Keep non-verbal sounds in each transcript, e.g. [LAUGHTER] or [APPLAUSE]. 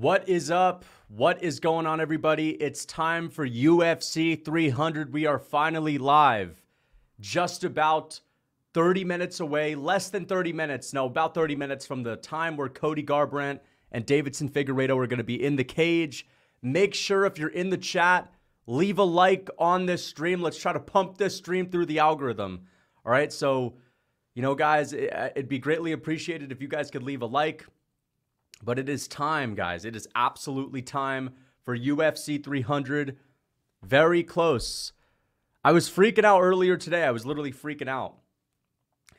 What is up? What is going on, everybody? It's time for UFC 300. We are finally live. Just about 30 minutes away, less than 30 minutes, no, about 30 minutes from the time where Cody Garbrandt and Deiveson Figueiredo are going to be in the cage. Make sure if you're in the chat, leave a like on this stream. Let's try to pump this stream through the algorithm. All right, so, you know, guys, it'd be greatly appreciated if you guys could leave a like. But it is time, guys. It is absolutely time for UFC 300. Very close. I was freaking out earlier today. I was literally freaking out,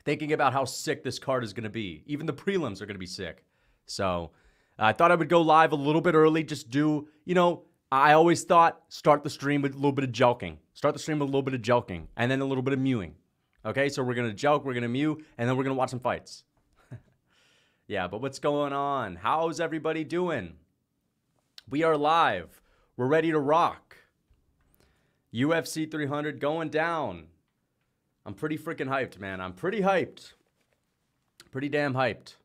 thinking about how sick this card is going to be. Even the prelims are going to be sick. So uh, I thought I would go live a little bit early, just do, you know, I always thought start the stream with a little bit of joking. Start the stream with a little bit of joking and then a little bit of mewing. Okay, so we're going to joke, we're going to mew, and then we're going to watch some fights. Yeah, but what's going on? How's everybody doing? We are live. We're ready to rock. UFC 300 going down. I'm pretty freaking hyped, man. I'm pretty hyped. Pretty damn hyped.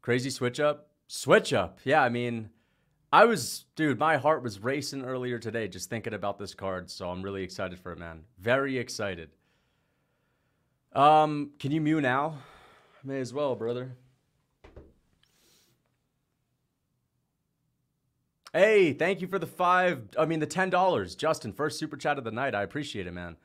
Crazy switch up? Switch up. Yeah, I mean, I was, dude, my heart was racing earlier today just thinking about this card. So I'm really excited for it, man. Very excited. Um, can you mew now? May as well, brother. Hey, thank you for the five. I mean, the ten dollars, Justin. First super chat of the night. I appreciate it, man.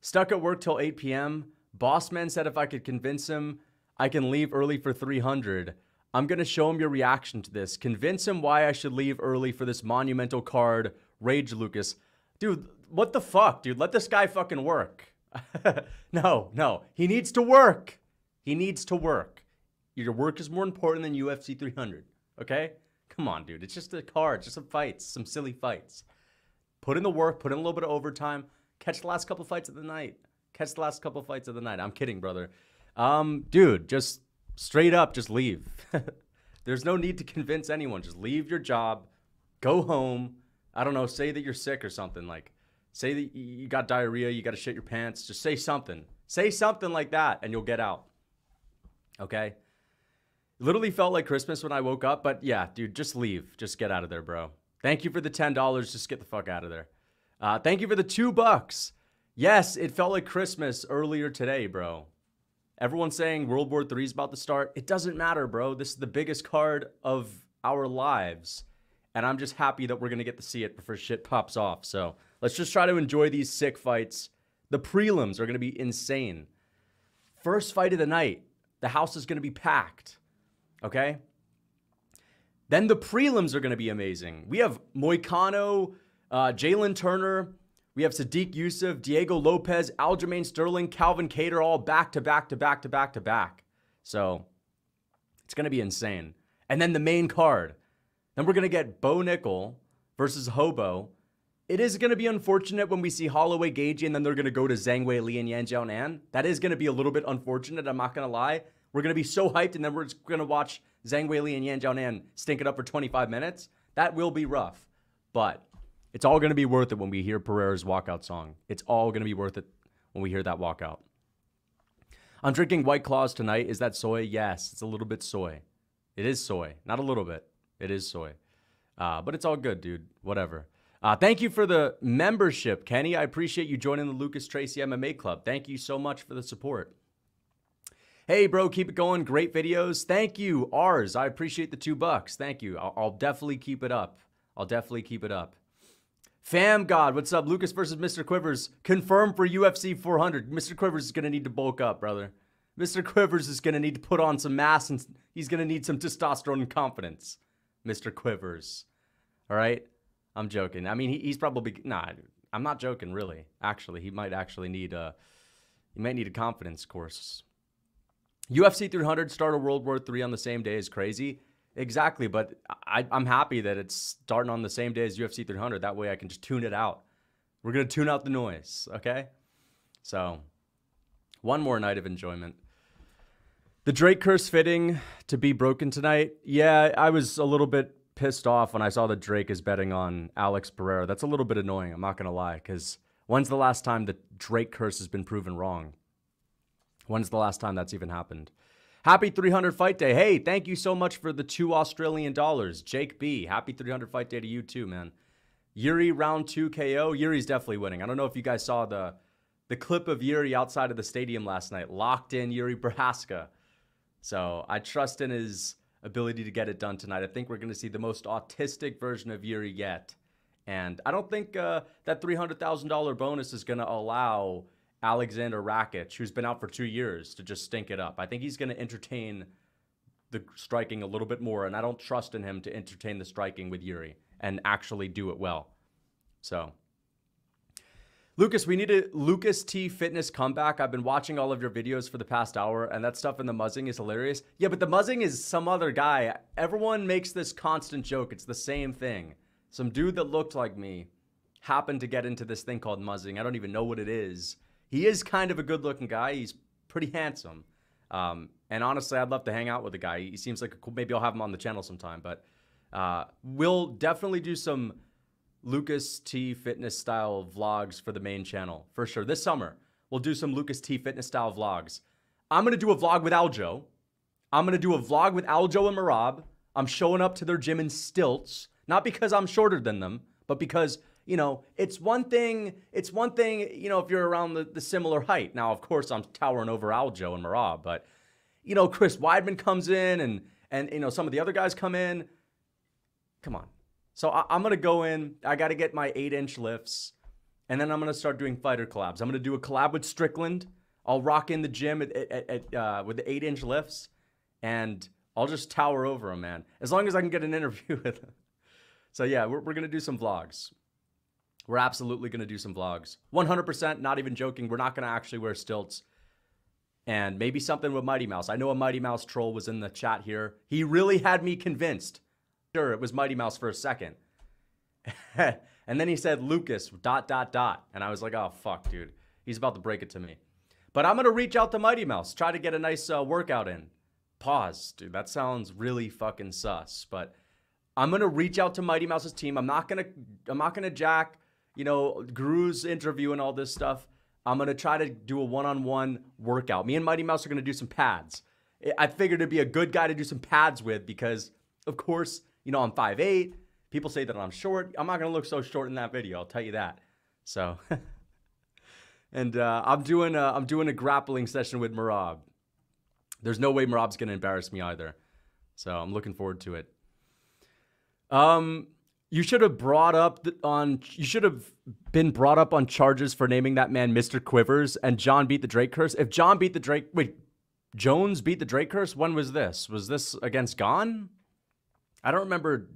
Stuck at work till 8 p.m. Bossman said if I could convince him, I can leave early for 300. I'm gonna show him your reaction to this. Convince him why I should leave early for this monumental card. Rage Lucas, dude. What the fuck, dude? Let this guy fucking work. [LAUGHS] no, no. He needs to work. He needs to work. Your work is more important than UFC 300. Okay? Come on, dude. It's just a card, just some fights, some silly fights. Put in the work, put in a little bit of overtime, catch the last couple fights of the night. Catch the last couple fights of the night. I'm kidding, brother. Um, dude, just straight up, just leave. [LAUGHS] There's no need to convince anyone. Just leave your job, go home. I don't know, say that you're sick or something. Like, Say that you got diarrhea, you got to shit your pants. Just say something. Say something like that, and you'll get out. Okay? Literally felt like Christmas when I woke up, but yeah, dude, just leave. Just get out of there, bro. Thank you for the $10. Just get the fuck out of there. Uh, thank you for the two bucks. Yes, it felt like Christmas earlier today, bro. Everyone's saying World War III is about to start. It doesn't matter, bro. This is the biggest card of our lives. And I'm just happy that we're going to get to see it before shit pops off. So Let's just try to enjoy these sick fights. The prelims are going to be insane. First fight of the night, the house is going to be packed. Okay? Then the prelims are going to be amazing. We have Moicano, uh, Jalen Turner, we have Sodiq Yusuff, Diego Lopez, Aljamain Sterling, Calvin Kattar, all back to back to back to back to back. So it's going to be insane. And then the main card. Then we're going to get Bo Nickal versus Hobo it is going to be unfortunate when we see Holloway Gaethje and then they're going to go to Zhang Weili and Yan Xiaonan. That is going to be a little bit unfortunate. I'm not going to lie. We're going to be so hyped and then we're just going to watch Zhang Weili and Yan Xiaonan stink it up for 25 minutes. That will be rough, but it's all going to be worth it when we hear Pereira's walkout song. It's all going to be worth it when we hear that walkout. I'm drinking White Claws tonight. Is that soy? Yes, it's a little bit soy. It is soy. Not a little bit. It is soy. Uh, but it's all good, dude. Whatever. Uh, thank you for the membership, Kenny. I appreciate you joining the Lucas Tracy MMA Club. Thank you so much for the support. Hey, bro, keep it going. Great videos. Thank you, ours. I appreciate the two bucks. Thank you. I'll, I'll definitely keep it up. I'll definitely keep it up. Fam God, what's up? Lucas versus Mr. Quivers. Confirmed for UFC 400. Mr. Quivers is going to need to bulk up, brother. Mr. Quivers is going to need to put on some mass and he's going to need some testosterone and confidence. Mr. Quivers. All right? I'm joking. I mean, he, he's probably nah. I'm not joking, really. Actually, he might actually need a he might need a confidence course. UFC 300 start a World War III on the same day is crazy. Exactly, but I, I'm happy that it's starting on the same day as UFC 300. That way, I can just tune it out. We're gonna tune out the noise, okay? So, one more night of enjoyment. The Drake curse fitting to be broken tonight. Yeah, I was a little bit pissed off when I saw that Drake is betting on Alex Pereira. That's a little bit annoying. I'm not gonna lie, because when's the last time the Drake curse has been proven wrong? When's the last time that's even happened? Happy 300 fight day. Hey, thank you so much for the two Australian dollars. Jake B. Happy 300 fight day to you too, man. Yuri round two KO. Yuri's definitely winning. I don't know if you guys saw the the clip of Yuri outside of the stadium last night. Locked in Yuri Prochazka. So I trust in his ability to get it done tonight. I think we're going to see the most autistic version of Yuri yet. And I don't think uh, that $300,000 bonus is going to allow Aleksandar Rakic, who's been out for two years, to just stink it up. I think he's going to entertain the striking a little bit more, and I don't trust in him to entertain the striking with Yuri and actually do it well. So, Lucas, we need a Lucas T Fitness comeback. I've been watching all of your videos for the past hour, and that stuff in the muzzing is hilarious. Yeah, but the muzzing is some other guy. Everyone makes this constant joke. It's the same thing. Some dude that looked like me happened to get into this thing called muzzing. I don't even know what it is. He is kind of a good looking guy. He's pretty handsome. Um, and honestly, I'd love to hang out with the guy. He seems like a cool, maybe I'll have him on the channel sometime. But uh, we'll definitely do some Lucas T fitness style vlogs for the main channel for sure. This summer, we'll do some Lucas T fitness style vlogs. I'm to do a vlog with Aljo. I'm to do a vlog with Aljo and Merab. I'm showing up to their gym in stilts, not because I'm shorter than them, but because you know, it's one thing, it's one thing, you know, if you're around the, the similar height. Now, of course, I'm towering over Aljo and Merab, but, you know, Chris Weidman comes in and, and, you know, some of the other guys come in. Come on. So I, am to go in. I got to get my eight inch lifts. And then I'm to start doing fighter collabs. I'm to do a collab with Strickland. I'll rock in the gym at, at, at uh, with the eight inch lifts. And I'll just tower over him, man. As long as I can get an [LAUGHS] interview with him. So yeah, we're, we're to do some vlogs. We're absolutely to do some vlogs. 100%, not even joking. We're not to actually wear stilts. And maybe something with Mighty Mouse. I know a Mighty Mouse troll was in the chat here. He really had me convinced. Sure, it was Mighty Mouse for a second. [LAUGHS] and then he said Lucas, dot, dot, dot. And I was like, oh, fuck, dude. He's about to break it to me. But I'm going to reach out to Mighty Mouse, try to get a nice uh, workout in. Pause, dude. That sounds really fucking sus. But I'm going to reach out to Mighty Mouse's team. I'm not going to, I'm not to jack you know, Guru's interview and all this stuff. I'm gonna try to do a one-on-one workout. Me and Mighty Mouse are gonna do some pads. I figured it'd be a good guy to do some pads with because, of course, you know I'm 5'8". People say that I'm short. I'm not gonna look so short in that video. I'll tell you that. So, [LAUGHS] and uh, I'm doing a, I'm doing a grappling session with Merab. There's no way Merab's gonna embarrass me either. So I'm looking forward to it. Um, you should have brought up on you should have been brought up on charges for naming that man Mr. Quivers and John beat the Drake curse. If John beat the Drake wait, Jones beat the Drake curse, when was this? Was this against Gane? I don't remember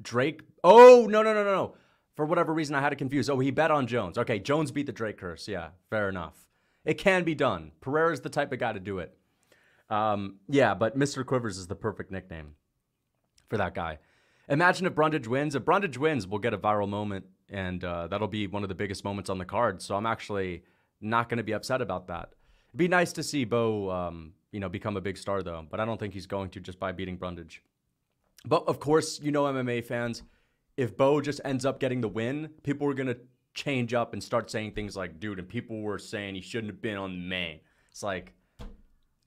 Drake. Oh, no, no, no, no, no. For whatever reason I had it confused. Oh, he bet on Jones. Okay, Jones beat the Drake curse. Yeah, fair enough. It can be done. Pereira's the type of guy to do it. Um, yeah, but Mr. Quivers is the perfect nickname for that guy. Imagine if Brundage wins. If Brundage wins, we'll get a viral moment, and uh, that'll be one of the biggest moments on the card. So I'm actually not going to be upset about that. It'd be nice to see Bo, um, you know, become a big star though, but I don't think he's going to just by beating Brundage. But of course, you know, MMA fans, if Bo just ends up getting the win, people are going to change up and start saying things like, dude, and people were saying he shouldn't have been on the main. It's like,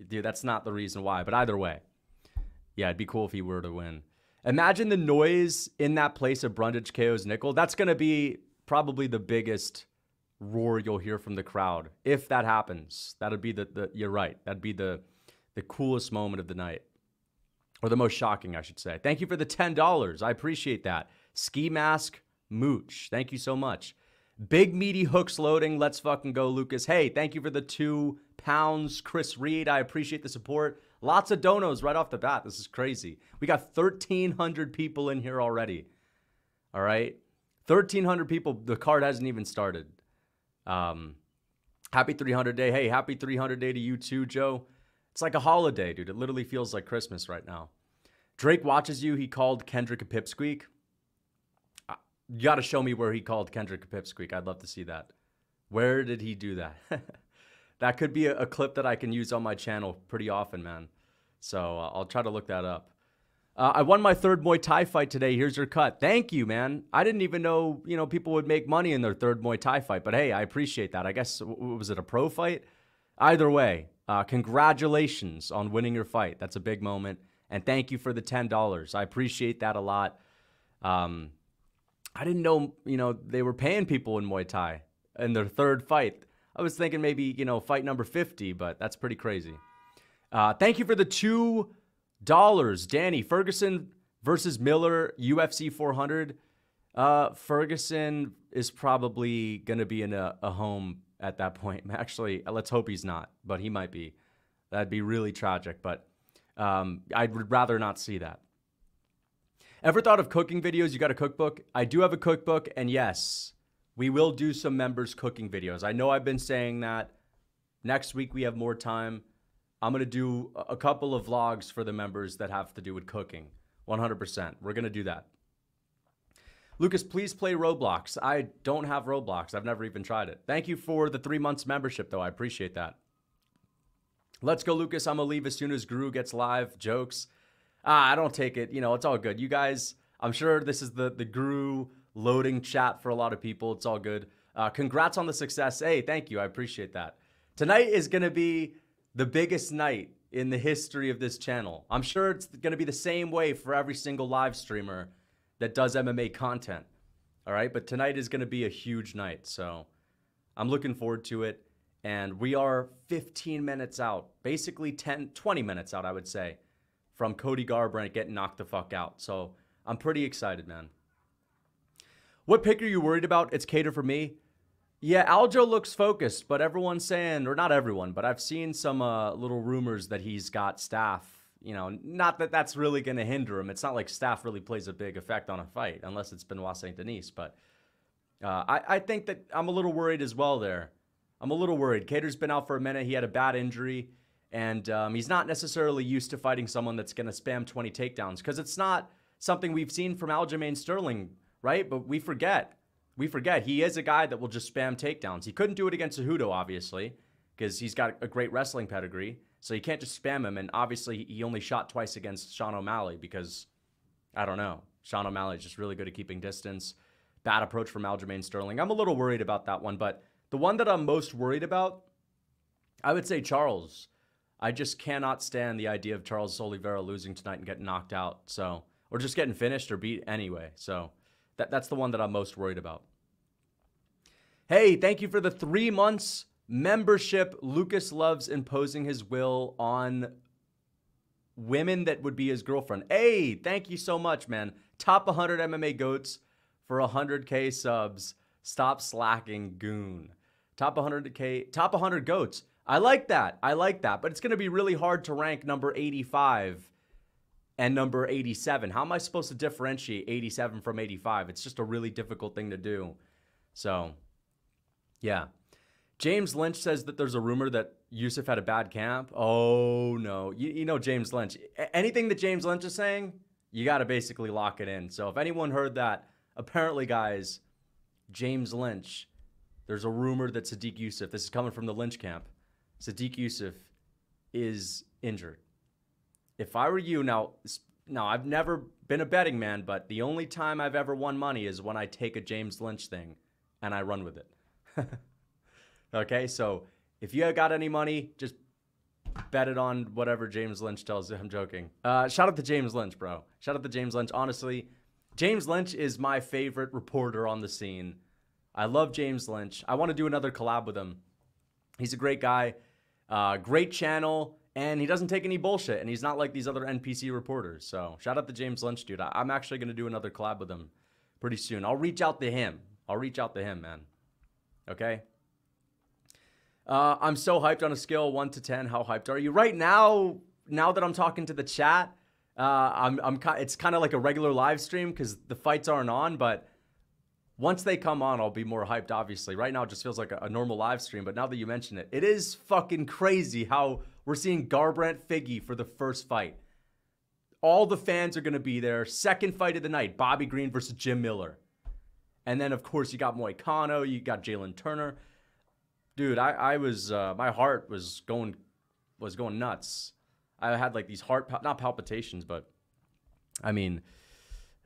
dude, that's not the reason why. But either way, yeah, it'd be cool if he were to win. Imagine the noise in that place of Brundage KO's Nickal. That's going to be probably the biggest roar you'll hear from the crowd if that happens. That'd be the, the you're right. That'd be the the coolest moment of the night. Or the most shocking, I should say. Thank you for the $10. I appreciate that. Ski mask mooch. Thank you so much. Big meaty hooks loading. Let's fucking go, Lucas. Hey, thank you for the two pounds, Chris Reed. I appreciate the support. Lots of donos right off the bat. This is crazy. We got 1,300 people in here already. All right. 1,300 people. The card hasn't even started. Um, happy 300 day. Hey, happy 300 day to you too, Joe. It's like a holiday, dude. It literally feels like Christmas right now. Drake watches you. He called Kendrick a pipsqueak. You got to show me where he called Kendrick a pipsqueak. I'd love to see that. Where did he do that? [LAUGHS] that could be a, a, clip that I can use on my channel pretty often, man. So uh, I'll try to look that up. Uh, I won my third Muay Thai fight today. Here's your cut. Thank you, man. I didn't even know you know people would make money in their third Muay Thai fight, but hey, I appreciate that. I guess was it a pro fight? Either way, uh, congratulations on winning your fight. That's a big moment. And thank you for the $10. I appreciate that a lot. Um, I didn't know, you know, they were paying people in Muay Thai in their third fight. I was thinking maybe, you know, fight number 50, but that's pretty crazy. Uh, thank you for the $2. Danny Ferguson versus Miller, UFC 400. Uh, Ferguson is probably going to be in a, a home at that point. [LAUGHS] Actually, let's hope he's not, but he might be. That'd be really tragic, but um, I'd rather not see that. Ever thought of cooking videos? You got a cookbook? I do have a cookbook, and yes, we will do some members cooking videos. I know I've been saying that. Next week we have more time. I'm going to do a couple of vlogs for the members that have to do with cooking. 100%. We're going to do that. Lucas, please play Roblox. I don't have Roblox. I've never even tried it. Thank you for the three months membership, though. I appreciate that. Let's go, Lucas. I'm going to leave as soon as Guru gets live. Jokes. Ah, I don't take it. You know, it's all good. You guys, I'm sure this is the, the Guru loading chat for a lot of people. It's all good. Uh, congrats on the success. Hey, thank you. I appreciate that. Tonight is going to be the biggest night in the history of this channel. I'm sure it's going to be the same way for every single live streamer that does MMA content. All right, but tonight is going to be a huge night. So I'm looking forward to it. And we are 15 minutes out, basically 10, 20 minutes out, I would say, from Cody Garbrandt getting knocked the fuck out. So I'm pretty excited, man. What pick are you worried about? It's Kattar for me. Yeah, Aljo looks focused, but everyone's saying, or not everyone, but I've seen some uh, little rumors that he's got staph. You know, not that that's really going to hinder him. It's not like staph really plays a big effect on a fight, unless it's Benoit Saint Denis. But uh, I, I think that I'm a little worried as well there. I'm a little worried. Kattar's been out for a minute. He had a bad injury, and um, he's not necessarily used to fighting someone that's going to spam 20 takedowns because it's not something we've seen from Aljamain Sterling, right? But we forget we forget he is a guy that will just spam takedowns. He couldn't do it against Cejudo, obviously, because he's got a great wrestling pedigree. So you can't just spam him. And obviously, he only shot twice against Sean O'Malley because, I don't know, Sean O'Malley is just really good at keeping distance. Bad approach from Aljamain Sterling. I'm a little worried about that one. But the one that I'm most worried about, I would say Charles. I just cannot stand the idea of Charles Oliveira losing tonight and getting knocked out. So, or just getting finished or beat anyway. So, that, that's the one that I'm most worried about. Hey, thank you for the three months membership. Lucas loves imposing his will on women that would be his girlfriend. Hey, thank you so much, man. Top 100 MMA goats for 100k subs. Stop slacking, goon. Top 100k, top 100 goats. I like that. I like that. But it's going to be really hard to rank number 85 and number 87. How am I supposed to differentiate 87 from 85? It's just a really difficult thing to do. So, yeah. James Lynch says that there's a rumor that Yusuff had a bad camp. Oh, no. You, you know James Lynch. Anything that James Lynch is saying, you got to basically lock it in. So, if anyone heard that, apparently, guys, James Lynch, there's a rumor that Sodiq Yusuff, this is coming from the Lynch camp, Sodiq Yusuff is injured if I were you now, now I've never been a betting man, but the only time I've ever won money is when I take a James Lynch thing and I run with it. [LAUGHS] okay, so if you have got any money, just bet it on whatever James Lynch tells you. [LAUGHS] I'm joking. Uh, shout out to James Lynch, bro. Shout out to James Lynch. Honestly, James Lynch is my favorite reporter on the scene. I love James Lynch. I want to do another collab with him. He's a great guy, uh, great channel and he doesn't take any bullshit, and he's not like these other NPC reporters. So shout out to James Lynch, dude. I- am actually gonna do another collab with him pretty soon. I'll reach out to him. I'll reach out to him, man. Okay. Uh, I'm so hyped on a scale one to ten. How hyped are you right now? Now that I'm talking to the chat, uh, I'm I'm it's kind of like a regular live stream because the fights aren't on, but once they come on, I'll be more hyped, obviously. Right now, it just feels like a, a, normal live stream, but now that you mention it, it is fucking crazy how we're seeing Garbrandt Figgy for the first fight. All the fans are going to be there. Second fight of the night Bobby Green versus Jim Miller. And then, of course, you got Moicano, you got Jalen Turner. Dude, I, I was, uh, my heart was going, was going nuts. I had like these heart, not palpitations, but I mean,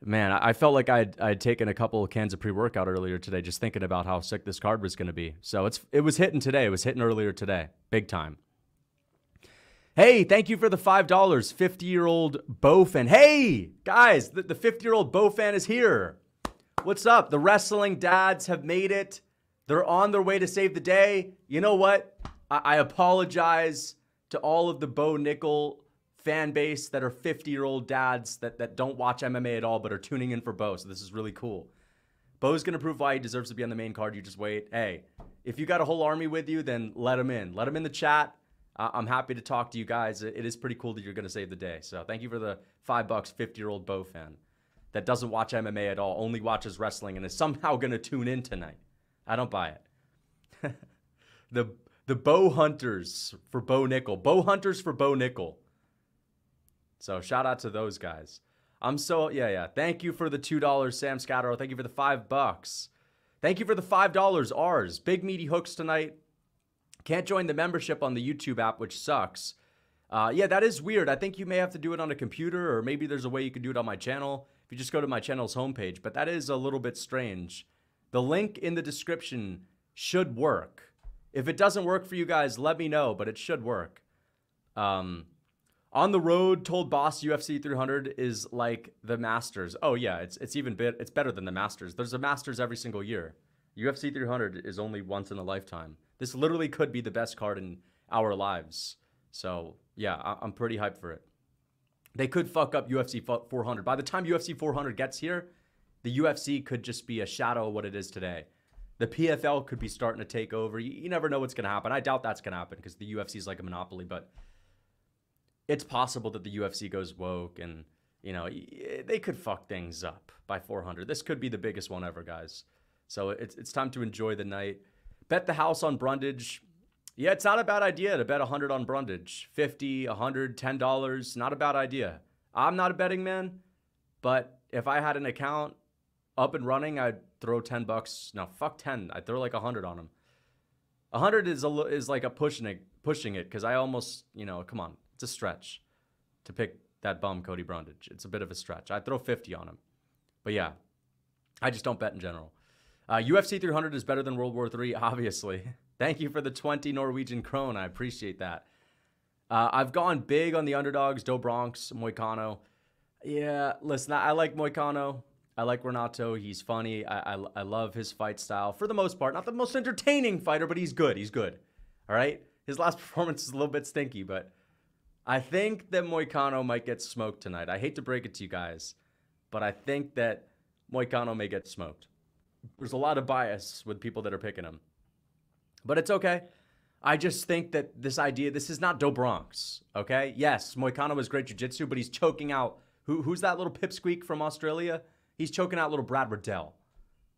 Man, I felt like I'd, I'd taken a couple of cans of pre workout earlier today, just thinking about how sick this card was going to be. So it's it was hitting today. It was hitting earlier today, big time. Hey, thank you for the five dollars, fifty year old Bo fan. Hey, guys, the fifty year old Bo fan is here. What's up? The wrestling dads have made it. They're on their way to save the day. You know what? I, I apologize to all of the Bo Nickal fan base that are 50 year old dads that, that don't watch MMA at all but are tuning in for Bo. So this is really cool. Bo's going to prove why he deserves to be on the main card. You just wait. Hey, if you got a whole army with you, then let him in. Let him in the chat. Uh, I'm happy to talk to you guys. It, is pretty cool that you're going to save the day. So thank you for the five bucks, 50 year old Bo fan that doesn't watch MMA at all, only watches wrestling, and is somehow going to tune in tonight. I don't buy it. [LAUGHS] the the Bo Hunters for Bo Nickal. Bo Hunters for Bo Nickal. So shout out to those guys. I'm so yeah, yeah. Thank you for the two dollars, Sam Scatterall. Thank you for the five bucks. Thank you for the five dollars, ours. Big meaty hooks tonight. Can't join the membership on the YouTube app, which sucks. Uh, yeah, that is weird. I think you may have to do it on a computer, or maybe there's a way you can do it on my channel if you just go to my channel's homepage. But that is a little bit strange. The link in the description should work. If it doesn't work for you guys, let me know, but it should work. Um, on the road, told boss UFC 300 is like the Masters. Oh yeah, it's it's even bit it's better than the Masters. There's a Masters every single year. UFC 300 is only once in a lifetime. This literally could be the best card in our lives. So yeah, I, I'm pretty hyped for it. They could fuck up UFC 400. By the time UFC 400 gets here, the UFC could just be a shadow of what it is today. The PFL could be starting to take over. You, you never know what's going to happen. I doubt that's going to happen because the UFC is like a monopoly, but it's possible that the UFC goes woke and you know they could fuck things up by 400. This could be the biggest one ever, guys. So it's it's time to enjoy the night. Bet the house on Brundage. Yeah, it's not a bad idea to bet 100 on Brundage. 50, 100, $10, not a bad idea. I'm not a betting man, but if I had an account up and running, I'd throw 10 bucks. No, fuck 10. I'd throw like 100 on them. 100 is a is like a pushing it pushing it cuz I almost, you know, come on. It's a stretch to pick that bum Cody Brundage. It's a bit of a stretch. I'd throw 50 on him. But yeah, I just don't bet in general. Uh, UFC 300 is better than World War III, [LAUGHS] obviously. Thank you for the 20 Norwegian krone. I appreciate that. Uh, I've gone big on the underdogs, Do Bronx, Moicano. Yeah, listen, I like Moicano. I like Renato. He's funny. I, I, I love his fight style for the most part. Not the most entertaining fighter, but he's good. He's good. All right. His last [LAUGHS] performance is a little bit stinky, but I think that Moicano might get smoked tonight. I hate to break it to you guys, but I think that Moicano may get smoked. There's a lot of bias with people that are picking him. But it's okay. I just think that this idea, this is not Do Bronx, okay? Yes, Moicano is great jiu-jitsu, but he's choking out, who, who's that little pipsqueak from Australia? He's choking out little Brad Riddell.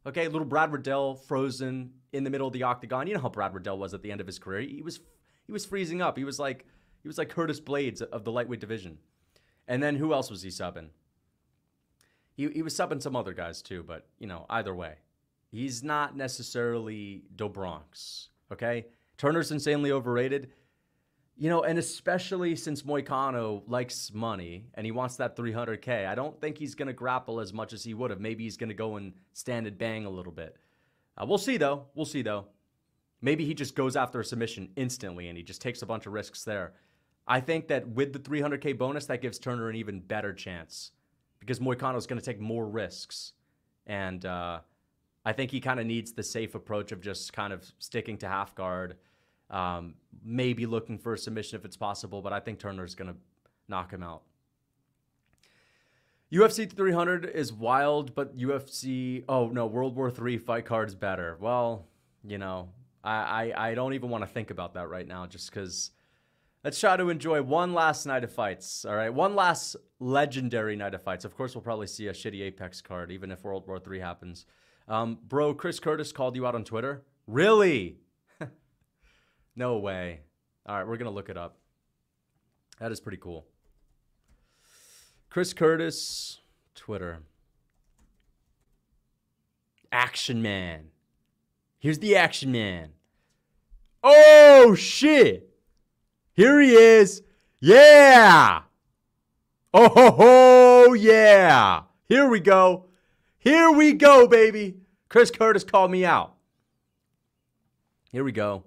Okay, little Brad Riddell frozen in the middle of the octagon. You know how Brad Riddell was at the end of his career. He was he was freezing up. He was like he was like Curtis Blaydes of the lightweight division. And then who else was he subbing? He he was subbing some other guys too, but you know, either way. He's not necessarily Do Bronx. Okay? Turner's insanely overrated. You know, and especially since Moicano likes money and he wants that 300K, I don't think he's going to grapple as much as he would have. Maybe he's going to go and stand and bang a little bit. Uh, we'll see, though. We'll see, though. Maybe he just goes after a submission instantly and he just takes a bunch of risks there. I think that with the 300K bonus, that gives Turner an even better chance because Moicano is going to take more risks. And uh, I think he kind of needs the safe approach of just kind of sticking to half guard um, maybe looking for a submission if it's possible, but I think Turner's going to knock him out. UFC 300 is wild, but UFC, oh no, World War III fight card's better. Well, you know, I, I, I don't even want to think about that right now just because let's try to enjoy one last night of fights. All right, one last legendary night of fights. Of course, we'll probably see a shitty Apex card, even if World War III happens. Um, bro, Chris Curtis called you out on Twitter. Really? No way. All right, we're going to look it up. That is pretty cool. Chris Curtis, Twitter. Action Man. Here's the Action Man. Oh, shit. Here he is. Yeah. Oh, ho, ho, yeah. Here we go. Here we go, baby. Chris Curtis called me out. Here we go.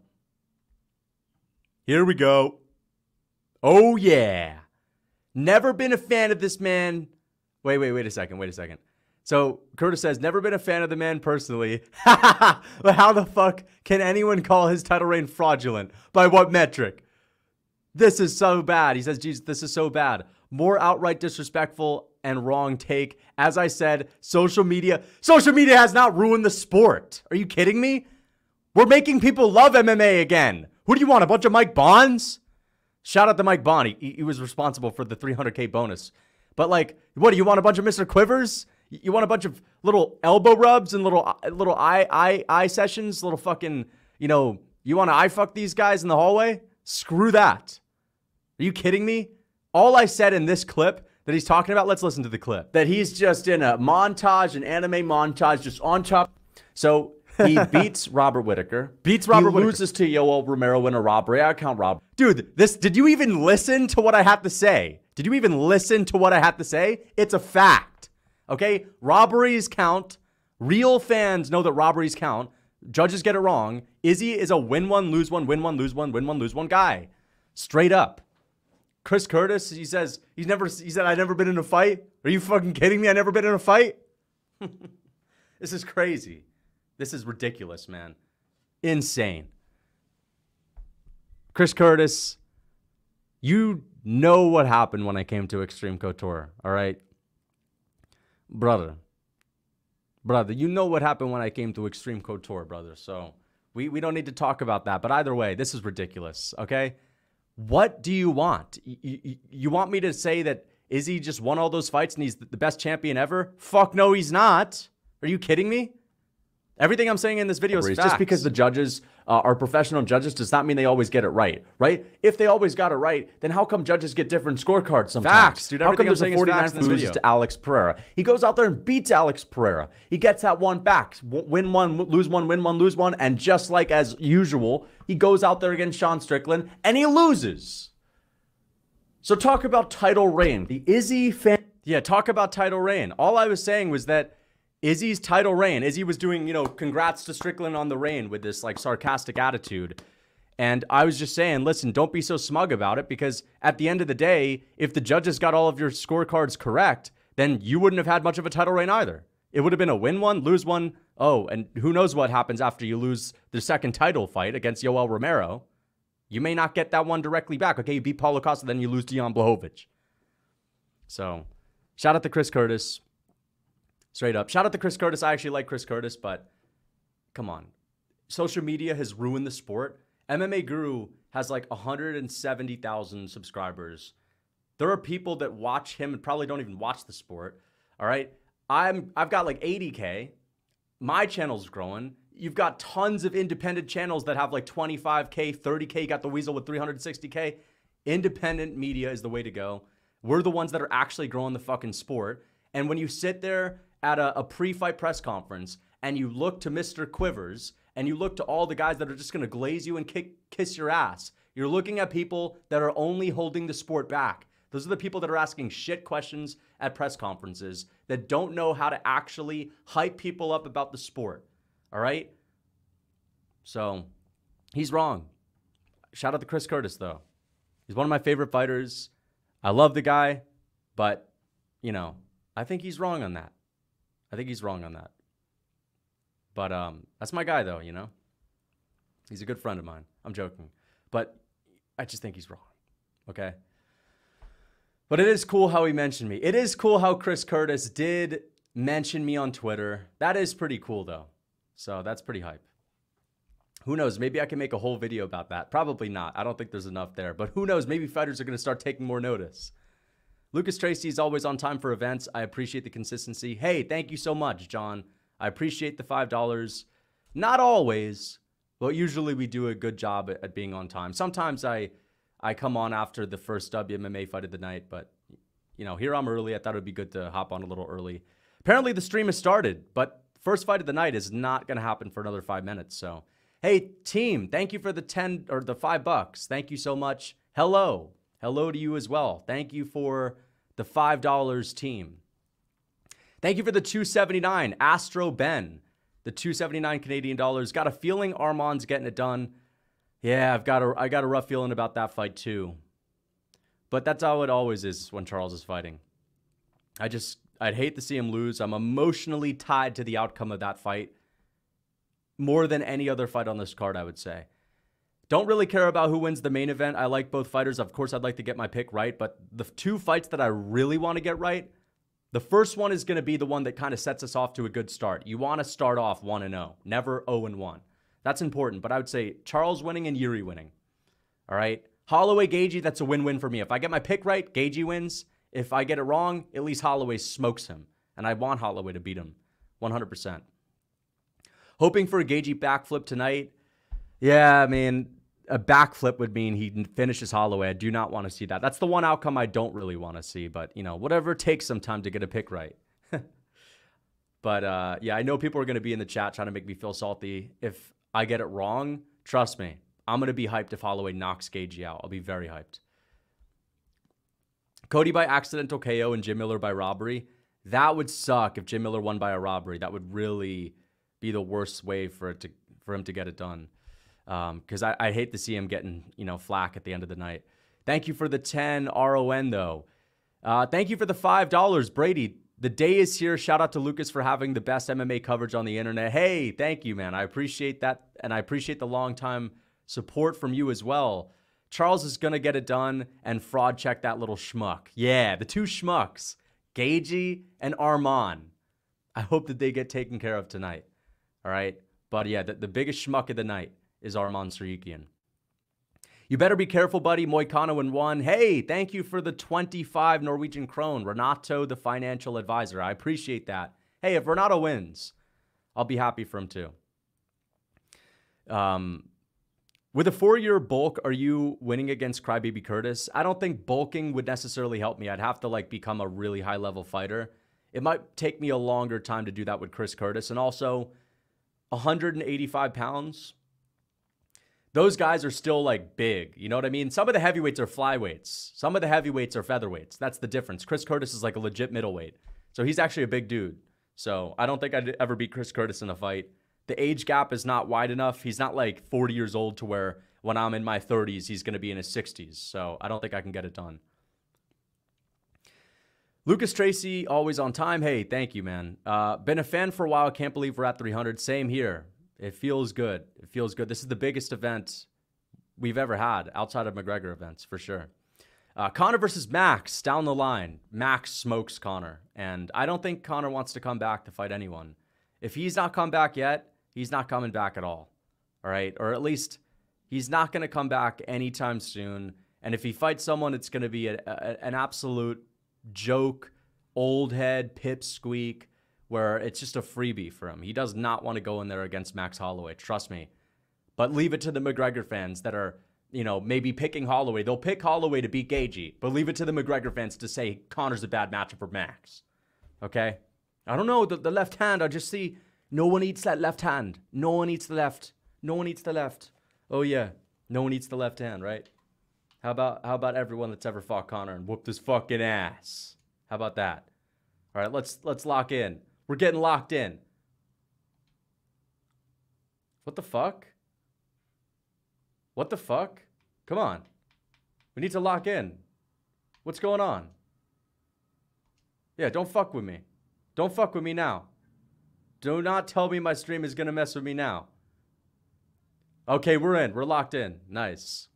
Here we go. Oh, yeah. Never been a fan of this man. Wait, wait, wait a second. Wait a second. So Curtis says, never been a fan of the man personally. [LAUGHS] but how the fuck can anyone call his title reign fraudulent? By what metric? This is so bad. He says, Jesus, this is so bad. More outright disrespectful and wrong take. As I said, social media, social media has not ruined the sport. Are you kidding me? We're making people love MMA again. Who do you want? A bunch of Mike Bonds? Shout out to Mike Bond. He, he was responsible for the 300K bonus. But like, what do you want? A bunch of Mr. Quivers? You want a bunch of little elbow rubs and little uh, little eye eye eye sessions, little fucking, you know, you want to eye fuck these guys in the hallway? Screw that. Are you kidding me? All I said in this clip that he's talking about, let's listen to the clip. That he's just in a montage, an anime montage, just on top. So he beats Robert Whitaker. Beats Robert he Whitaker. loses to Yoel Romero in a robbery. I count Rob. Dude, this did you even listen to what I have to say? Did you even listen to what I have to say? It's a fact. Okay? Robberies count. Real fans know that robberies count. Judges get it wrong. Izzy is a win one, lose one, win one, lose one, win one, lose one guy. Straight up. Chris Curtis, he says he's never he said I've never been in a fight. Are you fucking kidding me? I never been in a fight? [LAUGHS] this is crazy. This is ridiculous, man. Insane. Chris Curtis, you know what happened when I came to Extreme Couture, all right? Brother. Brother, you know what happened when I came to Extreme Couture, brother. So we, we don't need to talk about that. But either way, this is ridiculous, okay? What do you want? You, you, you want me to say that Izzy just won all those fights and he's the best champion ever? Fuck no, he's not. Are you kidding me? Everything I'm saying in this video is facts. Just because the judges uh, are professional judges does not mean they always get it right, right? If they always got it right, then how come judges get different scorecards sometimes? Facts, dude. How come I'm there's saying a is 49 facts in this loses to Alex Pereira? He goes out there and beats Alex Pereira. He gets that one back. Win one, lose one, win one, lose one. And just like as usual, he goes out there against Sean Strickland and he loses. So talk about title reign. The Izzy fan. Yeah, talk about title reign. All I was saying was that Izzy's title reign, Izzy was doing, you know, congrats to Strickland on the reign with this like sarcastic attitude. And I was just saying, listen, don't be so smug about it because at the end of the day, if the judges got all of your scorecards correct, then you wouldn't have had much of a title reign either. It would have been a win one, lose one. Oh, and who knows what happens after you lose the second title fight against Yoel Romero. You may not get that one directly back. Okay, you beat Paulo Costa, then you lose Jan Blachowicz. So, shout out to Chris Curtis. Straight up. Shout out to Chris Curtis. I actually like Chris Curtis, but come on. Social media has ruined the sport. MMA Guru has like 170,000 subscribers. There are people that watch him and probably don't even watch the sport. All right. I'm I've got like 80k. My channel's growing. You've got tons of independent channels that have like 25k, 30k. You got the Weasel with 360k. Independent media is the way to go. We're the ones that are actually growing the fucking sport. And when you sit there at a, a pre-fight press conference and you look to Mr. Quivers and you look to all the guys that are just going to glaze you and kick, kiss your ass, you're looking at people that are only holding the sport back. Those are the people that are asking shit questions at press conferences that don't know how to actually hype people up about the sport. All right? So, he's wrong. Shout out to Chris Curtis, though. He's one of my favorite fighters. I love the guy, but, you know, I think he's wrong on that. I think he's wrong on that. But um, that's my guy, though, you know? He's a good friend of mine. I'm joking. But I just think he's wrong. Okay? But it is cool how he mentioned me. It is cool how Chris Curtis did mention me on Twitter. That is pretty cool, though. So that's pretty hype. Who knows? Maybe I can make a whole video about that. Probably not. I don't think there's enough there. But who knows? Maybe fighters are going to start taking more notice. Lucas Tracy is always on time for events. I appreciate the consistency. Hey, thank you so much, John. I appreciate the $5. Not always, but usually we do a good job at, being on time. Sometimes I I come on after the first WMMA fight of the night, but you know, here I'm early. I thought it would be good to hop on a little early. Apparently the stream has started, but first fight of the night is not going to happen for another 5 minutes. So, hey team, thank you for the 10 or the 5 bucks. Thank you so much. Hello. Hello to you as well. Thank you for the $5 team. Thank you for the 279, Astro Ben. The 279 Canadian dollars. Got a feeling Arman's getting it done. Yeah, I've got a I got a rough feeling about that fight too. But that's how it always is when Charles is fighting. I just I'd hate to see him lose. I'm emotionally tied to the outcome of that fight more than any other fight on this card, I would say. Don't really care about who wins the main event. I like both fighters. Of course, I'd like to get my pick right, but the two fights that I really want to get right, the first one is going to be the one that kind of sets us off to a good start. You want to start off 1 and 0, never 0 and 1. That's important, but I would say Charles winning and Yuri winning. All right? Holloway Gaethje, that's a win-win for me. If I get my pick right, Gaethje wins. If I get it wrong, at least Holloway smokes him, and I want Holloway to beat him 100%. Hoping for a Gaethje backflip tonight. Yeah, I mean, a backflip would mean he finishes Holloway. I do not want to see that. That's the one outcome I don't really want to see. But you know, whatever takes some time to get a pick right. [LAUGHS] but uh, yeah, I know people are going to be in the chat trying to make me feel salty. If I get it wrong, trust me, I'm going to be hyped if Holloway knocks Gaethje out. I'll be very hyped. Cody by accidental KO and Jim Miller by robbery. That would suck if Jim Miller won by a robbery. That would really be the worst way for it to for him to get it done because um, I, I hate to see him getting you know flack at the end of the night. Thank you for the 10 RON though. Uh, thank you for the five dollars, Brady. The day is here. Shout out to Lucas for having the best MMA coverage on the internet. Hey, thank you, man. I appreciate that, and I appreciate the long time support from you as well. Charles is gonna get it done and fraud check that little schmuck. Yeah, the two schmucks, Gaethje and Arman. I hope that they get taken care of tonight. All right, but yeah, the, the biggest schmuck of the night is Arman Tsarukyan. You better be careful, buddy. Moicano in one. Hey, thank you for the 25 Norwegian krone. Renato, the financial advisor. I appreciate that. Hey, if Renato wins, I'll be happy for him too. Um, with a four year bulk, are you winning against Crybaby Curtis? I don't think bulking would necessarily help me. I'd have to like become a really high level fighter. It might take me a longer time to do that with Chris Curtis. And also, 185 pounds those guys are still like big. You know what I mean? Some of the heavyweights are flyweights. Some of the heavyweights are featherweights. That's the difference. Chris Curtis is like a legit middleweight. So he's actually a big dude. So I don't think I'd ever beat Chris Curtis in a fight. The age gap is not wide enough. He's not like 40 years old to where when I'm in my 30s, he's going to be in his 60s. So I don't think I can get it done. Lucas Tracy, always on time. Hey, thank you, man. Uh, been a fan for a while. Can't believe we're at 300. Same here. It feels good. It feels good. This is the biggest event we've ever had outside of McGregor events for sure. Uh, Conor versus Max down the line. Max smokes Conor, and I don't think Conor wants to come back to fight anyone. If he's not come back yet, he's not coming back at all. All right, or at least he's not going to come back anytime soon. And if he fights someone, it's going to be a, a, an absolute joke, old head, pipsqueak where it's just a freebie for him. He does not want to go in there against Max Holloway, trust me. But leave it to the McGregor fans that are, you know, maybe picking Holloway. They'll pick Holloway to beat Gaethje, but leave it to the McGregor fans to say Conor's a bad matchup for Max. Okay? I don't know, the, the left hand, I just see no one eats that left hand. No one eats the left. No one eats the left. Oh yeah, no one eats the left hand, right? How about how about everyone that's ever fought Conor and whooped his fucking ass? How about that? All right, let's let's lock in. We're getting locked in. What the fuck? What the fuck? Come on. We need to lock in. What's going on? Yeah, don't fuck with me. Don't fuck with me now. Do not tell me my stream is going to mess with me now. Okay, we're in. We're locked in. Nice.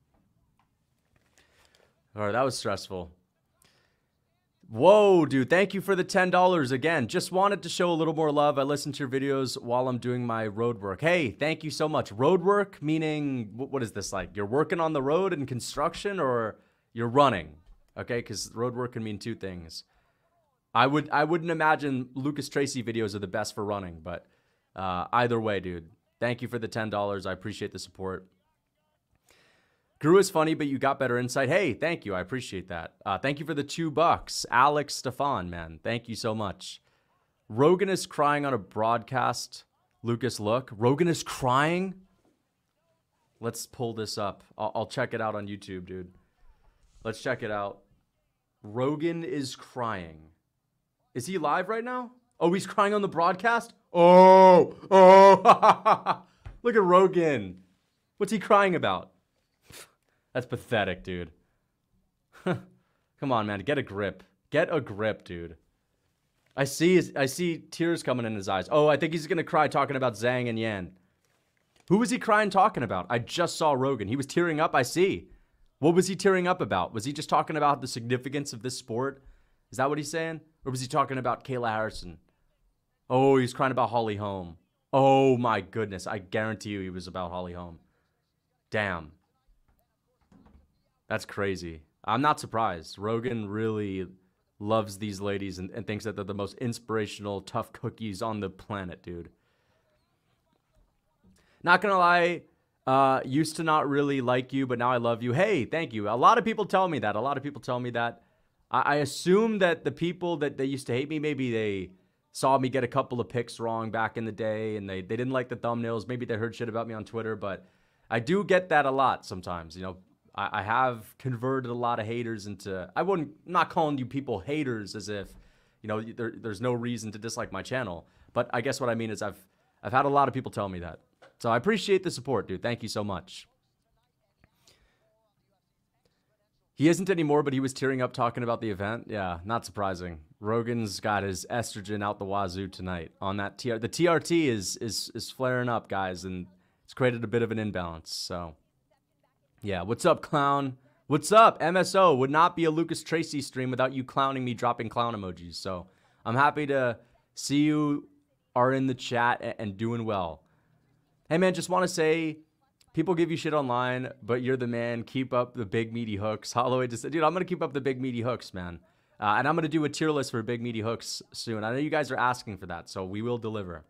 All right, that was stressful. Whoa, dude. Thank you for the $10 again. Just wanted to show a little more love. I listen to your videos while I'm doing my road work. Hey, thank you so much. Road work, meaning, what is this like? You're working on the road in construction or you're running? Okay, because road work can mean two things. I would I wouldn't imagine Lucas Tracy videos are the best for running, but uh, either way, dude. Thank you for the $10. I appreciate the support. Guru is funny, but you got better insight. Hey, thank you. I appreciate that. Uh, thank you for the two bucks. Alex Stefan, man. Thank you so much. Rogan is crying on a broadcast. Lucas, look. Rogan is crying. Let's pull this up. I'll, I'll check it out on YouTube, dude. Let's check it out. Rogan is crying. Is he live right now? Oh, he's crying on the broadcast? Oh, oh. [LAUGHS] Look at Rogan. What's he crying about? That's pathetic, dude. [LAUGHS] Come on, man. Get a grip. Get a grip, dude. I see his, I see tears coming in his eyes. Oh, I think he's gonna cry talking about Zhang and Yan. Who was he crying talking about? I just saw Rogan. He was tearing up. I see. What was he tearing up about? Was he just talking about the significance of this sport? Is that what he's saying? Or was he talking about Kayla Harrison? Oh, he's crying about Holly Holm. Oh my goodness. I guarantee you he was about Holly Holm. Damn. That's crazy. I'm not surprised. Rogan really loves these ladies and, and thinks that they're the most inspirational, tough cookies on the planet, dude. Not gonna lie, uh, used to not really like you, but now I love you. Hey, thank you. A lot of people tell me that. A lot of people tell me that. I, I assume that the people that they used to hate me, maybe they saw me get a couple of picks wrong back in the day and they, they didn't like the thumbnails. Maybe they heard shit about me on Twitter, but I do get that a lot sometimes. You know, I, I have converted a lot of haters into. I wouldn't not calling you people haters as if, you know, there, there's no reason to dislike my channel. But I guess what I mean is I've I've had a lot of people tell me that. So I appreciate the support, dude. Thank you so much. He isn't anymore, but he was tearing up talking about the event. Yeah, not surprising. Rogan's got his estrogen out the wazoo tonight on that TR. The TRT is is is flaring up, guys, and it's created a bit of an imbalance. So, yeah, what's up, clown? What's up, MSO? Would not be a Lucas Tracy stream without you clowning me, dropping clown emojis. So, I'm happy to see you are in the chat and doing well. Hey, man, just want to say people give you shit online, but you're the man. Keep up the big meaty hooks. [LAUGHS] Holloway just said, dude, I'm gonna keep up the big meaty hooks, man. Uh, and I'm gonna do a tier list for big meaty hooks soon. I know you guys are asking for that, so we will deliver.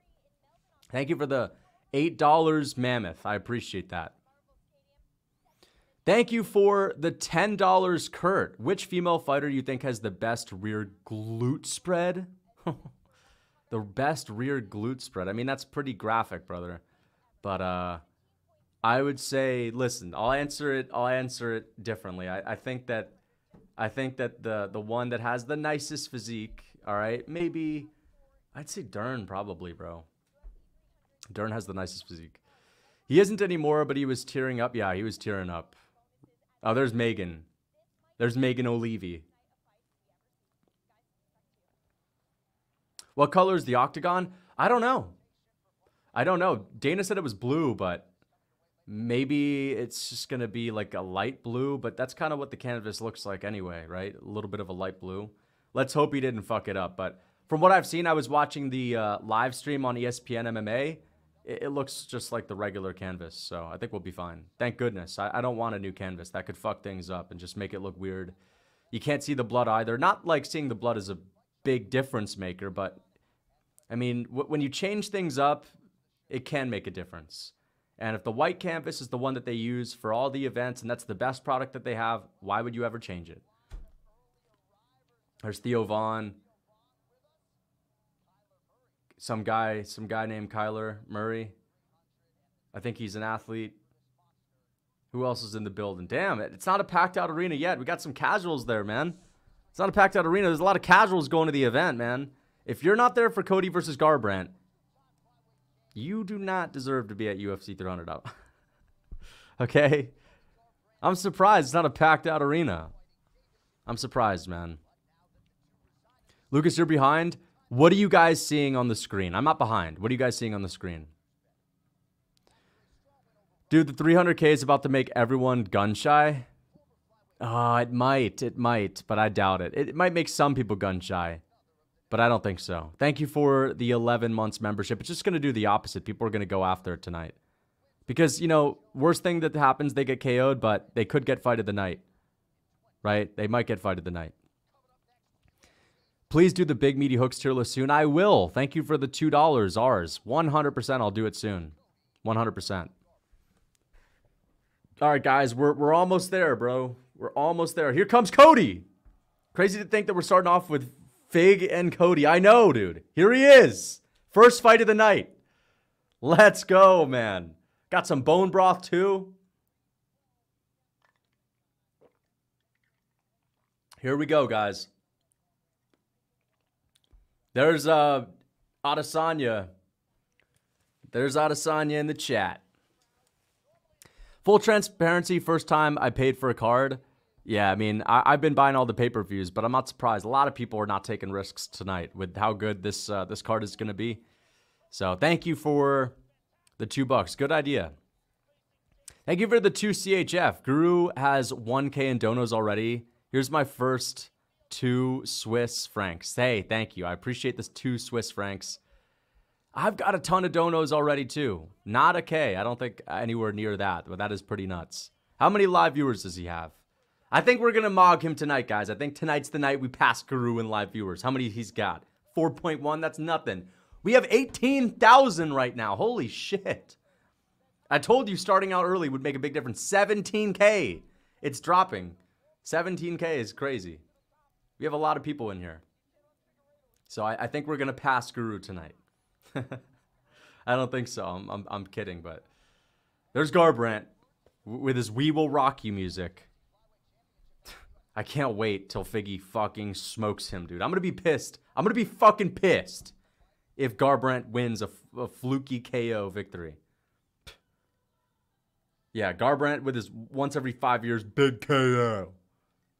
Thank you for the eight dollars mammoth. I appreciate that. Thank you for the ten dollars, Kurt. Which female fighter do you think has the best rear glute spread? [LAUGHS] the best rear glute spread. I mean, that's pretty graphic, brother. But uh I would say, listen, I'll answer it. I'll answer it differently. I, I think that, I think that the the one that has the nicest physique, all right, maybe, I'd say Dern probably, bro. Dern has the nicest physique. He isn't anymore, but he was tearing up. Yeah, he was tearing up. Oh, there's Megan. There's Megan Olivi. What color is the octagon? I don't know. I don't know. Dana said it was blue, but maybe it's just going to be like a light blue, but that's kind of what the canvas looks like anyway, right? A little bit of a light blue. Let's hope he didn't fuck it up. But from what I've seen, I was watching the uh, live stream on ESPN MMA. It, it, looks just like the regular canvas, so I think we'll be fine. Thank goodness. I, I don't want a new canvas. That could fuck things up and just make it look weird. You can't see the blood either. Not like seeing the blood is a big difference maker, but I mean, when you change things up, it can make a difference. And if the white canvas is the one that they use for all the events and that's the best product that they have, why would you ever change it? There's Theo Von. Some guy, some guy named Kyler Murray. I think he's an athlete. Who else is in the building? Damn it. It's not a packed out arena yet. We got some casuals there, man. It's not a packed out arena. There's a lot of casuals going to the event, man. If you're not there for Cody versus Garbrandt, you do not deserve to be at UFC 300 up. [LAUGHS] okay? I'm surprised it's not a packed out arena. I'm surprised, man. Lucas, you're behind. What are you guys seeing on the screen? I'm not behind. What are you guys seeing on the screen? Dude, the 300K is about to make everyone gun shy. Oh, it might. It might, but I doubt it. It might make some people gun shy but I don't think so. Thank you for the 11 months membership. It's just going to do the opposite. People are going to go after it tonight. Because, you know, worst thing that happens, they get KO'd, but they could get fight of the night. Right? They might get fight of the night. Please do the big meaty hooks tier list soon. I will. Thank you for the $2, ours. 100% I'll do it soon. 100%. All right, guys, we're, we're almost there, bro. We're almost there. Here comes Cody. Crazy to think that we're starting off with Fig and Cody. I know, dude. Here he is. First fight of the night. Let's go, man. Got some bone broth too. Here we go, guys. There's uh Adesanya. There's Adesanya in the chat. Full transparency, first time I paid for a card. Yeah, I mean, I, have been buying all the pay per views, but I'm not surprised. A lot of people are not taking risks tonight with how good this uh, this card is going to be. So thank you for the two bucks. Good idea. Thank you for the two CHF. Guru has 1K in donos already. Here's my first two Swiss francs. Hey, thank you. I appreciate this two Swiss francs. I've got a ton of donos already too. Not a K. I don't think anywhere near that, but that is pretty nuts. How many live viewers does he have? I think we're gonna mog him tonight, guys. I think tonight's the night we pass Guru in live viewers. How many he's got? 4.1. That's nothing. We have 18,000 right now. Holy shit. I told you starting out early would make a big difference. 17K. It's dropping. 17K is crazy. We have a lot of people in here. So I, I think we're going to pass Guru tonight. [LAUGHS] I don't think so. I'm, I'm, I'm kidding, but there's Garbrandt with his We Will Rock You music. [LAUGHS] I can't wait till Figgy fucking smokes him, dude. I'm gonna be pissed. I'm gonna be fucking pissed if Garbrandt wins a, a fluky KO victory. [LAUGHS] Yeah, Garbrandt with his once every five years big KO.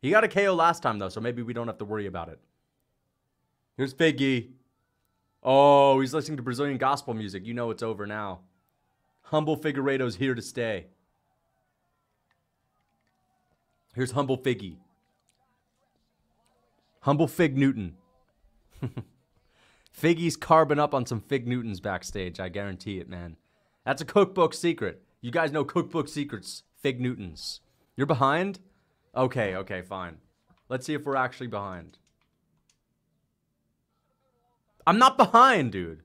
He got a KO last time though, so maybe we don't have to worry about it. Here's Figgy. Oh, he's listening to Brazilian gospel music. You know it's over now. Humble Figueiredo's here to stay. Here's Humble Figgy. Humble Fig Newton. [LAUGHS] Figgy's carbon up on some Fig Newtons backstage. I guarantee it, man. That's a cookbook secret. You guys know cookbook secrets. Fig Newtons. You're behind? Okay, okay, fine. Let's see if we're actually behind. I'm not behind, dude.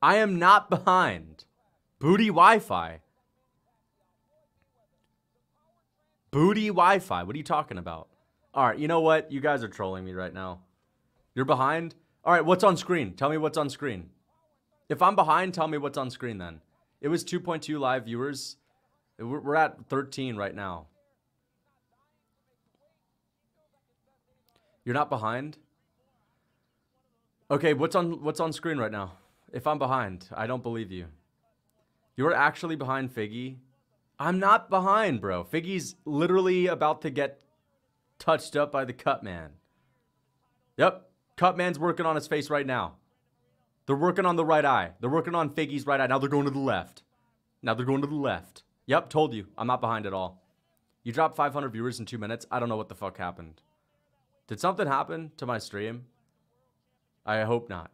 I am not behind. Booty Wi Fi. Booty Wi Fi. What are you talking about? All right, you know what? You guys are trolling me right now. You're behind? All right, what's on screen? Tell me what's on screen. If I'm behind, tell me what's on screen then. It was 2.2 live viewers. We're at 13 right now. You're not behind? Okay, what's on what's on screen right now? If I'm behind, I don't believe you. You're actually behind Figgy? I'm not behind, bro. Figgy's literally about to get touched up by the cut man. Yep, cut man's working on his face right now. They're working on the right eye. They're working on Figgy's right eye. Now they're going to the left. Now they're going to the left. Yep, told you. I'm not behind at all. You dropped 500 viewers in two minutes. I don't know what the fuck happened. Did something happen to my stream? I hope not.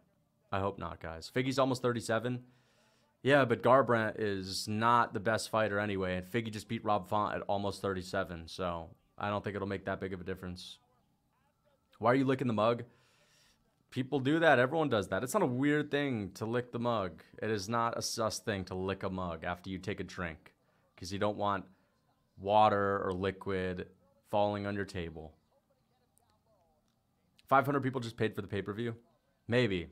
I hope not, guys. Figgy's almost 37. Yeah, but Garbrandt is not the best fighter anyway, and Figgy just beat Rob Font at almost 37, so I don't think it'll make that big of a difference. Why are you licking the mug? People do that. Everyone does that. It's not a weird thing to lick the mug. It is not a sus thing to lick a mug after you take a drink because you don't want water or liquid falling on your table. 500 people just paid for the pay per view? Maybe.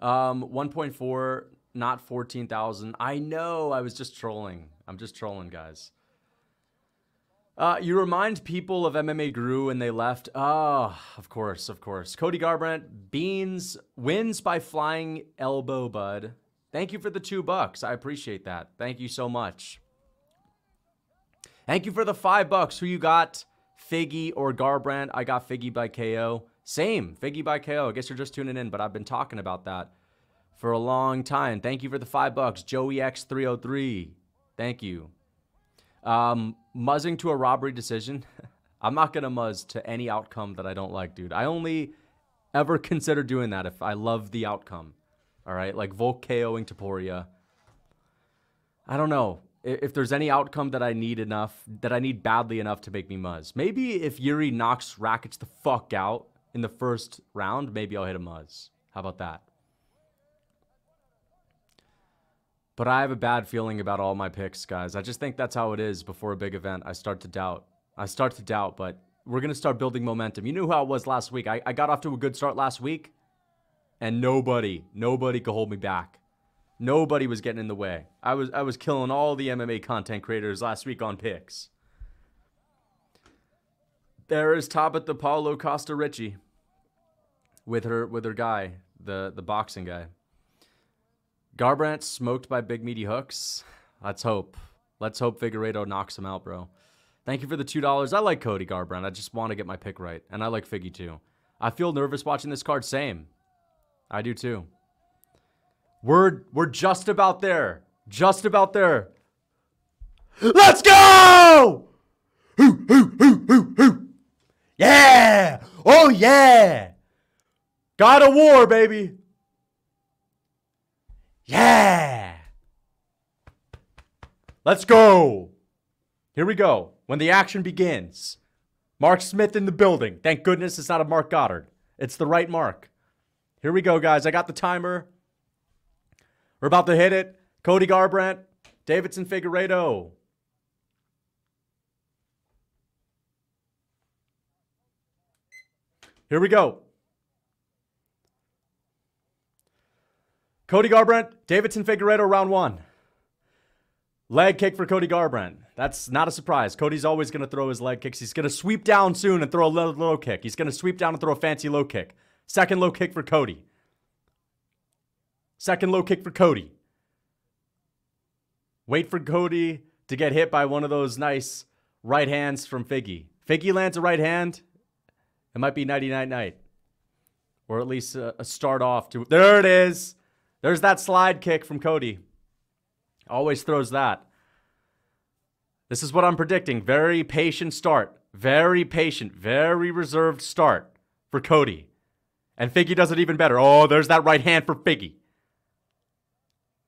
Um, 1.4, not 14,000. I know. I was just trolling. I'm just trolling, guys. Uh, you remind people of MMA Guru and they left. Oh, of course, of course. Cody Garbrandt, Beans wins by flying elbow, bud. Thank you for the two bucks. I appreciate that. Thank you so much. Thank you for the five bucks. Who you got? Figgy or Garbrandt? I got Figgy by KO. Same, Figgy by KO. I guess you're just tuning in, but I've been talking about that for a long time. Thank you for the five bucks. Joey X303. Thank you. Um, muzzing to a robbery decision. [LAUGHS] I'm not to muzz to any outcome that I don't like, dude. I only ever [LAUGHS] consider doing that if I love the outcome. All right, like Volk KOing Topuria. I don't know if there's any outcome that I need enough, that I need badly enough to make me muzz. Maybe if Jiri knocks Rakic the fuck out in the first round, maybe I'll hit a muzz. How about that? But I have a bad feeling about all my picks, guys. I just think that's how it is before a big event. I start to doubt. I start to doubt, but we're going to start building momentum. You knew how it was last week. I, I got off to a good start last week, and nobody, nobody could hold me back. Nobody was getting in the way. I was I was killing all the MMA content creators last week on picks. There is Tabatha Paulo Costa Ricci with her with her guy. the the boxing guy. Garbrandt smoked by big meaty hooks. Let's hope. Let's hope Figueiredo knocks him out, bro. Thank you for the two dollars. I like Cody Garbrandt. I just want to get my pick right, and I like Figgy too. I feel nervous watching this card. Same. I do too. We're we're just about there. Just about there. Let's go! Hoo, hoo, hoo, hoo, hoo. Yeah! Oh yeah! God of War, baby. Yeah! Let's go. Here we go. When the action begins. Mark Smith in the building. Thank goodness it's not a Marc Goddard. It's the right mark. Here we go, guys. I got the timer. We're about to hit it. Cody Garbrandt, Deiveson Figueiredo. Here we go. Cody Garbrandt, Deiveson Figueiredo, round one. Leg kick for Cody Garbrandt. That's not a surprise. Cody's always going to throw his leg kicks. He's going to sweep down soon and throw a low kick. He's going to sweep down and throw a fancy low kick. Second low kick for Cody. Second low kick for Cody. Wait for Cody to get hit by one of those nice right hands from Figgy. Figgy lands a right hand. It might be 99 night. Or at least a, a start off to. There it is. There's that slide kick from Cody. Always throws that. This is what I'm predicting. Very patient start. Very patient. Very reserved start for Cody. And Figgy does it even better. Oh, there's that right hand for Figgy.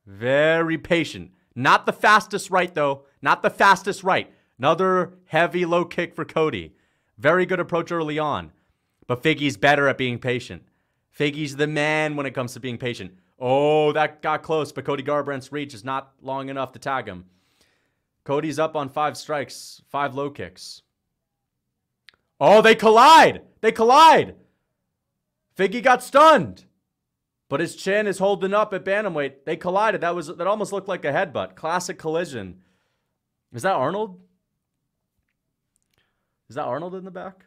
Very patient. Not the fastest right, though. Not the fastest right. Another heavy low kick for Cody. Very good approach early on. But Figgy's better at being patient. Figgy's the man when it comes to being patient. Oh, that got close, but Cody Garbrandt's reach is not long enough to tag him. Cody's up on five strikes, five low kicks. Oh, they collide! They collide! Figgy got stunned. But his chin is holding up at bantamweight. They collided. That was that almost looked like a headbutt. Classic collision. Is that Arnold? Is that Arnold in the back?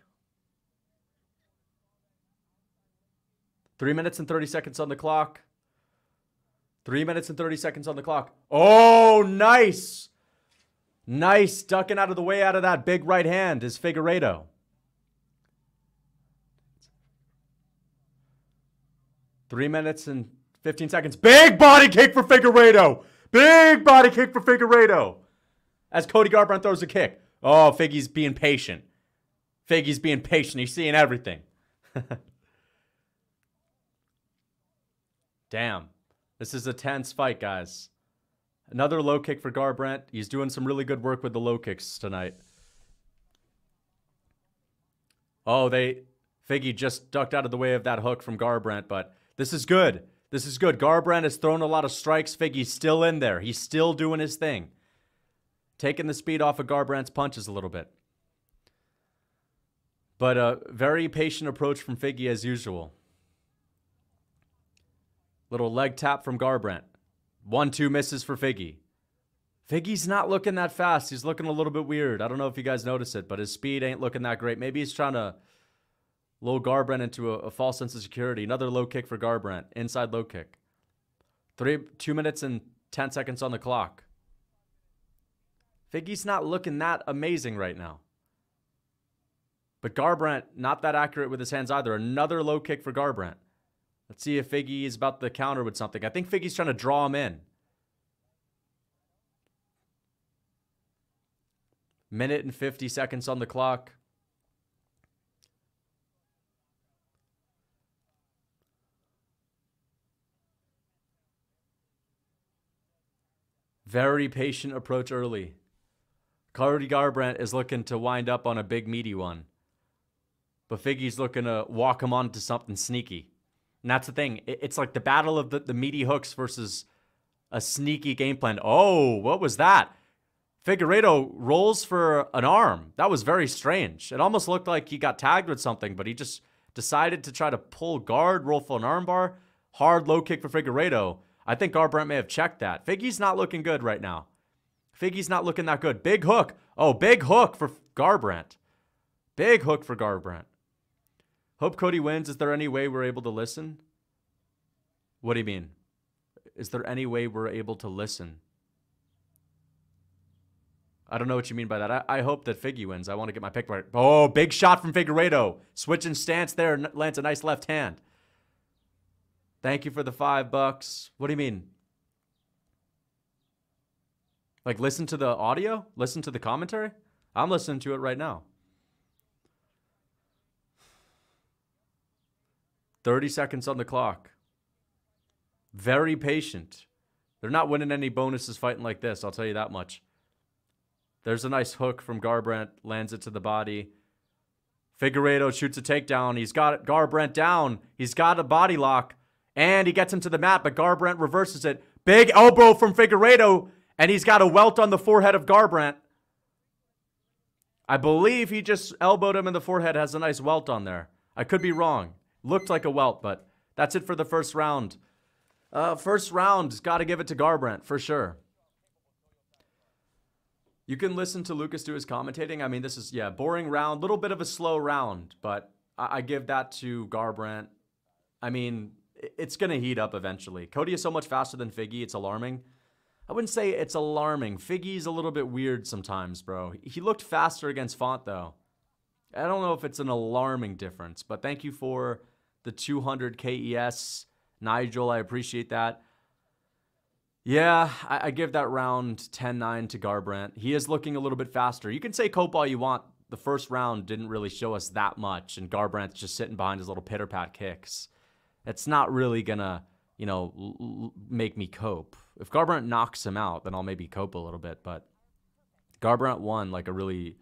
Three minutes and 30 seconds on the clock. Three minutes and 30 seconds on the clock. Oh, nice. Nice. Ducking out of the way out of that big right hand is Figueiredo. Three minutes and 15 seconds. Big body kick for Figueiredo. Big body kick for Figueiredo. As Cody Garbrandt throws a kick. Oh, Figgy's being patient. Figgy's being patient. He's seeing everything. [LAUGHS] Damn. This is a tense fight, guys. Another low kick for Garbrandt. He's doing some really good work with the low kicks tonight. Oh, they Figgy just ducked out of the way of that hook from Garbrandt, but this is good. This is good. Garbrandt has thrown a lot of strikes. Figgy's still in there. He's still doing his thing. Taking the speed off of Garbrandt's punches a little bit. But a very patient approach from Figgy as usual. Little leg tap from Garbrandt. One, two misses for Figgy. Figgy's not looking that fast. He's looking a little bit weird. I don't know if you guys notice it, but his speed ain't looking that great. Maybe he's trying to lull Garbrandt into a, a false sense of security. Another low kick for Garbrandt. Inside low kick. Three, two minutes and 10 seconds on the clock. Figgy's not looking that amazing right now. But Garbrandt, not that accurate with his hands either. Another low kick for Garbrandt. Let's see if Figgy is about to counter with something. I think Figgy's trying to draw him in. Minute and 50 seconds on the clock. Very patient approach early. Cody Garbrandt is looking to wind up on a big meaty one. But Figgy's looking to walk him onto something sneaky. And that's the thing. It's like the battle of the, the meaty hooks versus a sneaky game plan. Oh, what was that? Figueiredo rolls for an arm. That was very strange. It almost looked like he got tagged with something, but he just decided to try to pull guard, roll for an armbar. Hard low kick for Figueiredo. I think Garbrandt may have checked that. Figgy's not looking good right now. Figgy's not looking that good. Big hook. Oh, big hook for Garbrandt. Big hook for Garbrandt. Hope Cody wins. Is there any way we're able to listen? What do you mean? Is there any way we're able to listen? I don't know what you mean by that. I, I hope that Figgy wins. I want to get my pick right. Oh, big shot from Figueiredo. Switching stance there. Lands a nice left hand. Thank you for the five bucks. What do you mean? Like, listen to the audio? Listen to the commentary? I'm listening to it right now. 30 seconds on the clock. Very patient. They're not winning any bonuses fighting like this, I'll tell you that much. There's a nice hook from Garbrandt, lands it to the body. Figueiredo shoots a takedown. He's got Garbrandt down. He's got a body lock, and he gets him to the mat, but Garbrandt reverses it. Big elbow from Figueiredo, and he's got a welt on the forehead of Garbrandt. I believe he just elbowed him in the forehead, has a nice welt on there. I could be wrong. Looked like a welt, but that's it for the first round. Uh, first round, got to give it to Garbrandt for sure. You can listen to Lucas do his commentating. I mean, this is, yeah, boring round, little bit of a slow round, but I, I give that to Garbrandt. I mean, it's going to heat up eventually. Cody is so much faster than Figgy, it's alarming. I wouldn't say it's alarming. Figgy's a little bit weird sometimes, bro. He looked faster against Font, though. I don't know if it's an alarming difference, but thank you for the 200 KES. Nigel, I appreciate that. Yeah, I, I give that round 10 9 to Garbrandt. He is looking a little bit faster. You can say Cope all you want. The first round didn't really show us that much, and Garbrandt's just sitting behind his little pitter pat kicks. It's not really to, you know, l- make me cope. If Garbrandt knocks him out, then I'll maybe cope a little bit. But Garbrandt won like a really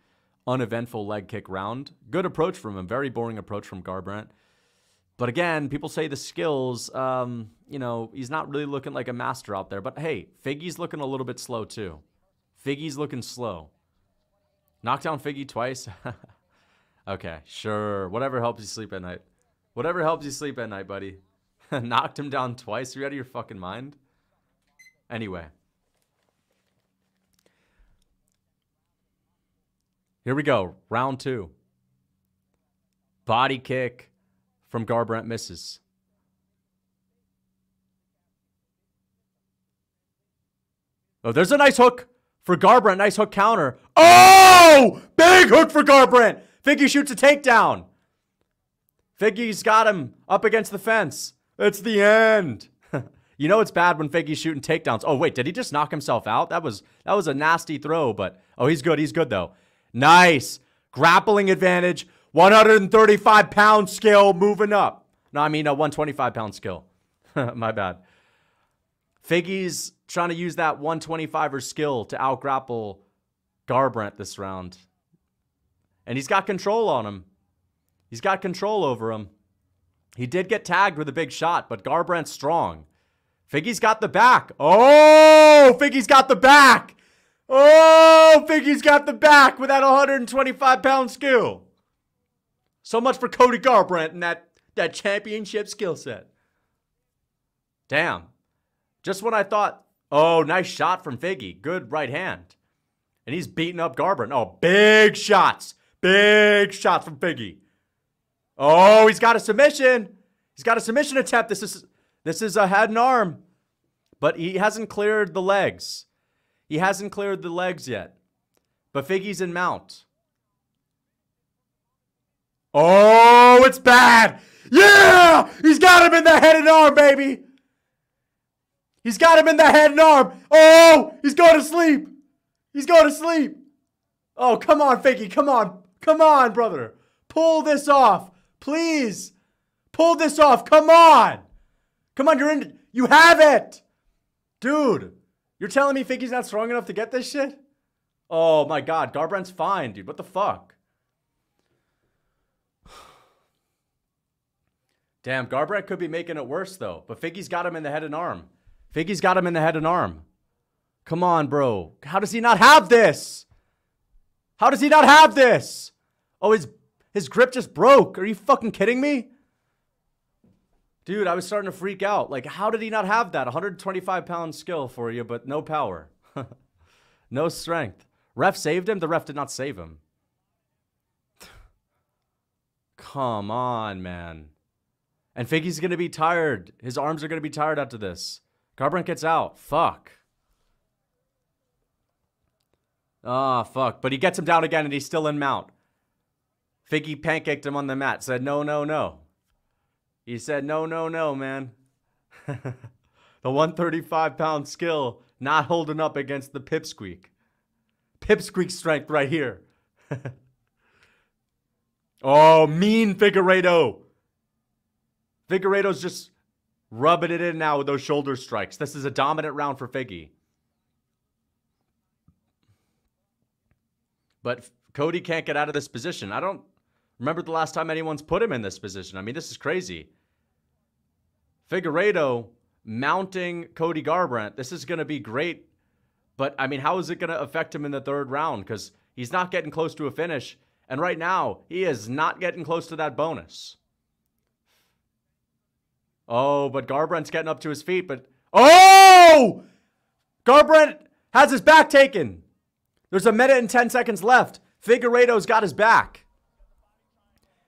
uneventful leg kick round. Good approach from him. Very boring approach from Garbrandt. But again, people say the skills, um, you know, he's not really looking like a master out there. But hey, Figgy's looking a little bit slow too. Figgy's looking slow. Knock down Figgy twice. [LAUGHS] okay, sure. Whatever helps you sleep at night. Whatever helps you sleep at night, buddy. [LAUGHS] Knocked him down twice. Are you out of your fucking mind? Anyway. Here we go. Round two. Body kick from Garbrandt misses. Oh, there's a nice hook for Garbrandt. Nice hook counter. Oh! Big hook for Garbrandt. Figgy shoots a takedown. Figgy's got him up against the fence. It's the end. [LAUGHS] you know it's bad when Figgy's shooting takedowns. Oh wait, did he just knock himself out? That was that was a nasty throw, but oh he's good. He's good though. Nice grappling advantage 135 pound skill moving up. No, I mean a 125 pound skill. [LAUGHS] My bad. Figgy's trying to use that 125er skill to out grapple Garbrandt this round. And he's got control on him. He's got control over him. He did get tagged with a big shot, but Garbrandt's strong. Figgy's got the back. Oh, Figgy's got the back. Oh, Figgy's got the back with that 125 pound skill. So much for Cody Garbrandt and that, that championship skill set. Damn. Just when I thought, oh, nice shot from Figgy. Good right hand. And he's beating up Garbrandt. Oh, big shots. Big shots from Figgy. Oh, he's got a submission. He's got a submission attempt. This is this is uh, a head and arm. But he hasn't cleared the legs. He hasn't cleared the legs yet. But Figgy's in mount. Oh, it's bad. Yeah! He's got him in the head and arm, baby. He's got him in the head and arm. Oh, he's going to sleep. He's going to sleep. Oh, come on, Figgy. Come on. Come on, brother. Pull this off. Please. Pull this off. Come on. Come on, you're in. You have it. Dude, you're telling me Figgy's not strong enough to get this shit? Oh my god, Garbrandt's fine, dude. What the fuck? Damn, Garbrandt could be making it worse though. But Figgy's got him in the head and arm. Figgy's got him in the head and arm. Come on, bro. How does he not have this? How does he not have this? Oh, his his grip just broke. Are you fucking kidding me? Dude, I was starting to freak out. Like, how did he not have that? 125 pound skill for you, but no power. [LAUGHS] no strength. Ref saved him. The ref did not save him. [SIGHS] Come on, man. And Figgy's going to be tired. His arms are going to be tired after this. Garbrandt gets out. Fuck. Ah, oh, fuck. But he gets him down again and he's still in mount. Figgy pancaked him on the mat. Said, no, no, no. He said, no, no, no, man. [LAUGHS] the 135 pound skill not holding up against the pipsqueak. Pipsqueak strength right here. [LAUGHS] oh, mean Figueiredo. Figueiredo's just rubbing it in now with those shoulder strikes. This is a dominant round for Figgy. But Cody can't get out of this position. I don't remember the last time anyone's put him in this position. I mean, this is crazy. Figueiredo mounting Cody Garbrandt. This is going to be great. But I mean, how is it going to affect him in the third round? Because he's not getting close to a finish. And right now, he is not getting close to that bonus. Oh, but Garbrandt's getting up to his feet. But oh, Garbrandt has his back taken. There's a minute and 10 seconds left. Figueiredo's got his back.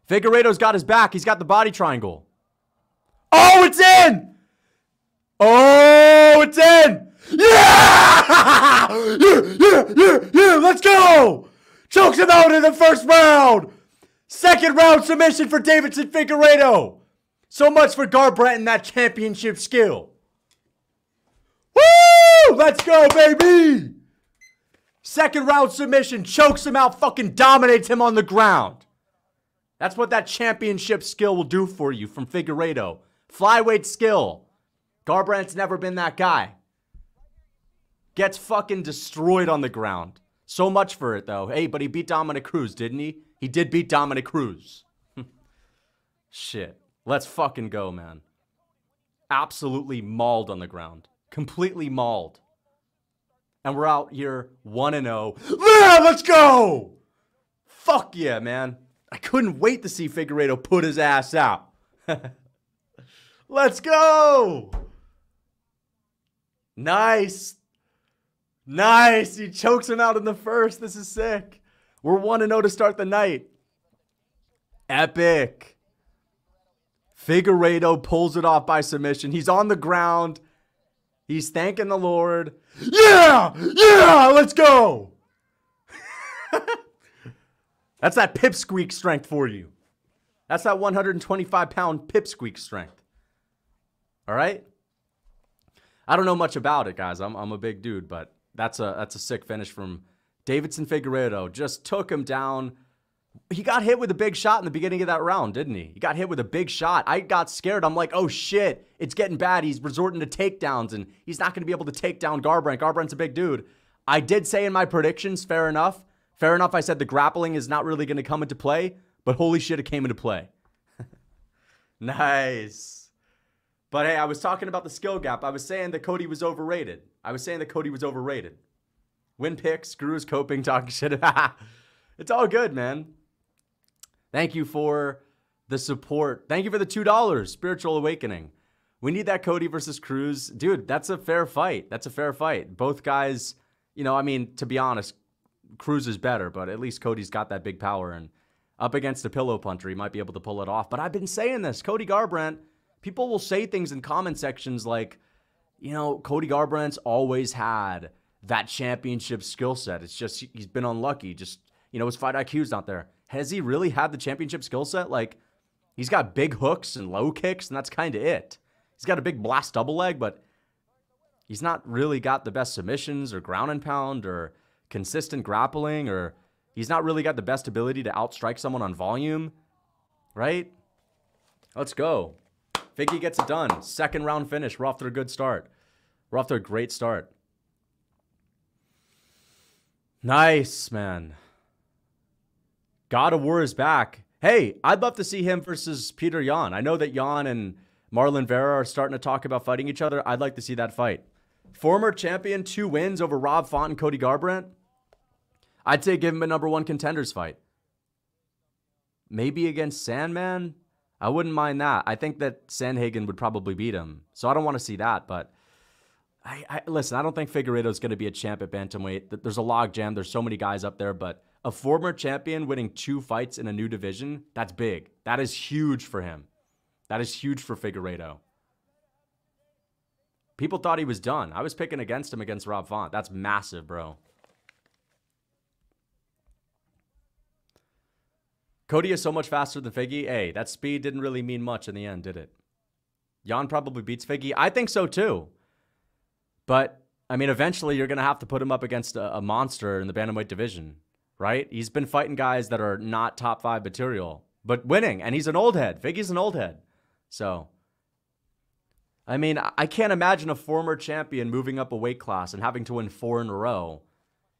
Figueiredo's got his back. He's got the body triangle. Oh, it's in! Oh, it's in! Yeah! [LAUGHS] Yeah, yeah, yeah, yeah, let's go! Chokes him out in the first round! Second round submission for Deiveson Figueiredo. So much for Garbrandt and that championship skill. Woo! Let's go, baby! Second round submission, chokes him out, fucking dominates him on the ground. That's what that championship skill will do for you from Figueiredo. Flyweight skill. Garbrandt's never been that guy. Gets fucking destroyed on the ground. So much for it, though. Hey, but he beat Dominick Cruz, didn't he? He did beat Dominick Cruz. [LAUGHS] Shit. Let's fucking go, man. Absolutely mauled on the ground. Completely mauled. And we're out here 1 and 0. Yeah, let's go! Fuck yeah, man. I couldn't wait to see Figueiredo put his ass out. [LAUGHS] let's go! Nice. Nice. He chokes him out in the first. This is sick. We're 1 0 to start the night. Epic. Figueiredo pulls it off by submission. He's on the ground. He's thanking the Lord. Yeah! Yeah! Let's go! [LAUGHS] That's that pipsqueak strength for you. That's that 125 pound pipsqueak strength. All right? I don't know much about it, guys. I'm, I'm a big dude, but that's a that's a sick finish from Deiveson Figueiredo. Just took him down. He got hit with a big shot in the beginning of that round, didn't he? He got hit with a big shot. I got scared. I'm like, oh shit, it's getting bad. He's resorting to takedowns, and he's not going to be able to take down Garbrandt. Garbrandt's a big dude. I did say in my predictions, fair enough. Fair enough, I said the grappling is not really going to come into play, but holy shit, it came into play. [LAUGHS] nice. But hey, I was talking about the skill gap. I was saying that Cody was overrated. I was saying that Cody was overrated. Win picks, screws, coping, [LAUGHS] talking shit. [LAUGHS] it's all good, man. Thank you for the support. Thank you for the $2 spiritual awakening. We need that Cody versus Cruz. Dude, that's a fair fight. That's a fair fight. Both guys, you know, I mean, to be honest, Cruz is better, but at least Cody's got that big power and up against a pillow puncher, he might be able to pull it off. But I've been saying this. Cody Garbrandt people will say things in comment sections like, you know, Cody Garbrandt's always had that championship skill set. It's just he's been unlucky. Just you know, his fight IQ's not there. Has he really had the championship skill set? Like, he's got big hooks and low kicks, and that's kind of it. He's got a big blast double leg, but he's not really got the best submissions or ground and pound or consistent grappling, or he's not really got the best ability to outstrike someone on volume, right? Let's go. Figgy gets it done. Second round finish. We're off to a good start. We're off to a great start. Nice, man. God of War is back. Hey, I'd love to see him versus Petr Yan. I know that Yan and Marlon Vera are starting to talk about fighting each other. I'd like to see that fight. Former champion, two wins over Rob Font and Cody Garbrandt. I'd say give him a number one contenders fight. Maybe against Sandman. I wouldn't mind that. I think that Sandhagen would probably beat him. So I don't want to see that. But I, I listen, I don't think Figueiredo is going to be a champ at Bantamweight. There's a log jam. There's so many guys up there. But a former champion winning two fights in a new division, that's big. That is huge for him. That is huge for Figueiredo. People thought he was done. I was picking against him against Rob Font. That's massive, bro. Cody is so much faster than Figgy. Hey, that speed didn't really mean much in the end, did it? Yan probably beats Figgy. I think so too. But I mean, eventually you're gonna have to put him up against a, a monster in the bantamweight division, right? He's been fighting guys that are not top five material, but winning, and he's an old head. Figgy's an old head, so. I mean, I can't imagine a former champion moving up a weight class and having to win four in a row.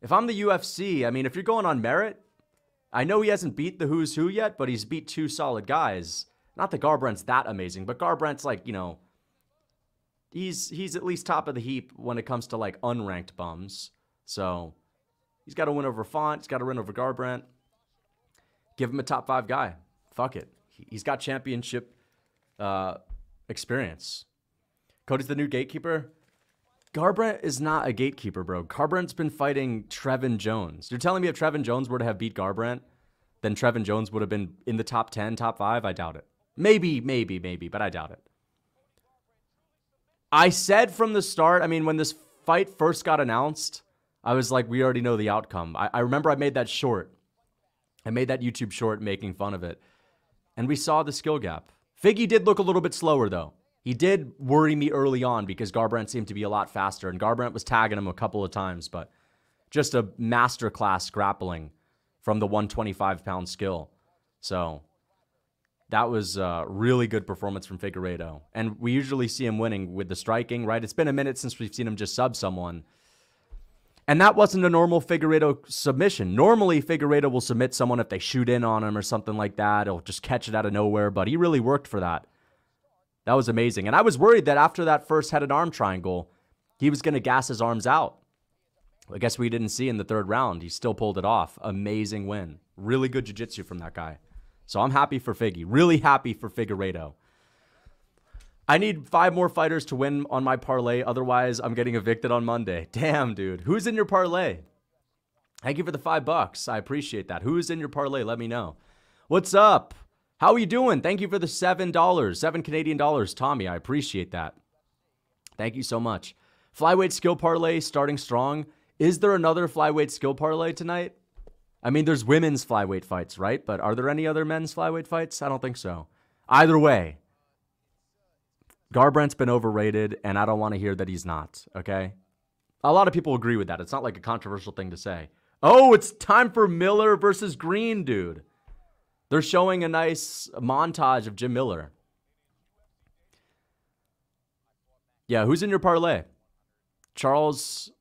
If I'm the UFC, I mean, if you're going on merit, I know he hasn't beat the who's who yet, but he's beat two solid guys. Not that Garbrandt's that amazing, but Garbrandt's like, you know, he's he's at least top of the heap when it comes to like unranked bums. So he's got to win over Font. He's got to win over Garbrandt. Give him a top five guy. Fuck it. He's got championship uh, experience. Cody's the new gatekeeper. Garbrandt is not a gatekeeper, bro. Garbrandt's been fighting Trevin Jones. You're telling me if Trevin Jones were to have beat Garbrandt, then Trevin Jones would have been in the top 10, top 5? I doubt it. Maybe, maybe, maybe, but I doubt it. I said from the start, I mean, when this fight first got announced, I was like, we already know the outcome. I, I remember I made that short. I made that YouTube short making fun of it. And we saw the skill gap. Figgy did look a little bit slower, though. He did worry me early on because Garbrandt seemed to be a lot faster, and Garbrandt was tagging him a couple of times, but just a masterclass grappling from the 125 pound skill. So that was a really good performance from Figueiredo. And we usually see him winning with the striking, right? It's been a minute since we've seen him just sub someone. And that wasn't a normal Figueiredo submission. Normally, Figueiredo will submit someone if they shoot in on him or something like that. He'll just catch it out of nowhere, but he really worked for that. That was amazing. And I was worried that after that first headed arm triangle, he was going to gas his arms out. I guess we didn't see in the third round. He still pulled it off. Amazing win. Really good jiu-jitsu from that guy. So I'm happy for Figgy. Really happy for Figueiredo. I need five more fighters to win on my parlay. Otherwise, I'm getting evicted on Monday. [LAUGHS] Damn, dude. Who's in your parlay? Thank you for the five bucks. I appreciate that. Who's in your parlay? Let me know. What's up? How are you doing? Thank you for the $7, 7 Canadian dollars, Tommy. I appreciate that. Thank you so much. Flyweight skill parlay starting strong. Is there another flyweight skill parlay tonight? I mean, there's women's flyweight fights, right? But are there any other men's flyweight fights? I don't think so. Either way, Garbrandt's been overrated, and I don't want to hear that he's not, okay? A lot of people agree with that. It's not like a controversial thing to say. Oh, it's time for Miller versus Green, dude. They're showing a nice montage of Jim Miller. Yeah, who's in your parlay? Charles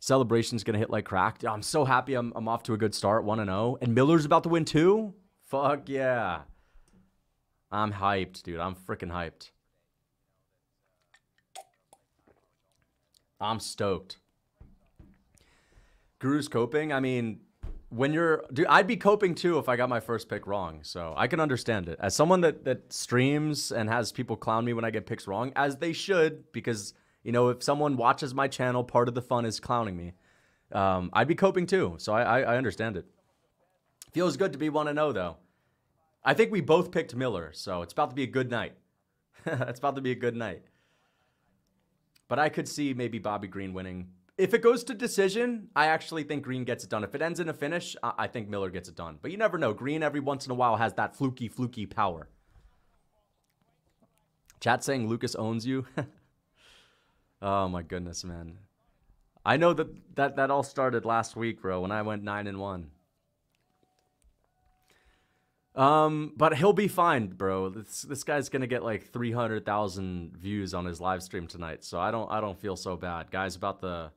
celebration's gonna hit like cracked. I'm so happy I'm, I'm off to a good start, 1 0. And Miller's about to win too? Fuck yeah. I'm hyped, dude. I'm freaking hyped. I'm stoked. Guru's coping. I mean, when you're dude, I'd be coping too if I got my first pick wrong. So I can understand it. As someone that that streams and has people clown me when I get picks wrong, as they should, because you know, if someone watches my channel, part of the fun is clowning me. Um, I'd be coping too. So I, I, I understand it. Feels good to be one to know though. I think we both picked Miller, so it's about to be a good night. [LAUGHS] it's about to be a good night. But I could see maybe Bobby Green winning if it goes to decision, I actually think Green gets it done. If it ends in a finish, I think Miller gets it done. But you never know. Green every once in a while has that fluky, fluky power. Chat saying Lucas owns you. [LAUGHS] oh my goodness, man. I know that, that that all started last week, bro, when I went nine and one. Um, but he'll be fine, bro. This this guy's gonna get like three hundred thousand views on his live stream tonight, so I don't I don't feel so bad. Guys about the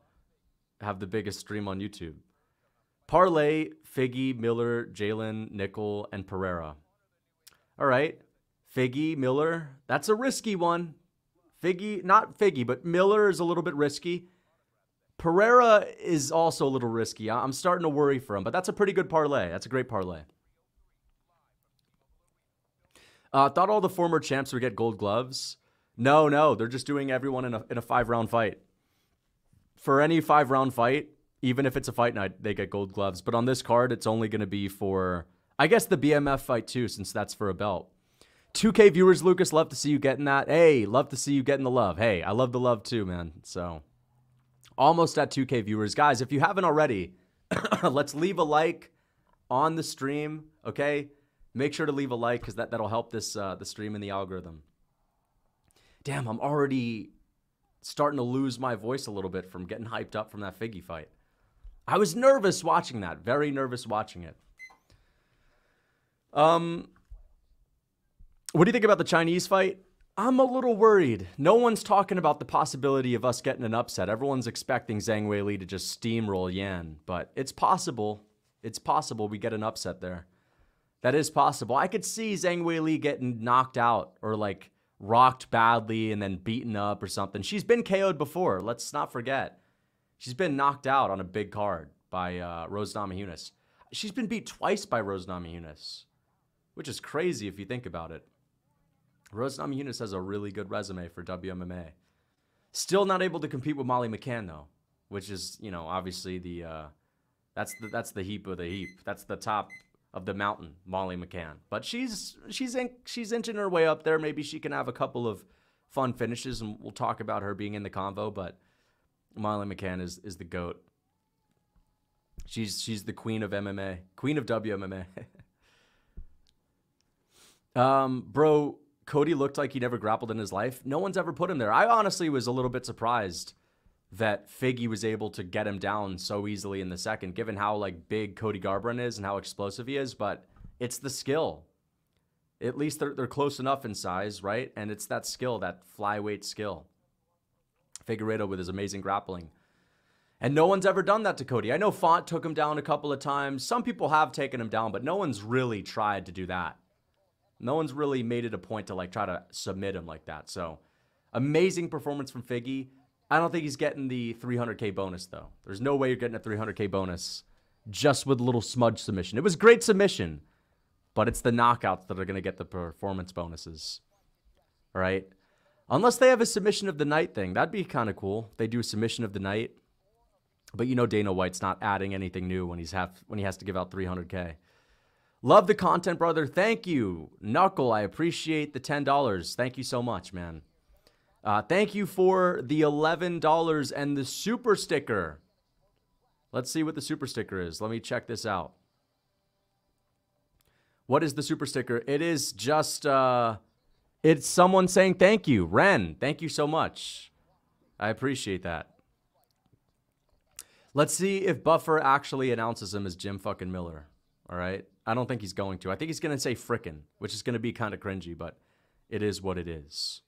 have the biggest stream on YouTube. Parlay, Figgy, Miller, Jalin, Nickal, and Pereira. All right. Figgy, Miller, that's a risky one. Figgy, not Figgy, but Miller is a little bit risky. Pereira is also a little risky. I'm starting to worry for him, but that's a pretty good parlay. That's a great parlay. Uh, thought all the former champs would get gold gloves. No, no, they're just doing everyone in a, in a five round fight for any five round fight, even if it's a fight night, they get gold gloves. But on this card, it's only going to be for, I guess, the BMF fight too, since that's for a belt. 2K viewers, Lucas, love to see you getting that. Hey, love to see you getting the love. Hey, I love the love too, man. So, almost at 2K viewers. Guys, if you haven't already, [COUGHS] let's leave a like on the stream, okay? Make sure to leave a like because that, that'll help this uh, the stream and the algorithm. Damn, I'm already starting to lose my voice a little bit from getting hyped up from that Figgy fight. I was nervous watching that. Very nervous watching it. Um, what do you think about the Chinese fight? I'm a little worried. No one's talking about the possibility of us getting an upset. Everyone's expecting Zhang Weili to just steamroll Yan, but it's possible. It's possible we get an upset there. That is possible. I could see Zhang Weili getting knocked out or like rocked badly and then beaten up or something. She's been KO'd before. Let's not forget. She's been knocked out on a big card by uh, Rose Namajunas. She's been beat twice by Rose Namajunas, which is crazy if you think about it. Rose Namajunas has a really good resume for WMMA. Still not able to compete with Molly McCann though, which is you know obviously the uh, that's the that's the heap of the heap. That's the top of the mountain, Molly McCann. But she's she's in, she's inching her way up there. Maybe she can have a couple of fun finishes, and we'll talk about her being in the convo. But Molly McCann is is the goat. She's she's the queen of MMA, queen of WMMA. [LAUGHS] um, bro, Cody looked like he never grappled in his life. No one's ever put him there. I honestly was a little bit surprised that Figgy was able to get him down so easily in the second, given how like big Cody Garbrandt is and how explosive he is. But it's the skill. At least they're they're close enough in size, right? And it's that skill, that flyweight skill. Figueiredo with his amazing grappling. And no one's ever done that to Cody. I know Font took him down a couple of times. Some people have taken him down, but no one's really tried to do that. No one's really made it a point to like try to submit him like that. So amazing performance from Figgy. I don't think he's getting the 300k bonus though. There's no way you're getting a 300k bonus just with a little smudge submission. It was great submission, but it's the knockouts that are going to get the performance bonuses. All right? Unless they have a submission of the night thing. That'd be kind of cool. They do a submission of the night. But you know Dana White's not adding anything new when he's have when he has to give out 300k. Love the content, brother. Thank you. Knuckle, I appreciate the $10. Thank you so much, man. Uh, thank you for the $11 and the super sticker. Let's see what the super sticker is. Let me check this out. What is the super sticker? It is just, uh, it's someone saying thank you. Ren, thank you so much. I appreciate that. Let's see if Buffer actually announces him as Jim fucking Miller. All right. I don't think he's going to. I think he's going to say frickin', which is going to be kind of cringy, but it is what it is.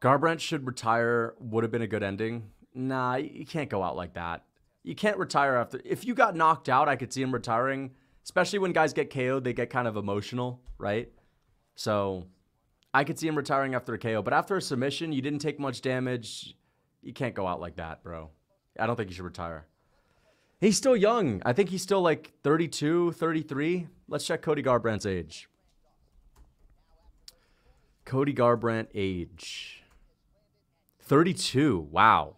Garbrandt should retire. Would have been a good ending. Nah, you can't go out like that. You can't retire after. If you got knocked out, I could see him retiring. Especially when guys get KO'd, they get kind of emotional, right? So I could see him retiring after a KO. But after a submission, you didn't take much damage. You can't go out like that, bro. I don't think you should retire. He's still young. I think he's still like 32, 33. Let's check Cody Garbrandt's age. Cody Garbrandt age. 32. Wow.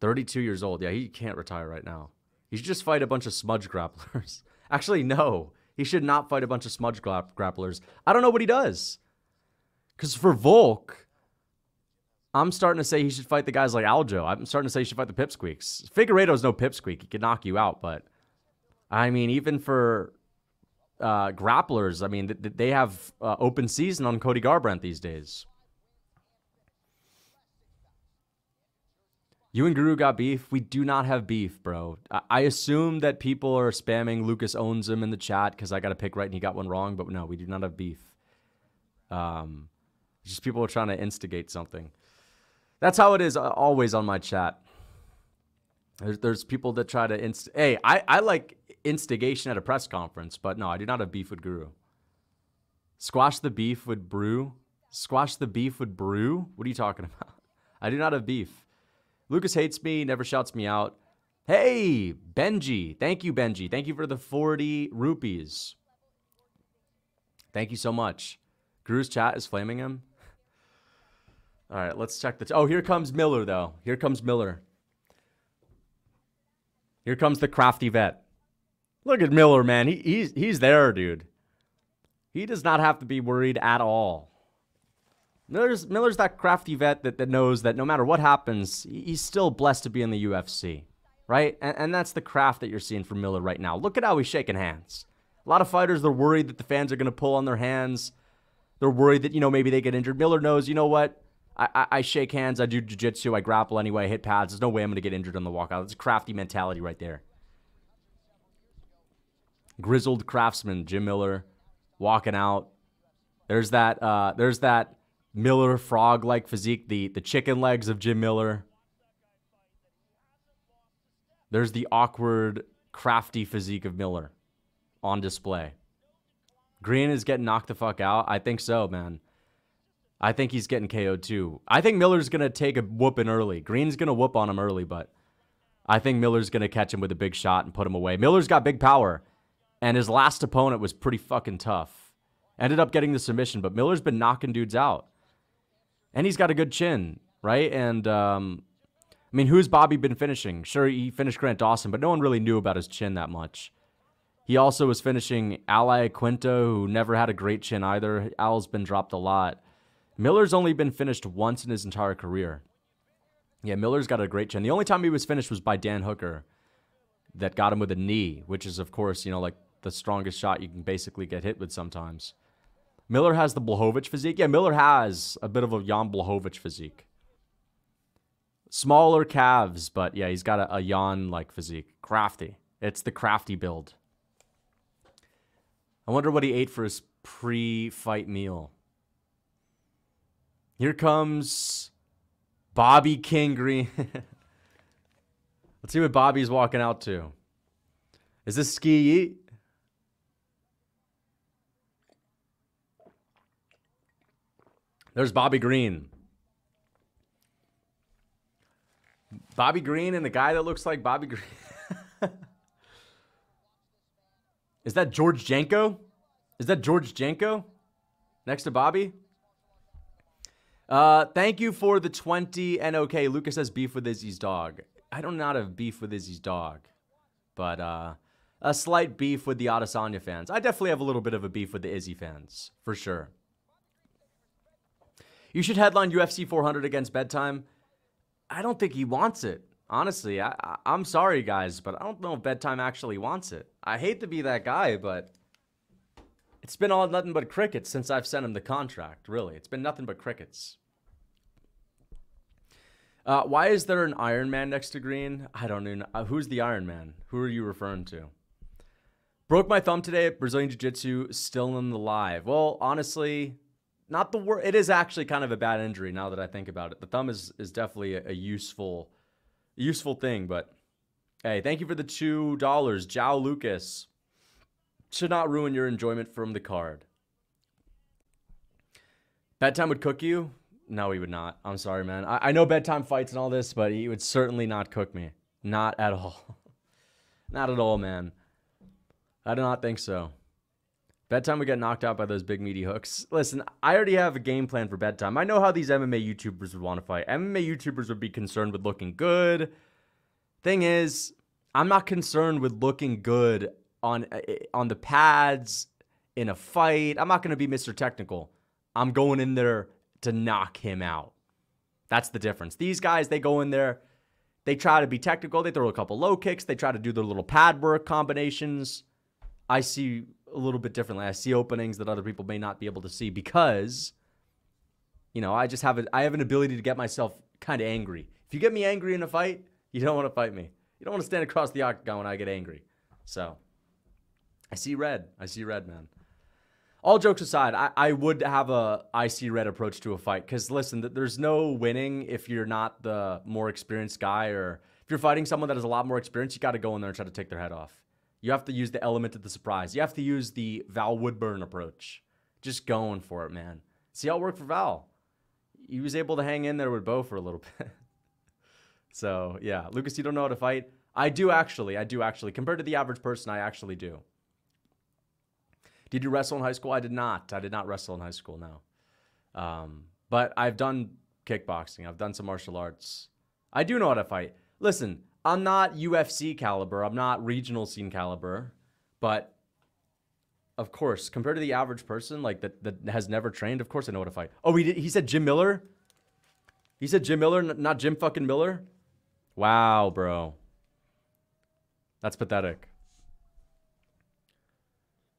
32 years old. Yeah, he can't retire right now. He should just fight a bunch of smudge grapplers. [LAUGHS] Actually, no. He should not fight a bunch of smudge grapplers. I don't know what he does. Because for Volk, I'm starting to say he should fight the guys like Aljo. I'm starting to say he should fight the Pipsqueaks. Figueiredo's no Pipsqueak. He can knock you out, but I mean, even for uh, grapplers, I mean, they have uh, open season on Cody Garbrandt these days. You and Guru got beef. We do not have beef, bro. I, assume that people are spamming Lucas owns him in the chat because I got a pick right and he got one wrong, but no, we do not have beef. Um, just people are trying to instigate something. That's how it is uh, always on my chat. There's, there's people that try to inst. Hey, I, I like instigation at a press conference, but no, I do not have beef with Guru. Squash the beef with Brew. Squash the beef with Brew. What are you talking [LAUGHS] about? I do not have beef. Lucas hates me, never shouts me out. Hey, Benji. Thank you, Benji. Thank you for the 40 rupees. Thank you so much. Guru's chat is flaming him. All right, let's check the. oh, here comes Miller, though. Here comes Miller. Here comes the crafty vet. Look at Miller, man. He, he's he's there, dude. He does not have to be worried at all. Miller's Miller's that crafty vet that, that knows that no matter what happens, he's still blessed to be in the UFC, right? And, and that's the craft that you're seeing from Miller right now. Look at how he's shaking hands. A lot of fighters, they're worried that the fans are going to pull on their hands. They're worried that, you know, maybe they get injured. Miller knows, you know what? I, I, I shake hands, I do jiu-jitsu, I grapple anyway, I hit pads. There's no way I'm going to get injured on the walkout. It's a crafty mentality right there. Grizzled craftsman, Jim Miller, walking out. There's that, uh, there's that Miller frog-like physique, the, the chicken legs of Jim Miller. There's the awkward, crafty physique of Miller on display. Green is getting knocked the fuck out. I think so, man. I think he's getting KO'd too. I think Miller's gonna take a whooping early. Green's gonna whoop on him early, but I think Miller's gonna catch him with a big shot and put him away. Miller's got big power, and his last opponent was pretty fucking tough. Ended up getting the submission, but Miller's been knocking dudes out, and he's got a good chin, right? And um, I mean, who's Bobby been finishing? Sure, he finished Grant Dawson, but no one really knew about his chin that much. He also was finishing Ally Iaquinta, who never had a great chin either. Al's been dropped a lot. Miller's only been finished once in his entire career. Yeah, Miller's got a great chin. The only time he was finished was by Dan Hooker that got him with a knee, which is, of course, you know, like the strongest shot you can basically get hit with sometimes. Miller has the Blachowicz physique. Yeah, Miller has a bit of a Jan Blachowicz physique. Smaller calves, but yeah, he's got a, a Jan like physique. Crafty. It's the crafty build. I wonder what he ate for his pre fight meal. Here comes Bobby King Green. [LAUGHS] Let's see what Bobby's walking out to. Is this ski There's Bobby Green. Bobby Green and the guy that looks like Bobby Green. [LAUGHS] Is that George Janko? Is that George Janko next to Bobby? Uh, thank you for the 20 and okay. Lucas has beef with Izzy's dog. I do not have beef with Izzy's dog, but uh, a slight beef with the Adesanya fans. I definitely have a little bit of a beef with the Izzy fans, for sure. You should headline UFC 400 against bedtime. I don't think he wants it. Honestly, I, I, am sorry, guys, but I don't know if bedtime actually wants it. I hate to be that guy, but it's been all nothing but crickets since I've sent him the contract, really. It's been nothing but crickets. Uh, why is there an Iron Man next to Green? I don't know. Uh, who's the Iron Man? Who are you referring to? Broke my thumb today at Brazilian Jiu Jitsu, still in the live. Well, honestly, not the worst. It is actually kind of a bad injury now that I think about it. The thumb is, is definitely a, a useful useful thing. But hey, thank you for the two dollars, Jao Lucas. Should not ruin your enjoyment from the card. Bedtime would cook you? No, he would not. I'm sorry, man. I, I know bedtime fights and all this, but he would certainly not cook me. Not at all. [LAUGHS] not at all, man. I do not think so. Bedtime would get knocked out by those big meaty hooks. Listen, I already have a game plan for bedtime. I know how these MMA YouTubers would want to fight. MMA YouTubers would be concerned with looking good. Thing is, I'm not concerned with looking good on eh, on the pads in a fight. I'm not going to be Mr. Technical. I'm going in there to knock him out. That's the difference. These guys, they go in there, they try to be technical, they throw a couple low kicks, they try to do their little pad work combinations. I see a little bit differently. I see openings that other people may not be able to see because, you know, I just have a, I have an ability to get myself kind of angry. If you get me angry in a fight, you don't want to fight me. You don't want to stand across the octagon when I get angry. So, I see red. I see red, man. All jokes aside, I, I would have a I see red approach to a fight because listen, there's no winning if you're not the more experienced guy or if you're fighting someone that has a lot more experience, you got to go in there and try to take their head off. You have to use the element of the surprise. You have to use the Val Woodburn approach. Just going for it, man. See how it worked for Val. He was able to hang in there with Bo for a little [LAUGHS] bit. so, yeah. Lucas, you don't know how to fight? I do actually. I do actually. Compared to the average person, I actually do. Did you wrestle in high school? I did not. I did not wrestle in high school, no. Um, but I've done kickboxing. I've done some martial arts. I do know how to fight. Listen, I'm not UFC caliber. I'm not regional scene caliber. But of course, compared to the average person, like that, that has never trained, of course I know what to fight. Oh, he did, he said Jim Miller. He said Jim Miller, not Jim fucking Miller. Wow, bro. That's pathetic.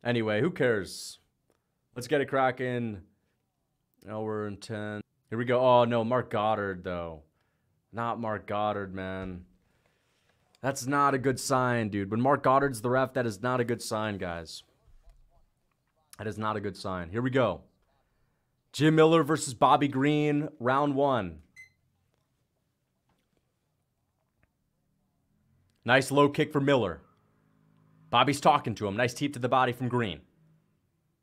Anyway, who cares? Let's get it cracking. Oh, we're in 10. Here we go. Oh, no, Marc Goddard, though. Not Marc Goddard, man. That's not a good sign, dude. When Marc Goddard's the ref, that is not a good sign, guys. That is not a good sign. Here we go. Jim Miller versus Bobby Green, round one. Nice low kick for Miller. Bobby's talking to him. Nice teep to the body from Green.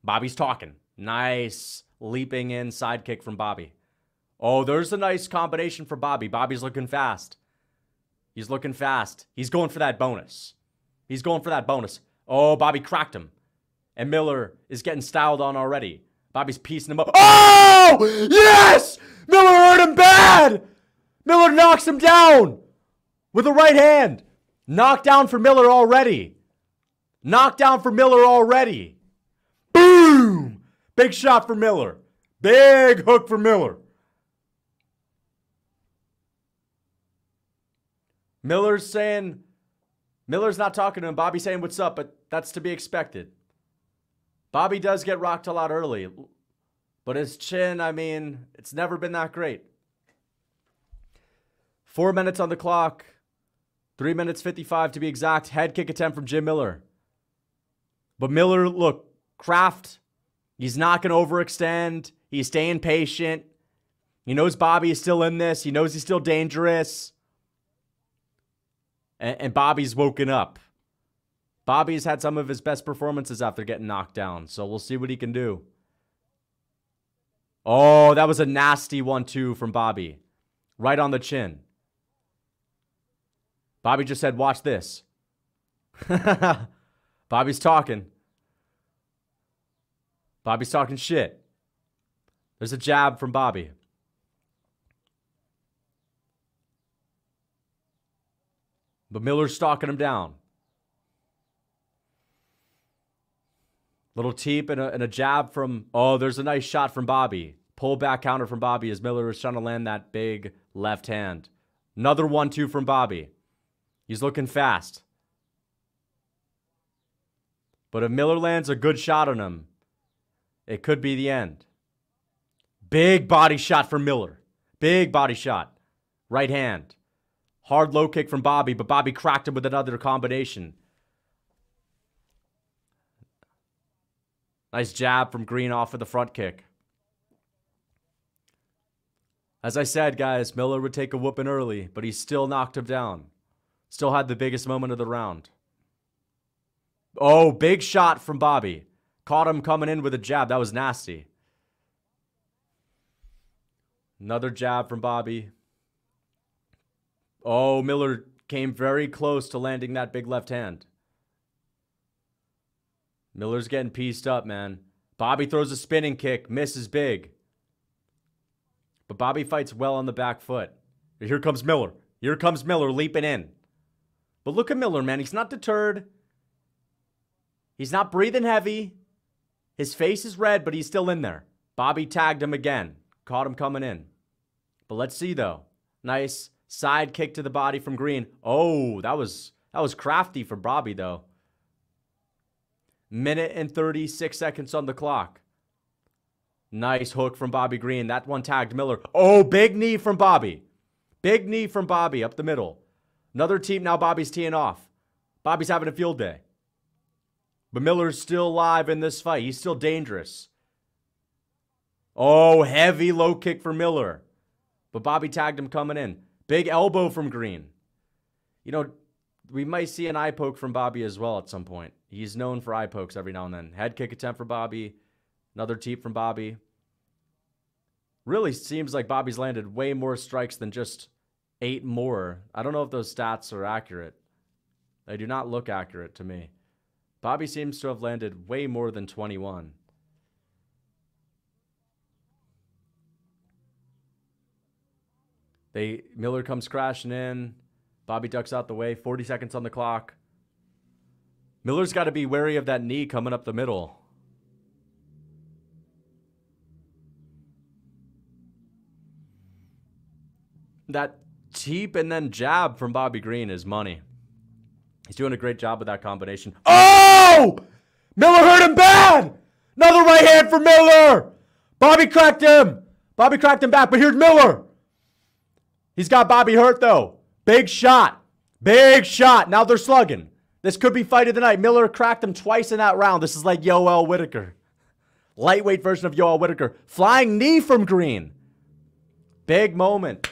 Bobby's talking. Nice leaping in side kick from Bobby. Oh, there's a nice combination for Bobby. Bobby's looking fast. He's looking fast. He's going for that bonus. He's going for that bonus. Oh, Bobby cracked him. And Miller is getting styled on already. Bobby's piecing him up. Oh! Yes! Miller hurt him bad! Miller knocks him down with the right hand. Knockdown for Miller already. Knockdown for Miller already. Boom! Big shot for Miller. Big hook for Miller. Miller's saying, Miller's not talking to him. Bobby saying, What's up? But that's to be expected. Bobby does get rocked a lot early, but his chin, I mean, it's never been that great. Four minutes on the clock. Three minutes 55 to be exact. Head kick attempt from Jim Miller. But Miller, look, Kraft, he's not going to overextend. He's staying patient. He knows Bobby is still in this. He knows he's still dangerous. And, and Bobby's woken up. Bobby's had some of his best performances after getting knocked down. So we'll see what he can do. Oh, that was a nasty one, too, from Bobby. Right on the chin. Bobby just said, Watch this. [LAUGHS] Bobby's talking. Bobby's talking shit. There's a jab from Bobby. But Miller's stalking him down. Little teep and a, and a jab from, oh, there's a nice shot from Bobby. Pull back counter from Bobby as Miller is trying to land that big left hand. Another one two from Bobby. He's looking fast. But if Miller lands a good shot on him, it could be the end. Big body shot for Miller. Big body shot. Right hand. Hard low kick from Bobby, but Bobby cracked him with another combination. Nice jab from Green off of the front kick. As I said, guys, Miller would take a whooping early, but he still knocked him down. Still had the biggest moment of the round. Oh, big shot from Bobby. Caught him coming in with a jab. That was nasty. Another jab from Bobby. Oh, Miller came very close to landing that big left hand. Miller's getting pieced up, man. Bobby throws a spinning kick, misses big. But Bobby fights well on the back foot. Here comes Miller. Here comes Miller leaping in. But look at Miller, man. He's not deterred. He's not breathing heavy. His face is red, but he's still in there. Bobby tagged him again. Caught him coming in. But let's see though. Nice side kick to the body from Green. Oh, that was that was crafty for Bobby though. Minute and 36 seconds on the clock. Nice hook from Bobby Green. That one tagged Miller. Oh, big knee from Bobby. Big knee from Bobby up the middle. Another team now Bobby's teeing off. Bobby's having a field day. But Miller's still alive in this fight. He's still dangerous. Oh, heavy low kick for Miller. But Bobby tagged him coming in. Big elbow from Green. You know, we might see an eye poke from Bobby as well at some point. He's known for eye pokes every now and then. Head kick attempt for Bobby. Another teep from Bobby. Really seems like Bobby's landed way more strikes than just eight more. I don't know if those stats are accurate. They do not look accurate to me. Bobby seems to have landed way more than 21. They Miller comes crashing in. Bobby ducks out the way. 40 seconds on the clock. Miller's got to be wary of that knee coming up the middle. That teep and then jab from Bobby Green is money. He's doing a great job with that combination. Oh! Miller hurt him bad! Another right hand for Miller! Bobby cracked him! Bobby cracked him back, but here's Miller! He's got Bobby hurt though. Big shot. Big shot. Now they're slugging. This could be fight of the night. Miller cracked him twice in that round. This is like Yoel Whittaker. Lightweight version of Yoel Whittaker. Flying knee from Green. Big moment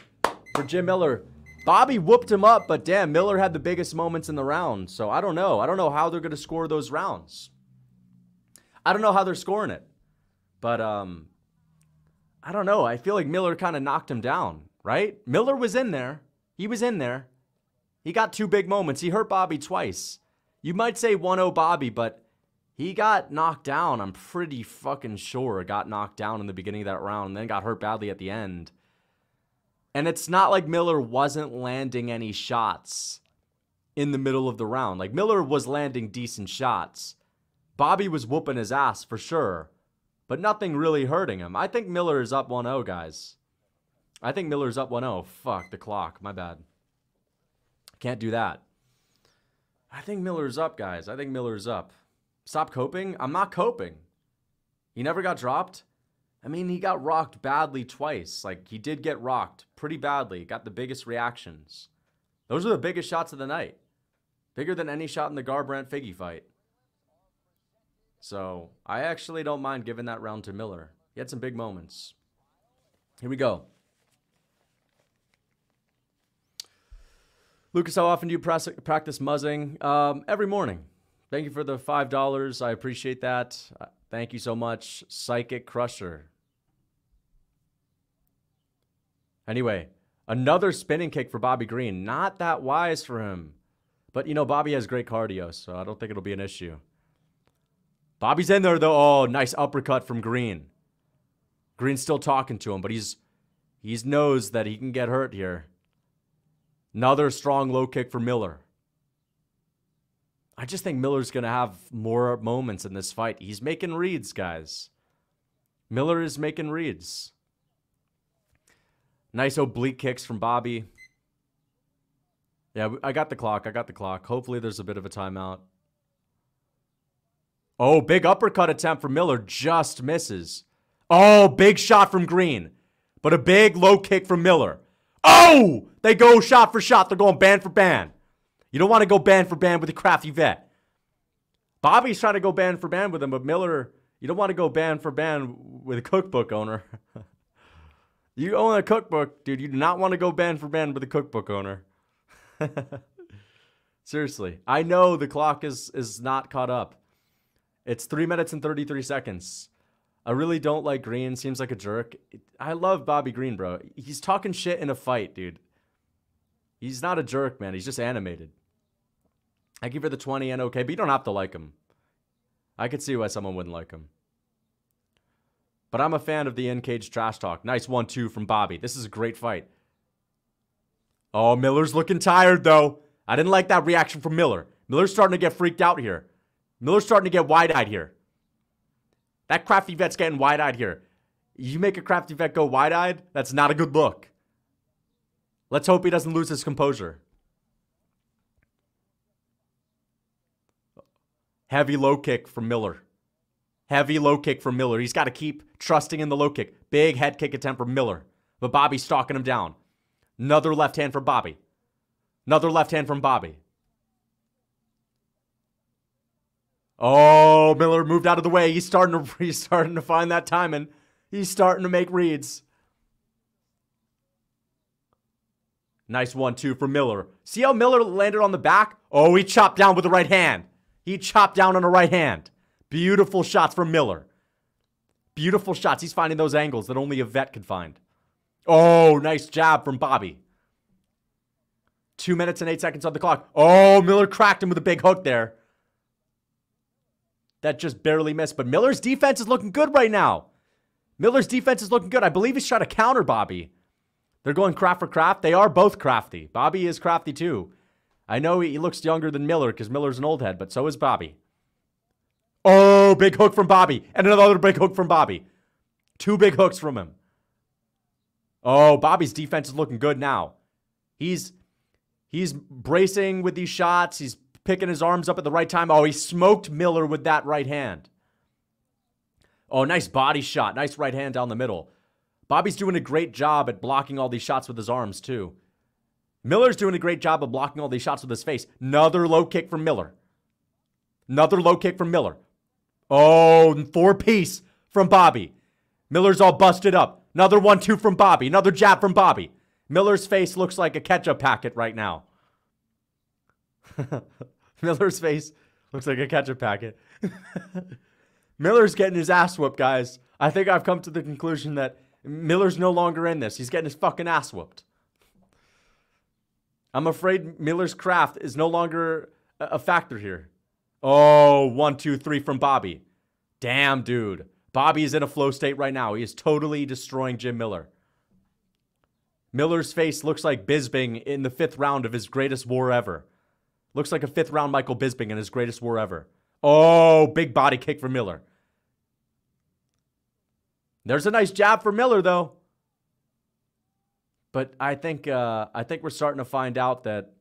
for Jim Miller. Bobby whooped him up, but damn, Miller had the biggest moments in the round. So I don't know. I don't know how they're going to score those rounds. I don't know how they're scoring it. But um I don't know. I feel like Miller kind of knocked him down, right? Miller was in there. He was in there. He got two big moments. He hurt Bobby twice. You might say 1-0 Bobby, but he got knocked down. I'm pretty fucking sure got knocked down in the beginning of that round and then got hurt badly at the end. And it's not like Miller wasn't landing any shots in the middle of the round. Like Miller was landing decent shots. Bobby was whooping his ass for sure, but nothing really hurting him. I think Miller is up 1 0, guys. I think Miller's up 1 0. Fuck the clock. My bad. Can't do that. I think Miller's up, guys. I think Miller's up. Stop coping? I'm not coping. He never got dropped. I mean, he got rocked badly twice. Like, he did get rocked pretty badly. Got the biggest reactions. Those are the biggest shots of the night. Bigger than any shot in the Garbrandt Figgy fight. So, I actually don't mind giving that round to Miller. He had some big moments. Here we go. Lucas, how often do you practice muzzing? Um, every morning. Thank you for the $5. I appreciate that. Uh, thank you so much, Psychic Crusher. Anyway, another spinning kick for Bobby Green. Not that wise for him. But, you know, Bobby has great cardio, so I don't think it'll be an issue. Bobby's in there, though. Oh, nice uppercut from Green. Green's still talking to him, but he's he's knows that he can get hurt here. Another strong low kick for Miller. I just think Miller's going to have more moments in this fight. He's making reads, guys. Miller is making reads. Nice oblique kicks from Bobby. Yeah, I got the clock. I got the clock. Hopefully there's a bit of a timeout. Oh, big uppercut attempt from Miller just misses. Oh, big shot from Green. But a big low kick from Miller. Oh! They go shot for shot. They're going band for band. You don't want to go band for band with a crafty vet. Bobby's trying to go band for band with him, but Miller, you don't want to go band for band with a cookbook owner. [LAUGHS] you own a cookbook, dude. You do not want to go band for band with a cookbook owner. [LAUGHS] Seriously. I know the clock is is not caught up. It's three minutes and 33 seconds. I really don't like Green. Seems like a jerk. I love Bobby Green, bro. He's talking shit in a fight, dude. He's not a jerk, man. He's just animated. I give her the 20 and okay, but you don't have to like him. I could see why someone wouldn't like him. But I'm a fan of the in cage trash talk. Nice one, two from Bobby. This is a great fight. Oh, Miller's looking tired, though. I didn't like that reaction from Miller. Miller's starting to get freaked out here. Miller's starting to get wide eyed here. That crafty vet's getting wide eyed here. You make a crafty vet go wide eyed, that's not a good look. Let's hope he doesn't lose his composure. Heavy low kick from Miller. Heavy low kick from Miller. He's got to keep trusting in the low kick. Big head kick attempt from Miller. But Bobby's stalking him down. Another left hand from Bobby. Another left hand from Bobby. Oh, Miller moved out of the way. He's starting to [LAUGHS] he's starting to find that timing. He's starting to make reads. Nice one, two for Miller. See how Miller landed on the back? Oh, he chopped down with the right hand. He chopped down on the right hand. Beautiful shots from Miller. Beautiful shots. He's finding those angles that only a vet could find. Oh, nice jab from Bobby. Two minutes and eight seconds on the clock. Oh, Miller cracked him with a big hook there. That just barely missed. But Miller's defense is looking good right now. Miller's defense is looking good. I believe he's trying to counter Bobby. They're going craft for craft. They are both crafty. Bobby is crafty too. I know he looks younger than Miller because Miller's an old head, but so is Bobby. Oh, big hook from Bobby. And another big hook from Bobby. Two big hooks from him. Oh, Bobby's defense is looking good now. He's he's bracing with these shots. He's picking his arms up at the right time. Oh, he smoked Miller with that right hand. Oh, nice body shot. Nice right hand down the middle. Bobby's doing a great job at blocking all these shots with his arms, too. Miller's doing a great job of blocking all these shots with his face. Another low kick from Miller. Another low kick from Miller. Oh, four piece from Bobby. Miller's all busted up. Another one two from Bobby. Another jab from Bobby. Miller's face looks like a ketchup packet right now. [LAUGHS] [LAUGHS] Miller's face looks like a ketchup packet. [LAUGHS] Miller's getting his ass whooped, guys. I think I've come to the conclusion that Miller's no longer in this. He's getting his fucking ass whooped. I'm afraid Miller's craft is no longer a factor here. Oh, one, two, three from Bobby. Damn, dude. Bobby is in a flow state right now. He is totally destroying Jim Miller. Miller's face looks like Bisping in the fifth round of his greatest war ever. Looks like a fifth round Michael Bisping in his greatest war ever. Oh, big body kick for Miller. There's a nice jab for Miller, though. But I think uh, I think we're starting to find out that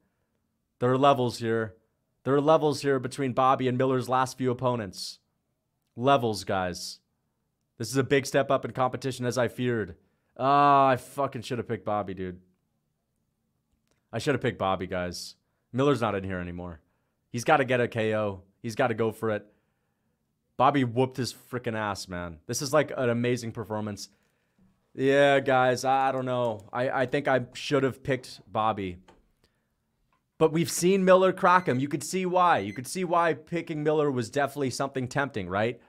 there are levels here. There are levels here between Bobby and Miller's last few opponents. Levels, guys. This is a big step up in competition as I feared. Ah, oh, I fucking should have picked Bobby, dude. I should have picked Bobby, guys. Miller's not in here anymore. He's got to get a KO. He's got to go for it. Bobby whooped his freaking ass, man. This is like an amazing performance. Yeah, guys, I don't know. I, I think I should have picked Bobby. But we've seen Miller crack him. You could see why. You could see why picking Miller was definitely something tempting, right?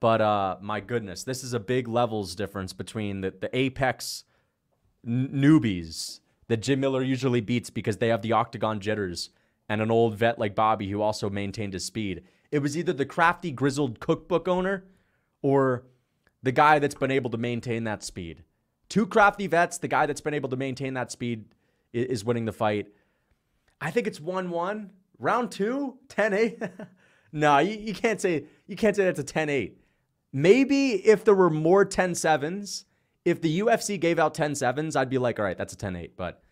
But uh, my goodness, this is a big levels difference between the, the apex newbies that Jim Miller usually beats because they have the octagon jitters and an old vet like Bobby who also maintained his speed. It was either the crafty, grizzled cookbook owner or the guy that's been able to maintain that speed. Two crafty vets, the guy that's been able to maintain that speed is winning the fight. I think it's 1 1. Round two, 10 8. [LAUGHS] no, you, you can't say you can't say that's a 10 8. Maybe if there were more 10 7s, if the UFC gave out 10 7s, I'd be like, all right, that's a 10 8. But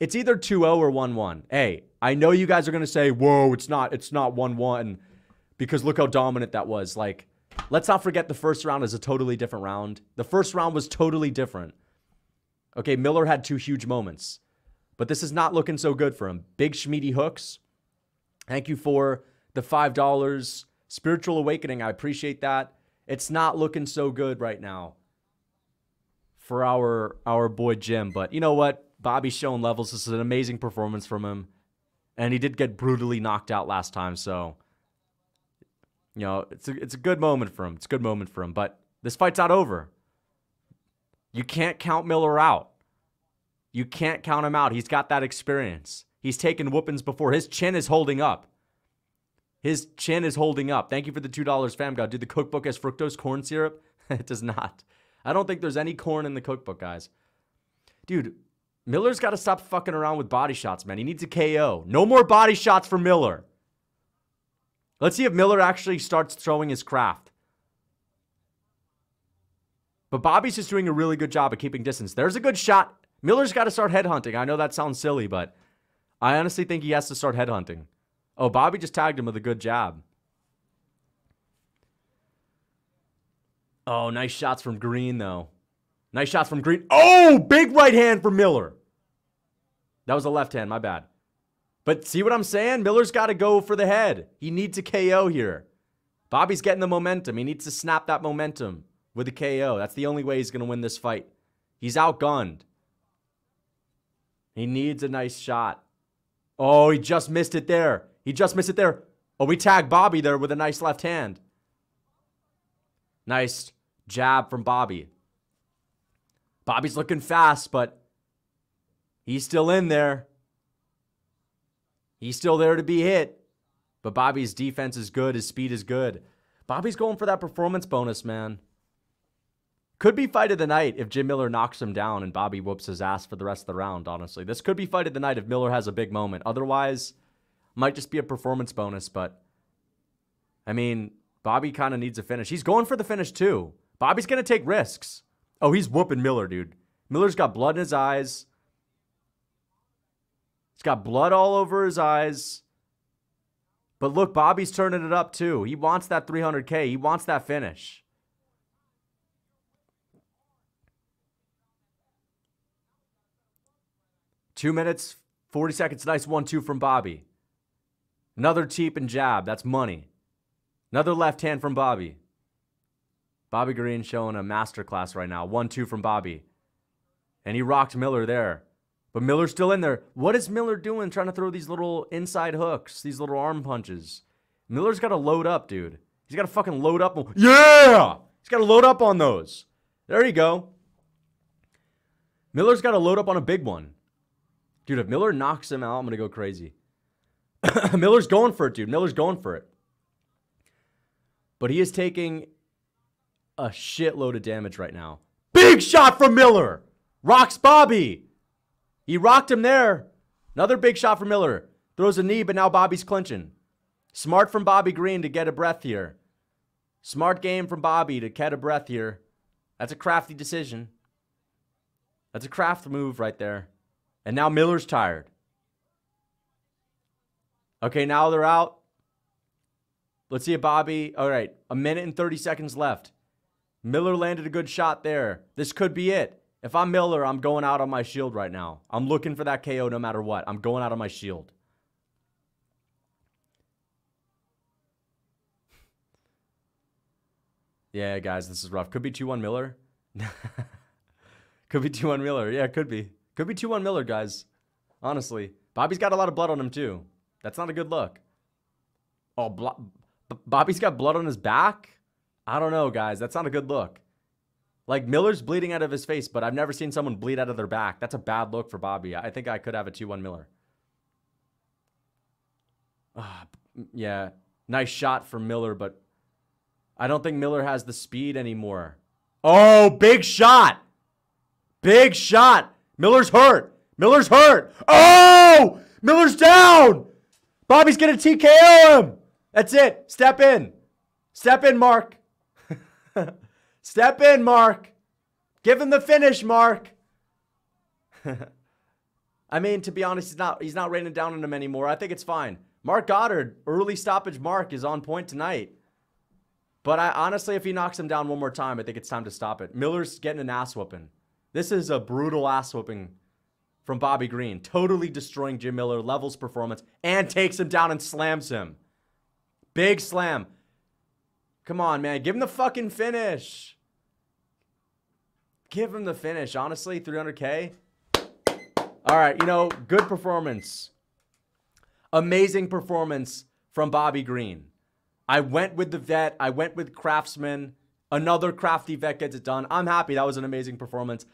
it's either 2 0 or 1 1. Hey, I know you guys are going to say, whoa, it's not, it's not 1 1 because look how dominant that was. Like, Let's not forget the first round is a totally different round. The first round was totally different. Okay, Miller had two huge moments, but this is not looking so good for him. Big Schmeedy hooks. Thank you for the $5. Spiritual Awakening, I appreciate that. It's not looking so good right now for our our boy Jim, but you know what? Bobby's showing levels. This is an amazing performance from him. And he did get brutally knocked out last time, so you know, it's a, it's a good moment for him. It's a good moment for him. But this fight's not over. You can't count Miller out. You can't count him out. He's got that experience. He's taken whoopings before. His chin is holding up. His chin is holding up. Thank you for the $2, fam god. Did the cookbook has fructose corn syrup? [LAUGHS] it does not. I don't think there's any corn in the cookbook, guys. Dude, Miller's got to stop fucking around with body shots, man. He needs a KO. No more body shots for Miller. Let's see if Miller actually starts throwing his craft. But Bobby's just doing a really good job of keeping distance. There's a good shot. Miller's got to start headhunting. I know that sounds silly, but I honestly think he has to start headhunting. Oh, Bobby just tagged him with a good jab. Oh, nice shots from Green, though. Nice shots from Green. Oh, big right hand from Miller. That was a left hand, my bad. But see what I'm saying? Miller's got to go for the head. He needs a KO here. Bobby's getting the momentum. He needs to snap that momentum with a KO. That's the only way he's going to win this fight. He's outgunned. He needs a nice shot. Oh, he just missed it there. He just missed it there. Oh, we tagged Bobby there with a nice left hand. Nice jab from Bobby. Bobby's looking fast, but he's still in there. He's still there to be hit. But Bobby's defense is good. His speed is good. Bobby's going for that performance bonus, man. Could be fight of the night if Jim Miller knocks him down and Bobby whoops his ass for the rest of the round, honestly. This could be fight of the night if Miller has a big moment. Otherwise, might just be a performance bonus, but I mean, Bobby kind of needs a finish. He's going for the finish too. Bobby's going to take risks. Oh, he's whooping Miller, dude. Miller's got blood in his eyes. He's got blood all over his eyes. But look, Bobby's turning it up too. He wants that 300K. He wants that finish. Two minutes, 40 seconds. Nice one two from Bobby. Another teep and jab. That's money. Another left hand from Bobby. Bobby Green showing a masterclass right now. One two from Bobby. And he rocked Miller there. But Miller's still in there. What is Miller doing trying to throw these little inside hooks, these little arm punches? Miller's got to load up, dude. He's got to fucking load up. Yeah! He's got to load up on those. There you go. Miller's got to load up on a big one. Dude, if Miller knocks him out, I'm going to go crazy. [COUGHS] Miller's going for it, dude. Miller's going for it. But he is taking a shitload of damage right now. Big shot from Miller. Rocks Bobby. He rocked him there. Another big shot from Miller. Throws a knee, but now Bobby's clinching. Smart from Bobby Green to get a breath here. Smart game from Bobby to get a breath here. That's a crafty decision. That's a craft move right there. And now Miller's tired. Okay, now they're out. Let's see if Bobby. All right, a minute and 30 seconds left. Miller landed a good shot there. This could be it. If I'm Miller, I'm going out on my shield right now. I'm looking for that KO no matter what. I'm going out on my shield. yeah, guys, this is rough. Could be 2 1 Miller. [LAUGHS] could be 2 1 Miller. Yeah, could be. Could be 2 1 Miller, guys. Honestly. Bobby's got a lot of blood on him, too. That's not a good look. Oh, Bobby's got blood on his back? I don't know, guys. That's not a good look. Like Miller's bleeding out of his face, but I've never seen someone bleed out of their back. That's a bad look for Bobby. I think I could have a 2 1 Miller. Uh, yeah, nice shot for Miller, but I don't think Miller has the speed anymore. Oh, big shot! Big shot! Miller's hurt! Miller's hurt! Oh! Miller's down! Bobby's gonna TKO him! That's it. Step in. Step in, Marc. [LAUGHS] Step in, Marc. Give him the finish, Marc. [LAUGHS] I mean, to be honest, he's not he's not raining down on him anymore. I think it's fine. Marc Goddard, early stoppage mark is on point tonight. But I honestly, if he knocks him down one more time, I think it's time to stop it. Miller's getting an ass whooping. This is a brutal ass whooping from Bobby Green. Totally destroying Jim Miller, levels performance, and takes him down and slams him. Big slam. Come on, man. Give him the fucking finish. Give him the finish. Honestly, 300K. All right, you know, good performance. Amazing performance from Bobby Green. I went with the vet. I went with Craftsman. Another crafty vet gets it done. I'm happy. That was an amazing performance.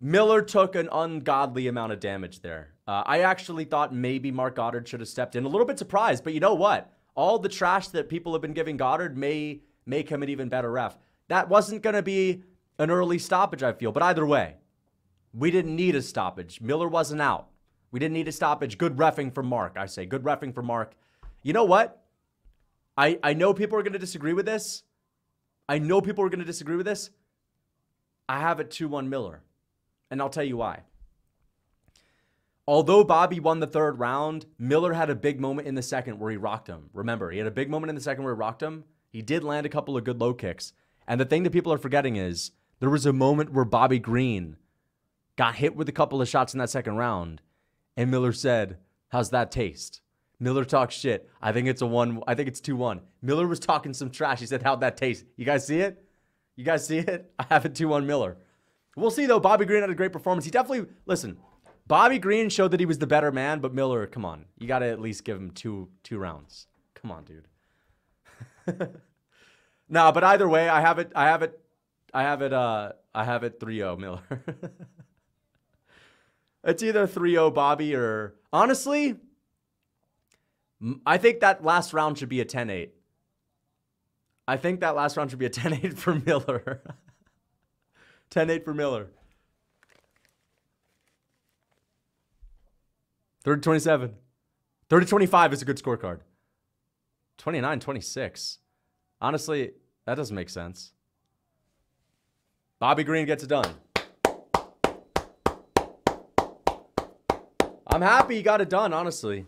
Miller took an ungodly amount of damage there. Uh, I actually thought maybe Marc Goddard should have stepped in. A little bit surprised, but you know what? All the trash that people have been giving Goddard may make him an even better ref. That wasn't going to be an early stoppage, I feel. But either way, we didn't need a stoppage. Miller wasn't out. We didn't need a stoppage. Good refing for Marc, I say. Good refing for Marc. You know what? I, I know people are going to disagree with this. I know people are going to disagree with this. I have it 2 1 Miller. And I'll tell you why. Although Bobby won the third round, Miller had a big moment in the second where he rocked him. Remember, he had a big moment in the second where he rocked him. He did land a couple of good low kicks. And the thing that people are forgetting is there was a moment where Bobby Green got hit with a couple of shots in that second round. And Miller said, How's that taste? Miller talks shit. I think it's a one. I think it's 2 1. Miller was talking some trash. He said, How'd that taste? You guys see it? You guys see it? [LAUGHS] I have it 2 1 Miller. We'll see, though. Bobby Green had a great performance. He definitely, listen, Bobby Green showed that he was the better man, but Miller, come on, you got to at least give him two two rounds. Come on, dude. [LAUGHS] no, but either way, I have it. I have it. I have it. Uh, I have it 3-0 Miller. [LAUGHS] it's either 3-0 Bobby or honestly, I think that last round should be a 10-8. I think that last round should be a [LAUGHS] 10-8 for Miller. 10-8 for Miller. Third 27. 30 25 is a good scorecard. 29 26. Honestly, that doesn't make sense. Bobby Green gets it done. I'm happy he got it done, honestly.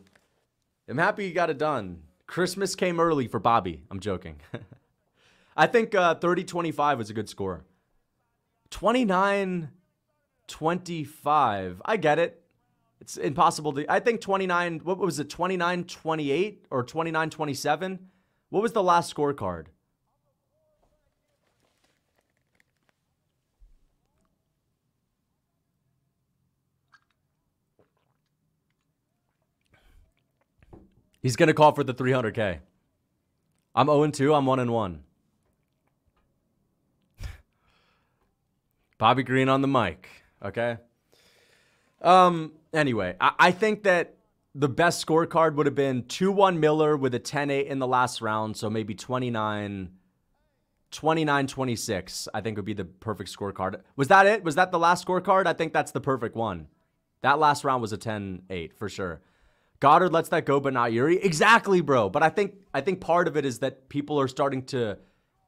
I'm happy he got it done. Christmas came early for Bobby. I'm joking. [LAUGHS] I think uh, 30 25 was a good score. 29 25. I get it. It's impossible to. I think 29. What was it? 29 28 or 29 27? What was the last scorecard? He's going to call for the 300K. I'm 0 2. I'm 1 and 1. [LAUGHS] Bobby Green on the mic. Okay. Um. Anyway, I, I think that the best scorecard would have been 2 1 Miller with a 10 8 in the last round. So maybe 29 29 26, I think would be the perfect scorecard. Was that it? Was that the last scorecard? I think that's the perfect one. That last round was a 10 8 for sure. Goddard lets that go, but not Yuri. Exactly, bro. But I think I think part of it is that people are starting to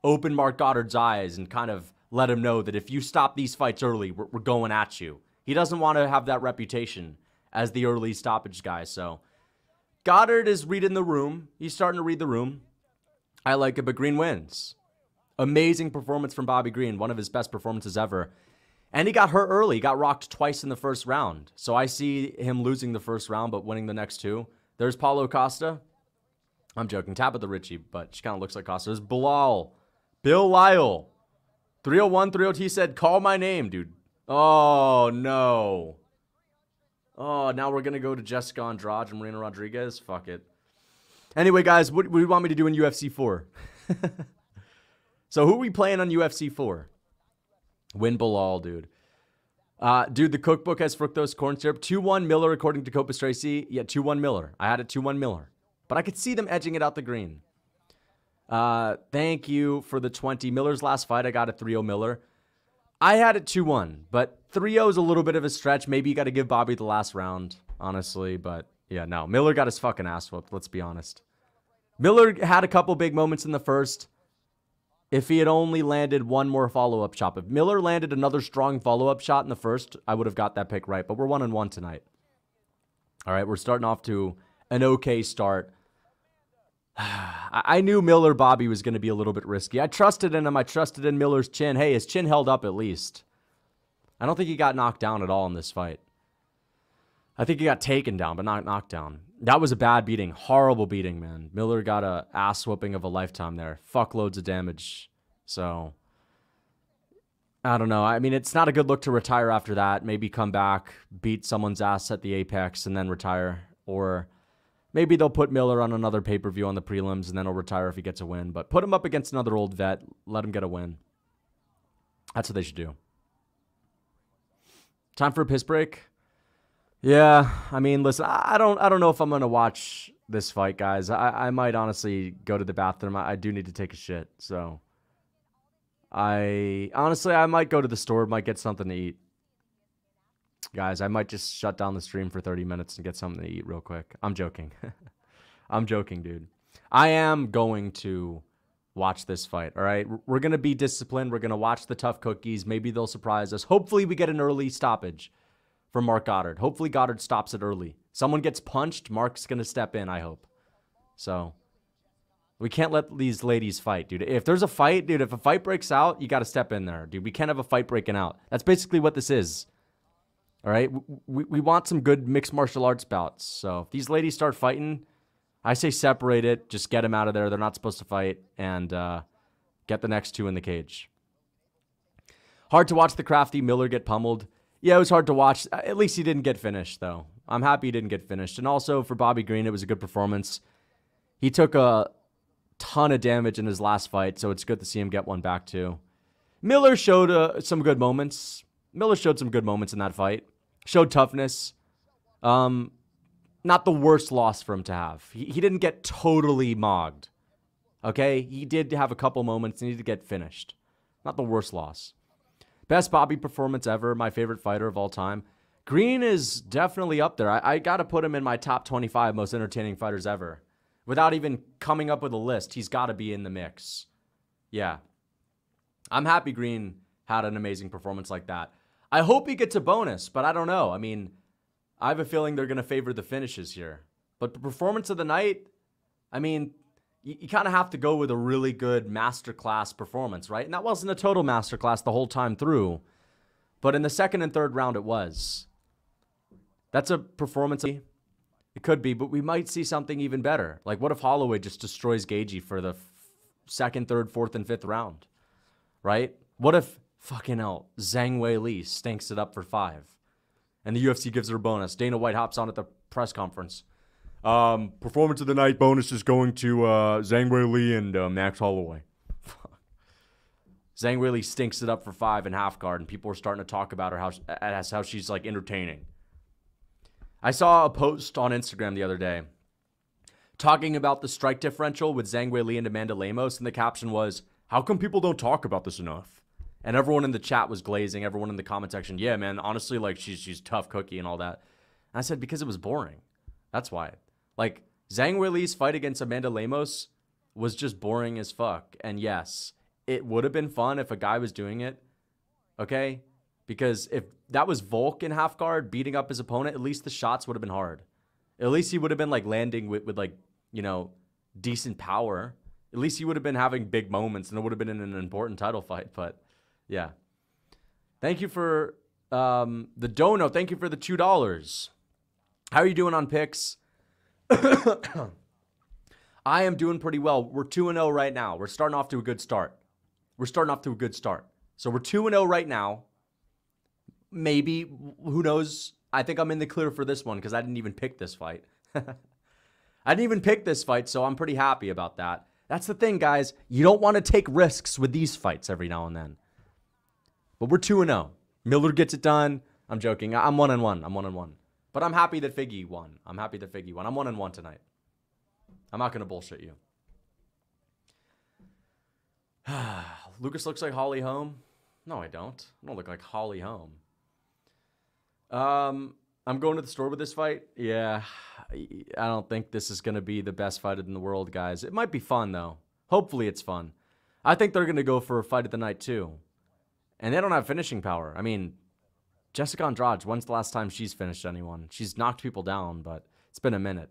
open Marc Goddard's eyes and kind of let him know that if you stop these fights early, we're, we're going at you. He doesn't want to have that reputation as the early stoppage guy. So Goddard is reading the room. He's starting to read the room. I like it, but Green wins. Amazing performance from Bobby Green, one of his best performances ever. And he got hurt early. He got rocked twice in the first round. So I see him losing the first round, but winning the next two. There's Paulo Costa. I'm joking. Tabatha Ricci, but she kind of looks like Costa. There's Belal. Bill Lyle. 301, 302. He said, call my name, dude. Oh, no. Oh, now we're going to go to Jessica Andrade and Marina Rodriguez. Fuck it. Anyway, guys, what, what do you want me to do in UFC 4? [LAUGHS] so who are we playing on UFC 4? Win Belal, dude. Uh, dude, the cookbook has fructose corn syrup. 2 1 Miller, according to Copus Tracy. Yeah, 2 1 Miller. I had it 2 1 Miller. But I could see them edging it out the green. Uh, thank you for the 20. Miller's last fight, I got a 3 0 Miller. I had it 2 1, but 3 0 is a little bit of a stretch. Maybe you got to give Bobby the last round, honestly. But yeah, no. Miller got his fucking ass whooped, let's be honest. Miller had a couple big moments in the first if he had only landed one more follow up shot. If Miller landed another strong follow up shot in the first, I would have got that pick right. But we're one and one tonight. All right, we're starting off to an okay start. [SIGHS] I knew Miller Bobby was going to be a little bit risky. I trusted in him. I trusted in Miller's chin. Hey, his chin held up at least. I don't think he got knocked down at all in this fight. I think he got taken down, but not knocked down. That was a bad beating. Horrible beating, man. Miller got a ass whooping of a lifetime there. Fuck loads of damage. So I don't know. I mean, it's not a good look to retire after that. Maybe come back, beat someone's ass at the apex, and then retire. Or maybe they'll put Miller on another pay per view on the prelims, and then he'll retire if he gets a win. But put him up against another old vet. Let him get a win. That's what they should do. Time for a piss break. Yeah, I mean, listen, I don't, I don't know if I'm gonna watch this fight, guys. I, I might honestly go to the bathroom. I, I do need to take a shit, so I honestly, I might go to the store, might get something to eat. Guys, I might just shut down the stream for 30 minutes and get something to eat real quick. I'm joking. [LAUGHS] I'm joking, dude. I am going to watch this fight. All right. We're going to be disciplined. We're going to watch the tough cookies. Maybe they'll surprise us. Hopefully, we get an early stoppage from Marc Goddard. Hopefully, Goddard stops it early. Someone gets punched, Marc's going to step in, I hope. So, we can't let these ladies fight, dude. If there's a fight, dude, if a fight breaks out, you got to step in there, dude. We can't have a fight breaking out. That's basically what this is. All right? We, we want some good mixed martial arts bouts. So, if these ladies start fighting, I say separate it. Just get them out of there. They're not supposed to fight. And uh, get the next two in the cage. Hard to watch the crafty Miller get pummeled. Yeah, it was hard to watch. At least he didn't get finished, though. I'm happy he didn't get finished. And also for Bobby Green, it was a good performance. He took a ton of damage in his last fight, so it's good to see him get one back, too. Miller showed uh, some good moments. Miller showed some good moments in that fight. Showed toughness. Um, not the worst loss for him to have. He, he didn't get totally mogged. Okay? He did have a couple moments and he did get finished. Not the worst loss. Best Bobby performance ever. My favorite fighter of all time. Green is definitely up there. I, I got to put him in my top 25 most entertaining fighters ever. Without even coming up with a list, he's got to be in the mix. Yeah. I'm happy Green had an amazing performance like that. I hope he gets a bonus, but I don't know. I mean, I have a feeling they're going to favor the finishes here. But the performance of the night, I mean, you, you kind of have to go with a really good masterclass performance, right? And that wasn't a total masterclass the whole time through. But in the second and third round, it was. That's a performance. It could be, but we might see something even better. Like, what if Holloway just destroys Gaethje for the second, third, fourth, and fifth round? Right? What if fucking hell Zhang Weili stinks it up for five, and the UFC gives her a bonus? Dana White hops on at the press conference. Um, performance of the night bonus is going to uh, Zhang Weili and uh, Max Holloway. Zhang Weili stinks it up for five in half guard, and people are starting to talk about her how as how she's like entertaining. I saw a post on Instagram the other day talking about the strike differential with Zhang Weili and Amanda Lemos, and the caption was, "How come people don't talk about this enough?" And everyone in the chat was glazing. Everyone in the comment section, yeah, man, honestly, like she's she's tough cookie and all that. And I said because it was boring. That's why. Like Zhang Weili's fight against Amanda Lemos was just boring as fuck. And yes, it would have been fun if a guy was doing it. Okay? Because if that was Volk in half guard beating up his opponent, at least the shots would have been hard. At least he would have been like landing with, with like, you know, decent power. At least he would have been having big moments and it would have been in an important title fight. But yeah. Thank you for um, the dono. Thank you for the $2. How are you doing on picks? [COUGHS] I am doing pretty well. We're 2 0 right now. We're starting off to a good start. We're starting off to a good start. So we're 2 0 right now. Maybe, who knows? I think I'm in the clear for this one because I didn't even pick this fight. [LAUGHS] I didn't even pick this fight, so I'm pretty happy about that. That's the thing, guys. You don't want to take risks with these fights every now and then. But we're 2 0. Miller gets it done. I'm joking. I'm 1 and 1. I'm 1 and 1. But I'm happy that Figgy won. I'm happy that Figgy won. I'm 1 and 1 tonight. I'm not going to bullshit you. [SIGHS] Lucas looks like Holly Holm. No, I don't. I don't look like Holly Holm. Um, I'm going to the store with this fight. Yeah, I don't think this is going to be the best fight in the world, guys. It might be fun though. Hopefully, it's fun. I think they're going to go for a fight of the night too, and they don't have finishing power. I mean, Jessica Andrade. When's the last time she's finished anyone? She's knocked people down, but it's been a minute.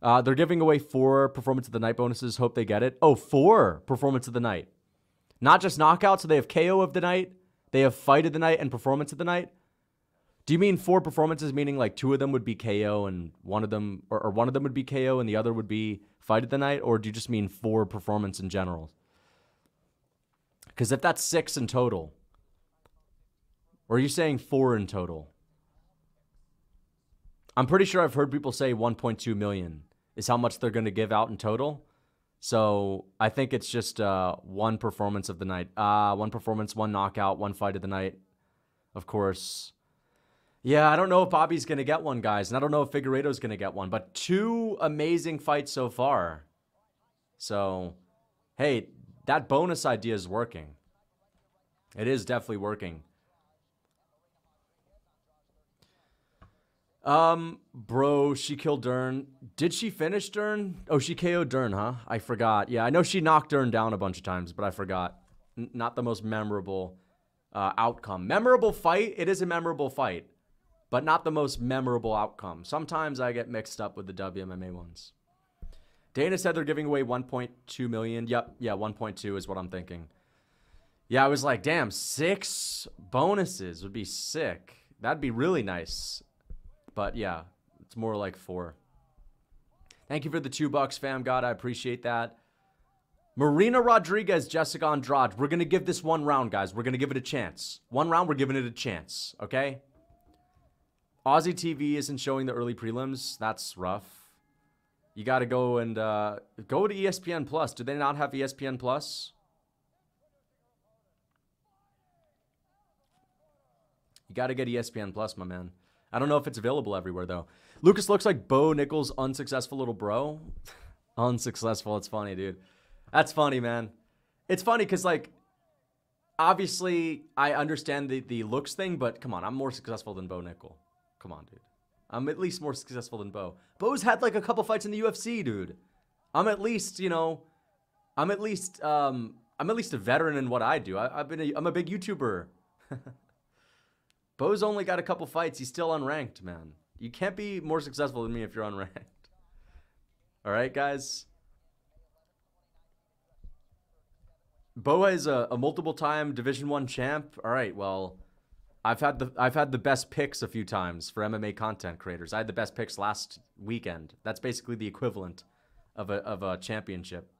Uh, they're giving away four performance of the night bonuses. Hope they get it. Oh, four performance of the night. Not just knockouts. So they have KO of the night, they have fight of the night, and performance of the night. Do you mean four performances, meaning like two of them would be KO and one of them, or, or one of them would be KO and the other would be fight of the night, or do you just mean four performance in general? Because if that's six in total, or are you saying four in total? I'm pretty sure I've heard people say 1.2 million is how much they're going to give out in total. So I think it's just uh, one performance of the night. Uh, one performance, one knockout, one fight of the night. Of course. Yeah, I don't know if Bobby's going to get one, guys. And I don't know if Figueiredo's going to get one. But two amazing fights so far. So, hey, that bonus idea is working. It is definitely working. Um, bro, she killed Dern. Did she finish Dern? Oh, she KO'd Dern, huh? I forgot. Yeah, I know she knocked Dern down a bunch of times, but I forgot. N- not the most memorable uh, outcome. Memorable fight. It is a memorable fight, but not the most memorable outcome. Sometimes I get mixed up with the WMMA ones. Dana said they're giving away 1.2 million. Yep, yeah, 1.2 is what I'm thinking. Yeah, I was like, damn, six bonuses would be sick. That'd be really nice. But yeah, it's more like four. Thank you for the two bucks, fam. God, I appreciate that. Marina Rodriguez, Jessica Andrade. We're going to give this one round, guys. We're going to give it a chance. One round, we're giving it a chance, okay? Aussie TV isn't showing the early prelims. That's rough. You got to go and uh, go to ESPN Plus. Do they not have ESPN Plus? You got to get ESPN Plus, my man. I don't know if it's available everywhere though. Lucas looks like Bo Nickal' unsuccessful little bro. [LAUGHS] unsuccessful. It's funny, dude. That's funny, man. It's funny because like obviously I understand the the looks thing, but come on, I'm more successful than Bo Nickal. Come on, dude. I'm at least more successful than Bo. Bo's had like a couple fights in the UFC, dude. I'm at least, you know, I'm at least um I'm at least a veteran in what I do. I, have been a, I'm a big YouTuber. [LAUGHS] Bo's only got a couple fights. He's still unranked, man. You can't be more successful than me if you're unranked. [LAUGHS] All right, guys. Bo is a, a multiple time Division One champ. All right, well, I've had the I've had the best picks a few times for MMA content creators. I had the best picks last weekend. That's basically the equivalent of a of a championship.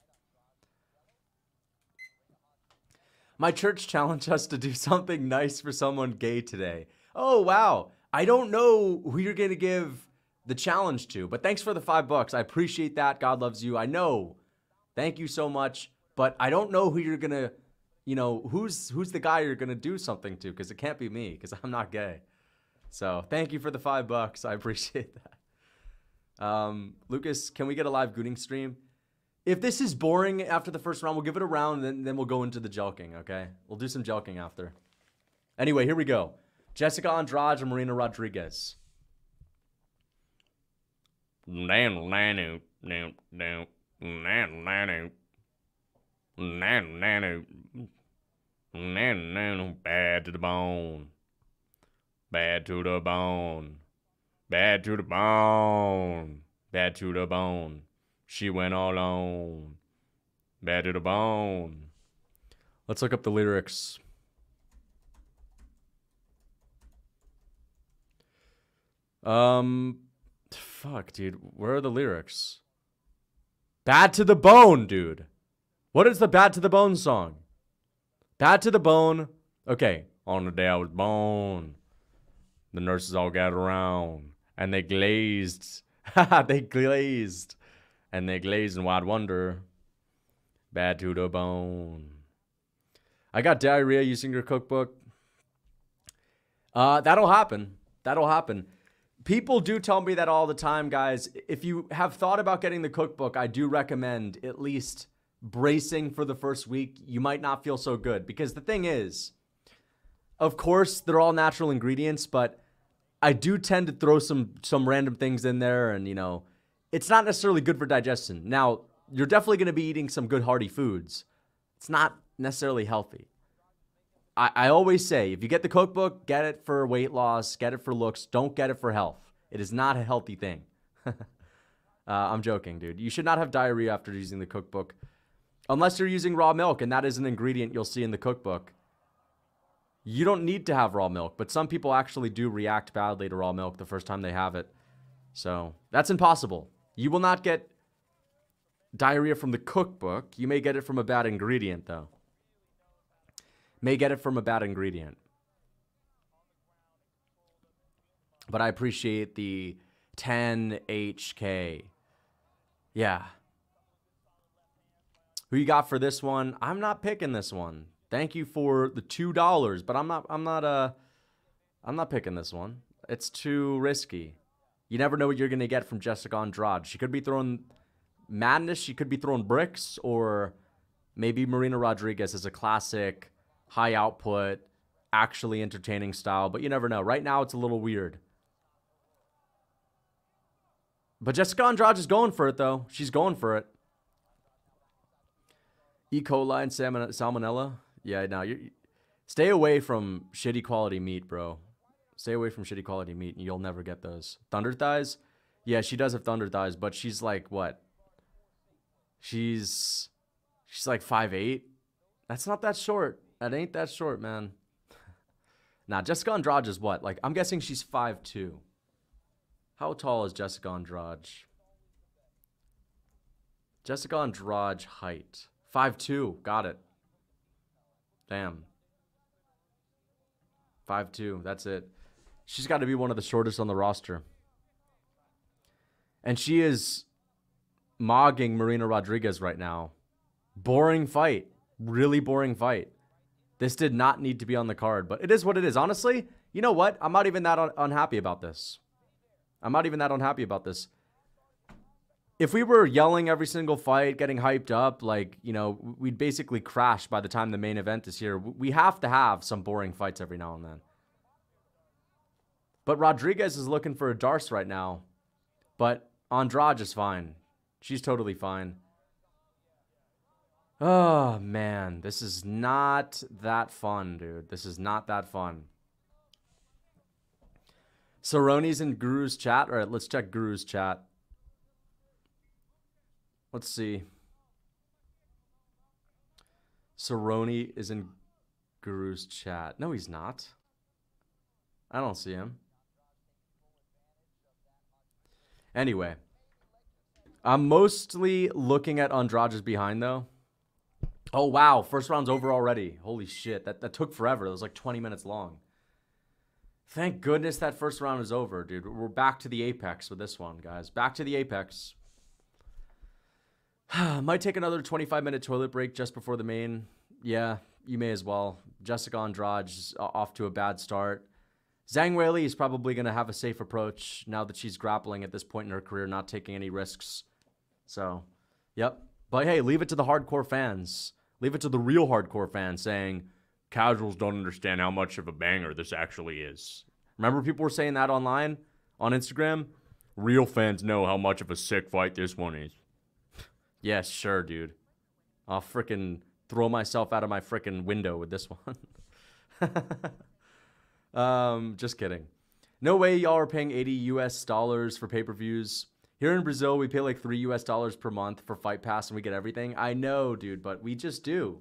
My church challenged us to do [LAUGHS] something nice for someone gay today. Oh wow. I don't know who you're gonna give the challenge to, but thanks for the five bucks. I appreciate that. God loves you. I know. Thank you so much. But I don't know who you're gonna, you know, who's who's the guy you're gonna do something to, because it can't be me, because I'm not gay. So thank you for the five bucks. [LAUGHS] I appreciate that. Um, Lucas, can we get a live gooning stream? If this is boring after the first round, we'll give it a round, and then, then we'll go into the jelking, okay? We'll do some jelking after. Anyway, here we go. Jessica Andrade and Marina Rodriguez. Nano, nano, nano, bad to the bone. Bad to the bone. Bad to the bone. Bad to the bone. She went all on. Bad to the bone. Let's look up the lyrics. Um, fuck, dude. Where are the lyrics? Bad to the bone, dude. What is the Bad to the Bone song? Bad to the Bone. Okay. On the day I was born, the nurses all gathered around and they glazed. [LAUGHS] they glazed. And they glazed in wide wonder. Bad to the bone. I got diarrhea using your cookbook. Uh, that'll happen. That'll happen. People do tell me that all the time, guys. If you have thought about getting the cookbook, I do recommend at least bracing for the first week, you might not feel so good. Because the thing is, of course, they're all natural ingredients, but I do tend to throw some some random things in there, and you know, it's not necessarily good for digestion. Now, you're definitely going to be eating some good hearty foods. It's not necessarily healthy. I, I always say, if you get the cookbook, get it for weight loss, get it for looks. Don't get it for health. It is not a healthy thing. [LAUGHS] uh, I'm joking, dude. You should not have diarrhea after using the cookbook. Unless you're using raw milk, and that is an ingredient you'll see in the cookbook. You don't need to have raw milk, but some people actually do react badly to raw milk the first time they have it. So that's impossible. You will not get diarrhea from the cookbook. You may get it from a bad ingredient, though. May get it from a bad ingredient. But I appreciate the 10 HK. Yeah. Who you got for this one? I'm not picking this one. Thank you for the two dollars, but I'm not. I'm not. Uh, I'm not picking this one. It's too risky. You never know what you're gonna get from Jessica Andrade. She could be throwing madness. She could be throwing bricks, or maybe Marina Rodriguez is a classic, high output, actually entertaining style. But you never know. Right now, it's a little weird. But Jessica Andrade is going for it, though. She's going for it. E. coli and salmonella. Yeah, now you stay away from shitty quality meat, bro. Stay away from shitty quality meat, and you'll never get those. Thunder thighs. Yeah, she does have thunder thighs, but she's like what? She's she's like five eight. That's not that short. That ain't that short, man. [LAUGHS] nah, Jessica Andrade is what? Like I'm guessing she's five two. How tall is Jessica Andrade? Jessica Andrade height. Five two, got it. Damn. Five two, that's it. She's got to be one of the shortest on the roster. And she is mogging Marina Rodriguez right now. Boring fight. Really boring fight. This did not need to be on the card, but it is what it is. Honestly, you know what? I'm not even that un- unhappy about this. I'm not even that unhappy about this if we were yelling every single fight, getting hyped up, like, you know, we'd basically crash by the time the main event is here. We have to have some boring fights every now and then. But Rodriguez is looking for a D'Arce right now. But Andrade is fine. She's totally fine. Oh, man. This is not that fun, dude. This is not that fun. Cerrone's in Guru's chat. All right, let's check Guru's chat. Let's see. Cerrone is in Guru's chat. No, he's not. I don't see him. Anyway, I'm mostly looking at Andrade's behind though. Oh wow, first round's over already. Holy shit, that, that took forever. It was like 20 minutes long. Thank goodness that first round is over, dude. We're back to the apex with this one, guys. Back to the apex. [SIGHS] Might take another 25 minute toilet break just before the main. Yeah, you may as well. Jessica Andrade's off to a bad start. Zhang Weili is probably going to have a safe approach now that she's grappling at this point in her career, not taking any risks. So, yep. But hey, leave it to the hardcore fans. Leave it to the real hardcore fans saying, casuals don't understand how much of a banger this actually is. Remember people were saying that online on Instagram? Real fans know how much of a sick fight this one is. Yes, sure, dude. I'll fricking throw myself out of my fricking window with this [LAUGHS] one. Um, just kidding. No way y'all are paying 80 US dollars for pay per views. Here in Brazil, we pay like 3 US dollars per month for Fight Pass and we get everything. I know, dude, but we just do.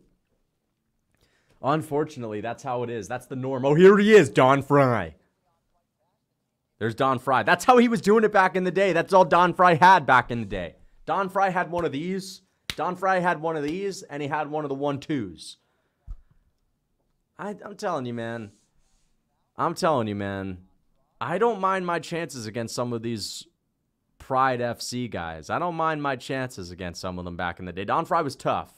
Unfortunately, that's how it is. That's the norm. Oh, here he is, Don Frye. There's Don Frye. That's how he was doing it back in the day. That's all Don Frye had back in the day. Don Frye had one of these. Don Frye had one of these, and he had one of the one twos. I'm telling you, man. I'm telling you, man, I don't mind my chances against some of these Pride FC guys. I don't mind my chances against some of them back in the day. Don Frye was tough,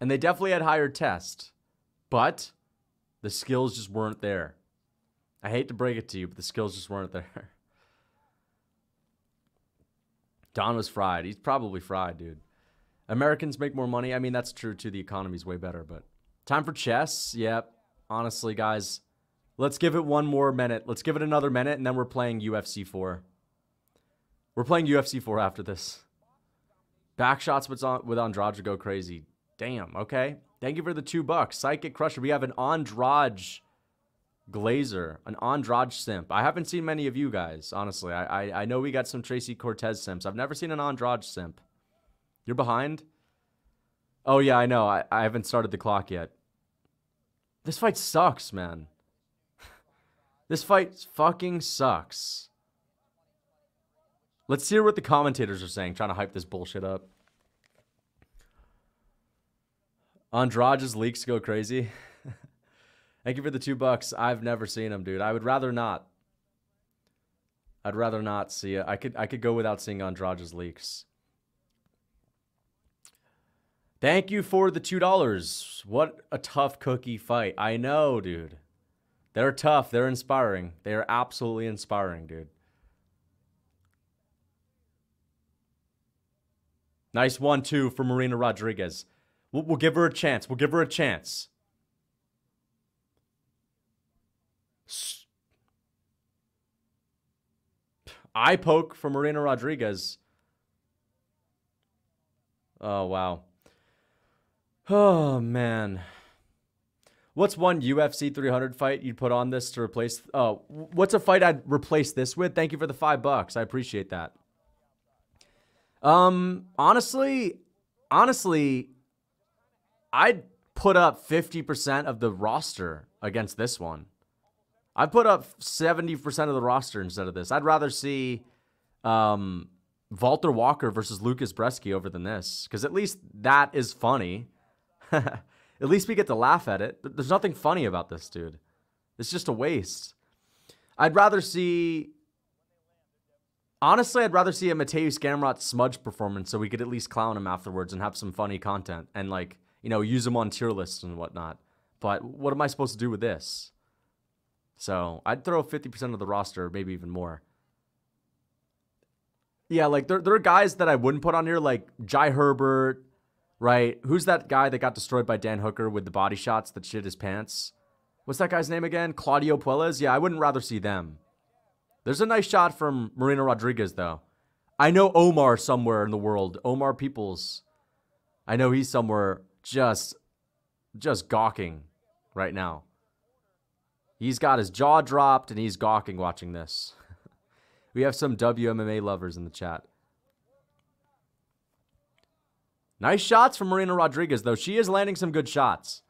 and they definitely had higher test, but the skills just weren't there. I hate to break it to you, but the skills just weren't there. [LAUGHS] Don was fried. He's probably fried, dude. Americans make more money. I mean, that's true too. The economy's way better, but time for chess. Yep. Honestly, guys, Let's give it one more minute. Let's give it another minute, and then we're playing UFC 4. We're playing UFC 4 after this. Back shots with, with Andrade go crazy. Damn, okay. Thank you for the two bucks. Psychic Crusher. We have an Andrade Glazer, an Andrade simp. I haven't seen many of you guys, honestly. I, I, I know we got some Tracy Cortez simps. I've never seen an Andrade simp. You're behind? Oh, yeah, I know. I, I haven't started the clock yet. This fight sucks, man. [LAUGHS] This fight fucking sucks. Let's hear what the commentators are saying, trying to hype this bullshit up. Andrade's leaks go crazy. [LAUGHS] Thank you for the two bucks. I've never seen him, dude. I would rather not. I'd rather not see it. I could I could go without seeing Andrade's leaks. Thank you for the two dollars. What a tough cookie fight. I know, dude. They're tough. They're inspiring. They are absolutely inspiring, dude. Nice one, too, for Marina Rodriguez. We'll, we'll give her a chance. We'll give her a chance. Eye poke for Marina Rodriguez. Oh, wow. Oh, man. What's one UFC 300 fight you'd put on this to replace? Oh, what's a fight I'd replace this with? Thank you for the five bucks. I appreciate that. Um, honestly, honestly, I'd put up 50% of the roster against this one. I put up 70% of the roster instead of this. I'd rather see um, Walter Walker versus Lucas Brzeski over than this because at least that is funny. [LAUGHS] At least we get to laugh at it. There's nothing funny about this, dude. It's just a waste. I'd rather see. Honestly, I'd rather see a Mateusz Gamrot smudge performance so we could at least clown him afterwards and have some funny content and, like, you know, use him on tier lists and whatnot. But what am I supposed to do with this? So I'd throw 50% of the roster, maybe even more. Yeah, like there, there are guys that I wouldn't put on here, like Jai Herbert, right? Who's that guy that got destroyed by Dan Hooker with the body shots that shit his pants? What's that guy's name again? Claudio Puelles? Yeah, I wouldn't rather see them. There's a nice shot from Marina Rodriguez, though. I know Omar somewhere in the world. Omar Peoples. I know he's somewhere just just gawking right now. He's got his jaw dropped and he's gawking watching this. [LAUGHS] we have some WMMA lovers in the chat. Nice shots from Marina Rodriguez, though. She is landing some good shots.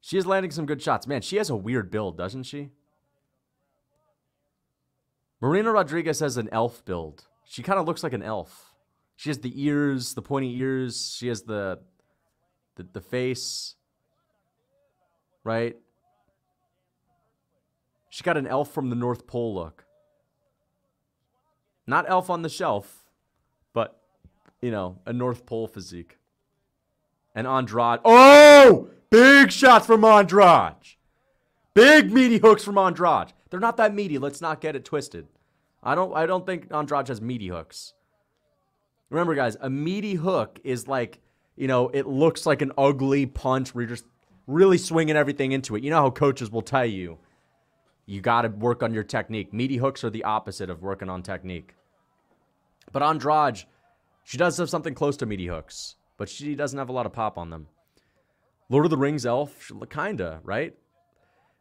She is landing some good shots. Man, she has a weird build, doesn't she? Marina Rodriguez has an elf build. She kind of looks like an elf. She has the ears, the pointy ears. She has the the, the face. Right? She got an elf from the North Pole look. Not elf on the shelf, but you know, a North Pole physique. And Andrade. Oh! Big shots from Andrade. Big meaty hooks from Andrade. They're not that meaty. Let's not get it twisted. I don't I don't think Andrade has meaty hooks. Remember, guys, a meaty hook is like, you know, it looks like an ugly punch where you're just really swinging everything into it. You know how coaches will tell you, you got to work on your technique. Meaty hooks are the opposite of working on technique. But Andrade, she does have something close to meaty hooks, but she doesn't have a lot of pop on them. Lord of the Rings elf, kinda, right?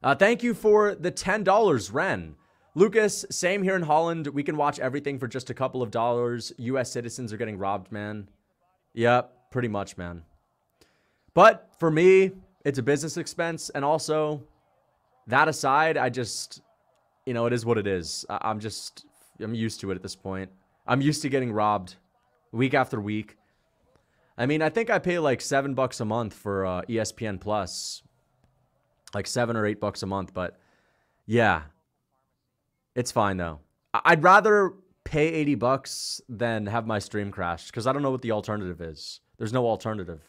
Uh, thank you for the $10, Ren. Lucas, same here in Holland. We can watch everything for just a couple of dollars. U.S. citizens are getting robbed, man. Yep, pretty much, man. But for me, it's a business expense. And also, that aside, I just, you know, it is what it is. I- I'm just, I'm used to it at this point. I'm used to getting robbed week after week. I mean, I think I pay like seven bucks a month for uh, ESPN Plus, like seven or eight bucks a month. But yeah, it's fine though. I- I'd rather pay 80 bucks than have my stream crash because I don't know what the alternative is. There's no alternative.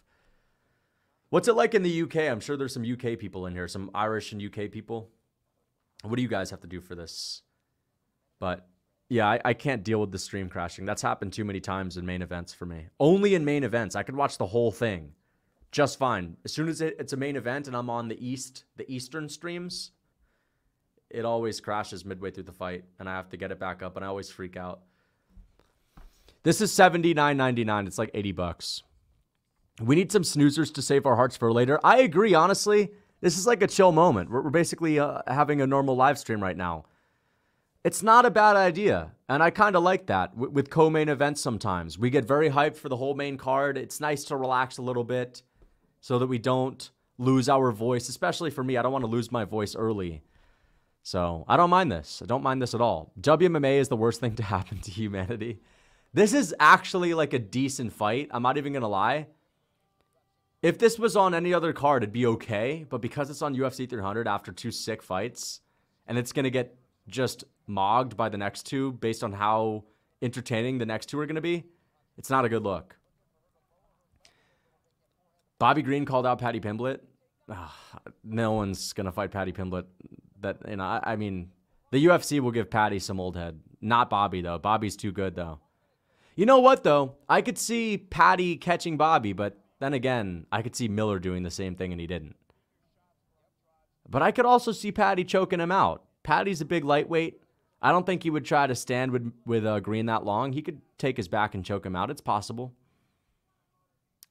What's it like in the UK? I'm sure there's some UK people in here, some Irish and UK people. What do you guys have to do for this? But yeah, I, I can't deal with the stream crashing. That's happened too many times in main events for me. Only in main events. I could watch the whole thing just fine. As soon as it, it's a main event and I'm on the east, the eastern streams, it always crashes midway through the fight, and I have to get it back up, and I always freak out. This is seventy nine ninety nine. It's like eighty bucks. We need some snoozers to save our hearts for later. I agree. Honestly, this is like a chill moment. We're, we're basically uh, having a normal live stream right now. It's not a bad idea, and I kind of like that with, with co-main events. Sometimes we get very hyped for the whole main card. It's nice to relax a little bit, so that we don't lose our voice. Especially for me, I don't want to lose my voice early. So I don't mind this. I don't mind this at all. WMMA is the worst thing to [LAUGHS] happen to humanity. This is actually like a decent fight. I'm not even going to lie. If this was on any other card, it'd be okay. But because it's on UFC 300 after two sick fights, and it's going to get just mogged by the next two based on how entertaining the next two are going to be, it's not a good look. Bobby Green called out Paddy Pimblett. Ugh, no one's going to fight Paddy Pimblett that you know, I, I, mean, the UFC will give Paddy some old head. Not Bobby though. Bobby's too good though. You know what though? I could see Paddy catching Bobby, but then again, I could see Miller doing the same thing and he didn't. But I could also see Paddy choking him out. Paddy's a big lightweight. I don't think he would try to stand with with uh, Green that long. He could take his back and choke him out. It's possible,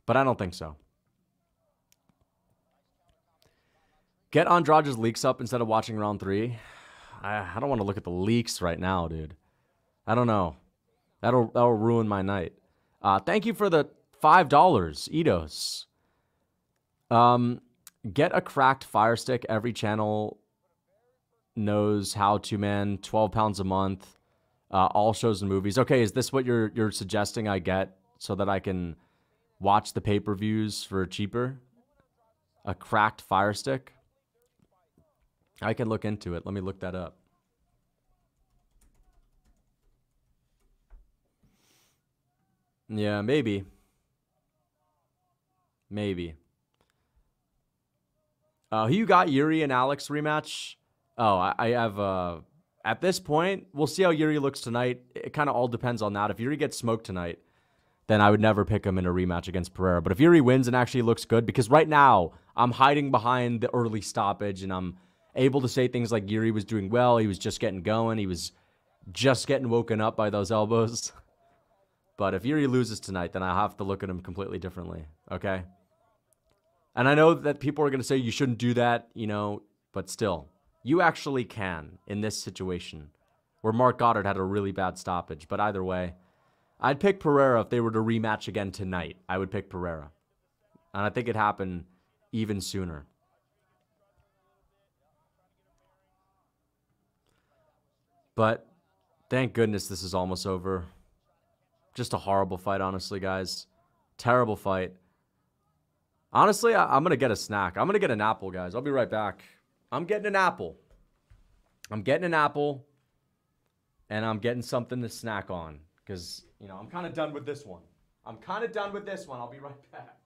but I don't think so. Get Andrade's leaks up instead of watching round three. I, I don't want to look at the leaks right now, dude. I don't know. That'll that'll ruin my night. Uh, thank you for the five dollars, Eidos. Um, get a cracked fire stick. Every channel knows how to, man. Twelve pounds a month. Uh, all shows and movies. Okay, is this what you're you're suggesting I get so that I can watch the pay per views for cheaper? A cracked fire stick. I can look into it. Let me look that up. Yeah, maybe. Maybe. Uh, who you got? Yuri and Alex rematch? Oh, I, I have uh, At this point, we'll see how Yuri looks tonight. It kind of all depends on that. If Yuri gets smoked tonight, then I would never pick him in a rematch against Pereira. But if Yuri wins and actually looks good, because right now I'm hiding behind the early stoppage and I'm able to say things like Yuri was doing well, he was just getting going, he was just getting woken up by those elbows. [LAUGHS] But if Yuri loses tonight, then I have to look at him completely differently. Okay. And I know that people are going to say you shouldn't do that, you know, but still, you actually can in this situation where Marc Goddard had a really bad stoppage. But either way, I'd pick Pereira if they were to rematch again tonight. I would pick Pereira. And I think it happened even sooner. But thank goodness this is almost over. Just a horrible fight, honestly, guys. Terrible fight. Honestly, I, am going to get a snack. I'm going to get an apple, guys. I'll be right back. I'm getting an apple. I'm getting an apple. And I'm getting something to snack on. Because, you know, I'm kind of done with this one. I'm kind of done with this one. I'll be right [LAUGHS] back.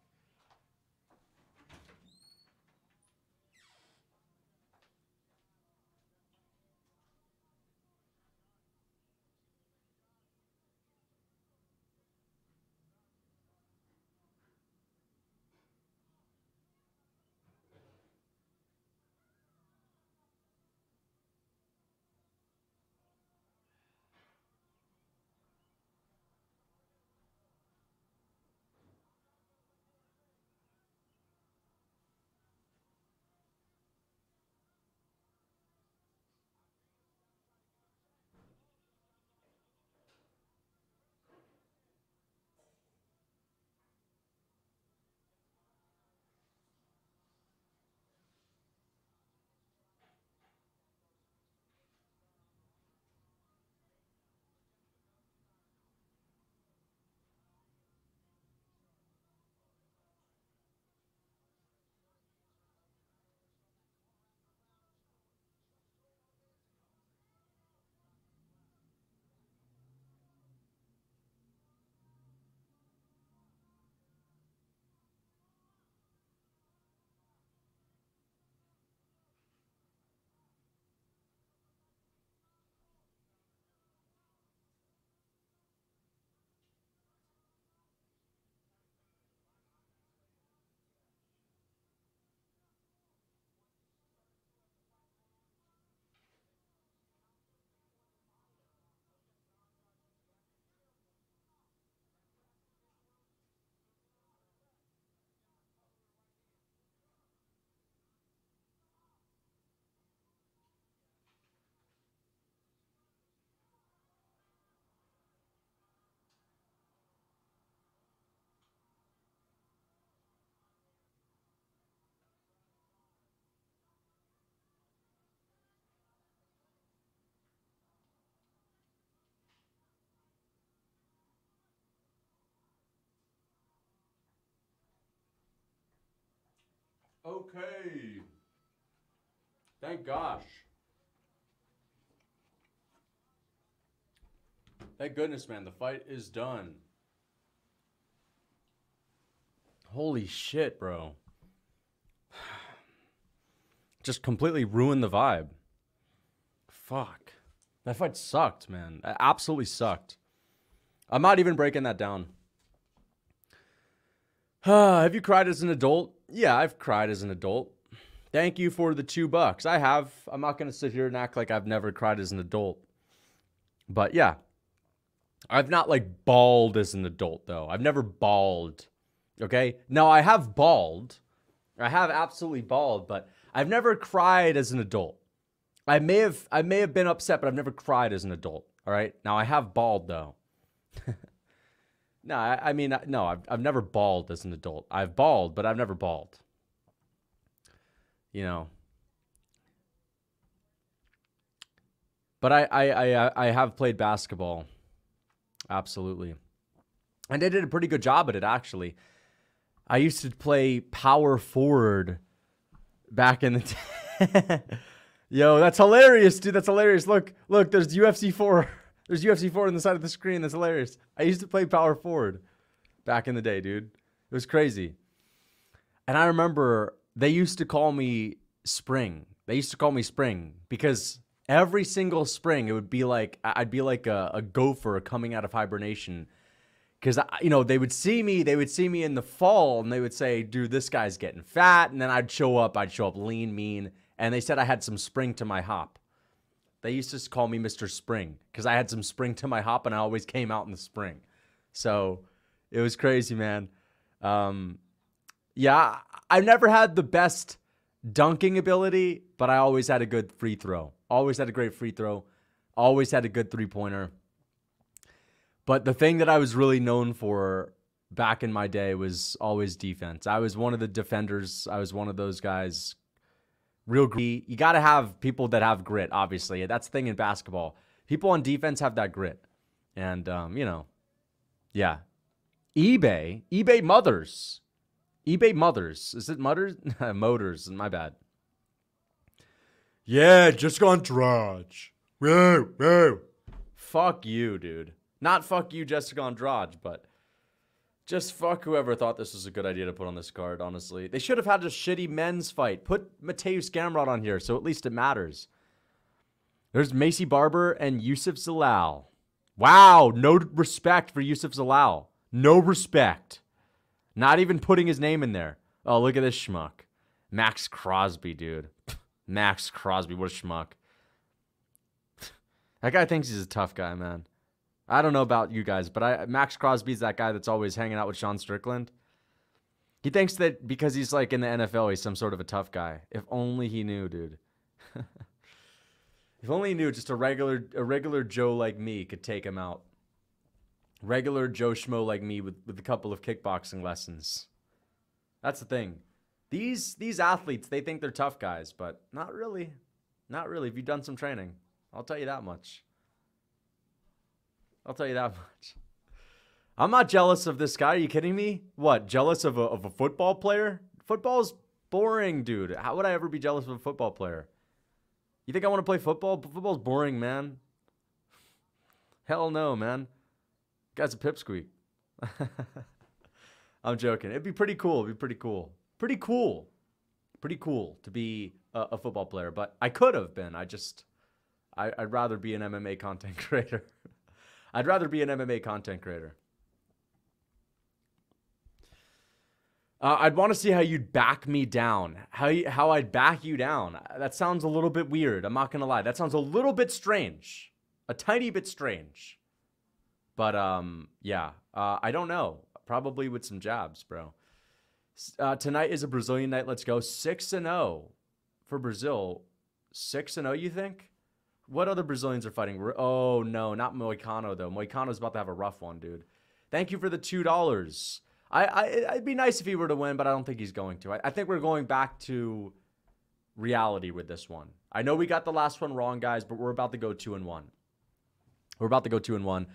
Okay. Thank gosh. Thank goodness, man. The fight is done. Holy shit, bro. [SIGHS] Just completely ruined the vibe. Fuck. That fight sucked, man. Absolutely sucked. I'm not even breaking that down. [SIGHS] Have you cried as an adult? Yeah, I've cried as an adult. Thank you for the two bucks. I have. I'm not going to sit here and act like I've never cried as an adult. But yeah, I've not like bawled as an adult, though. I've never bawled. Okay. Now, I have bawled. I have absolutely bawled, but I've never cried as an adult. I may have I may have been upset, but I've never cried as an adult. All right. Now I have bawled though. [LAUGHS] No, I, I mean, no, I've, I've never bawled as an adult. I've bawled, but I've never bawled. You know. But I, I, I, uh, I have played basketball. Absolutely. And I did a pretty good job at it, actually. I used to play power forward back in the. [LAUGHS] Yo, that's hilarious, dude. That's hilarious. Look, look, there's UFC 4. There's UFC 4 on the side of the screen. That's hilarious. I used to play power forward back in the day, dude. It was crazy. And I remember they used to call me Spring. They used to call me Spring because Every single spring, it would be like I'd be like a, a gopher coming out of hibernation. Because you know they would see me, they would see me in the fall, and they would say, "Dude, this guy's getting fat." And then I'd show up, I'd show up lean, mean, and they said I had some spring to my hop. They used to call me Mr. Spring because I had some spring to my hop, and I always came out in the spring. So it was crazy, man. Um, yeah, I've never had the best dunking ability, but I always had a good free throw. Always had a great free throw. Always had a good three pointer. But the thing that I was really known for back in my day was always defense. I was one of the defenders. I was one of those guys. Real grit. You got to have people that have grit, obviously. That's the thing in basketball. People on defense have that grit. And, um, you know, yeah. eBay, eBay mothers. eBay mothers. Is it mothers? [LAUGHS] Motors, my bad. Yeah, just gone Drudge. Whoa, whoa. Fuck you, dude. Not fuck you, Jessica Andrade, but just fuck whoever thought this was a good idea to put on this card, honestly. They should have had a shitty men's fight. Put Mateusz Gamrot on here, so at least it matters. There's Maycee Barber and Youssef Zalal. Wow, no respect for Youssef Zalal. No respect. Not even putting his name in there. Oh, look at this schmuck. Maxx Crosby, dude. [LAUGHS] Maxx Crosby, what a schmuck. [LAUGHS] that guy thinks he's a tough guy, man. I don't know about you guys, but I Maxx Crosby's that guy that's always hanging out with Sean Strickland. He thinks that because he's like in the NFL, he's some sort of a tough guy. If only he knew, dude. [LAUGHS] if only he knew just a regular a regular Joe like me could take him out. Regular Joe Schmo like me with, with a couple of kickboxing lessons. That's the thing. These these athletes, they think they're tough guys, but not really. Not really. If you've done some training, I'll tell you that much. I'll tell you that [LAUGHS] much. I'm not jealous of this guy. Are you kidding me? What? Jealous of a, of a football player? Football's boring, dude. How would I ever be jealous of a football player? You think I want to play football? Football's boring, man. [LAUGHS] Hell no, man. Guy's a pipsqueak. [LAUGHS] I'm joking. It'd be pretty cool. It'd be pretty cool. Pretty cool. Pretty cool to be a, a football player, but I could have been. I just, I, I'd rather be an MMA content creator. I'd rather be an MMA content creator. Uh, I'd want to see how you'd back me down. How you, how I'd back you down. That sounds a little bit weird. I'm not gonna lie. That sounds a little bit strange, a tiny bit strange. But um, yeah. Uh, I don't know. Probably with some jabs, bro. Uh, tonight is a Brazilian night. Let's go six and zero oh for Brazil. Six and zero. Oh, you think? What other Brazilians are fighting? Oh no, not Moicano though. Moicano's about to have a rough one, dude. Thank you for the two dollars. I, I it'd be nice if he were to win, but I don't think he's going to. I, I think we're going back to reality with this one. I know we got the last one wrong, guys, but we're about to go two and one. We're about to go two and one.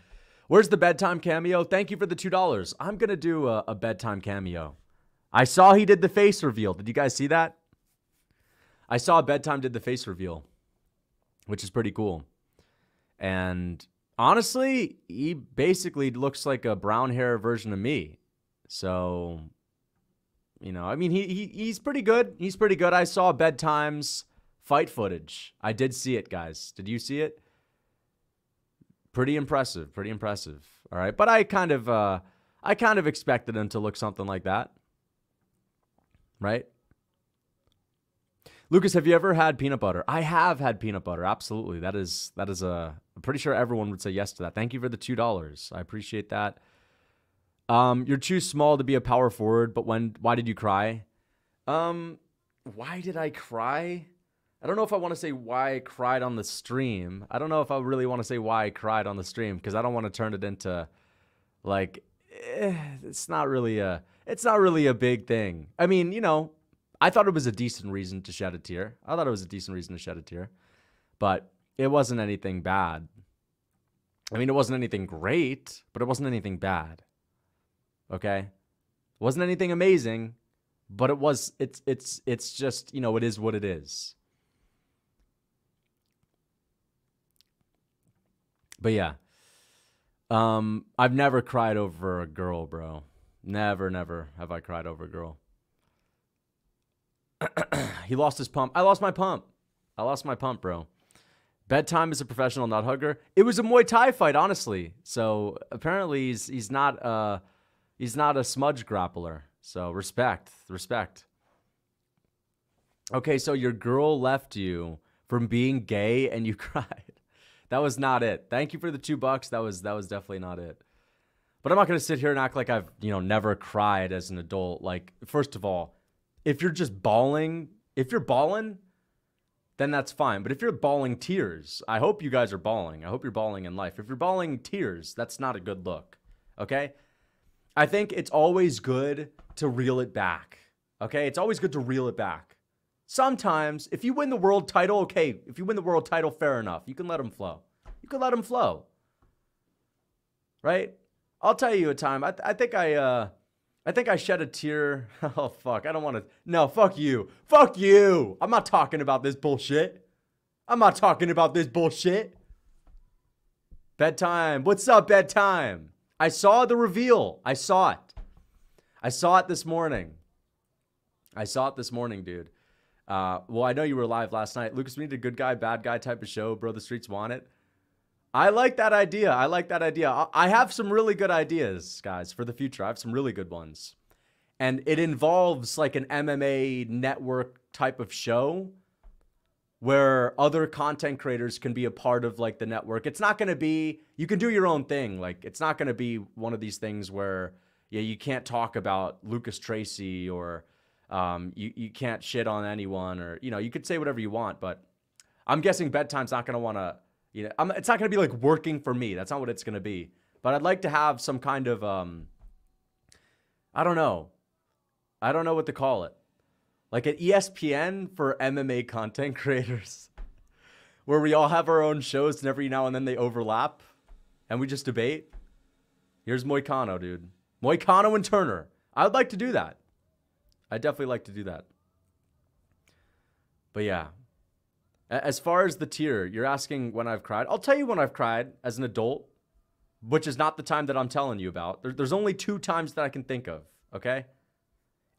Where's the bedtime cameo? Thank you for the two dollars. I'm gonna do a, a bedtime cameo. I saw he did the face reveal. Did you guys see that? I saw bedtime did the face reveal which is pretty cool. And honestly, he basically looks like a brown hair version of me. So, you know, I mean, he, he he's pretty good. He's pretty good. I saw bedtimes fight footage. I did see it, guys. Did you see it? Pretty impressive. Pretty impressive. All right, but I kind of uh, I kind of expected him to look something like that, right? Lucas, have you ever had peanut butter? I have had peanut butter. Absolutely. That is that is a I'm pretty sure everyone would say yes to that. Thank you for the two dollars. I appreciate that. Um, you're too small to be a power forward, but when why did you cry? Um, why did I cry? I don't know if I want to say why I cried on the stream. I don't know if I really want to say why I cried on the stream because I don't want to turn it into like eh, it's not really a it's not really a big thing. I mean, you know, I thought it was a decent reason to shed a tear. I thought it was a decent reason to shed a tear, but it wasn't anything bad. I mean, it wasn't anything great, but it wasn't anything bad. Okay, it wasn't anything amazing, but it was. It's it's it's just you know it is what it is. But yeah, um, I've never cried over a girl, bro. Never, never have I cried over a girl. [CLEARS THROAT] he lost his pump. I lost my pump. I lost my pump, bro. Bedtime is a professional nut hugger. It was a Muay Thai fight, honestly. So apparently he's he's not uh he's not a smudge grappler. So respect, respect. Okay, so your girl left you from being gay and you [LAUGHS] cried. That was not it. Thank you for the two bucks. That was that was definitely not it. But I'm not gonna sit here and act like I've you know never cried as an adult. Like first of all, if you're just bawling, if you're bawling, then that's fine. But if you're bawling tears, I hope you guys are bawling. I hope you're bawling in life. If you're bawling tears, that's not a good look. Okay? I think it's always good to reel it back. Okay? It's always good to reel it back. Sometimes, if you win the world title, okay, if you win the world title, fair enough. You can let them flow. You can let them flow. Right? I'll tell you a time. I, th- I think I, uh, I think I shed a tear. [LAUGHS] Oh, fuck. I don't want to. No, fuck you. Fuck you. I'm not talking about this bullshit. I'm not talking about this bullshit. Bedtime. What's up, bedtime? I saw the reveal. I saw it. I saw it this morning. I saw it this morning, dude. Uh, well, I know you were live last night. Lucas, we need a good guy, bad guy type of show. Bro, the streets want it. I like that idea. I like that idea. I- have some really good ideas, guys, for the future. I have some really good ones. And it involves like an MMA network type of show where other content creators can be a part of like the network. It's not going to be you can do your own thing. Like it's not going to be one of these things where yeah, you can't talk about Lucas Tracy or um, you you can't shit on anyone or you know, you could say whatever you want, but I'm guessing bedtime's not going to want to you know, I'm, it's not going to be like working for me. That's not what it's going to be. But I'd like to have some kind of um I don't know. I don't know what to call it. Like an ESPN for MMA content [LAUGHS] creators, where we all have our own shows and every now and then they overlap and we just debate. Here's Moicano, dude. Moicano and Turner. I would like to do that. I'd definitely like to do that. But yeah. As far as the tier, you're asking when I've cried. I'll tell you when I've cried as an adult, which is not the time that I'm telling you about. There- There's only two times that I can think of, okay?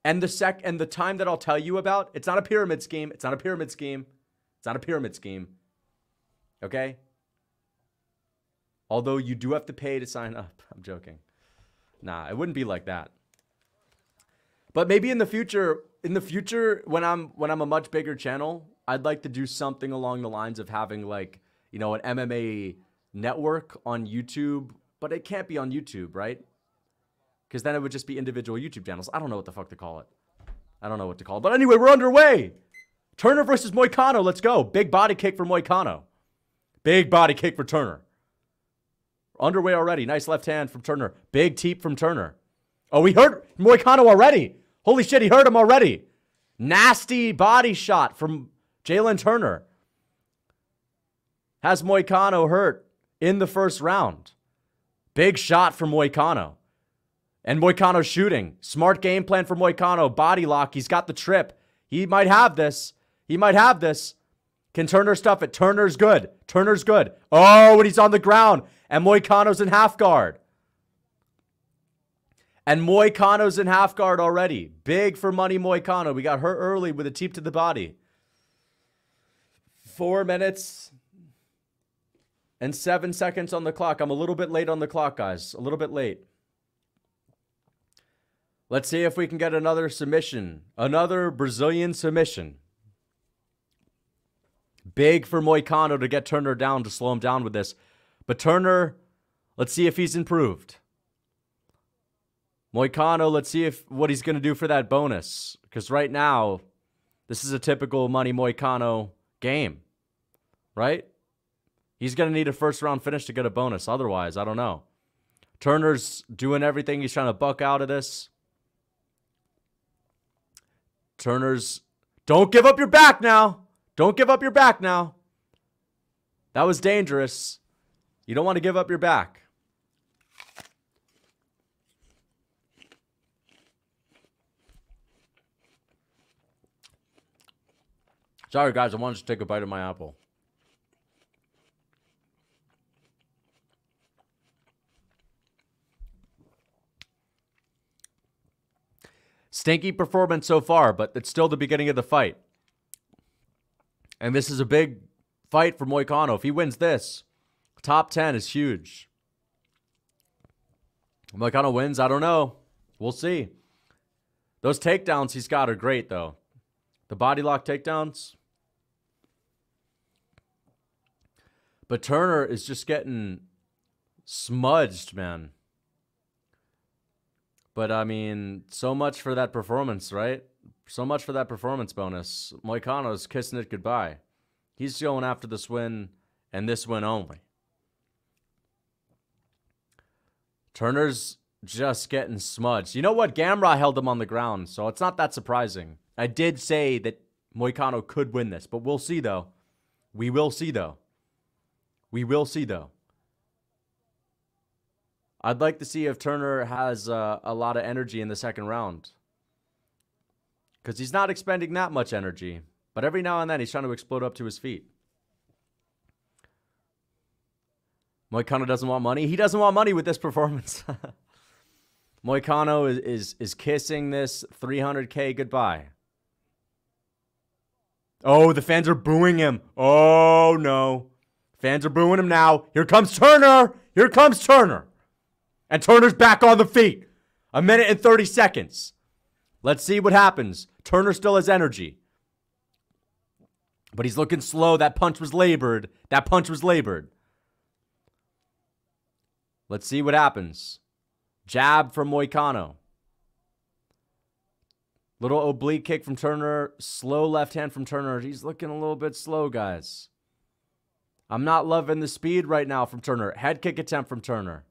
And the sec and the time that I'll tell you about, it's not a pyramid scheme. It's not a pyramid scheme. It's not a pyramid scheme. Okay? Although you do have to pay to sign up. [LAUGHS] I'm joking. Nah, it wouldn't be like that. But maybe in the future, in the future when I'm when I'm a much bigger channel, I'd like to do something along the lines of having like, you know, an MMA network on YouTube, but it can't be on YouTube, right? because then it would just be individual YouTube channels. I don't know what the fuck to call it. I don't know what to call it. But anyway, we're underway. Turner versus Moicano. Let's go. Big body kick for Moicano. Big body kick for Turner. Underway already. Nice left hand from Turner. Big teep from Turner. Oh, he hurt Moicano already. Holy shit, he hurt him already. Nasty body shot from Jalin Turner. Has Moicano hurt in the first round. Big shot from Moicano. And Moicano shooting. Smart game plan for Moicano. Body lock. He's got the trip. He might have this. He might have this. Can Turner stuff it? Turner's good. Turner's good. Oh, and he's on the ground. And Moicano's in half guard. And Moicano's in half guard already. Big for money, Moicano. We got hurt early with a teep to the body. Four minutes and seven seconds on the clock. I'm a little bit late on the clock, guys. A little bit late. Let's see if we can get another submission. Another Brazilian submission. Big for Moicano to get Turner down to slow him down with this. But Turner, let's see if he's improved. Moicano, let's see if what he's going to do for that bonus. Because right now, this is a typical Money Moicano game, right? He's going to need a first round finish to get a bonus. Otherwise, I don't know. Turner's doing everything. He's trying to buck out of this. Turner's. Don't give up your back now. Don't give up your back now. That was dangerous. You don't want to give up your back. Sorry, guys. I wanted to take a bite of my apple. Stinky performance so far, but it's still the beginning of the fight. And this is a big fight for Moicano. If he wins this, top 10 is huge. Moicano wins, I don't know. We'll see. Those takedowns he's got are great, though. The body lock takedowns. But Turner is just getting smudged, man. But I mean, so much for that performance, right? So much for that performance bonus. Moicano's kissing it goodbye. He's going after this win and this win only. Turner's just getting smudged. You know what? Gamrot held him on the ground, so it's not that surprising. I did say that Moicano could win this, but we'll see though. We will see though. We will see though. I'd like to see if Turner has uh, a lot of energy in the second round. Because he's not expending that much energy. But every now and then he's trying to explode up to his feet. Moicano doesn't want money. He doesn't want money with this performance. [LAUGHS] Moicano is, is, is kissing this 300K goodbye. Oh, the fans are booing him. Oh, no. Fans are booing him now. Here comes Turner. Here comes Turner. And Turner's back on the feet. A minute and 30 seconds. Let's see what happens. Turner still has energy. But he's looking slow. That punch was labored. That punch was labored. Let's see what happens. Jab from Moicano. Little oblique kick from Turner. Slow left hand from Turner. He's looking a little bit slow, guys. I'm not loving the speed right now from Turner. Head kick attempt from Turner.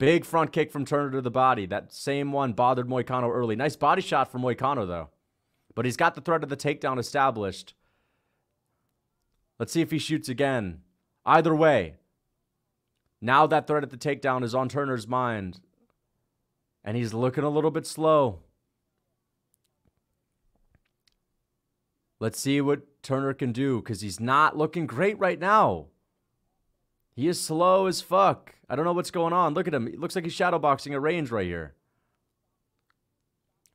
Big front kick from Turner to the body. That same one bothered Moicano early. Nice body shot from Moicano, though. But he's got the threat of the takedown established. Let's see if he shoots again. Either way, now that threat at the takedown is on Turner's mind. And he's looking a little bit slow. Let's see what Turner can do because he's not looking great right now. He is slow as fuck. I don't know what's going on. Look at him. It looks like he's shadowboxing a range right here.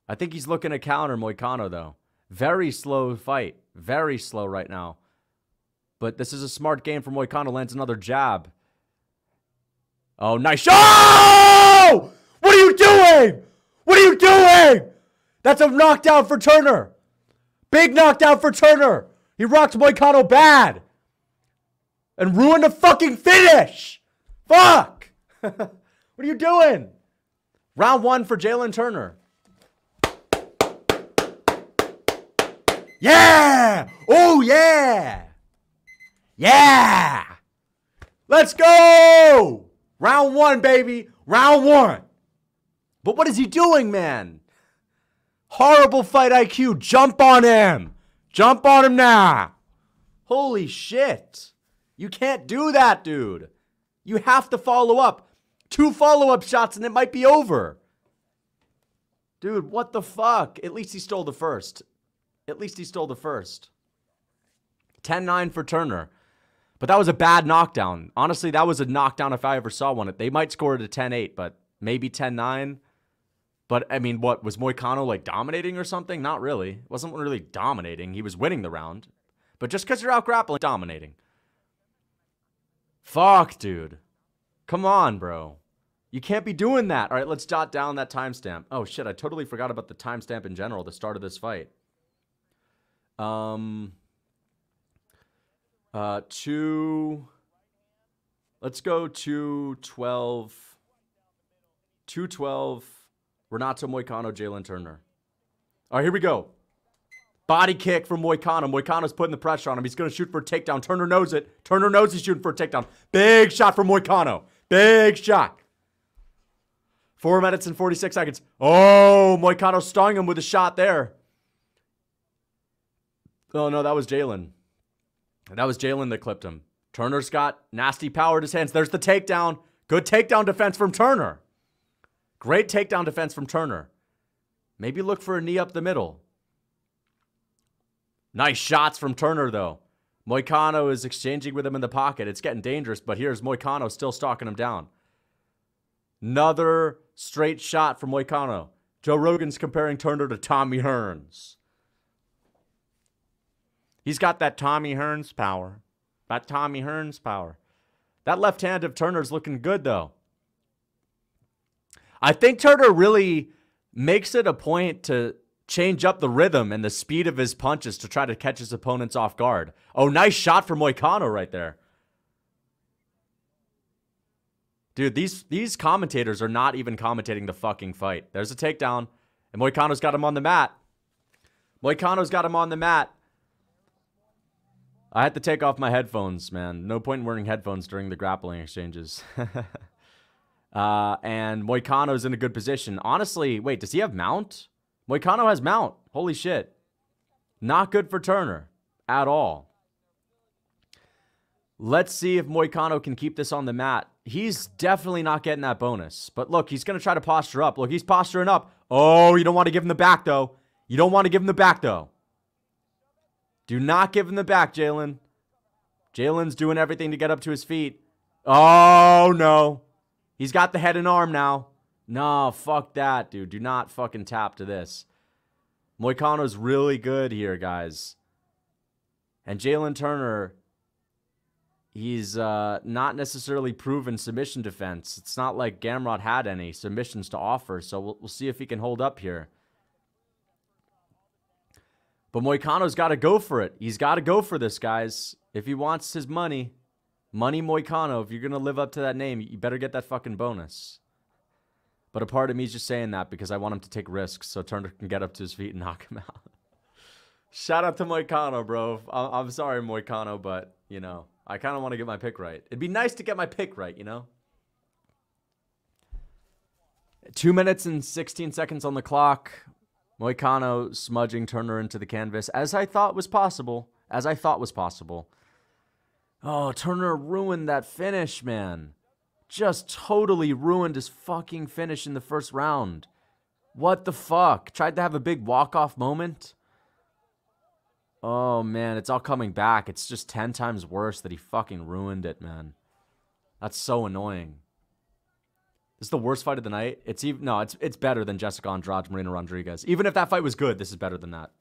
I think he's looking to counter Moicano, though. Very slow fight. Very slow right now. But this is a smart game for Moicano. Lands another jab. Oh, nice shot! Oh! What are you doing? What are you doing? That's a knockdown for Turner. Big knockdown for Turner. He rocked Moicano bad and ruin the fucking finish. Fuck. [LAUGHS] what are you doing? Round one for Jalin Turner. Yeah. Oh, yeah. Yeah. Let's go. Round one, baby. Round one. But what is he doing, man? Horrible fight IQ. Jump on him. Jump on him now. Holy shit. You can't do that, dude. You have to follow up. Two follow up shots and it might be over. Dude, what the fuck? At least he stole the first. At least he stole the first. 10 9 for Turner. But that was a bad knockdown. Honestly, that was a knockdown if I ever saw one. They might score it at 10 8, but maybe 10 9. But I mean, what was Moicano like dominating or something? Not really. Wasn't really dominating. He was winning the round. But just because you're out grappling, dominating. Fuck, dude. Come on, bro. You can't be doing that. All right, let's jot down that timestamp. Oh shit, I totally forgot about the timestamp in general, the start of this fight. Um uh two let's go to 12 212 Renato Moicano, Jalen Turner. All right, here we go. Body kick from Moicano. Moicano's putting the pressure on him. He's going to shoot for a takedown. Turner knows it. Turner knows he's shooting for a takedown. Big shot from Moicano. Big shot. Four minutes and 46 seconds. Oh, Moicano stung him with a shot there. Oh, no, that was Jalin. That was Jalin that clipped him. Turner's got nasty power in his hands. There's the takedown. Good takedown defense from Turner. Great takedown defense from Turner. Maybe look for a knee up the middle. Nice shots from Turner, though. Moicano is exchanging with him in the pocket. It's getting dangerous, but here's Moicano still stalking him down. Another straight shot from Moicano. Joe Rogan's comparing Turner to Tommy Hearns. He's got that Tommy Hearns power. That Tommy Hearns power. That left hand of Turner's looking good, though. I think Turner really makes it a point to change up the rhythm and the speed of his punches to try to catch his opponents off guard. Oh, nice shot from Moicano right there. Dude, these these commentators are not even commentating the fucking fight. There's a takedown, and Moicano's got him on the mat. Moicano's got him on the mat. I had to take off my headphones, man. No point in wearing headphones during the grappling exchanges. [LAUGHS] uh, and Moicano's in a good position. Honestly, wait, does he have mount? Moicano has mount. Holy shit. Not good for Turner at all. Let's see if Moicano can keep this on the mat. He's definitely not getting that bonus. But look, he's going to try to posture up. Look, he's posturing up. Oh, you don't want to give him the back, though. You don't want to give him the back, though. Do not give him the back, Jalin. Jalin's doing everything to get up to his feet. Oh, no. He's got the head and arm now. No, fuck that, dude. Do not fucking tap to this. Moicano's really good here, guys. And Jalin Turner, he's uh, not necessarily proven submission defense. It's not like Gamrot had any submissions to offer, so we'll, we'll see if he can hold up here. But Moicano's got to go for it. He's got to go for this, guys. If he wants his money, money Moicano, if you're going to live up to that name, you better get that fucking bonus. But a part of me is just saying that because I want him to take risks so Turner can get up to his feet and [LAUGHS] knock him out. Shout out to Moicano, bro. I'm sorry, Moicano, but, you know, I kind of want to get my pick right. It'd be nice to get my pick right, you know? Two minutes and 16 seconds on the clock. Moicano smudging Turner into the canvas, as I thought was possible. As I thought was possible. Oh, Turner ruined that finish, man. Just totally ruined his fucking finish in the first round. What the fuck? Tried to have a big walk-off moment. Oh, man, it's all coming back. It's just 10 times worse that he fucking ruined it, man. That's so annoying. This is the worst fight of the night. It's even no, it's it's better than Jessica Andrade, Marina Rodriguez. Even if that fight was good, this is better than that.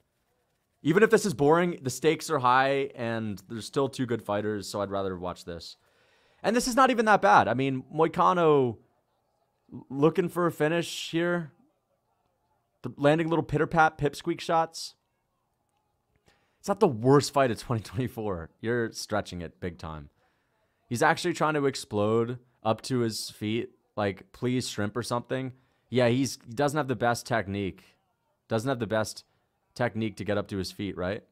Even if this is boring, the stakes are high and there's still two good fighters, so I'd rather watch this. And this is not even that bad. I mean, Moicano looking for a finish here. Landing little pitter pat pipsqueak shots. It's not the worst fight of 2024. You're stretching it big time. He's actually trying to explode up to his feet like please shrimp or something. Yeah, he's he doesn't have the best technique. Doesn't have the best technique to get up to his feet, right?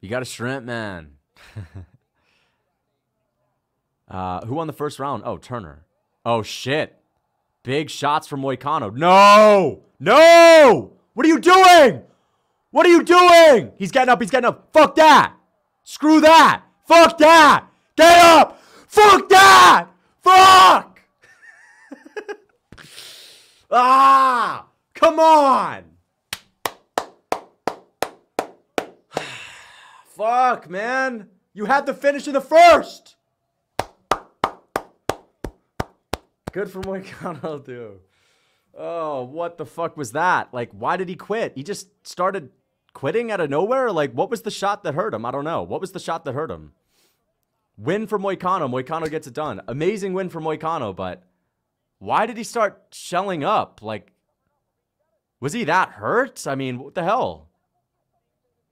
You got a shrimp, man. [LAUGHS] uh, who won the first round? Oh, Turner. Oh shit. Big shots from Moicano. No! No! What are you doing? What are you doing? He's getting up, he's getting up. Fuck that! Screw that! Fuck that! Get up! Fuck that! Fuck! [LAUGHS] ah! Come on! Fuck, man. You had the finish in the first. Good for Moicano, [LAUGHS] dude. Oh, what the fuck was that? Like, why did he quit? He just started quitting out of nowhere? Like, what was the shot that hurt him? I don't know. What was the shot that hurt him? Win for Moicano. Moicano gets it done. Amazing win for Moicano, but why did he start shelling up? Like, was he that hurt? I mean, what the hell?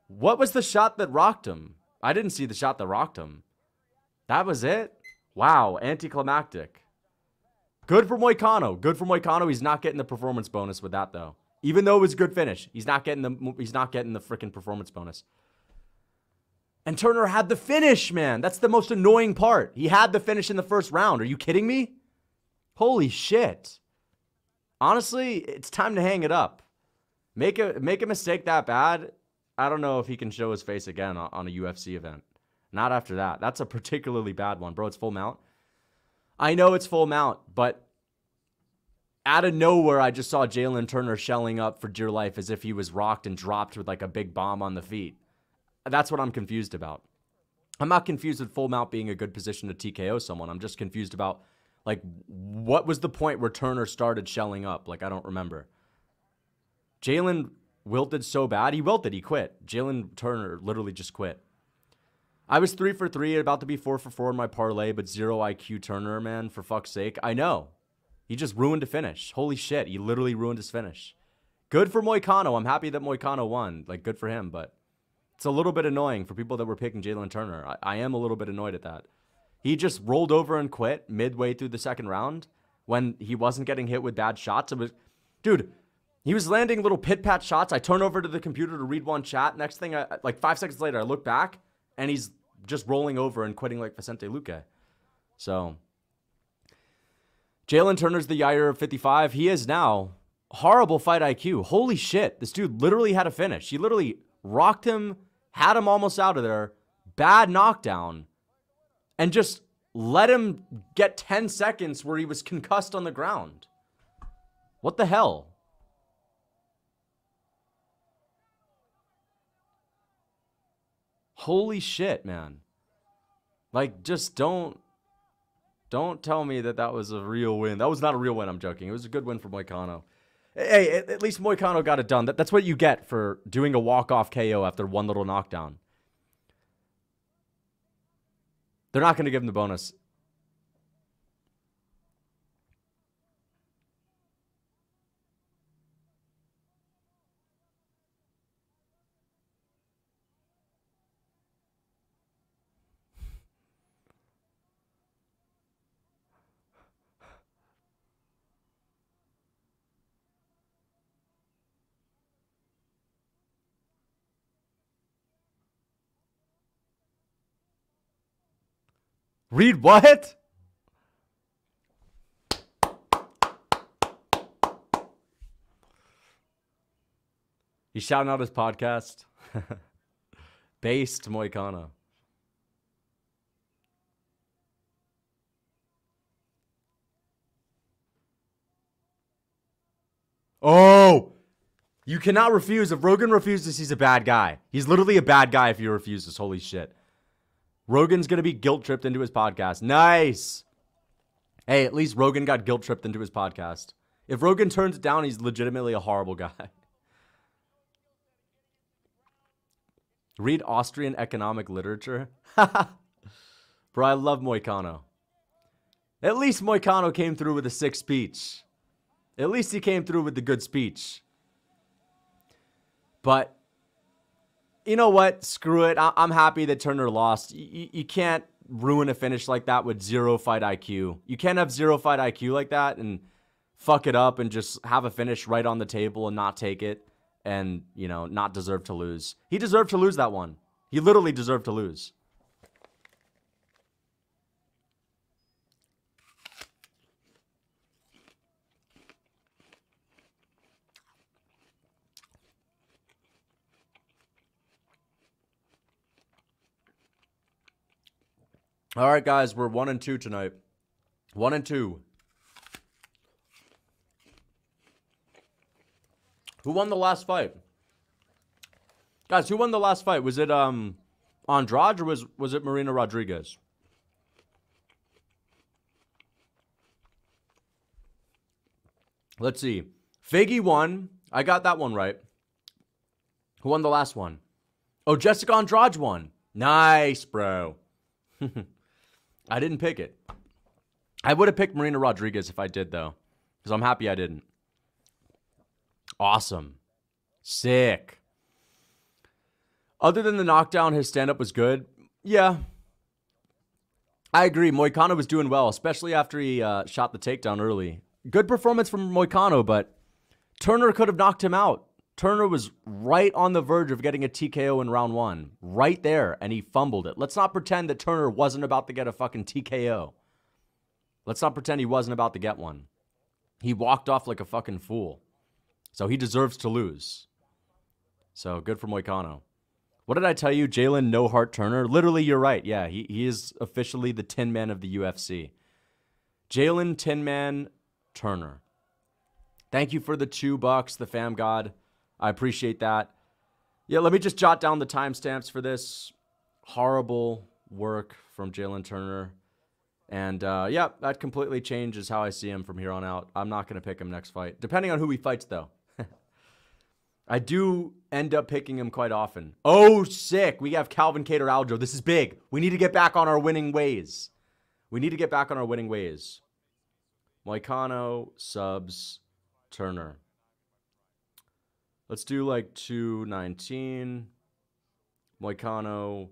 What was the shot that rocked him? I didn't see the shot that rocked him. That was it? Wow, anticlimactic. Good for Moicano. Good for Moicano. He's not getting the performance bonus with that though. Even though it was a good finish, he's not getting the he's not getting the freaking performance bonus. And Turner had the finish, man. That's the most annoying part. He had the finish in the first round. Are you kidding me? Holy shit. Honestly, it's time to hang it up. Make a make a mistake that bad. I don't know if he can show his face again on a UFC event. Not after that. That's a particularly bad one, bro. It's full mount. I know it's full mount, but out of nowhere, I just saw Jalin Turner shelling up for dear life as if he was rocked and dropped with like a big bomb on the feet. That's what I'm confused about. I'm not confused with full mount being a good position to TKO someone. I'm just confused about like what was the point where Turner started shelling up? Like I don't remember. Jalin wilted so bad. He wilted. He quit. Jalin Turner literally just quit. I was three for three, about to be four for four in my parlay, but zero IQ Turner, man, for fuck's sake. I know. He just ruined a finish. Holy shit. He literally ruined his finish. Good for Moicano. I'm happy that Moicano won. Like, good for him, but it's a little bit annoying for people that were picking Jalin Turner. I, I am a little bit annoyed at that. He just rolled over and quit midway through the second round when he wasn't getting hit with bad shots. It was, dude, he was landing little pit pat shots. I turn over to the computer to read one chat. Next thing, I, like five seconds later, I look back and he's just rolling over and quitting like Vicente Luque. So, Jalin Turner's the Yair of 55. He is now horrible fight IQ. Holy shit. This dude literally had a finish. He literally rocked him, had him almost out of there, bad knockdown, and just let him get 10 seconds where he was concussed on the ground. What the hell? Holy shit, man. Like, just don't. Don't tell me that that was a real win. That was not a real win. I'm joking. It was a good win for Moicano. Hey, at least Moicano got it done. That, that's what you get for doing a walk-off KO after one little knockdown. They're not going to give him the bonus. Read what? He's shouting out his podcast. [LAUGHS] Based Moicano. Oh, you cannot refuse. If Rogan refuses, he's a bad guy. He's literally a bad guy if he refuses. Holy shit. Rogan's going to be guilt tripped into his podcast. Nice. Hey, at least Rogan got guilt tripped into his podcast. If Rogan turns it down, he's legitimately a horrible [LAUGHS] guy. Read Austrian economic literature. [LAUGHS] Bro, I love Moicano. At least Moicano came through with a sick speech. At least he came through with the good speech. But you know what? Screw it. I- am happy that Turner lost. Y- you can't ruin a finish like that with zero fight IQ. You can't have zero fight IQ like that and fuck it up and just have a finish right on the table and not take it and, you know, not deserve to lose. He deserved to lose that one. He literally deserved to lose. All right, guys, we're one and two tonight. One and two. Who won the last fight? Guys, who won the last fight? Was it um Andrade or was was it Marina Rodriguez? Let's see. Figgy won. I got that one right. Who won the last one? Oh, Jessica Andrade won. Nice, bro. [LAUGHS] I didn't pick it. I would have picked Marina Rodriguez if I did, though, because I'm happy I didn't. Awesome. Sick. Other than the knockdown, his stand up was good. Yeah. I agree. Moicano was doing well, especially after he uh, shot the takedown early. Good performance from Moicano, but Turner could have knocked him out. Turner was right on the verge of getting a TKO in round one, right there, and he fumbled it. Let's not pretend that Turner wasn't about to get a fucking TKO. Let's not pretend he wasn't about to get one. He walked off like a fucking fool. So he deserves to lose. So good for Moicano. What did I tell you? Jalin No Heart Turner? Literally, you're right. Yeah, he, he is officially the Tin Man of the UFC. Jalin Tin Man Turner. Thank you for the two bucks, the fam god. I appreciate that. Yeah, let me just jot down the timestamps for this. Horrible work from Jalin Turner. And uh, yeah, that completely changes how I see him from here on out. I'm not going to pick him next fight, depending on who he fights, though. [LAUGHS] I do end up picking him quite often. Oh, sick. We have Calvin Kattar Aljo. This is big. We need to get back on our winning ways. We need to get back on our winning ways. Moicano, subs, Turner. Let's do like 219. Moicano,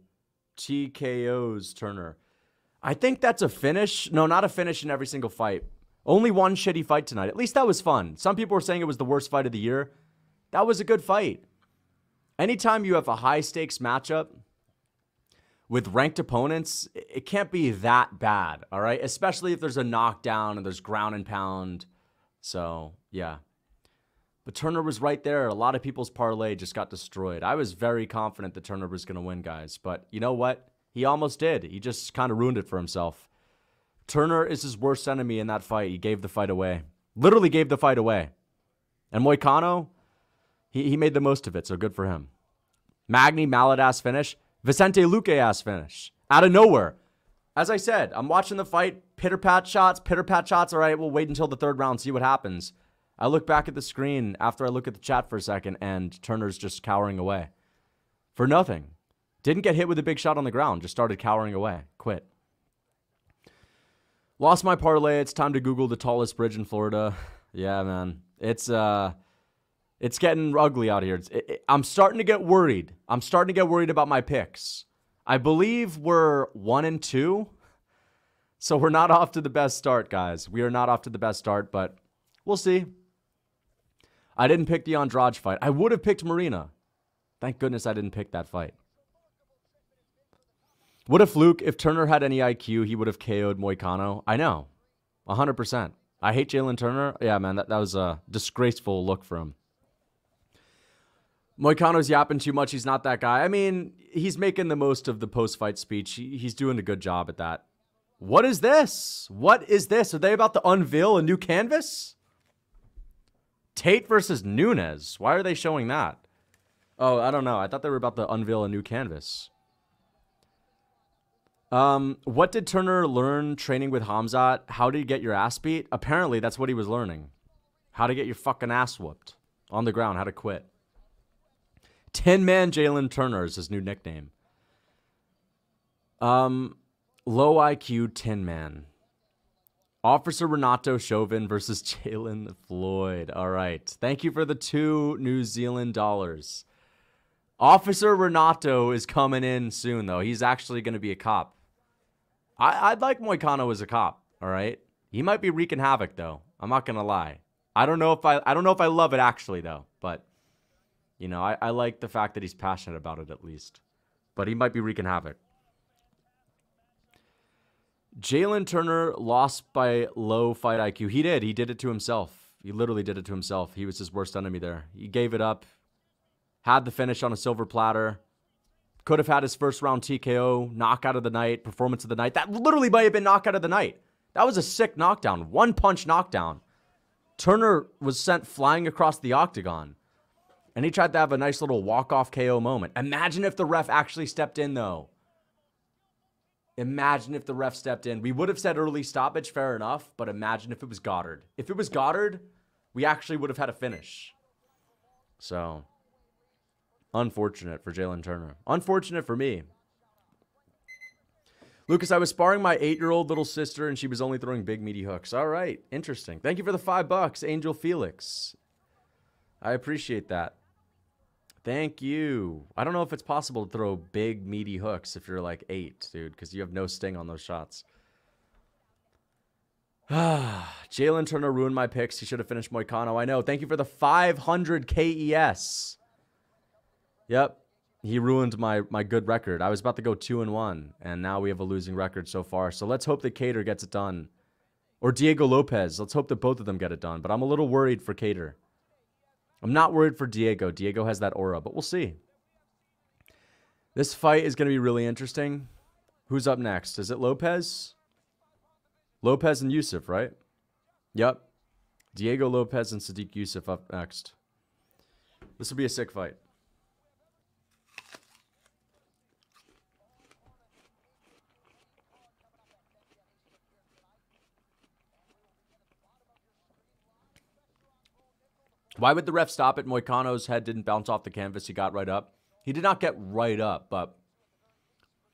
TKO's Turner. I think that's a finish. No, not a finish in every single fight. Only one shitty fight tonight. At least that was fun. Some people were saying it was the worst fight of the year. That was a good fight. Anytime you have a high stakes matchup with ranked opponents, it can't be that bad, all right? Especially if there's a knockdown and there's ground and pound. So, yeah. But Turner was right there. A lot of people's parlay just got destroyed. I was very confident that Turner was going to win, guys. But you know what? He almost did. He just kind of ruined it for himself. Turner is his worst enemy in that fight. He gave the fight away. Literally gave the fight away. And Moicano, he, he made the most of it, so good for him. Magny, Mallet ass finish. Vicente Luque ass finish. Out of nowhere. As I said, I'm watching the fight. Pitter pat shots, pitter pat shots. All right, we'll wait until the third round, see what happens. I look back at the screen after I look at the chat for a second, and Turner's just cowering away. For nothing. Didn't get hit with a big shot on the ground, just started cowering away. Quit. Lost my parlay. It's time to Google the tallest bridge in Florida. [SIGHS] Yeah, man. It's uh it's getting ugly out here. It, it, I'm starting to get worried. I'm starting to get worried about my picks. I believe we're 1 and 2. So we're not off to the best start, guys. We are not off to the best start, but we'll see. I didn't pick the Andrade fight. I would have picked Marina. Thank goodness I didn't pick that fight. What if Luke, if Turner had any IQ, he would have KO'd Moicano? I know. 100%. I hate Jalin Turner. Yeah, man, that, that was a disgraceful look for him. Moicano's yapping too much. He's not that guy. I mean, he's making the most of the post fight speech. He, he's doing a good job at that. What is this? What is this? Are they about to unveil a new canvas? Tate versus Nunes. Why are they showing that? Oh, I don't know. I thought they were about to unveil a new canvas. Um, what did Turner learn training with Hamzat? How did you get your ass beat? Apparently, that's what he was learning. How to get your fucking ass whooped on the ground. How to quit. Tin Man Jalin Turner is his new nickname. Um, low IQ Tin Man. Officer Renato Chauvin versus [LAUGHS] Jalin Floyd. All right. Thank you for the two New Zealand dollars. Officer Renato is coming in soon, though. He's actually going to be a cop. I, would like Moicano as a cop. All right. He might be wreaking havoc, though. I'm not going to lie. I don't know if I I don't know if I love it actually though, but you know, I, I like the fact that he's passionate about it at least. But he might be wreaking havoc. Jalin Turner lost by low fight IQ. He did. He did it to himself. He literally did it to himself. He was his worst enemy there. He gave it up, had the finish on a silver platter, could have had his first round TKO, knockout of the night, performance of the night. That literally might have been knockout of the night. That was a sick knockdown, one punch knockdown. Turner was sent flying across the octagon. And he tried to have a nice little walk-off KO moment. Imagine if the ref actually stepped in, though. Imagine if the ref stepped in. We would have said early stoppage, fair enough, but imagine if it was Goddard. If it was Goddard, we actually would have had a finish. So, unfortunate for Jalin Turner. Unfortunate for me. Lucas, I was sparring my eight-year-old little sister, and she was only throwing big meaty hooks. All right, interesting. Thank you for the five bucks, Angel Felix. I appreciate that. Thank you. I don't know if it's possible to throw big, meaty hooks if you're like eight, dude, because you have no sting on those shots. [SIGHS] Jalin Turner ruined my picks. He should have finished Moicano. I know. Thank you for the 500 KES. Yep. He ruined my, my good record. I was about to go two and one, and now we have a losing record so far. So let's hope that Kattar gets it done. Or Diego Lopes. Let's hope that both of them get it done. But I'm a little worried for Kattar. I'm not worried for Diego. Diego has that aura, but we'll see. This fight is going to be really interesting. Who's up next? Is it Lopes? Lopes and Yusuff, right? Yep. Diego Lopes and Sodiq Yusuff up next. This will be a sick fight. Why would the ref stop it? Moicano's head didn't bounce off the canvas. He got right up. He did not get right up, but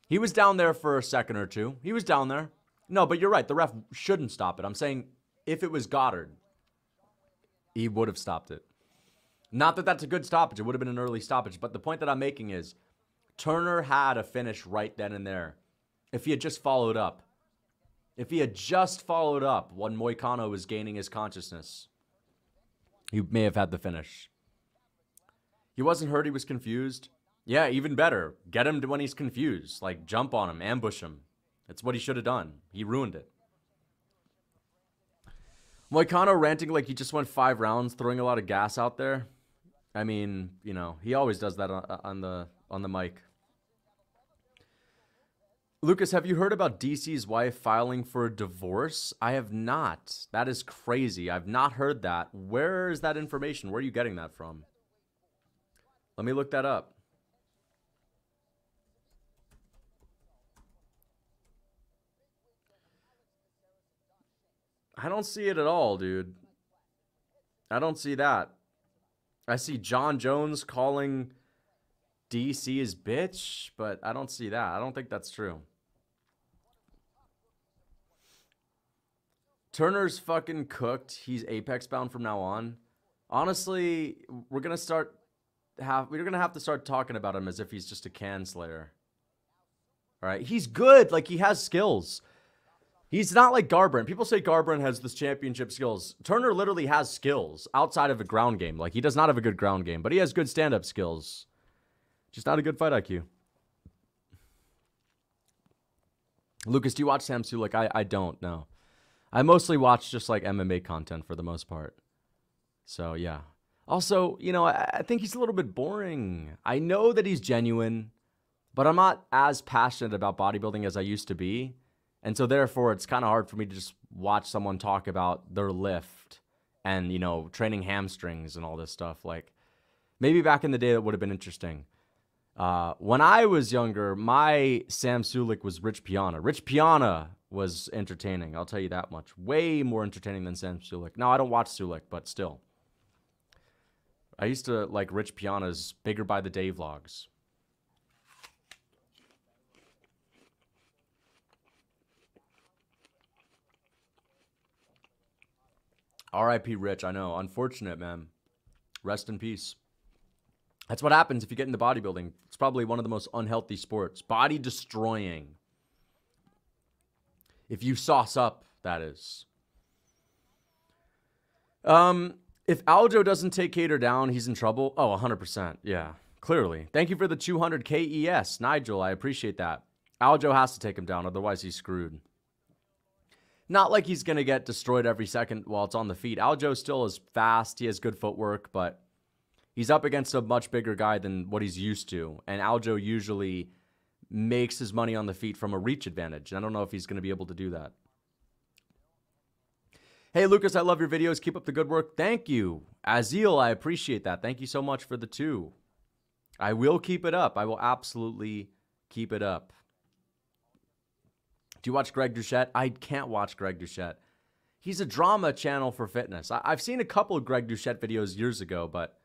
he was down there for a second or two. He was down there. No, but you're right. The ref shouldn't stop it. I'm saying if it was Goddard, he would have stopped it. Not that that's a good stoppage. It would have been an early stoppage. But the point that I'm making is Turner had a finish right then and there. If he had just followed up, if he had just followed up when Moicano was gaining his consciousness, he may have had the finish. He wasn't hurt, he was confused. Yeah, even better. Get him to when he's confused. Like jump on him, ambush him. That's what he should have done. He ruined it. Moicano ranting like he just went five rounds, throwing a lot of gas out there. I mean, you know, he always does that on, on the on the mic. Lucas, have you heard about DC's wife filing for a divorce? I have not. That is crazy. I've not heard that. Where is that information? Where are you getting that from? Let me look that up. I don't see it at all, dude. I don't see that. I see Jon Jones calling DC is bitch, but I don't see that. I don't think that's true. Turner's fucking cooked. He's apex bound from now on. Honestly, we're gonna start have we're gonna have to start talking about him as if he's just a can slayer. All right, he's good. Like he has skills. He's not like Garbrandt. People say Garbrandt has this championship skills. Turner literally has skills outside of a ground game. Like he does not have a good ground game, but he has good stand-up skills. Just not a good fight IQ. Lucas, do you watch Sam Sulek? I, I don't know. I mostly watch just like MMA content for the most part. So yeah. Also, you know, I, I think he's a little bit boring. I know that he's genuine, but I'm not as passionate about bodybuilding as I used to be. And so therefore it's kind of hard for me to just watch someone talk about their lift and, you know, training hamstrings and all this stuff. Like maybe back in the day that would have been interesting. Uh, when I was younger, my Sam Sulek was Rich Piana. Rich Piana was entertaining. I'll tell you that much. Way more entertaining than Sam Sulek. Now I don't watch Sulek, but still. I used to like Rich Piana's Bigger by the Day vlogs. R.I.P. Rich. I know. Unfortunate, man. Rest in peace. That's what happens if you get into bodybuilding. Probably one of the most unhealthy sports. Body destroying. If you sauce up, that is. Um, if Aljo doesn't take Kattar down, he's in trouble. Oh, 100%. Yeah, clearly. Thank you for the 200 KES, Nigel. I appreciate that. Aljo has to take him down, otherwise he's screwed. Not like he's going to get destroyed every second while it's on the feet. Aljo still is fast. He has good footwork, but he's up against a much bigger guy than what he's used to. And Aljo usually makes his money on the feet from a reach advantage. I don't know if he's going to be able to do that. Hey, Lucas, I love your videos. Keep up the good work. Thank you. Azil, I appreciate that. Thank you so much for the two. I will keep it up. I will absolutely keep it up. Do you watch Greg Doucette? I can't watch Greg Doucette. He's a drama channel for fitness. I- have seen a couple of Greg Doucette videos years ago, but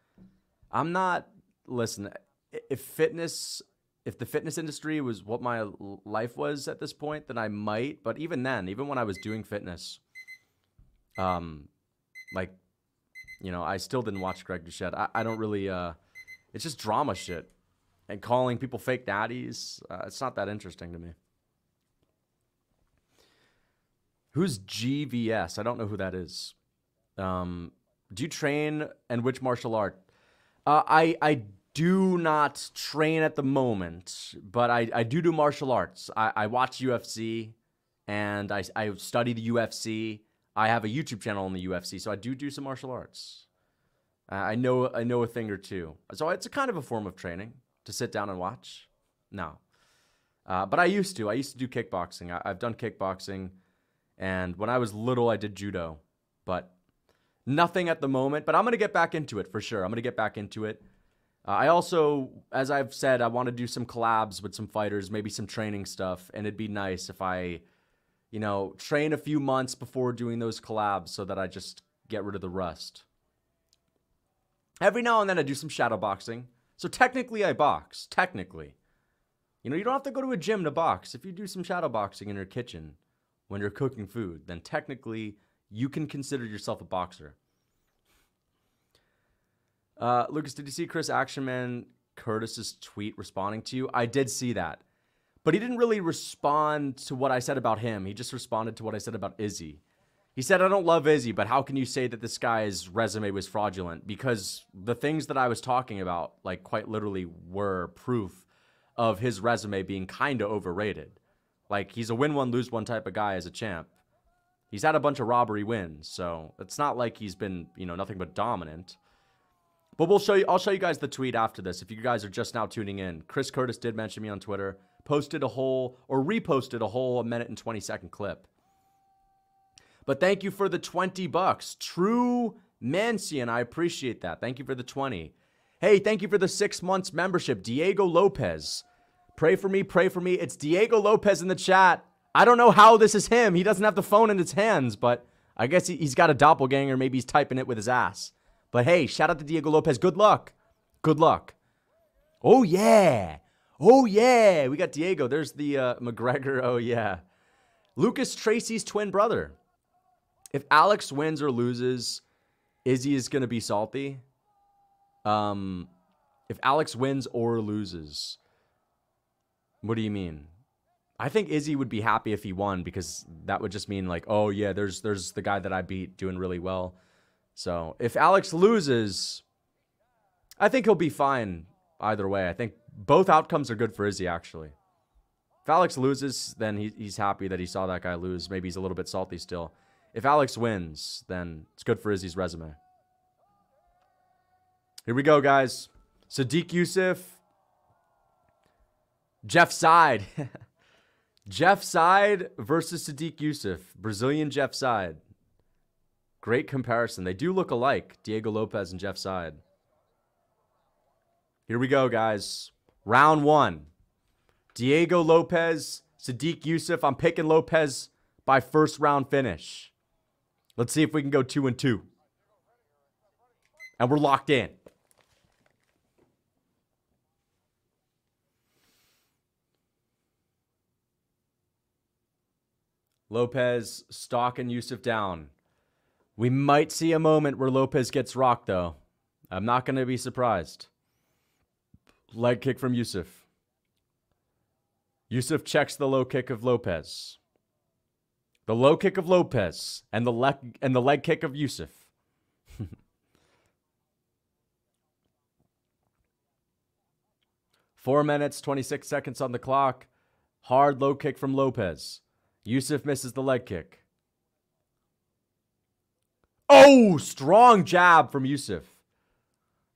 I'm not. Listen, if fitness, if the fitness industry was what my life was at this point, then I might. But even then, even when I was doing fitness, um, like, you know, I still didn't watch Greg Doucette. I, I don't really. Uh, it's just drama shit, and calling people fake daddies. Uh, it's not that interesting to me. Who's GVS? I don't know who that is. Um, do you train and which martial art? Uh, I I do not train at the moment, but I, I do do martial arts. I, I watch UFC and I, I study the UFC. I have a YouTube channel on the UFC, so I do do some martial arts. Uh, I know I know a thing or two. So it's a kind of a form of training to sit down and watch. No, uh, but I used to. I used to do kickboxing. I, I've done kickboxing. And when I was little, I did judo, but nothing at the moment. But I'm going to get back into it for sure. I'm going to get back into it. Uh, I also, as I've said, I want to do some collabs with some fighters, maybe some training stuff. And it'd be nice if I, you know, train a few months before doing those collabs so that I just get rid of the rust. Every now and then I do some shadow boxing. So technically I box. Technically. You know, you don't have to go to a gym to box. If you do some shadow boxing in your kitchen when you're cooking food, then technically you can consider yourself a boxer. Uh, Lucas, did you see Chris Actionman Curtis's tweet responding to you? I did see that. But he didn't really respond to what I said about him. He just responded to what I said about Izzy. He said, I don't love Izzy, but how can you say that this guy's resume was fraudulent? Because the things that I was talking about, like quite literally, were proof of his resume being kind of overrated. Like, he's a win one, lose one type of guy as a champ. He's had a bunch of robbery wins, so it's not like he's been, you know, nothing but dominant. But we'll show you, I'll show you guys the tweet after this if you guys are just now tuning in. Chris Curtis did mention me on Twitter, posted a whole, or reposted a whole a minute and 20 second clip. But thank you for the 20 bucks. True Mancian, I appreciate that. Thank you for the 20. Hey, thank you for the six months membership. Diego Lopes. Pray for me, pray for me. It's Diego Lopes in the chat. I don't know how this is him. He doesn't have the phone in his hands, but I guess he's got a doppelganger. Maybe he's typing it with his ass. But hey, shout out to Diego Lopes. Good luck. Good luck. Oh, yeah. Oh, yeah. We got Diego. There's the uh, McGregor. Oh, yeah. Lucas Tracy's twin brother if Alex wins or loses, Izzy is going to be salty. Um, if Alex wins or loses, what do you mean? I think Izzy would be happy if he won because that would just mean like, oh yeah, there's there's the guy that I beat doing really well. So if Alex loses, I think he'll be fine either way. I think both outcomes are good for Izzy actually. If Alex loses, then he, he's happy that he saw that guy lose. Maybe he's a little bit salty still. If Alex wins, then it's good for Izzy's resume. Here we go, guys. Sodiq Yusuff. Jeff Seid. [LAUGHS] Jeff Seid versus Sodiq Yusuff. Brazilian Jeff Seid. Great comparison. They do look alike, Diego Lopes and Jeff Seid. Here we go, guys. Round one. Diego Lopes, Sodiq Yusuff. I'm picking Lopes by first round finish. Let's see if we can go two and two. And we're locked in. Lopes stalking Yusuff down. We might see a moment where Lopes gets rocked, though. I'm not going to be surprised. Leg kick from Yusuff. Yusuff checks the low kick of Lopes. The low kick of Lopes and the leg and the leg kick of Yusuff. [LAUGHS] Four minutes, 26 seconds on the clock. Hard low kick from Lopes. Yusuff misses the leg kick. Oh, strong jab from Yusuff.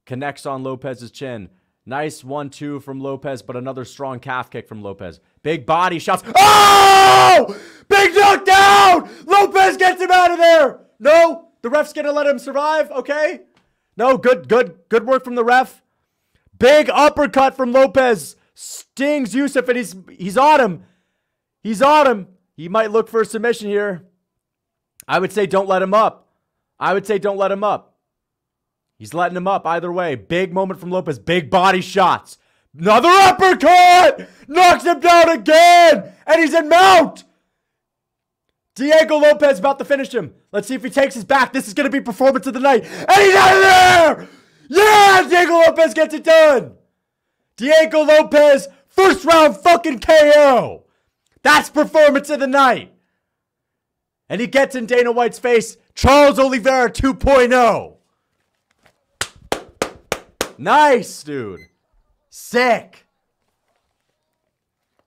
Connects on Lopes's chin. Nice one two from Lopes, but another strong calf kick from Lopes. Big body shots. Oh! Big knockdown! Lopes gets him out of there. No, the ref's gonna let him survive. Okay. No, good, good, good work from the ref. Big uppercut from Lopes stings Yusuff, and he's he's on him. He's on him. He might look for a submission here. I would say don't let him up. I would say don't let him up. He's letting him up either way. Big moment from Lopes. Big body shots. Another uppercut! Knocks him down again! And he's in mount! Diego Lopes about to finish him. Let's see if he takes his back. This is going to be performance of the night. And he's out of there! Yeah! Diego Lopes gets it done! Diego Lopes, first round fucking KO! That's performance of the night! And he gets in Dana White's face. Charles Oliveira 2.0. Nice, dude. Sick.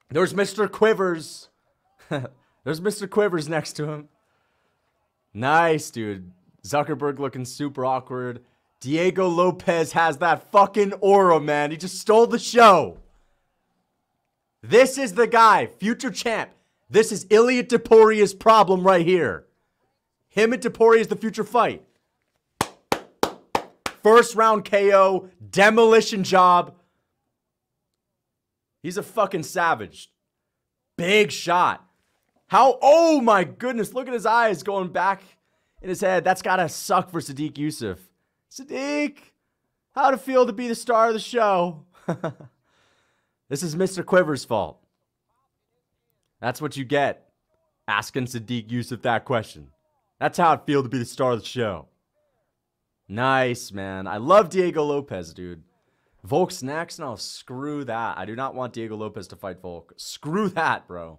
There's Mr. Quivers. [LAUGHS] There's Mr. Quivers next to him. Nice, dude. Zuckerberg looking super awkward. Diego Lopes has that fucking aura, man. He just stole the show. This is the guy, future champ. This is Ilia Topuria's problem right here. Him and Topuria is the future fight. First round KO, demolition job. He's a fucking savage. Big shot. How? Oh my goodness. Look at his eyes going back in his head. That's got to suck for Sodiq Yusuff. Sodiq. How'd it feel to be the star of the show? [LAUGHS] this is Mr. Quiver's fault. That's what you get asking Sodiq Yusuff that question. That's how it feel to be the star of the show. Nice, man. I love Diego Lopes, dude. Volk's next? No, screw that. I do not want Diego Lopes to fight Volk. Screw that, bro.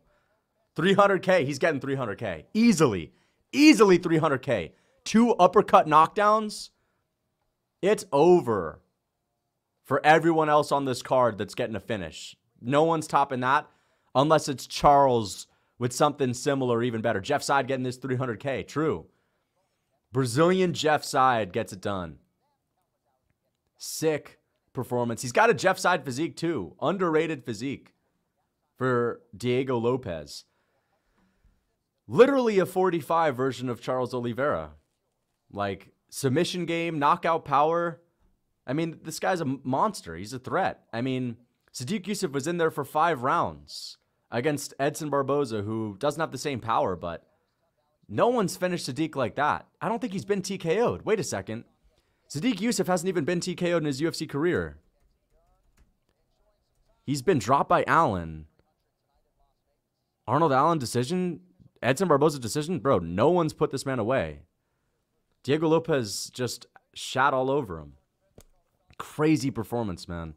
300K. He's getting 300K. Easily. Easily 300K. Two uppercut knockdowns. It's over for everyone else on this card that's getting a finish. No one's topping that unless it's Charles with something similar, even better. Jeff Seid getting this 300K. True. Brazilian Jeff Seid gets it done. Sick performance. He's got a Jeff Seid physique too. Underrated physique for Diego Lopes. Literally a 45 version of Charles Oliveira. Like submission game, knockout power. I mean, this guy's a monster. He's a threat. I mean, Sodiq Yusuff was in there for five rounds against Edson Barboza, who doesn't have the same power, but no one's finished Sodiq like that. I don't think he's been TKO'd. Wait a second. Sodiq Yusuff hasn't even been TKO'd in his UFC career. He's been dropped by Allen. Arnold Allen decision, Edson Barboza decision, bro. No one's put this man away. Diego Lopes just shot all over him. Crazy performance, man.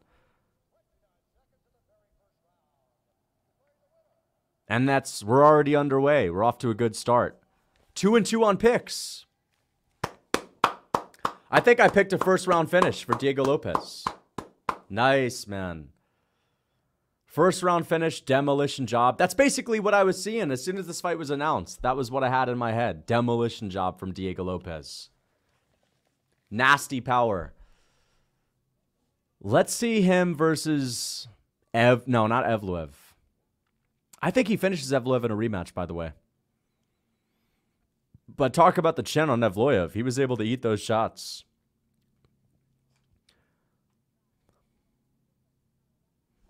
And that's we're already underway. We're off to a good start. Two and two on picks. I think I picked a first round finish for Diego Lopes. Nice, man. First round finish, demolition job. That's basically what I was seeing as soon as this fight was announced. That was what I had in my head. Demolition job from Diego Lopes. Nasty power. Let's see him versus Ev. No, not Evloev. I think he finishes Evloev in a rematch, by the way. But talk about the chin on Evloev. He was able to eat those shots.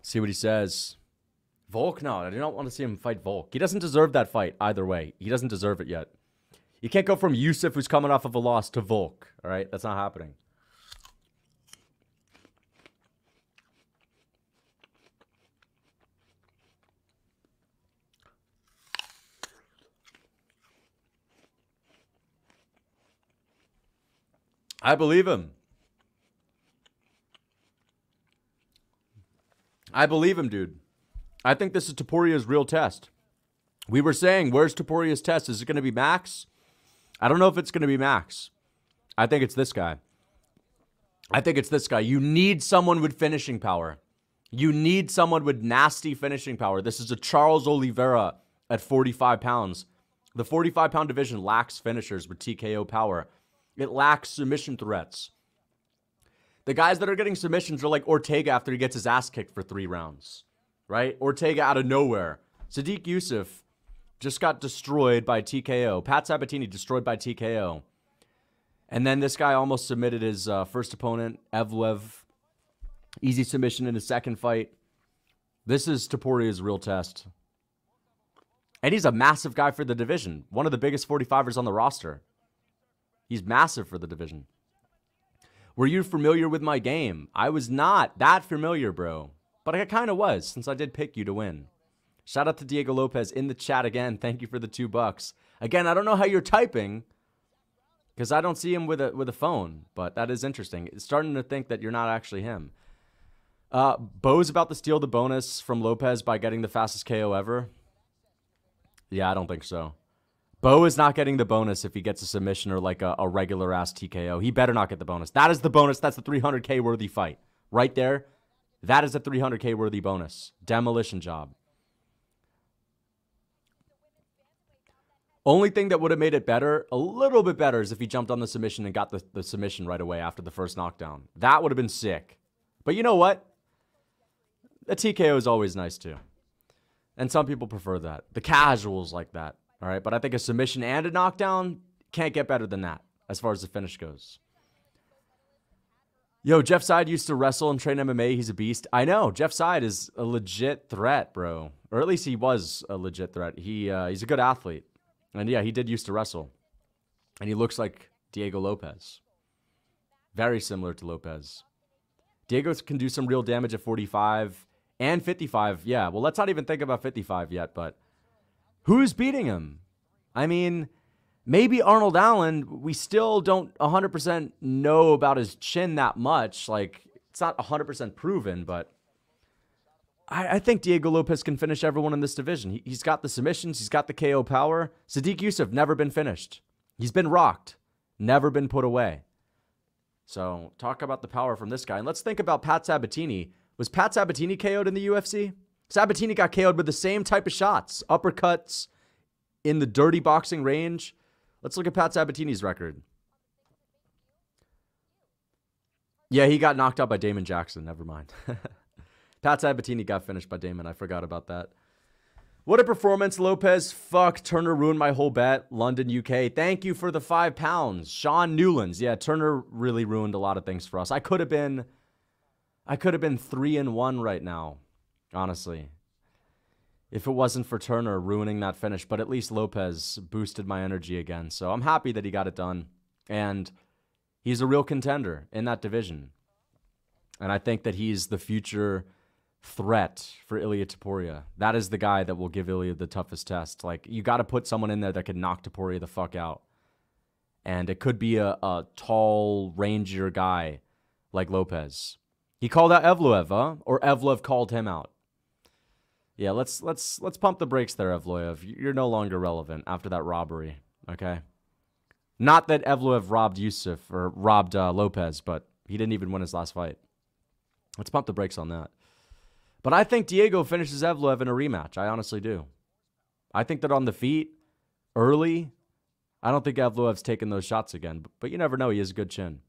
See what he says. Volk, no, I do not want to see him fight Volk. He doesn't deserve that fight either way. He doesn't deserve it yet. You can't go from Yusuff, who's coming off of a loss, to Volk. All right, that's not happening. I believe him. I believe him, dude. I think this is Topuria's real test. We were saying, where's Topuria's test? Is it going to be Max? I don't know if it's going to be Max. I think it's this guy. I think it's this guy. You need someone with finishing power. You need someone with nasty finishing power. This is a Charles Oliveira at 45 pounds. The 45 pound division lacks finishers with TKO power. It lacks submission threats. The guys that are getting submissions are like Ortega after he gets his ass kicked for three rounds, right? Ortega out of nowhere. Sodiq Yusuff just got destroyed by TKO. Pat Sabatini destroyed by TKO. And then this guy almost submitted his uh, first opponent, Evloev. Easy submission in his second fight. This is Topuria's real test. And he's a massive guy for the division. One of the biggest 45ers on the roster. He's massive for the division. Were you familiar with my game? I was not that familiar, bro. But I kind of was since I did pick you to win. Shout out to Diego Lopes in the chat again. [LAUGHS] Thank you for the two bucks. Again, I don't know how you're typing because I don't see him with a with a phone, but that is interesting. It's starting to think that you're not actually him. Uh, Bo's about to steal the bonus from Lopes by getting the fastest KO ever. Yeah, I don't think so. Bo is not getting the bonus if he gets a submission or like a, a regular ass TKO. He better not get the bonus. That is the bonus. That's the 300k worthy fight right there. That is a 300k worthy bonus. Demolition job. Only thing that would have made it better, a little bit better, is if he jumped on the submission and got the, the submission right away after the first knockdown. That would have been sick. But you know what? The TKO is always nice too. And some people prefer that. The casuals like that. All right, but I think a submission and a knockdown can't get better than that as far as the finish goes. Yo, Jeff Seid used to wrestle and train MMA. He's a beast. I know. Jeff Seid is a legit threat, bro. Or at least he was a legit threat. He uh, he's a good athlete. And yeah, he did used to wrestle. And he looks like Diego Lopes. Very similar to Lopes. Diego can do some real damage at 45 and 55. Yeah, well, let's not even think about 55 yet, but who's beating him? I mean, maybe Arnold Allen. We still don't 100% know about his chin that much. Like, it's not 100% proven, but I, I think Diego Lopes can finish everyone in this division. He, he's got the submissions, he's got the KO power. Sodiq Yusuff never been finished. He's been rocked, never been put away. So talk about the power from this guy. And let's think about Pat Sabatini. Was Pat Sabatini KO'd in the UFC? Sabatini got KO'd with the same type of shots, uppercuts in the dirty boxing range. Let's look at Pat Sabatini's record. Yeah, he got knocked out by Damon Jackson. Never mind. [LAUGHS] Pat Sabatini got finished by Damon. I forgot about that. What a performance, Lopes. Fuck, Turner ruined my whole bet. London, UK. Thank you for the five pounds. Sean Newlands. Yeah, Turner really ruined a lot of things for us. I could have been, I could have been three and one right now, honestly. If it wasn't for Turner ruining that finish, but at least Lopes boosted my energy again. So I'm happy that he got it done. And he's a real contender in that division. And I think that he's the future threat for Ilia Topuria. That is the guy that will give Ilia the toughest test. Like you got to put someone in there that can knock Topuria the fuck out. And it could be a, a tall, rangier guy like Lopes. He called out Evloev, huh? Or Evloev called him out. Yeah, let's let's let's pump the brakes there, Evloev. You're no longer relevant after that robbery. Okay. Not that Evloev robbed Yusuff or robbed uh, Lopes, but he didn't even win his last fight. Let's pump the brakes on that. But I think Diego finishes Evloev in a rematch. I honestly do. I think that on the feet, early, I don't think Evloev's taking those shots again. But, but you never know. He has a good chin.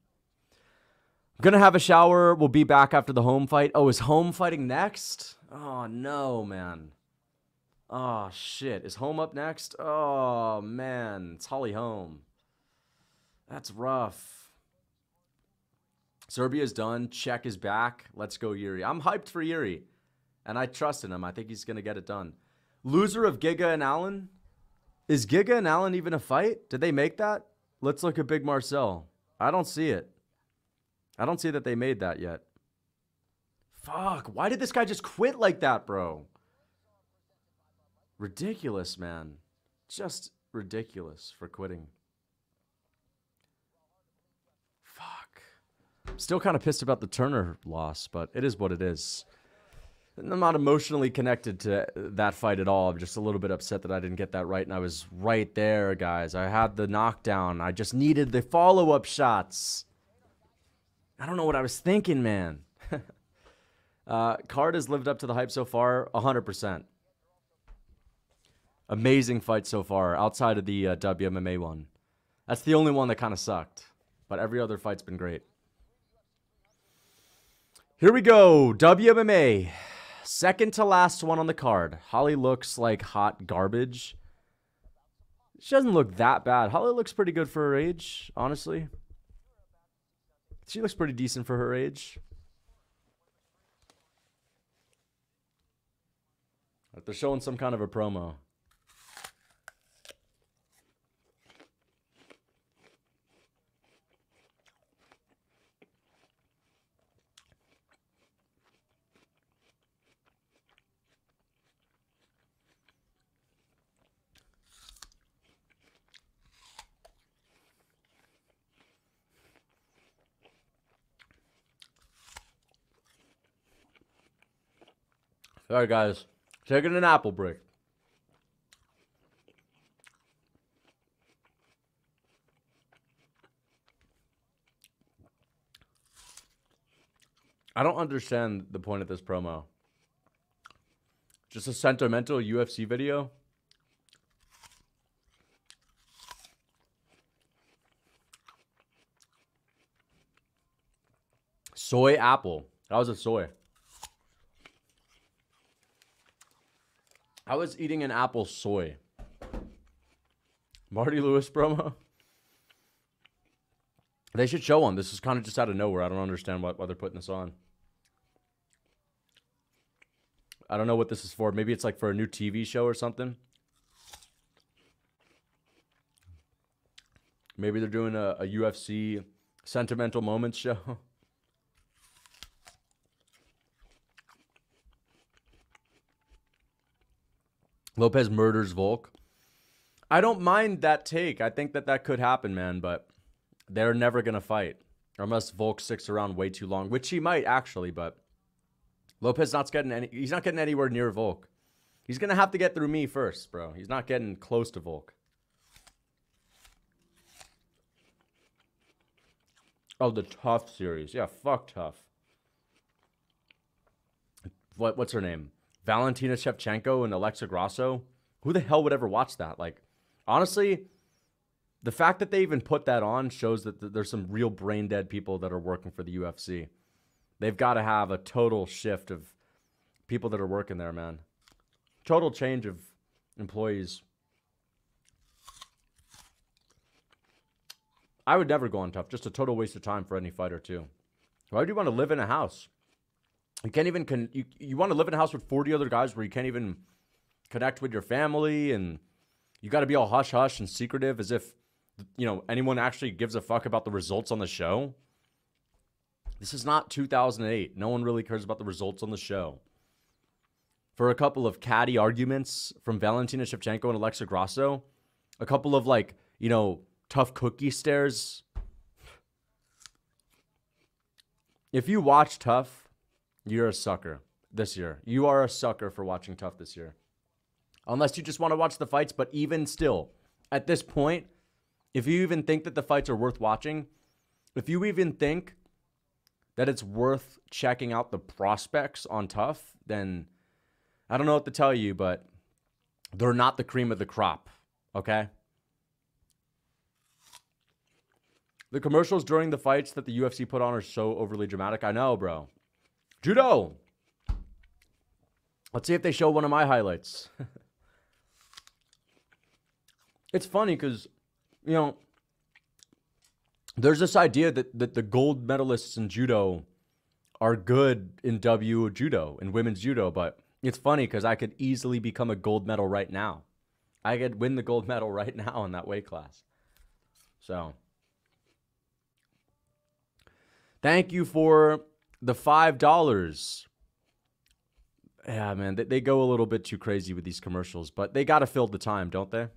I'm going to have a shower. We'll be back after the Holm fight. Oh, is Holm fighting next? Oh, no, man. Oh, shit. Is Holm up next? Oh, man. It's Holly Holm. That's rough. Serbia's done. Czech is back. Let's go, Yuri. I'm hyped for Yuri and I trust in him. I think he's going to get it done. Loser of Giga and Allen? Is Giga and Allen even a fight? Did they make that? Let's look at Big Marcel. I don't see it. I don't see that they made that yet. Fuck. Why did this guy just quit like that, bro? Ridiculous, man. Just ridiculous for quitting. Fuck. Still kind of pissed about the Turner loss, but it is what it is. I'm not emotionally connected to that fight at all. I'm just a little bit upset that I didn't get that right, and I was right there, guys. I had the knockdown. I just needed the follow up shots. I don't know what I was thinking, man. Uh, Card has lived up to the hype so far, 100%. Amazing fight so far, outside of the uh, WMMA one. That's the only one that kind of sucked, but every other fight's been great. Here we go, WMMA. Second to last one on the card. Holly looks like hot garbage. She doesn't look that bad. Holly looks pretty good for her age, honestly. She looks pretty decent for her age. They're showing some kind of a promo. All right, guys. Taking an apple break. I don't understand the point of this promo. Just a sentimental UFC video? Soy apple. That was a soy. I was eating an apple soy. Marty Lewis promo. They should show one. This is kind of just out of nowhere. I don't understand why, why they're putting this on. I don't know what this is for. Maybe it's like for a new TV show or something. Maybe they're doing a, a UFC sentimental moments show. [LAUGHS] Lopez murders Volk. I don't mind that take. I think that that could happen, man, but they're never going to fight unless Volk sticks around way too long, which he might actually, but Lopez not getting any he's not getting anywhere near Volk. He's going to have to get through me first, bro. He's not getting close to Volk. Oh, the TUF series. Yeah, fuck TUF. What what's her name? Valentina Shevchenko and Alexa Grasso. Who the hell would ever watch that? Like, honestly, the fact that they even put that on shows that th- there's some real brain dead people that are working for the UFC. They've got to have a total shift of people that are working there, man. Total change of employees. I would never go on TUF. Just a total waste of time for any fighter, too. Why do you want to live in a house? You can't even con- you you want to live in a house with 40 other guys where you can't even connect with your family and you got to be all hush hush and secretive as if you know anyone actually gives a fuck about the results on the show. This is not 2008. No one really cares about the results on the show. For a couple of catty arguments from Valentina Shevchenko and Alexa Grasso, a couple of like, you know, tough cookie stares. If you watch TUF, you're a sucker this year. You are a sucker for watching TUF this year. Unless you just want to watch the fights, but even still, at this point, if you even think that the fights are worth watching, if you even think that it's worth checking out the prospects on TUF, then I don't know what to tell you, but they're not the cream of the crop, okay? The commercials during the fights that the UFC put on are so overly dramatic. I know, bro. Judo. Let's see if they show one of my highlights. [LAUGHS] it's funny because, you know, there's this idea that, that the gold medalists in judo are good in W judo, in women's judo, but it's funny because I could easily become a gold medal right now. I could win the gold medal right [LAUGHS] now in that weight class. So, thank you for the $5. Yeah, man, they, they go a little bit too crazy with these commercials, but they got to fill the time, don't they?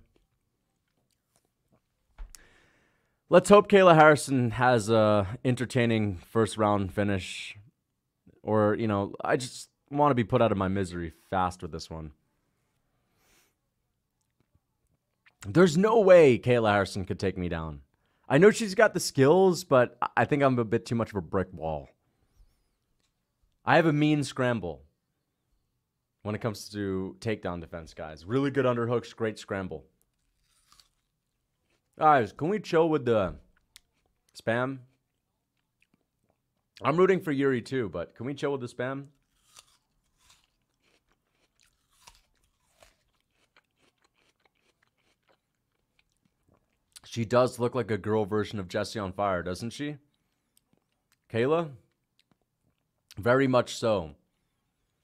Let's hope Kayla Harrison has a entertaining first round finish. Or, you know, I just want to be put out of my misery fast with this one. There's no way Kayla Harrison could take me down. I know she's got the skills, but I think I'm a bit too much of a brick wall. I have a mean scramble when it comes to takedown defense, guys. Really good underhooks, great scramble. Guys, can we chill with the spam? I'm rooting for Yuri too, but can we chill with the spam? She does look like a girl version of Jesse on fire, doesn't she? Kayla? Very much so.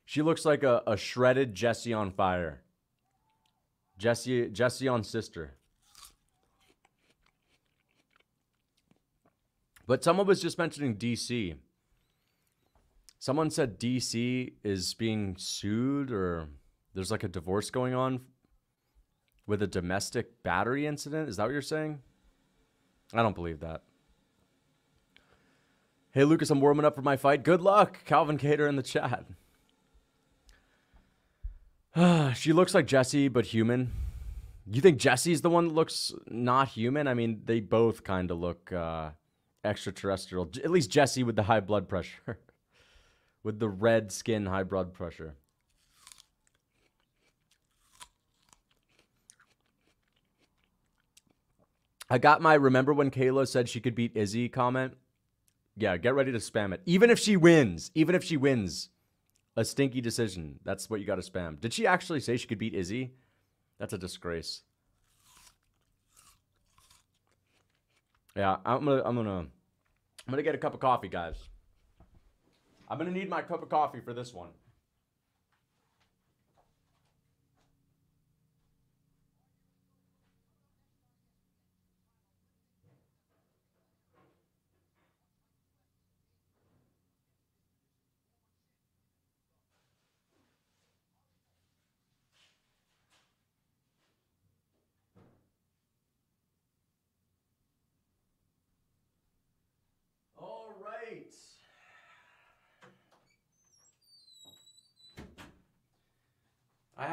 She looks like a, a shredded Jesse on fire. Jesse Jesse on sister. But someone was just mentioning DC. Someone said DC is being sued or there's like a divorce going on with a domestic battery incident. Is that what you're saying? I don't believe that. Hey, Lucas, I'm warming up for my fight. Good luck. Calvin Kattar in the chat. [SIGHS] she looks like Jesse, but human. You think Jesse's the one that looks not human? I mean, they both kind of look uh, extraterrestrial. At least Jesse with the high blood pressure, [LAUGHS] with the red skin, high blood pressure. I got my remember when Kayla said she could beat Izzy comment? Yeah, get ready to spam it. Even if she wins, even if she wins a stinky decision, that's what you got to spam. Did she actually say she could beat Izzy? That's a disgrace. Yeah, I'm gonna, I'm gonna, I'm gonna get a cup of coffee, guys. I'm gonna need my cup of coffee for this one.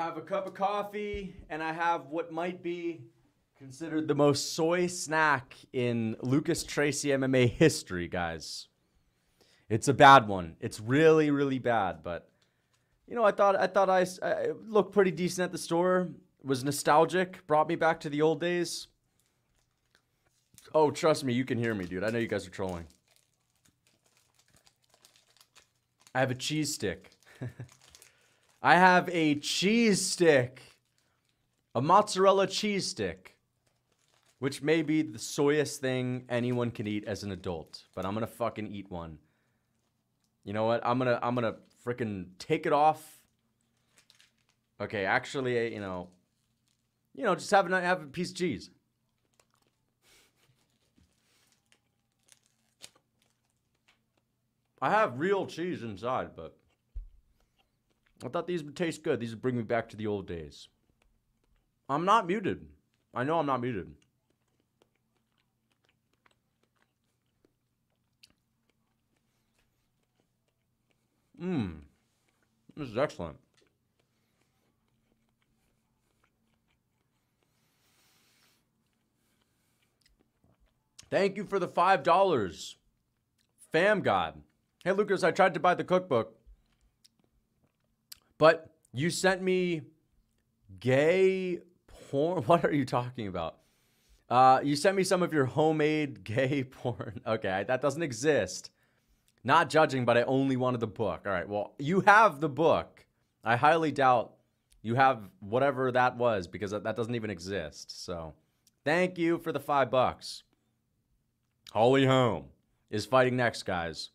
have a cup of coffee, and I have what might be considered the most soy snack in Lucas Tracy MMA history, guys. It's a bad one. It's really, really bad. But you know, I thought I thought I, I looked pretty decent at the store. Was nostalgic. Brought me back to the old days. Oh, trust me, you can hear me, dude. I know you guys are trolling. I have a cheese stick. [LAUGHS] I have a cheese stick. A mozzarella cheese stick. Which may be the soyest thing anyone can eat as an adult, but I'm gonna fucking eat one. You know what? I'm gonna I'm gonna freaking take it off. Okay, actually, eh, you know, you know, just have a have a piece of cheese. I have real cheese inside, but I thought these would taste good. These would bring me back to the old days. I'm not muted. I know I'm not muted. Mmm. This is excellent. Thank you for the $5. Fam God. Hey, Lucas, I tried to buy the cookbook, but you sent me gay porn. [LAUGHS] What are you talking about? Uh, you sent me some of your homemade [LAUGHS] gay porn. [LAUGHS] Okay, that doesn't exist. Not judging, but I only wanted the book. All right, well, you have the book. I highly doubt you have whatever that was because that doesn't even exist. So, thank you for the five bucks. Holly Holm is fighting next, guys.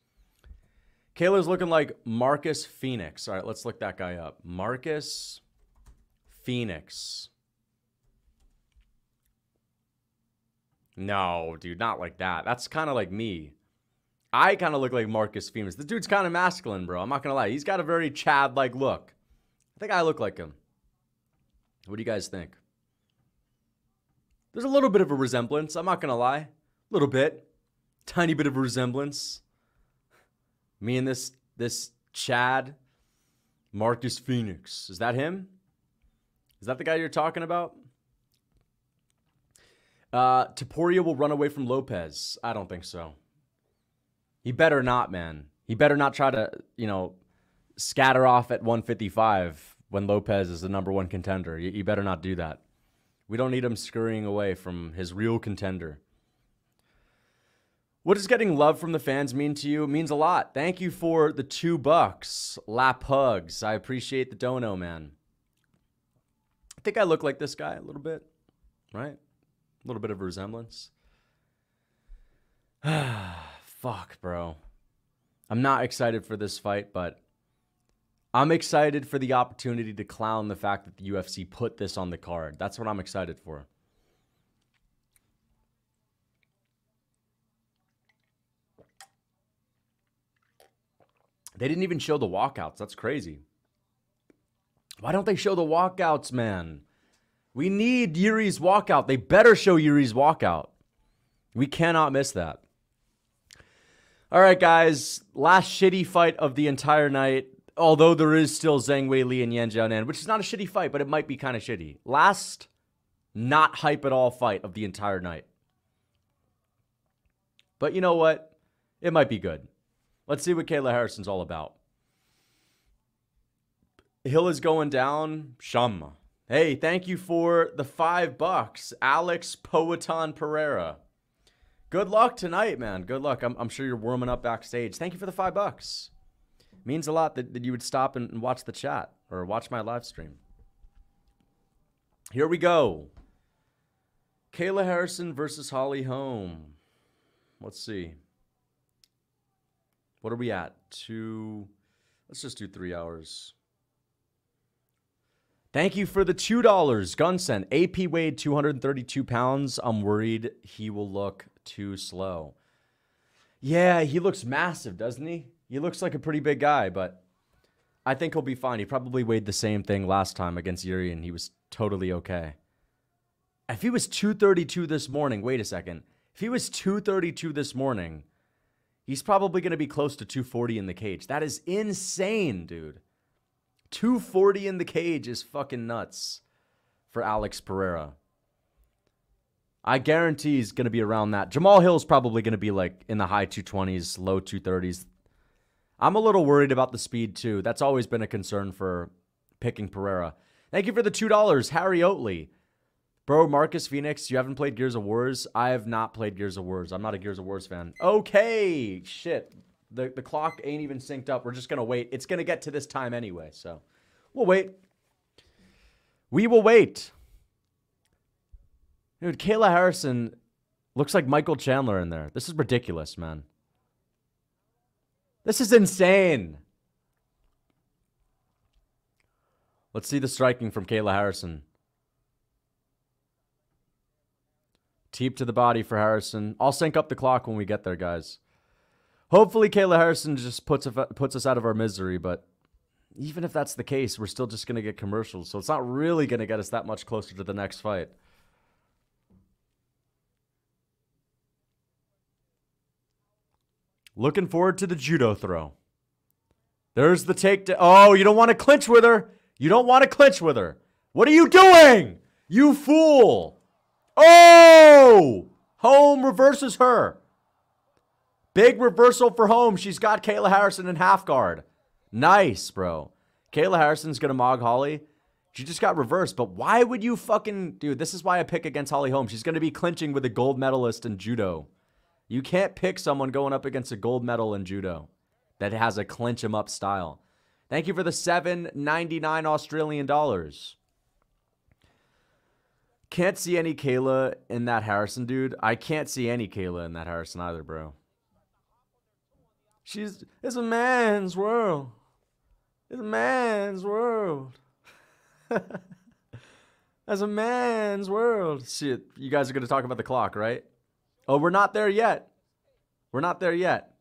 Kayla's looking like Marcus Fenix. All right, let's look that guy up. Marcus Fenix. No, dude, not like that. That's kind of like me. I kind of look like Marcus Fenix. The dude's kind of masculine, bro. I'm not going to lie. He's got a very Chad like look. I think I look like him. What do you guys think? There's a little bit of a resemblance. I'm not going to lie. A little bit. Tiny bit of a resemblance. Me and this this Chad Marcus Fenix. Is that him? Is that the guy you're talking about? Uh, Topuria will run away from Lopez. I don't think so. He better not, man. He better not try to, you know, scatter off at 155 when Lopez is the number one contender. You, you better not do that. We don't need him scurrying away from his real contender. What does getting love from the fans mean to you? It means a lot. Thank you for the two bucks. Lap hugs. I appreciate the dono, man. I think I look like this guy a little bit, right? A little bit of resemblance. [SIGHS] Fuck, bro. I'm not excited for this fight, but I'm excited for the opportunity to clown the fact that the UFC put this on the card. That's what I'm excited for. They didn't even show the walkouts. That's crazy. Why don't they show the walkouts, man? We need Yuri's walkout. They better show Yuri's walkout. We cannot miss that. All right, guys. Last shitty fight of the entire night. Although there is still Zhang Weili and Yan Xiaonan, which is not a shitty fight, but it might be kind of shitty. Last not hype at all fight of the entire night. But you know what? It might be good. Let's see what Kayla Harrison's all about. Hill is going down. Sham. Hey, thank you for the five bucks, Alex Poatan Pereira. Good luck tonight, man. Good luck. I'm, I'm sure you're warming up backstage. Thank you for the five bucks. means a lot that, that you would stop and, and watch the chat or watch my live stream. Here we go. Kayla Harrison versus Holly Holm. Let's see. What are we at? Two. Let's just do three hours. Thank you for the $2. Gunsen. AP weighed 232 pounds. I'm worried he will look too slow. Yeah, he looks massive, doesn't he? He looks like a pretty big guy, but I think he'll be fine. He probably weighed the same thing last time against Yuri, and he was totally okay. If he was 232 this morning, wait a second. If he was 232 this morning, He's probably going to be close to 240 in the cage. That is insane, dude. 240 in the cage is fucking nuts for Alex Pereira. I guarantee he's going to be around that. Jamal Hill's probably going to be like in the high 220s, low 230s. I'm a little worried about the speed too. That's always been a concern for picking Pereira. Thank you for the $2, Harry Oatley. Bro, Marcus Fenix, you haven't played Gears of Wars? I have not played Gears of Wars. I'm not a Gears of Wars fan. Okay, shit. The, the clock ain't even synced up. We're just going to wait. It's going to get to this time anyway, so we'll wait. We will wait. Dude, Kayla Harrison looks like Michael Chandler in there. This is ridiculous, man. This is insane. Let's see the striking from Kayla Harrison. Teep to the body for Harrison. I'll sync up the clock when we get there, guys. Hopefully, Kayla Harrison just puts puts us out of our misery. But even if that's the case, we're still just gonna get commercials, so it's not really gonna get us that much closer to the next fight. Looking forward to the judo throw. There's the take takedown. Oh, you don't want to clinch with her. You don't want to clinch with her. What are you doing? You fool. Oh! Holm reverses her. Big reversal for Holm. She's got Kayla Harrison in half guard. Nice, bro. Kayla Harrison's going to mog Holly. She just got reversed, but why would you fucking. Dude, this is why I pick against Holly Holm. She's going to be clinching with a gold medalist in judo. You can't pick someone going up against a gold medal in judo that has a clinch em up style. Thank you for the 7.99 Australian dollars. Can't see any Kayla in that Harrison dude. I can't see any Kayla in that Harrison either, bro. She's it's a man's world. It's a man's world. [LAUGHS] That's a man's world. Shit, you guys are gonna talk about the clock, right? Oh, we're not there yet. We're not there yet.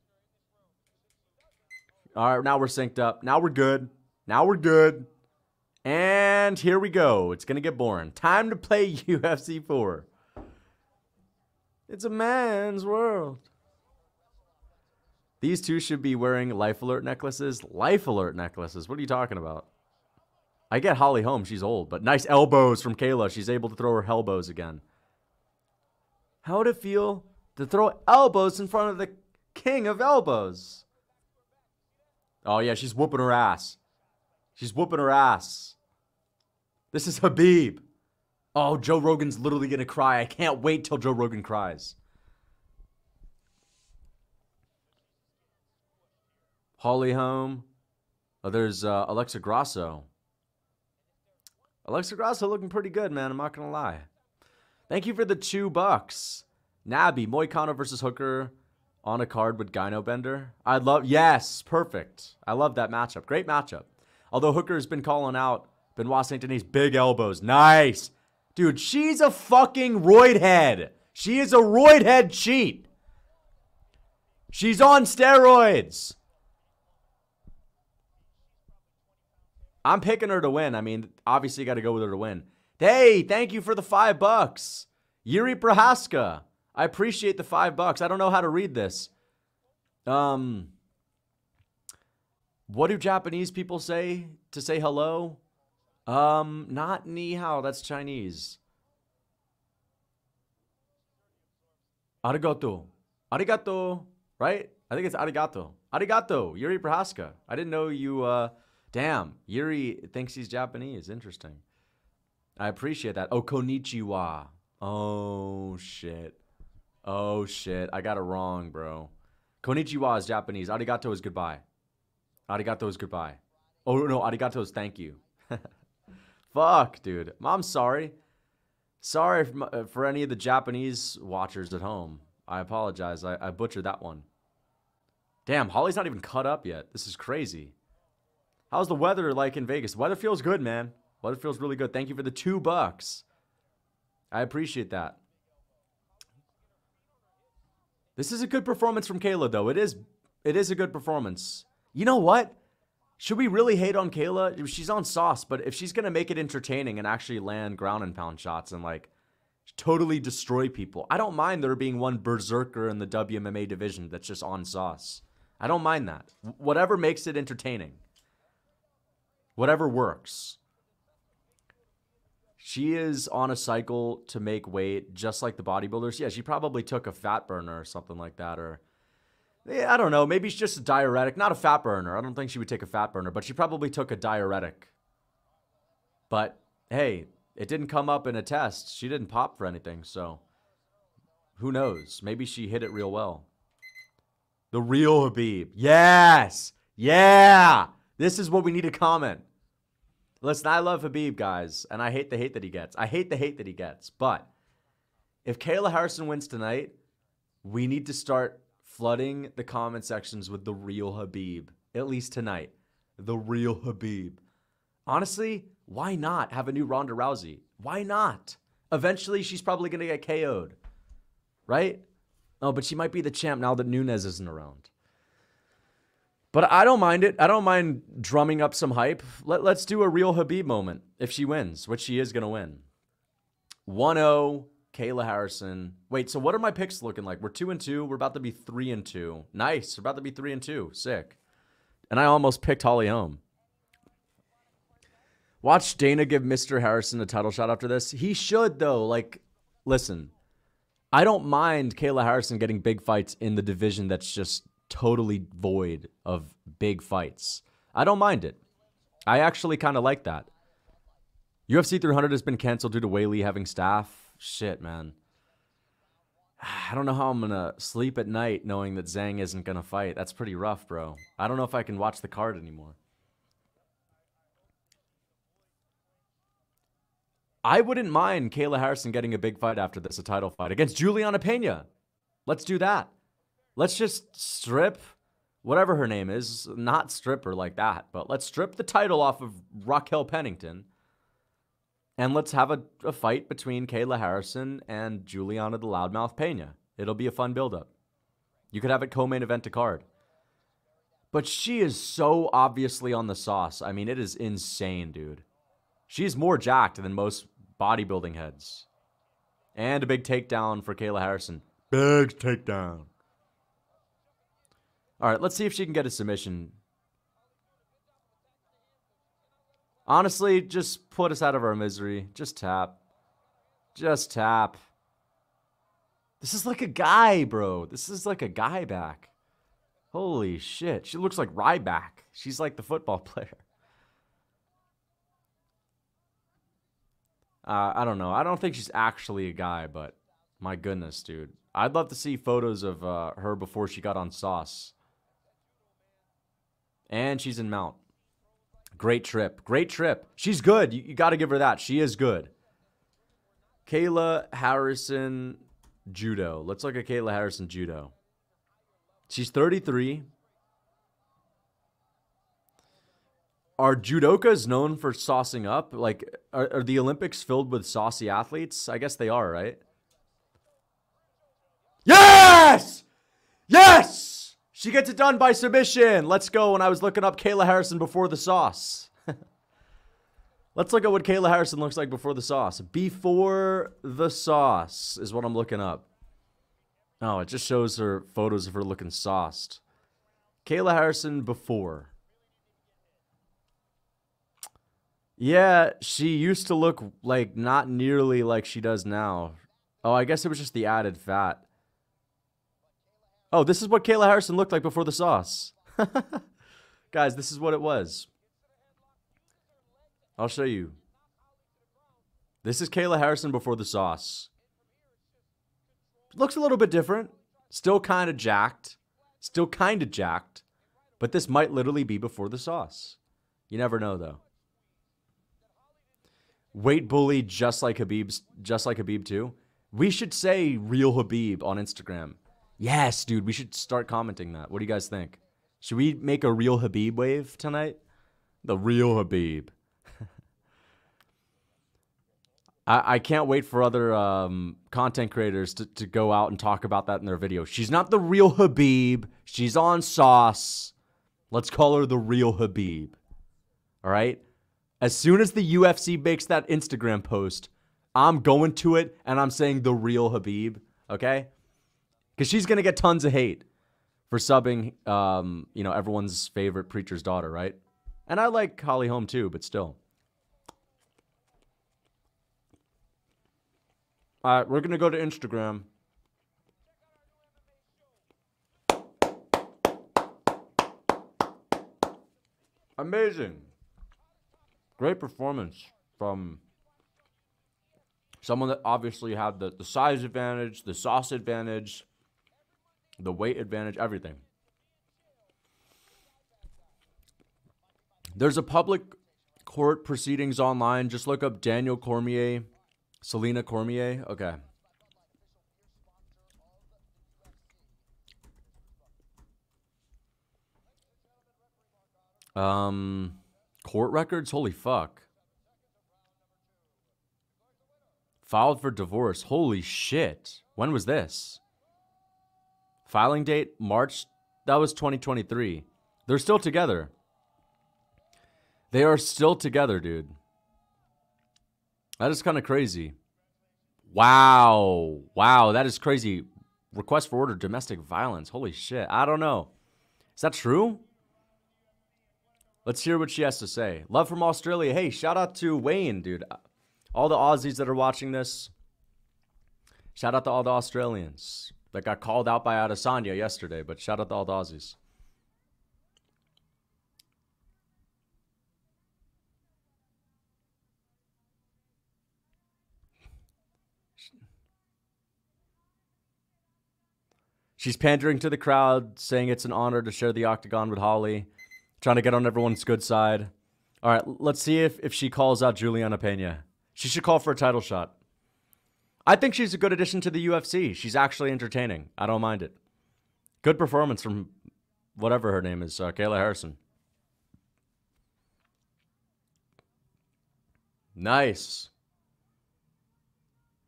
All right, now we're synced up. Now we're good. Now we're good. And here we go. It's going to get boring. Time to play [LAUGHS] UFC 4. It's a man's world. These two should be wearing life alert necklaces. Life alert necklaces. What are you talking about? I get Holly Holm. She's old, but nice elbows from Kayla. She's able to throw her elbows again. How would it feel to throw elbows in front of the king of elbows? Oh, yeah, she's whooping her ass. She's whooping her ass. This is Habib. Oh, Joe Rogan's literally going to cry. I can't wait till Joe Rogan cries. Holly Holm. Oh, there's uh, Alexa Grasso. Alexa Grasso looking pretty good, man. I'm not going to lie. Thank you for the two bucks. Nabi, Moicano versus Hooker on a card with Gyno Bender. I'd love, yes, perfect. I love that matchup. Great matchup. Although Hooker's been calling out Benoit St. Denis' big elbows. Nice. Dude, she's a fucking roid head. She is a roid head cheat. She's on steroids. I'm picking her to win. I mean, obviously, you got to go with her to win. Hey, thank you for the five bucks. Yuri Prohaska. I appreciate the five bucks. I don't know how to read this. Um, what do Japanese people say to say hello? Um, not ni hao. That's Chinese. Arigato. Arigato. Right? I think it's arigato. Arigato. Yuri Prohaska. I didn't know you. Uh, damn. Yuri thinks he's Japanese. Interesting. I appreciate that. Oh, konnichiwa. Oh, shit. Oh, shit. I got it wrong, bro. Konnichiwa is Japanese. Arigato is goodbye. Arigato is goodbye. Oh, no. Arigato is thank you. [LAUGHS] Fuck, dude. I'm sorry. Sorry for, uh, for, any of the Japanese watchers at home. I apologize. I, I butchered that one. Damn, Holly's not even cut up yet. This is crazy. How's the weather like in Vegas? Weather feels good, man. Weather feels really good. Thank you for the two bucks. I appreciate that. This is a good performance from Kayla, though. It is it is a good performance. You know what? Should we really hate on Kayla? She's on sauce, but if she's gonna make it entertaining and actually land ground and pound shots and like totally destroy people, I don't mind there being one berserker in the WMMA division that's just on sauce. I don't mind that. Whatever makes it entertaining. Whatever works. She is on a cycle to make weight just like the bodybuilders. Yeah, she probably took a fat burner or something like that or I don't know. Maybe she's just a diuretic, not a fat burner. I don't think she would take a fat burner, but she probably took a diuretic. But hey, it didn't come up in a test. She didn't pop for anything, so who knows? Maybe she hit it real well. The real Habib. Yes. Yeah. This is what we need to comment. Listen, I love Habib, guys, and I hate the hate that he gets. I hate the hate that he gets. But if Kayla Harrison wins tonight, we need to start flooding the comment sections with the real Habib, at least tonight. The real Habib. Honestly, why not have a new Ronda Rousey? Why not? Eventually, she's probably going to get KO'd, right? Oh, but she might be the champ now that Nunes isn't around. But I don't mind it. I don't mind drumming up some hype. Let, let's do a real Habib moment if she wins, which she is going to win. 1 0 Kayla Harrison. Wait, so what are my picks looking like? We're two and two. We're about to be three and two. Nice. We're about to be three and two. Sick. And I almost picked Holly Holm. Watch Dana give Mr. Harrison a title shot after this. He should though. Like, listen, I don't mind Kayla Harrison getting big fights in the division that's just totally void of big fights. I don't mind it. I actually kind of like that. UFC 300 has been canceled due to Weili having staph shit, man. [SIGHS] I don't know how I'm gonna sleep at night knowing that Zhang isn't gonna fight. That's pretty rough, bro. I don't know if I can watch the card anymore. I wouldn't mind Kayla Harrison getting a big fight after this, a title fight against Juliana Pena. Let's do that. Let's just strip whatever her name is, not strip her like that, but let's strip the title off of Raquel Pennington and let's have a, a fight between Kayla Harrison and Juliana the Loudmouth Pena. It'll be a fun buildup. You could have it co-main event to card. But she is so obviously on the sauce. I mean, it is insane, dude. She's more jacked than most bodybuilding heads. And a big takedown for Kayla Harrison. Big takedown. All right, let's see if she can get a submission. Honestly, just put us out of our misery. Just tap. Just tap. This is like a guy, bro. This is like a guy back. Holy shit. She looks like Ryback. She's like the football [LAUGHS] player. Uh, I don't know. I don't think she's actually a guy, but my goodness, dude. I'd love to see photos of uh, her before she got on Sauce. And she's in Mount. Great trip. Great trip. She's good. You, you got to give her that. She is good. Kayla Harrison Judo. Let's look at Kayla Harrison Judo. She's 33. Are judokas known for saucing up? Like, are, are the Olympics filled with saucy athletes? I guess they are, right? Yes! Yes! She gets it done by submission. Let's go. When I was looking up Kayla Harrison before the sauce. [LAUGHS] Let's look at what Kayla Harrison looks like before the sauce. Before the sauce is what I'm looking up. Oh, it just shows her photos of her looking sauced. Kayla Harrison before. Yeah, she used to look like not nearly like she does now. Oh, I guess it was just the added fat. Oh, this is what Kayla Harrison looked like before the sauce. [LAUGHS] Guys, this is what it was. I'll show you. This is Kayla Harrison before the sauce. Looks a little bit different. Still kind of jacked. Still kind of jacked. But this might literally be before the sauce. You never know, though. Weight bully just like Habib's, just like Habib too. We should say real Habib on Instagram. Yes, dude, we should start commenting that. What do you guys think? Should we make a real Habib wave tonight? The real Habib. [LAUGHS] I, I can't wait for other um, content creators to, to go out and talk about that in their video. She's not the real Habib. She's on sauce. Let's call her the real Habib. All right? As soon as the UFC makes that Instagram post, I'm going to it and I'm saying the real Habib. Okay? Because she's gonna get tons of hate for subbing, um, you know, everyone's favorite preacher's daughter, right? And I like Holly Holm too, but still. All right, we're going to go to Instagram. Amazing. Great performance from someone that obviously had the, the size advantage, the sauce advantage, the weight advantage, everything. There's a public court proceedings online. Just look up Daniel Cormier, Salina Cormier. Okay. Um, court records. Holy fuck. Filed for divorce. Holy shit. When was this? Filing date March. That was 2023. They're still together. They are still together, dude. That is kind of crazy. Wow. Wow, that is crazy. Request for order domestic violence. Holy shit. I don't know. Is that true? Let's hear what she has to say. Love from Australia. Hey, shout out to Wayne, dude. All the Aussies that are watching this. Shout out to all the Australians that got called out by Adesanya yesterday, but shout out to all the Aussies. She's pandering to the crowd, saying it's an honor to share the octagon with Holly, trying to get on everyone's good side. All right, let's see if, if she calls out Juliana Pena. She should call for a title shot. I think she's a good addition to the UFC. She's actually entertaining. I don't mind it. Good performance from whatever her name is, uh, Kayla Harrison. Nice.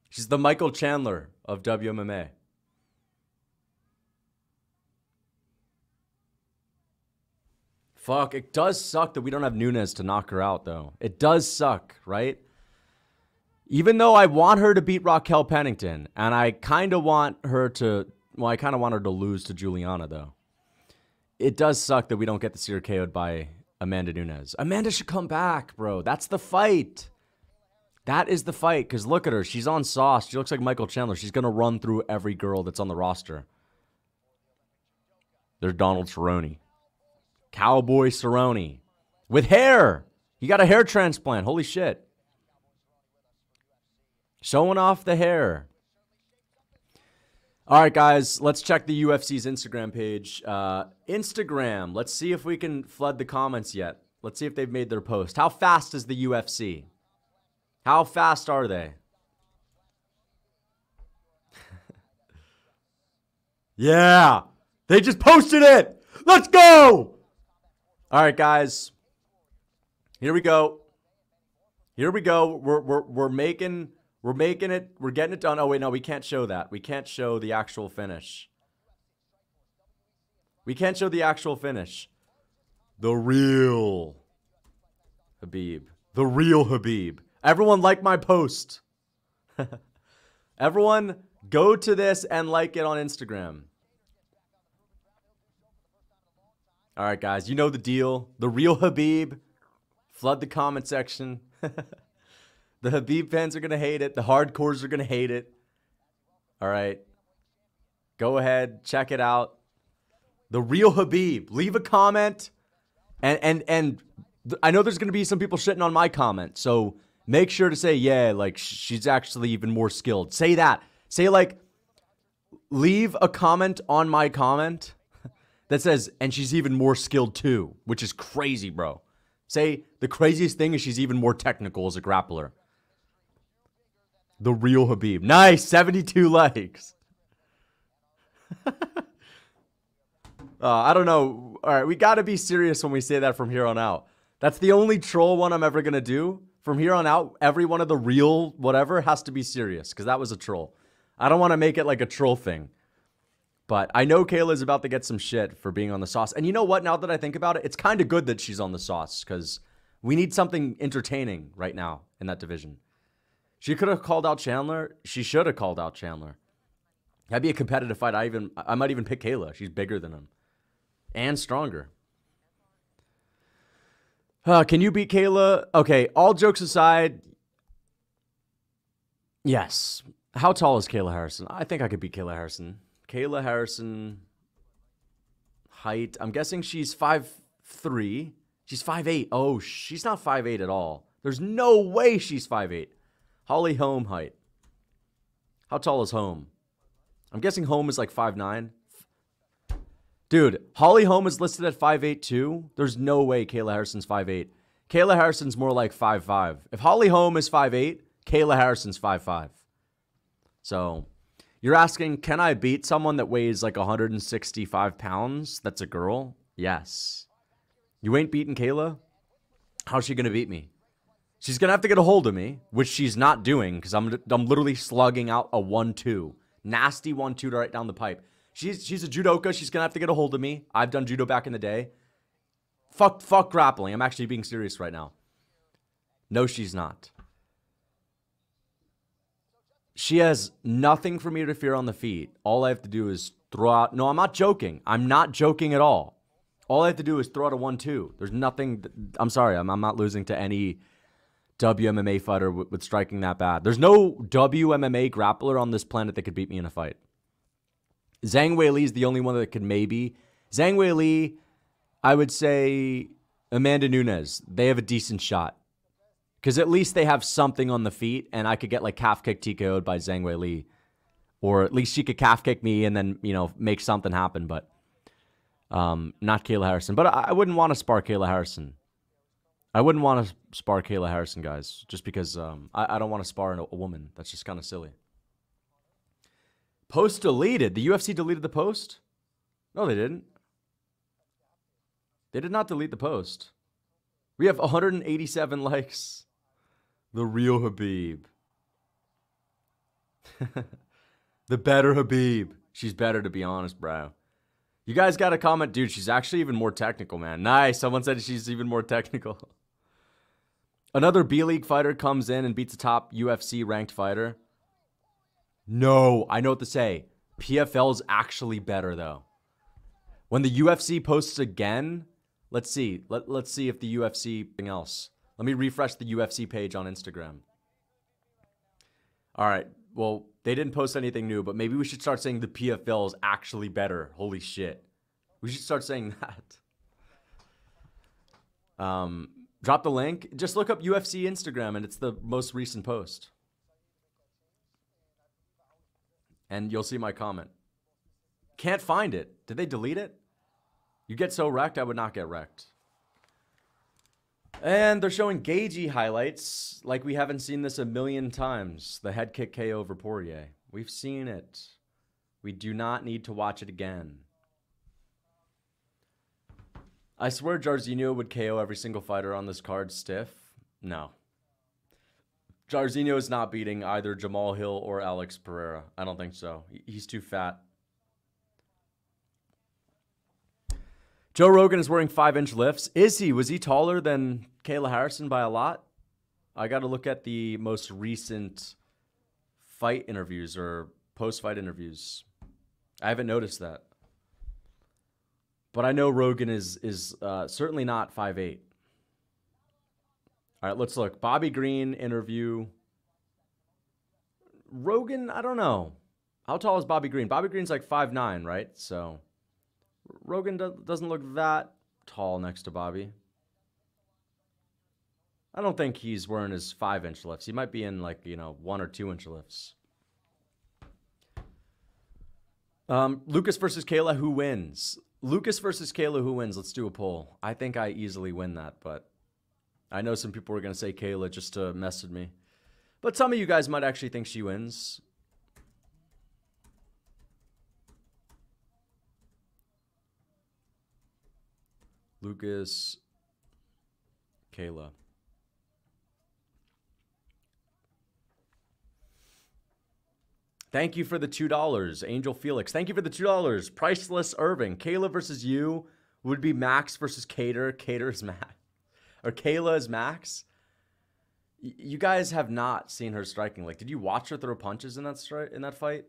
She's the Michael Chandler of WMMA. Fuck, it does suck that we don't have Nunes to knock her out, though. It does suck, right? Even though I want her to beat Raquel Pennington, and I kind of want her to, well, I kind of want her to lose to Juliana, though. It does suck that we don't get to see her KO'd by Amanda Nunes. Amanda should come back, bro. That's the fight. That is the fight. Because look at her. She's on sauce. She looks like Michael Chandler. She's going to run through every girl that's on the roster. There's Donald Cerrone. Cowboy Cerrone with hair. He got a hair transplant. Holy shit. Showing off the hair. All right, guys, let's check the UFC's Instagram page. Uh, Instagram, let's see if we can flood the comments yet. Let's see if they've made their post. How fast is the UFC? How fast are they? [LAUGHS] yeah, they just posted it. Let's go. All right, guys. Here we go. Here we go. We're, we're, we're making we're making it. We're getting it done. Oh wait, no, we can't show that. We can't show the actual finish. We can't show the actual finish. The real Habib. The real Habib. Everyone like my post. [LAUGHS] Everyone go to this and like it on Instagram. All right, guys, you know the deal. The real Habib. Flood the comment section. [LAUGHS] the Habib fans are going to hate it. The hardcores are going to hate it. All right. Go ahead, check it out. The real Habib. Leave a comment. And and and I know there's going to be some people shitting on my comment. So make sure to say, yeah, like she's actually even more skilled. Say that. Say like leave a comment on my comment [LAUGHS] that says, and she's even more skilled too, which is crazy, bro. Say the craziest thing is she's even more technical as a grappler. The real Habib. Nice, 72 likes. [LAUGHS] uh, I don't know. All right, we got to be serious when we say that from here on out. That's the only troll one I'm ever going to do. From here on out, every one of the real whatever has to be serious because that was a troll. I don't want to make it like a troll thing. But I know Kayla's about to get some shit for being on the sauce. And you know what? Now that I think about it, it's kind of good that she's on the sauce because we need something entertaining right now in that division. She could have called out Chandler. She should have called out Chandler. That'd be a competitive fight. I even I might even pick Kayla. She's bigger than him and stronger. Uh, can you beat Kayla? Okay, all jokes aside, yes. How tall is Kayla Harrison? I think I could beat Kayla Harrison. Kayla Harrison, height. I'm guessing she's five three. She's five eight. Oh, she's not five eight at all. There's no way she's five eight. Holly Holm height. How tall is Holm? I'm guessing Holm is like five nine. Dude, Holly Holm is listed at 5'8 too. There's no way Kayla Harrison's 5'8. Kayla Harrison's more like 5'5. If Holly Holm is 5'8, Kayla Harrison's 5'5. So you're asking, can I beat someone that weighs like 165 pounds that's a girl? Yes. You ain't beating Kayla? How's she to beat me? She's going to have to get a hold of me, which she's not doing because I'm, I'm literally slugging out a 1 2. Nasty 1 2 right down the pipe. She's she's a judoka. She's gonna have to get a hold of me. I've done judo back in the day. Fuck fuck grappling. I'm actually being serious right now. No, she's not. She has nothing for me to fear on the feet. All I have to do is throw out. No, I'm not joking. I'm not joking at all. All I have to do is throw out a one-two. There's nothing. I'm sorry. I'm, I'm not losing to any WMMA fighter with, with striking that bad. There's no WMMA grappler on this planet that could beat me in a fight. Zhang Wei Li is the only one that could maybe. Zhang Wei Li, I would say Amanda Nunes. They have a decent shot. Because at least they have something on the feet, and I could get like calf kick TKO'd by Zhang Wei Li. Or at least she could calf kick me and then, you know, make something happen, but um, not Kayla Harrison. But I, I wouldn't want to spar Kayla Harrison. I wouldn't want to spar Kayla Harrison, guys, just because um, I, I don't want to spar a, a woman. That's just kind of silly. Post deleted. The UFC deleted the post? No, they didn't. They did not delete the post. We have 187 likes. The real Habib. [LAUGHS] the better Habib. She's better, to be honest, bro. You guys got a comment, dude. She's actually even more technical, man. Nice. Someone said she's even more technical. [LAUGHS] Another B League fighter comes in and beats a top UFC ranked fighter. No, I know what to say. PFL's actually better though. When the UFC posts again, let's see. Let, let's see if the UFC thing else. Let me refresh the UFC page on Instagram. All right. Well, they didn't post anything new, but maybe we should start saying the PFL is actually better. Holy shit. We should start saying [LAUGHS] that. Um, drop the link. Just look up UFC Instagram and it's the most recent post. and you'll see my comment. Can't find it. Did they delete it? You get so wrecked, I would not get wrecked. And they're showing Gaethje highlights like we haven't seen this a million times. The head kick KO over Poirier. We've seen it. We do not need to watch it again. I swear Jairzinho would KO every single fighter on this card stiff. No. Jairzinho is not beating either Jamal Hill or Alex Pereira. I don't think so. He's too fat. Joe Rogan is wearing five inch lifts. Is he? Was he taller than Kayla Harrison by a lot? I got to look at the most recent fight interviews or post fight interviews. I haven't noticed that. But I know Rogan is is uh, certainly not five eight. All right, let's look. Bobby Green interview. Rogan, I don't know. How tall is Bobby Green? Bobby Green's like five nine, right? So Rogan do- doesn't look that tall next to Bobby. I don't think he's wearing his five inch lifts. He might be in like, you know, one or two inch lifts. Um, Lucas versus Kayla, who wins? Lucas versus Kayla, who wins? Let's do a poll. I think I easily win that, but I know some people are going to say Kayla just to mess with me. But some of you guys might actually think she wins. Lucas, Kayla. Thank you for the $2. Angel Felix. Thank you for the $2. Priceless Irving. Kayla versus you would be Max versus Kattar. Kattar's Max or Kayla is Max. You guys have not seen her striking. Like, did you watch her throw punches in that stri- in that fight?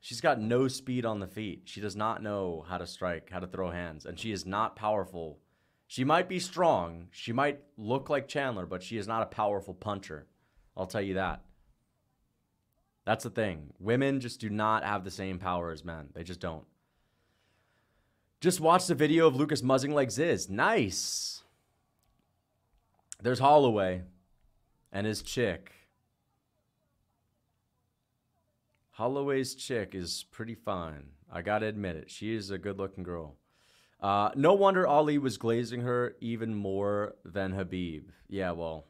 She's got no speed on the feet. She does not know how to strike, how to throw hands, and she is not powerful She might be strong. She might look like Chandler, but she is not a powerful puncher. I'll tell you that. That's the thing. Women just do not have the same power as men. They just don't. Just watch the video of Lucas muzzing like Ziz. Nice. There's Holloway and his chick. Holloway's chick is pretty fine. I gotta admit it. She is a good looking girl. Uh, no wonder Ali was glazing her even more than Habib. Yeah, well,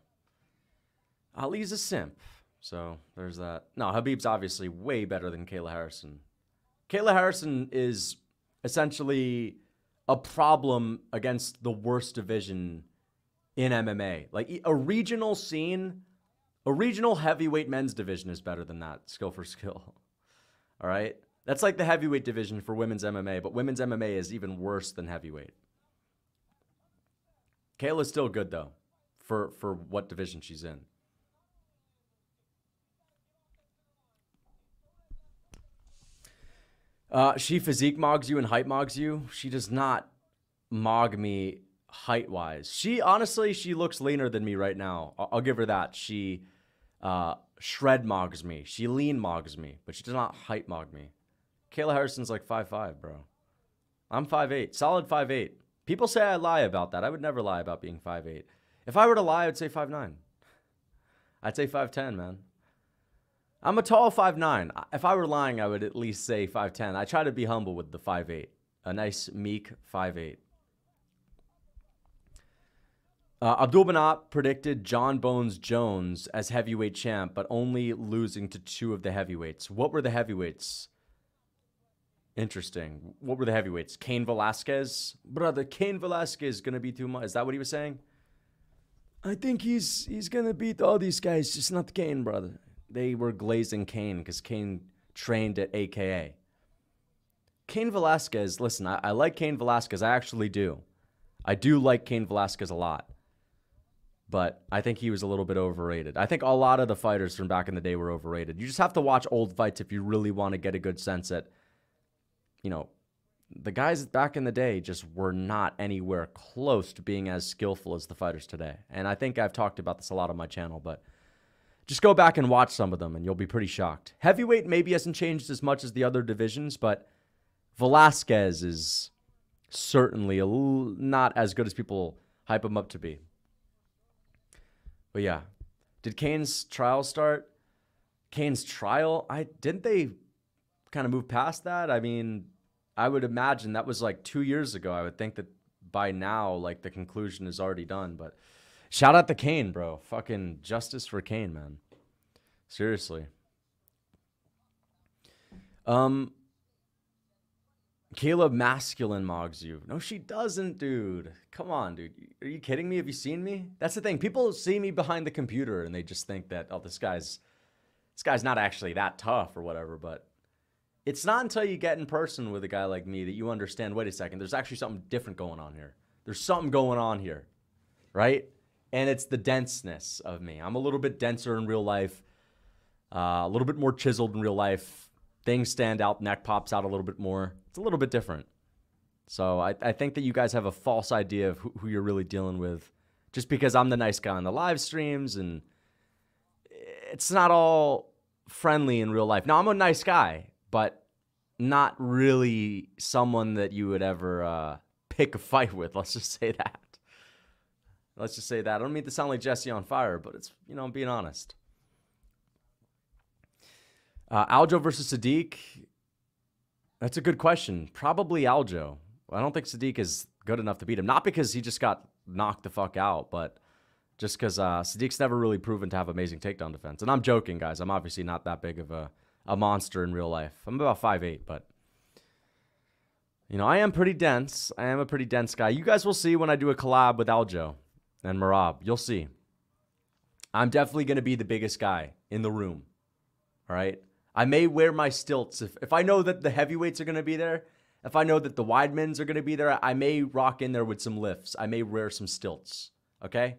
Ali's a simp. So there's that. No, Habib's obviously way better than Kayla Harrison. Kayla Harrison is essentially a problem against the worst division in MMA. Like a regional scene, a regional heavyweight men's division is better than that, skill for [LAUGHS] skill. All right? That's like the heavyweight division for women's MMA, but women's MMA is even worse than heavyweight. Kayla's still good though, for for what division she's in. Uh, she physique mogs you and height mogs you. She does not mog me height wise. She honestly, she looks leaner than me right now. I'll, I'll give her that. She uh, shred mogs me. She lean mogs me, but she does not height mog me. Kayla Harrison's like five five, bro. I'm five eight, solid five eight. People say I lie about that. I would never lie about being five eight. If I were to lie, I'd say five nine. I'd say 5'10, man. I'm a tall 5'9. If I were lying, I would at least say 5'10. I try to be humble with the 5'8. A nice, meek 5'8. Uh, Abdul Banat predicted Jon Bones Jones as heavyweight champ, but only losing to two of the heavyweights. What were the heavyweights? Interesting. What were the heavyweights? Cain Velasquez? Brother, Cain Velasquez is going to be too much. Is that what he was saying? I think he's he's going to beat all these guys, just not Cain, brother. They were glazing Cain because Cain trained at AKA. Cain Velasquez, listen, I, I like Cain Velasquez. I actually do. I do like Cain Velasquez a lot but I think he was a little bit overrated. I think a lot of the fighters from back in the day were overrated. You just have to watch old fights if you really want to get a good sense at, you know, the guys back in the day just were not anywhere close to being as skillful as the fighters today. And I think I've talked about this a lot on my channel, but just go back and watch some of them and you'll be pretty shocked. Heavyweight maybe hasn't changed as much as the other divisions, but Velasquez is certainly not as good as people hype him up to be. But yeah, did Cain's trial start? Cain's trial, I didn't they kind of move past that? I mean, I would imagine that was like two years ago. I would think that by now, like the conclusion is already done. But shout out to Cain, bro. Fucking justice for Cain, man. Seriously. Um, Caleb masculine mogs you. No, she doesn't, dude. Come on, dude. Are you kidding me? Have you seen me? That's the thing. People see me behind the computer and they just think that, oh, this guy's this guy's not actually that tough or whatever, but it's not until you get in person with a guy like me that you understand, wait a second, there's actually something different going on here. There's something going on here. Right? And it's the denseness of me. I'm a little bit denser in real life, uh, a little bit more chiseled in real life things stand out, neck pops out a little bit more. It's a little bit different. So I, I think that you guys have a false idea of who, who you're really dealing with just because I'm the nice guy on the live streams and it's not all friendly in real life. Now, I'm a nice guy, but not really someone that you would ever uh, pick a fight with. [LAUGHS] Let's just say that. Let's just say that. I don't mean to sound like Jesse on fire, but it's, you know, I'm being honest. Uh, Aljo versus Sodiq. That's a good question. Probably Aljo. I don't think Sodiq is good enough to beat him. Not because he just got knocked the fuck out, but just because uh, Sodiq's never really proven to have amazing takedown defense. And I'm joking, guys. I'm obviously not that big of a, a monster in real life. I'm about 5'8", but you know, I am pretty dense. I am a pretty dense guy. You guys will see when I do a collab with Aljo and Merab. You'll see. I'm definitely going to be the biggest guy in the room. All right. I may wear my stilts if, if I know that the heavyweights are going to be there. If I know that the Weidmans are going to be there, I may rock in there with some lifts. I may wear some stilts. Okay.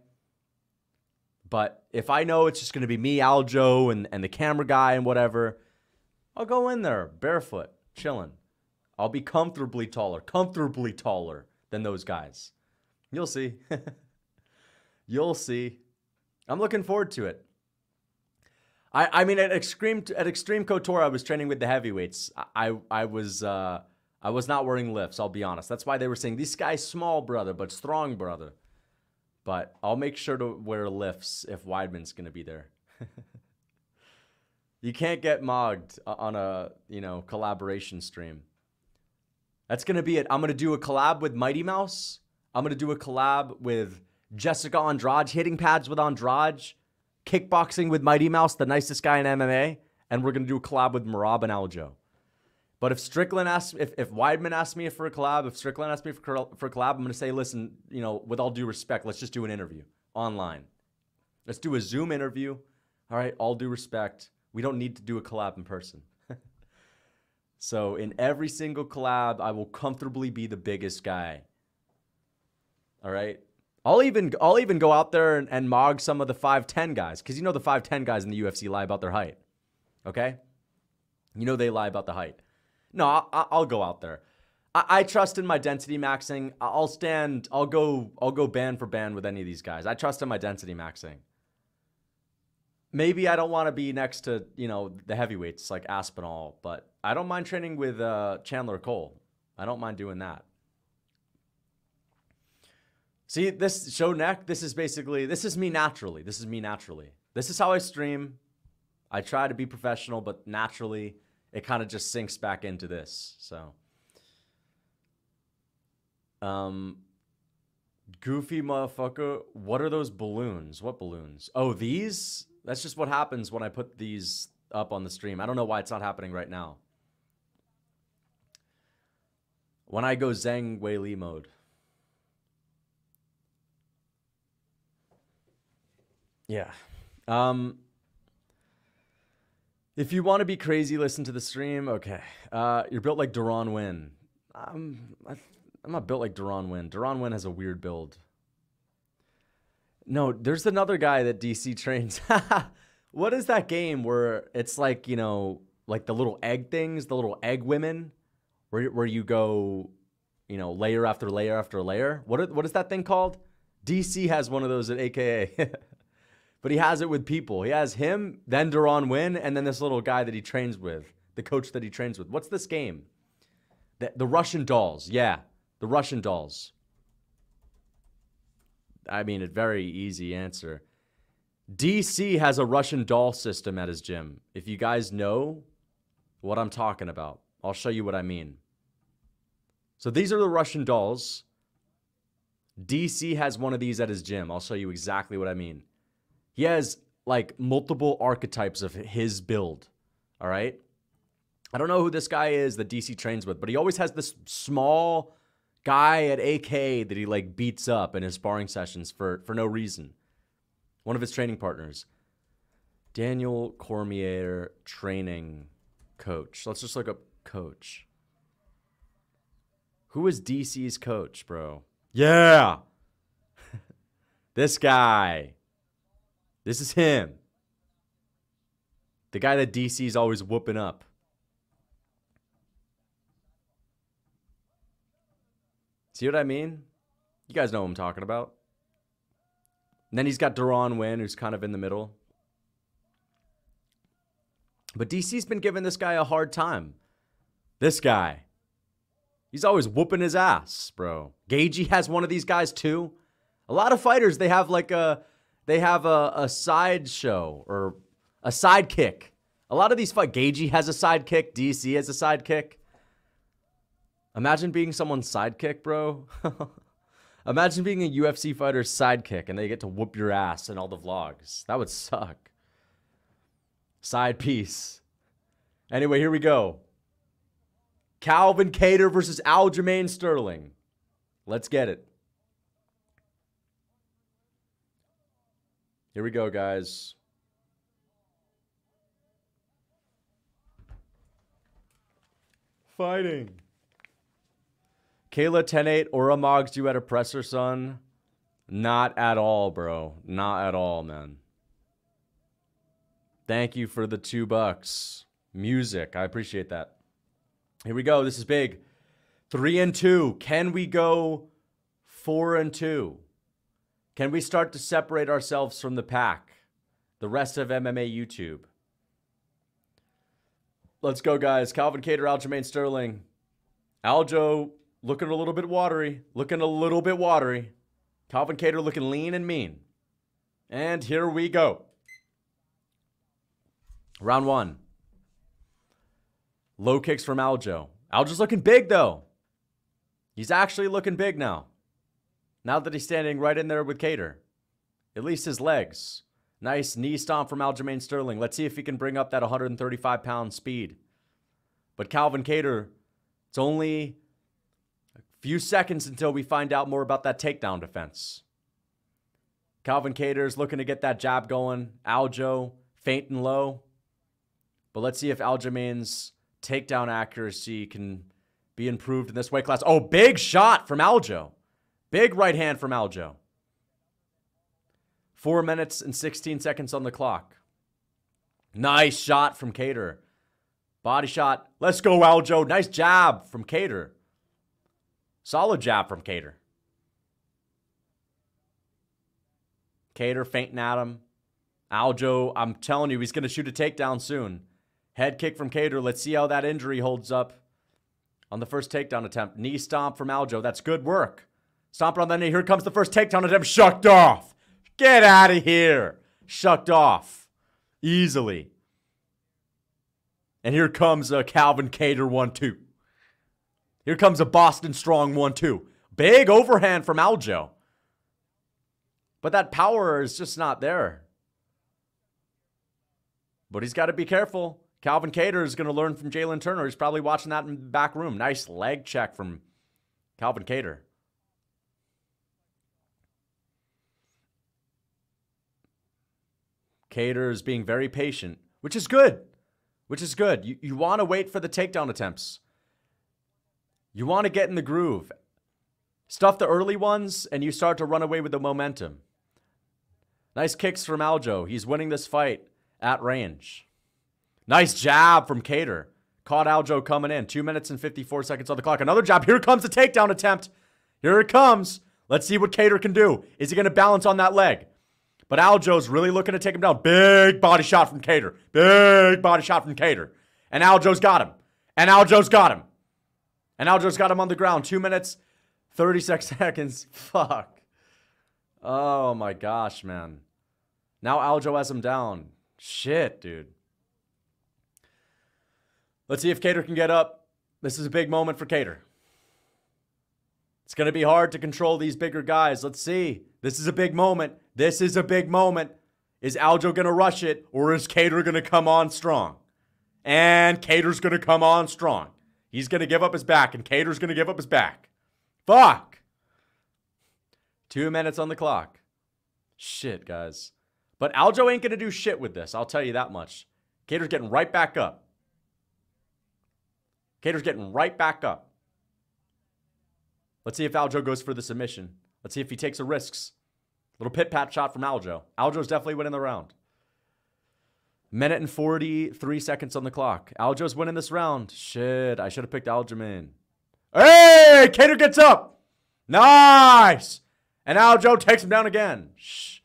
But if I know it's just going to be me, Aljo, and, and the camera guy and whatever, I'll go in there barefoot, chilling. I'll be comfortably taller, comfortably taller than those guys. You'll see. [LAUGHS] You'll see. I'm looking forward to it. I, I mean at extreme at Xtreme Couture I was training with the heavyweights. I I was uh, I was not wearing lifts. I'll be honest. That's why they were saying this guy's small brother but strong brother. But I'll make sure to wear lifts if Weidman's gonna be there. [LAUGHS] you can't get mogged on a you know collaboration stream. That's gonna be it. I'm gonna do a collab with Mighty Mouse. I'm gonna do a collab with Jessica Andrade, hitting pads with Andrade kickboxing with Mighty Mouse, the nicest guy in MMA, and we're gonna do a collab with Merab and Aljo. But if Strickland asks, if, if Weidman asks me for a collab, if Strickland asks me for, for a collab, I'm gonna say, listen, you know, with all due respect, let's just do an interview online. Let's do a Zoom interview. All right, all due respect, we don't need to do a collab in person. [LAUGHS] so in every single collab, I will comfortably be the biggest guy. All right. I'll even I'll even go out there and, and mog some of the 5'10 guys because you know the 5'10 guys in the UFC lie about their height. Okay? You know they lie about the height. No, I, will go out there. I, I, trust in my density maxing. I'll stand. I'll go. I'll go band for band with any of these guys. I trust in my density maxing. Maybe I don't want to be next to you know the heavyweights like Aspinall, but I don't mind training with uh, Chandler Cole. I don't mind doing that. See, this show neck, this is basically, this is me naturally. This is me naturally. This is how I stream. I try to be professional, but naturally, it kind of just sinks back into this. So, um, goofy motherfucker, what are those balloons? What balloons? Oh, these? That's just what happens when I put these up on the stream. I don't know why it's not happening right now. When I go Zhang Weili mode. Yeah. Um, if you want to be crazy, listen to the stream. Okay. Uh, you're built like Deron Winn. I'm, I'm not built like Deron Winn. Deron Winn has a weird build. No, there's another guy that DC trains. [LAUGHS] what is that game where it's like, you know, like the little egg things, the little egg women, where, where you go, you know, layer after layer after layer? What, are, what is that thing called? DC has one of those at AKA. [LAUGHS] but he has it with people. He has him, then Deron Winn, and then this little guy that he trains with, the coach that he trains with. What's this game? The, the Russian dolls. Yeah, the Russian dolls. I mean, a very easy answer. DC has a Russian doll system at his gym. If you guys know what I'm talking about, I'll show you what I mean. So these are the Russian dolls. DC has one of these at his gym. I'll show you exactly what I mean. He has like multiple archetypes of his build. All right. I don't know who this guy is that DC trains with, but he always has this small guy at AK that he like beats up in his sparring sessions for for no reason. One of his training partners. Daniel Cormier training coach. Let's just look up coach. Who is DC's coach, bro? Yeah. [LAUGHS] this guy. This is him. The guy that DC's always whooping up. See what I mean? You guys know what I'm talking about. And then he's got Deron Winn, who's kind of in the middle. But DC's been giving this guy a hard time. This guy. He's always whooping his ass, bro. Gaethje has one of these guys too. A lot of fighters, they have like a they have a, a side show or a sidekick. A lot of these fight, Gaethje has a sidekick. DC has a sidekick. Imagine being someone's sidekick, bro. [LAUGHS] Imagine being a UFC fighter's sidekick and they get to whoop your ass in all the vlogs. That would suck. Side piece. Anyway, here we go. Calvin Kattar versus Aljamain Sterling. Let's get it. Here we go, guys. Fighting. Kayla 10-8 or a Mogs you at a presser, son? Not at all, bro. Not at all, man. Thank you for the two bucks. Music. I appreciate that. Here we go. This is big. Three and two. Can we go Four and two. Can we start to separate ourselves from the pack? The rest of MMA YouTube. Let's go, guys. Calvin Kattar, Aljamain Sterling. Aljo looking a little bit watery. Looking a little bit watery. Calvin Kattar looking lean and mean. And here we go. Round one. Low kicks from Aljo. Aljo's looking big, though. He's actually looking big now. Now that he's standing right in there with Kattar. At least his legs. Nice knee stomp from Aljamain Sterling. Let's see if he can bring up that 135 pound speed. But Calvin Kattar, it's only a few seconds until we find out more about that takedown defense. Calvin Kattar is looking to get that jab going. Aljo feint and low. But let's see if Aljamain's takedown accuracy can be improved in this weight class. Oh, big shot from Aljo. Big right hand from Aljo. Four minutes and 16 seconds on the clock. Nice shot from Kattar. Body shot. Let's go, Aljo. Nice jab from Kattar. Solid jab from Kattar. Kattar feinting at him. Aljo, I'm telling you, he's going to shoot a takedown soon. Head kick from Kattar. Let's see how that injury holds up on the first takedown attempt. Knee stomp from Aljo. That's good work. Stomp on the knee. Here comes the first takedown attempt. Shucked off. Get out of here. Shucked off. Easily. And here comes a Calvin Kattar 1 2. Here comes a Boston Strong 1 2. Big overhand from Aljo. But that power is just not there. But he's got to be careful. Calvin Kattar is going to learn from Jalin Turner. He's probably watching that in the back room. Nice leg check from Calvin Kattar. Kattar is being very patient, which is good. Which is good. You, you want to wait for the takedown attempts. You want to get in the groove. Stuff the early ones, and you start to run away with the momentum. Nice kicks from Aljo. He's winning this fight at range. Nice jab from Kattar. Caught Aljo coming in. Two minutes and 54 seconds on the clock. Another jab. Here comes the takedown attempt. Here it comes. Let's see what Kattar can do. Is he going to balance on that leg? But Aljo's really looking to take him down. Big body shot from Kattar. Big body shot from Kattar. And Aljo's got him. And Aljo's got him. And Aljo's got him on the ground. Two minutes, 36 [LAUGHS] seconds. Fuck. Oh my gosh, man. Now Aljo has him down. Shit, dude. Let's see if Kattar can get up. This is a big moment for Kattar. It's going to be hard to control these bigger guys. Let's see. This is a big moment. This is a big moment. Is Aljo going to rush it or is Kattar going to come on strong? And Kattar's going to come on strong. He's going to give up his back and Kattar's going to give up his back. Fuck. Two minutes on the clock. Shit, guys. But Aljo ain't going to do shit with this. I'll tell you that much. Kattar's getting right back up. Kattar's getting right back up. Let's see if Aljo goes for the submission. Let's see if he takes the risks. Little pit pat shot from Aljo. Aljo's definitely winning the round. Minute and 43 seconds on the clock. Aljo's winning this round. Shit, I should have picked Aljamain. Hey, Kattar gets up. Nice. And Aljo takes him down again. Shh.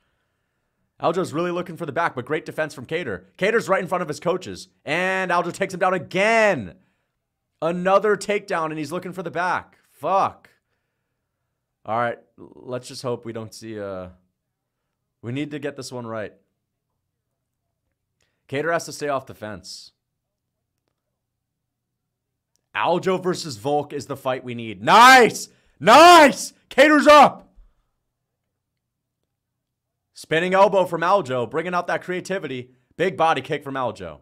Aljo's really looking for the back, but great defense from Kattar. Kattar's right in front of his coaches. And Aljo takes him down again. Another takedown, and he's looking for the back. Fuck. All right, let's just hope we don't see a. We need to get this one right. Kattar has to stay off the fence. Aljo versus Volk is the fight we need. Nice! Nice! Kattar's up! Spinning elbow from Aljo, bringing out that creativity. Big body kick from Aljo.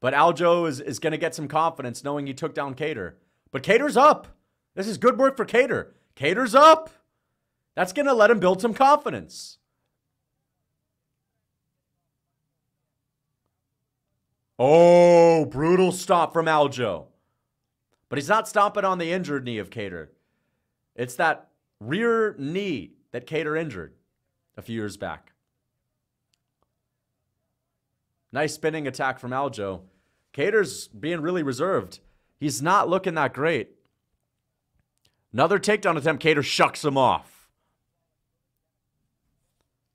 But Aljo is, is going to get some confidence knowing he took down Kattar. But Kattar's up. This is good work for Kattar. Kattar's up. That's going to let him build some confidence. Oh, brutal stop from Aljo. But he's not stomping on the injured knee of Kattar. It's that rear knee that Kattar injured a few years back. Nice spinning attack from Aljo. Kattar's being really reserved. He's not looking that great. Another takedown attempt. Kattar shucks him off.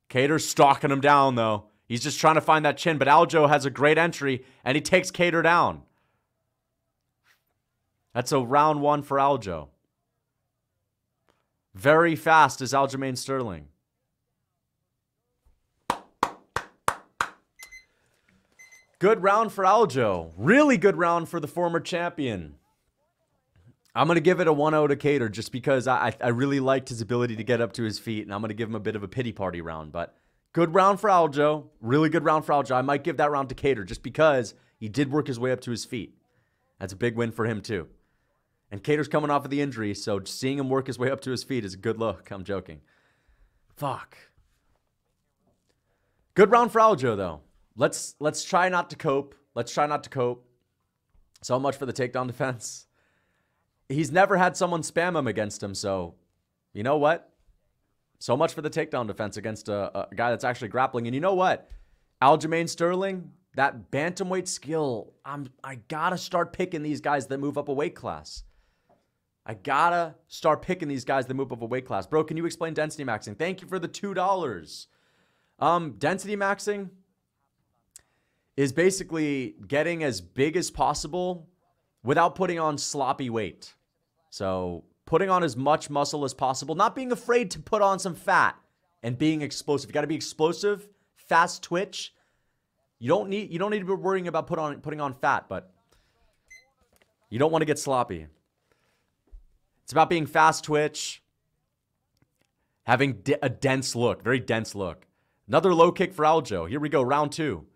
Kattar's stalking him down, though. He's just trying to find that chin, but Aljo has a great entry and he takes Kattar down. That's a round one for Aljo. Very fast is Aljamain Sterling. Good round for Aljo. Really good round for the former champion. I'm going to give it a 1 0 to Kattar just because I, I really liked his ability to get up to his feet, and I'm going to give him a bit of a pity party round. But good round for Aljo. Really good round for Aljo. I might give that round to Kattar just because he did work his way up to his feet. That's a big win for him, too. And Kattar's coming off of the injury, so seeing him work his way up to his feet is a good look. I'm joking. Fuck. Good round for Aljo, though. Let's let's try not to cope. Let's try not to cope. So much for the takedown [LAUGHS] defense. He's never had someone spam him against him, so you know what? So much for the takedown defense against a, a guy that's actually grappling. And you know what? Aljamain Sterling, that bantamweight skill, I'm I gotta start picking these guys that move up a weight class. I gotta start picking these guys that move up a weight class. Bro, can you explain density maxing? Thank you for the two dollars. Um, density maxing is basically getting as big as possible without putting on sloppy weight. So putting on as much muscle as possible, not being afraid to put on some fat and being explosive. You got to be explosive, fast twitch. You don't need you don't need to be worrying about put on putting on fat, but you don't want to get sloppy. It's about being fast twitch, having a dense look, very dense look. Another low kick for Aljo. Here we go, round two.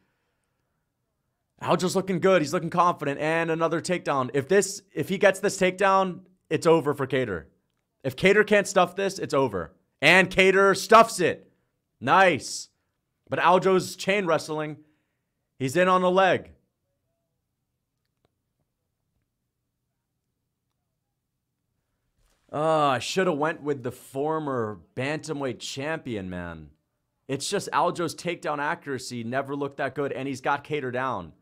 Aljo's looking good. He's looking confident. And another takedown. If this, if he gets this takedown, it's over for Kattar. If Kattar can't stuff this, it's over. And Kattar stuffs it. Nice. But Aljo's chain wrestling. He's in on the leg. Oh, I should have went with the former bantamweight champion, man. It's just Aljo's takedown accuracy never looked that good, and he's got Kattar down.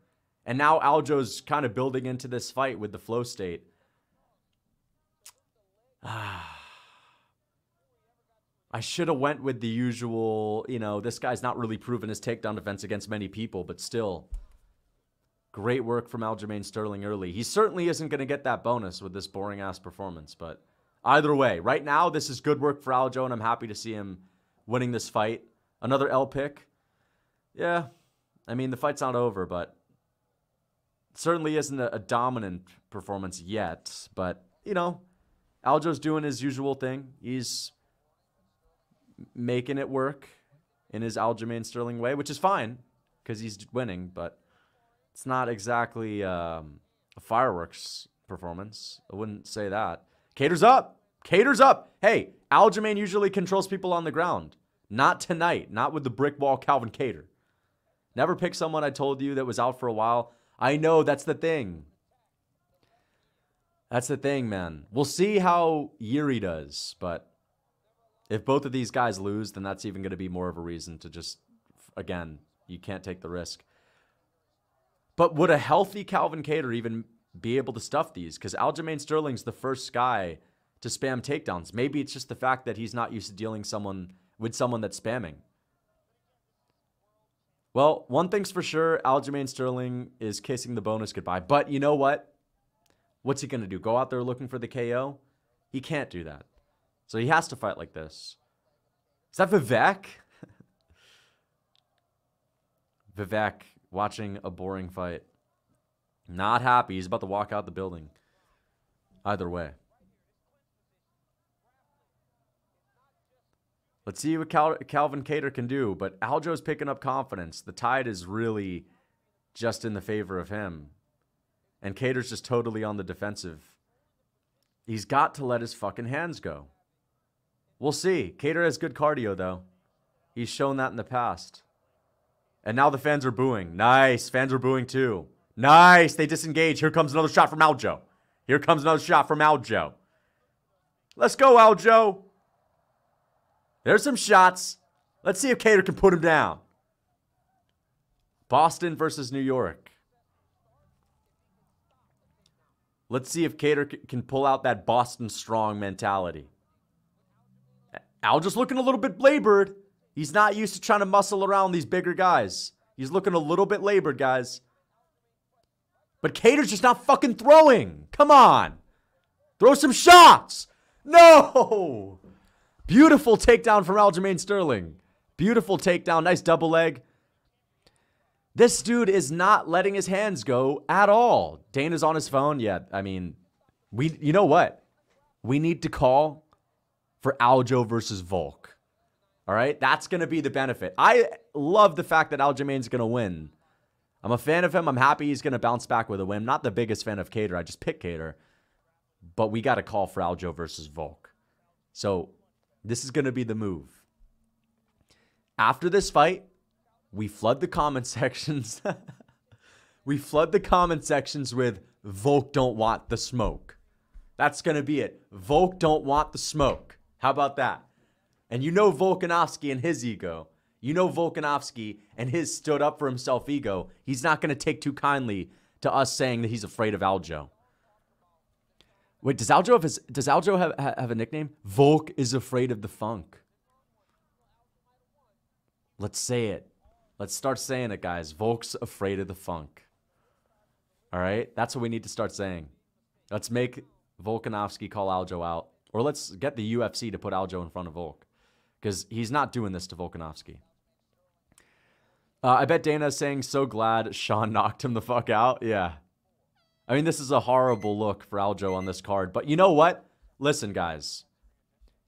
And now Aljo's kind of building into this fight with the flow state. [SIGHS] I should have went with the usual, you know, this guy's not really proven his takedown defense against many people, but still. Great work from Aljamain Sterling early. He certainly isn't going to get that bonus with this boring ass performance, but Either way, right now, this is good work for Aljo, and I'm happy to see him winning this fight. Another L pick. Yeah, I mean, the fight's not over, but certainly isn't a, a dominant performance yet. But, you know, Aljo's doing his usual thing. He's making it work in his Aljamain Sterling way, which is fine because he's winning, but it's not exactly um, a fireworks performance. I wouldn't say that. Kattar's up. Kattar's up. Hey, Aljamain usually controls people on the ground. Not tonight. Not with the brick wall Calvin Kattar. Never pick someone I told you that was out for a while. I know that's the thing. That's the thing, man. We'll see how Yuri does, but if both of these guys lose, then that's even going to be more of a reason to just, again, you can't take the risk. But would a healthy Calvin Kattar even be able to stuff these? Because Aljamain Sterling's the first guy to spam takedowns. Maybe it's just the fact that he's not used to dealing someone with someone that's spamming. Well, one thing's for sure, Aljamain Sterling is kissing the bonus goodbye. But you know what? What's he going to do? Go out there looking for the KO? He can't do that. So he has to fight like this. Is that Vivek? [LAUGHS] Vivek watching a boring fight. Not happy. He's about to walk out the building. Either way. Let's see what Cal- Calvin Kattar can do. But Aljo's picking up confidence. The tide is really just in the favor of him. And Kattar's just totally on the defensive. He's got to let his fucking hands go. We'll see. Kattar has good cardio, though. He's shown that in the past. And now the fans are booing. Nice. Fans are booing too. Nice. They disengage. Here comes another shot from Aljo. Here comes another shot from Aljo. Let's go, Aljo. There's some shots. Let's see if Kattar can put him down. Boston versus New York. Let's see if Kattar c- can pull out that Boston strong mentality. Al just looking a little bit labored. He's not used to trying to muscle around these bigger guys. He's looking a little bit labored, guys. But Kattar's just not fucking throwing. Come on. Throw some shots. No. Beautiful takedown from Aljamain Sterling. Beautiful takedown. Nice double leg. This dude is not letting his hands go at all. Dana's on his phone. Yeah, I mean, we you know what? We need to call for Aljo versus Volk. All right? That's going to be the benefit. I love the fact that Aljamain's going to win. I'm a fan of him. I'm happy he's going to bounce back with a win. Not the biggest fan of Kattar. I just picked Kattar. But we got to call for Aljo versus Volk. So this is going to be the move. After this fight, we flood the comment [LAUGHS] sections. we flood the comment sections with Volk don't want the smoke. That's going to be it. Volk don't want the smoke. How about that? And you know Volkanovski and his ego. You know Volkanovski and his stood up for himself ego. He's not going to take too kindly to us saying that he's afraid of Aljo. Wait, does Aljo have his, does Aljo have, have a nickname? Volk is afraid of the funk. Let's say it. Let's start saying it, guys. Volk's afraid of the funk. All right? That's what we need to start saying. Let's make Volkanovski call Aljo out. Or let's get the UFC to put Aljo in front of Volk. Because he's not doing this to Volkanovski. Uh, I bet Dana is saying, so glad Sean [LAUGHS] knocked him the fuck out. Yeah. I mean, this is a horrible look for Aljo on this card. But you know what? Listen, guys.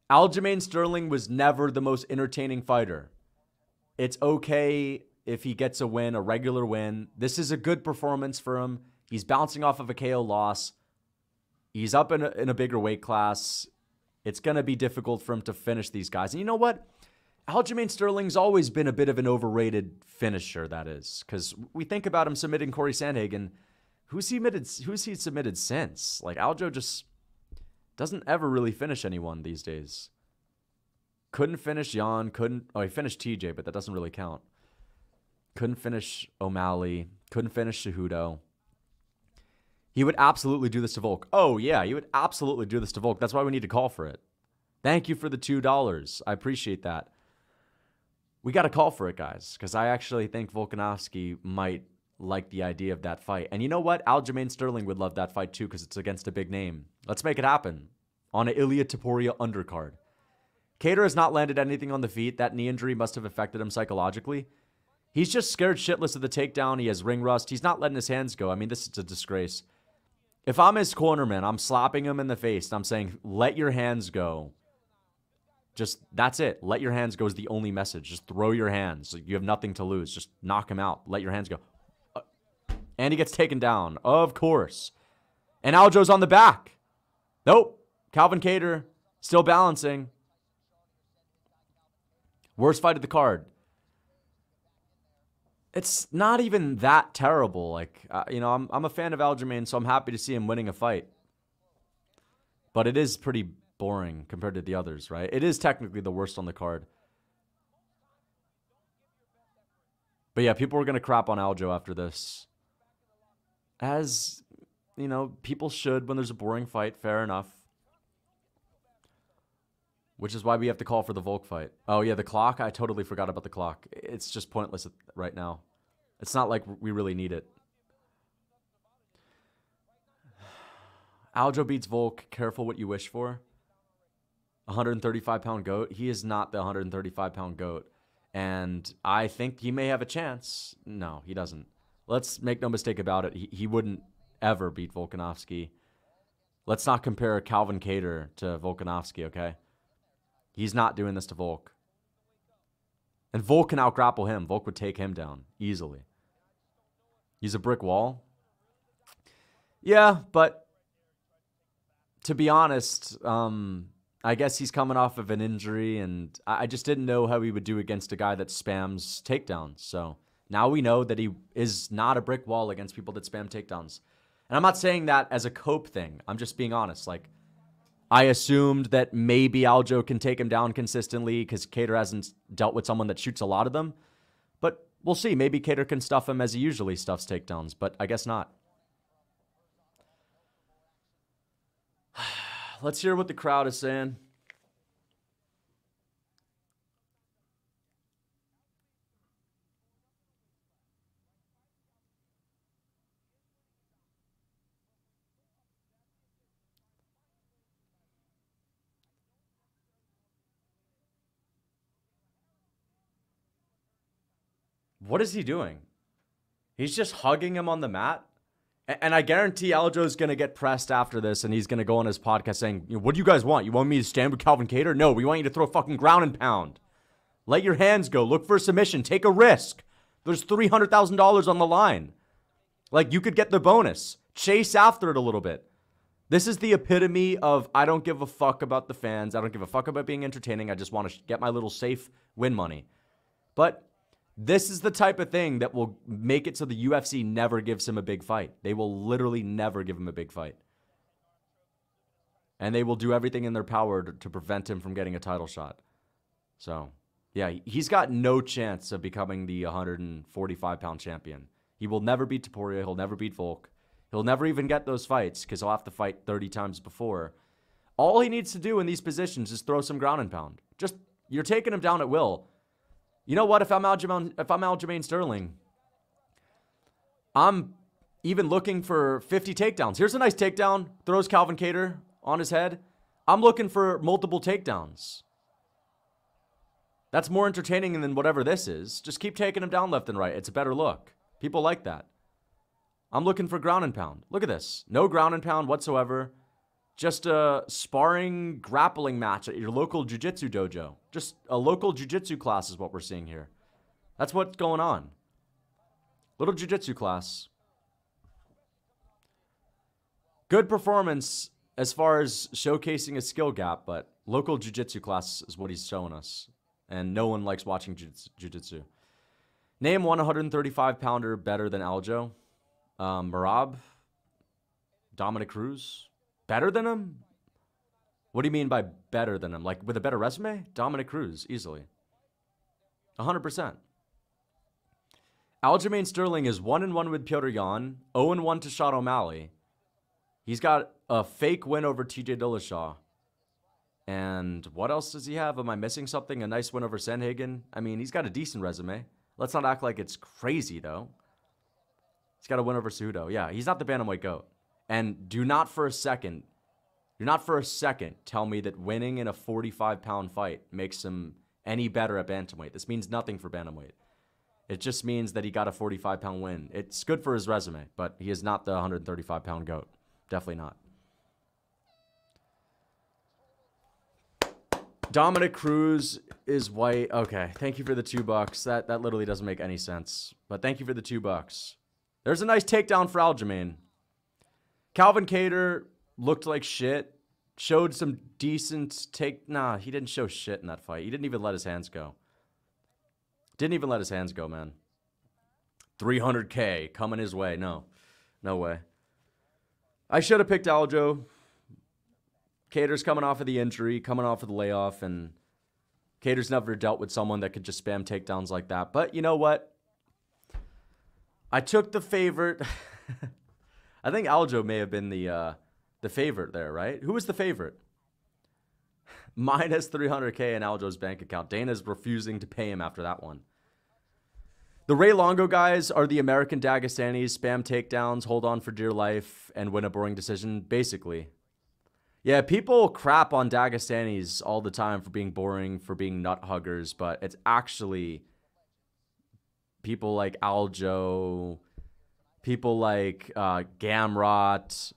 Aljamain Sterling was never the most entertaining fighter. It's okay if he gets a win, a regular win. This is a good performance for him. He's bouncing off of a KO loss. He's up in a, in a bigger weight class. It's going to be difficult for him to finish these guys. And you know what? Aljamain Sterling's always been a bit of an overrated finisher, that is. Because we think about him submitting Corey Sandhagen. Who's he submitted, who's he submitted since? Like, Aljo just doesn't ever really finish anyone these days. Couldn't finish Yan. Couldn't. Oh, he finished TJ, but that doesn't really count. Couldn't finish O'Malley. Couldn't finish Cejudo. He would absolutely do this to Volk. Oh yeah, he would absolutely do this to Volk. That's why we need to call for it. Thank you for the two dollars. I appreciate that. We got to call for it, guys, because I actually think Volkanovski might like the idea of that fight. And you know what? Aljamain Sterling would love that fight too, because it's against a big name. Let's make it happen on an Ilia Topuria undercard. Kattar has not landed anything on the feet. That knee injury must have affected him psychologically. He's just scared shitless of the takedown. He has ring rust. He's not letting his hands go. I mean, this is a disgrace. If I'm his cornerman, I'm slapping him in the face. I'm saying, let your hands go. Just that's it. Let your hands go is the only message. Just throw your hands. You have nothing to lose. Just knock him out. Let your hands go. Uh, and he gets taken down, of course. And Aljo's on the back. Nope. Calvin Kattar still balancing. Worst fight of the card. It's not even that terrible. Like, uh, you know, I'm, I'm a fan of Aljamain, so I'm happy to see him winning a fight. But it is pretty boring compared to the others, right? It is technically the worst on the card. But yeah, people are going to crap on Aljo after this. As, you know, people should when there's a boring fight. Fair enough. Which is why we have to call for the Volk fight. Oh, yeah, the clock. I totally forgot about the clock. It's just pointless right now. It's not like we really need it. [SIGHS] Aljo beats Volk. Careful what you wish for. 135 pound goat. He is not the 135 pound goat. And I think he may have a chance. No, he doesn't. Let's make no mistake about it. He, he wouldn't ever beat Volkanovski. Let's not compare Calvin Kattar to Volkanovski, okay? He's not doing this to Volk. And Volk can outgrapple him. Volk would take him down easily. He's a brick wall. Yeah, but to be honest, um, I guess he's coming off of an injury, and I just didn't know how he would do against a guy that spams takedowns. So now we know that he is not a brick wall against people that spam takedowns. And I'm not saying that as a cope thing. I'm just being honest. Like, I assumed that maybe Aljo can take him down consistently because Kattar hasn't dealt with someone that shoots a lot of them. But we'll see. Maybe Kattar can stuff him as he usually stuffs takedowns, but I guess not. [SIGHS] Let's hear what the crowd is saying. What is he doing? He's just hugging him on the mat. And I guarantee Aljo's going to get pressed after this and he's going to go on his podcast saying, What do you guys want? You want me to stand with Calvin Kattar? No, we want you to throw a fucking ground and pound. Let your hands go. Look for a submission. Take a risk. There's $300,000 on the line. Like, you could get the bonus. Chase after it a little bit. This is the epitome of I don't give a fuck about the fans. I don't give a fuck about being entertaining. I just want to get my little safe win money. But this is the type of thing that will make it so the UFC never gives him a big fight. They will literally never give him a big fight. And they will do everything in their power to, to prevent him from getting a title shot. So, yeah, he's got no chance of becoming the 145 pound champion. He will never beat Topuria. He'll never beat Volk. He'll never even get those fights because he'll have to fight 30 times before. All he needs to do in these positions is throw some ground and pound. Just, you're taking him down at will. You know what? If I'm Aljamain, if I'm Aljamain Sterling, I'm even looking for 50 takedowns. Here's a nice takedown. Throws Calvin Kattar on his head. I'm looking for multiple takedowns. That's more entertaining than whatever this is. Just keep taking him down left and right. It's a better look. People like that. I'm looking for ground and pound. Look at this. No ground and pound whatsoever. Just a sparring grappling match at your local jiu-jitsu dojo. Just a local jiu-jitsu class is what we're seeing here. That's what's going on. Little jiu-jitsu class. Good performance as far as showcasing a skill gap, but local jiu-jitsu class is what he's showing us. And no one likes watching jiu- jiu-jitsu. Name one 135 pounder better than Aljo. Um, Merab, Dominick Cruz, better than him? What do you mean by better than him? Like with a better resume? Dominick Cruz, easily. 100%. Aljamain Sterling is 1 and 1 with Petr Yan, 0 and 1 to Sean O'Malley. He's got a fake win over TJ Dillashaw. And what else does he have? Am I missing something? A nice win over Sandhagen? I mean, he's got a decent resume. Let's not act like it's crazy, though. He's got a win over Cejudo. Yeah, he's not the bantamweight goat. And do not for a second, do not for a second tell me that winning in a 45 pound fight makes him any better at bantamweight. This means nothing for bantamweight. It just means that he got a 45 pound win. It's good for his resume, but he is not the 135 pound goat. Definitely not. Dominick Cruz is white. Okay, thank you for the two bucks. That that literally doesn't make any sense. But thank you for the two bucks. There's a nice takedown for Aljamain. Calvin Kattar looked like shit. Showed some decent take. Nah, he didn't show shit in that fight. He didn't even let his hands go. Didn't even let his hands go, man. 300k coming his way. No, no way. I should have picked Aljo. Kattar's coming off of the injury, coming off of the layoff, and Kattar's never dealt with someone that could just spam takedowns like that. But you know what? I took the favorite. [LAUGHS] I think Aljo may have been the uh, the favorite there, right? Who was the favorite? [LAUGHS] Minus 300k in Aljo's bank account. Dana's refusing to pay him after that one. The Ray Longo guys are the American Dagestanis, spam takedowns, hold on for dear life, and win a boring decision, basically. Yeah, people crap on Dagestanis all the time for being boring, for being nut huggers, but it's actually people like Aljo, people like uh, Gamrot,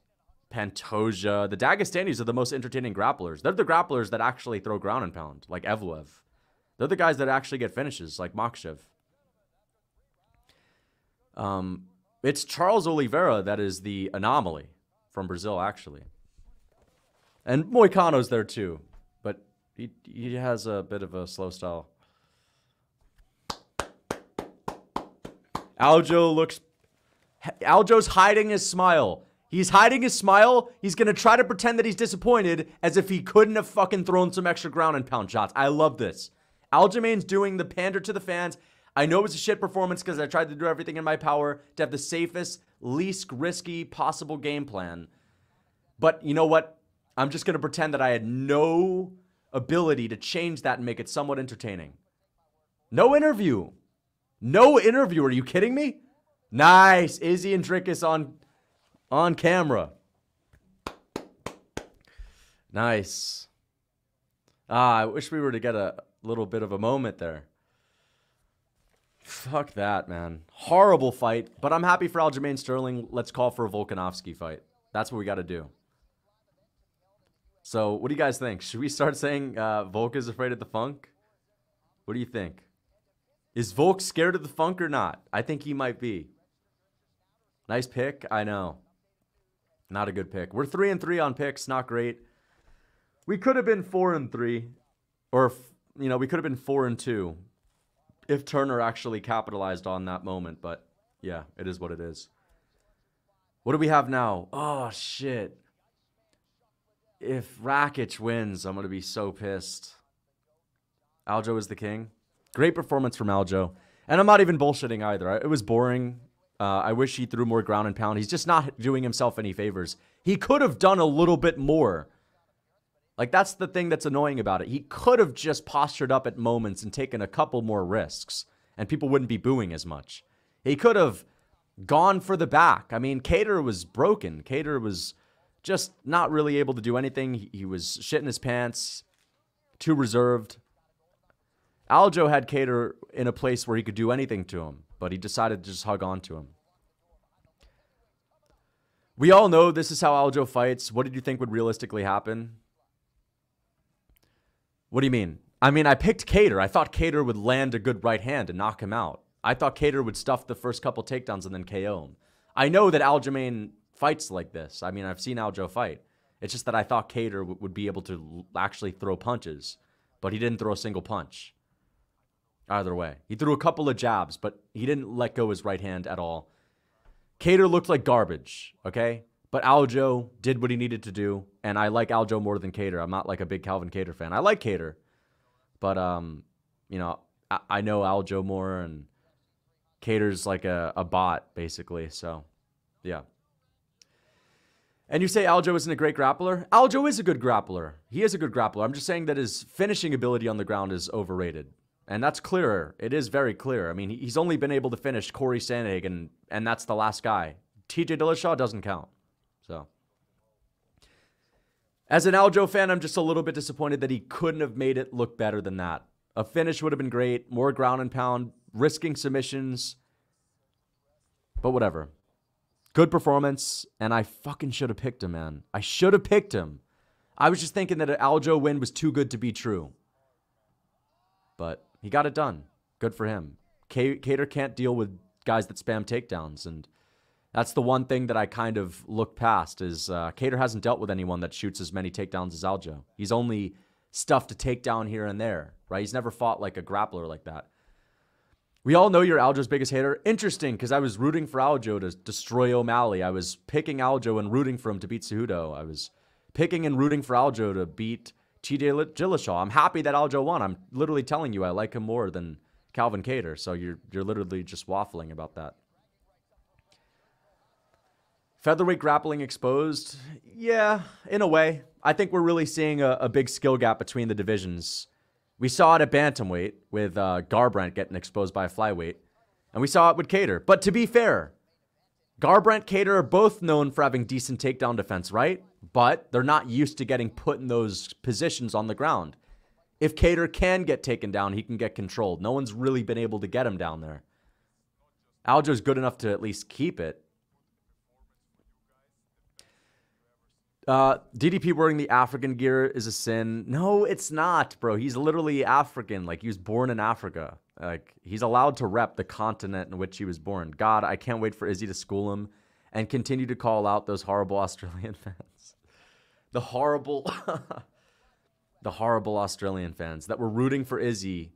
Pantoja. The Dagestanis are the most entertaining grapplers. They're the grapplers that actually throw ground and pound, like Evloev. They're the guys that actually get finishes, like Makhachev. Um, it's Charles Oliveira that is the anomaly from Brazil, actually. And Moicano's there too, but he he has a bit of a slow style. Aljo looks. Aljo's hiding his smile. He's hiding his smile. He's gonna try to pretend that he's disappointed, as if he couldn't have fucking thrown some extra ground and pound shots. I love this. Aljamain's doing the pander to the fans. I know it was a shit performance because I tried to do everything in my power to have the safest, least risky possible game plan. But you know what? I'm just going to pretend that I had no ability to change that and make it somewhat entertaining. No interview. No interview. Are you kidding me? Nice. Izzy and Dricus on on camera. Nice. Ah, I wish we were to get a little bit of a moment there. Fuck that, man. Horrible fight, but I'm happy for Aljamain Sterling. Let's call for a Volkanovski fight. That's what we got to do. So, what do you guys think? Should we start saying uh, Volk is afraid of the funk? What do you think? Is Volk scared of the funk or not? I think he might be. Nice pick. I know. Not a good pick. We're three and three on picks. Not great. We could have been four and three, or you know, we could have been four and two, if Turner actually capitalized on that moment. But yeah, it is what it is. What do we have now? Oh shit. If Rakic wins, I'm gonna be so pissed. Aljo is the king. Great performance from Aljo. And I'm not even bullshitting either. It was boring. Uh, I wish he threw more ground and pound. He's just not doing himself any favors. He could have done a little bit more. Like, that's the thing that's annoying about it. He could have just postured up at moments and taken a couple more risks, and people wouldn't be booing as much. He could have gone for the back. I mean, Kattar was broken. Kattar was just not really able to do anything. He, he was shitting his pants, too reserved. Aljo had Kattar in a place where he could do anything to him, but he decided to just hug on to him. We all know this is how Aljo fights. What did you think would realistically happen? What do you mean? I mean, I picked Kattar. I thought Kattar would land a good right hand and knock him out. I thought Kattar would stuff the first couple takedowns and then KO him. I know that Aljamain fights like this. I mean, I've seen Aljo fight. It's just that I thought w- would be able to actually throw punches, but he didn't throw a single punch. Either way, he threw a couple of jabs, but he didn't let go his right hand at all. Kattar looked like garbage, okay? But Aljo did what he needed to do, and I like Aljo more than Kattar. I'm not like a big Calvin Kattar fan. I like Kattar, but um, you know, I, I know Aljo more, and Kattar's like a, a bot basically. So, yeah. And you say Aljo isn't a great grappler? Aljo is a good grappler. He is a good grappler. I'm just saying that his finishing ability on the ground is overrated. And that's clearer. It is very clear. I mean, he's only been able to finish Corey Sandhagen, and that's the last guy. TJ Dillashaw doesn't count. So, as an Aljo fan, I'm just a little bit disappointed that he couldn't have made it look better than that. A finish would have been great, more ground and pound, risking submissions, but whatever. Good performance, and I fucking should have picked him, man. I should have picked him. I was just thinking that an Aljo win was too good to be true. But he got it done. Good for him. Kattar can't deal with guys that spam takedowns, and that's the one thing that I kind of look past is uh, Kattar hasn't dealt with anyone that shoots as many takedowns as Aljo. He's only stuff to take down here and there, right? He's never fought like a grappler like that. We all know you're Aljo's biggest hater. Interesting, because I was rooting for Aljo to destroy O'Malley. I was picking Aljo and rooting for him to beat Cejudo. I was picking and rooting for Aljo to beat TJ Dillashaw. I'm happy that Aljo won. I'm literally telling you I like him more than Calvin Kattar. So you're you're literally just waffling about that. Featherweight grappling exposed? Yeah, in a way. I think we're really seeing a, a, big skill gap between the divisions. We saw it at Bantamweight with uh, Garbrandt getting exposed by a flyweight, and we saw it with Kattar. But to be fair, Garbrandt, Kattar are both known for having decent takedown defense, right? But they're not used to getting put in those positions on the ground. If Kattar can get taken down, he can get controlled. No one's really been able to get him down there. Aljo's good enough to at least keep it. Uh, DDP wearing the African gear is a sin. No, it's not, bro. He's literally African. Like he was born in Africa. Like he's allowed to rep the continent in which he was born. God, I can't wait for Izzy to school him and continue to call out those horrible [LAUGHS] Australian fans. The horrible, [LAUGHS] the horrible Australian fans that were rooting for Izzy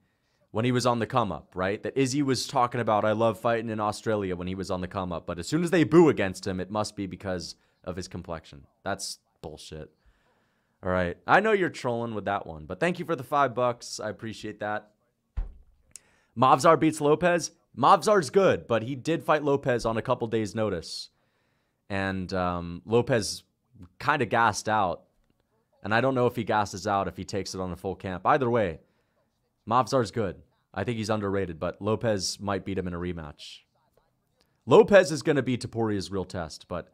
when he was on the come up, right? That Izzy was talking about, I love fighting in Australia when he was on the come up. But as soon as they boo against him, it must be because of his complexion. That's bullshit. All right. I know you're trolling with that one, but thank you for the five bucks. I appreciate that. Movsar beats Lopes. Movsar's good, but he did fight Lopes on a couple days' notice. And um, Lopes kind of gassed out. And I don't know if he gasses out if he takes it on a full camp. Either way, Movsar's good. I think he's underrated, but Lopes might beat him in a rematch. Lopes is going to be Topuria's real test, but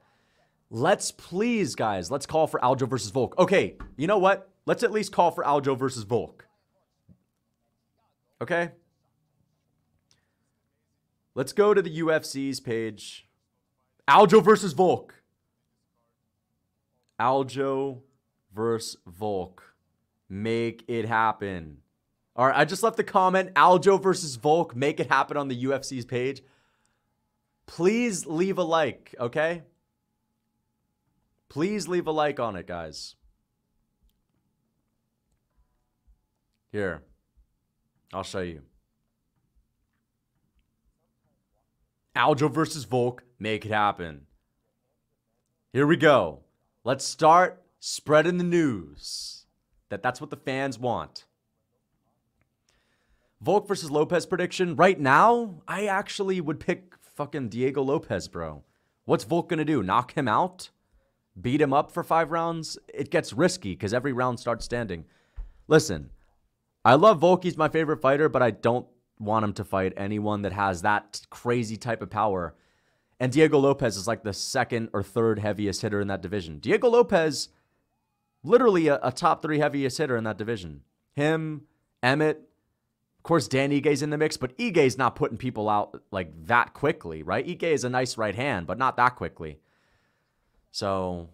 let's please, guys, let's call for Aljo versus Volk. Okay, you know what? Let's at least call for Aljo versus Volk. Okay? Let's go to the UFC's page. Aljo versus Volk. Aljo versus Volk. Make it happen. All right, I just left the comment Aljo versus Volk. Make it happen on the UFC's page. Please leave a like, okay? Please leave a like on it, guys. Here, I'll show you. Aljo versus Volk, make it happen. Here we go. Let's start spreading the news that that's what the fans want. Volk versus Lopes prediction. Right now, I actually would pick fucking Diego Lopes, bro. What's Volk gonna do? Knock him out? Beat him up for five rounds? It gets risky because every round starts standing. Listen, I love Volk. He's my favorite fighter, but I don't want him to fight anyone that has that crazy type of power. And Diego Lopes is like the second or third heaviest hitter in that division. Diego Lopes, literally a, a top three heaviest hitter in that division. Him, Emmett, of course, Dan Ige's in the mix, but Ige's not putting people out like that quickly, right? Ige is a nice right hand, but not that quickly. So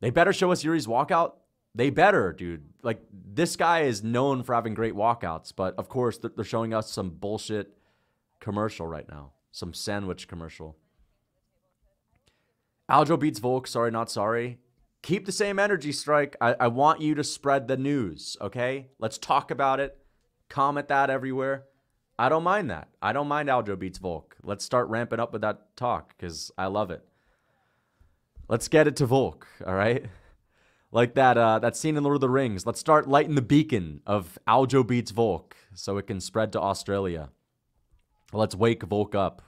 they better show us Yuri's walkout. They better, dude. Like this guy is known for having great walkouts, but of course they're showing us some bullshit commercial right now, some sandwich commercial. Aljo beats Volk. Sorry, not sorry. Keep the same energy, Strike. I, I want you to spread the news, okay? Let's talk about it. Comment that everywhere. I don't mind that. I don't mind Aljo beats Volk. Let's start ramping up with that talk because I love it. Let's get it to Volk, all right? [LAUGHS] Like that uh, that scene in Lord of the Rings. Let's start lighting the beacon of Aljo beats Volk so it can spread to Australia. Let's wake Volk up.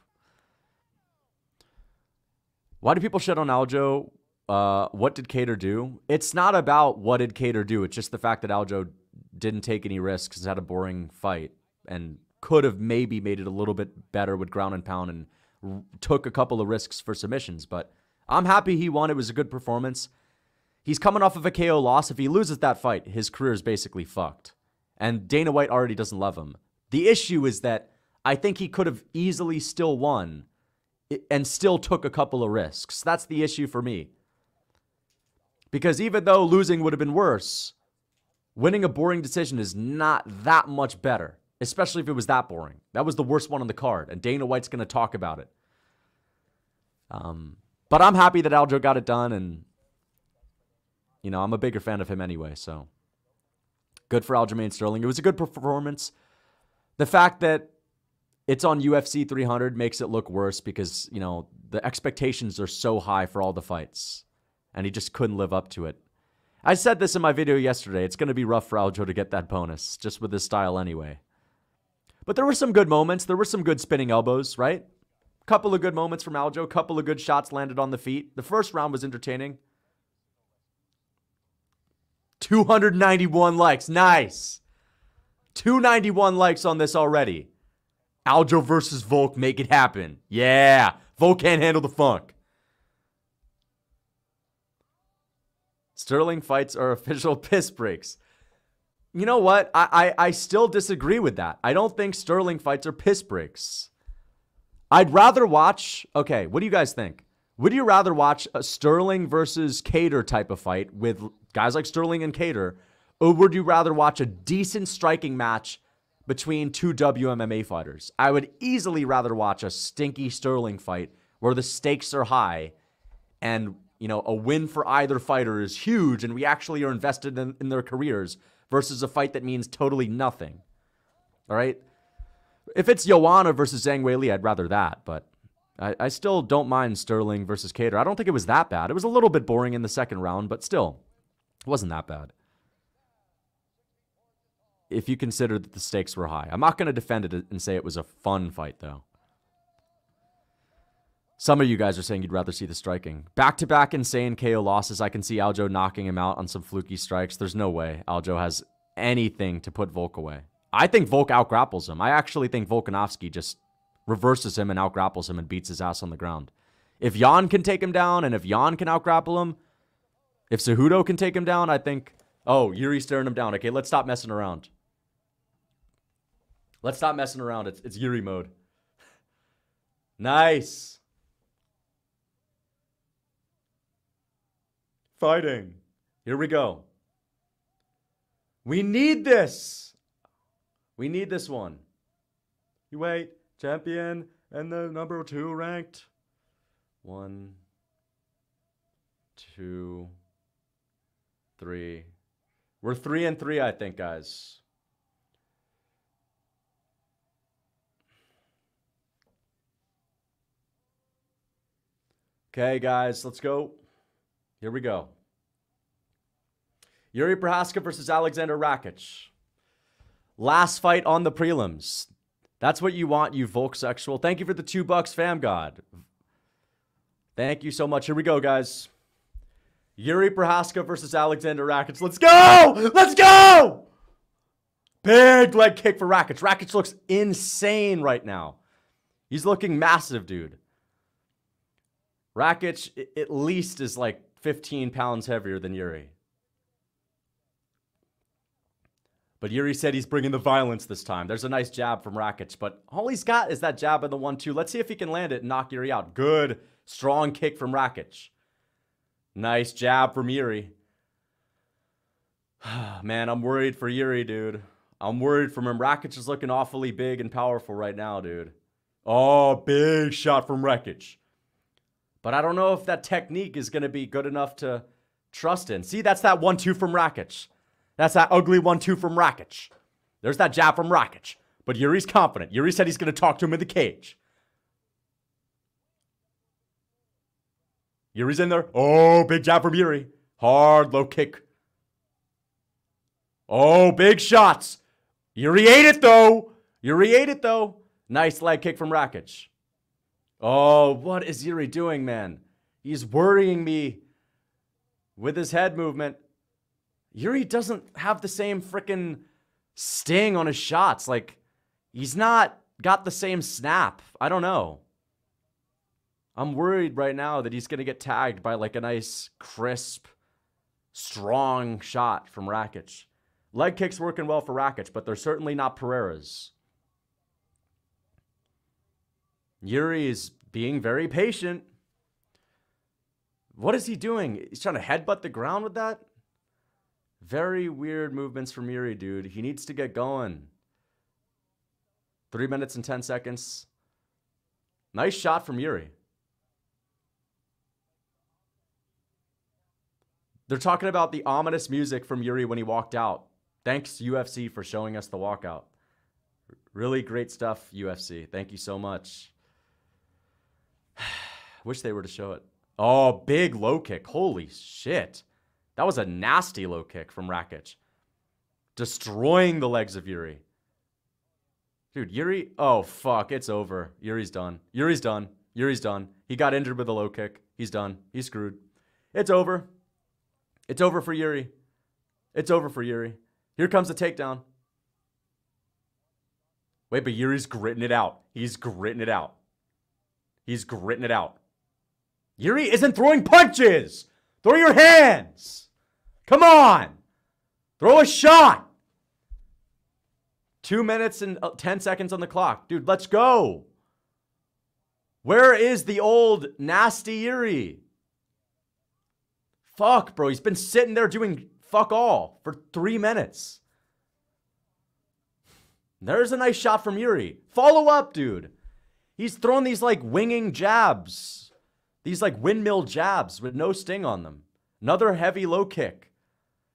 Why do people shit on Aljo? Uh, what did Kattar do? It's not about what did Kattar do. It's just the fact that Aljo didn't take any risks had a boring fight and could have maybe made it a little bit better with ground and pound and r- took a couple of risks for submissions. But I'm happy he won. It was a good performance. He's coming off of a KO loss. If he loses that fight, his career is basically fucked. And Dana White already doesn't love him. The issue is that I think he could have easily still won and still took a couple of risks. That's the issue for me. Because even though losing would have been worse, winning a boring decision is not that much better, especially if it was that boring. That was the worst one on the card, and Dana White's going to talk about it. Um, but I'm happy that Aljo got it done, and you know I'm a bigger fan of him anyway. So good for Aljamain Sterling. It was a good performance. The fact that it's on UFC 300 makes it look worse because, you know, the expectations are so high for all the fights. And he just couldn't live up to it. I said this in my video yesterday. It's going to be rough for Aljo to get that bonus, just with his style anyway. But there were some good moments. There were some good spinning elbows, right? A couple of good moments from Aljo. A couple of good shots landed on the feet. The first round was entertaining. 291 likes. Nice. 291 likes on this already. Aljo versus Volk, make it happen. Yeah, Volk can't handle the funk. Sterling fights are [LAUGHS] official piss breaks. You know what? I, I, I still disagree with that. I don't think Sterling fights are piss breaks. I'd rather watch. Okay, what do you guys think? Would you rather watch a Sterling versus Kattar type of fight with guys like Sterling and Kattar, or would you rather watch a decent striking match between two WMMA fighters. I would easily rather watch a stinky Sterling fight where the stakes are high and, you know, a win for either fighter is huge and we actually are invested in, in their careers versus a fight that means totally nothing. All right? If it's Joanna versus Zhang Weili, I'd rather that, but I, I still don't mind Sterling versus Kattar. I don't think it was that bad. It was a little bit boring in the second round, but still, it wasn't that bad if you consider that the stakes were high. I'm not going to defend it and say it was a fun fight, though. Some of you guys are saying you'd rather see the striking. Back to back insane KO losses. I can see Aljo knocking him out on some fluky strikes. There's no way Aljo has anything to put Volk away. I think Volk outgrapples him. I actually think Volkanovski just reverses him and outgrapples him and beats his ass on the ground. If Yan can take him down and if Yan can outgrapple him, if Cejudo can take him down, I think. Oh, Yuri's staring him down. Okay, let's stop messing around. Let's stop messing around. It's, it's Yuri mode. [LAUGHS] nice. Fighting. Here we go. We need this. We need this one. You wait, champion and the number two ranked. One, two, three. We're three and three, I think, guys. Okay, guys, let's go. Here we go. Yuri Prochazka versus Aleksandar Rakic. Last fight on the prelims. That's what you want, you Volksexual. Thank you for the two bucks, fam god. Thank you so much. Here we go, guys. Yuri Prochazka versus Aleksandar Rakic. Let's go! Let's go! Big leg kick for Rakic. Rakic looks insane right now. He's looking massive, dude. Rakic at least is like 15 pounds heavier than Yuri. But Yuri said he's bringing the violence this time. There's a nice jab from Rakic, but all he's got is that jab and the one-two. Let's see if he can land it and knock Yuri out. Good, strong kick from Rakic. Nice jab from Yuri. [SIGHS] Man, I'm worried for Yuri, dude. I'm worried for him. Rakic is looking awfully big and powerful right now, dude. Oh, big shot from Rakic. But I don't know if that technique is going to be good enough to trust in. See, that's that one-two from Rakic. That's that ugly one-two from Rakic. There's that jab from Rakic. But Yuri's confident. Yuri said he's going to talk to him in the cage. Yuri's in there. Oh, big jab from Yuri. Hard low kick. Oh, big shots. Yuri ate it though. Yuri ate it though. Nice leg kick from Rakic. Oh, what is Yuri doing, man? He's worrying me with his head movement. Yuri doesn't have the same freaking sting on his shots. Like, he's not got the same snap. I don't know. I'm worried right now that he's going to get tagged by like a nice, crisp, strong shot from Rakic. Leg kicks working well for Rakic, but they're certainly not Pereira's. Yuri is being very patient. What is he doing? He's trying to headbutt the ground with that? Very weird movements from Yuri, dude. He needs to get going. Three minutes and 10 seconds. Nice shot from Yuri. They're talking about the ominous music from Yuri when he walked out. Thanks, UFC, for showing us the walkout. Really great stuff, UFC. Thank you so much. [SIGHS] Wish they were to show it. Oh, big low kick. Holy shit. That was a nasty low kick from Rakic. Destroying the legs of Yuri. Dude, Yuri, oh fuck, it's over. Yuri's done. Yuri's done. Yuri's done. He got injured with a low kick. He's done. He's screwed. It's over. It's over for Yuri. It's over for Yuri. Here comes the takedown. Wait, but Yuri's gritting it out. He's gritting it out. He's gritting it out. Yuri isn't throwing punches. Throw your hands. Come on. Throw a shot. Two minutes and uh, 10 seconds on the clock. Dude, let's go. Where is the old nasty Yuri? Fuck, bro. He's been sitting there doing fuck all for three minutes. There's a nice shot from Yuri. Follow up, dude. He's throwing these like winging jabs, these like windmill jabs with no sting on them. Another heavy low kick.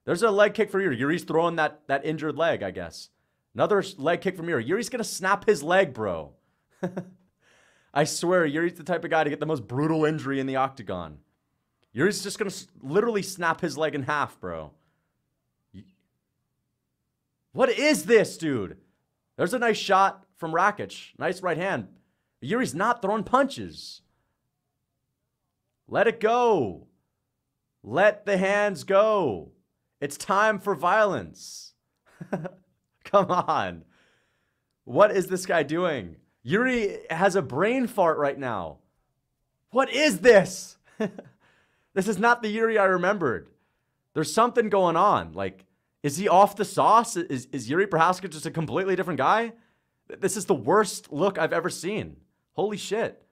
There's a leg kick for Yuri. Yuri's throwing that, that injured leg, I guess. Another leg kick from Yuri. Yuri's going to snap his leg, bro. [LAUGHS] I swear, Yuri's the type of guy to get the most brutal injury in the octagon. Yuri's just going to literally snap his leg in half, bro. What is this, dude? There's a nice shot from Rakic. Nice right hand. Yuri's not throwing punches. Let it go. Let the hands go. It's time for violence. [LAUGHS] Come on. What is this guy doing? Yuri has a brain fart right now. What is this? [LAUGHS] this is not the Yuri I remembered. There's something going on. Like, is he off the sauce? Is, is Yuri Prochazka just a completely different guy? This is the worst look I've ever seen. Holy shit.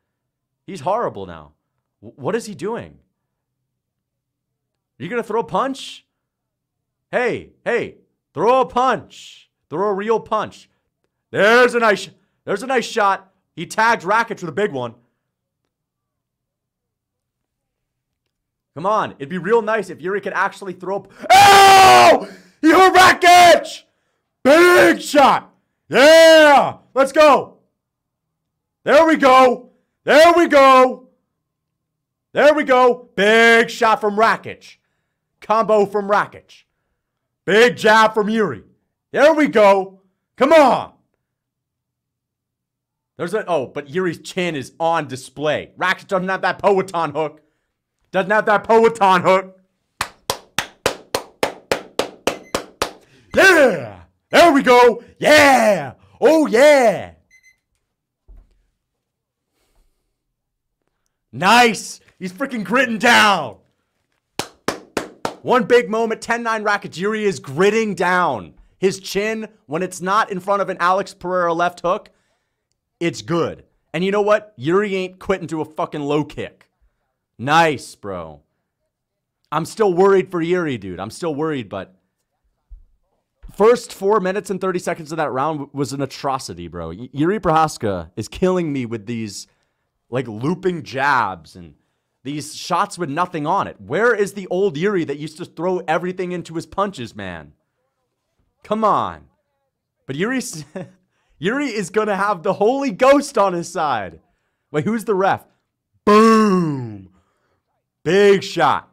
He's horrible now. What is he doing? You're you going to throw a punch? Hey, hey, throw a punch. Throw a real punch. There's a nice there's a nice shot. He tagged Rakic with a big one. Come on, it'd be real nice if Yuri could actually throw. Oh! He hurt Rakic! Big shot! Yeah! Let's go! There we go! There we go! There we go! Big shot from Rakic. Combo from Rakic. Big jab from Yuri. There we go. Come on. There's a oh, but Yuri's chin is on display. Rakic doesn't have that Poatan hook. Doesn't have that Poatan hook. Yeah! There we go. Yeah! Oh yeah! Nice! He's freaking gritting down. One big moment, 10-9 Rakic. Yuri is gritting down. His chin, when it's not in front of an Alex Pereira left hook, it's good. And you know what? Yuri ain't quitting to a fucking low kick. Nice, bro. I'm still worried for Yuri, dude. I'm still worried, but first four minutes and 30 seconds of that round was an atrocity, bro. Yuri Prochazka is killing me with these like looping jabs and these shots with nothing on it. Where is the old Yuri that used to throw everything into his punches, man? Come on. But Yuri's [LAUGHS] Yuri is going to have the Holy Ghost on his side. Wait, who's the ref? Boom. Big shot.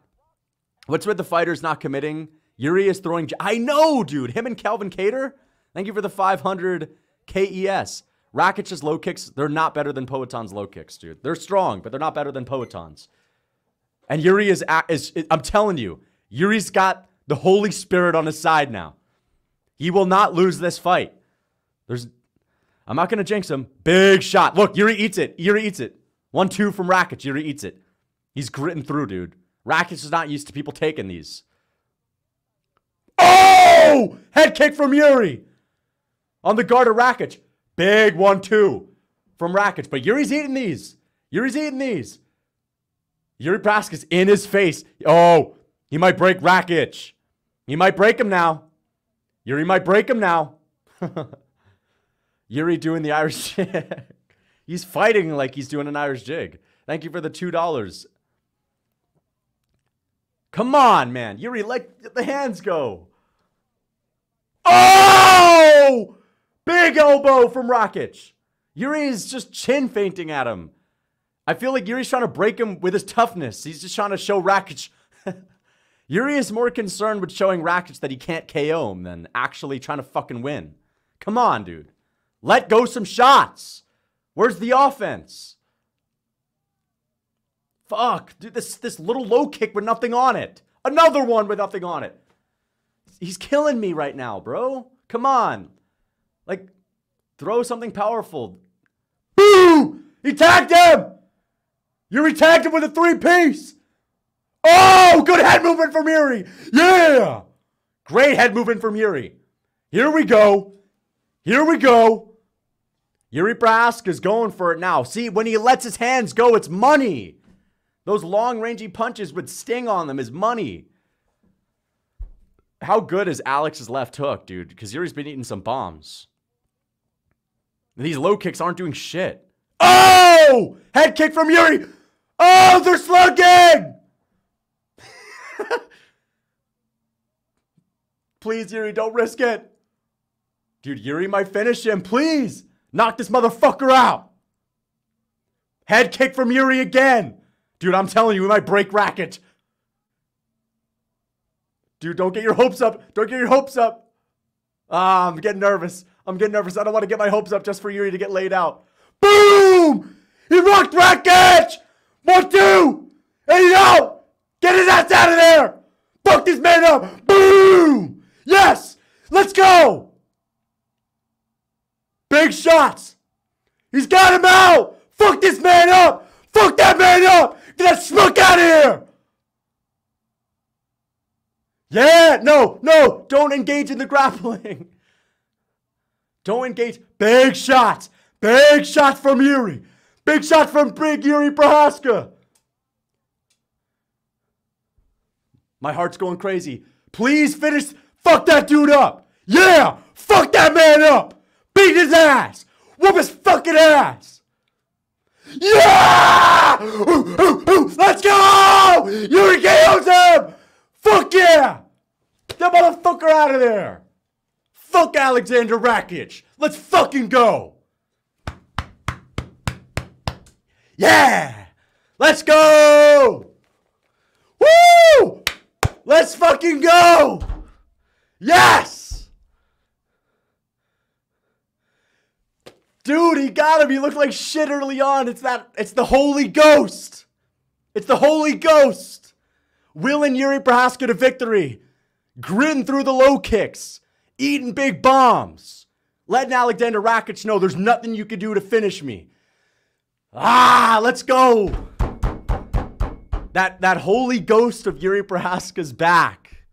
What's with the fighters not committing? Yuri is throwing. I know, dude. Him and Calvin Kattar. Thank you for the 500 KES. Rakic's low kicks, they're not better than Poatan's low kicks, dude. They're strong, but they're not better than Poatan's. And Yuri is, is, I'm telling you, Yuri's got the Holy Spirit on his side now. He will not lose this fight. There's I'm not going to jinx him. Big shot. Look, Yuri eats it. Yuri eats it. One, two from Rakic. Yuri eats it. He's gritting through, dude. Rakic is not used to people taking these. Oh! Head kick from Yuri. On the guard of Rakic. Big one, two from Rakic. But Yuri's eating these. Yuri's eating these. Yuri Prochazka's in his face. Oh, he might break Rakic. He might break him now. Yuri might break him now. [LAUGHS] Yuri doing the Irish [LAUGHS] jig. he's fighting like he's doing an Irish jig. Thank you for the $2. Come on, man. Yuri, let the hands go. Oh! Big elbow from Rakic. is just chin feinting at him. I feel like Yuri's trying to break him with his toughness. He's just trying to show Rakic. [LAUGHS] Yuri is more concerned with showing Rakic that he can't KO him than actually trying to fucking win. Come on, dude. Let go some shots. Where's the offense? Fuck, dude, this this little low kick with nothing on it. Another one with nothing on it. He's killing me right now, bro. Come on. Like, throw something powerful. Boo! He tagged him! You tagged him with a three piece! Oh, good head movement from Yuri! Yeah! Great head movement from Yuri. Here we go. Here we go. Yuri Prochazka is going for it now. See, when he lets his hands go, it's money. Those long rangy punches with sting on them is money. How good is Alex's left hook, dude? Because Yuri's been eating some bombs. These low kicks aren't doing shit. Oh! Head kick from Yuri. Oh, they're slugging! [LAUGHS] Please, Yuri, don't risk it. Dude, Yuri might finish him. Please. Knock this motherfucker out. Head kick from Yuri again. Dude, I'm telling you, we might break Rakic. Dude, don't get your hopes up. Don't get your hopes up. Ah, I'm getting nervous. I'm getting nervous. I don't want to get my hopes up just for Yuri to get laid out. Boom! He rocked Rakic! One, two! And he's out! Get his ass out of there! Fuck this man up! Boom! Yes! Let's go! Big shots! He's got him out! Fuck this man up! Fuck that man up! Get that smoke out of here! Yeah! No! No! Don't engage in the grappling! Don't engage. Big shots. Big shot from Yuri. Big shot from Big Yuri Prochazka. My heart's going crazy. Please finish. Fuck that dude up. Yeah, fuck that man up. Beat his ass. Whoop his fucking ass. Yeah! Ooh, ooh, ooh. Let's go! Yuri KO's him! Fuck yeah! Get motherfucker out of there! Fuck Aleksandar Rakic! Let's fucking go! Yeah! Let's go! Woo! Let's fucking go! Yes! Dude, he got him. He looked like shit early on. It's that it's the Holy Ghost. It's the Holy Ghost. Will and Yuri Prochazka to victory. Grin through the low kicks. Eating big bombs. Letting Aleksandar Rakic know there's nothing you can do to finish me. Ah, let's go. That that Holy Ghost of Yuri Prochazka's back.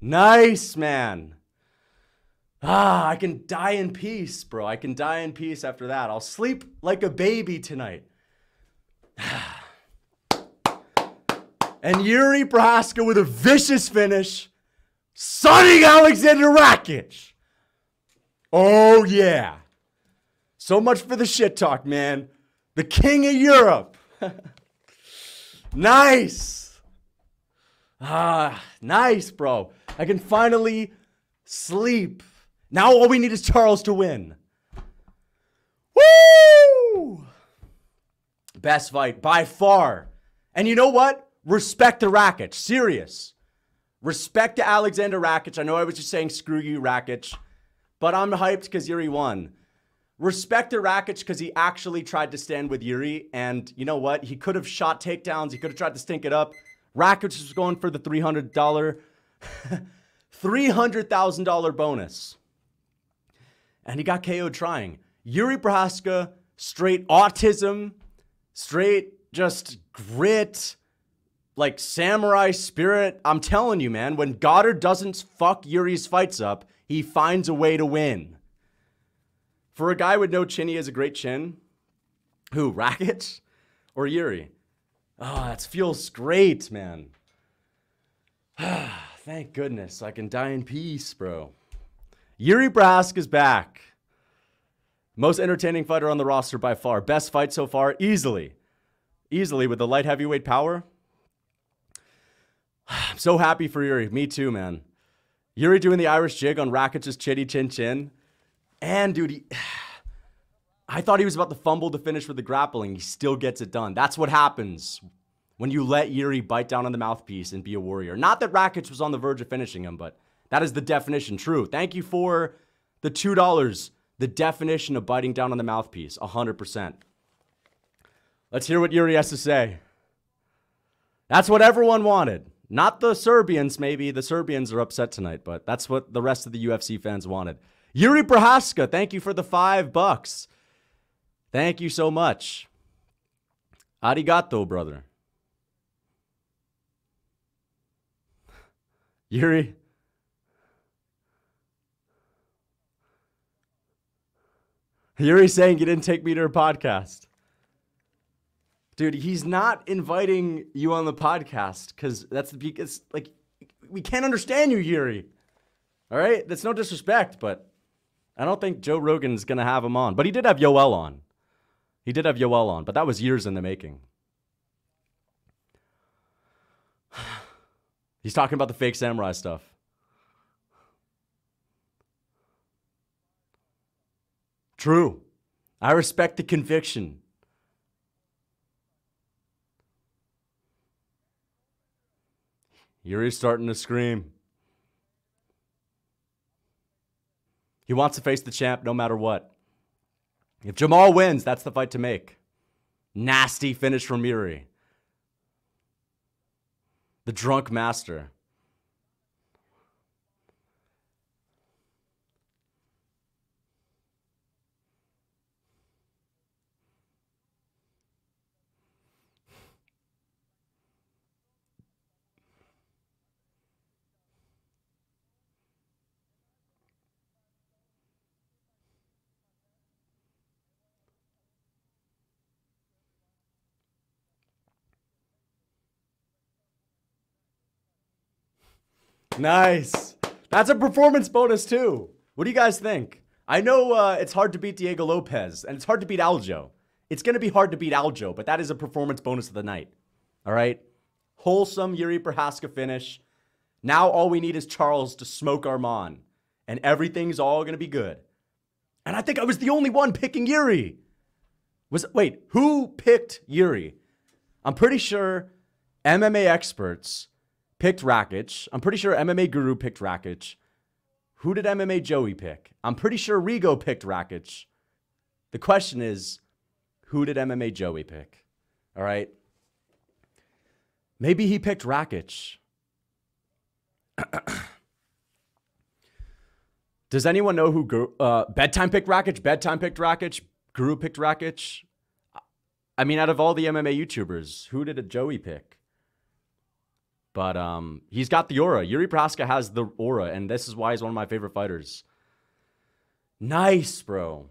Nice, man. Ah, I can die in peace, bro. I can die in peace after that. I'll sleep like a baby tonight. [SIGHS] and Yuri Prochazka with a vicious finish, sunning Aleksandar Rakic. Oh, yeah. So much for the shit talk, man. The king of Europe. [LAUGHS] nice. Ah, nice, bro. I can finally sleep. Now all we need is Charles to win. Woo! Best fight by far. And you know what? Respect the Rakic. Serious. Respect to Aleksandar Rakic. I know I was just saying screw you, Rakic, but I'm hyped because Yuri won. Respect to Rakic because he actually tried to stand with Yuri, and you know what? He could have shot takedowns. He could have tried to stink it up. Rakic was going for the $300, [LAUGHS] $300,000 bonus. And he got KO'd trying. Yuri Prochazka, straight autism, straight just grit, like samurai spirit. I'm telling you, man, when Goddard doesn't fuck Yuri's fights up, he finds a way to win. For a guy with no chin, he has a great chin. Who, Rakic or Yuri? Oh, that feels great, man. [SIGHS] Thank goodness I can die in peace, bro. Yuri Brask is back. Most entertaining fighter on the roster by far. Best fight so far, easily. Easily with the light heavyweight power. [SIGHS] I'm so happy for Yuri. Me too, man. Yuri doing the Irish jig on Rakic's chitty chin chin. And, dude, he, [SIGHS] I thought he was about to fumble to finish with the grappling. He still gets it done. That's what happens when you let Yuri bite down on the mouthpiece and be a warrior. Not that Rakic was on the verge of finishing him, but that is the definition true. Thank you for the $2. The definition of biting down on the mouthpiece. 100%. Let's hear what Yuri has to say. That's what everyone wanted. Not the Serbians, maybe. The Serbians are upset tonight, but that's what the rest of the UFC fans wanted. Yuri Prochazka, thank you for the five bucks. Thank you so much. Arigato, brother. [LAUGHS] Yuri. Yuri saying you didn't take me to her podcast. Dude, he's not inviting you on the podcast because that's the it's like we can't understand you, Yuri. All right, that's no disrespect, but I don't think Joe Rogan's gonna have him on. But he did have Yoel on. He did have Yoel on, but that was years in the making. [SIGHS] He's talking about the fake samurai stuff. True. I respect the conviction. Yuri's starting to scream. He wants to face the champ no matter what. If Jamahal wins, that's the fight to make. Nasty finish from Yuri. The drunk master. Nice. That's a performance bonus too. What do you guys think? I know uh, it's hard to beat Diego Lopes and it's hard to beat Aljo. It's going to be hard to beat Aljo, but that is a performance bonus of the night. All right? Wholesome Yuri Prochazka finish. Now all we need is Charles to smoke Arman, and everything's all going to be good. And I think I was the only one picking Yuri. Was wait, who picked Yuri? I'm pretty sure MMA experts picked Rakic. I'm pretty sure MMA Guru picked Rakic. Who did MMA Joey pick? I'm pretty sure Rigo picked Rakic. The question is, who did MMA Joey pick? All right. Maybe he picked Rakic. [CLEARS THROAT] Does anyone know who uh, bedtime picked Rakic? Bedtime picked Rakic. Guru picked Rakic. I mean, out of all the MMA YouTubers, who did a Joey pick? But um, he's got the aura. Yuri Prochazka has the aura, and this is why he's one of my favorite fighters. Nice, bro.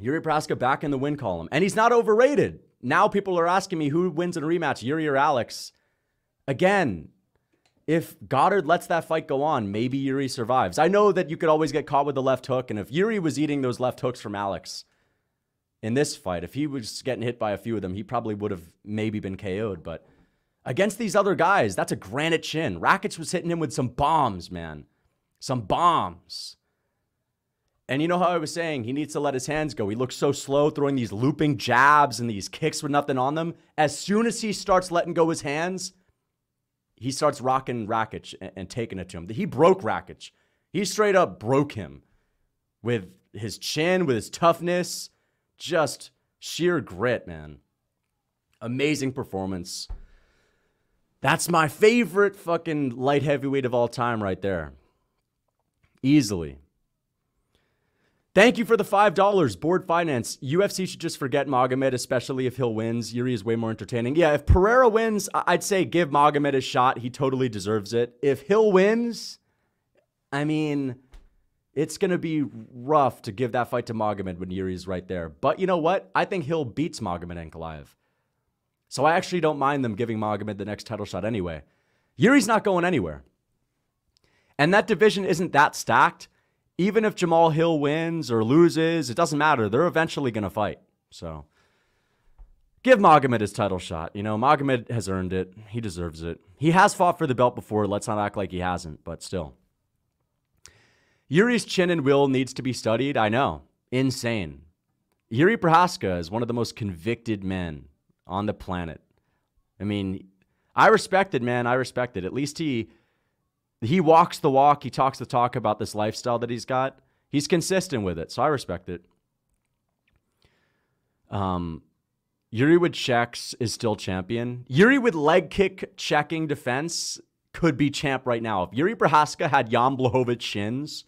Yuri Prochazka back in the win column, and he's not overrated. Now people are asking me who wins in a rematch, Yuri or Alex. Again, if Goddard lets that fight go on, maybe Yuri survives. I know that you could always get caught with the left hook, and if Yuri was eating those left hooks from Alex in this fight, if he was getting hit by a few of them, he probably would have maybe been KO'd. But against these other guys, that's a granite chin. Rakic was hitting him with some bombs, man. Some bombs. And you know how I was saying he needs to let his hands go. He looks so slow throwing these looping jabs and these kicks with nothing on them. As soon as he starts letting go his hands, he starts rocking Rakic and, and taking it to him. He broke Rakic. He straight up broke him with his chin, with his toughness, just sheer grit, man. Amazing performance. That's my favorite fucking light heavyweight of all time, right there. Easily. Thank you for the $5. Board Finance. UFC should just forget Magomed, especially if Hill wins. Yuri is way more entertaining. Yeah, if Pereira wins, I'd say give Magomed a shot. He totally deserves it. If Hill wins, I mean, it's going to be rough to give that fight to Magomed when Yuri's right there. But you know what? I think Hill beats Magomed and Ankalaev. So I actually don't mind them giving Magomed the next title shot anyway. Yuri's not going anywhere. And that division isn't that stacked even if Jamahal Hill wins or loses, it doesn't matter. They're eventually going to fight. So give Magomed his title shot. You know, Magomed has earned it. He deserves it. He has fought for the belt before. Let's not act like he hasn't, but still. Yuri's chin and will needs to be studied. I know. Insane. Yuri Prochazka is one of the most convicted men on the planet. I mean, I respect it, man. I respect it. At least he he walks the walk, he talks the talk about this lifestyle that he's got. He's consistent with it, so I respect it. Um, Yuri with checks is still champion. Yuri with leg kick checking defense could be champ right now. If Yuri Prochazka had Jan Blachowicz shins,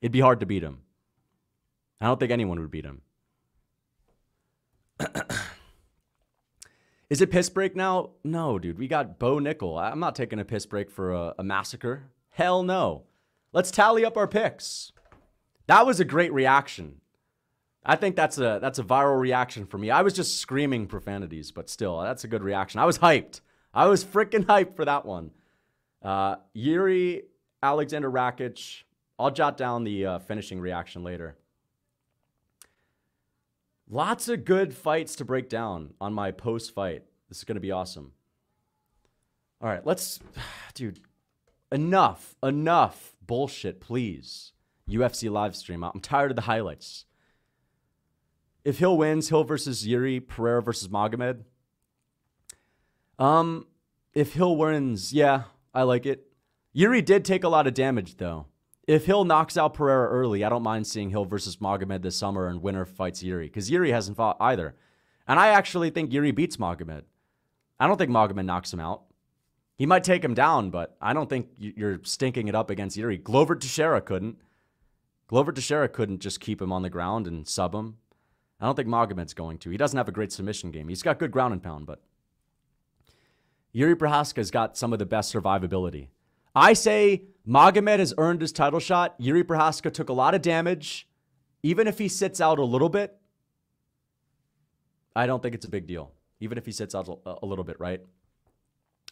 it'd be hard to beat him. I don't think anyone would beat him. [CLEARS THROAT] Is it piss break now? No, dude. We got Bo Nickal. I'm not taking a piss break for a, a massacre. Hell no. Let's tally up our picks. That was a great reaction. I think that's a that's a viral reaction for me. I was just screaming profanities, but still, that's a good reaction. I was hyped. I was freaking hyped for that one. Uh, Yuri, Aleksandar Rakic. I'll jot down the uh, finishing reaction later. Lots of good fights to break down on my post fight. This is going to be awesome. All right, let's, [SIGHS] dude, enough, enough bullshit, please. UFC live stream. I'm tired of the highlights. If Hill wins, Hill versus Yuri, Pereira versus Magomed. Um, if Hill wins, yeah, I like it. Yuri did take a lot of damage though if Hill knocks out Pereira early, I don't mind seeing Hill versus Magomed this summer and winner fights Yuri because Yuri hasn't fought either. And I actually think Yuri beats Magomed. I don't think Magomed knocks him out. He might take him down, but I don't think you're stinking it up against Yuri. Glover Teixeira couldn't. Glover Teixeira couldn't just keep him on the ground and sub him. I don't think Magomed's going to. He doesn't have a great submission game. He's got good ground and pound, but Yuri Prochazka's got some of the best survivability. I say Magomed has earned his title shot. Yuri Prochazka took a lot of damage. Even if he sits out a little bit, I don't think it's a big deal. Even if he sits out a, little bit, right?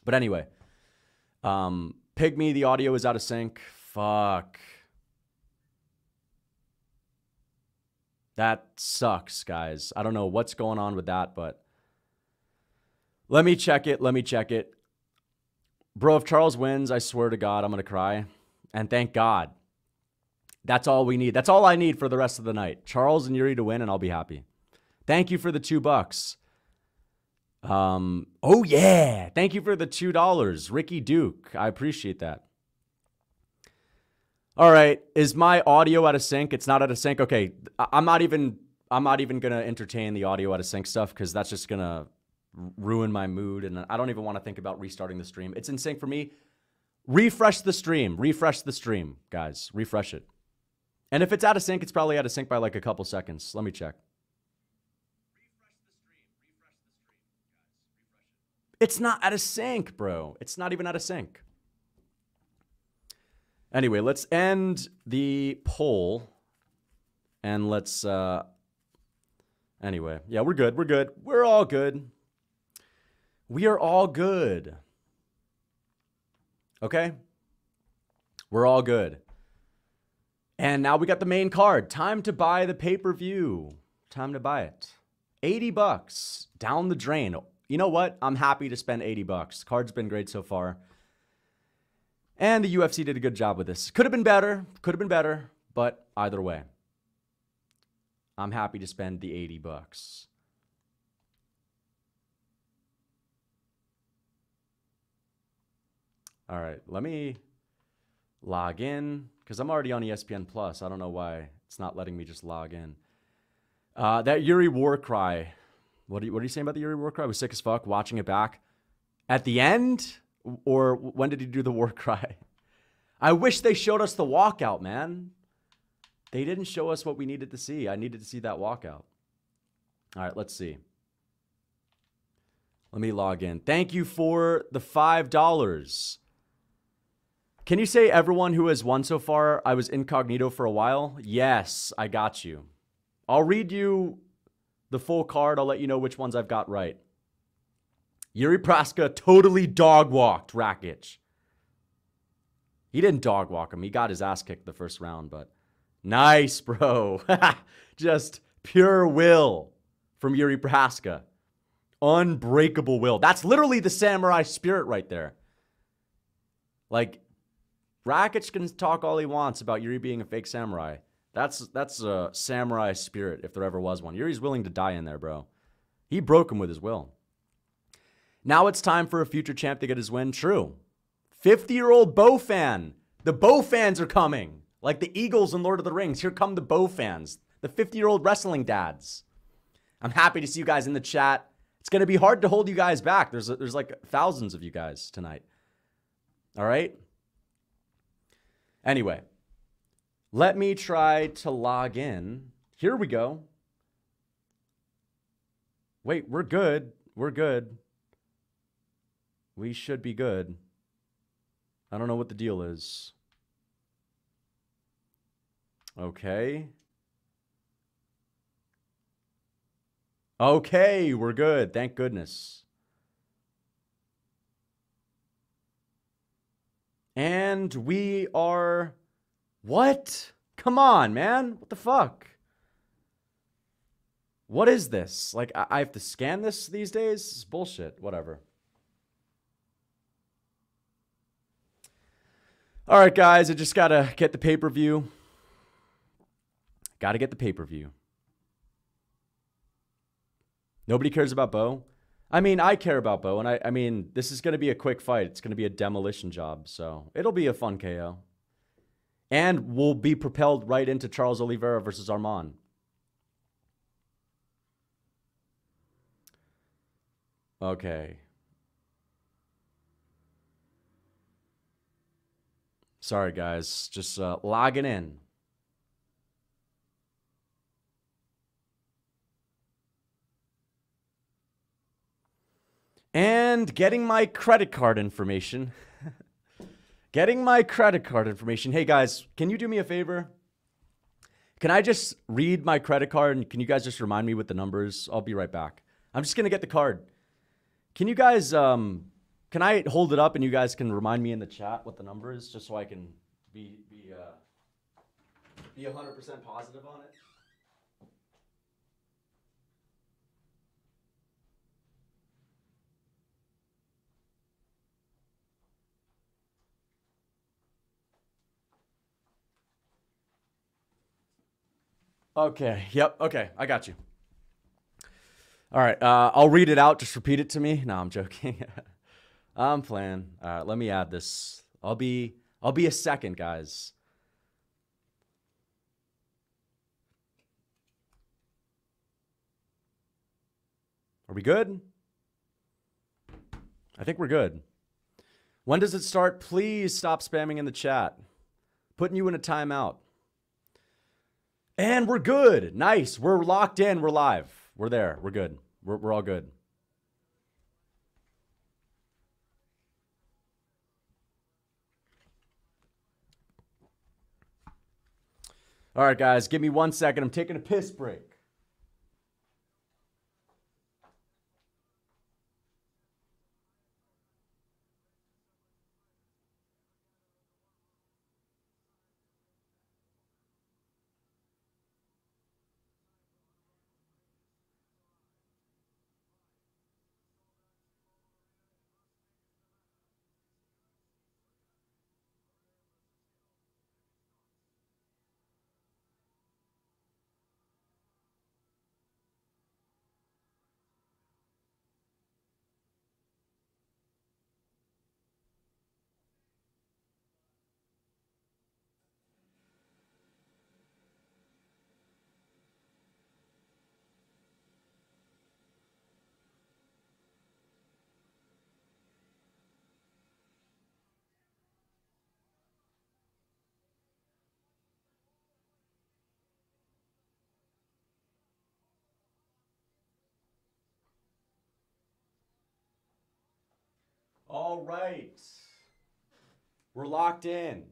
But anyway, um, Pygmy, the audio is out of sync. Fuck. That sucks, guys. I don't know what's going on with that, but let me check it. Let me check it. Bro, if Charles wins, I swear to God, I'm going to cry. And thank God. That's all we need. That's all I need for the rest of the night. Charles and Yuri to win, and I'll be happy. Thank you for the two bucks. Um, oh yeah. Thank you for the two dollars. Ricky Duke. I appreciate that. All right. Is my audio out of sync? It's not out of sync. Okay. I'm not even I'm not even gonna entertain the audio out of sync stuff because that's just gonna ruin my mood and I don't even want to think about restarting the stream. It's in sync for me. Refresh the stream. Refresh the stream, guys. Refresh it. And if it's out of sync, it's probably out of sync by like a couple seconds. Let me check. It's not out of sync, bro. It's not even out of sync. Anyway, let's end the poll and let's uh anyway. Yeah, we're good. We're good. We're all good. We are all good. Okay? We're all good. And now we got the main card. Time to buy the pay-per-view. Time to buy it. 80 bucks down the drain you know what? I'm happy to spend 80 bucks. Card's been great so far. And the UFC did a good job with this. Could have been better, could have been better, but either way. I'm happy to spend the 80 bucks. All right, let me log in because I'm already on ESPN Plus. I don't know why it's not letting me just log in. Uh, that Yuri Warcry what are you, what are you saying about the Yuri war cry? I was sick as fuck watching it back. At the end, or when did he do the [LAUGHS] war cry? I wish they showed us the walkout, man. They didn't show us what we needed to see. I needed to see that walkout. All right, let's see. Let me log in. Thank you for the $5. Can you say everyone who has won so far, I was incognito for a while? Yes, I got you. I'll read you the full card. I'll let you know which ones I've got right. Yuri Prochazka totally dog walked Rakic. He didn't dog walk him. He got his ass kicked the first round, but nice, [LAUGHS] bro. [LAUGHS] Just pure will from Yuri Prochazka. Unbreakable will. That's literally the samurai spirit right there. Like, Rakic can talk all he wants about Yuri being a fake samurai. That's that's a samurai spirit if there ever was one. Yuri's willing to die in there, bro. He broke him with his will. Now it's time for a future champ to get his win. True. 50 year old Bo fan. The Bo fans are coming. Like the Eagles in Lord of the Rings. Here come the Bo fans. The 50 year old wrestling dads. I'm happy to see you guys in the chat. It's going to be hard to hold you guys back. There's, there's like thousands of you guys tonight. All right? Anyway, let me try to log in. Here we go. Wait, we're good. We're good. We should be good. I don't know what the deal is. Okay. Okay, we're good. Thank goodness. And we are what? Come on, man. What the fuck? What is this? Like, I, I have to scan this these days? It's bullshit. Whatever. All right, guys. I just got to get the pay per view. Got to get the pay per view. Nobody cares about Bo. I mean, I care about Bo, and I, I mean, this is going to be a quick fight. It's going to be a demolition job, so it'll be a fun KO and we'll be propelled right into Charles Oliveira versus Arman. Okay. Sorry, guys. Just uh, logging in. And getting my credit card information. [LAUGHS] Getting my credit card information. Hey guys, can you do me a favor? Can I just read my credit card and can you guys just remind me with the numbers? I'll be right back. I'm just going to get the card. Can you guys um can I hold it up and you guys can remind me in the chat what the number is, just so I can be be uh, be hundred percent positive on it. Okay. Yep. Okay. I got you. All right. Uh, I'll read it out. Just repeat it to me. No, I'm joking. [LAUGHS] I'm playing. All right. Let me add this. I'll be. I'll be a second, guys. Are we good? I think we're good. When does it start? Please stop spamming in the chat. Putting you in a timeout. And we're good. Nice. We're locked in. We're live. We're there. We're good. We're, we're all good. All right, guys, give me one second. I'm taking a piss break. All right. We're locked in.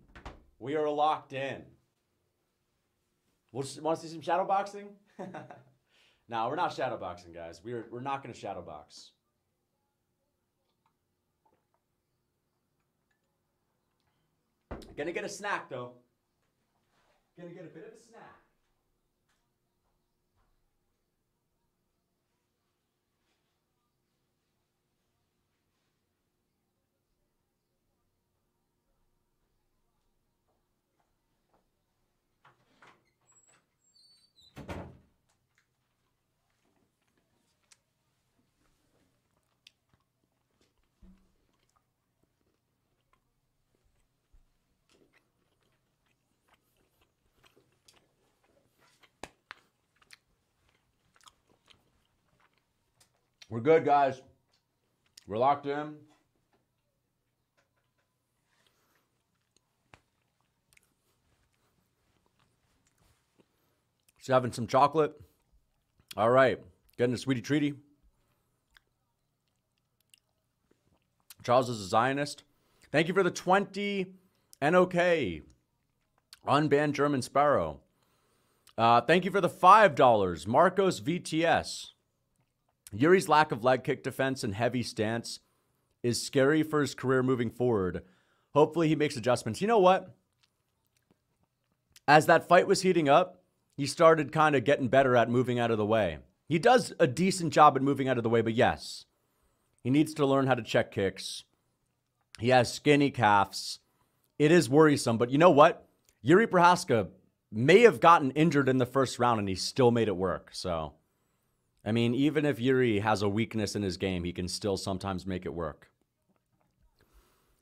We are locked in. We'll, want to see some shadow boxing? [LAUGHS] no, we're not shadow boxing, guys. We're, we're not going to shadow box. Gonna get a snack, though. Gonna get a bit of a snack. We're good, guys. We're locked in. Just having some chocolate. All right. Getting a sweetie treaty. Charles is a Zionist. Thank you for the 20 NOK. Unbanned German Sparrow. Uh, thank you for the $5. Marcos VTS. Yuri's lack of leg kick defense and heavy stance is scary for his career moving forward. Hopefully, he makes adjustments. You know what? As that fight was heating up, he started kind of getting better at moving out of the way. He does a decent job at moving out of the way, but yes, he needs to learn how to check kicks. He has skinny calves. It is worrisome, but you know what? Yuri Prochazka may have gotten injured in the first round and he still made it work. So I mean, even if Yuri has a weakness in his game, he can still sometimes make it work.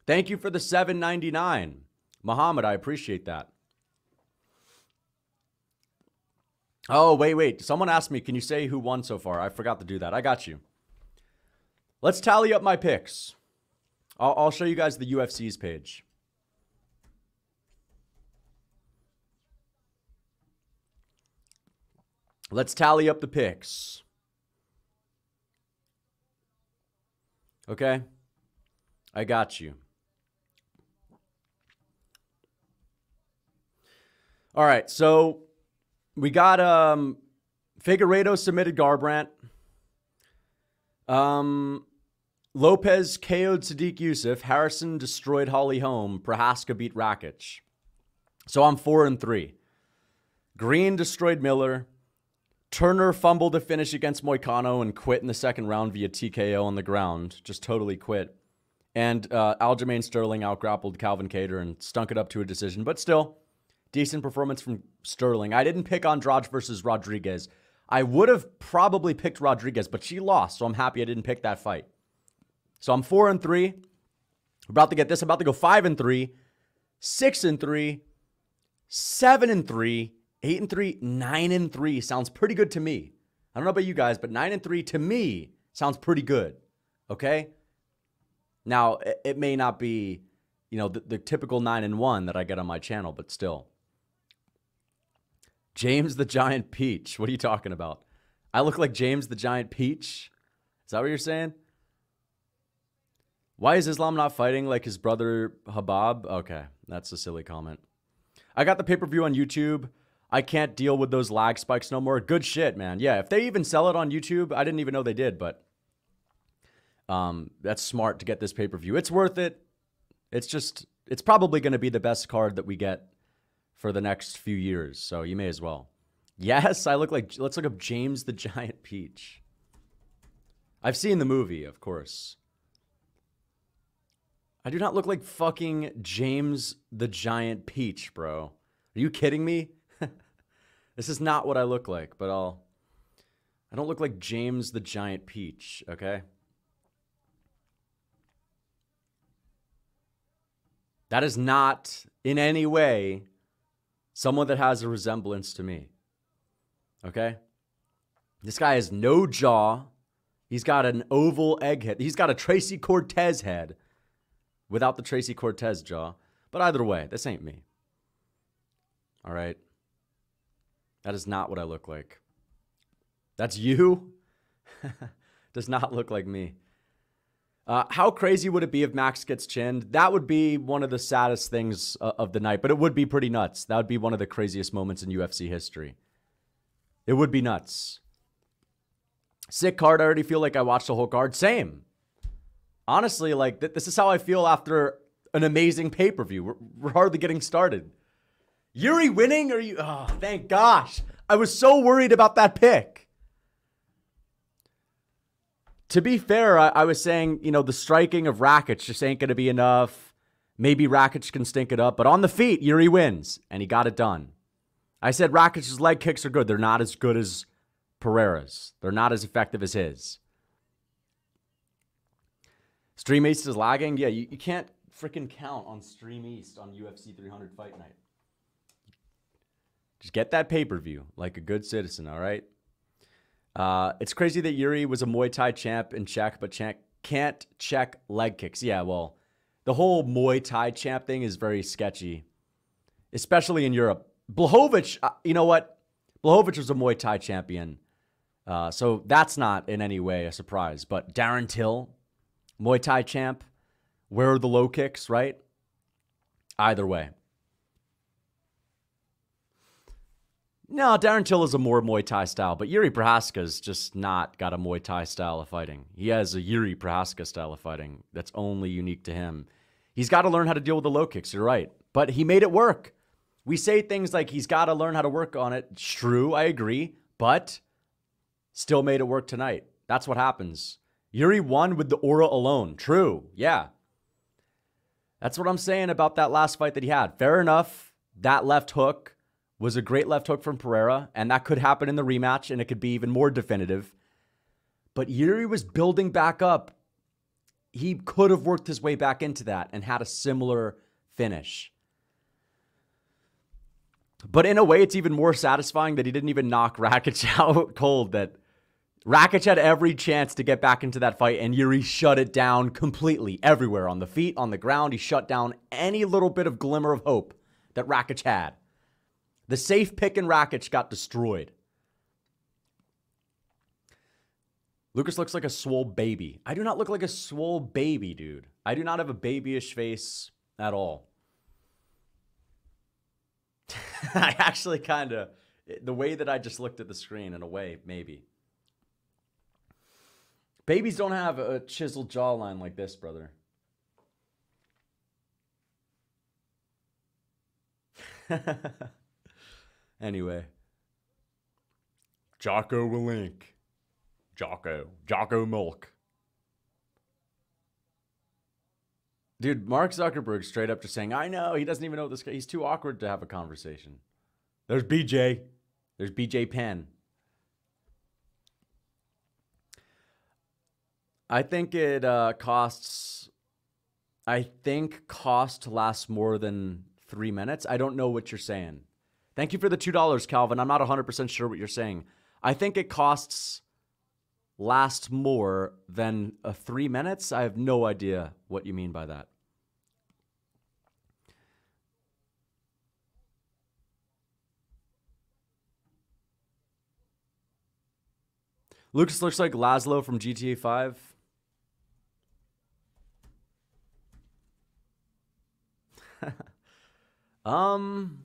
Thank you for the 799. Muhammad, I appreciate that. Oh, wait, wait. Someone asked me, can you say who won so far? I forgot to do that. I got you. Let's tally up my picks. I'll, I'll show you guys the UFC's page. Let's tally up the picks. Okay? I got you. All right, so we got um Figueiredo submitted Garbrandt. Um Lopes KO'd Sodiq Yusuff. Harrison destroyed Holly Holm. Prochazka beat Rakic. So I'm four and three. Green destroyed Miller. Turner fumbled to finish against Moicano and quit in the second round via TKO on the ground. Just totally quit. And uh, Aljamain Sterling outgrappled Calvin Kattar and stunk it up to a decision. But still, decent performance from Sterling. I didn't pick Andrade versus Rodriguez. I would have probably picked Rodriguez, but she lost, so I'm happy I didn't pick that fight. So I'm four and three. About to get this. About to go five and three, six and three, seven and three, eight and three, nine and three. Sounds pretty good to me. I don't know about you guys, but nine and three to me sounds pretty good. Okay. Now it may not be, you know, the, the typical nine and one that I get on my channel, but still. James the Giant Peach. What are you talking about? I look like James the Giant Peach? Is that what you're saying? Why is Islam not fighting like his brother Habib? Okay, that's a silly comment. I got the pay per view on YouTube. I can't deal with those lag spikes no more. Good shit, man. Yeah, if they even sell it on YouTube, I didn't even know they did, but um, that's smart to get this pay per view. It's worth it. It's just, it's probably going to be the best card that we get for the next few years. So you may as well. Yes, I look like, let's look up James the Giant Peach. I've seen the movie, of course. I do not look like fucking James the Giant Peach, bro. Are you kidding me? This is not what I look like, but I'll. I don't look like James the Giant Peach, okay? That is not in any way someone that has a resemblance to me. Okay? This guy has no jaw. He's got an oval egg head. He's got a Tracy Cortez head without the Tracy Cortez jaw. But either way, this ain't me. All right? That is not what I look like. That's you? [LAUGHS] Does not look like me. Uh, how crazy would it be if Max gets chinned? That would be one of the saddest things uh, of the night, but it would be pretty nuts. That would be one of the craziest moments in UFC history. It would be nuts. Sick card. I already feel like I watched the whole card. Same. Honestly, like th- this is how I feel after an amazing pay per view. We're, we're hardly getting started. Yuri winning? Are you? Oh, thank gosh. I was so worried about that pick to be fair, I, I, was saying, you know, the striking of Rakic just ain't going to be enough. Maybe Rakic can stink it up, but on the feet, Yuri wins, and he got it done. I said Rakic's leg kicks are good. They're not as good as Pereira's. They're not as effective as his. Stream East is lagging. Yeah, you, you can't freaking count on Stream East on UFC 300 Fight Night. Just get that pay per view like a good citizen, all right? Uh, it's crazy that Yuri was a Muay Thai champ in Czech, but can't check leg kicks. Yeah, well, the whole Muay Thai champ thing is very sketchy, especially in Europe. Blachowicz, uh, you know what? Blachowicz was a Muay Thai champion. Uh, so that's not in any way a surprise. But Darren Till, Muay Thai champ, where are the low kicks, right? Either way. No, Darren Till is a more Muay Thai style, but Yuri Prochazka's just not got a Muay Thai style of fighting. He has a Yuri Prochazka style of fighting that's only unique to him. He's got to learn how to deal with the low kicks, you're right. But he made it work. We say things like he's got to learn how to work on it. True, I agree, but still made it work tonight. That's what happens. Yuri won with the aura alone. True, yeah. That's what I'm saying about that last fight that he had. Fair enough. That left hook was a great left hook from Pereira, and that could happen in the rematch, and it could be even more definitive. But Yuri was building back up. He could have worked his way back into that and had a similar finish. But in a way, it's even more satisfying that he didn't even knock [LAUGHS] Rakic out cold. That Rakic had every chance to get back into that fight, and Yuri shut it down completely everywhere on the feet, on the ground. He shut down any little bit of glimmer of hope that Rakic had. The safe pick and Rakic got destroyed. Lucas looks like a swole baby. I do not look like a swole baby, dude. I do not have a babyish face at all. [LAUGHS] I actually kind of, the way that I just looked at the screen, in a way, maybe. Babies don't have a chiseled jawline like this, brother. [LAUGHS] anyway. Jocko Willink. Jocko. Jocko Milk. Dude, Mark Zuckerberg straight up just saying, I know, he doesn't even know this guy. He's too awkward to have a conversation. There's BJ. There's BJ Penn. I think it uh, costs, I think cost lasts more than three minutes. I don't know what you're saying. Thank you for the $2, Calvin. I'm not 100% sure what you're saying. I think it costs last more than a three minutes. I have no idea what you mean by that. Lucas looks like Lazlow from GTA 5. [LAUGHS] um,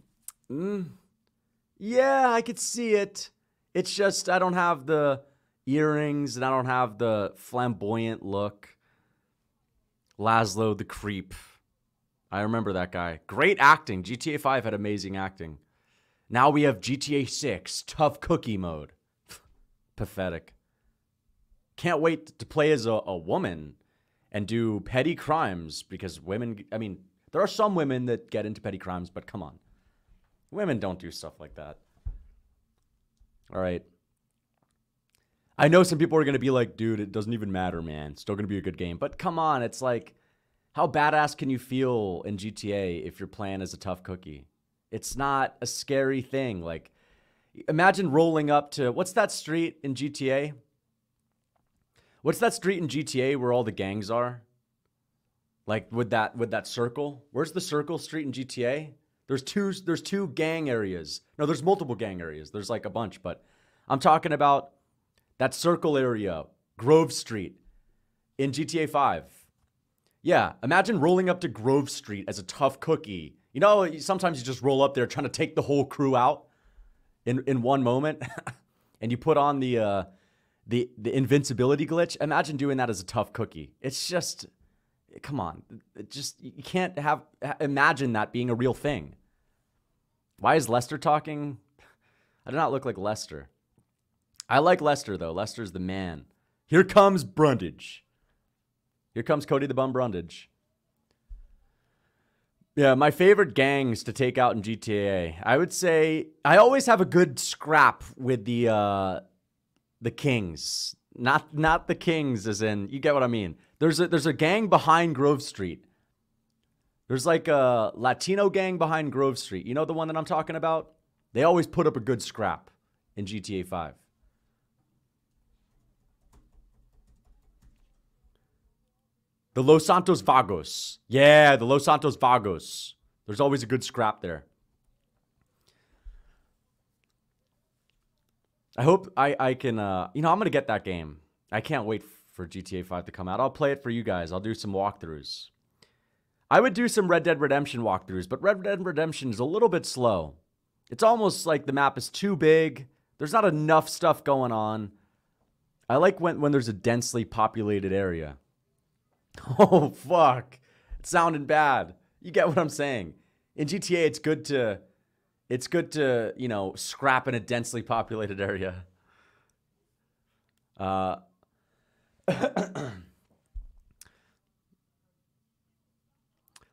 mm, yeah, I could see it. It's just I don't have the earrings and I don't have the flamboyant look. Lazlow the creep. I remember that guy. Great acting. GTA 5 had amazing acting. Now we have GTA 6, tough cookie mode. [LAUGHS] Pathetic. Can't wait to play as a, a woman and do petty crimes because women, I mean, there are some women that get into petty crimes, but come on. Women don't do stuff like that. All right. I know some people are going to be like, dude, it doesn't even matter, man. Still going to be a good game. But come on, it's like, how badass can you feel in GTA if your plan is a tough cookie? It's not a scary thing. Like, imagine rolling up to what's that street in GTA? What's that street in GTA where all the gangs are? Like with that with that circle? Where's the circle street in GTA? There's two there's two gang areas. No, there's multiple gang areas. There's like a bunch, but I'm talking about that circle area, Grove Street in GTA 5. Yeah, imagine rolling up to Grove Street as a tough cookie. You know, sometimes you just roll up there trying to take the whole crew out in in one moment [LAUGHS] and you put on the uh the the invincibility glitch. Imagine doing that as a tough cookie. It's just come on. Just you can't have imagine that being a real thing. Why is Lester talking? I do not look like Lester. I like Lester though. Lester's the man. Here comes Brundage. Here comes Cody the Bum Brundage. Yeah, my favorite gangs to take out in GTA. I would say I always have a good scrap with the uh the Kings. Not not the Kings as in you get what I mean. There's a there's a gang behind Grove Street. There's like a Latino gang behind Grove Street. You know the one that I'm talking about? They always put up a good scrap in GTA 5. The Los Santos Vagos. Yeah, the Los Santos Vagos. There's always a good scrap there. I hope I, I can, uh, you know, I'm going to get that game. I can't wait for GTA 5 to come out. I'll play it for you guys. I'll do some walkthroughs. I would do some Red Dead Redemption walkthroughs, but Red Dead Redemption is a little bit slow. It's almost like the map is too big. There's not enough stuff going on. I like when, when there's a densely populated area. [LAUGHS] Oh, fuck. It sounded bad. You get what I'm saying. In GTA, it's good to it's good to, you know, scrap in a densely populated [LAUGHS] area. Uh [COUGHS]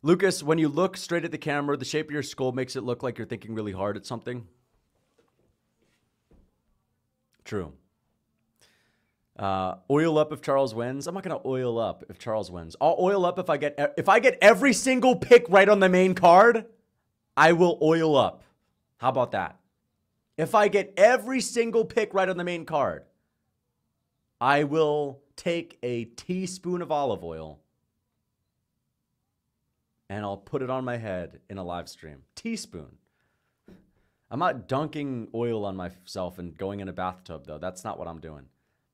Lucas, when you look straight at the camera, the shape of your skull makes it look like you're thinking really hard at something. True. Uh, oil up if Charles wins. I'm not gonna oil up if Charles wins. I'll oil up if I get if I get every single pick right on the main card. I will oil up. How about that? If I get every single pick right on the main card, I will take a teaspoon of olive oil and I'll put it on my head in a live stream. Teaspoon. I'm not dunking oil on myself and going in a bathtub though. That's not what I'm doing.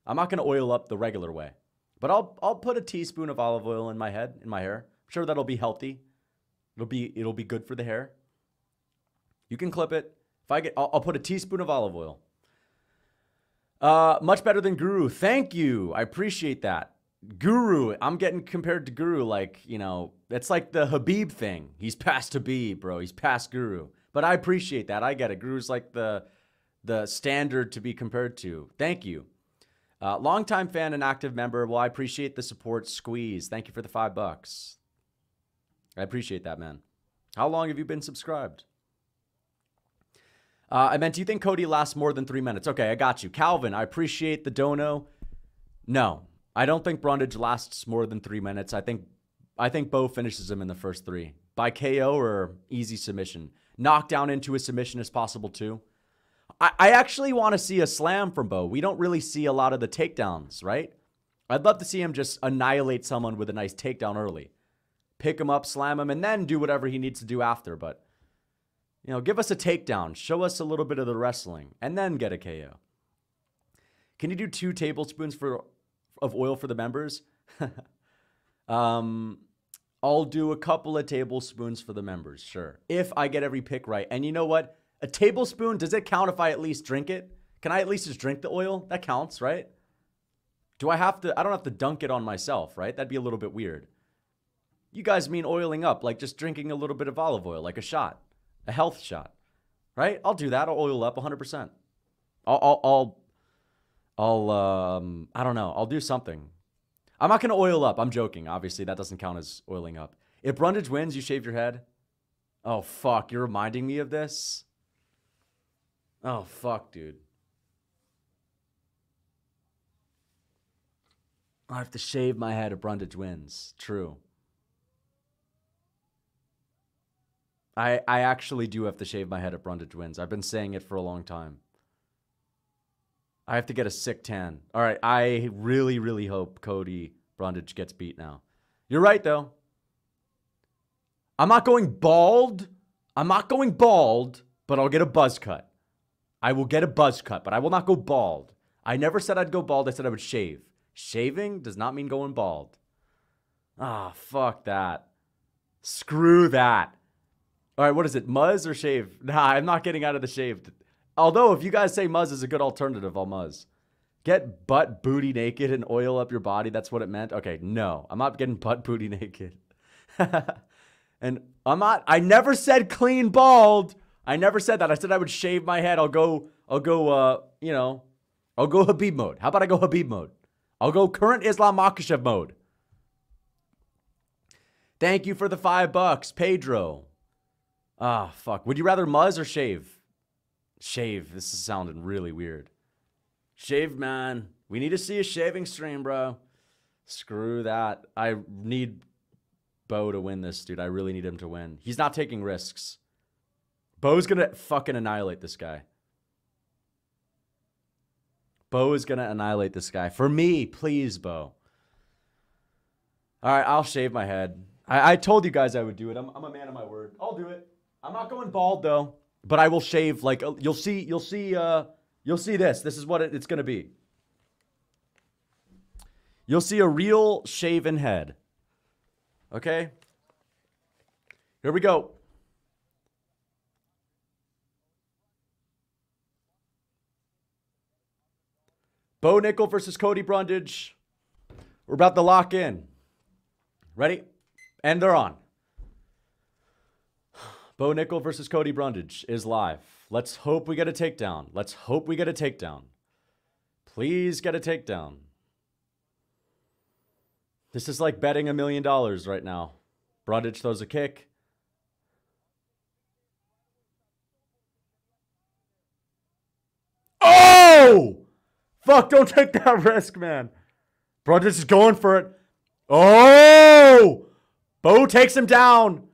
I'm not going to oil up the regular way. But I'll I'll put a teaspoon of olive oil in my head, in my hair. I'm sure that'll be healthy. It'll be it'll be good for the hair. You can clip it. If I get I'll, I'll put a teaspoon of olive oil. Uh, much better than Guru. Thank you. I appreciate that. Guru, I'm getting compared to Guru like, you know, it's like the Habib thing. He's [LAUGHS] past Habib, bro. He's past Guru. But I appreciate that. I get it. Guru's like the the standard to be compared to. Thank you. Uh, longtime fan and active member. Well, I appreciate the support. Squeeze. Thank you for the five bucks. I appreciate that, man. How long have you been subscribed? Uh, I meant, do you think Cody lasts more than three minutes? Okay, I got you. Calvin, I appreciate the dono. No, I don't think Brundage lasts more than three minutes. I think I think Bo finishes him in the first three by KO or easy submission. Knockdown into a submission is possible too. I, I actually want to see a slam from Bo. We don't really see a lot of the takedowns, right? I'd love to see him just annihilate someone with a nice takedown early. Pick him up, slam him, and then do whatever he needs to do after. But, you know, give us a takedown. Show us a little bit of the wrestling, and then get a KO. Can you do two tablespoons for of oil for the members? [LAUGHS] um, I'll do a couple of tablespoons for the members, sure. If I get every pick right. And you know what? A tablespoon, does it count if I at least drink it? Can I at least just drink the oil? That counts, right? Do I have to? I don't have to dunk it on myself, right? That'd be a little bit weird. You guys mean oiling up, like just drinking a little bit of olive oil, like a shot, a health shot, right? I'll do that. I'll oil up 100%. I'll, I'll, I'll, I'll um, I don't know. I'll do something. I'm not going to oil up. I'm joking. Obviously, that doesn't count as oiling up. If Brundage wins, you shave your head. Oh, fuck. You're reminding me of this? Oh, fuck, dude. I have to shave my head if Brundage wins. True. I I actually do have to shave my head if Brundage wins. I've been saying it for a long time. I have to get a sick tan. All right, I really, really hope Cody Brundage gets beat now. You're right, though. I'm not going bald. I'm not going bald, but I'll get a buzz cut. I will get a buzz cut, but I will not go bald. I never said I'd go bald. I said I would shave. Shaving does not mean going bald. Ah, fuck that. Screw that. All right, what is it? Muzz or shave? [LAUGHS] Nah, I'm not getting out of the shave. Although, if you guys say Muzz is a good alternative, I'll Muzz. Get butt booty naked and oil up your body. That's what it meant. Okay, no, I'm not getting butt booty [LAUGHS] naked. and I'm not. I never said clean bald. I never said that. I said I would shave my head. I'll go. I'll go. Uh, you know, I'll go Habib mode. How about I go Habib mode? I'll go current Islam Makhachev mode. Thank you for the five bucks, Pedro. Ah, fuck. Would you rather muzz or shave? Shave. This is sounding really weird. Shave, man. We need to see a shaving stream, bro. Screw that. I need Bo to win this, dude. I really need him to win. He's not taking risks. Bo's gonna fucking annihilate this guy. Bo is gonna annihilate this guy. For me, please, Bo. All right, I'll shave my head. I, I told you guys I would do it. I'm, I'm a man of my word. I'll do it. I'm not going bald though, but I will shave. Like you'll see, you'll see, uh, you'll see this. This is what it, it's gonna be. You'll see a real shaven head. Okay. Here we go. Bo Nickal versus Cody Brundage. We're about to lock in. Ready? And they're on. Bo Nickal versus Cody Brundage is live. Let's hope we get a takedown. Let's hope we get a takedown. Please get a takedown. This is like betting a million dollars right now. Brundage throws a kick. Oh! Fuck, don't take that risk, man. Brundage is going for it. Oh! Bo takes him down.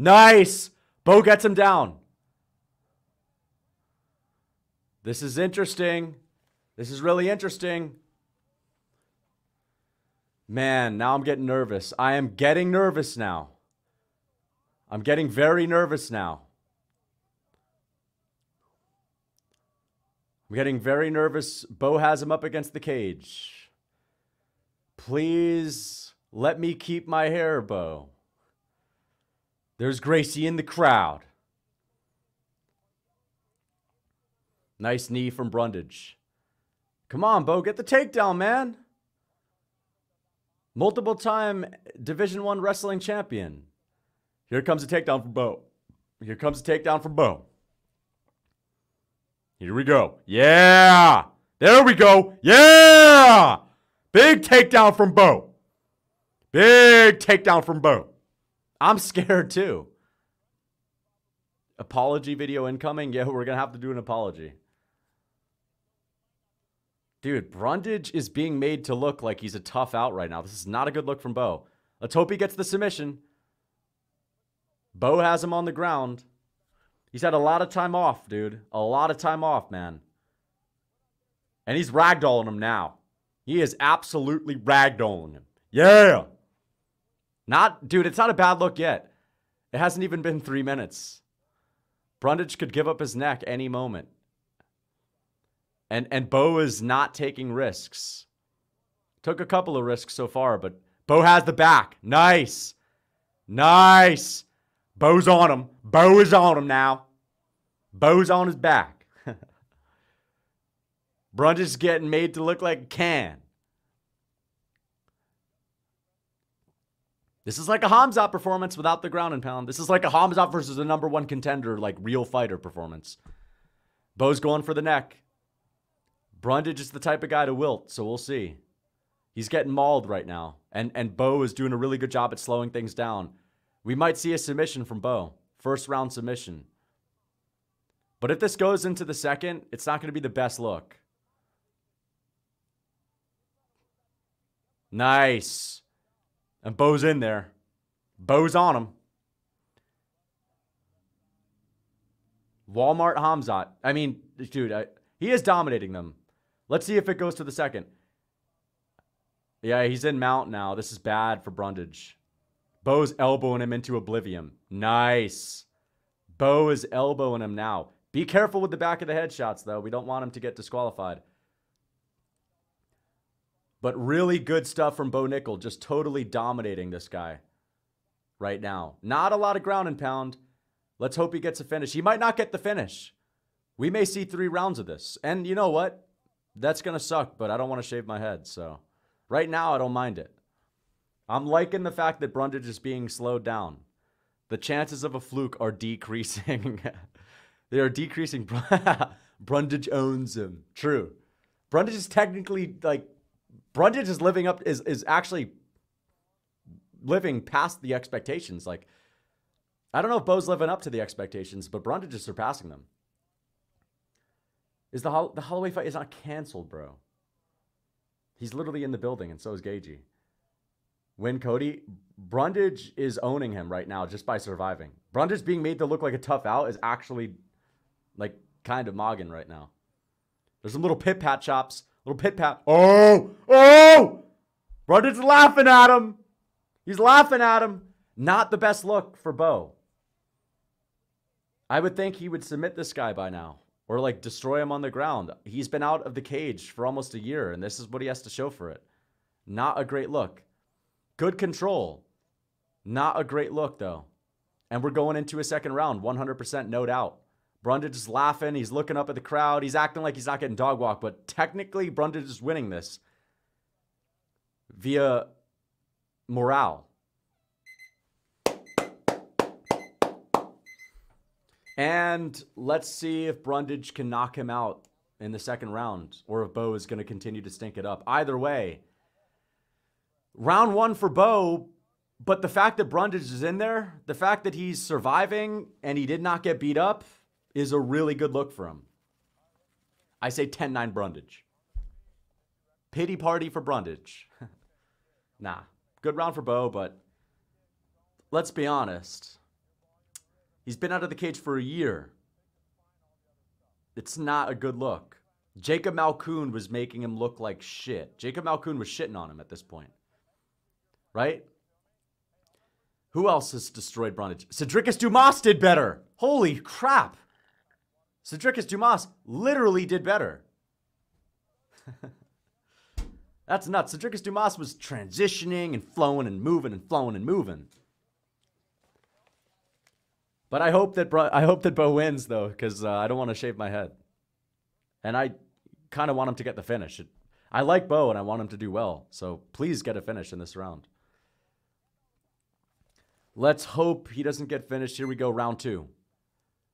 Nice. Bo gets him down. This is interesting. This is really interesting. Man, now I'm getting nervous. I am getting nervous now. I'm getting very nervous now. I'm getting very nervous. Bo has him up against the cage. Please let me keep my hair, Bo. There's Gracie in the crowd. Nice knee from Brundage. Come on, Bo, get the takedown, man. Multiple time Division 1 wrestling champion. Here comes a takedown from Bo. Here comes a takedown from Bo. Here we go. Yeah. There we go. Yeah. Big takedown from Bo. Big takedown from Bo. I'm scared too. Apology video incoming. Yeah, [LAUGHS] we're going to have to do an apology. Dude, Brundage is being made to look like he's a tough out right now. This is not a good look from Bo. Let's hope he gets the submission. Bo has him on the ground. He's had a lot of time off, dude. A lot of time off, man. And he's ragdolling him now. He is absolutely ragdolling him. Yeah. Not, dude, it's not a bad look yet. It hasn't even been three minutes. Brundage could give up his neck any moment. And and Bo is not taking risks. Took a couple of risks so far, but Bo has the back. Nice. Nice. Bo's on him. Bo is on him now. Bo's on his back. [LAUGHS] Brundage is getting made to look like a can. This is like a Hamzat performance without the ground and pound. This is like a Hamzat versus a number one contender, like real fighter performance. Bo's going for the neck. Brundage is the type of guy to wilt, so we'll see. He's getting mauled right now, and and Bo is doing a really good job at slowing things down. We might see a submission from Bo, first round submission. But if this goes into the second, it's not going to be the best look. Nice. And Bo's in there. Bo's on him. Walmart Hamzat. I mean, dude, I, he is dominating them. Let's see if it goes to the second. Yeah, he's in mount now. This is bad for Brundage. Bo's elbowing him into oblivion. Nice. Bo is elbowing him now. Be careful with the back of the head shots, though. We don't want him to get disqualified. But really good stuff from Bo Nickal, just totally dominating this guy right now. Not a lot of ground and pound. Let's hope he gets a finish. He might not get the finish. We may see three rounds of this. And you know what? That's going to suck, but I don't want to shave my head. So right now, I don't mind it. I'm liking the fact that Brundage is being slowed down. The chances of a fluke are decreasing. [LAUGHS] they are decreasing. [LAUGHS] Brundage owns him. True. Brundage is technically like Brundage is living up is is actually living past the expectations. Like I don't know if Bo's living up to the expectations, but Brundage is surpassing them. Is the Hol- the Holloway fight is not canceled, bro? He's literally in the building, and so is Gaethje. When Cody. Brundage is owning him right now just by surviving. Brundage being made to look like a tough out is actually like kind of mogging right now. There's some little pit pat chops, little pit pat. Oh, oh! Brundage laughing at him. He's laughing at him. Not the best look for Bo. I would think he would submit this guy by now or like destroy him on the ground. He's been out of the cage for almost a year, and this is what he has to show for it. Not a great look. Good control. Not a great look, though. And we're going into a second round, 100% no doubt. Brundage is laughing. He's looking up at the crowd. He's acting like he's not getting dog walked, but technically, Brundage is winning this via morale. And let's see if Brundage can knock him out in the second round or if Bo is going to continue to stink it up. Either way, round one for Bo, but the fact that Brundage is in there, the fact that he's surviving and he did not get beat up is a really good look for him. I say 10 9 Brundage. Pity party for Brundage. [LAUGHS] nah, good round for Bo, but let's be honest. He's been out of the cage for a year. It's not a good look. Jacob Malkoon was making him look like shit. Jacob Malkoon was shitting on him at this point. Right? Who else has destroyed Brundage? Sedriques Dumas did better. Holy crap. Sedriques Dumas literally did better. [LAUGHS] That's nuts. Sedriques Dumas was transitioning and flowing and moving and flowing and moving. But I hope that I hope that Bo wins though, because uh, I don't want to shave my head. And I kind of want him to get the finish. It, I like Bo and I want him to do well. So please get a finish in this round. Let's hope he doesn't get finished. Here we go, round two.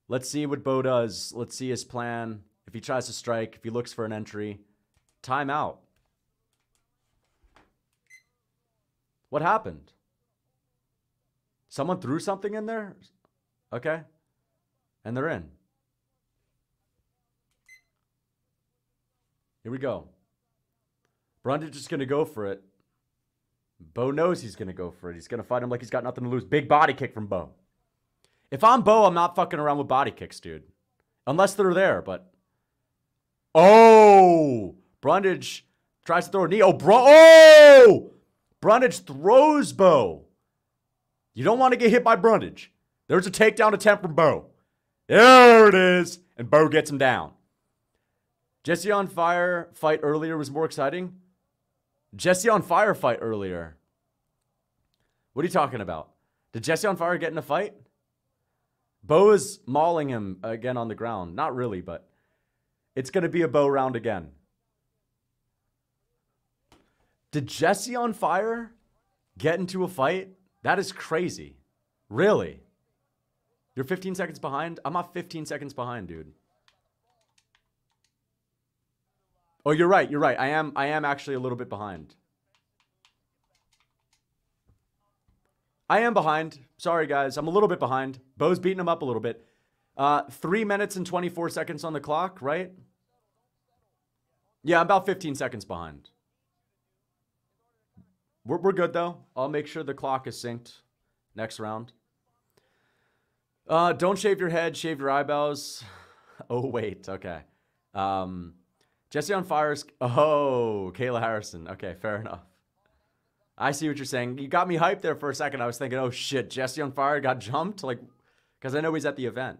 Let's see what Bo does. Let's see his plan. If he tries to strike, if he looks for an entry, timeout. What happened? Someone threw something in there? Okay. And they're in. Here we go. Brundage is going to go for it. Bo knows he's going to go for it. He's going to fight him like he's got nothing to lose. Big body kick from Bo. If I'm Bo, I'm not fucking around with body kicks, dude. Unless they're there, but. Oh! Brundage tries to throw a knee. Oh, bro. Oh! Brundage throws Bo. You don't want to get hit by Brundage. There's a takedown attempt from Bo. There it is. And Bo gets him down. Jesse on fire fight earlier was more exciting. Jesse on fire fight earlier. What are you talking about? Did Jesse on fire get in a fight? Bo is mauling him again on the ground. Not really, but it's going to be a Bo round again. Did Jesse on fire get into a fight? That is crazy. Really? You're 15 seconds behind? I'm not 15 seconds behind, dude. Oh, you're right. You're right. I am I am actually a little bit behind. I am behind. Sorry, guys. I'm a little bit behind. Bo's beating him up a little bit. Uh, three minutes and 24 seconds on the clock, right? Yeah, I'm about 15 seconds behind. We're, we're good, though. I'll make sure the clock is synced next round. Uh, don't shave your head, shave your eyebrows. [LAUGHS] Oh, wait. Okay. Um, Jesse on fires. Oh, Kayla Harrison. Okay, fair enough. I see what you're saying. You got me hyped there for a second. I was thinking, oh shit, Jesse on fire got jumped, like, because I know he's at the event.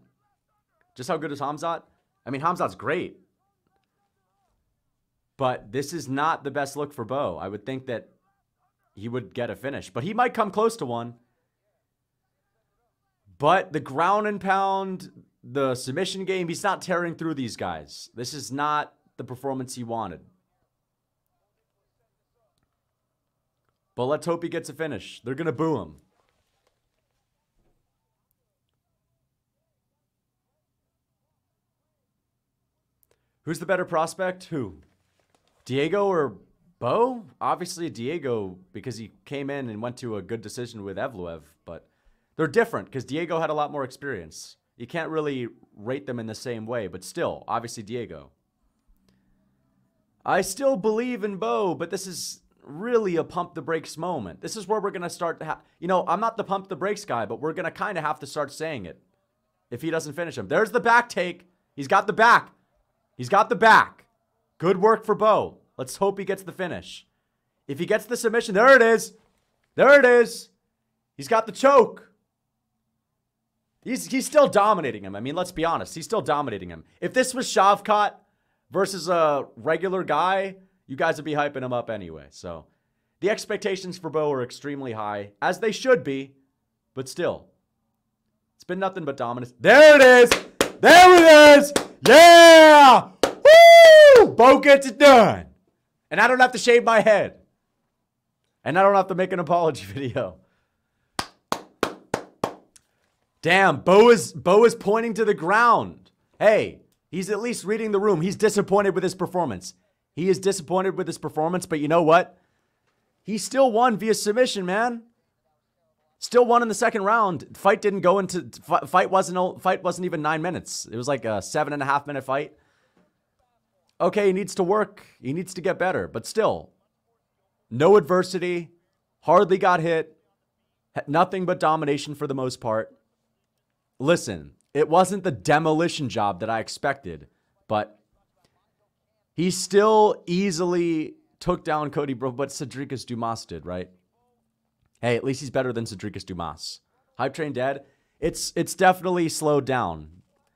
Just how good is Hamzat? I mean, Hamzat's great, but this is not the best look for Bo. I would think that he would get a finish, but he might come close to one. But the ground and pound, the submission game, he's not tearing through these guys. This is not the performance he wanted. But let's hope he gets a finish. They're going to boo him. Who's the better prospect? Who? Diego or Bo? Obviously Diego because he came in and went to a good decision with Evloev, but they're different because Diego had a lot more experience. You can't really rate them in the same way, but still, obviously Diego. I still believe in Bo, but this is really a pump the brakes moment. This is where we're going to start. Ha- you know, I'm not the pump the brakes guy, but we're going to kind of have to start saying it if he doesn't finish him. There's the back take. He's got the back. He's got the back. Good work for Bo. Let's hope he gets the finish. If he gets the submission, there it is. There it is. He's got the choke. He's, he's still dominating him. I mean, let's be honest. He's still dominating him. If this was Shavkat versus a regular guy, you guys would be hyping him up anyway. So the expectations for Bo are extremely high, as they should be, but still, it's been nothing but dominance. There it is. There it is. Yeah. Woo! Bo gets it done. And I don't have to shave my head. And I don't have to make an apology [LAUGHS] video. Damn, Bo is Bo is pointing to the ground. Hey, he's at least reading the room. He's disappointed with his performance. He is disappointed with his performance, but you know what? He still won via submission, man. Still won in the second round. Fight didn't go into fight wasn't fight wasn't even nine minutes. It was like a seven and a half minute fight. Okay, he needs to work. He needs to get better, but still, no adversity. Hardly got hit. Nothing but domination for the most part. Listen, it wasn't the demolition job that I expected, but he still easily took down Cody Bro, but Sedriques Dumas did, right? Hey, at least he's better than Sedriques Dumas. Hype Train Dead, it's it's definitely slowed down.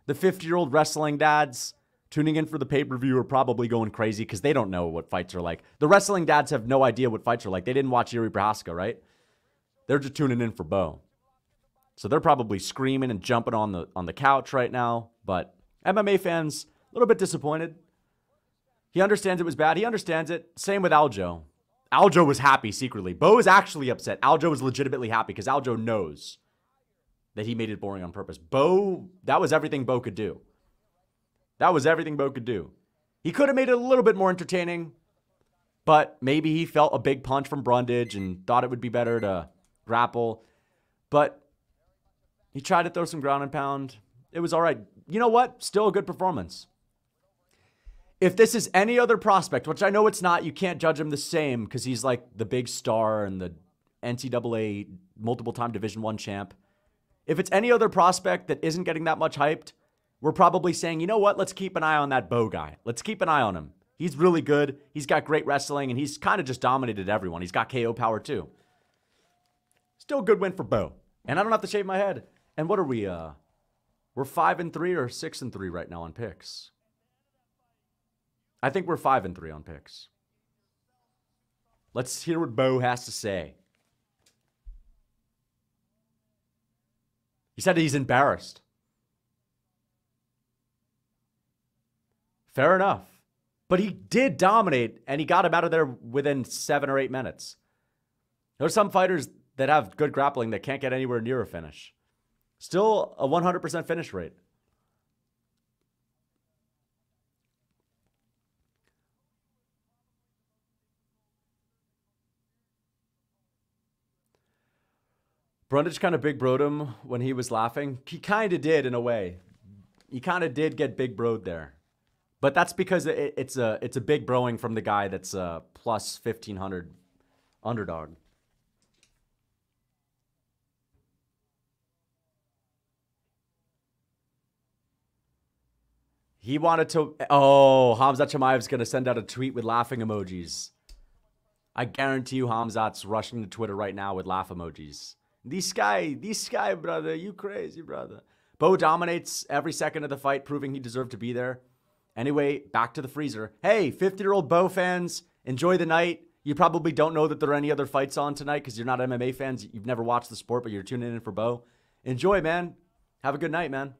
The 50-year-old wrestling dads tuning in for the pay-per-view are probably going crazy because they don't know what fights are like. The wrestling dads have no idea what fights are like. They didn't watch Jiri Prochazka, right? They're just tuning in for Bo. So they're probably screaming and jumping on the on the couch right now. But MMA fans, a little bit disappointed. He understands it was bad. He understands it. Same with Aljo. Aljo was happy secretly. Bo is actually upset. Aljo was legitimately happy because Aljo knows that he made it boring on purpose. Bo, that was everything Bo could do. That was everything Bo could do. He could have made it a little bit more entertaining, but maybe he felt a big punch from Brundage and thought it would be better to grapple. But he tried to throw some ground and pound. It was all right. You know what? Still a good performance. If this is any other prospect, which I know it's not, you can't judge him the same because he's like the big star and the NCAA multiple time Division One champ. If it's any other prospect that isn't getting that much hyped, we're probably saying, you know what? Let's keep an eye on that Bo guy. Let's keep an eye on him. He's really good. He's got great wrestling, and he's kind of just dominated everyone. He's got KO power too. Still a good win for Bo. And I don't have to shave my head. And what are we? Uh, we're five and three or six and three right now on picks. I think we're five and three on picks. Let's hear what Bo has to say. He said he's embarrassed. Fair enough. But he did dominate and he got him out of there within seven or eight minutes. There's some fighters that have good grappling that can't get anywhere near a finish. Still a 100% finish rate. Brundage kind of big broed him when he was laughing. He kind of did in a way. He kind of did get big broed there. But that's because it, it's a it's a big broing from the guy that's a plus 1500 underdog. He wanted to. Oh, Hamzat Chimaev's going to send out a tweet with laughing emojis. I guarantee you, Hamzat's rushing to Twitter right now with laugh emojis. This guy, this guy, brother, you crazy, brother. Bo dominates every second of the fight, proving he deserved to be there. Anyway, back to the freezer. Hey, 50 year old Bo fans, enjoy the night. You probably don't know that there are any other fights on tonight because you're not MMA fans. You've never watched the sport, but you're tuning in for Bo. Enjoy, man. Have a good night, man.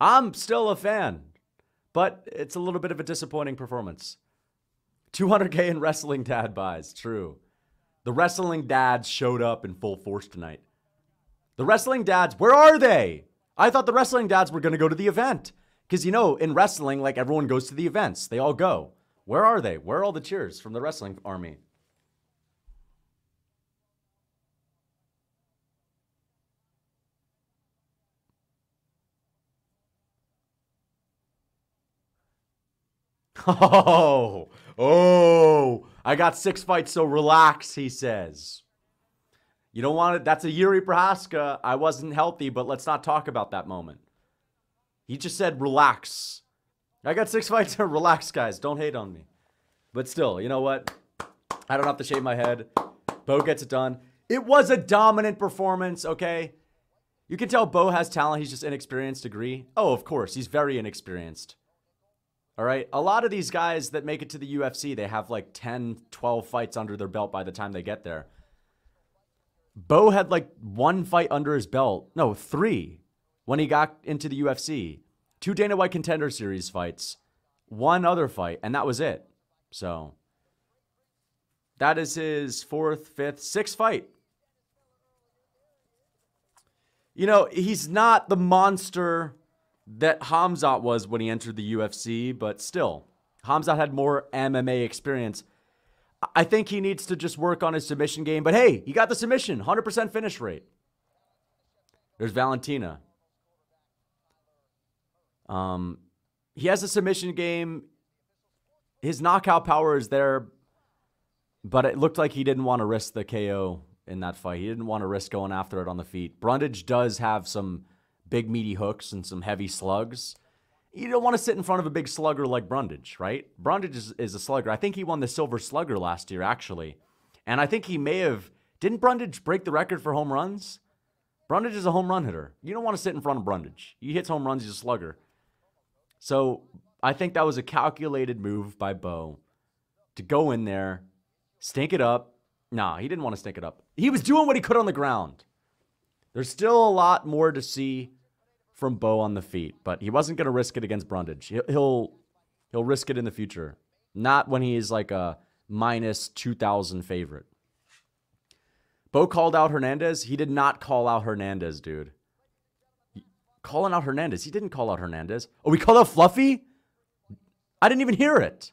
I'm still a fan, but it's a little bit of a disappointing performance. 200K in wrestling dad buys. True. The wrestling dads showed up in full force tonight. The wrestling dads, where are they? I thought the wrestling dads were going to go to the event. Because, you know, in wrestling, like everyone goes to the events, they all go. Where are they? Where are all the cheers from the wrestling army? [LAUGHS] Oh, oh, I got six fights, so relax, he says. You don't want it. That's a Yuri Prochazka. I wasn't healthy, but let's not talk about that moment. He just said, relax. I got six [LAUGHS] fights. relax, guys. Don't hate on me. But still, you know what? I don't have to shave my head. Bo gets it done. It was a dominant performance, okay? You can tell Bo has talent. He's just inexperienced, agree? Oh, of course. He's very inexperienced. All right. A lot of these guys that make it to the UFC, they have like 10, 12 fights under their belt by the time they get there. Bo had like one fight under his belt. No, three when he got into the UFC. Two Dana White Contender Series fights, one other fight, and that was it. So that is his fourth, fifth, sixth fight. You know, he's not the monster that Hamzat was when he entered the UFC, but still, Hamzat had more MMA experience. I think he needs to just work on his submission game. But hey, he got the submission, 100% finish rate. There's Valentina. Um, he has a submission game. His knockout power is there, but it looked like he didn't want to risk the KO in that fight. He didn't want to risk going after it on the feet. Brundage does have some big meaty hooks and some heavy slugs. You don't want to sit in front of a big slugger like Brundage, right? Brundage is, is a slugger. I think he won the Silver Slugger last year, actually. And I think he may have. Didn't Brundage break the record for home runs? Brundage is a home run hitter. You don't want to sit in front of Brundage. He hits home runs, he's a slugger. So I think that was a calculated move by Bo to go in there, stink it up. Nah, he didn't want to stink it up. He was doing what he could on the ground. There's still a lot more to see from Bo on the feet, but he wasn't going to risk it against Brundage. He'll, he'll risk it in the future, not when he's like a minus 2,000 favorite. Bo called out Hernandez. He did not call out Hernandez, dude. Calling out Hernandez. He didn't call out Hernandez. Oh, we called out Fluffy? I didn't even hear it.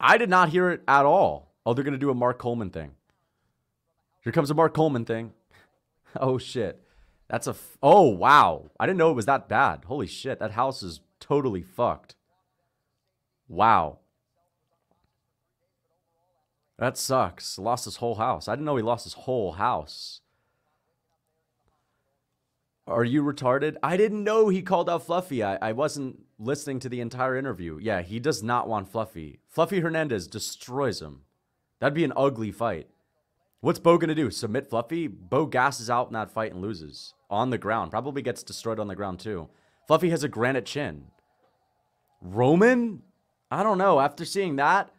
I did not hear it at all. Oh, they're going to do a Mark Coleman thing. Here comes a Mark Coleman thing. [LAUGHS] Oh, shit. That's a. F- oh, wow. I didn't know it was that bad. Holy shit. That house is totally fucked. Wow. That sucks. Lost his whole house. I didn't know he lost his whole house. Are you retarded? I didn't know he called out Fluffy. I, I wasn't listening to the entire interview. Yeah, he does not want Fluffy. Fluffy Hernandez destroys him. That'd be an ugly fight. What's Bo gonna do? Submit Fluffy? Bo gasses out in that fight and loses. On the ground. Probably gets destroyed on the ground too. Fluffy has a granite chin. Roman? I don't know. After seeing that,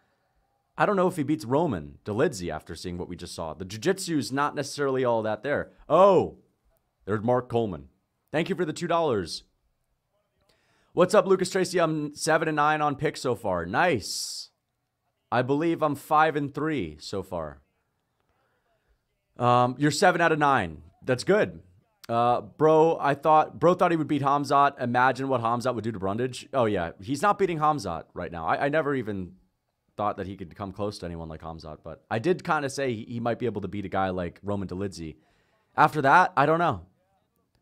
I don't know if he beats Roman Dolidze after seeing what we just saw. The jiu is not necessarily all that there. Oh, there's Mark Coleman. Thank you for the $2. What's up, Lucas Tracy? I'm 7 and 9 on pick so far. Nice. I believe I'm 5 and 3 so far. Um, you're 7 out of 9. That's good. Uh, bro, I thought bro thought he would beat Hamzat. Imagine what Hamzat would do to Brundage. Oh yeah, he's not beating Hamzat right now. I, I never even thought that he could come close to anyone like Hamzat, but I did kind of say he, he, might be able to beat a guy like Roman Dolidze. After that, I don't know.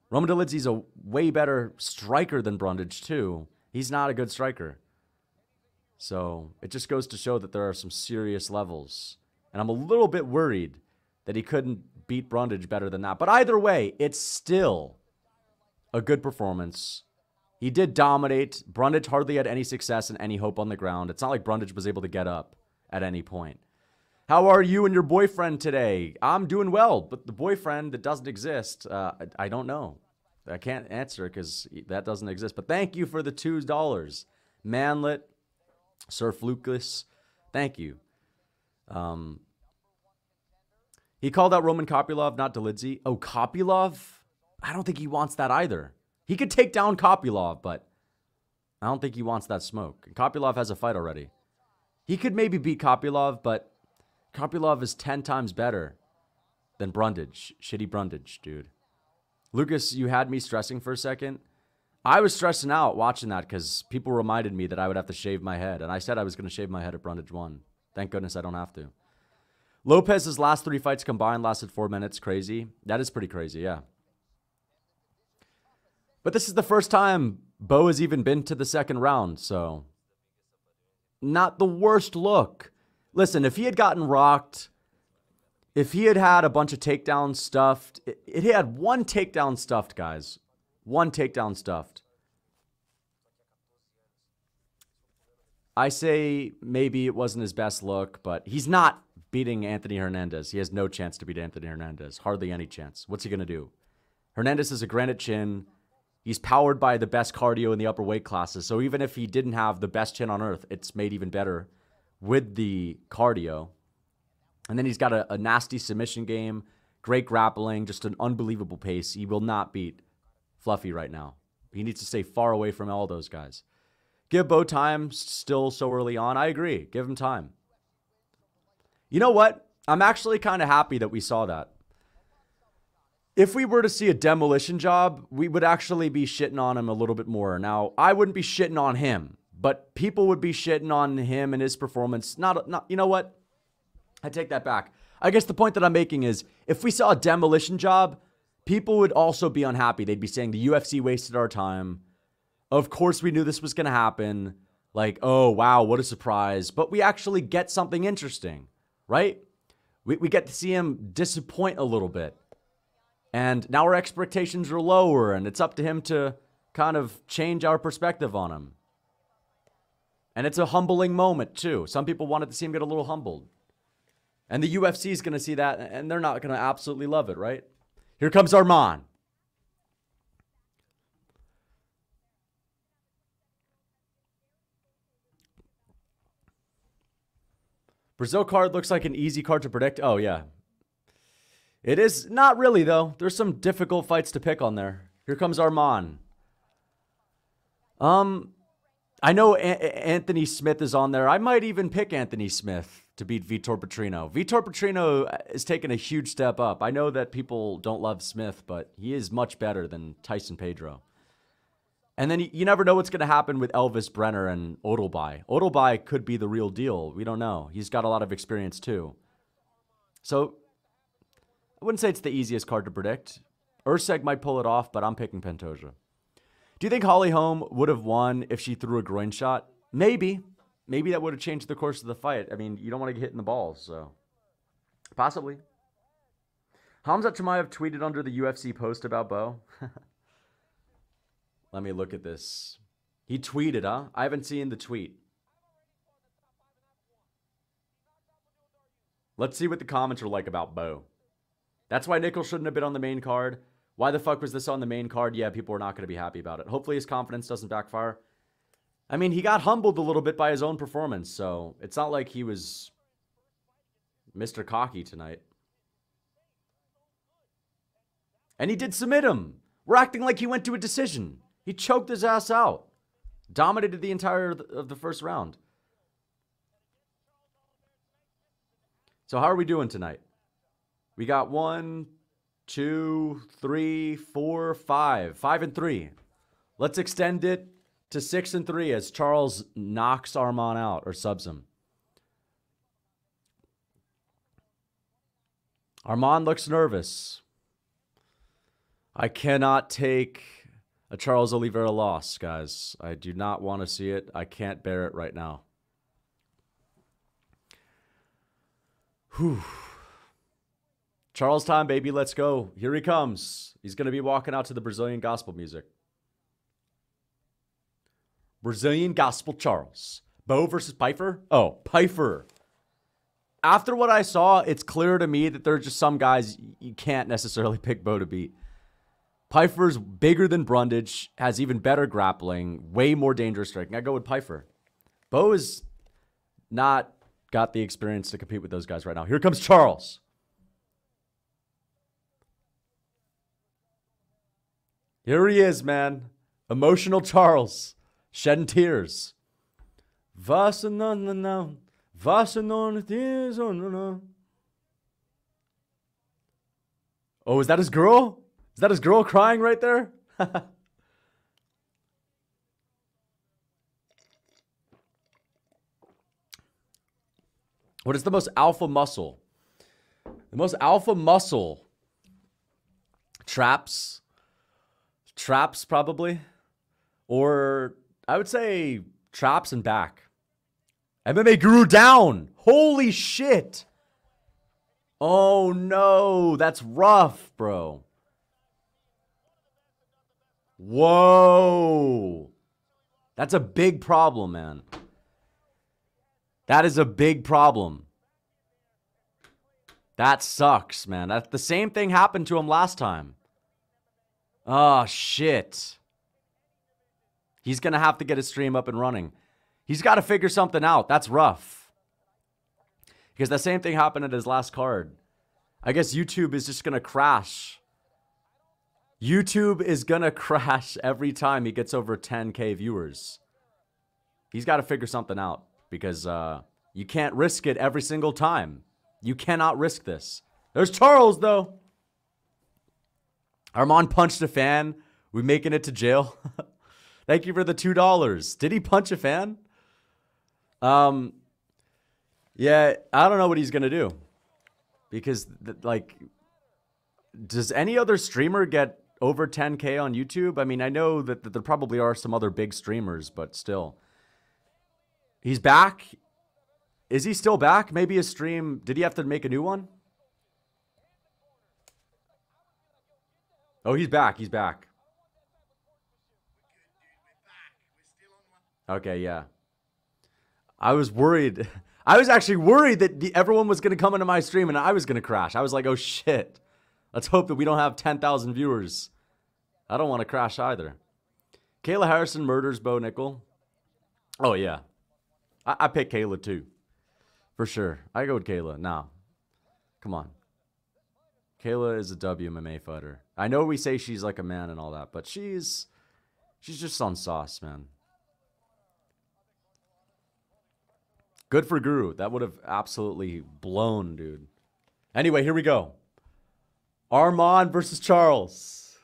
Roman Dolidze's a way better striker than Brundage too. He's not a good striker. So it just goes to show that there are some serious levels. And I'm a little bit worried that he couldn't beat Brundage better than that. But either way, it's still a good performance. He did dominate. Brundage hardly had any success and any hope on the ground. It's not like Brundage was able to get up at any point. How are you and your boyfriend today? I'm doing well, but the boyfriend that doesn't exist, uh, I, I, don't know. I can't answer because that doesn't exist. But thank you for the two dollars, Manlet, Sir Flukeless. Thank you. Um, he called out Roman Kopylov, not Dolidze. Oh, Kopylov? I don't think he wants that either. He could take down Kopylov, but I don't think he wants that smoke. And Kopylov has a fight already. He could maybe beat Kopylov, but Kopylov is 10 times better than Brundage. Shitty Brundage, dude. Lucas, you had me stressing for a second. I was stressing out watching that because people reminded me that I would have to shave my head. And I said I was going to shave my head at Brundage 1. Thank goodness I don't have to. Lopez's last three fights combined lasted four minutes. Crazy. That is pretty crazy, yeah. But this is the first time Bo has even been to the second round, so not the worst look. Listen, if he had gotten rocked, if he had had a bunch of takedowns stuffed, it, it had one takedown stuffed, guys. One takedown stuffed. I say maybe it wasn't his best look, but he's not beating Anthony Hernandez. He has no chance to beat Anthony Hernandez. Hardly any chance. What's he going to do? Hernandez is a granite chin. He's powered by the best cardio in the upper weight classes. So even if he didn't have the best chin on earth, it's made even better with the cardio. And then he's got a, a nasty submission game, great grappling, just an unbelievable pace. He will not beat Fluffy right now. He needs to stay far away from all those guys. Give Bo time still so early on. I agree. Give him time. You know what? I'm actually kind of happy that we saw that if we were to see a demolition job, we would actually be shitting on him a little bit more. Now, I wouldn't be shitting on him, but people would be shitting on him and his performance. Not, not, you know what? I take that back. I guess the point that I'm making is if we saw a demolition job, people would also be unhappy. They'd be saying the UFC wasted our time. Of course, we knew this was going to happen. Like, oh, wow, what a surprise. But we actually get something interesting, right? We, we get to see him disappoint a little bit. And now our expectations are lower, and it's up to him to kind of change our perspective on him. And it's a humbling moment, too. Some people wanted to see him get a little humbled. And the UFC is going to see that, and they're not going to absolutely love it, right? Here comes Arman. Brazil card looks like an easy card to predict. Oh, yeah. It is not really though. There's some difficult fights to pick on there. Here comes Arman. Um, I know a- Anthony Smith is on there. I might even pick Anthony Smith to beat Vitor Petrino. Vitor Petrino is taking a huge step up. I know that people don't love Smith, but he is much better than Tyson Pedro. And then you, never know what's going to happen with Elvis Brener and Orolbai. Orolbai could be the real deal. We don't know. He's got a lot of experience too. So I wouldn't say it's the easiest card to predict. Erceg might pull it off, but I'm picking Pantoja. Do you think Holly Holm would have won if she threw a groin shot? Maybe. Maybe that would have changed the course of the fight. I mean, you don't want to get hit in the balls, so possibly. Hamzat Chimaev tweeted under the UFC post about Bo. [LAUGHS] Let me look at this. He tweeted, huh? I haven't seen the tweet. Let's see what the comments are like about Bo. That's why Nickal shouldn't have been on the main card. Why the fuck was this on the main card? Yeah, people are not going to be happy about it. Hopefully his confidence doesn't backfire. I mean, he got humbled a little bit by his own performance, so it's not like he was Mr. Cocky tonight. And he did submit him. We're acting like he went to a decision. He choked his ass out. Dominated the entire of the first round. So how are we doing tonight? We got one, two, three, four, five. Five and three. Let's extend it to six and three as Charles knocks Arman out or subs him. Arman looks nervous. I cannot take a Charles Oliveira loss, guys. I do not want to see it. I can't bear it right now. Whew. Charles time, baby. Let's go. Here he comes. He's going to be walking out to the Brazilian gospel music. Brazilian gospel Charles. Bo versus Pyfer? Oh, Pyfer. After what I saw, it's clear to me that there are just some guys you can't necessarily [LAUGHS] pick Bo to beat. Pyfer's bigger than Brundage, has even better grappling, way more dangerous striking. I go with Pyfer. Bo is not got the experience to compete with those guys right now. Here comes Charles. Here he is, man. Emotional Charles. Shedding tears. Oh, is that his girl? Is that his girl crying right there? [LAUGHS] what is the most alpha muscle? The most alpha muscle. Traps. Traps, probably. Or I would say traps and back. MMA Guru down. Holy shit. Oh no, that's rough, bro. Whoa. That's a big problem, man. That is a big problem. That sucks, man. That the same thing happened to him last time. Oh shit. He's going to have to get his stream up and running. He's got to figure something out. That's rough. Because the same thing happened at his last card. I guess YouTube is just going to crash. YouTube is going [LAUGHS] to crash every time he gets over 10K viewers. He's got to figure something out because uh, you can't risk it every single time. You cannot risk this. There's Charles, though. Arman punched a fan. We making it to jail. [LAUGHS] Thank you for the two dollars. Did he punch a fan? Um, yeah, I don't know what he's gonna do because, like, does any other streamer get over 10k on YouTube? I mean, I know that, that there probably are some other big streamers, but still, he's back. Is he still back? Maybe a stream. Did he have to make a new one? Oh, he's back. He's back. Okay, yeah. I was worried. [LAUGHS] I was actually worried that the, everyone was going to come into my stream and I was going to crash. I was like, oh shit. Let's hope that we don't have 10,000 viewers. I don't want to crash either. Kayla Harrison murders Bo Nickal. Oh, yeah. I, I pick Kayla too. For sure. I go with Kayla. Now, come on. Kayla is a WMMA fighter. I know we say she's like a man and all that, but she's she's just on sauce, man. Good for Guru. That would have absolutely blown, dude. Anyway, here we go. Arman versus Charles.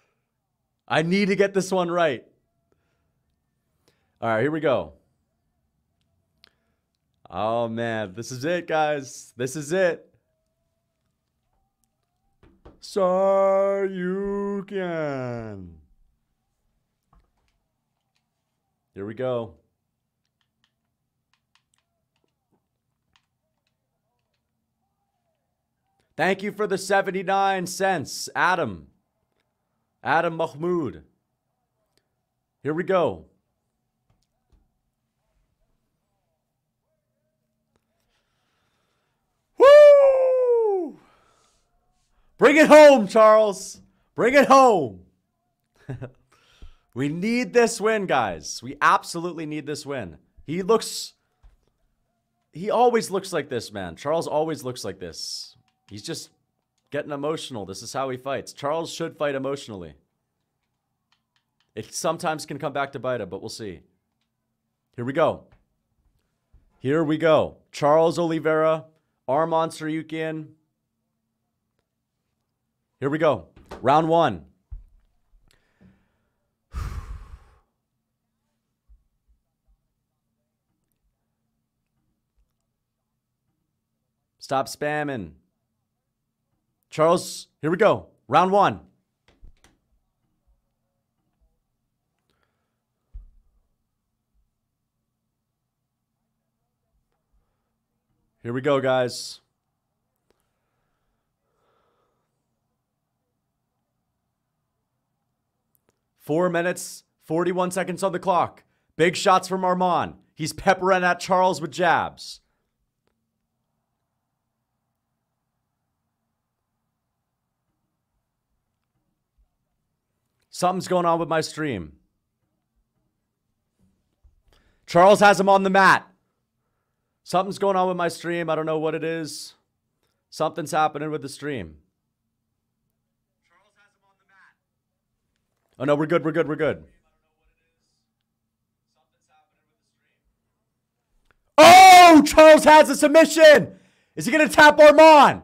I need to get this one right. All right, here we go. Oh man, this is it, guys. This is it. Tsarukyan. Here we go. Thank you for the 79 cents, Adam. Adam Mahmoud. Here we go. Woo! Bring it home, Charles. Bring it home. [LAUGHS] we need this win, guys. We absolutely need this win. He looks. He always looks like this, man. Charles always looks like this. He's just getting emotional. This is how he fights. Charles should fight emotionally. It sometimes can come back to bite him, but we'll see. Here we go. Here we go. Charles Oliveira, Arman Tsarukyan. Here we go. Round one. [SIGHS] Stop spamming. Charles, here we go. Round one. Here we go, guys. Four minutes, 41 seconds on the clock. Big shots from Arman. He's peppering at Charles with jabs. Something's going on with my stream. Charles has him on the mat. Something's going on with my stream. I don't know what it is. Something's happening with the stream. Oh no, we're good. We're good. We're good. Oh, Charles has a submission. Is he going to tap Arman?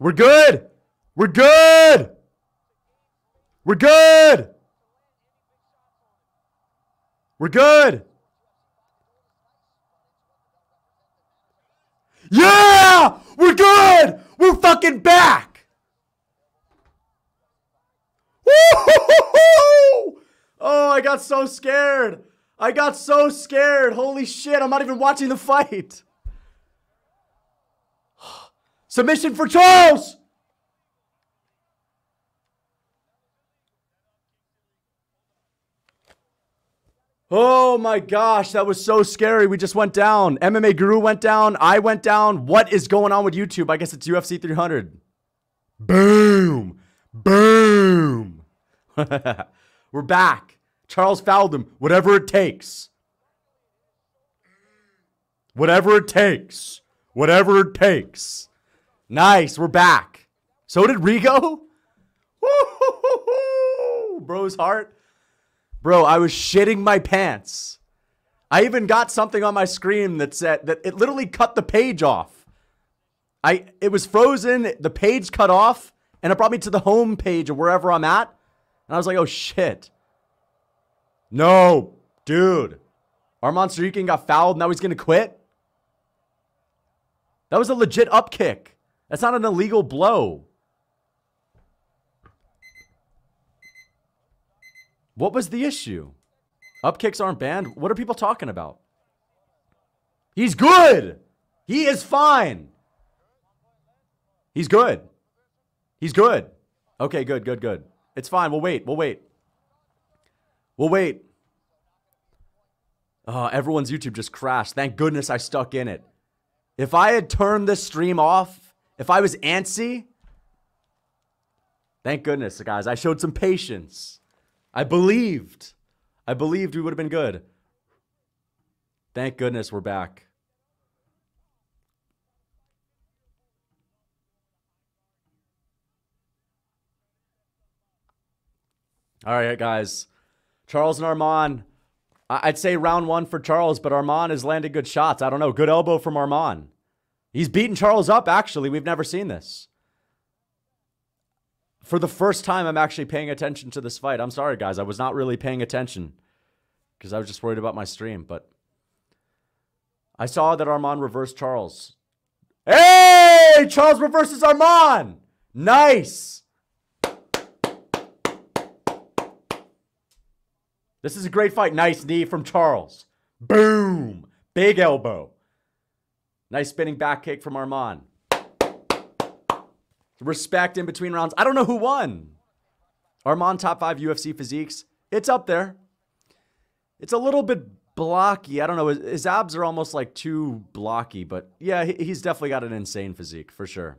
We're good. We're good. We're good. We're good. Yeah! We're good! We're fucking back! Oh, I got so scared. I got so scared. Holy shit, I'm not even watching the fight. Submission for Charles! Oh my gosh, that was so scary. We just went down. MMA Guru went down. I went down. What is going on with YouTube? I guess it's UFC 300. Boom. Boom. [LAUGHS] We're back. Charles fouled him. Whatever it takes. Whatever it takes. Whatever it takes. Nice. We're back. So did Rigo. [LAUGHS] Bro's heart. Bro, I was shitting my pants. I even got something on my screen that said that it literally cut the page off. I it was frozen, the page cut off, and it brought me to the home page of wherever I'm at. And I was like, oh shit. No, dude. Arman Tsarukyan got fouled, now he's gonna quit. That was a legit up kick. That's not an illegal blow. What was the issue? Up kicks aren't banned? What are people talking about? He's good. He is fine. He's good. He's good. Okay, good, good, good. It's fine. We'll wait. We'll wait. We'll wait. Oh, everyone's YouTube just crashed. Thank goodness I stuck in it. If I had turned this stream off, if I was antsy, thank goodness, guys. I showed some patience. I believed. I believed we would have been good. Thank goodness we're back. All right, guys. Charles and Arman. I'd say round one for Charles, but Arman has landed good shots. I don't know. Good elbow from Arman. He's beaten Charles up, actually. We've never seen this for the first time, I'm actually paying attention to this fight. I'm sorry, guys. I was not really paying attention because I was just worried about my stream. But I saw that Arman reversed Charles. Hey! Charles reverses Arman! Nice! This is a great fight. Nice knee from Charles. Boom! Big elbow. Nice spinning back kick from Arman. respect in between rounds. I don't know who won. Arman top five UFC physiques. It's up there. It's a little bit blocky. I don't know. His, abs are almost like too blocky, but yeah, he, he's definitely got an insane physique for sure.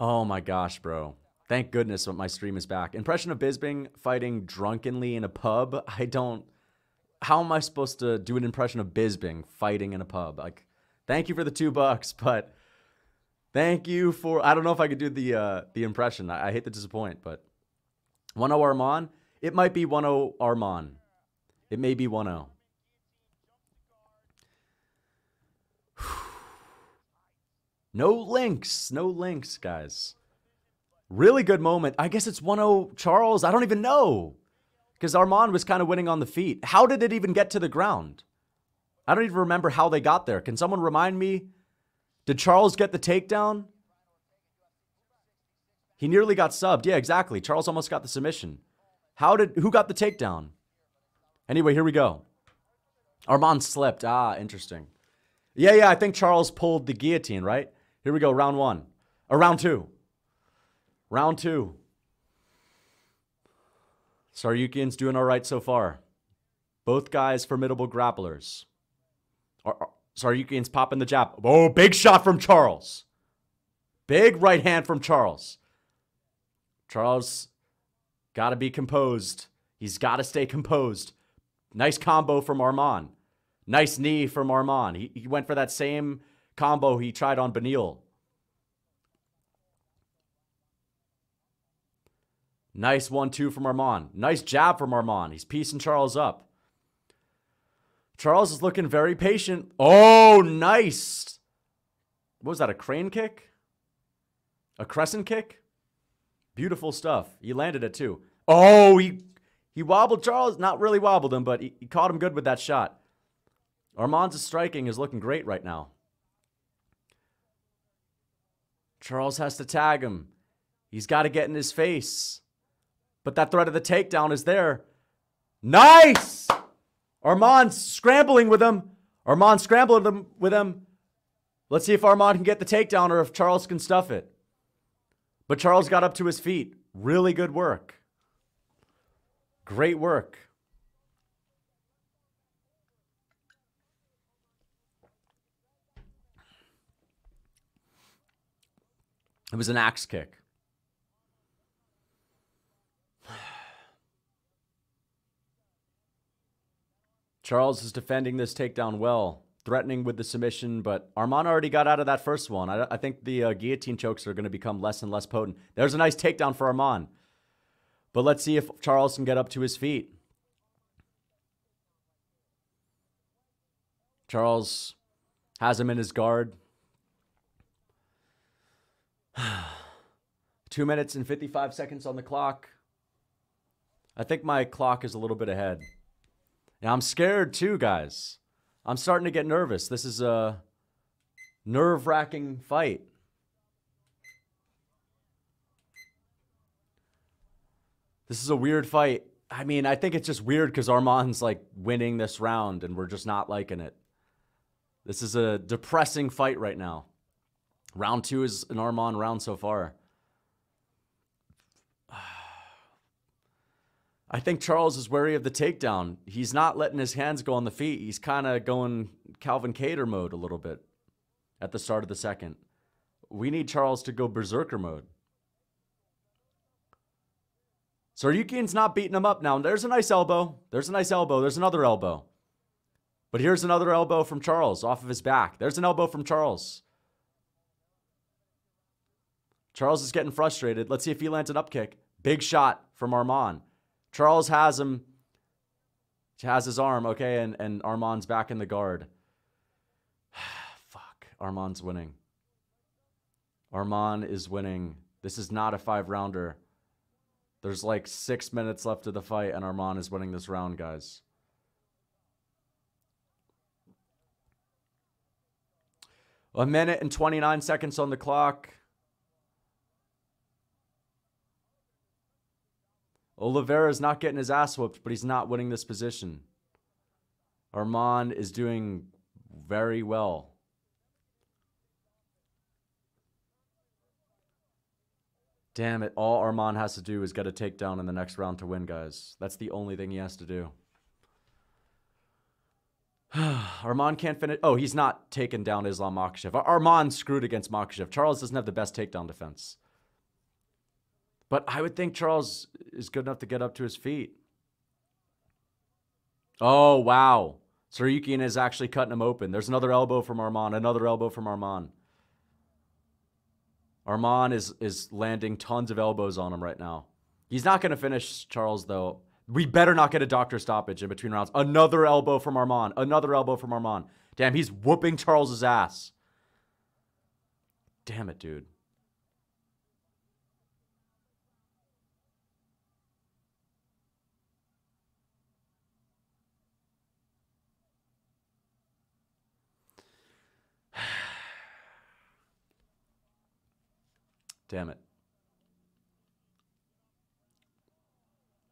Oh my gosh, bro. Thank goodness my stream is back. Impression of Bisping fighting drunkenly in a pub. [LAUGHS] I don't. How am I supposed to do an impression of Bisping fighting in a pub? Like, thank you for the two bucks, but Thank you for. I don't know if I could do the uh, the impression. I, I hate to disappoint, but 1 0 Arman. It might be 1 0 Arman. It may be 1 0. [SIGHS] No links. No links, guys. Really good moment. I guess it's 1 0 Charles. I don't even know. Because Arman was kind of winning on the feet. How did it even get to the ground? I don't even remember how they got there. Can someone remind me did Charles get the takedown? He nearly got subbed. Yeah, exactly. Charles almost got the submission. How did who got the takedown? Anyway, here we go. Arman slipped. Ah, interesting. Yeah, yeah, I think Charles pulled the guillotine, right? Here we go, round one. Or round two. Round two. Tsarukyan's doing all right so far. Both guys formidable grapplers. Are, Tsarukyan's popping the jab. Oh, big shot from Charles. Big right hand from Charles. Charles got to be composed. He's got to stay composed. Nice combo from Arman. Nice knee from Arman. He, he went for that same combo he tried on Beneil. Nice one two from Arman. Nice jab from Arman. He's piecing Charles up. Charles is looking very patient. Oh, nice. What was that, a crane kick? A crescent kick? Beautiful stuff. He landed it too. Oh, he he wobbled Charles. Not really wobbled him, but he, he caught him good with that shot. Arman's striking is looking great right now. Charles has to tag him. He's got to get in his face. But that threat of the takedown is there. Nice! Arman scrambling with him. Arman scrambling with him. Let's see if Arman can get the takedown or if Charles can stuff it. But Charles got up to his feet. Really good work. Great work. It was an axe kick. Charles is defending this takedown well, threatening with the submission, but Arman already got out of that first one. I, I think the uh, guillotine chokes are going to become less and less potent. There's a nice takedown for Arman. But let's see if Charles can get up to his feet. Charles has him in his guard. [SIGHS] Two minutes and 55 seconds on the clock. I think my clock is a little bit ahead. Now I'm scared too, guys. I'm starting to get nervous. This is a nerve wracking fight. This is a weird fight. I mean, I think it's just weird because Arman's like winning this round and we're just not liking it. This is a depressing fight right now. Round two is an Arman round so far. I think Charles is wary of the takedown. He's not letting his hands go on the feet. He's kind of going Calvin Kattar mode a little bit at the start of the second. We need Charles to go berserker mode. Tsarukyan's not beating him up now. There's a nice elbow. There's a nice elbow. There's another elbow. But here's another elbow from Charles off of his back. There's an elbow from Charles. Charles is getting frustrated. Let's see if he lands an up kick. Big shot from Arman. Charles has him, has his arm, okay, and, and Arman's back in the guard. [SIGHS] Fuck. Arman's winning. Arman is winning. This is not a five rounder. There's like six minutes left of the fight, and Arman is winning this round, guys. A minute and 29 seconds on the clock. Oliveira is not getting his ass whooped, but he's not winning this position. Arman is doing very well. Damn it. All Arman has to do is get a takedown in the next round to win, guys. That's the only thing he has to do. [SIGHS] Arman can't finish. Oh, he's not taken down Islam Makhachev. Arman screwed against Makhachev. Charles doesn't have the best takedown defense. But I would think Charles is good enough to get up to his feet. Oh, wow. Tsarukyan is actually cutting him open. There's another elbow from Arman, another elbow from Arman. Arman is, is landing tons of elbows on him right now. He's not going to finish Charles, though. We better not get a doctor stoppage in between rounds. Another elbow from Arman. Another elbow from Arman. Damn, he's whooping Charles's ass. Damn it, dude. Damn it.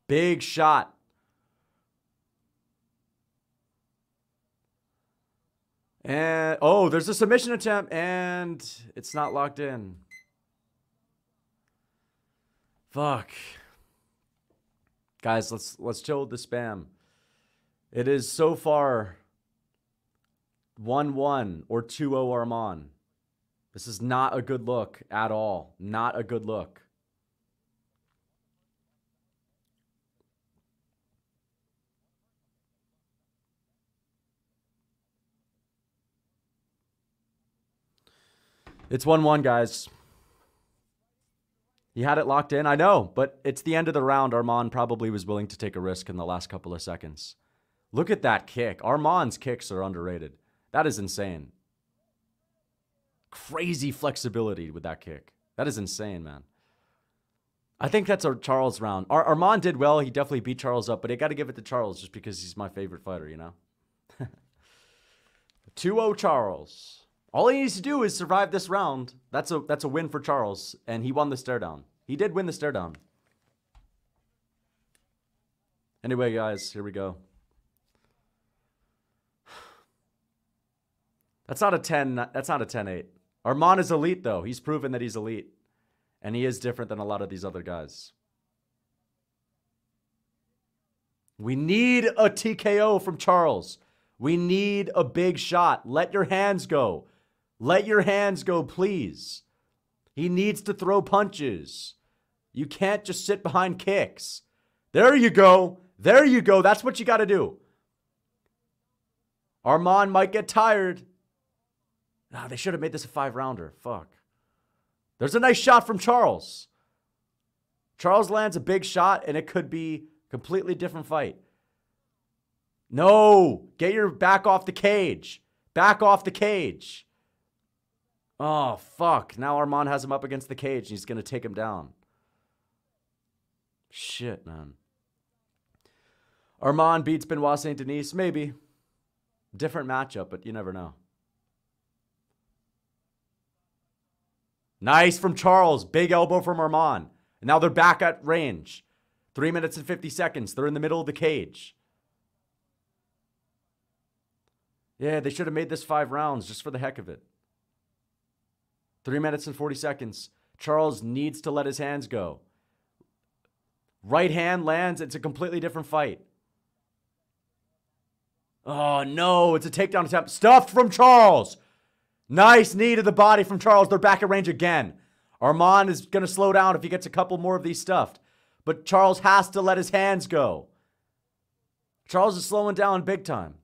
Big shot. And oh, there's a submission attempt and it's not locked in. Fuck. Guys, let's let's chill with the spam. It is so far 1-1 or 2-0 Arman. This is not a good look at all. Not a good look. It's 1 1, guys. He had it locked in, I know, but it's the end of the round. Arman probably was willing to take a risk in the last couple of seconds. Look at that kick. Arman's kicks are underrated. That is insane crazy flexibility with that kick. That is insane, man. I think that's a Charles round. Ar- Arman did well. He definitely beat Charles up, but I got to give it to Charles just because he's my favorite fighter, you know? [LAUGHS] 2 0 Charles. All he needs to do is survive this round. That's a that's a win for Charles, and he won the stare down. He did win the stare down. Anyway, guys, here we go. [SIGHS] That's not a 10. That's not a 10 8. Arman is elite, though. He's proven that he's elite. And he is different than a lot of these other guys. We need a TKO from Charles. We need a big shot. Let your hands go. Let your hands go, please. He needs to throw punches. You can't just sit behind kicks. There you go. There you go. That's what you got to do. Arman might get tired. Ah, they should have made this a five rounder. Fuck. There's a nice shot from Charles. Charles lands a big shot, and it could be completely different fight. No, get your back off the cage. Back off the cage. Oh, fuck. Now Arman has him up against the cage and he's going to take him down. Shit, man. Arman beats Benoit St. Denis. Maybe. Different matchup, but you never know. Nice from Charles. Big elbow from Arman. And now they're back at range. Three minutes and 50 seconds. They're in the middle of the cage. Yeah, they should have made this five rounds just for the heck of it. Three minutes and 40 seconds. Charles needs to let his hands go. Right hand lands. It's a completely different fight. Oh, no. It's a takedown attempt. Stuffed from Charles. Nice knee to the body from Charles. They're back at range again. Arman is going to slow down if he gets a couple more of these stuffed. But Charles has to let his hands go. Charles is slowing down big time.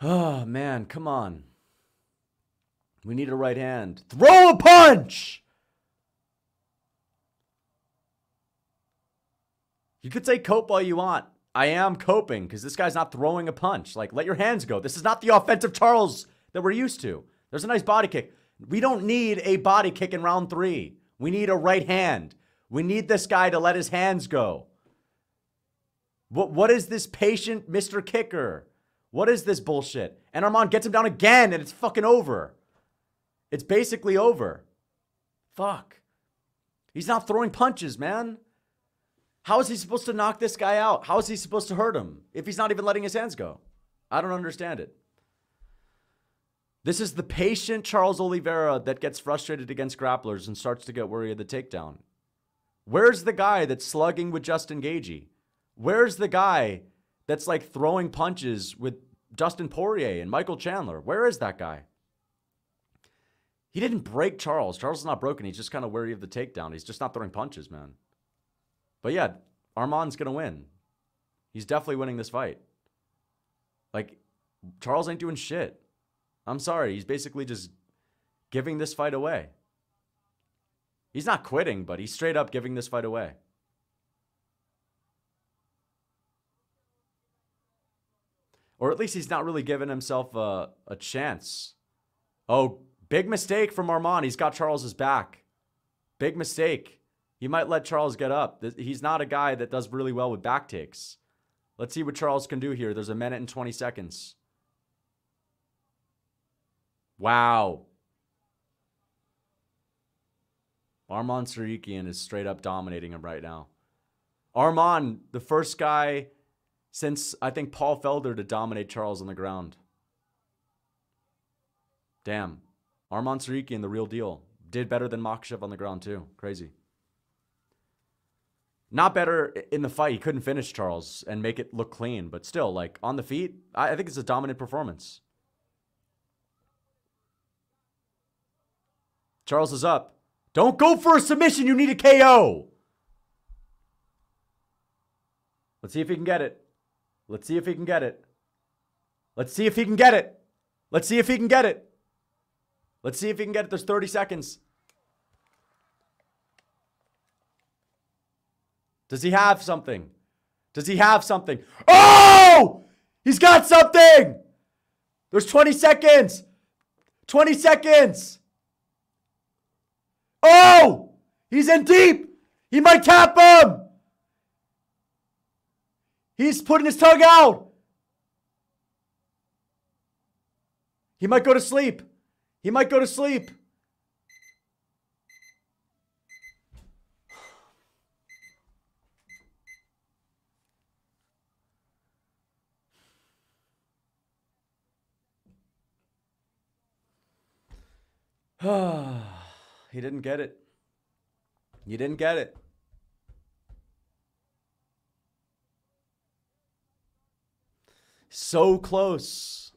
Oh, [SIGHS] man, come on. We need a right hand. Throw a punch! You could say cope all you want. I am coping because this guy's not throwing a punch. Like, let your hands go. This is not the offensive Charles that we're used to. There's a nice body kick. We don't need a body kick in round three. We need a right hand. We need this guy to let his hands go. What, what is this patient Mr. Kicker? What is this bullshit? And Arman gets him down again and it's fucking over. It's basically over. Fuck. He's not throwing punches, man. How is he supposed to knock this guy out? How is he supposed to hurt him if he's not even letting his hands go? I don't understand it. This is the patient Charles Oliveira that gets frustrated against grapplers and starts to get worried of the takedown. Where's the guy that's slugging with Justin Gaethje? Where's the guy that's like throwing punches with Dustin Poirier and Michael Chandler? Where is that guy? He didn't break Charles. Charles is not broken. He's just kind of wary of the takedown. He's just not throwing punches, man. But yeah, Arman's to win. He's definitely winning this fight. Like, Charles ain't doing shit. I'm sorry. He's basically just giving this fight away. He's not quitting, but he's straight up giving this fight away. Or at least he's not really giving himself a, a chance. Oh, big mistake from Arman. He's got Charles's back. Big mistake. He might let Charles get up. He's not a guy that does really well with back takes. Let's see what Charles can do here. There's a minute and 20 seconds. Wow. Arman Tsarukyan is straight up dominating him right now. Arman, the first guy since I think Paul Felder to dominate Charles on the ground. Damn. Arman Tsarukyan, the real deal. Did better than Makhachev on the ground, too. Crazy. Not better in the fight. He couldn't finish Charles and make it look clean, but still, like on the feet, I, I think it's a dominant performance. Charles is up. Don't go for a submission. You need a KO. Let's see if he can get it. Let's see if he can get it. Let's see if he can get it. Let's see if he can get it. Let's see if he can get it. There's 30 seconds. Does he have something? Does he have something? Oh! He's got something! There's 20 seconds! 20 seconds! Oh! He's in deep! He might tap him! He's putting his tongue out! He might go to sleep. He might go to sleep. [SIGHS] he didn't get it. You didn't get it. So close.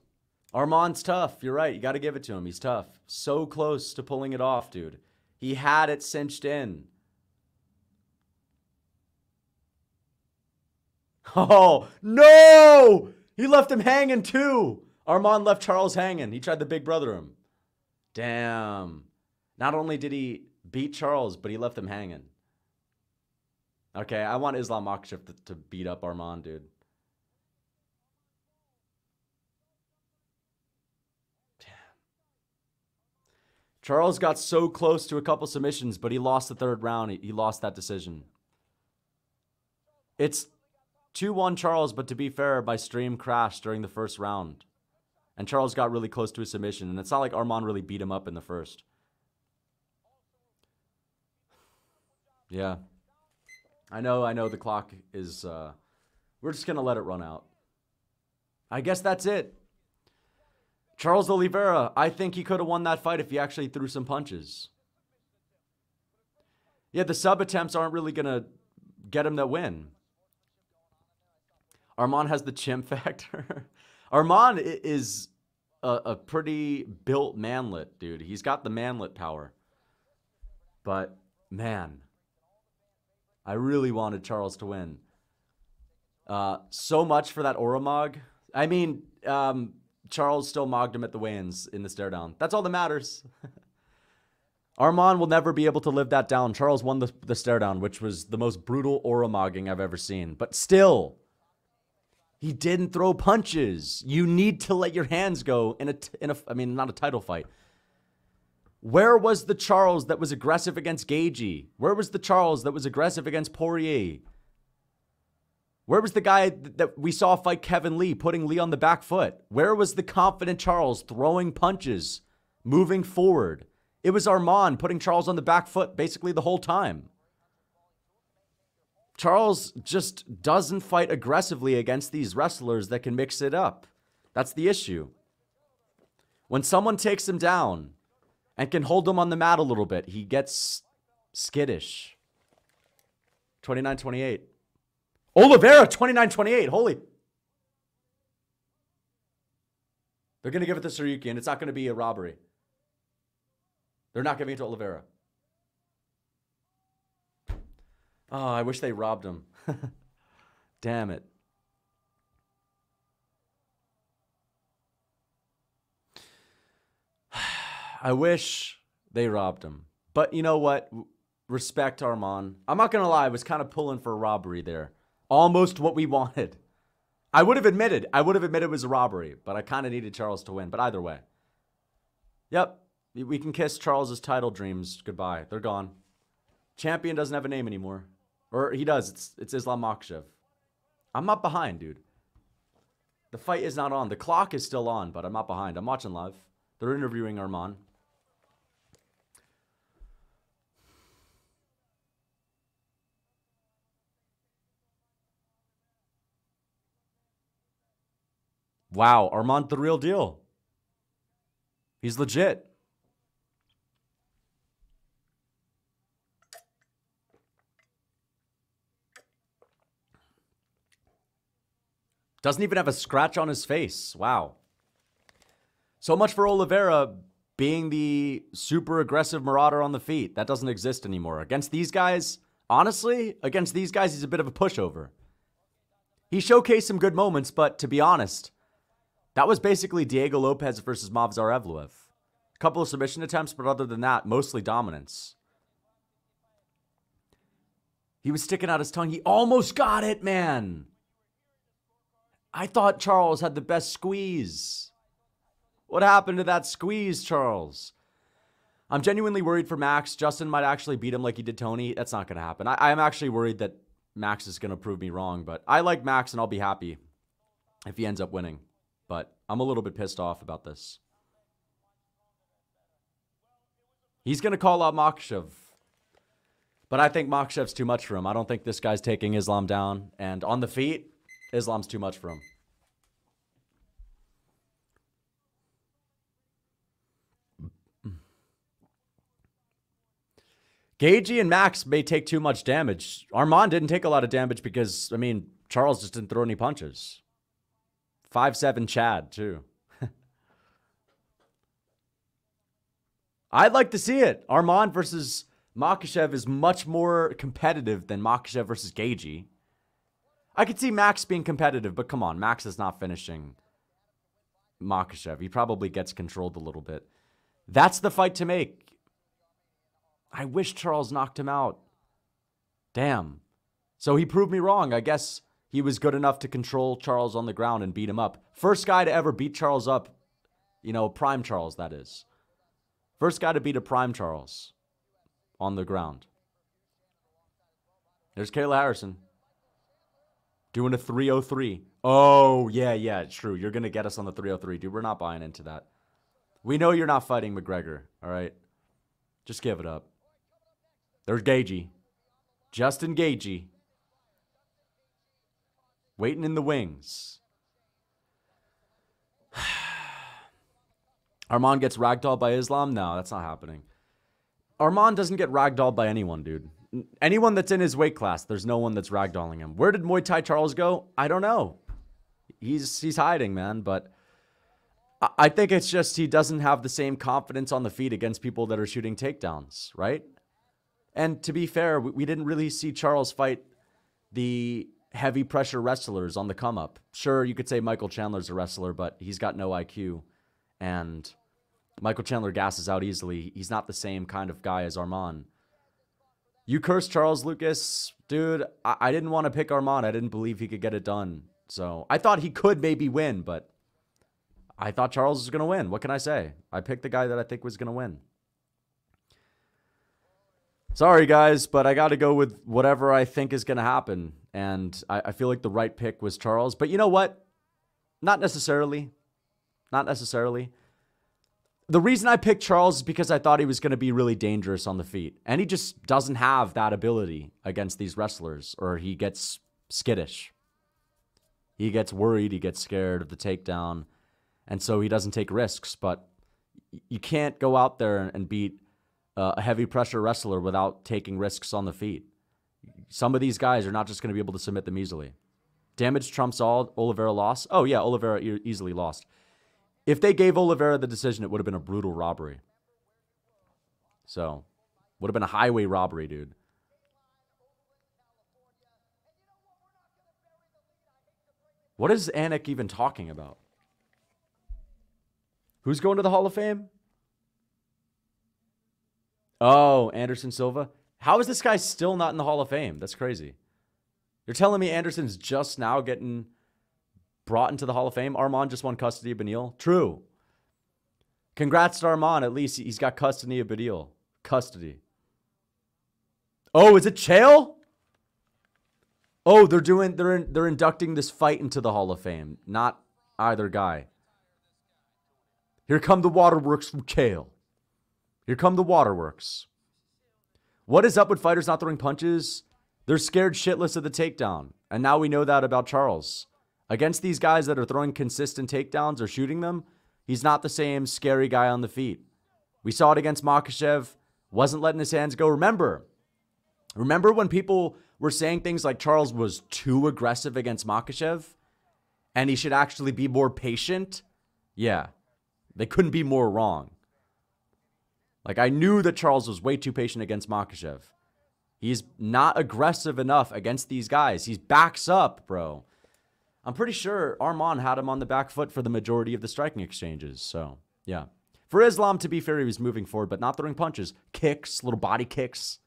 Armand's tough. You're right. You got to give it to him. He's tough. So close to pulling it off, dude. He had it cinched in. Oh, no! He left him hanging too. Armand left Charles hanging. He tried to big brother him. Damn. Not only did he beat Charles, but he left him hanging. Okay, I want Islam Makhachev to, to beat up Armand, dude. Damn. Charles got so close to a couple submissions, but he lost the third round. He, he lost that decision. It's 2 1 Charles, but to be fair, my stream crashed during the first round. And Charles got really close to a submission, and it's not like Armand really beat him up in the first. Yeah. I know, I know the clock is uh we're just gonna let it run out. I guess that's it. Charles Oliveira, I think he could have won that fight if he actually threw some punches. Yeah, the sub attempts aren't really gonna get him that win. Armand has the chimp [LAUGHS] factor. Armand is a, a pretty built manlet, dude. He's got the manlet power. But man, I really wanted Charles to win. Uh, so much for that Aura Mog. I mean, um, Charles still mogged him at the weigh-ins in the stare down. That's all that matters. [LAUGHS] Armand will never be able to live that down. Charles won the, the stare down, which was the most brutal aura mogging I've ever seen. But still, he didn't throw punches. You need to let your hands go in a, in a I mean, not a title fight. Where was the Charles that was aggressive against Gaethje? Where was the Charles that was aggressive against Poirier? Where was the guy that we saw fight Kevin Lee, putting Lee on the back foot? Where was the confident Charles throwing punches, moving forward? It was Armand putting Charles on the back foot basically the whole time. Charles just doesn't fight aggressively against these wrestlers that can mix it up. That's the issue. When someone takes him down and can hold him on the mat a little bit, he gets skittish. 29 28. Oliveira, 29 28. Holy. They're going to give it to Tsarukyan, and it's not going to be a robbery. They're not giving it to Oliveira. Oh, I wish they robbed him. [LAUGHS] Damn it. [SIGHS] I wish they robbed him. But you know what? Respect Armand. I'm not going to lie, I was kind of pulling for a robbery there. Almost what we [LAUGHS] wanted. I would have admitted, I would have admitted it was a robbery, but I kind of needed Charles to win. But either way. Yep, we can kiss Charles's title dreams goodbye. They're gone. Champion doesn't have a name anymore. Or he does. It's it's Islam Makhachev. I'm not behind, dude. The fight is not on. The clock is still on, but I'm not behind. I'm watching live. They're interviewing Armand. Wow, Armand the real deal. He's legit. Doesn't even have a scratch on his face. Wow. So much for Oliveira being the super aggressive marauder on the feet. That doesn't exist anymore. Against these guys, honestly, against these guys, he's a bit of a pushover. He showcased some good moments, but to be honest, that was basically Diego Lopes versus Movsar Evloev. A couple of submission attempts, but other than that, mostly dominance. He was sticking out his tongue. He almost got it, man. I thought Charles had the best squeeze. What happened to that squeeze, Charles? I'm genuinely worried for Max. Justin might actually beat him like he did Tony. That's not going to happen. I, am actually worried that Max is going to prove me wrong, but I like Max and I'll be happy if he ends up winning. But I'm a little bit pissed off about this. He's going to call out Makhachev. But I think Makhachev's too much for him. I don't think this guy's taking Islam down. And on the feet, Islam's too much for him. Gaethje and Max may take too much damage. Armand didn't take a lot of damage because, I mean, Charles just didn't throw any punches. Five seven Chad, too. [LAUGHS] I'd like to see it. Armand versus Makhachev is much more competitive than Makhachev versus Gaethje. I could see Max being competitive, but come on, Max is not finishing Makhachev. He probably gets controlled a little bit. That's the fight to make. I wish Charles knocked him out. Damn. So he proved me wrong. I guess he was good enough to control Charles on the ground and beat him up. First guy to ever beat Charles up, you know, prime Charles, that is. First guy to beat a prime Charles on the ground. There's Kayla Harrison. Doing a 303. Oh, yeah, yeah, it's true. You're going to get us on the 303. Dude, we're not buying into that. We know you're not fighting McGregor, all right? Just give it up. There's Gaethje. Justin Gaethje. Waiting in the wings. [SIGHS] Arman gets ragdolled by Islam? No, that's not happening. Arman doesn't get ragdolled by anyone, dude anyone that's in his weight class, there's no one that's ragdolling him. Where did Muay Thai Charles go? I don't know. He's he's hiding, man. But I think it's just he doesn't have the same confidence on the feet against people that are shooting takedowns, right? And to be fair, we didn't really see Charles fight the heavy pressure wrestlers on the come up. Sure, you could say Michael Chandler's a wrestler, but he's got no IQ. And Michael Chandler gasses out easily. He's not the same kind of guy as Arman. You cursed Charles Lucas, dude. I, I didn't want to pick Armand. I didn't believe he could get it done. So I thought he could maybe win, but I thought Charles was going to win. What can I say? I picked the guy that I think was going to win. Sorry, guys, but I got to go with whatever I think is going to happen. And I, I, feel like the right pick was Charles. But you know what? Not necessarily. Not necessarily the reason I picked Charles is because I thought he was going to be really dangerous on the feet. And he just doesn't have that ability against these wrestlers, or he gets skittish. He gets worried, he gets scared of the takedown, and so he doesn't take risks. But you can't go out there and beat a heavy pressure wrestler without taking risks on the feet. Some of these guys are not just going to be able to submit them easily. Damage trumps all. Oliveira lost. Oh, yeah, Oliveira easily lost. If they gave Oliveira the decision, it would have been a brutal robbery. So, would have been a highway robbery, dude. What is Anik even talking about? Who's going to the Hall of Fame? Oh, Anderson Silva. How is this guy still not in the Hall of Fame? That's crazy. You're telling me Anderson's just now getting brought into the Hall of Fame. Arman just won custody of Beneil. True. Congrats to Arman. At least he's got custody of Beneil. Custody. Oh, is it Chael? Oh, they're doing they're in, they're inducting this fight into the Hall of Fame, not either guy. Here come the waterworks from Chael. Here come the waterworks. What is up with fighters not throwing punches? They're scared shitless of the takedown. And now we know that about Charles. Against these guys that are throwing consistent takedowns or shooting them, he's not the same scary guy on the feet. We saw it against Makhachev, wasn't letting his hands go. Remember, remember when people were saying things like Charles was too aggressive against Makhachev and he should actually be more patient? Yeah, they couldn't be more wrong. Like, I knew that Charles was way too patient against Makhachev. He's not aggressive enough against these guys. He backs up, bro. I'm pretty sure Arman had him on the back foot for the majority of the striking exchanges. So, yeah. For Islam, to be fair, he was moving forward, but not throwing punches. Kicks, little body kicks,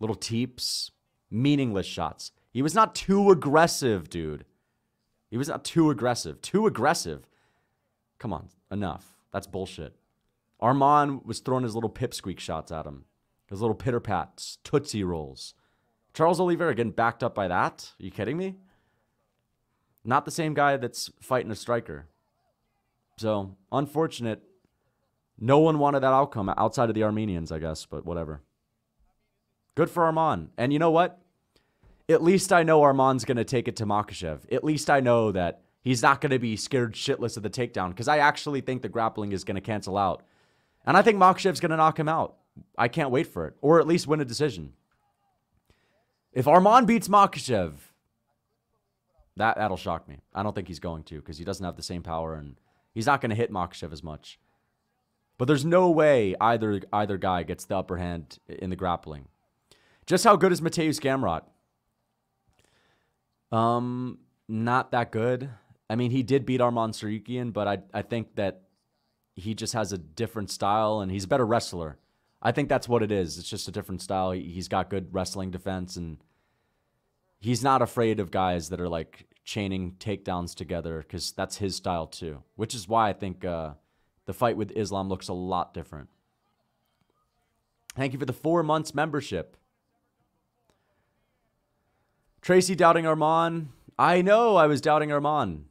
little teeps. meaningless shots. He was not too aggressive, dude. He was not too aggressive. Too aggressive. Come on, enough. That's bullshit. Arman was throwing his little pipsqueak shots at him, his little pitter pats, tootsie rolls. Charles Oliveira getting backed up by that? Are you kidding me? Not the same guy that's fighting a striker. So, unfortunate. No one wanted that outcome outside of the Armenians, I guess, but whatever. Good for Arman. And you know what? At least I know Arman's going to take it to Makhachev. At least I know that he's not going to be scared shitless of the takedown because I actually think the grappling is going to cancel out. And I think Makhachev's going to knock him out. I can't wait for it, or at least win a decision. If Arman beats Makhachev, that that'll shock me. I don't think he's going to because he doesn't have the same power and he's not going to hit Makhachev as much. But there's no way either either guy gets the upper hand in the grappling. Just how good is Mateusz Gamrot? Um, not that good. I mean, he did beat Arman Tsarukyan, but I I think that he just has a different style and he's a better wrestler. I think that's what it is. It's just a different style. He's got good wrestling defense and he's not afraid of guys that are like chaining takedowns together because that's his style too. Which is why I think uh, the fight with Islam looks a lot different. Thank you for the four months membership. Tracy doubting Arman. I know I was doubting Arman.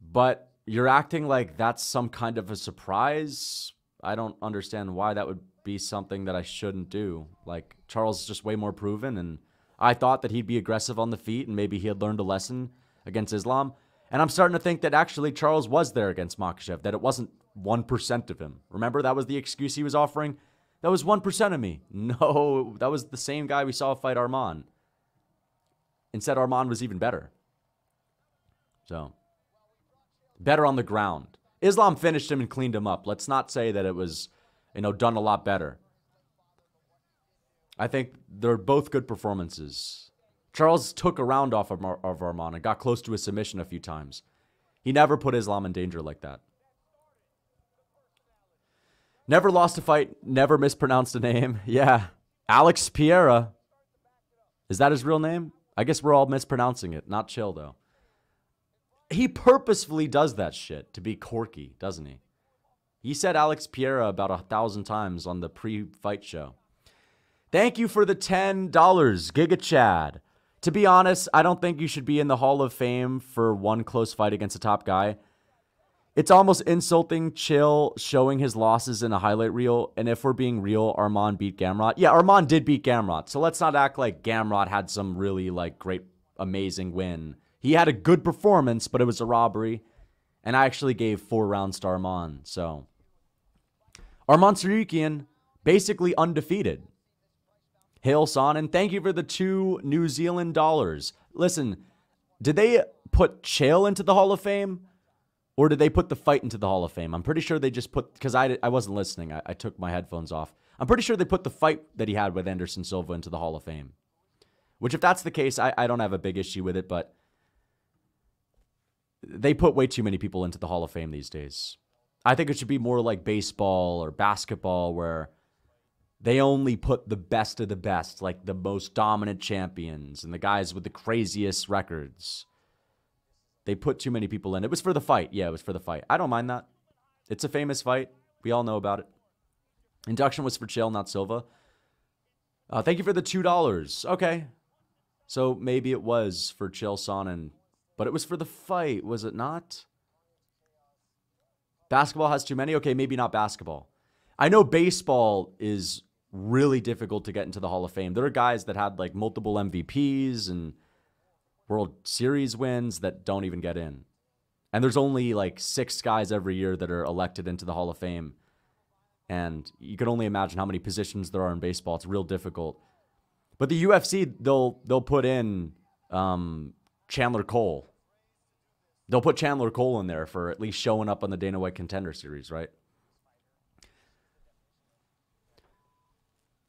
But you're acting like that's some kind of a surprise. I don't understand why that would be something that I shouldn't do. Like Charles is just way more proven and I thought that he'd be aggressive on the feet and maybe he had learned a lesson against Islam. And I'm starting to think that actually Charles was there against Makhachev, that it wasn't 1% of him. Remember, that was the excuse he was offering? That was 1% of me. [LAUGHS] No, that was the same guy we saw fight Arman. Instead, Arman was even better. So, better on the ground. Islam finished him and cleaned him up. Let's not say that it was, you know, done a lot better. I think they're both good performances. Charles took a round off of, Mar- of Arman and got close to a submission a few times. He never put Islam in danger like that. Never lost a fight, never mispronounced a name. [LAUGHS] Yeah. Alex Piera. Is that his real name? I guess we're all mispronouncing it. Not chill, though. He purposefully does that shit to be quirky, doesn't he? He said Alex Piera about a thousand times on the pre fight show. Thank you for the $10, Giga Chad. To be honest, I don't think you should be in the Hall of Fame for one close fight against a top guy. It's almost insulting Chael showing his losses in a highlight reel. And if we're being real, Arman beat Gamrot. Yeah, Arman did beat Gamrot. So let's not act like Gamrot had some really like great, amazing win. He had a good performance, but it was a robbery. And I actually gave four rounds to Arman. So Arman Tsarukyan basically undefeated. Hail Son, and thank you for the two New Zealand dollars. Listen, did they put Chael into the Hall of Fame? Or did they put the fight into the Hall of Fame? I'm pretty sure they just put, because I, I wasn't listening. I, I took my headphones off. I'm pretty sure they put the fight that he had with Anderson Silva into the Hall of Fame. Which, if that's the case, I, I don't have a big issue with it, but they put way too many people into the Hall of Fame these days. I think it should be more like baseball or basketball, where they only put the best of the best, like the most dominant champions and the guys with the craziest records. They put too many people in. It was for the fight. Yeah, it was for the fight. I don't mind that. It's a famous fight. We all know about it. Induction was for Chael, not Silva. Uh, thank you for the $2. Okay. So maybe it was for Chael Sonnen, but it was for the fight, was it not? Basketball has too many? Okay, maybe not basketball. I know baseball is really difficult to get into the Hall of Fame. There are guys that had like multiple MVPs and World Series wins that don't even get in. And there's only like six guys every year that are elected into the Hall of Fame. And you can only imagine how many positions there are in baseball. It's real difficult. But the UFC, they'll they'll put in um, Chandler Cole. They'll put Chandler Cole in there for at least showing up on the Dana White Contender Series, right?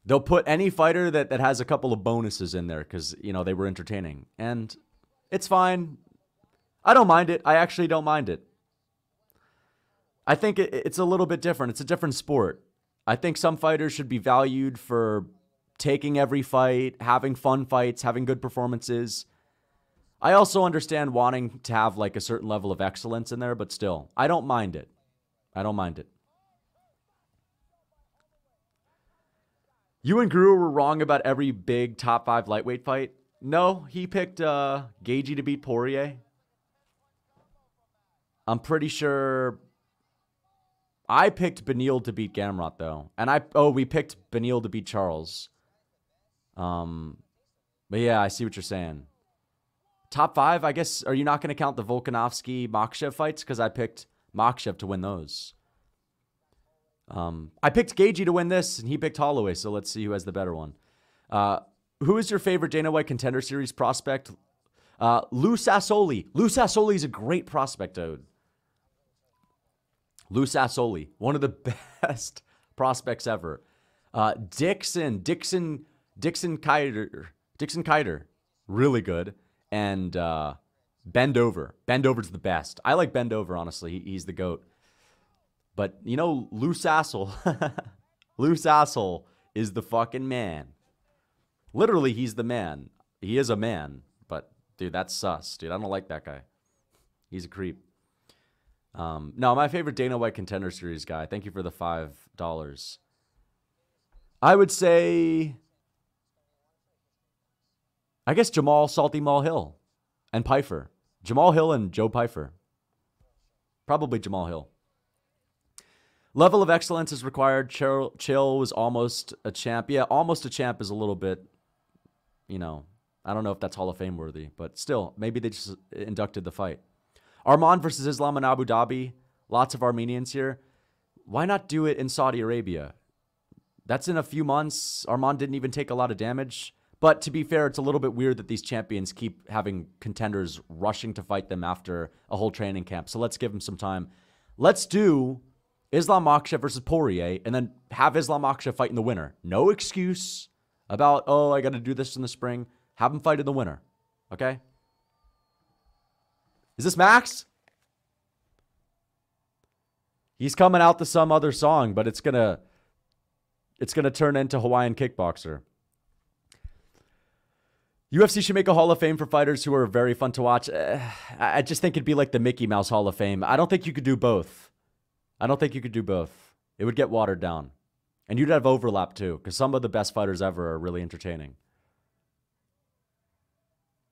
They'll put any fighter that, that has a couple of bonuses in there because, you know, they were entertaining. And it's fine. I don't mind it. I actually don't mind it. I think it, it's a little bit different. It's a different sport. I think some fighters should be valued for taking every fight, having fun fights, having good performances. I also understand wanting to have like a certain level of excellence in there, but still, I don't mind it. I don't mind it. You and Greer were wrong about every big top five lightweight fight. No, he picked uh, Gaethje to beat Poirier. I'm pretty sure I picked Beneil to beat Gamrot though, and I oh we picked Beneil to beat Charles. Um, but yeah, I see what you're saying. Top five, I guess. Are you not going to count the Volkanovski Makhachev fights? Because I picked Makhachev to win those. Um, I picked Gaethje to win this, and he picked Holloway. So let's see who has the better one. Uh, who is your favorite Dana White Contender Series prospect? Uh, Lou Sassoli. Lou Sassoli is a great prospect, dude. Lou Sassoli, one of the [LAUGHS] best prospects ever. Uh, Dixon, Dixon, Dixon Kiter, Dixon Kiter, really good and uh, Bend Over. Bend Over's the best. I like Bend Over, honestly. He, he's the GOAT. But, you know, Loose Asshole. [LAUGHS] Loose Asshole is the fucking man. Literally, he's the man. He is a man. But, dude, that's sus, dude. I don't like that guy. He's a creep. Um, no, my favorite Dana White Contender Series guy. Thank you for the $5. I would say I guess Jamal Salty Mall Hill and Pyfer. Jamal Hill and Joe Pyfer. Probably Jamal Hill. Level of excellence is required. Chael, Chael was almost a champ. Yeah, almost a champ is a little bit, you know, I don't know if that's Hall of Fame worthy, but still, maybe they just inducted the fight. Arman versus Islam in Abu Dhabi. Lots of Armenians here. Why not do it in Saudi Arabia? That's in a few months. Arman didn't even take a lot of damage. But to be fair, it's a little bit weird that these champions keep having contenders rushing to fight them after a whole training camp. So let's give them some time. Let's do Islam Makhachev versus Poirier and then have Islam Makhachev fight in the winter. No excuse about, oh, I got to do this in the spring. Have him fight in the winter. Okay? Is this Max? He's coming out to some other song, but it's going to it's going to turn into Hawaiian Kickboxer. UFC should make a Hall of Fame for fighters who are very fun to watch. Uh, I just think it'd be like the Mickey Mouse Hall of Fame. I don't think you could do both. I don't think you could do both. It would get watered down. And you'd have overlap too, because some of the best fighters ever are really entertaining.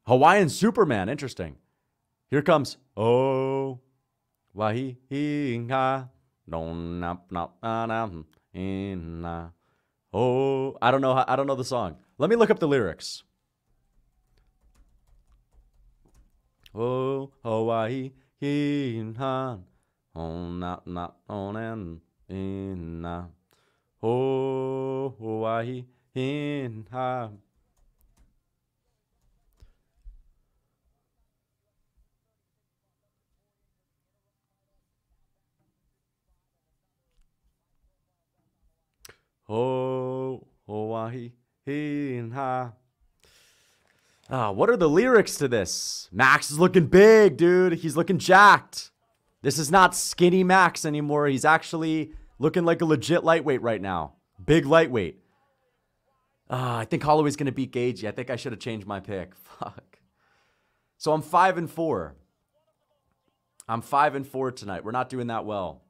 Hawaiian Superman, interesting. Here comes Oh Wahi Oh I don't know how, I don't know the song. Let me look up the lyrics. Oh, Hawaii, han, on not not on and in na. Oh, Hawaii, hin han. Oh, Hawaii, hin ha. Ah, what are the lyrics to this? Max is looking big, dude. He's looking jacked. This is not skinny Max anymore. He's actually looking like a legit lightweight right now. Big lightweight. Ah, I think Holloway's gonna beat Gaethje. I think I should have changed my pick. [LAUGHS] Fuck. So I'm five and four. I'm five and four tonight. We're not doing that well.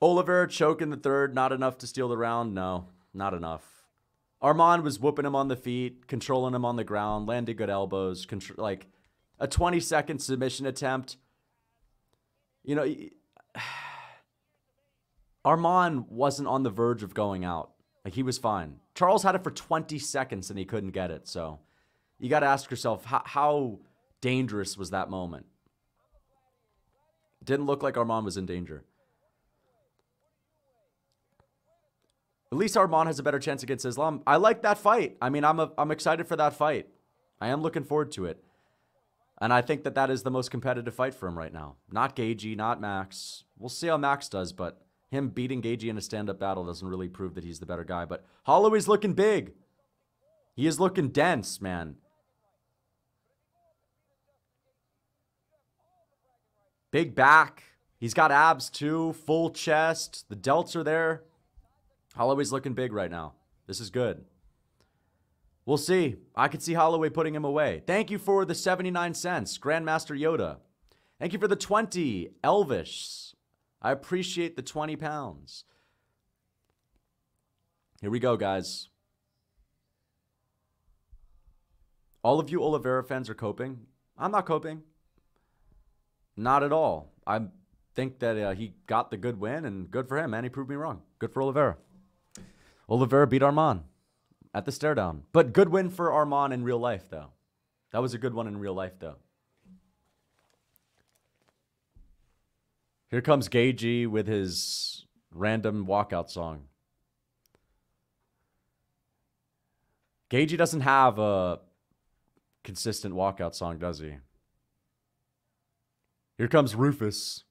Oliver choking the third, not enough to steal the round. No, not enough. Armand was whooping him on the feet, controlling him on the ground, landing good elbows, like a 20 second submission attempt. You know, [SIGHS] Arman wasn't on the verge of going out. Like he was fine. Charles had it for 20 seconds and he couldn't get it. So you got to ask yourself, how, how dangerous was that moment? Didn't look like Arman was in danger. At least Arman has a better chance against Islam. I like that fight. I mean, I'm a, I'm excited for that fight. I am looking forward to it. And I think that that is the most competitive fight for him right now. Not Gaethje, not Max. We'll see how Max does, but him beating Gaethje in a stand-up battle doesn't really prove that he's the better guy. But Holloway's looking big. He is looking dense, man. Big back. He's got abs too, full chest. The delts are there. Holloway's looking big right now. This is good. We'll see. I could see Holloway putting him away. Thank you for the 79 cents, Grandmaster Yoda. Thank you for the 20, Elvish. I appreciate the 20 pounds. Here we go, guys. All of you Oliveira fans are coping. I'm not coping. Not at all. I think that uh, he got the good win, and good for him, man. He proved me wrong. Good for Oliveira. Oliveira beat Arman at the stare down. But good win for Armand in real life, though. That was a good one in real life, though. Here comes Gaethje with his random walkout song. Gaethje doesn't have a consistent walkout song, does he? Here comes Rufus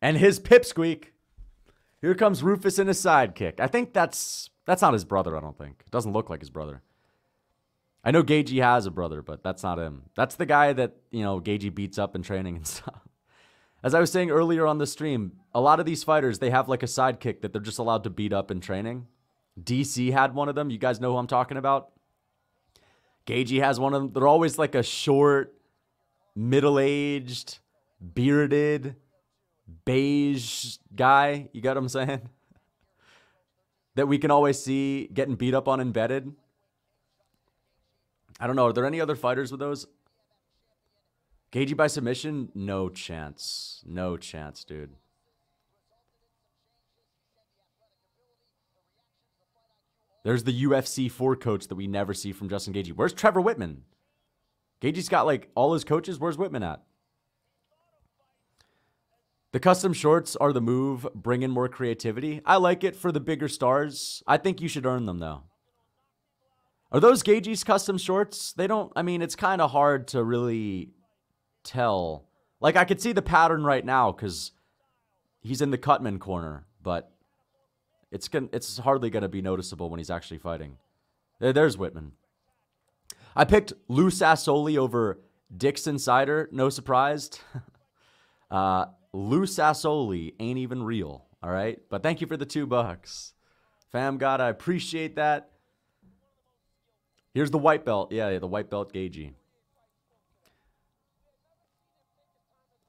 and his pipsqueak. Here comes Rufus and his sidekick. I think that's that's not his brother, I don't think. It doesn't look like his brother. I know Gaethje has a brother, but that's not him. That's the guy that, you know, Gaethje beats up in training and [LAUGHS] stuff. As I was saying earlier on the stream, a lot of these fighters, they have like a sidekick that they're just allowed to beat up in training. DC had one of them. You guys know who I'm talking about? Gaethje has one of them. They're always like a short, middle-aged, bearded, beige guy. You get what I'm saying? [LAUGHS] that we can always see getting beat up on embedded. I don't know. Are there any other fighters with those? Gaethje by submission? No chance. No chance, dude. There's the UFC 4 coach that we never see from Justin Gaethje. Where's Trevor Wittman? Gaethje's got like all his coaches. Where's Wittman at? The custom shorts are the move, bring in more creativity. I like it for the bigger stars. I think you should earn them though. Are those Gaethje's custom shorts? They don't, I mean, it's kind of hard to really tell. Like I could see the pattern right now because he's in the Cutman corner, but it's gonna, it's hardly going to be noticeable when he's actually fighting. There's Wittman. I picked Lou Sassoli over Dixon Cider. No surprise. [LAUGHS] uh, Lou Sassoli ain't even real. All right. But thank you for the two bucks. Fam God, I appreciate that. Here's the white belt. Yeah, yeah the white belt Gaethje.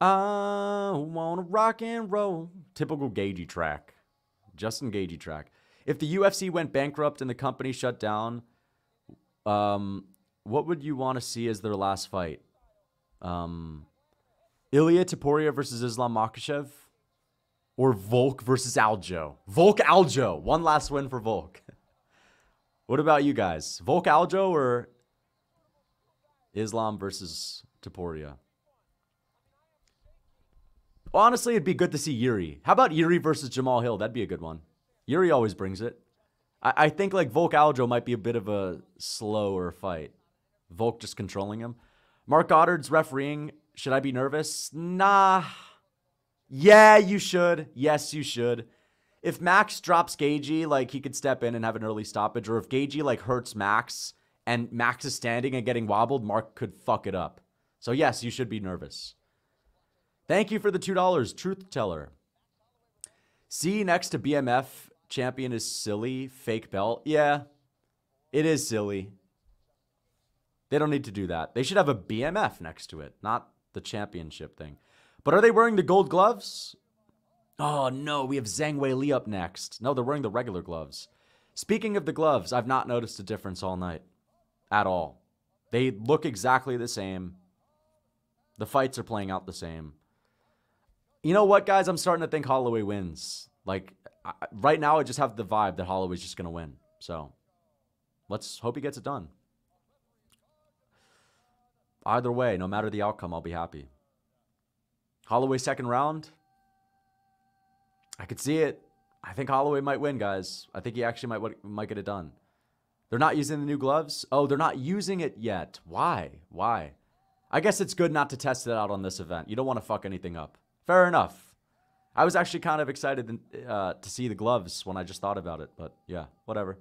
I wanna rock and roll. Typical Gaethje track. Justin Gaethje track. If the UFC went bankrupt and the company shut down, um, what would you want to see as their last fight? Um, Ilia Topuria versus Islam Makhachev, or Volk versus Aljo? Volk Aljo. One last win for Volk. [LAUGHS] what about you guys? Volk Aljo or Islam versus Topuria? Honestly, it'd be good to see Jiri. How about Jiri versus Jamal Hill? That'd be a good one. Jiri always brings it. I, I think like Volk Aljo might be a bit of a slower fight. Volk just controlling him. Marc Goddard's refereeing should I be nervous? Nah. Yeah, you should. Yes, you should. If Max drops Gaethje, like he could step in and have an early stoppage, or if Gaethje like hurts Max and Max is standing and getting wobbled, Marc could fuck it up. So yes, you should be nervous. Thank you for the two dollars, truth teller. C next to BMF champion is silly. Fake belt. Yeah, it is silly. They don't need to do that. They should have a BMF next to it, not the championship thing. But are they wearing the gold gloves? Oh no, we have Zhang Weili up next. No, they're wearing the regular gloves. Speaking of the gloves, I've not noticed a difference all night. At all. They look exactly the same. The fights are playing out the same. You know what, guys? I'm starting to think Holloway wins. Like, I, right now, I just have the vibe that Holloway's just going to win. So, let's hope he gets it done. Either way, no matter the outcome, I'll be happy. Holloway second round. I could see it. I think Holloway might win, guys. I think he actually might might get it done. They're not using the new gloves. Oh, they're not using it yet. Why? Why? I guess it's good not to test it out on this event. You don't want to fuck anything up. Fair enough. I was actually kind of excited uh, to see the gloves when I just thought about it, but yeah, whatever.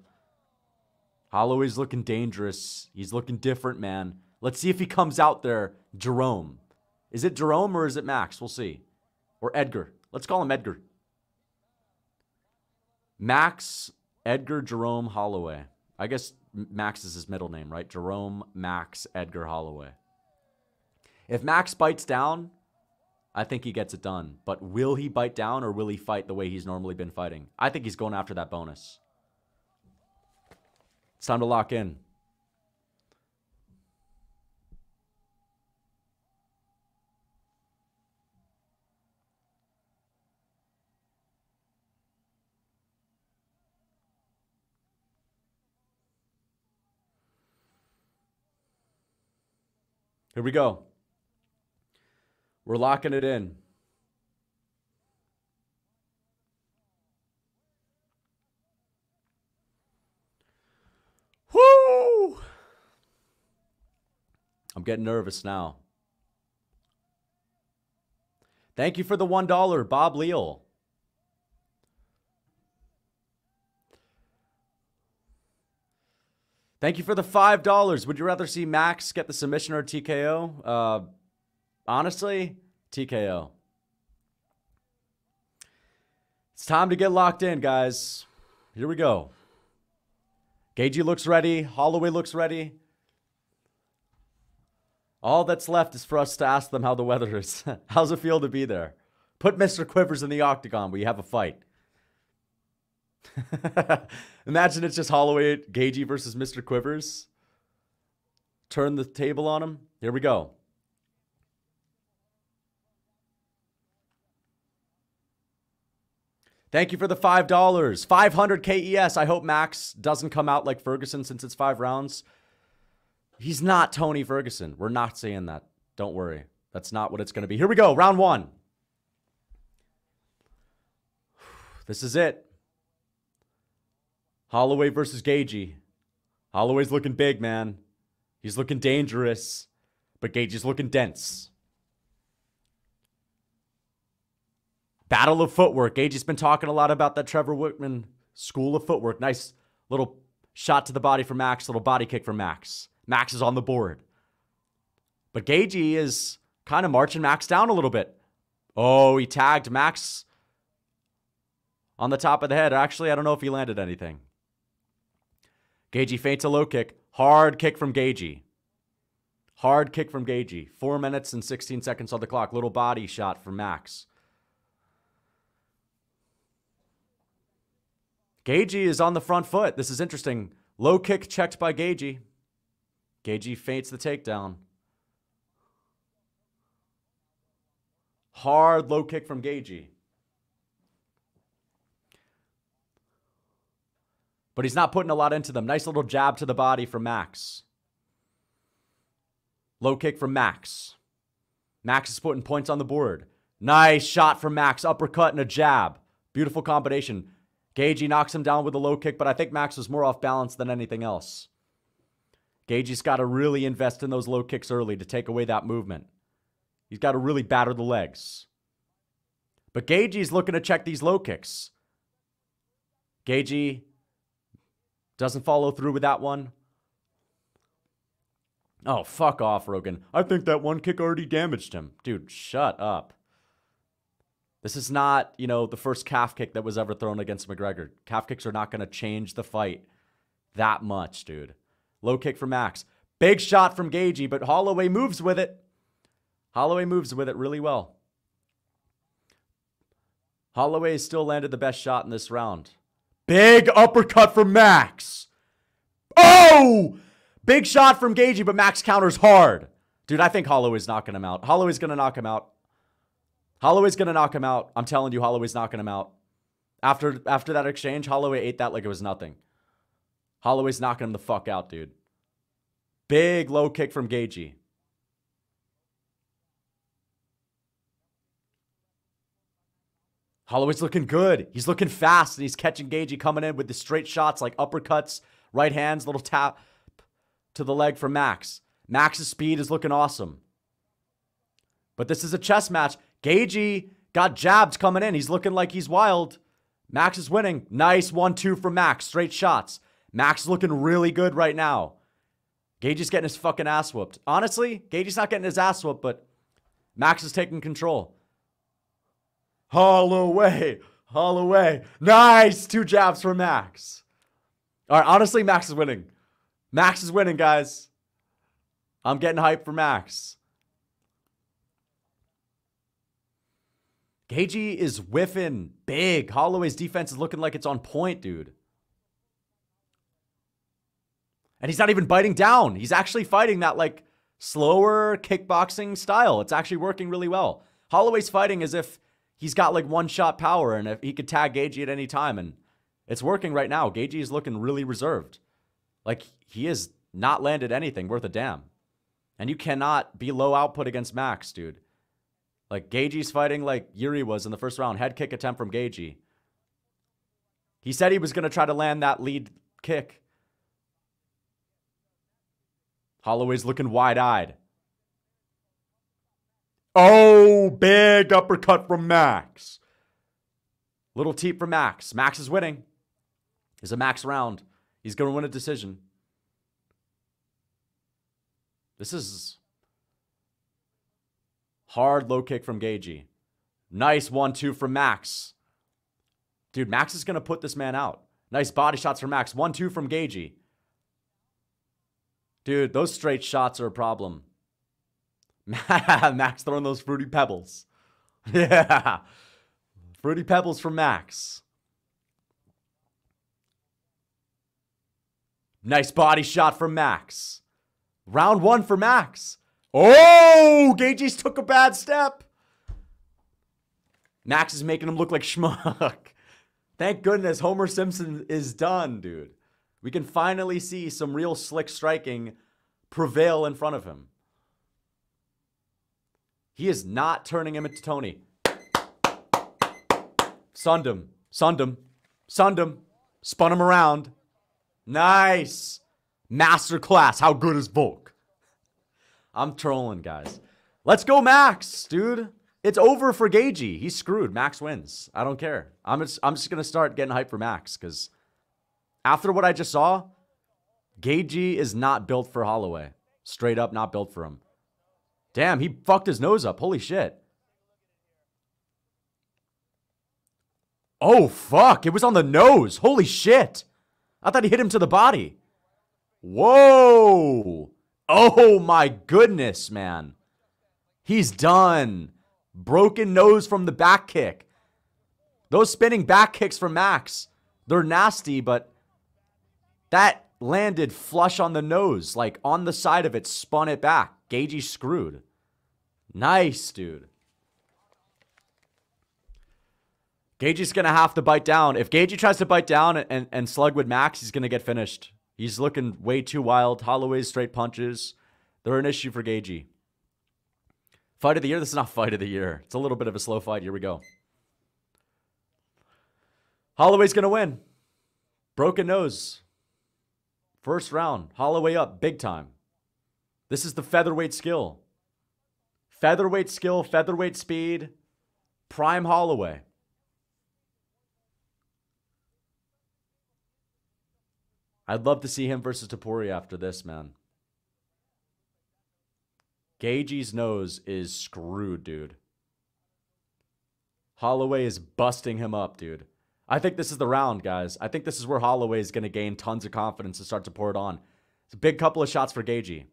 Holloway's looking dangerous. He's looking different, man. Let's see if he comes out there Jerome. Is it Jerome or is it Max? We'll see. Or Edgar. Let's call him Edgar. Max Edgar Jerome Holloway. I guess Max is his middle name, right? Jerome Max Edgar Holloway. If Max bites down, I think he gets it done. But will he bite down or will he fight the way he's normally been fighting? I think he's going after that bonus. It's time to lock in. Here we go. We're locking it in. Woo! I'm getting nervous now. Thank you for the $1, Bob Leal. Thank you for the $5. Would you rather see Max get the submission or TKO? Uh, honestly, TKO. It's time to get locked in, guys. Here we go. Gaethje looks ready. Holloway looks ready. All that's left is for us to ask them how the weather is. [LAUGHS] How's it feel to be there? Put Mr. Quivers in the octagon We have a fight. [LAUGHS] Imagine it's just Holloway, Gaethje versus Mr. Quivers. Turn the table on him. Here we go. Thank you for the $5. 500 KES. I hope Max doesn't come out like Ferguson since it's five rounds. He's not Tony Ferguson. We're not saying that. Don't worry. That's not what it's going to be. Here we go. Round one. [SIGHS] This is it. Holloway versus Gaethje. Holloway's looking big, man. He's looking dangerous, but Gaethje's looking dense. Battle of footwork. Gaethje's been talking a lot about that Trevor Wittman school of footwork. Nice little shot to the body for Max, little body kick for Max. Max is on the board. But Gaethje is kind of marching Max down a little bit. Oh, he tagged Max on the top of the head. Actually, I don't know if he landed anything. Gaethje feints a low kick. Hard kick from Gaethje. Hard kick from Gaethje. Four minutes and 16 seconds on the clock. Little body shot from Max. Gaethje is on the front foot. This is interesting. Low kick checked by Gaethje. Gaethje feints the takedown. Hard low kick from Gaethje. But he's not putting a lot into them. Nice little jab to the body from Max. Low kick from Max. Max is putting points on the board. Nice shot from Max. Uppercut and a jab. Beautiful combination. Gaethje knocks him down with a low kick, but I think Max was more off balance than anything else. Gaethje's got to really invest in those low kicks early to take away that movement. He's got to really batter the legs. But Gaethje's looking to check these low kicks. Gaethje doesn't follow through with that one. Oh, fuck off, Rogan. I think that one kick already damaged him. Dude, shut up. This is not, you know, the first calf kick that was ever thrown against McGregor. Calf kicks are not going to change the fight that much, dude. Low kick for Max. Big shot from Gaethje, but Holloway moves with it. Holloway moves with it really well. Holloway still landed the best shot in this round. Big uppercut from Max. Oh! Big shot from Gaethje, but Max counters hard. Dude, I think Holloway's knocking him out. Holloway's going to knock him out. Holloway's going to knock him out. I'm telling you, Holloway's knocking him out. After after that exchange, Holloway ate that like it was nothing. Holloway's knocking him the fuck out, dude. Big low kick from Gaethje. Holloway's looking good. He's looking fast, and he's catching Gaethje coming in with the straight shots like uppercuts, right hands, little tap to the leg for Max. Max's speed is looking awesome. But this is a chess match. Gaethje got jabs coming in. He's looking like he's wild. Max is winning. Nice one-two for Max. Straight shots. Max is looking really good right now. Gaethje's getting his fucking ass whooped. Honestly, Gaethje's not getting his ass whooped, but Max is taking control. Holloway. Holloway. Nice. Two jabs for Max. All right, honestly, Max is winning. Max is winning, guys. I'm getting hyped for Max. Gaethje is whiffing big. Holloway's defense is looking like it's on point, dude. And he's not even biting down. He's actually fighting that like slower kickboxing style. It's actually working really well. Holloway's fighting as if he's got like one shot power and if he could tag Gaethje at any time. And it's working right now. Gaethje is looking really reserved. Like he has not landed anything worth a damn. And you cannot be low output against Max, dude. Like Gaethje's fighting like Jiri was in the first round. Head kick attempt from Gaethje. He said he was going to try to land that lead kick. Holloway's looking wide eyed. Oh, big uppercut from Max. Little teep from Max. Max is winning. Is a max round. He's going to win a decision. This is hard low kick from Gaethje. Nice one two from Max. Dude, Max is going to put this man out. Nice body shots from Max. One two from Gaethje. Dude, those straight shots are a problem. [LAUGHS] Max throwing those fruity pebbles. [LAUGHS] Yeah. Fruity pebbles from Max. Nice body shot from Max. Round one for Max. Oh, Gaethje's took a bad step. Max is making him look like [LAUGHS] schmuck. Thank goodness Homer Simpson is done, dude. We can finally see some real slick striking prevail in front of him. He is not turning him into Tony. Sunned him. Sunned him. Sunned him. Spun him around. Nice. Masterclass. How good is Volk? I'm trolling, guys. Let's go, Max, dude. It's over for Gaethje. He's screwed. Max wins. I don't care. I'm just, I'm just going to start getting hyped for Max because after what I just saw, Gaethje is not built for Holloway. Straight up, not built for him. Damn, he fucked his nose up. Holy shit. Oh, fuck. It was on the nose. Holy shit. I thought he hit him to the body. Whoa. Oh my goodness, man. He's done. Broken nose from the back kick. Those spinning back kicks from Max, they're nasty, but that landed flush on the nose, like on the side of it, spun it back. Gaethje screwed. Nice, dude. Gaethje's going to have to bite down. If Gaethje tries to bite down and, and, and slug with Max, he's going to get finished. He's looking way too wild. Holloway's straight punches. They're an issue for Gaethje. Fight of the year? This is not fight of the year. It's a little bit of a slow fight. Here we go. Holloway's going to win. Broken nose. First round. Holloway up big time. This is the featherweight skill. Featherweight skill, featherweight speed. Prime Holloway. I'd love to see him versus Topuria after this, man. Gaethje's nose is screwed, dude. Holloway is busting him up, dude. I think this is the round, guys. I think this is where Holloway is going to gain tons of confidence and start to pour it on. It's a big couple of shots for Gaethje.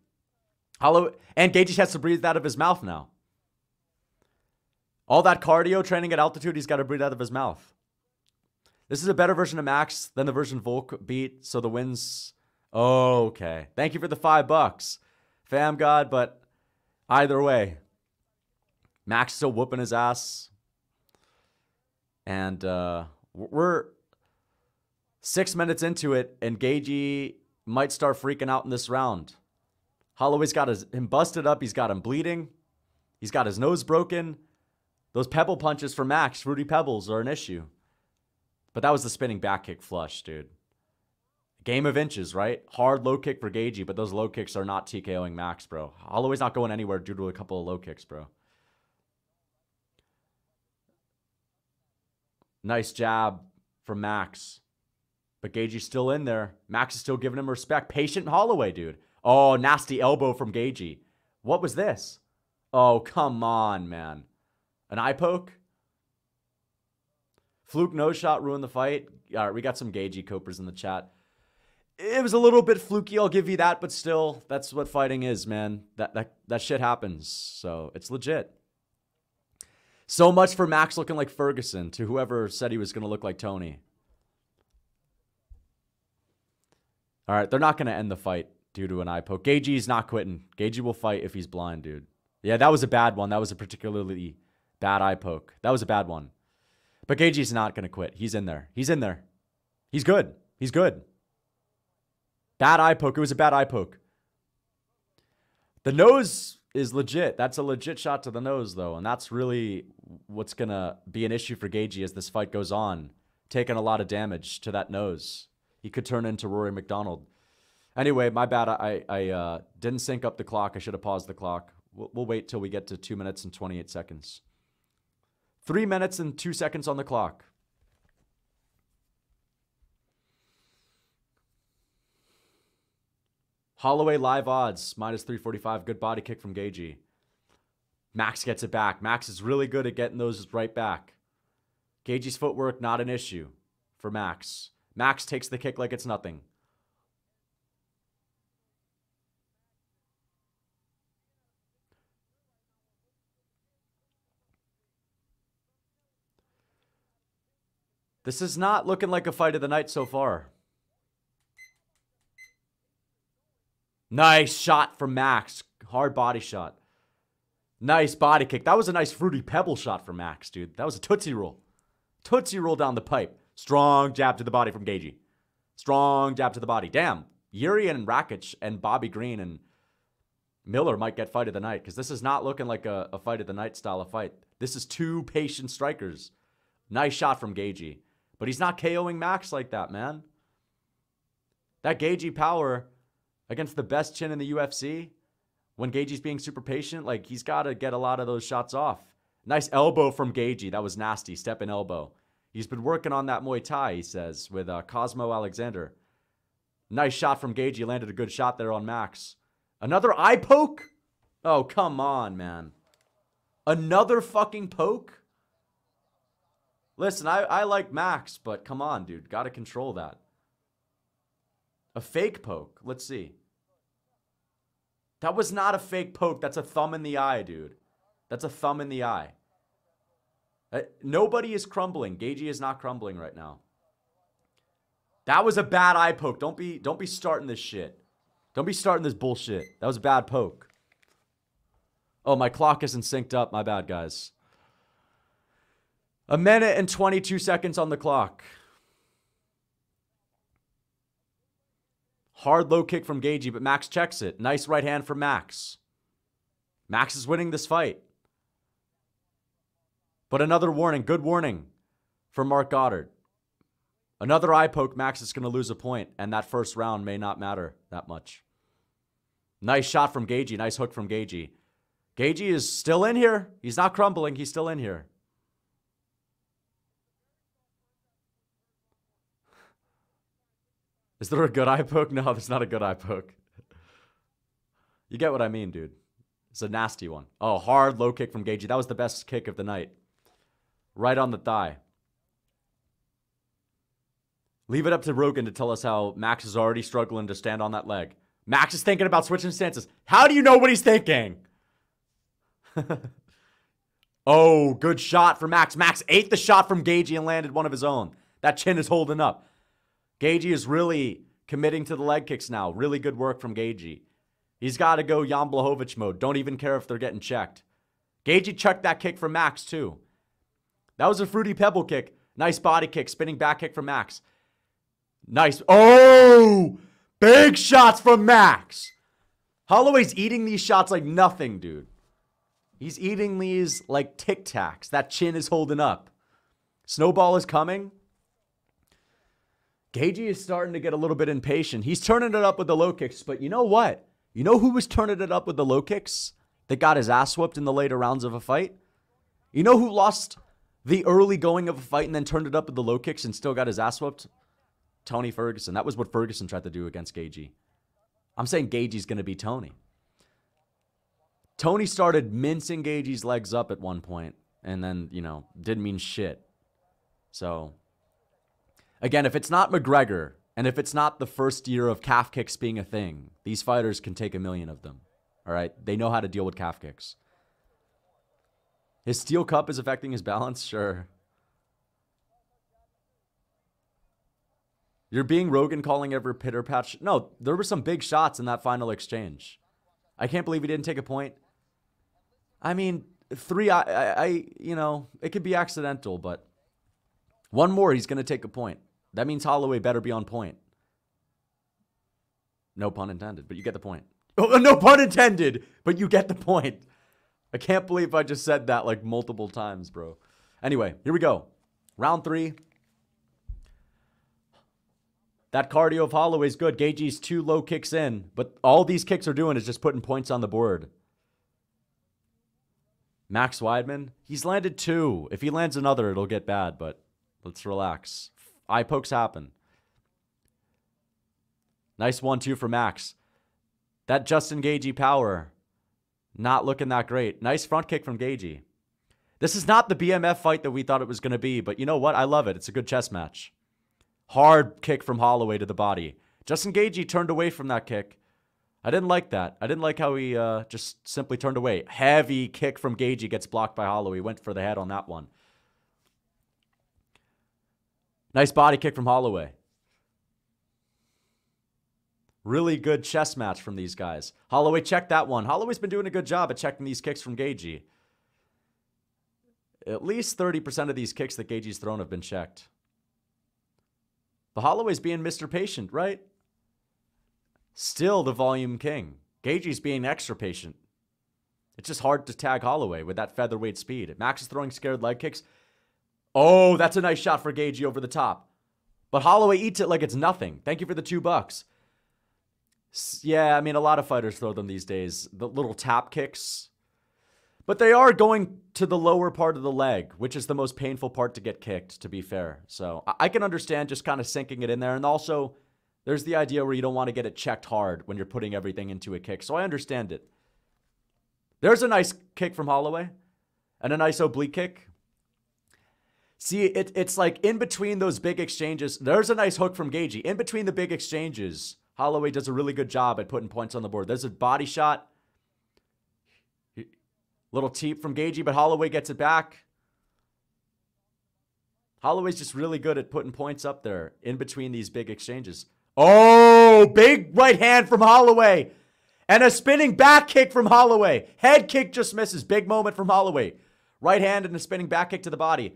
Holloway and Gaethje has to breathe out of his mouth now. All that cardio training at altitude, he's got to breathe out of his mouth. This is a better version of Max than the version Volk beat, so the wins. Okay. Thank you for the five bucks, fam god. But either way, Max still whooping his ass, and uh, we're six minutes into it, and Gaethje might start freaking out in this round. Holloway's got his, him busted up. He's got him bleeding. He's got his nose broken. Those pebble punches for Max, Fruity Pebbles, are an issue. But that was the spinning back kick flush, dude. Game of inches, right? Hard low kick for Gaethje, but those low kicks are not TKOing Max, bro. Holloway's not going anywhere due to a couple of low kicks, bro. Nice jab from Max. But Gaethje's still in there. Max is still giving him respect. Patient Holloway, dude. Oh, nasty elbow from Gaethje. What was this? Oh, come on, man. An eye poke? Fluke no shot ruined the fight. All right, we got some Gaethje Copers in the chat. it was a little bit fluky. I'll give you that, but still, that's what fighting is, man. That that that shit happens. So it's legit. So much for Max looking like Ferguson to whoever said he was going to look like Tony. All right, they're not going to end the fight due to an eye poke. Gaethje's not quitting. Gaethje will fight if he's blind, dude. Yeah, that was a bad one. That was a particularly bad eye poke. That was a bad one. But Gaethje's not going to quit. He's in there. He's in there. He's good. He's good. Bad eye poke. It was a bad eye poke. The nose is legit. That's a legit shot to the nose, though. And that's really what's going to be an issue for Gaethje as this fight goes on. Taking a lot of damage to that nose. He could turn into Rory MacDonald. Anyway, my bad. I, I uh, didn't sync up the clock. I should have paused the clock. We'll, we'll wait till we get to 2 minutes and 28 seconds. 3 minutes and 2 seconds on the clock. Holloway live odds, minus 345. Good body kick from Gaethje. Max gets it back. Max is really good at getting those right back. Gaethje's footwork, not an issue for Max. Max takes the kick like it's nothing. This is not looking like a fight of the night so far. Nice shot from Max. Hard body shot. Nice body kick. That was a nice fruity pebble shot from Max, dude. That was a Tootsie Roll. Tootsie Roll down the pipe. Strong jab to the body from Gaethje. Strong jab to the body. Damn. Jiri and Rakic and Bobby Green and Miller might get fight of the night because this is not looking like a, a, fight of the night style of fight. This is two patient strikers. Nice shot from Gaethje. But he's not KOing Max like that, man. That Gaethje power against the best chin in the UFC, when Gaethje's being super patient, like he's got to get a lot of those shots off. Nice elbow from Gaethje. That was nasty. Step and elbow. He's been working on that Muay Thai, he says, with uh, Cosmo Alexander. Nice shot from Gaethje. Landed a good shot there on Max. Another eye poke? Oh, come on, man. Another fucking poke? Listen, I, I like Max, but come on, dude. Got to control that. A fake poke. Let's see. That was not a fake poke. That's a thumb in the eye, dude. That's a thumb in the eye. Uh, nobody is crumbling. Gaethje is not crumbling right now. That was a bad eye poke. Don't be don't be starting this shit. Don't be starting this bullshit. That was a bad poke. Oh, my clock isn't synced up. My bad, guys. A minute and 22 seconds on the clock. Hard low kick from Gaethje, but Max checks it. Nice right hand from Max. Max is winning this fight. But another warning, good warning for Marc Goddard. Another eye poke, Max is going to lose a point, and that first round may not matter that much. Nice shot from Gaethje. Nice hook from Gaethje. Gaethje is still in here. He's not crumbling. He's still in here. Is there a good eye poke? [LAUGHS] No, there's not a good eye poke. you get what I mean, dude. It's a nasty one. Oh, hard low kick from Gaethje. That was the best kick of the night. Right on the thigh. Leave it up to Rogan to tell us how Max is already struggling to stand on that leg. Max is thinking about switching stances. How do you know what he's thinking? [LAUGHS] oh, good shot for Max. Max ate the shot from Gaethje and landed one of his own. That chin is holding up. Gaethje is really committing to the leg kicks now. Really good work from Gaethje. He's got to go Jan Blachowicz mode. Don't even care if they're getting checked. Gaethje checked that kick from Max too. That was a fruity pebble kick. Nice body kick, spinning back kick from Max. Nice. Oh, big shots from Max. Holloway's eating these shots like nothing, dude. He's eating these like tic tacs. That chin is holding up. Snowball is coming. Gaethje is starting to get a little bit impatient. He's turning it up with the low kicks, but you know what? You know who was turning it up with the low kicks that got his ass whooped in the later rounds of a fight? You know who lost the early going of a fight and then turned it up with the low kicks and still got his ass whooped? Tony Ferguson. That was what Ferguson tried to do against Gaethje. I'm saying Gaethje's going to be Tony. Tony started mincing Gaethje's legs up at one point and then, you know, didn't mean shit. So Again, if it's not McGregor And if it's not the first year of calf kicks being a thing, these fighters can take a million of them. All right? They know how to deal with calf kicks. His steel cup is affecting his balance? [LAUGHS] Sure. You're being Rogan calling every pitter patch. No, there were some big shots in that final exchange. I can't believe he didn't take a point. I mean, three, I, I, I you know, it could be accidental, but one more, he's going to take a point. That means Holloway better be on point. No pun intended, but you get the point. Oh, [LAUGHS] no pun intended, but you get the point. I can't believe I just said that like multiple times, bro. Anyway, here we go. Round three. That cardio of Holloway's good. Gaethje's two low kicks in, but all these kicks are doing is just putting points on the board. Max Weidman, he's landed two. If he lands another, it'll get bad, but let's relax. Eye pokes happen. Nice one, two for Max. That Justin Gaethje power, not looking that great. Nice front kick from Gaethje. This is not the BMF fight that we thought it was going to be, but you know what? I love it. It's a good chess match. Hard kick from Holloway to the body. Justin Gaethje turned away from that kick. I didn't like that. I didn't like how he uh, just simply turned away. Heavy kick from Gaethje gets blocked by Holloway. Went for the head on that one. Nice body kick from Holloway. Really good chess match from these guys. Holloway checked that one. Holloway's been doing a good job at checking these kicks from Gaethje. At least 30% of these kicks that Gaethje's thrown have been checked. But Holloway's being Mr. Patient, right? Still the volume king. Gaethje's being extra patient. It's just hard to tag Holloway with that featherweight speed. Max is throwing scared leg kicks. Oh, that's a nice shot for Gaethje over the top. But Holloway eats it like it's nothing. Thank you for the two bucks. Yeah, I mean, a lot of fighters throw them these days. The little tap kicks. But they are going to the lower part of the leg, which is the most painful part to get kicked, to be fair. So I can understand just kind of sinking it in there. And also, there's the idea where you don't want to get it checked hard when you're putting everything into a kick. So I understand it. There's a nice kick from Holloway and a nice oblique kick. See, it, it's like in between those big exchanges. There's a nice hook from Gaethje. In between the big exchanges, Holloway does a really good job at putting points on the board. There's a body shot. Little teep from Gaethje, but Holloway gets it back. Holloway's just really good at putting points up there in between these big exchanges. Oh, big right hand from Holloway. And a spinning back kick from Holloway. Head kick just misses. Big moment from Holloway. Right hand and a spinning back kick to the body.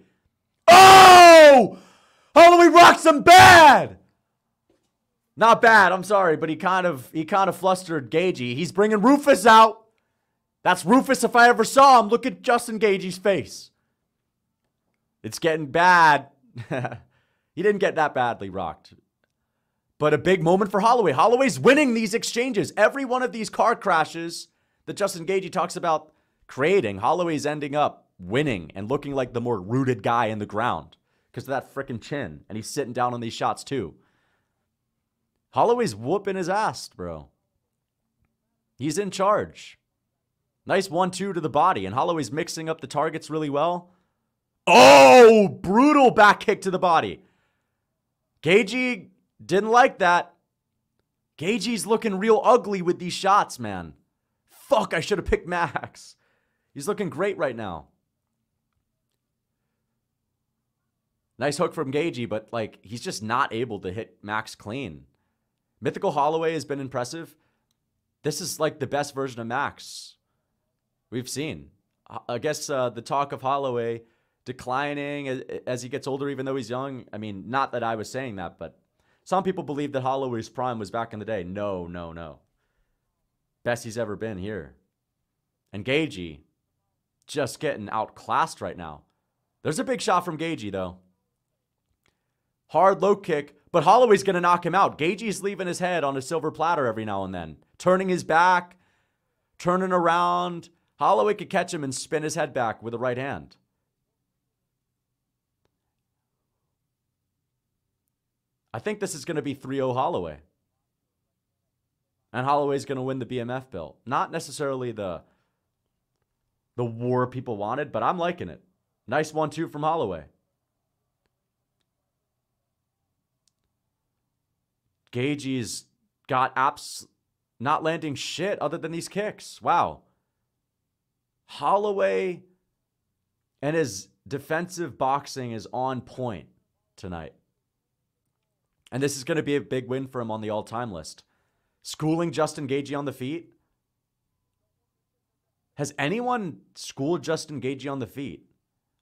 Oh! oh Holloway rocks him bad. Not bad. I'm sorry, but he kind of he kind of flustered Gaethje. He's bringing Rufus out. That's Rufus if I ever saw him. Look at Justin Gaethje's face. It's getting bad. [LAUGHS] he didn't get that badly rocked. But a big moment for Holloway. Holloway's winning these exchanges. Every one of these car crashes that Justin Gaethje talks about creating, Holloway's ending up winning and looking like the more rooted guy in the ground because of that freaking chin. And he's sitting down on these shots too. Holloway's whooping his ass, bro. He's in charge. Nice one two to the body, and Holloway's mixing up the targets really well. Oh, brutal back kick to the body. Gaethje didn't like that. Gaethje's looking real ugly with these shots, man. Fuck, I should have picked Max. He's looking great right now. Nice hook from Gaethje, but like he's just not able to hit Max clean. Mythical Holloway has been impressive. This is like the best version of Max we've seen. I guess uh, the talk of Holloway declining as, he gets older, even though he's young. I mean, not that I was saying that, but some people believe that Holloway's prime was back in the day. No, no, no. Best he's ever been here. And Gaethje just getting outclassed right now. There's a big shot from Gaethje, though. Hard low kick, but Holloway's going to knock him out. Gaethje's leaving his head on a silver platter every now and then, turning his back, turning around. Holloway could catch him and spin his head back with a right hand. I think this is going to be 3 0 Holloway. And Holloway's going to win the BMF belt. Not necessarily the the war people wanted, but I'm liking it. Nice one two from Holloway. Gaethje's got apps not landing shit other than these kicks. Wow. Holloway and his defensive boxing is on point tonight. And this is going to be a big win for him on the all time list. Schooling Justin Gaethje on the feet. Has anyone schooled Justin Gaethje on the feet?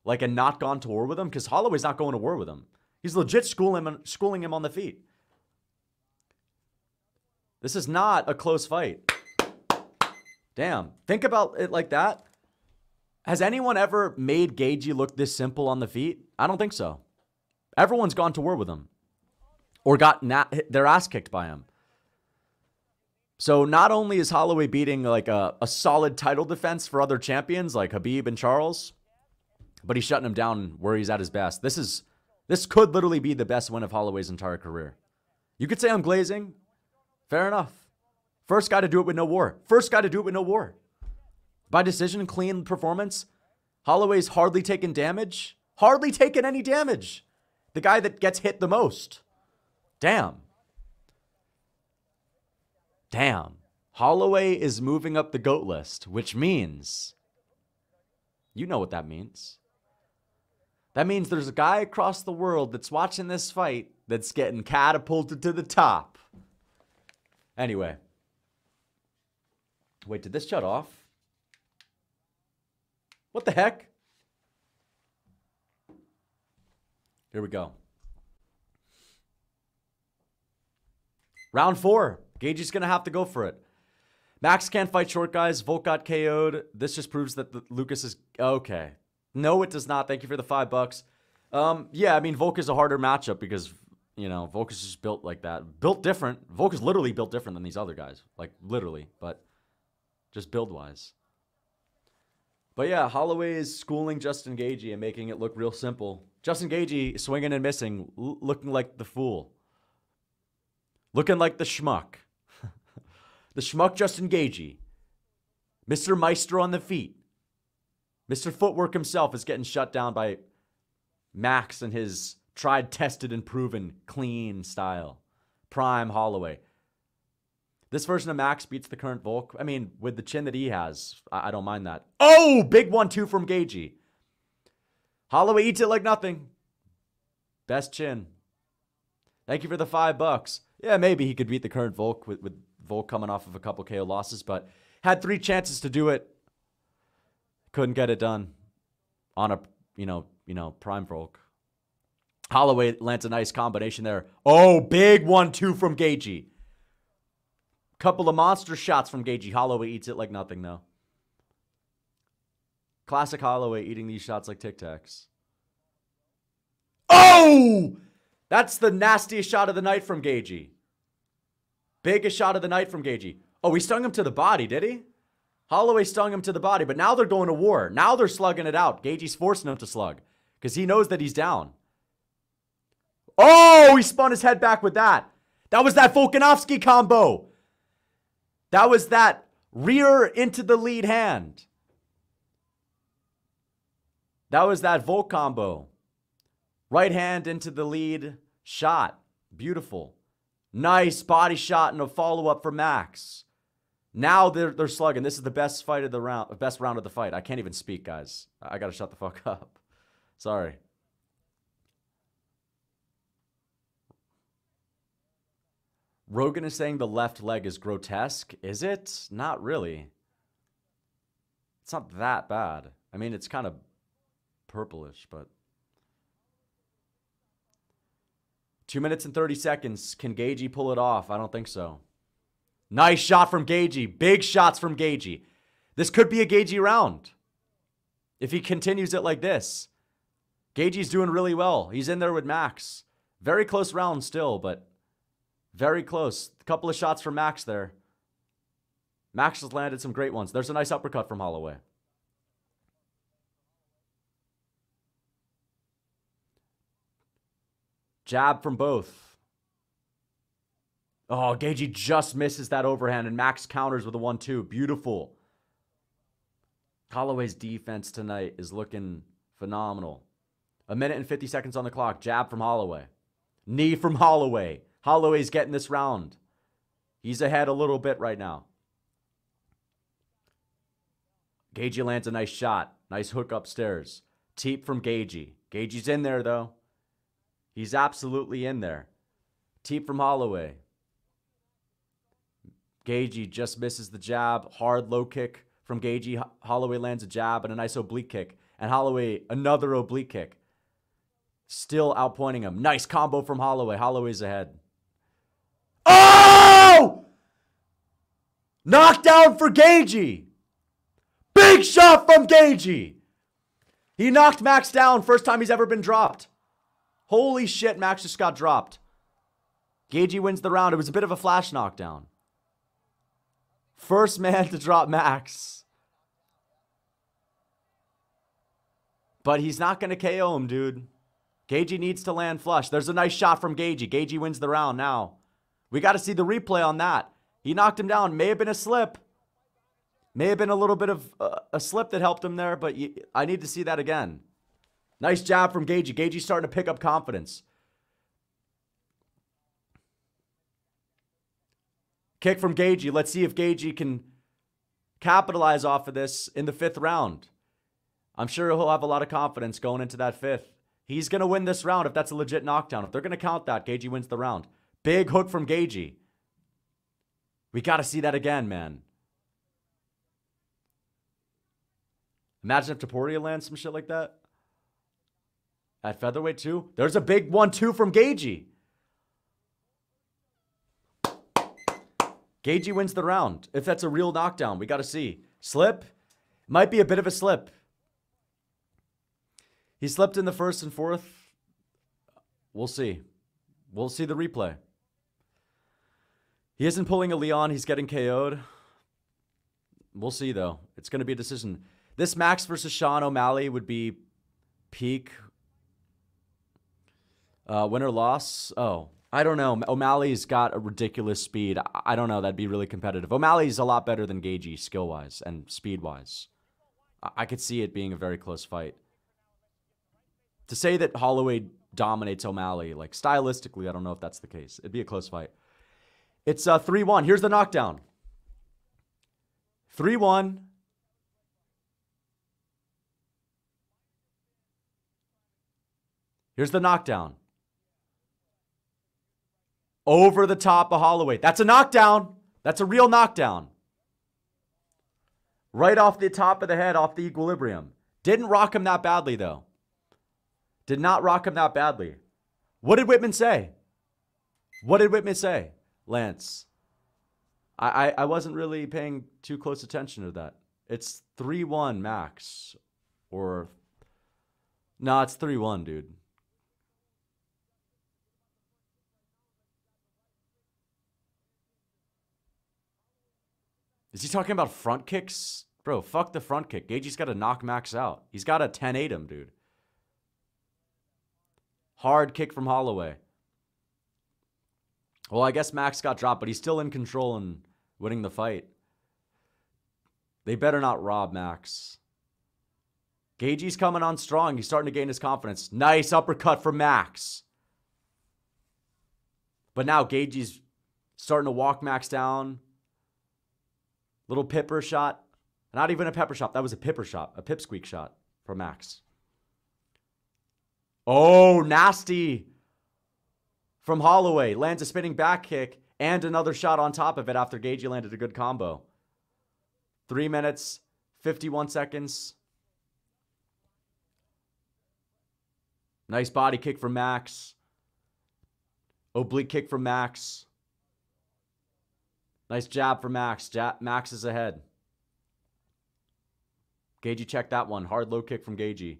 Like, and not gone to war with him? Because Holloway's not going to war with him. He's legit schooling him, schooling him on the feet. This is not a close fight. Damn. Think about it like that. Has anyone ever made Gaethje look this simple on the feet? I don't think so. Everyone's gone to war with him or got their ass kicked by him. So not only is Holloway beating like a, a solid title defense for other champions like Khabib and Charles, but he's shutting him down where he's at his best. This is this could literally be the best win of Holloway's entire career. You could say I'm glazing. Fair enough. First guy to do it with no war. First guy to do it with no war. By decision, clean performance. Holloway's hardly taken damage. Hardly taken any damage. The guy that gets hit the most. Damn. Damn. Holloway is moving up the GOAT list, which means you know what that means. That means there's a guy across the world that's watching this fight that's getting catapulted to the top. Anyway. Wait, did this shut off? What the heck? Here we go. Round four. Gaethje's going to have to go for it. Max can't fight short guys. Volk got KO'd. This just proves that the, Lucas is okay. No, it does not. Thank you for the five bucks. Um, yeah, I mean Volk is a harder matchup because you know Volk is built like that, built different. Volk is literally built different than these other guys, like literally, but just build wise. But yeah, Holloway is schooling Justin Gaethje and making it look real simple. Justin Gaethje swinging and missing, looking like the fool, looking like the schmuck. [LAUGHS] the schmuck Justin Gaethje, Mr. Meister on the feet, Mr. Footwork himself is getting shut down by Max and his tried, tested, and proven clean style. Prime Holloway. This version of Max beats the current Volk. I mean, with the chin that he has, I, I don't mind that. Oh, big one two from Gaethje. Holloway eats it like nothing. Best chin. Thank you for the five bucks. Yeah, maybe he could beat the current Volk with, with Volk coming off of a couple KO losses, but had three chances to do it. Couldn't get it done on a you know you know prime Volk. Holloway lands a nice combination there. Oh, big one two from Gaethje. Couple of monster shots from Gaethje. Holloway eats it like nothing, though. Classic Holloway eating these shots like Tic Tacs. Oh! That's the nastiest shot of the night from Gaethje. Biggest shot of the night from Gaethje. Oh, he stung him to the body, did he? Holloway stung him to the body, but now they're going to war. Now they're slugging it out. Gaethje's forcing him to slug because he knows that he's down. Oh, he spun his head back with that. That was that Volkanovski combo. That was that rear into the lead hand. That was that Volk combo. Right hand into the lead shot. Beautiful. Nice body shot and a follow up for Max. Now they're they're slugging. This is the best fight of the round, best round of the fight. I can't even speak, guys. I gotta shut the fuck [LAUGHS] up. Sorry. Rogan is saying the left leg is grotesque. Is it? Not really. It's not that bad. I mean, it's kind of purplish, but. Two minutes and 30 seconds. Can Gaethje pull it off? I don't think so. Nice shot from Gaethje. Big shots from Gaethje. This could be a Gaethje round if he continues it like this. Gaethje's doing really well. He's in there with Max. Very close round still, but very close. A couple of shots from Max there. Max has landed some great ones. There's a nice uppercut from Holloway. Jab from both. Oh, Gaethje just misses that overhand, and Max counters with a one-two. Beautiful. Holloway's defense tonight is looking phenomenal. A minute and 50 seconds on the clock. Jab from Holloway. Knee from Holloway. Holloway's getting this round. He's ahead a little bit right now. Gaethje lands a nice shot. Nice hook upstairs. Teep from Gaethje. Gaethje's in there, though. He's absolutely in there. Teep from Holloway. Gaethje just misses the jab. Hard low kick from Gaethje. Holloway lands a jab and a nice oblique kick. And Holloway, another oblique kick. Still outpointing him. Nice combo from Holloway. Holloway's ahead. Oh! Knockdown for Gaethje. Big shot from Gaethje. He knocked Max down. First time he's ever been dropped. Holy shit, Max just got dropped. Gaethje wins the round. It was a bit of a flash knockdown. First man to drop Max. But he's not going to KO him, dude. Gaethje needs to land flush. There's a nice shot from Gaethje. Gaethje wins the round now. We got to see the replay on that. He knocked him down. May have been a slip. May have been a little bit of uh, a slip that helped him there, but I need to see that again. Nice jab from Gaethje. Gaethje's starting to pick up confidence. Kick from Gaethje. Let's see if Gaethje can capitalize off of this in the fifth round. I'm sure he'll have a lot of confidence going into that fifth. He's going to win this round if that's a legit knockdown. If they're going to count that, Gaethje wins the round. Big hook from Gaethje. We got to see that again, man. Imagine if Topuria lands some shit like that. At featherweight, too. There's a big one, too, from Gaethje. Gaethje wins the round. If that's a real knockdown, we got to see. Slip? Might be a bit of a slip. He slipped in the first and fourth. We'll see. We'll see the replay. He isn't pulling a Leon. He's getting KO'd. We'll see, though. It's going to be a decision. This Max versus Sean O'Malley would be peak uh, loss. Oh, I don't know. O'Malley's got a ridiculous speed. I don't know. That'd be really competitive. O'Malley's a lot better than Gaethje skill wise and speed wise. I could see it being a very close fight to say that Holloway dominates O'Malley, like stylistically, I don't know if that's the case. It'd be a close fight. It's uh, 3 1. Here's the knockdown 3 1. Here's the knockdown. Over the top of Holloway. That's a knockdown. That's a real knockdown. Right off the top of the head, off the equilibrium. Didn't rock him that badly, though. Did not rock him that badly. What did Whitman say? What did Whitman say, Lance? I, I, I wasn't really paying too close attention to that. It's 3 1 max. Or. No, nah, it's 3 1, dude. Is he talking about front kicks? Bro, fuck the front kick. Gaethje's got to knock Max out. He's got to 10 8 him, dude. Hard kick from Holloway. Well, I guess Max got dropped, but he's still in control and winning the fight. They better not rob Max. Gaethje's coming on strong. He's starting to gain his confidence. Nice uppercut for Max. But now Gaethje's starting to walk Max down. Little pipper shot. Not even a pepper shot. That was a pipper shot, a pipsqueak shot for Max. Oh, nasty. From Holloway. Lands a spinning back kick and another shot on top of it after Gaethje landed a good combo. Three minutes, 51 seconds. Nice body kick from Max. Oblique kick from Max. Nice jab from Max. Max is ahead. Gaethje checked that one. Hard low kick from Gaethje.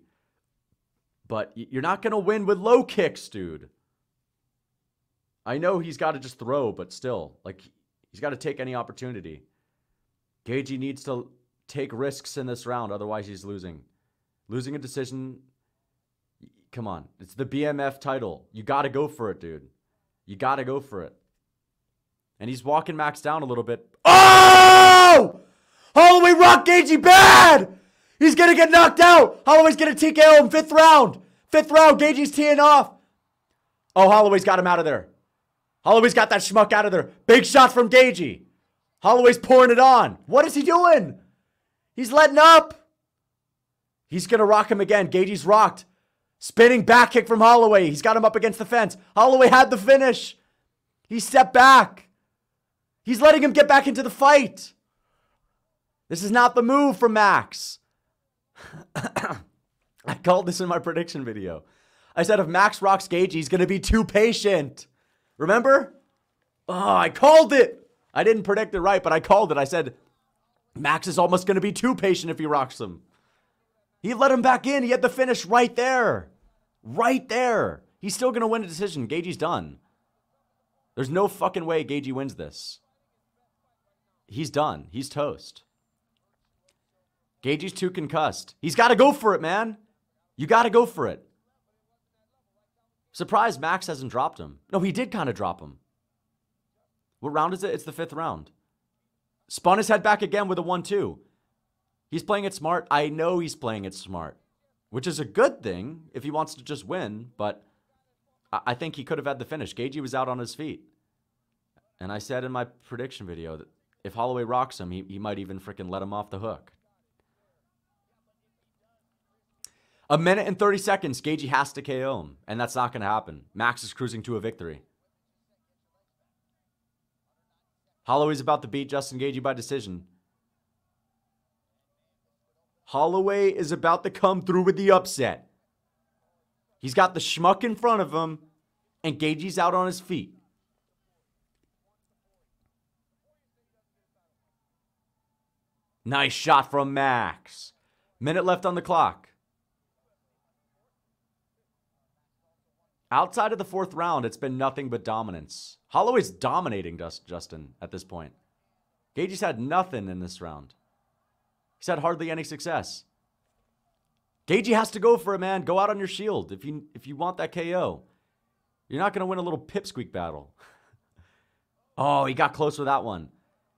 But you're not going to win with low kicks, dude. I know he's got to just throw, but still, like, he's got to take any opportunity. Gaethje needs to take risks in this round, otherwise, he's losing. Losing a decision. Come on. It's the BMF title. You got to go for it, dude. You got to go for it. And he's walking Max down a little bit. Oh! Holloway Rock Gaethje bad! He's gonna get knocked out. Holloway's gonna TKO him fifth round. Fifth round. Gaethje's teeing off. Oh, Holloway's got him out of there. Holloway's got that schmuck out of there. Big shot from Gaethje. Holloway's pouring it on. What is he doing? He's letting up. He's going to rock him again. Gaethje's rocked. Spinning back kick from Holloway. He's got him up against the fence. Holloway had the finish. He stepped back. He's letting him get back into the fight. This is not the move from Max. [COUGHS] I called this in my prediction video. I said if Max rocks Gaethje, he's going to be too patient. Remember? Oh, I called it. I didn't predict it right, but I called it. I said Max is almost going to be too patient if he rocks him. He let him back in. He had the finish right there. Right there. He's still going to win a decision. Gaethje's done. There's no fucking way Gaethje wins this. He's done. He's toast. Gaethje's too concussed. He's got to go for it, man. You got to go for it. Surprised Max hasn't dropped him. No, he did kind of drop him. What round is it? It's the fifth round. Spun his head back again with a 1 2. He's playing it smart. I know he's playing it smart, which is a good thing if he wants to just win, but I think he could have had the finish. Gaethje was out on his feet. And I said in my prediction video that if Holloway rocks him, he, he might even freaking let him off the hook. A minute and 30 seconds, Gaethje has to KO him, and that's not going to happen. Max is cruising to a victory. Holloway's about to beat Justin Gaethje by decision. Holloway is about to come through with the upset. He's got the schmuck in front of him, and Gaethje's out on his feet. Nice shot from Max. Minute left on the clock. Outside of the fourth round, it's been nothing but dominance. Holloway's dominating Justin at this point. Gaethje's had nothing in this round. He's had hardly any success. Gaethje has to go for it, man. Go out on your shield if you if you want that KO. You're not going to win a little pipsqueak battle. [LAUGHS] oh, he got close with that one.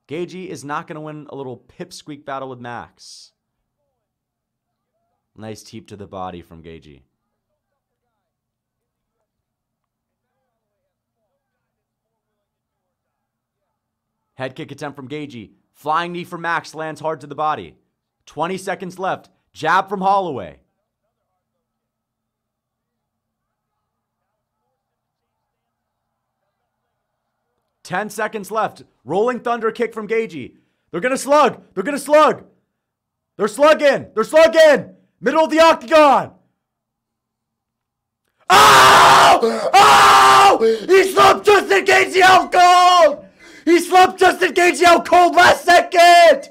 Gaethje is not going to win a little pipsqueak battle with Max. Nice teep to the body from Gaethje. Head kick attempt from Gaethje. Flying knee from Max lands hard to the body. 20 seconds left. Jab from Holloway. Ten seconds left. Rolling Thunder kick from Gaethje. They're gonna slug. They're gonna slug. They're slugging. They're slugging. Middle of the octagon. Oh! Oh! He slumped Justin Gaethje out cold. He slumped Justin Gaethje out cold last second!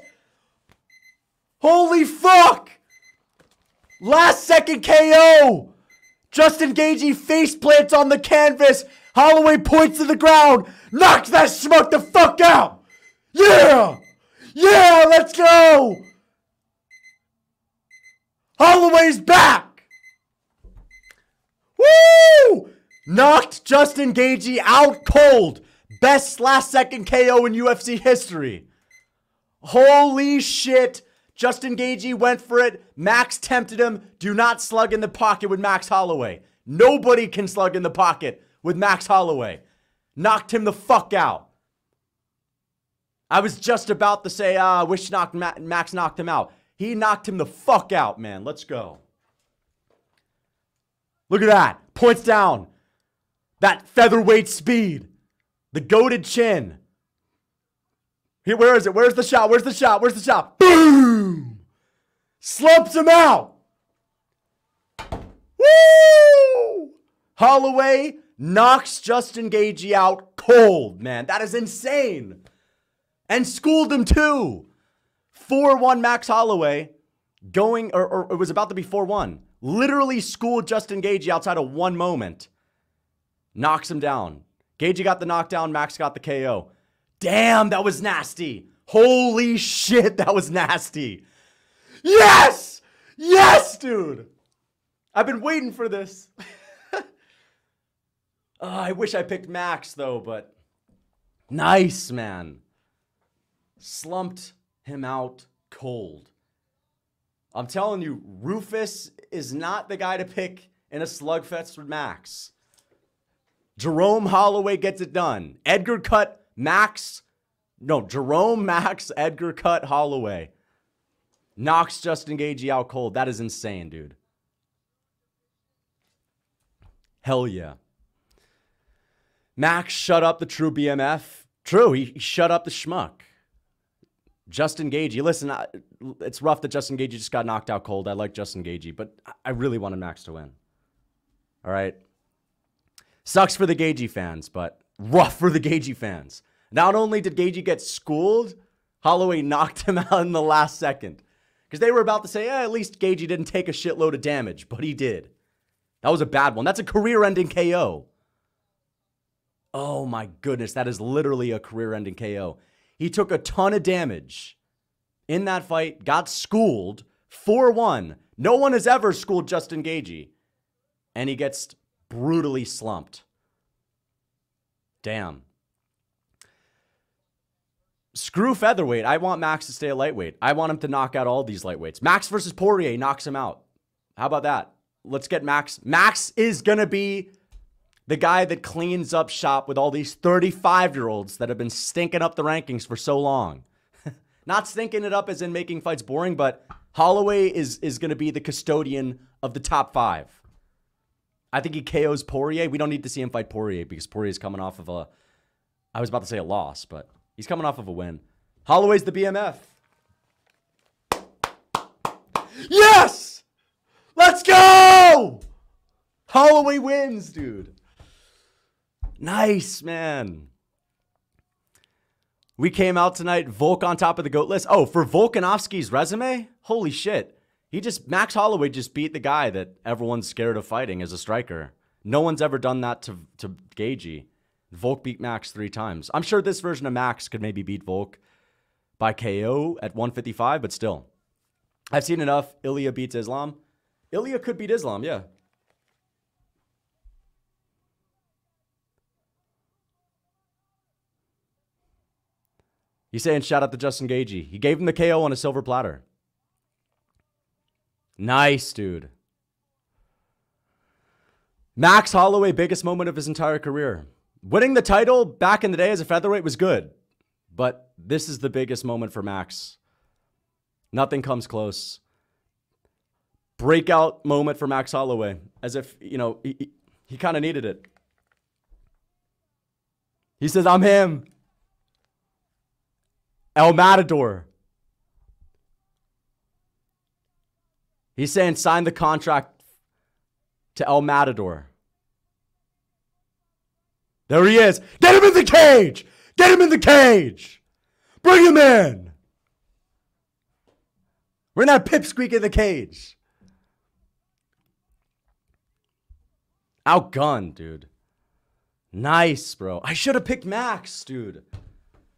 Holy fuck! Last second KO! Justin Gaethje face plants on the canvas. Holloway points to the ground. Knocks that schmuck the fuck out! Yeah! Yeah, let's go! Holloway's back! Woo! Knocked Justin Gaethje out cold. Best last second KO in UFC history. Holy shit. Justin Gaethje went for it. Max tempted him. Do not slug in the pocket with Max Holloway. Nobody can slug in the pocket with Max Holloway. Knocked him the fuck out. I was just about to say, ah, I wish knocked Max knocked him out. He knocked him the fuck out, man. Let's go. Look at that. Points down. That featherweight speed. The goaded chin. Here, where is it? Where's the shot? Where's the shot? Where's the shot? Boom! Slumps him out. Woo! Holloway knocks Justin Gaethje out cold, man. That is insane. And schooled him too. 4 1 Max Holloway going, or, or it was about to be 4 1. Literally schooled Justin Gaethje outside of one moment. Knocks him down. Gaethje got the knockdown, Max got the KO. Damn, that was nasty. Holy shit, that was nasty. Yes! Yes, dude! I've been waiting for this. oh, [LAUGHS] I wish I picked Max, though, but nice, man. Slumped him out cold. I'm telling you, Rufus is not the guy to pick in a slugfest with Max. Jerome Holloway gets it done. Edgar cut Max. No, Jerome Max, Edgar cut Holloway. Knocks Justin Gaethje out cold. That is insane, dude. Hell yeah. Max shut up the true BMF. True, he, he shut up the schmuck. Justin Gaethje. Listen, I, it's rough that Justin Gaethje just got knocked out cold. I like Justin Gaethje, but I really wanted Max to win. All right. Sucks for the Gaethje fans, but rough for the Gaethje fans. Not only did Gaethje get schooled, Holloway [LAUGHS] knocked him out in the last second. Because they were about to say, eh, at least Gaethje didn't take a shitload of damage, but he did. That was a bad one. That's a career ending KO. Oh my goodness, that is literally a career ending KO. He took a ton of damage in that fight, got schooled 4 1. No one has ever schooled Justin Gaethje. And he gets brutally slumped. Damn. Screw featherweight. I want Max to stay a lightweight. I want him to knock out all these lightweights. Max versus Poirier knocks him out. How about that? Let's get Max. Max is going to be the guy that cleans up shop with all these 35 year olds that have been stinking up the rankings for so long. [LAUGHS] Not stinking it up as in making fights boring, but Holloway is, is going to be the custodian of the top five. I think he KOs Poirier. We don't need to see him fight Poirier because Poirier is coming off of a, I was about to say a loss, but he's coming off of a win. Holloway's the BMF. Yes! Let's go! Holloway wins, dude. Nice, man. We came out tonight, Volk on top of the GOAT list. Oh, for Volkanovski's resume? Holy shit. He just, Max Holloway just beat the guy that everyone's scared of fighting as a striker. No one's ever done that to, to Gaethje. Volk beat Max three times. I'm sure this version of Max could maybe beat Volk by KO at 155, but still. I've seen enough. Ilia beats Islam. Ilia could beat Islam, yeah. He's saying shout out to Justin Gaethje. He gave him the KO on a silver platter. Nice, dude. Max Holloway, biggest moment of his entire career. Winning the title back in the day as a featherweight was good, but this is the biggest moment for Max. Nothing comes close. Breakout moment for Max Holloway, as if, you know, he, he, kind of needed it. He says, I'm him. El Matador. He's saying sign the contract to El Matador. There he is. Get him in the cage. Get him in the cage. Bring him in. We're that pipsqueak in the cage. Outgunned, dude. Nice, bro. I should have picked Max, dude.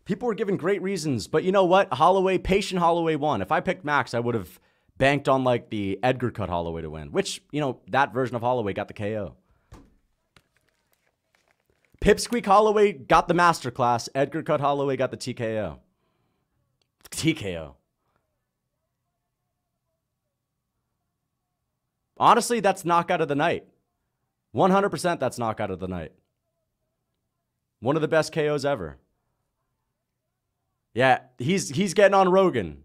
People were giving great reasons, but you know what? Holloway, patient Holloway won. If I picked Max, I would have banked on like the Edgar cut Holloway to win, which, you know, that version of Holloway got the KO. Pipsqueak Holloway got the masterclass. Edgar cut Holloway got the TKO. TKO. Honestly, that's knockout of the night. 100% that's knockout of the night. One of the best KOs ever. Yeah, he's he's getting on Rogan.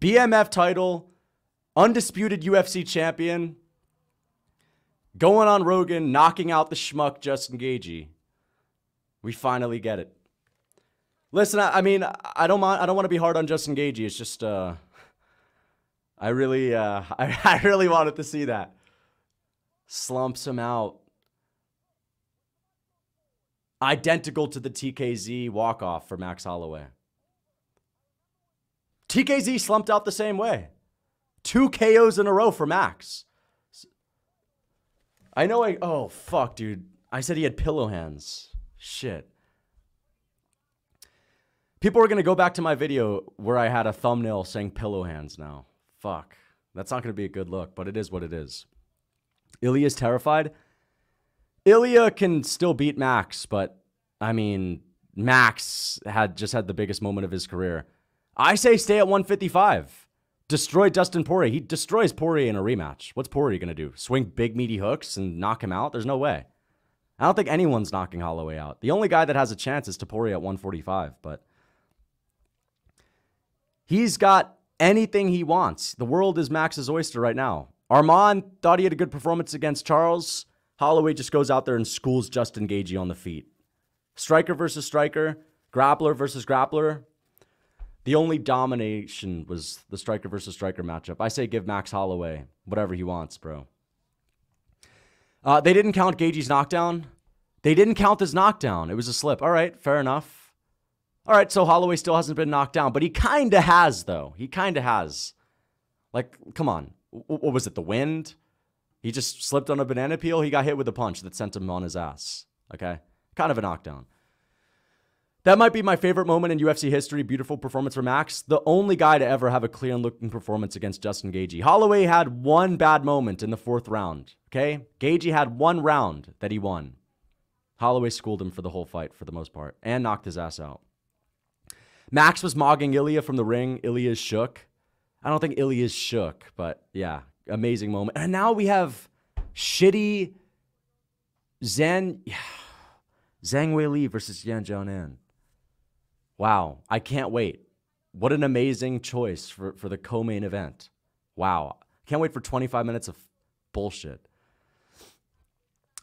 BMF title, undisputed UFC champion, going on Rogan, knocking out the schmuck Justin Gaethje. We finally get it. Listen, I, I mean, I don't mind. I don't want to be hard on Justin Gaethje. It's just, uh, I really, uh, [LAUGHS] I, I really wanted to see that. Slumps him out identical to the TKZ walk off for Max Holloway. TKZ slumped out the same way. Two KOs in a row for Max. I know I. Oh, fuck, dude. I said he had pillow hands. Shit. People are going to go back to my video where I had a thumbnail saying pillow hands now. Fuck. That's not going to be a good look, but it is what it is. Ilia's terrified. Ilia can still beat Max, but I mean, Max had just had the biggest moment of his career. I say stay at 155. Destroy Dustin Poirier. He destroys Poirier in a rematch. What's Poirier going to do? Swing big meaty hooks and knock him out? There's no way. I don't think anyone's knocking Holloway out. The only guy that has a chance is Topuria at 145, but he's got anything he wants. The world is Max's oyster right now. Arman thought he had a good performance against Charles. Holloway just goes out there and schools Justin Gaethje on the feet. Striker versus striker, grappler versus grappler. The only domination was the striker versus striker matchup. I say give Max Holloway whatever he wants, bro. Uh, they didn't count Gaethje's knockdown. They didn't count his knockdown. It was a slip. All right, fair enough. All right, so Holloway still hasn't been knocked down, but he kind of has, though. He kind of has. Like, come on. What was it? The wind? He just slipped on a banana peel. He got hit with a punch that sent him on his ass. Okay? Kind of a knockdown. That might be my favorite moment in UFC history. Beautiful performance from Max. The only guy to ever have a clear and looking performance against Justin Gaethje. Holloway had one bad moment in the fourth round. Okay? Gaethje had one round that he won. Holloway schooled him for the whole fight for the most part and knocked his ass out. Max was mogging Ilia from the ring. Ilia's shook. I don't think Ilia's shook, but yeah, amazing moment. And now we have shitty Zen Zhang [SIGHS] Weili versus Yan Xiaonan. Wow, I can't wait. What an amazing choice for, for the co-main event. Wow. Can't wait for 25 minutes of bullshit.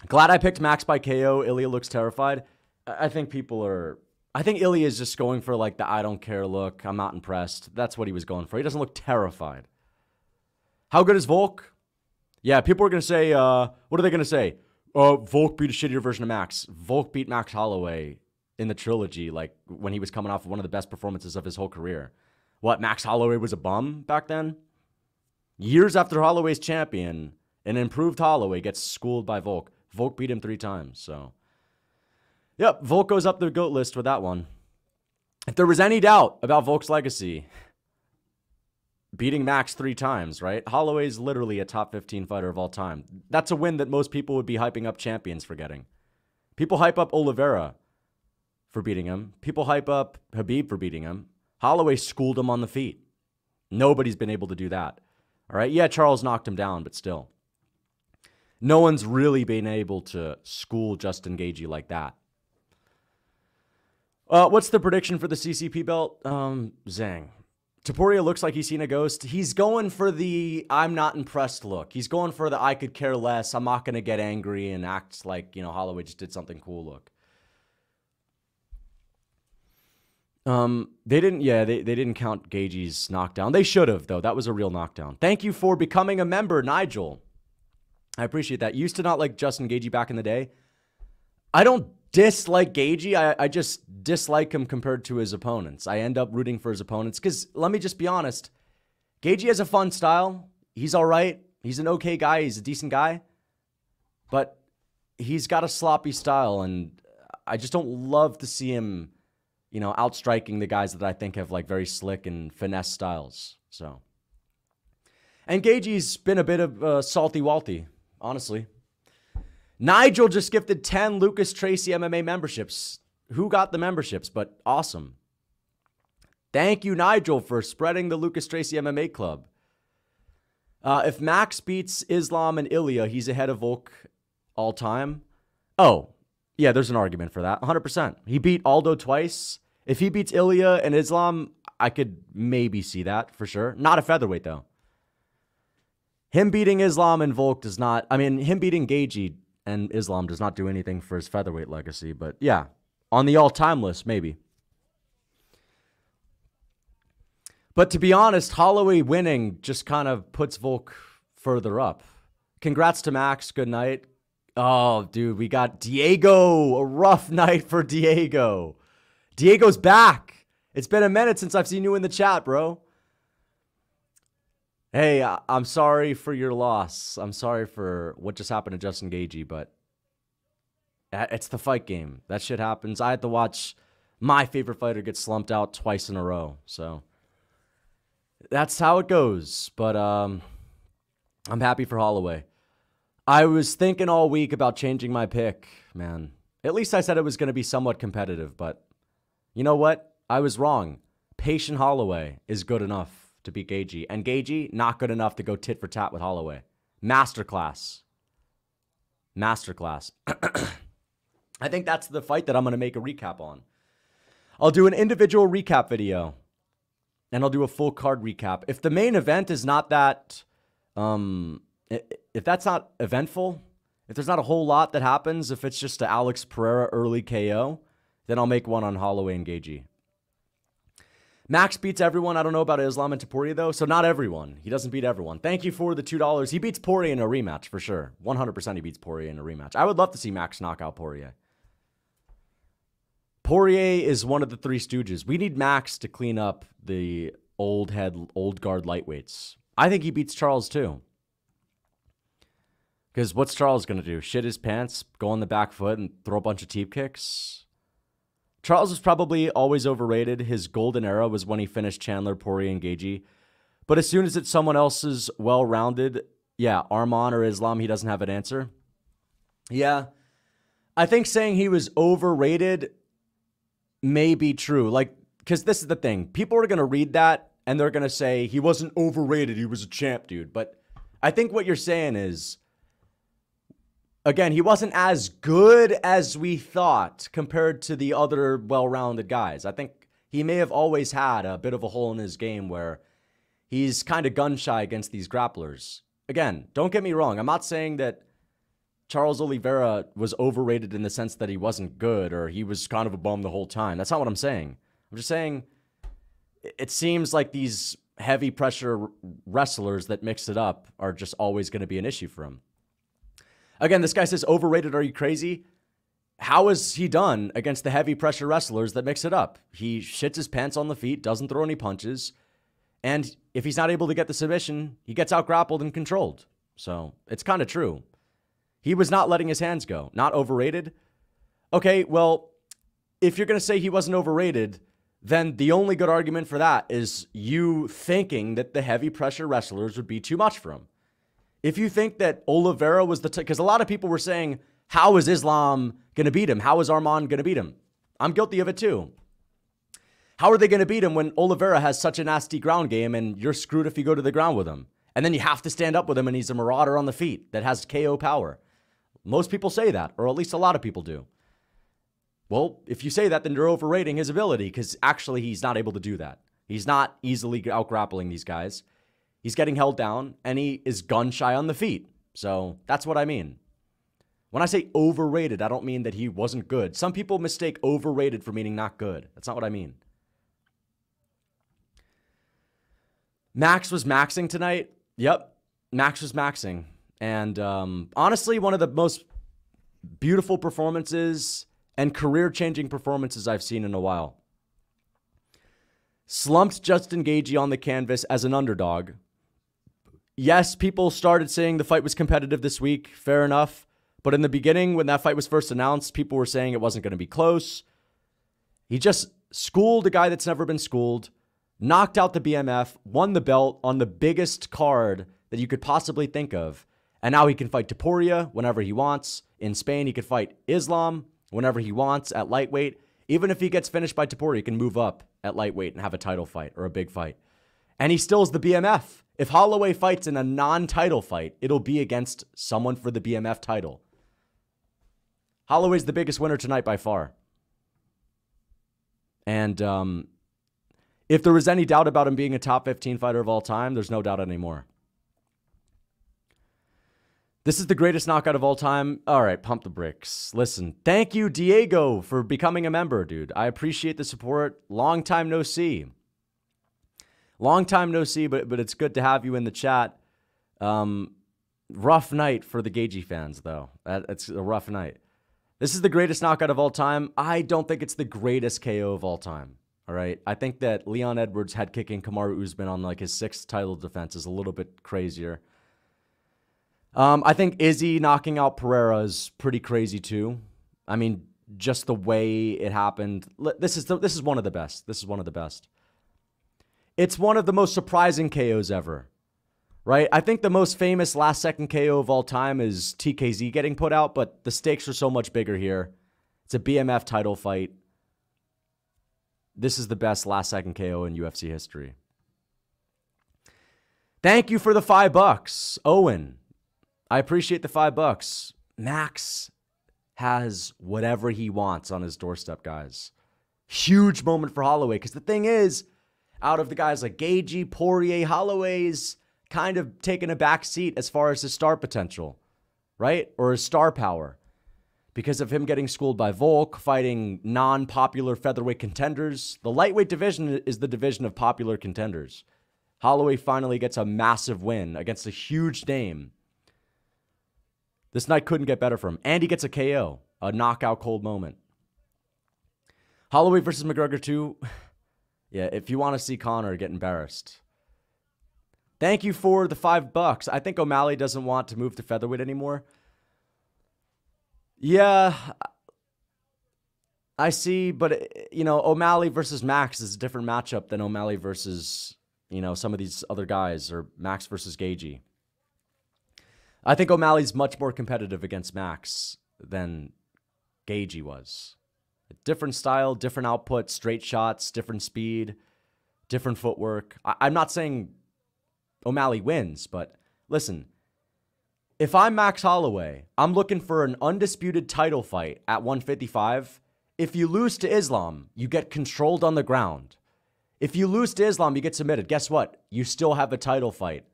Glad I picked Max by KO. Ilia looks terrified. I think people are I think Ilia is just going for like the I don't care look. I'm not impressed. That's what he was going for. He doesn't look terrified. How good is Volk? Yeah, people are going to say, uh, what are they going to say? Uh, Volk beat a shittier version of Max. Volk beat Max Holloway in the trilogy, like when he was coming off of one of the best performances of his whole career. What, Max Holloway was a bum back then? Years after Holloway's champion, an improved Holloway gets schooled by Volk. Volk beat him three times, so. Yep, Volk goes up the GOAT list with that one. If there was any doubt about Volk's legacy, beating Max three times, right? Holloway's literally a top 15 fighter of all time. That's a win that most people would be hyping up champions for getting. People hype up Oliveira for beating him. People hype up Khabib for beating him. Holloway schooled him on the feet. Nobody's been able to do that. All right. Yeah, Charles knocked him down, but still. No one's really been able to school Justin Gaethje like that. Uh, what's the prediction for the CCP belt? Um, Zhang. Topuria looks like he's seen a ghost. He's going for the I'm not impressed look. He's going for the I could care less. I'm not going to get angry and act like, you know, Holloway just did something cool look. Um, they didn't, yeah, they, they didn't count Gaethje's knockdown. They should have, though. That was a real knockdown. Thank you for becoming a member, Nigel. I appreciate that. Used to not like Justin Gaethje back in the day. I don't dislike Gaethje. I, I just dislike him compared to his opponents. I end up rooting for his opponents because let me just be honest. Gaethje has a fun style. He's all right. He's an okay guy. He's a decent guy. But he's got a sloppy style, and I just don't love to see him, you know, outstriking the guys that I think have like very slick and finesse styles. So, and Gaethje's been a bit of a salty walty, honestly. Nigel just gifted 10 Lucas Tracy MMA memberships. Who got the memberships? But awesome. Thank you, Nigel, for spreading the Lucas Tracy MMA club. Uh, if Max beats Islam and Ilia, he's ahead of Volk all time. Oh, yeah, there's an argument for that. 100%. He beat Aldo twice. If he beats Ilia and Islam, I could maybe see that for sure. Not a featherweight, though. Him beating Islam and Volk does not, I mean, him beating Gaethje and Islam does not do anything for his featherweight legacy. But yeah, on the all time list, maybe. But to be honest, Holloway winning just kind of puts Volk further up. Congrats to Max. Good night. Oh, dude, we got Diego. A rough [LAUGHS] night for Diego. Diego's back. It's been a minute since I've seen you in the chat, bro. Hey, I'm sorry for your loss. I'm sorry for what just happened to Justin Gaethje, but it's the fight game. That shit happens. I had to watch my favorite fighter get slumped out twice in a row. So that's how it goes. But um, I'm happy for Holloway. I was thinking all week about changing my pick, man. At least I said it was going to be somewhat competitive, but you know what? I was wrong. Patient Holloway is good enough to beat Gaethje. And Gaethje, not good enough to go tit for tat with Holloway. Masterclass. Masterclass. [CLEARS THROAT] I think that's the fight that I'm going to make a recap on. I'll do an individual recap video and I'll do a full card recap. If the main event is not that, um, if that's not eventful, if there's not a whole lot that happens, if it's just a Alex Pereira early KO, then I'll make one on Holloway and Gaethje. Max beats everyone. I don't know about Islam and Topuria though, so not everyone. He doesn't beat everyone. Thank you for the two dollars. He beats Poirier in a rematch for sure. One hundred percent, he beats Poirier in a rematch. I would love to see Max knock out Poirier. Poirier is one of the three stooges. We need Max to clean up the old head, old guard lightweights. I think he beats Charles too. Because what's Charles going to do? Shit his pants, go on the back foot, and throw a bunch of teep kicks? Charles was probably always overrated. His golden era was when he finished Chandler, Poirier, and Gaethje. But as soon as it's someone else's well-rounded, yeah, Arman or Islam, he doesn't have an answer. Yeah. I think saying he was overrated may be true. Like, because this is the thing. People are going to read that and they're going to say he wasn't overrated. He was a champ, dude. But I think what you're saying is, again, he wasn't as good as we thought compared to the other well rounded guys. I think he may have always had a bit of a hole in his game where he's kind of gun shy against these grapplers. Again, don't get me wrong. I'm not saying that Charles Oliveira was overrated in the sense that he wasn't good or he was kind of a bum the whole time. That's not what I'm saying. I'm just saying it seems like these heavy pressure wrestlers that mix it up are just always going to be an issue for him. Again, this guy says, overrated, are you crazy? How is he done against the heavy pressure wrestlers that mix it up? He shits his pants on the feet, doesn't throw any punches, and if he's not able to get the submission, he gets out grappled and controlled. So it's kind of true. He was not letting his hands go. Not overrated. Okay, well, if you're going to say he wasn't overrated, then the only good argument for that is you thinking that the heavy pressure wrestlers would be too much for him. If you think that Oliveira was the, because a lot of people were saying, how is Islam going to beat him? How is Arman going to beat him? I'm guilty of it too. How are they going to beat him when Oliveira has such a nasty ground game and you're screwed if you go to the ground with him? And then you have to stand up with him and he's a marauder on the feet that has KO power. Most people say that, or at least a lot of people do. Well, if you say that, then you're overrating his ability because actually he's not able to do that. He's not easily out grappling these guys. He's getting held down and he is gun shy on the feet. So that's what I mean. When I say overrated, I don't mean that he wasn't good. Some people mistake overrated for meaning not good. That's not what I mean. Max was maxing tonight. Yep, Max was maxing. And um, honestly, one of the most beautiful performances and career changing performances I've seen in a while. Slumped Justin Gaethje on the canvas as an underdog. Yes, people started saying the fight was competitive this week. Fair enough. But in the beginning, when that fight was first announced, people were saying it wasn't going to be close. He just schooled a guy that's never been schooled, knocked out the BMF, won the belt on the biggest card that you could possibly think of. And now he can fight Topuria whenever he wants. In Spain, he could fight Islam whenever he wants at lightweight. Even if he gets finished by Topuria, he can move up at lightweight and have a title fight or a big fight. And he still is the BMF. If Holloway fights in a non title fight, it'll be against someone for the BMF title. Holloway's the biggest winner tonight by far. And um, if there was any doubt about him being a top 15 fighter of all time, there's no doubt anymore. This is the greatest knockout of all time. All right, pump the bricks. Listen, thank you, Diego, for becoming a member, dude. I appreciate the support. Long time no see. Long time no see, but but it's good to have you in the chat. Um, rough night for the Gaethje fans, though. That, it's a rough night. This is the greatest knockout of all time. I don't think it's the greatest KO of all time. All right. I think that Leon Edwards head kicking Kamaru Usman on like his sixth title defense is a little bit crazier. Um, I think Izzy knocking out Pereira is pretty crazy too. I mean, just the way it happened. This is the, this is one of the best. This is one of the best. It's one of the most surprising KOs ever. Right? I think the most famous last second KO of all time is TKZ getting put out, but the stakes are so much bigger here. It's a BMF title fight. This is the best last second KO in UFC history. Thank you for the five bucks, Owen. I appreciate the five bucks. Max has whatever he wants on his doorstep, guys. Huge moment for Holloway because the thing is, out of the guys like Gaethje, Poirier, Holloway's kind of taken a back seat as far as his star potential, right? Or his star power. Because of him getting schooled by Volk, fighting non popular featherweight contenders. The lightweight division is the division of popular contenders. Holloway finally gets a massive win against a huge name this night couldn't get better for him. And he gets a KO, a knockout cold moment. Holloway versus McGregor 2. Yeah, if you want to see Conor get embarrassed. Thank you for the five bucks. I think O'Malley doesn't want to move to featherweight anymore. Yeah, I see, but you know, O'Malley versus Max is a different matchup than O'Malley versus you know some of these other guys or Max versus Gaethje. I think O'Malley's much more competitive against Max than Gaethje was. Different style, different output, straight shots, different speed, different footwork. I- I'm not saying O'Malley wins, but listen, if I'm Max Holloway, I'm looking for an undisputed title fight at 155. If you lose to Islam, you get controlled on the ground. If you lose to Islam, you get submitted. Guess what? You still have a title fight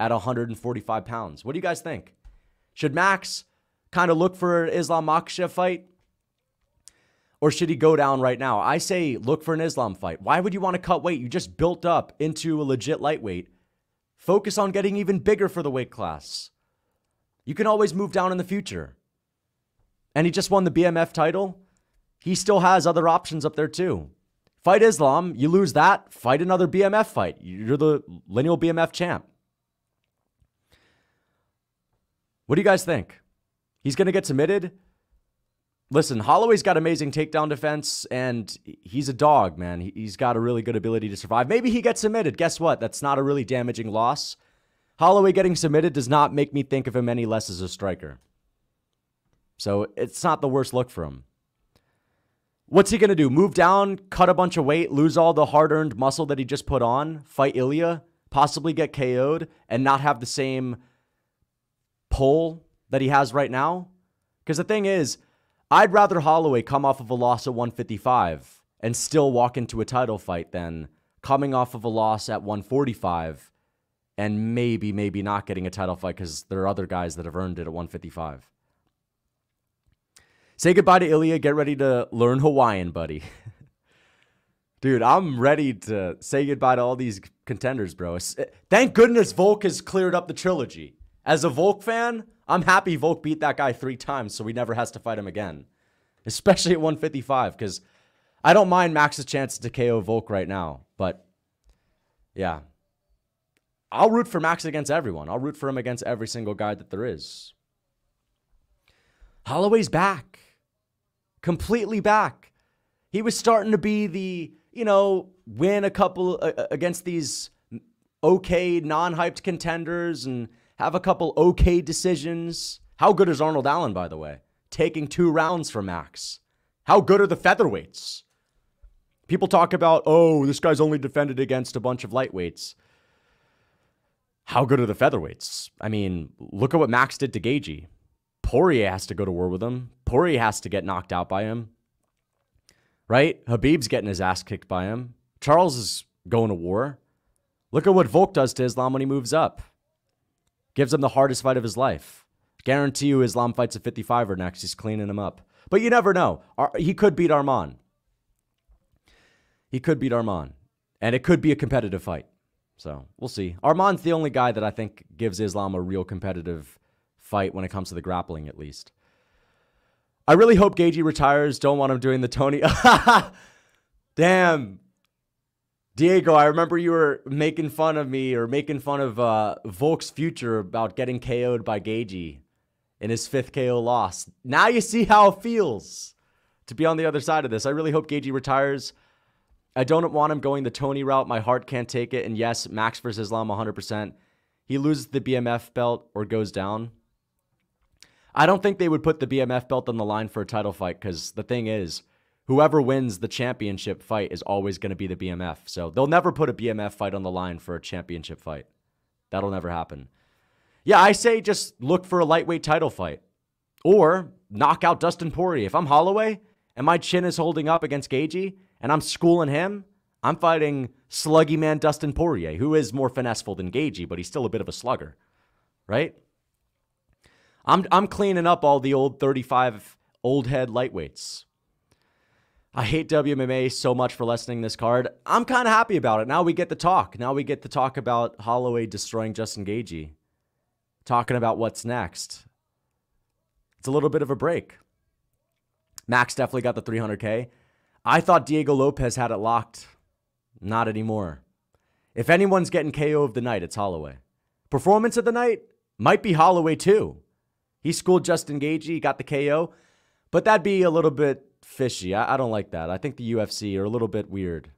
at 145 pounds. What do you guys think? Should Max kind of look for an Islam Makhachev fight? Or should he go down right now? I say look for an Islam fight. Why would you want to cut weight? You just built up into a legit lightweight. Focus on getting even bigger for the weight class. You can always move down in the future. And he just won the BMF title. He still has other options up there too. Fight Islam, you lose that, fight another BMF fight. You're the lineal BMF champ. What do you guys think? He's going to get submitted? Listen, Holloway's got amazing takedown defense, and he's a dog, man. He's got a really good ability to survive. Maybe he gets submitted. Guess what? That's not a really damaging loss. Holloway getting submitted does not make me think of him any less as a striker. So it's not the worst look for him. What's he going to do? Move down, cut a bunch of weight, lose all the hard earned muscle that he just put on, fight Ilia, possibly get KO'd, and not have the same pull that he has right now? Because the thing is, I'd rather Holloway come off of a loss at 155 and still walk into a title fight than coming off of a loss at 145 and maybe, maybe not getting a title fight because there are other guys that have earned it at 155. Say goodbye to Ilia. Get ready to learn Hawaiian, buddy. [LAUGHS] Dude, I'm ready to say goodbye to all these contenders, bro. Eh, thank goodness Volk has cleared up the trilogy. As a Volk fan, I'm happy Volk beat that guy three times so he never has to fight him again, especially at 155, because I don't mind Max's chances to KO Volk right now. But yeah, I'll root for Max against everyone. I'll root for him against every single guy that there is. Holloway's back, completely back. He was starting to be the, you know, win a couple uh, against these okay non hyped contenders and have a couple okay decisions. How good is Arnold Allen, by the way? Taking two rounds for Max. How good are the featherweights? People talk about, oh, this guy's only defended against a bunch of lightweights. How good are the featherweights? I mean, look at what Max did to Gaethje. Poirier has to go to war with him. Poirier has to get knocked out by him. Right? Khabib's getting his ass kicked by him. Charles is going to war. Look at what Volk does to Islam when he moves up. Gives him the hardest fight of his life. Guarantee you Islam fights a 55er next. He's cleaning him up. But you never know. He could beat Arman. He could beat Arman. And it could be a competitive fight. So we'll see. Arman's the only guy that I think gives Islam a real competitive fight when it comes to the grappling, at least. I really hope Gaethje retires. Don't want him doing the Tony. [LAUGHS] Damn. Diego, I remember you were making fun of me or making fun of uh, Volk's future about getting KO'd by Gaethje in his fifth KO loss. Now you see how it feels to be on the other side of this. I really hope Gaethje retires. I don't want him going the Tony route. My heart can't take it. And yes, Max versus Islam 100%. He loses the BMF belt or goes down. I don't think they would put the BMF belt on the line for a title fight because the thing is, whoever wins the championship fight is always going to be the BMF. So they'll never put a BMF fight on the line for a championship fight. That'll never happen. Yeah, I say just look for a lightweight title fight. Or knock out Dustin Poirier. If I'm Holloway and my chin is holding up against Gaethje and I'm schooling him, I'm fighting sluggy man Dustin Poirier, who is more finesseful than Gaethje, but he's still a bit of a slugger, right? I'm I'm cleaning up all the old 35 old head lightweights. I hate WMMA so much for lessening this card. I'm kind of happy about it. Now we get to talk. Now we get to talk about Holloway destroying Justin Gaethje. Talking about what's next. It's a little bit of a break. Max definitely got the 300K. I thought Diego Lopes had it locked. Not anymore. If anyone's getting KO of the night, it's Holloway. Performance of the night might be Holloway too. He schooled Justin he got the KO, but that'd be a little bit fishy. I, I don't like that. I think the UFC are a little bit weird.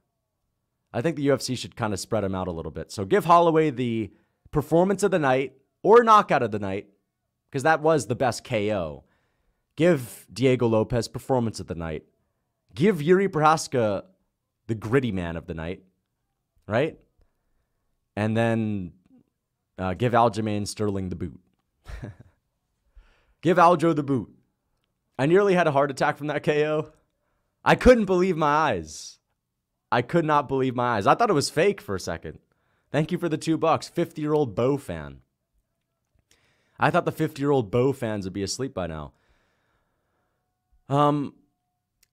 I think the UFC should kind of spread them out a little bit. So give Holloway the performance of the night or knockout of the night, because that was the best KO. Give Diego Lopes performance of the night. Give Jiri Prochazka the gritty man of the night, right? And then uh, give Aljamain Sterling the boot. [LAUGHS] give Aljo the boot. I nearly had a heart attack from that KO. I couldn't believe my eyes. I could not believe my eyes. I thought it was fake for a second. Thank you for the two bucks. 50 year old Bo fan. I thought the 50 year old Bo fans would be asleep by now. Um,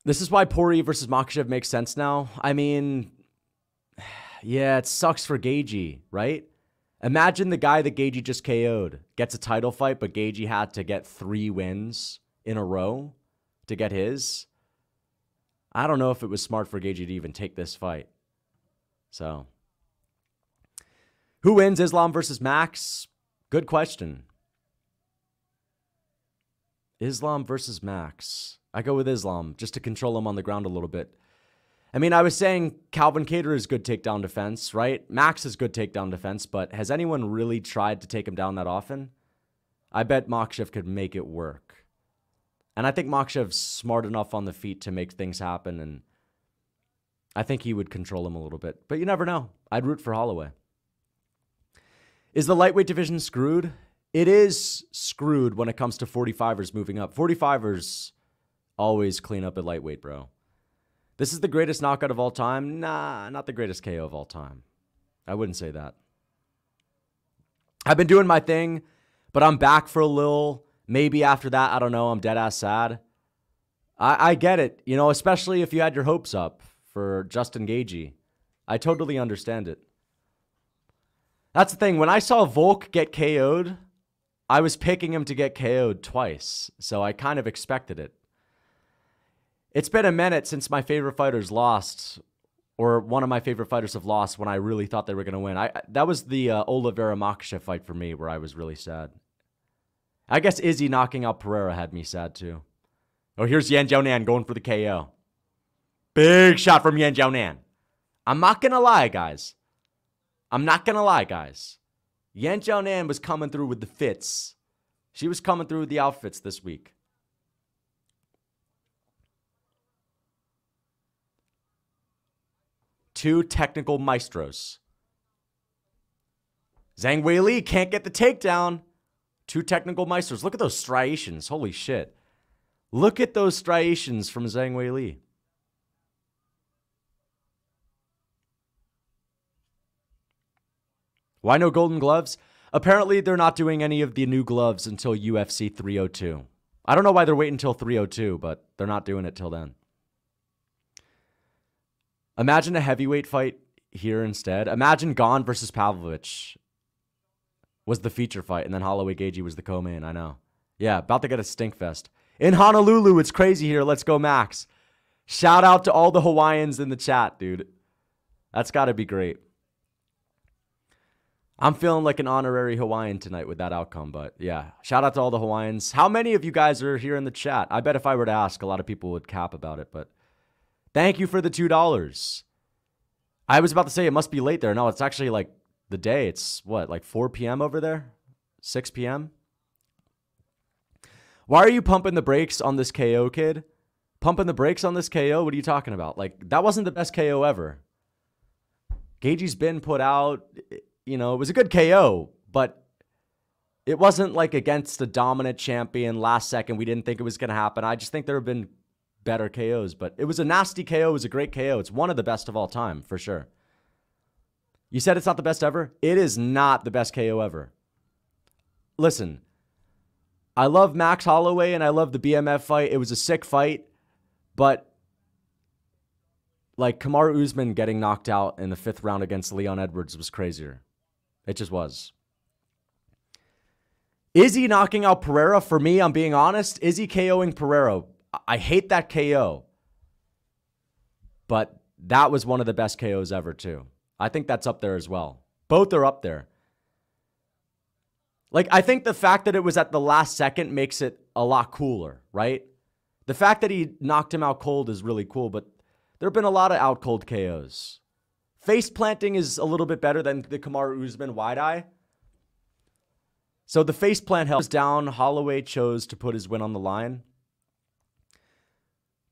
this is why Poirier versus Makhachev makes sense now. I mean, yeah, it sucks for Gaethje, right? Imagine the guy that Gaethje just KO'd gets a title fight, but Gaethje had to get three wins in a row to get his. I don't know if it was smart for Gaethje to even take this fight. So, who wins Islam versus Max? Good question. Islam versus Max. I go with Islam just to control him on the ground a little bit. I mean, I was saying Calvin Kattar is good takedown defense, right? Max is good takedown defense, but has anyone really tried to take him down that often? I bet Makhachev could make it work. And I think Makhachev's smart enough on the feet to make things happen, and I think he would control him a little bit. But you never know. I'd root for Holloway. Is the lightweight division screwed? It is screwed when it comes to 45ers moving up. 45ers always clean up at lightweight, bro. This is the greatest knockout of all time? Nah, not the greatest KO of all time. I wouldn't say that. I've been doing my thing, but I'm back for a little. Maybe after that, I don't know. I'm dead ass sad. I, I get it, you know, especially if you had your hopes up for Justin Gaethje. I totally understand it. That's the thing. When I saw Volk get KO'd, I was picking him to get KO'd twice, so I kind of expected it. It's been a minute since my favorite fighters lost, or one of my favorite fighters have lost when I really thought they were going to win. I that was the uh, Oliveira Makhachev fight for me, where I was really sad. I guess Izzy knocking out Pereira had me sad too. Oh, here's Yan Xiaonan going for the KO. Big shot from Yan Xiaonan. I'm not gonna lie, guys. I'm not gonna lie, guys. Yan Xiaonan was coming through with the fits. She was coming through with the outfits this week. two technical maestros. Zhang Weili can't get the takedown. Two technical meisters. Look at those striations. Holy shit. Look at those striations from Zhang Weili. Why no golden gloves? Apparently, they're not doing any of the new gloves until UFC 302. I don't know why they're waiting until 302, but they're not doing it till then. Imagine a heavyweight fight here instead. Imagine Gane versus Pavlovich was the feature fight, and then Holloway Gaethje was the co-main. I know. Yeah, about to get a stink fest in Honolulu. It's crazy here. Let's go, Max. Shout out to all the Hawaiians in the chat, dude. That's got to be great. I'm feeling like an honorary Hawaiian tonight with that outcome, but yeah, shout out to all the Hawaiians. How many of you guys are here in the chat? I bet if I were to ask, a lot of people would cap about it, but Thank you for the $2. I was about to say it must be late there. No, it's actually like the day. It's what, like 4 p.m. over there? 6 p.m.? Why are you pumping the brakes on this KO kid? Pumping the brakes on this KO? What are you talking about? Like, that wasn't the best KO ever. Gaethje's been put out. You know, it was a good KO, but It wasn't like against a dominant champion last second. We didn't think it was going to happen. I just think there have been better KOs, but it was a nasty KO. It was a great KO. It's one of the best of all time, for sure. You said it's not the best ever? It is not the best KO ever. Listen, I love Max Holloway and I love the BMF fight. It was a sick fight, but like Kamaru Usman getting knocked out in the fifth round against Leon Edwards was crazier. It just was. Is he knocking out Pereira? For me, I'm being honest. Is he KOing Pereira? I hate that KO. But that was one of the best KOs ever, too. I think that's up there as well. Both are up there. Like, I think the fact that it was at the last second makes it a lot cooler, right? The fact that he knocked him out cold is really cool, but there have been a lot of out cold KOs. Face planting is a little bit better than the Kamaru Usman wide eye. So the face plant helps down. Holloway chose to put his win on the line.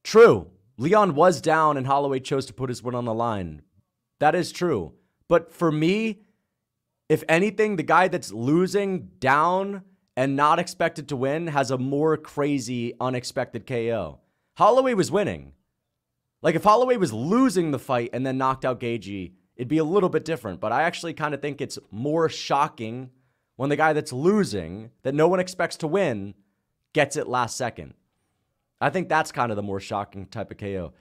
True. Leon was down and Holloway chose to put his win on the line. That is true. But for me, if anything, the guy that's losing down and not expected to win has a more crazy, unexpected KO. Holloway was winning. Like if Holloway was losing the fight and then knocked out Gaethje, it'd be a little bit different. But I actually kind of think it's more shocking when the guy that's losing, that no one expects to win, gets it last second. I think that's kind of the more shocking type of KO.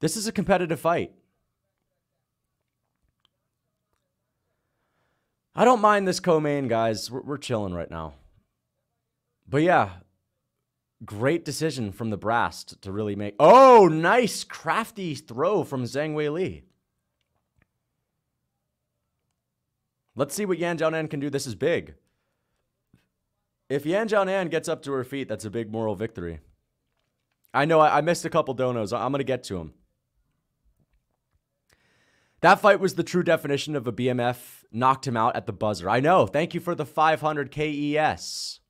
This is a competitive fight. I don't mind this co-main, guys. We're, we're chilling right now. But yeah, great decision from the brass to really make. Oh, nice crafty throw from Zhang Weili. Let's see what Yan Xiaonan can do. This is big. If Yan Xiaonan gets up to her feet, that's a big moral victory. I know I, I missed a couple donos. I'm going to get to them. That fight was the true definition of a BMF. Knocked him out at the buzzer. I know. Thank you for the 500 KES.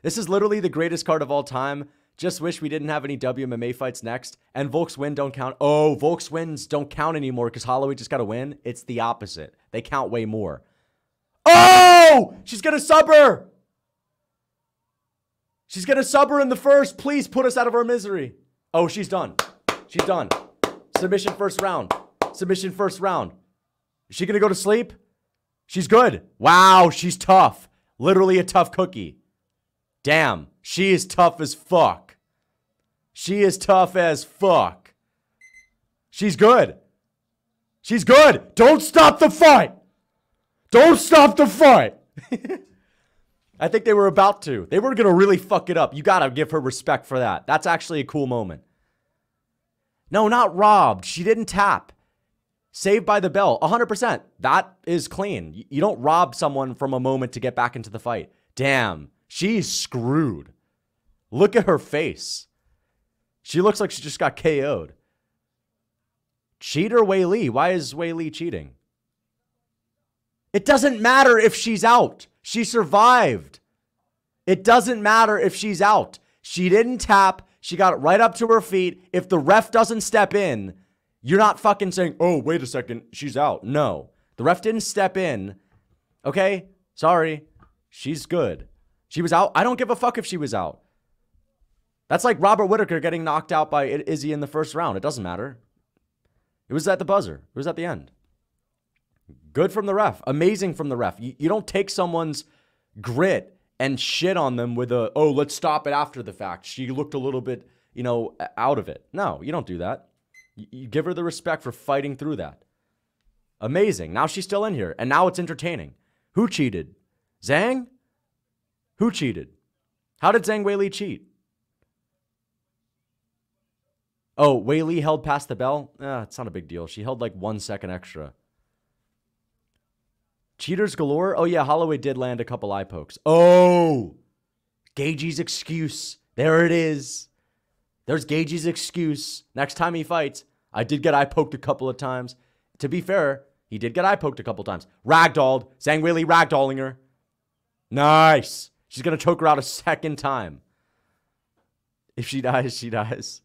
This is literally the greatest card of all time. Just wish we didn't have any WMMA fights next. And Volk's win don't count. Oh, Volk's wins don't count anymore because Holloway just got to win. It's the opposite. They count way more. Oh! She's going to sub her! She's going to sub her in the first. Please put us out of our misery. Oh, she's done. She's done. Submission first round. Submission first round. Is she going to go to sleep? She's good. Wow, she's tough. Literally a tough cookie. Damn, she is tough as fuck. She is tough as fuck. She's good. She's good. Don't stop the fight. Don't stop the fight. [LAUGHS] I think they were about to. They were going to really fuck it up. You got to give her respect for that. That's actually a cool moment. No, not robbed. She didn't tap. Saved by the bell. 100%. That is clean. You don't rob someone from a moment to get back into the fight. Damn. She's screwed. Look at her face. She looks like she just got KO'd. Cheater Weili. Why is Weili cheating? It doesn't matter if she's out. She survived. It doesn't matter if she's out. She didn't tap. She got right up to her feet. If the ref doesn't step in, you're not fucking saying, oh, wait a second, she's out. No. The ref didn't step in. Okay? Sorry. She's good. She was out. I don't give a fuck if she was out. That's like Robert Whittaker getting knocked out by Izzy in the first round. It doesn't matter. It was at the buzzer. It was at the end. Good from the ref. Amazing from the ref. You, you don't take someone's grit and shit on them with a, oh, let's stop it after the fact. She looked a little bit, you know, out of it. No, you don't do that. You, give her the respect for fighting through that. Amazing. Now she's still in here, and now it's entertaining. Who cheated? Zhang? Who cheated? How did Zhang Weili cheat? Oh, Weili held past the bell? Eh, it's not a big deal. She held like one second extra. Cheaters galore? Oh, yeah, Holloway did land a couple eye pokes. Oh, Gaethje's excuse. There it is. There's Gaethje's excuse. Next time he fights, I did get eye poked a couple of times. To be fair, he did get eye poked a couple times. Ragdolled. Zhang Weili ragdolling her. Nice. She's to choke her out a second time. If she dies, she dies.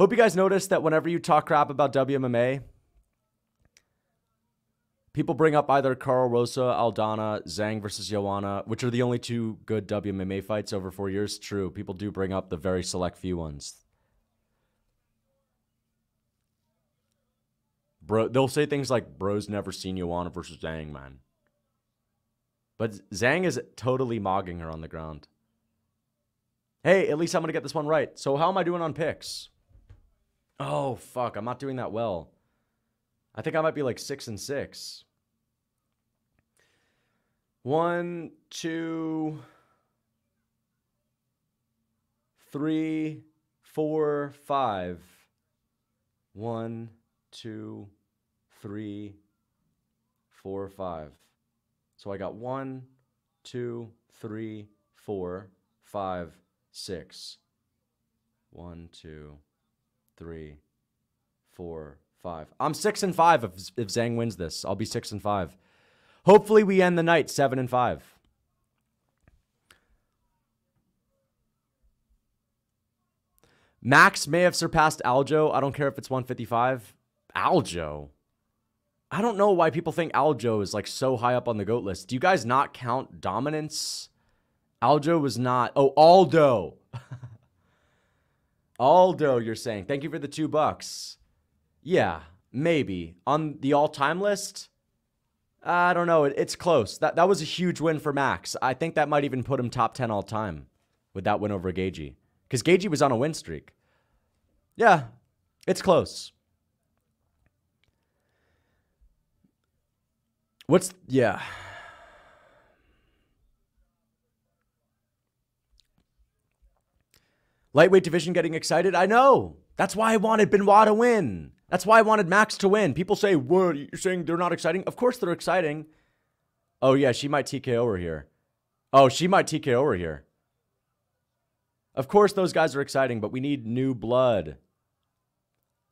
Hope you guys noticed that whenever you talk crap about WMMA, People bring up either Carl Rosa, Aldana, Zhang versus Joanna, which are the only two good WMMA fights over four years. True. People do bring up the very select few ones. Bro, they'll say things like, "Bro's never seen Joanna versus Zhang, man." But Zhang is totally mogging her on the ground. Hey, at least I'm gonna get this one right. So how am I doing on picks? Oh fuck, I'm not doing that well. I think I might be like six and six. One, two, three, four, five. One, two, three, four, five. So I got one, two, three, four, five, six. One, two, three, four, five. I'm six and five if, if Zhang wins this. I'll be six and five. Hopefully, we end the night seven and five. Max may have surpassed Aljo. I don't care if it's 155. Aljo. I don't know why people think Aljo is like so high up on the GOAT list. Do you guys not count dominance? Aljo was not. Oh, Aldo. [LAUGHS] Aldo, you're saying. Thank you for the two bucks. Yeah, maybe. On the all time list, I don't know. It's close. That, that was a huge win for Max. I think that might even put him top 10 all time with that win over Gaethje. Because Gaethje was on a win streak. Yeah, it's close. What's yeah? Lightweight division getting excited? I know. That's why I wanted Benoit to win. That's why I wanted Max to win. People say, "What? You're saying they're not exciting?" Of course they're exciting. Oh yeah, she might TKO her here. Oh, she might TKO her here. Of course those guys are exciting, but we need new blood.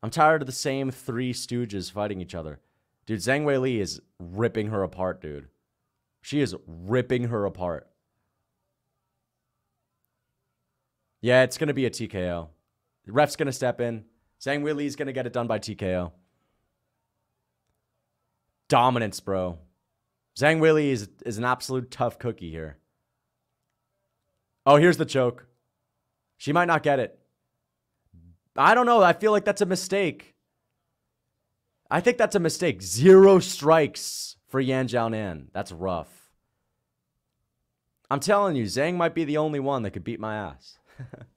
I'm tired of the same three stooges fighting each other. Dude, Zhang Weili is ripping her apart, dude. She is ripping her apart. Yeah, it's going to be a TKO. The ref's going to step in. Zhang Weili's going to get it done by TKO. Dominance, bro. Zhang Weili is, is an absolute tough cookie here. Oh, here's the choke. She might not get it. I don't know. I feel like that's a mistake. I think that's a mistake. Zero strikes for Yan Xiaonan. That's rough. I'm telling you, Zhang might be the only one that could beat my ass. [LAUGHS]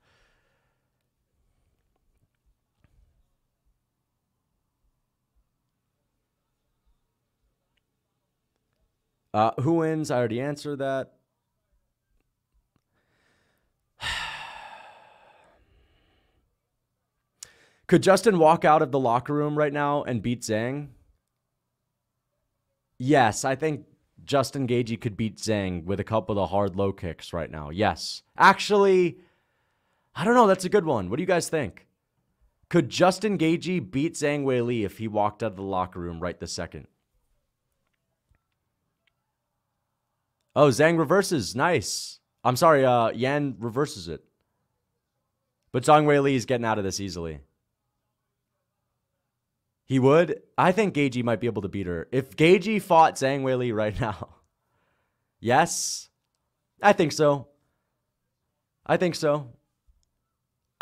uh, who wins? I already answered that. [SIGHS] Could Justin walk out of the locker room right now and beat Zhang? Yes, I think Justin Gaethje could beat Zhang with a couple of the hard low kicks right now. Yes. Actually, I don't know. That's a good one. What do you guys think? Could Justin Gaethje beat Zhang Weili if he walked out of the locker room right this second? Oh, Zhang reverses. Nice. I'm sorry, uh, Yan reverses it. But Zhang Weili is getting out of this easily. He would. I think Gaethje might be able to beat her. If Gaethje fought Zhang Weili right [LAUGHS] now, yes, I think so. I think so.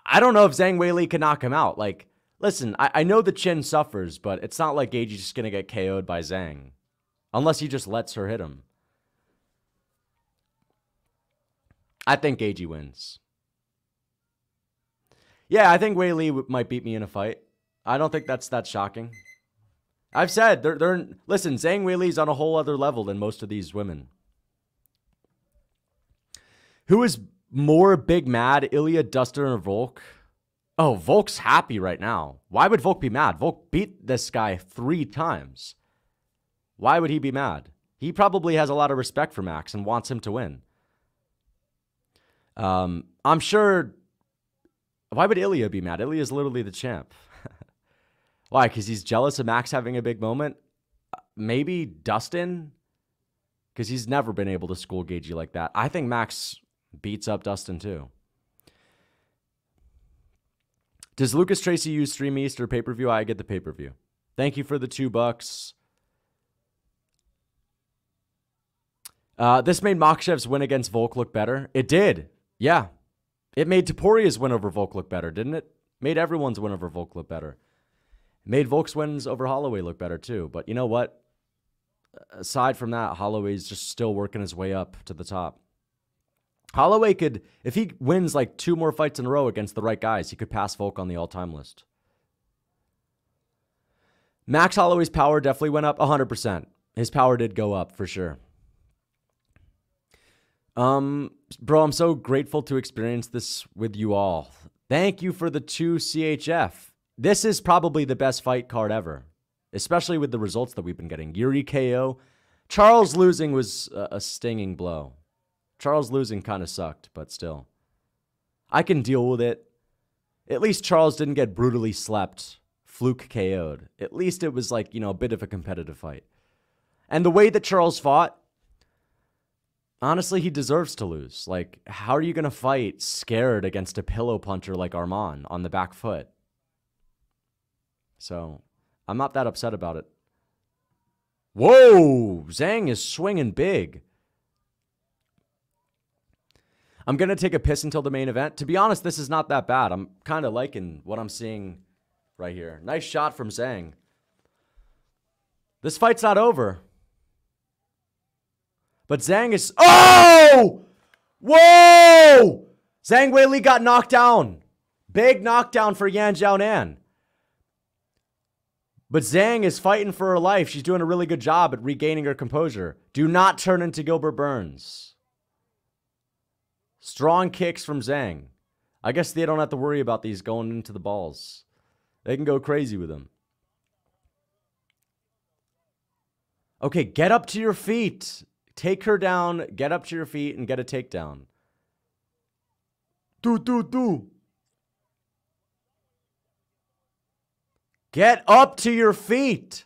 I don't know if Zhang Weili can knock him out. Like, listen, I, I know the chin suffers, but it's not like Gaethje's just gonna get KO'd by Zhang, unless he just lets her hit him. I think Gaethje wins. Yeah, I think Weili might beat me in a fight. I don't think that's that shocking. I've said they're they're listen. Zhang Weili's on a whole other level than most of these women. Who is more big mad, Ilia, Dustin, or Volk? Oh, Volk's happy right now. Why would Volk be mad? Volk beat this guy three times. Why would he be mad? He probably has a lot of respect for Max and wants him to win. Um, I'm sure. Why would Ilia be mad? Ilia is literally the champ. [LAUGHS] Why? Because he's jealous of Max having a big moment? Maybe Dustin? Because he's never been able to school Gaethje like that. I think Max beats up Dustin too. Does Lucas Tracy use Stream East or pay per view? I get the pay per view. Thank you for the two bucks. Uh, this made Makhachev's win against Volk look better. It did. Yeah. It made Topuria's win over Volk look better, didn't it? Made everyone's win over Volk look better. Made Volk's wins over Holloway look better too. But you know what? Aside from that, Holloway's just still working his way up to the top. Holloway could, if he wins like two more fights in a row against the right guys, he could pass Volk on the all time list. Max Holloway's power definitely went up 100%. His power did go up for sure. Um, bro, I'm so grateful to experience this with you all. Thank you for the two CHF. This is probably the best fight card ever, especially with the results that we've been getting. Jiri KO. Charles losing was a, a stinging blow. Charles losing kind of sucked, but still. I can deal with it. At least Charles didn't get brutally slept, fluke KO'd. At least it was like, you know, a bit of a competitive fight. And the way that Charles fought, honestly, he deserves to lose. Like, how are you going to fight scared against a pillow puncher like Arman on the back foot? So, I'm not that upset about it. Whoa! Zhang is swinging big. I'm going to take a piss until the main event. To be honest, this is not that bad. I'm kind of liking what I'm seeing right here. Nice shot from Zhang. This fight's not over. But Zhang is. Oh! Whoa! Zhang Weili got knocked down. Big knockdown for Yan Xiaonan. But Zhang is fighting for her life. She's doing a really good job at regaining her composure. Do not turn into Gilbert Burns. Strong kicks from Zhang. I guess they don't have to worry about these going into the balls. They can go crazy with them. Okay, get up to your feet. Take her down, get up to your feet, and get a takedown. Do, do, do. Get up to your feet.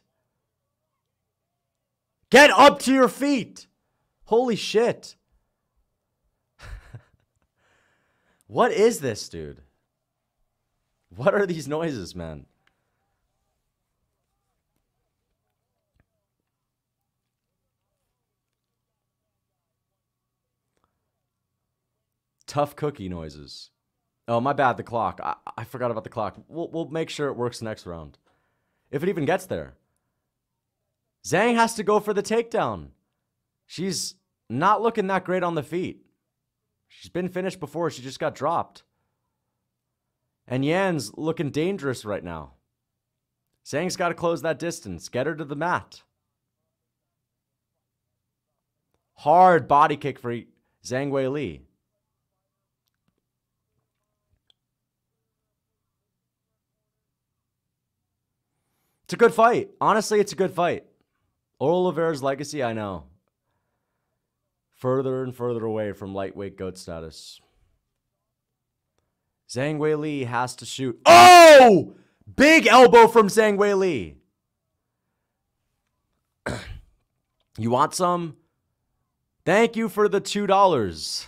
Get up to your feet. Holy shit. [LAUGHS] what is this, dude? What are these noises, man? Tough cookie noises. Oh, my bad. The clock. I, I forgot about the clock. We'll, we'll make sure it works next round. If it even gets there. Zhang has to go for the takedown. She's not looking that great on the feet. She's been finished before. She just got dropped. And Yan's looking dangerous right now. Zhang's got to close that distance. Get her to the mat. Hard body kick for Zhang Weili. It's a good fight. Honestly, it's a good fight. Oliveira's legacy, I know. Further and further away from lightweight goat status. Zhang Weili has to shoot. Oh! Big elbow from Zhang Weili. [CLEARS THROAT] you want some? Thank you for the $2.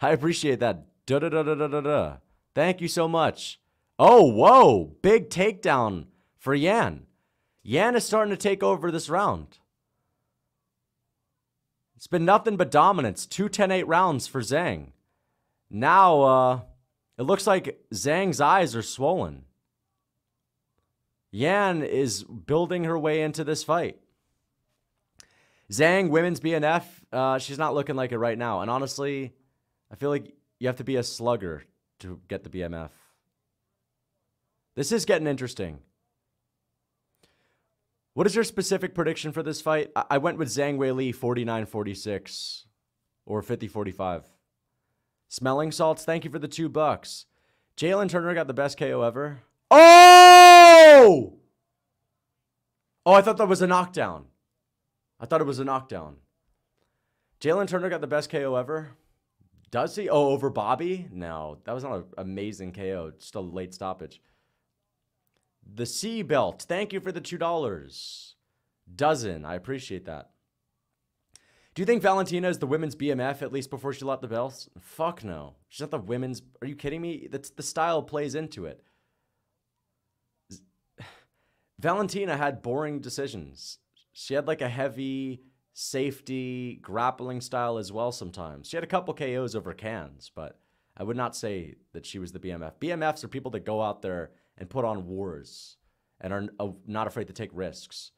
I appreciate that. Da da da da da da da. Thank you so much. Oh, whoa. Big takedown for Yan. Yan is starting to take over this round. It's been nothing but dominance. Two 10 8 rounds for Zhang. Now, uh, it looks like Zhang's eyes are swollen. Yan is building her way into this fight. Zhang, women's BMF, uh, she's not looking like it right now. And honestly, I feel like you have to be a slugger to get the BMF. This is getting interesting. What is your specific prediction for this fight? I, went with Zhang Weili 49 46 or 50 45. Smelling salts, thank you for the two bucks. Jalin Turner got the best KO ever. Oh! Oh, I thought that was a knockdown. I thought it was a knockdown. Jalin Turner got the best KO ever. Does he? Oh, over Bobby? No, that was not an amazing KO. Just a late stoppage. The C belt. Thank you for the $2. Dozen. I appreciate that. Do you think Valentina is the women's BMF at least before she let the belts? Fuck no. She's not the women's. Are you kidding me? That's the style plays into it. [SIGHS] Valentina had boring decisions. She had like a heavy safety, grappling style as well sometimes. She had a couple KOs over cans, but I would not say that she was the BMF. BMFs are people that go out there and put on wars and are uh, not afraid to take risks.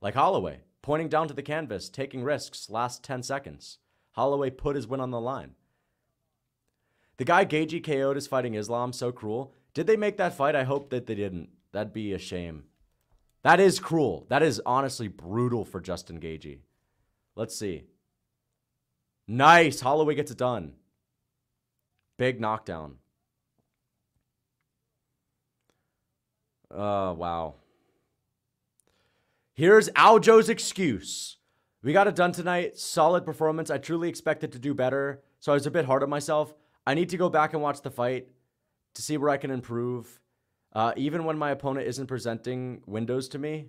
Like Holloway, pointing down to the canvas, taking risks, last 10 seconds. Holloway put his win on the line. The guy Gaethje KO'd is fighting Islam, so cruel. Did they make that fight? I hope that they didn't. That'd be a shame. That is cruel. That is honestly brutal for Justin Gaethje. Let's see. Nice. Holloway gets it done. Big knockdown. Oh, wow. Here's Aljo's excuse. We got it done tonight. Solid performance. I truly expected to do better. So I was a bit hard on myself. I need to go back and watch the fight to see where I can improve. Uh, even when my opponent isn't presenting windows to me,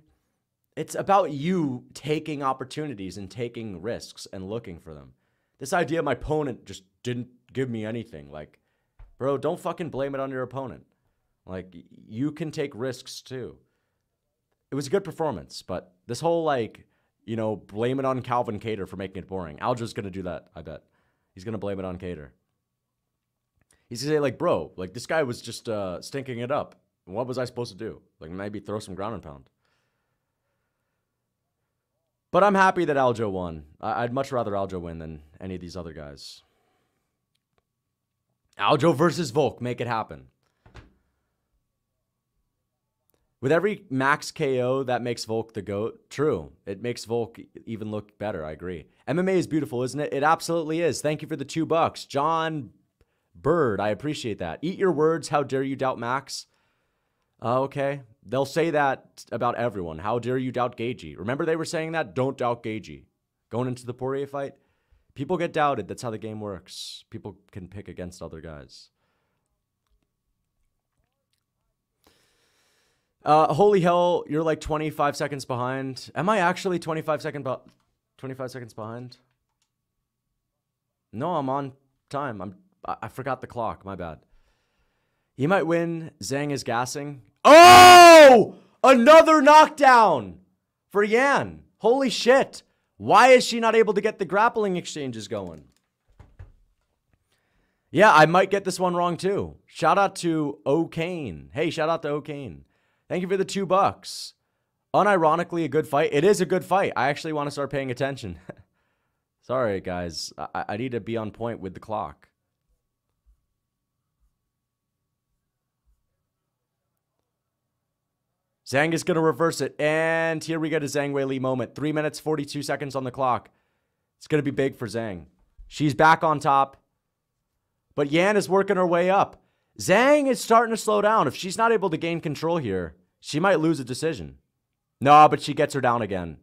it's about you taking opportunities and taking risks and looking for them. This idea my opponent just didn't give me anything. Like, bro, don't fucking blame it on your opponent. Like, you can take risks too. It was a good performance, but this whole, like, you know, blame it on Calvin Kattar for making it boring. Aljo's to do that, I bet. He's to blame it on Kattar. He's to say, like, bro, like, this guy was just uh, stinking it up. What was I supposed to do? Like, maybe throw some ground and pound. But I'm happy that Aljo won. I'd much rather Aljo win than any of these other guys. Aljo versus Volk, make it happen. With every max KO, that makes Volk the GOAT. True. It makes Volk even look better. I agree. MMA is beautiful, isn't it? It absolutely is. Thank you for the two bucks. John Bird, I appreciate that. Eat your words. How dare you doubt Max? Uh, okay. They'll say that about everyone. How dare you doubt Gaethje? Remember they were saying that? Don't doubt Gaethje. Going into the Poirier fight, people get doubted. That's how the game works. People can pick against other guys. Uh, holy hell, you're like 25 seconds behind. Am I actually 25 second be- 25 seconds behind? No, I'm on time. I'm I forgot the clock. My bad. He might win. Zhang is gassing. Oh! Another knockdown for Yan. Holy shit. Why is she not able to get the grappling exchanges going? Yeah, I might get this one wrong too. Shout out to O'Kane. Hey, shout out to O'Kane. Thank you for the two bucks. Unironically, a good fight. It is a good fight. I actually want to start paying attention. [LAUGHS] Sorry, guys. I, I need to be on point with the clock. Zhang is going to reverse it. And here we get a Zhang Weili moment. Three minutes, 42 seconds on the clock. It's going to be big for Zhang. She's back on top. But Yan is working her way up. Zhang is starting to slow down. If she's not able to gain control here, she might lose a decision. No, but she gets her down again.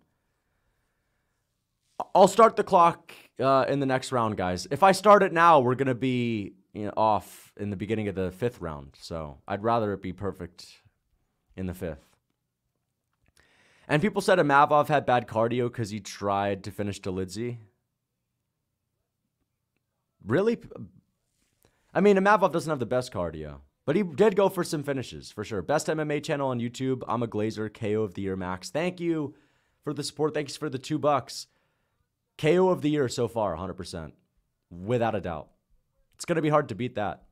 I'll start the clock uh, in the next round, guys. If I start it now, we're going to be you know, off in the beginning of the fifth round. So I'd rather it be perfect in the fifth. And people said Imavov had bad cardio because he tried to finish Dolidze. Really? I mean, Imavov doesn't have the best cardio, but he did go for some finishes for sure. Best MMA channel on YouTube. I'm a Glazer, KO of the year, Max. Thank you for the support. Thanks for the two bucks. KO of the year so far, 100%. Without a doubt. It's going to be hard to beat that.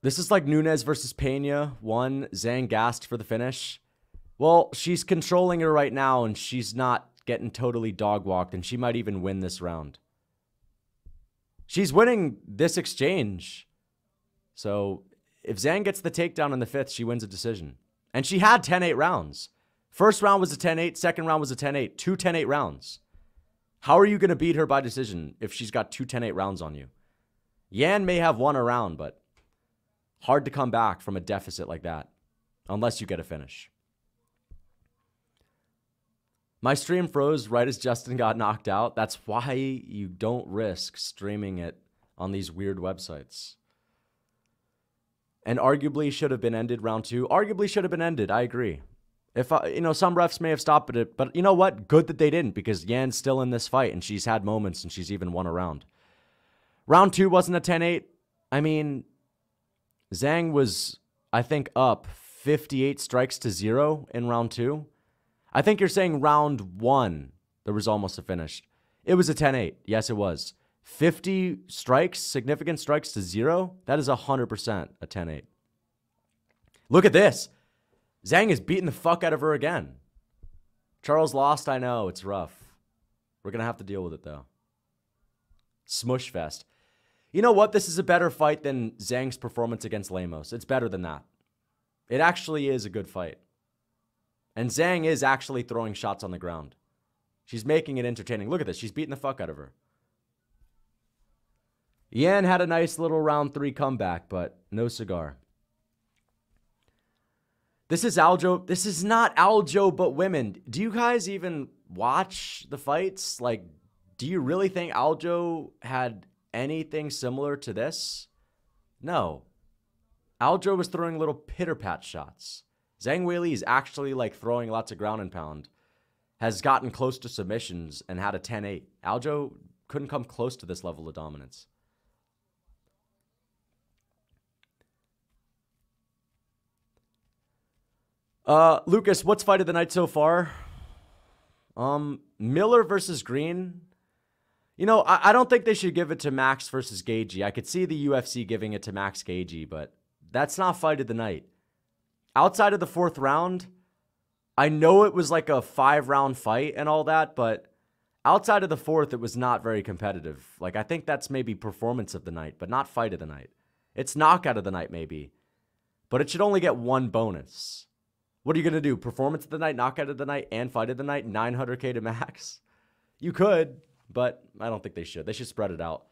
This is like Nunes versus Pena. One, Zhang gassed for the finish. Well, she's controlling her right now, and she's not getting totally dog walked, and she might even win this round. She's winning this exchange. So if Zhang gets the takedown in the fifth, she wins a decision. And she had 10 8 rounds. First round was a 10 8, second round was a 10 8, two 10 8 rounds. How are you going to beat her by decision if she's got two 10 8 rounds on you? Yan may have won a round, but Hard to come back from a deficit like that unless you get a finish. My stream froze right as Justin got knocked out. That's why you don't risk streaming it on these weird websites. And arguably should have been ended round two. Arguably should have been ended. I agree. If I, you know, some refs may have stopped it, but you know what? Good that they didn't because Yan's still in this fight and she's had moments and she's even won a round. Round two wasn't a 10 8. I mean, Zhang was, I think, up 58 strikes to zero in round two. I think you're saying round one, there was almost a finish. It was a 10 8. Yes, it was. 50 strikes, significant strikes to zero. That is 100% a 10 8. Look at this. Zhang is beating the fuck out of her again. Charles lost, I know. It's rough. We're going to have to deal with it, though. Smush fest. You know what? This is a better fight than Zhang's performance against Lemos. It's better than that. It actually is a good fight. And Zhang is actually throwing shots on the ground. She's making it entertaining. Look at this. She's beating the fuck out of her. Yan had a nice little round three comeback, but no cigar. This is Aljo. This is not Aljo, but women. Do you guys even watch the fights? Like, do you really think Aljo had anything similar to this? No. Aljo was throwing little pitter pat shots. Zhang Weili is actually like throwing lots of ground and pound, has gotten close to submissions and had a 10 8. Aljo couldn't come close to this level of dominance. Uh, Lucas, what's fight of the night so far? Um, Miller versus Green. You know, I, I don't think they should give it to Max versus Gaethje. I could see the UFC giving it to Max Gaethje, but that's not fight of the night. Outside of the fourth round, I know it was like a five round fight and all that, but outside of the fourth, it was not very competitive. Like, I think that's maybe performance of the night, but not fight of the night. It's knockout of the night, maybe, but it should only get one bonus. What are you going to do? Performance of the night, knockout of the night, and fight of the night? 900K to max? You could, but I don't think they should. They should spread it out.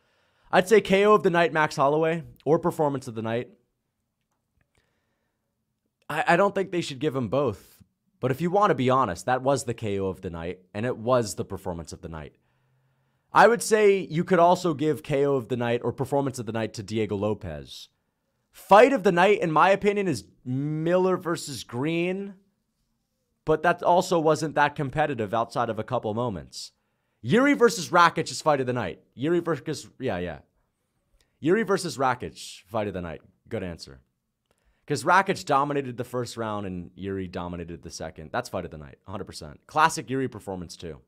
I'd say KO of the night, Max Holloway, or performance of the night. I, I don't think they should give him both. But if you want to be honest, that was the KO of the night, and it was the performance of the night. I would say you could also give KO of the night or performance of the night to Diego Lopes. Fight of the night, in my opinion, is Miller versus Green, but that also wasn't that competitive outside of a couple moments. Jiri versus Rakic is fight of the night. Jiri versus, yeah, yeah. Jiri versus Rakic, fight of the night. Good answer. Because Rakic dominated the first round and Jiri dominated the second. That's fight of the night, 100%. Classic Jiri performance, too.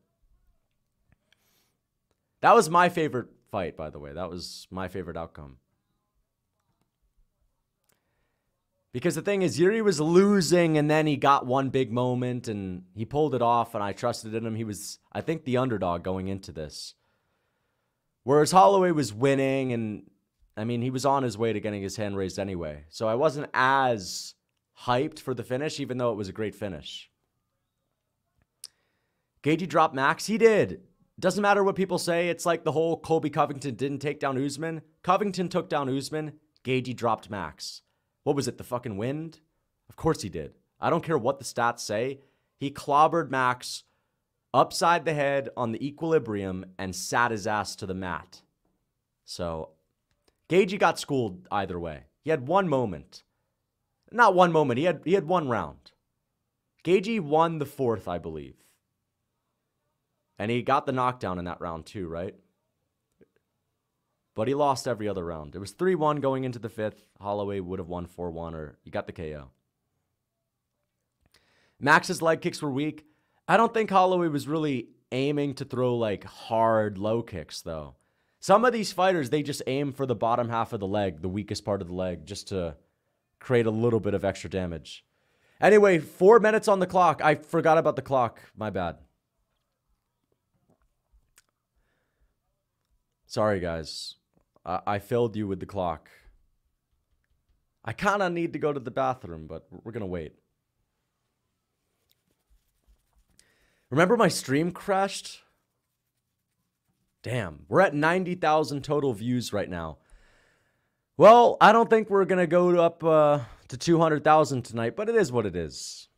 That was my favorite fight, by the way. That was my favorite outcome. Because the thing is, Jiri was losing and then he got one big moment and he pulled it off, and I trusted in him. He was, I think, the underdog going into this. Whereas Holloway was winning, and I mean, he was on his way to getting his hand raised anyway. So I wasn't as hyped for the finish, even though it was a great finish. Gaethje dropped Max. He did. Doesn't matter what people say. It's like the whole Colby Covington didn't take down Usman. Covington took down Usman. Gaethje dropped Max. What was it, the fucking wind? Of course he did. I don't care what the stats say. He clobbered Max upside the head on the equilibrium and sat his ass to the mat. So, Gaethje got schooled either way. He had one moment. Not one moment, he had, he had one round. Gaethje won the fourth, I believe. And he got the knockdown in that round too, right? but he lost every other round. It was 3 1 going into the fifth. Holloway would have won 4 1, or you got the KO. Max's leg kicks were weak. I don't think Holloway was really aiming to throw like hard low kicks, though. Some of these fighters, they just aim for the bottom half of the leg, the weakest part of the leg, just to create a little bit of extra damage. Anyway, four minutes on the clock. I forgot about the clock. My bad. Sorry, guys. I, I failed you with the clock. I kind of need to go to the bathroom, but we're going to wait. Remember my stream crashed? Damn, we're at 90,000 total views right now. Well, I don't think we're going to go up uh, to 200,000 tonight, but it is what it is.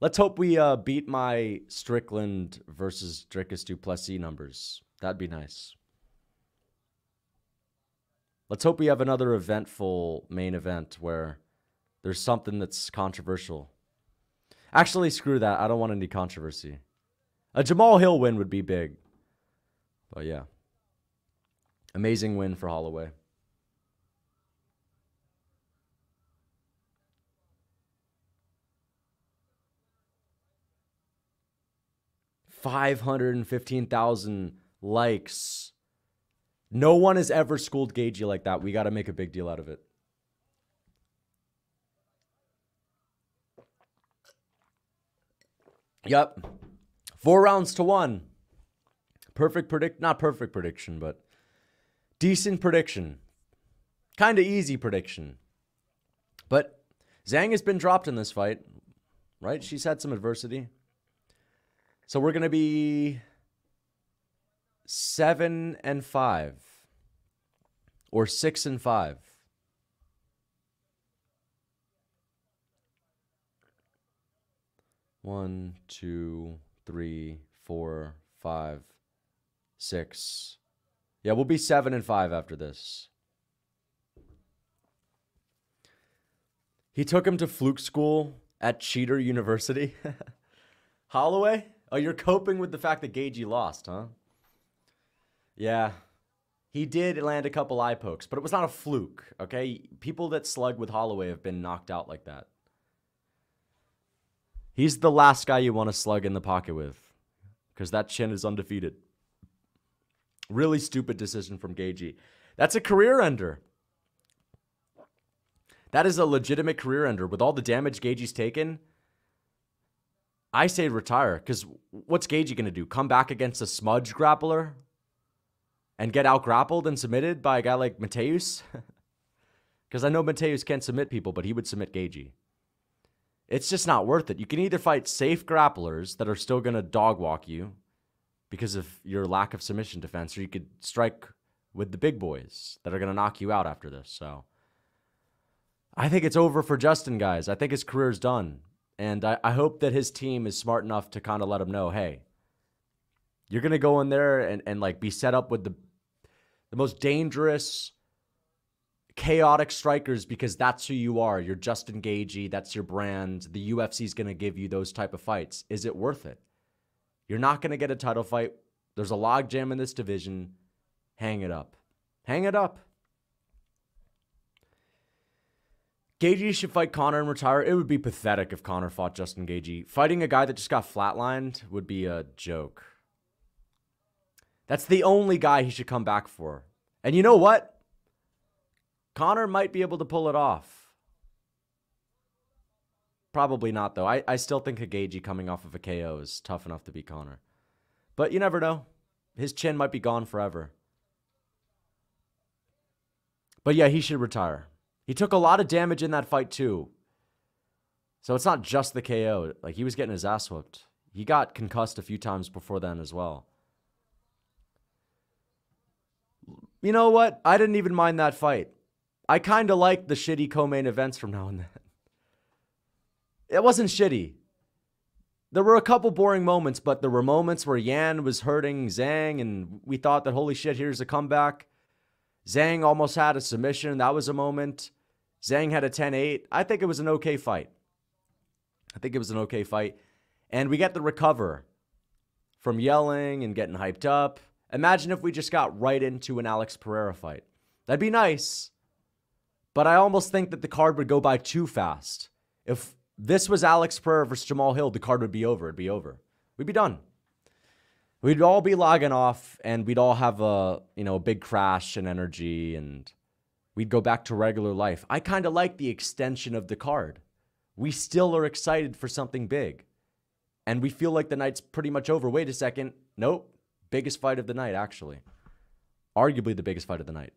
Let's hope we uh, beat my Strickland versus Dricus du Plessis numbers. That'd be nice. Let's hope we have another eventful main event where there's something that's controversial. Actually, screw that. I don't want any controversy. A Jamahal Hill win would be big. But yeah, amazing win for Holloway. Five hundred and fifteen thousand likes. No one has ever schooled Gaethje like that. We got to make a big deal out of it. Yep. Four rounds to one. Perfect predict not perfect prediction, but decent prediction. Kind of easy prediction. But Zhang has been dropped in this fight, right? She's had some adversity. So we're going to be 7 and 5 or 6 and 5. One, two, three, four, five, six. Yeah, we'll be seven and five after this. He took him to fluke school at Cheater University. [LAUGHS] Holloway? Oh, you're coping with the fact that Gaethje lost, huh? Yeah. He did land a couple eye pokes, but it was not a fluke, okay? People that slug with Holloway have been knocked out like that. He's the last guy you want to slug in the pocket with because that chin is undefeated. Really stupid decision from Gaethje. That's a career ender. That is a legitimate career ender. With all the damage Gaethje's taken, I say retire because what's Gaethje going to do? Come back against a smudge grappler and get out grappled and submitted by a guy like Mateusz? [LAUGHS] Because I know Mateusz can't submit people, but he would submit Gaethje. It's just not worth it. You can either fight safe grapplers that are still going to dog walk you because of your lack of submission defense, or you could strike with the big boys that are going to knock you out after this. So I think it's over for Justin, guys. I think his career's done. And I, I hope that his team is smart enough to kind of let him know, hey, you're gonna go in there and, and like be set up with the the most dangerous, chaotic strikers because that's who you are. You're Justin Gaethje. That's your brand. The UFC's gonna give you those type of fights. Is it worth it? You're not gonna get a title fight. There's a logjam in this division. Hang it up. Hang it up. Gaethje should fight Conor and retire. It would be pathetic if Conor fought Justin Gaethje. Fighting a guy that just got flatlined would be a joke. That's the only guy he should come back for. And you know what? Conor might be able to pull it off. Probably not, though. I, I still think a Gaethje coming off of a KO is tough enough to beat Conor. But you never know. His chin might be gone forever. But yeah, he should retire. He took a lot of damage in that fight too. So it's not just the KO. Like he was getting his ass whooped. He got concussed a few times before then as well. You know what? I didn't even mind that fight. I kind of like the shitty co-main events from now and then. It wasn't shitty. There were a couple boring moments, but there were moments where Yan was hurting Zhang, and we thought that holy shit, here's a comeback. Zhang almost had a submission. That was a moment. Zhang had a 10 8. I think it was an okay fight. I think it was an okay fight. And we get the recover from yelling and getting hyped up. Imagine if we just got right into an Alex Pereira fight. That'd be nice. But I almost think that the card would go by too fast. If this was Alex Pereira versus Jamahal Hill, the card would be over. It'd be over. We'd be done. We'd all be logging off and we'd all have a you know a big crash in energy and we'd go back to regular life. I kind of like the extension of the card. We still are excited for something big and we feel like the night's pretty much over. Wait a second. Nope. Biggest fight of the night actually. Arguably the biggest fight of the night.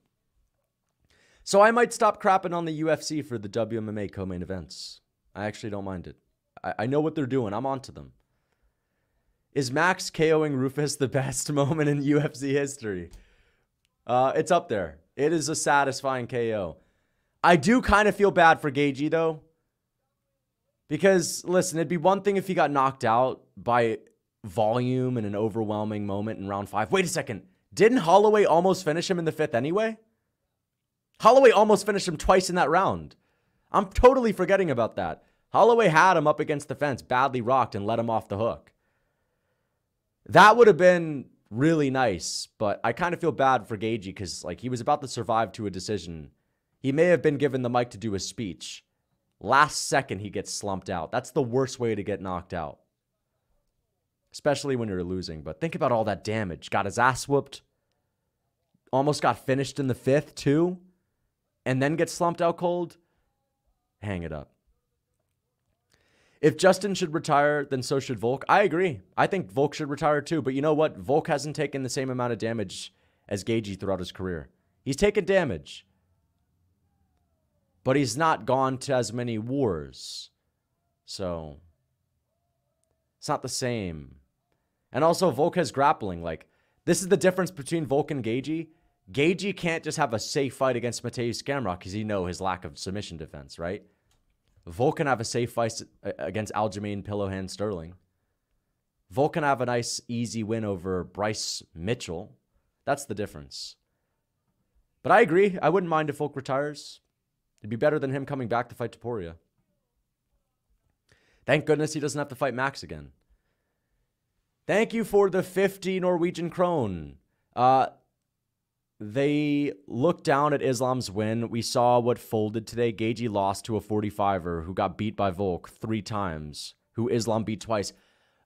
So i might stop crapping on the ufc for the wmma co-main events i actually don't mind it i, I know what they're doing i'm onto them is Max KOing Rufus the best [LAUGHS] moment in UFC history? Uh, it's up there. It is a satisfying KO. I do kind of feel bad for Gaethje though. Because listen, it'd be one thing if he got knocked out by volume and an overwhelming moment in round five. Wait a second. Didn't Holloway almost finish him in the fifth anyway? Holloway almost finished him twice in that round. I'm totally forgetting about that. Holloway had him up against the fence, badly rocked, and let him off the hook. That would have been really nice, but I kind of feel bad for Gaethje because like he was about to survive to a decision. He may have been given the mic to do a speech. Last second he gets slumped out. That's the worst way to get knocked out. especially when you're losing. But think about all that damage. Got his ass whooped. Almost got finished in the fifth, too. And then gets slumped out cold. Hang it up. If Justin should retire, then so should Volk. I agree. I think Volk should retire too. But you know what? Volk hasn't taken the same amount of damage as Gaethje throughout his career. He's taken damage, but he's not gone to as many wars. So it's not the same. And also, Volk has grappling. Like, this is the difference between Volk and Gaethje. Gaethje can't just have a safe fight against Mateusz Gamrot because he know his lack of submission defense, right? Volk can have a safe fight against Aljamain Pillowhand Sterling. Volk can have a nice, easy win over Bryce Mitchell. That's the difference. But I agree. I wouldn't mind if Volk retires. It'd be better than him coming back to fight Topuria. Thank goodness he doesn't have to fight Max again. Thank you for the 50 Norwegian krone. Uh, they looked down at Islam's win. We saw what folded today. Gaethje lost to a 45er who got beat by Volk three times, who Islam beat twice.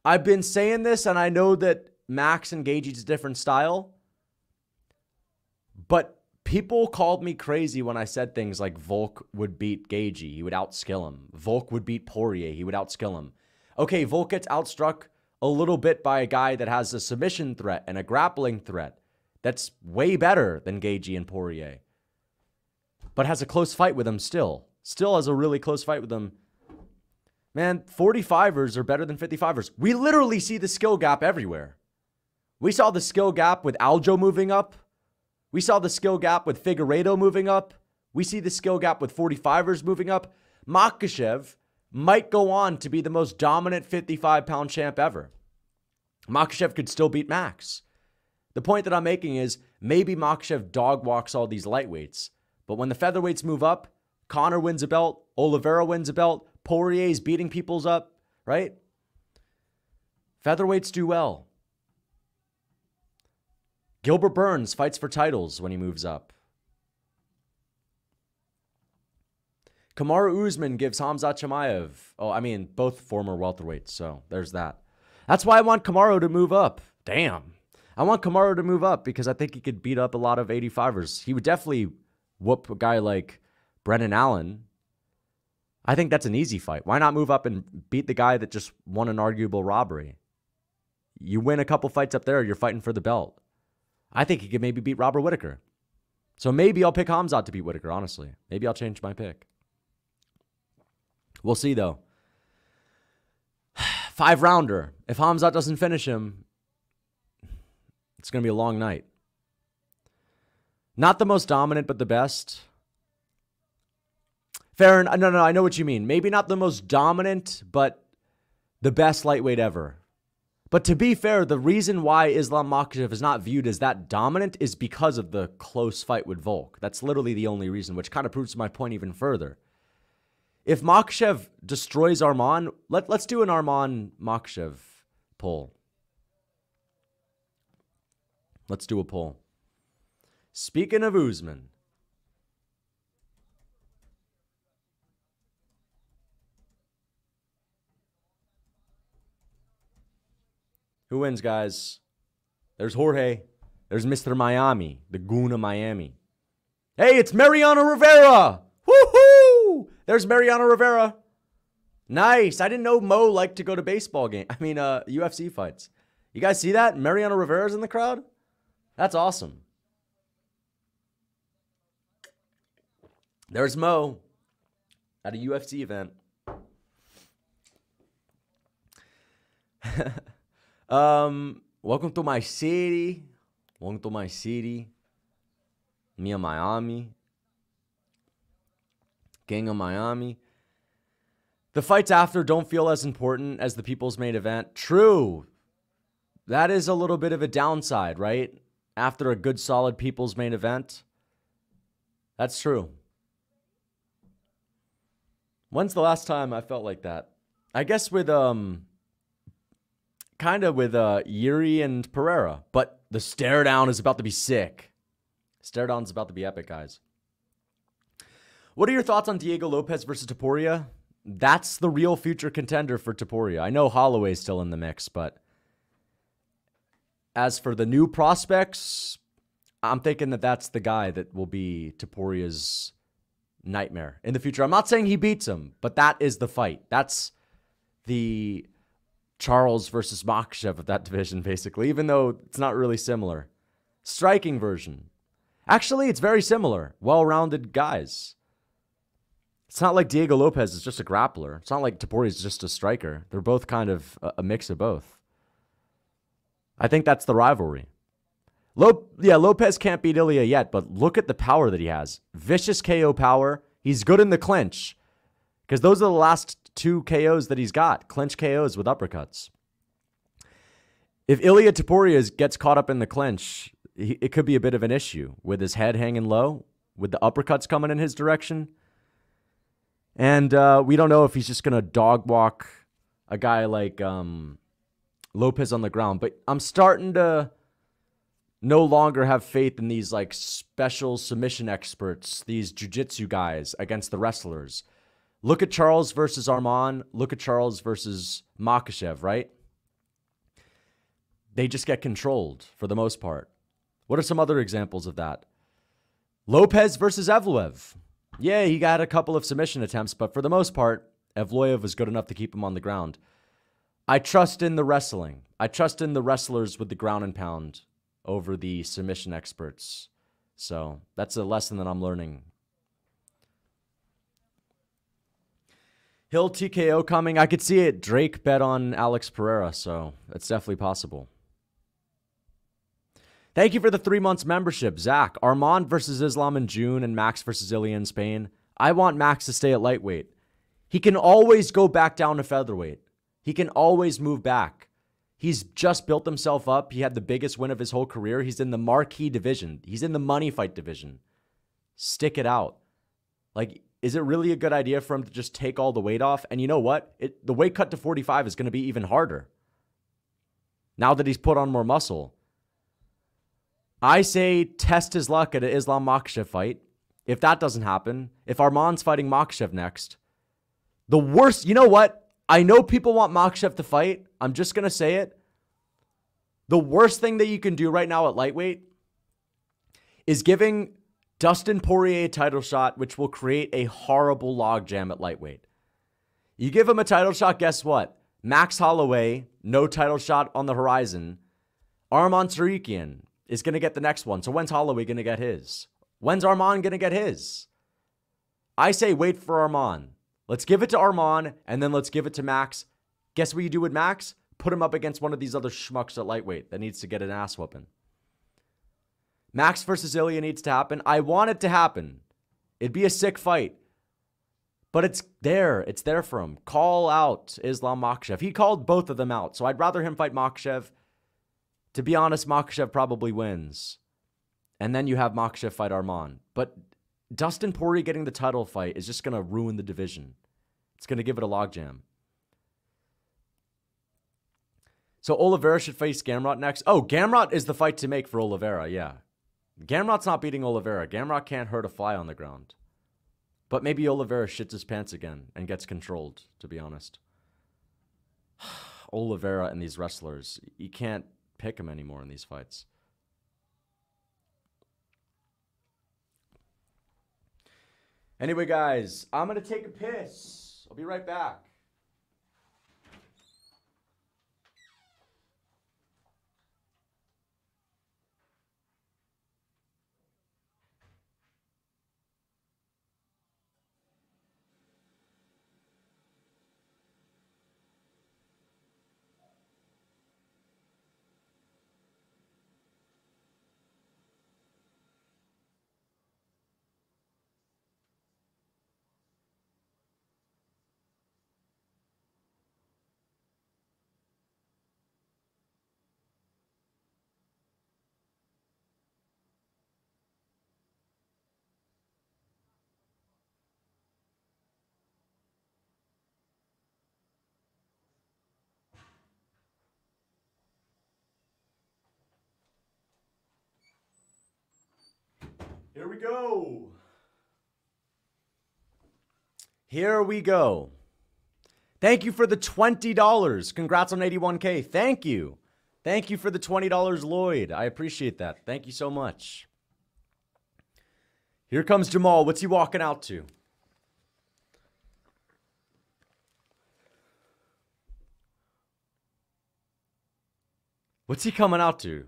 I've been saying this, and I know that Max and a different style, but people called me crazy when I said things like Volk would beat Gaethje. He would outskill him. Volk would beat Poirier. He would outskill him. Okay, Volk gets outstruck a little bit by a guy that has a submission threat and a grappling threat. That's way better than Gaethje and Poirier. But has a close fight with him still. Still has a really close fight with him. Man, 45ers are better than 55ers. We literally see the skill gap everywhere. We saw the skill gap with Aljo moving up. We saw the skill gap with Figueiredo moving up. We see the skill gap with 45ers moving up. Makhachev might go on to be the most dominant 55 pound champ ever. Makhachev could still beat Max. The point that I'm making is maybe Makhachev dog walks all these lightweights, but when the featherweights move up, Conor wins a belt, Oliveira wins a belt, Poirier's beating people's up, right? Featherweights do well. Gilbert Burns fights for titles when he moves up. Kamaru Usman gives Hamza Chimaev. Oh, I mean, both former welterweights, so there's that. That's why I want Kamaru to move up. Damn. I want Kamaru to move up because I think he could beat up a lot of 85ers. He would definitely whoop a guy like Brendan Allen. I think that's an easy fight. Why not move up and beat the guy that just won an arguable robbery? You win a couple fights up there, you're fighting for the belt. I think he could maybe beat Robert Whittaker. So maybe I'll pick Hamzat to beat Whittaker, honestly. Maybe I'll change my pick. We'll see, though. [SIGHS] Five rounder. If Hamzat doesn't finish him, it's going to be a long night. Not the most dominant, but the best. Fair. Uh, no, no, I know what you mean. Maybe not the most dominant, but the best lightweight ever. But to be fair, the reason why Islam Makhachev is not viewed as that dominant is because of the close fight with Volk. That's literally the only reason, which kind of proves my point even further. If Makhachev destroys Arman, let, let's do an Arman Makhachev poll. Let's do a poll. Speaking of Usman, Who wins, guys? There's Jorge. There's Mr. Miami, the goon of Miami. Hey, it's Mariano Rivera. Woohoo! There's Mariano Rivera. Nice. I didn't know Mo liked to go to baseball game. I mean, uh, UFC fights. You guys see that? Mariano Rivera's in the crowd. That's awesome. There's Mo at a UFC event. [LAUGHS] Um, welcome to my city. Welcome to my city. In Miami. Gang of Miami. The fights after don't feel as important as the people's main event. True. That is a little bit of a downside, right? After a good solid people's main event. That's true. When's the last time I felt like that? I guess with um kind of with uh, Jiri and Pereira, but the stare down is about to be sick. Stare down is about to be epic, guys. What are your thoughts on Diego Lopes versus Topuria? That's the real future contender for Topuria. I know Holloway's still in the mix, but as for the new prospects, I'm thinking that that's the guy that will be Topuria's nightmare in the future. I'm not saying he beats him, but that is the fight. That's the Charles versus Makhachev of that [LAUGHS] division, basically, even though it's not really similar. Striking version. Actually, it's very similar. Well rounded guys. It's not like Diego Lopes is just a grappler. It's not like Topuria is just a striker. They're both kind of a, a mix of both. I think that's the rivalry. Yeah, Lopes can't beat Ilia yet, but look at the power that he has. Vicious KO power. He's good in the clinch because those are the last two KOs that he's got clinch KOs with uppercuts. If Ilia Topuria gets caught up in the clinch, he, it could be a bit of an issue with his head hanging low, with the uppercuts coming in his direction. And uh, we don't know if he's just going to dog walk a guy like um, Lopes on the ground. But I'm starting to no longer have faith in these like special submission experts, these jujitsu guys against the wrestlers. Look at Charles versus Arman. Look at Charles versus Makhachev, right? They just get controlled for the most part. What are some other examples of that? Lopes versus Evloev. Yeah, he got a couple of submission attempts, but for the most part, Evloev was good enough to keep him on the ground. I trust in the wrestling. I trust in the wrestlers with the ground and pound over the submission experts. So that's a lesson that I'm learning. Hill TKO coming. I could see it. Drake bet on Alex Pereira, so it's definitely possible. Thank you for the three months membership, Zach. Arman versus Islam in June and Max versus Ilia in Spain. I want Max to stay at lightweight. He can always go back down to featherweight. He can always move back. He's just built himself up. He had the biggest win of his whole career. He's in the marquee division. He's in the money fight division. Stick it out. Like, is it really a good idea for him to just take all the weight off? And you know what? It, the weight cut to 45 is going to be even harder. Now that he's put on more muscle. I say test his luck at an Islam Makhachev fight. If that doesn't happen, if Arman's fighting Makhachev next, the worst, you know what? I know people want Makhachev to fight. I'm just going to say it. The worst thing that you can do right now at lightweight is giving Dustin Poirier a title shot, which will create a horrible logjam at lightweight. You give him a title shot, guess what? Max Holloway, no title shot on the horizon. Arman Tsarukyan, is going to get the next one. So when's Holloway going to get his? When's Arman going to get his? I say wait for Arman. Let's give it to Arman and then let's give it to Max. Guess what you do with Max? Put him up against one of these other schmucks at lightweight that needs to get an ass whooping. Max versus Ilia needs to happen. I want it to happen. It'd be a sick fight. But it's there. It's there for him. Call out Islam Makhachev. He called both of them out. So I'd rather him fight Makhachev to be honest, Makhachev probably wins. And then you have Makhachev fight Arman. But Dustin Poirier getting the title fight is just going to ruin the division. It's going to give it a logjam. So Oliveira should face Gamrot next. Oh, Gamrot is the fight to make for Oliveira, yeah. Gamrot's not beating Oliveira. Gamrot can't hurt a fly on the ground. But maybe Oliveira shits his pants again and gets controlled, to be honest. [SIGHS] Oliveira and these wrestlers, you can't pick him anymore in these fights. Anyway, guys, I'm going to take a piss. I'll be right back. Here we go. Here we go. Thank you for the $20. Congrats on 81K. Thank you. Thank you for the $20, Lloyd. I appreciate that. Thank you so much. Here comes Jamal. What's he walking out to? What's he coming out to?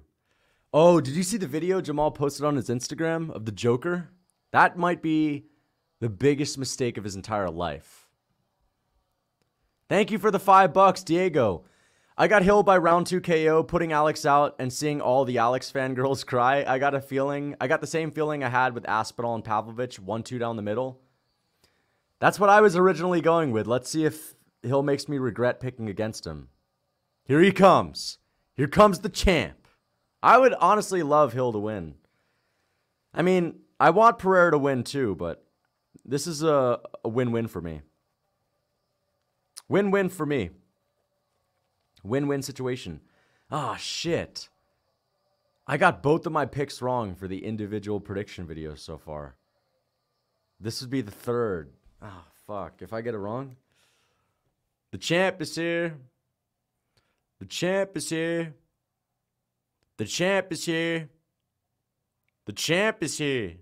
Oh, did you see the video Jamal posted on his Instagram of the Joker? That might be the biggest mistake of his entire life. Thank you for the five bucks, Diego. I got Hill by round two KO, putting Alex out and seeing all the Alex fangirls [LAUGHS] cry. I got a feeling, I got the same feeling I had with Aspinall and Pavlovich, 1 2 down the middle. That's what I was originally going with. Let's see if Hill makes me regret picking against him. Here he comes. Here comes the champ. I would honestly love Hill to win. I mean, I want Pereira to win too, but this is a, a win win for me. Win win for me. Win win situation. Ah, oh, shit. I got both of my picks wrong for the individual prediction videos so far. This would be the third. Ah, oh, fuck. If I get it wrong, the champ is here. The champ is here. The champ is here. The champ is here.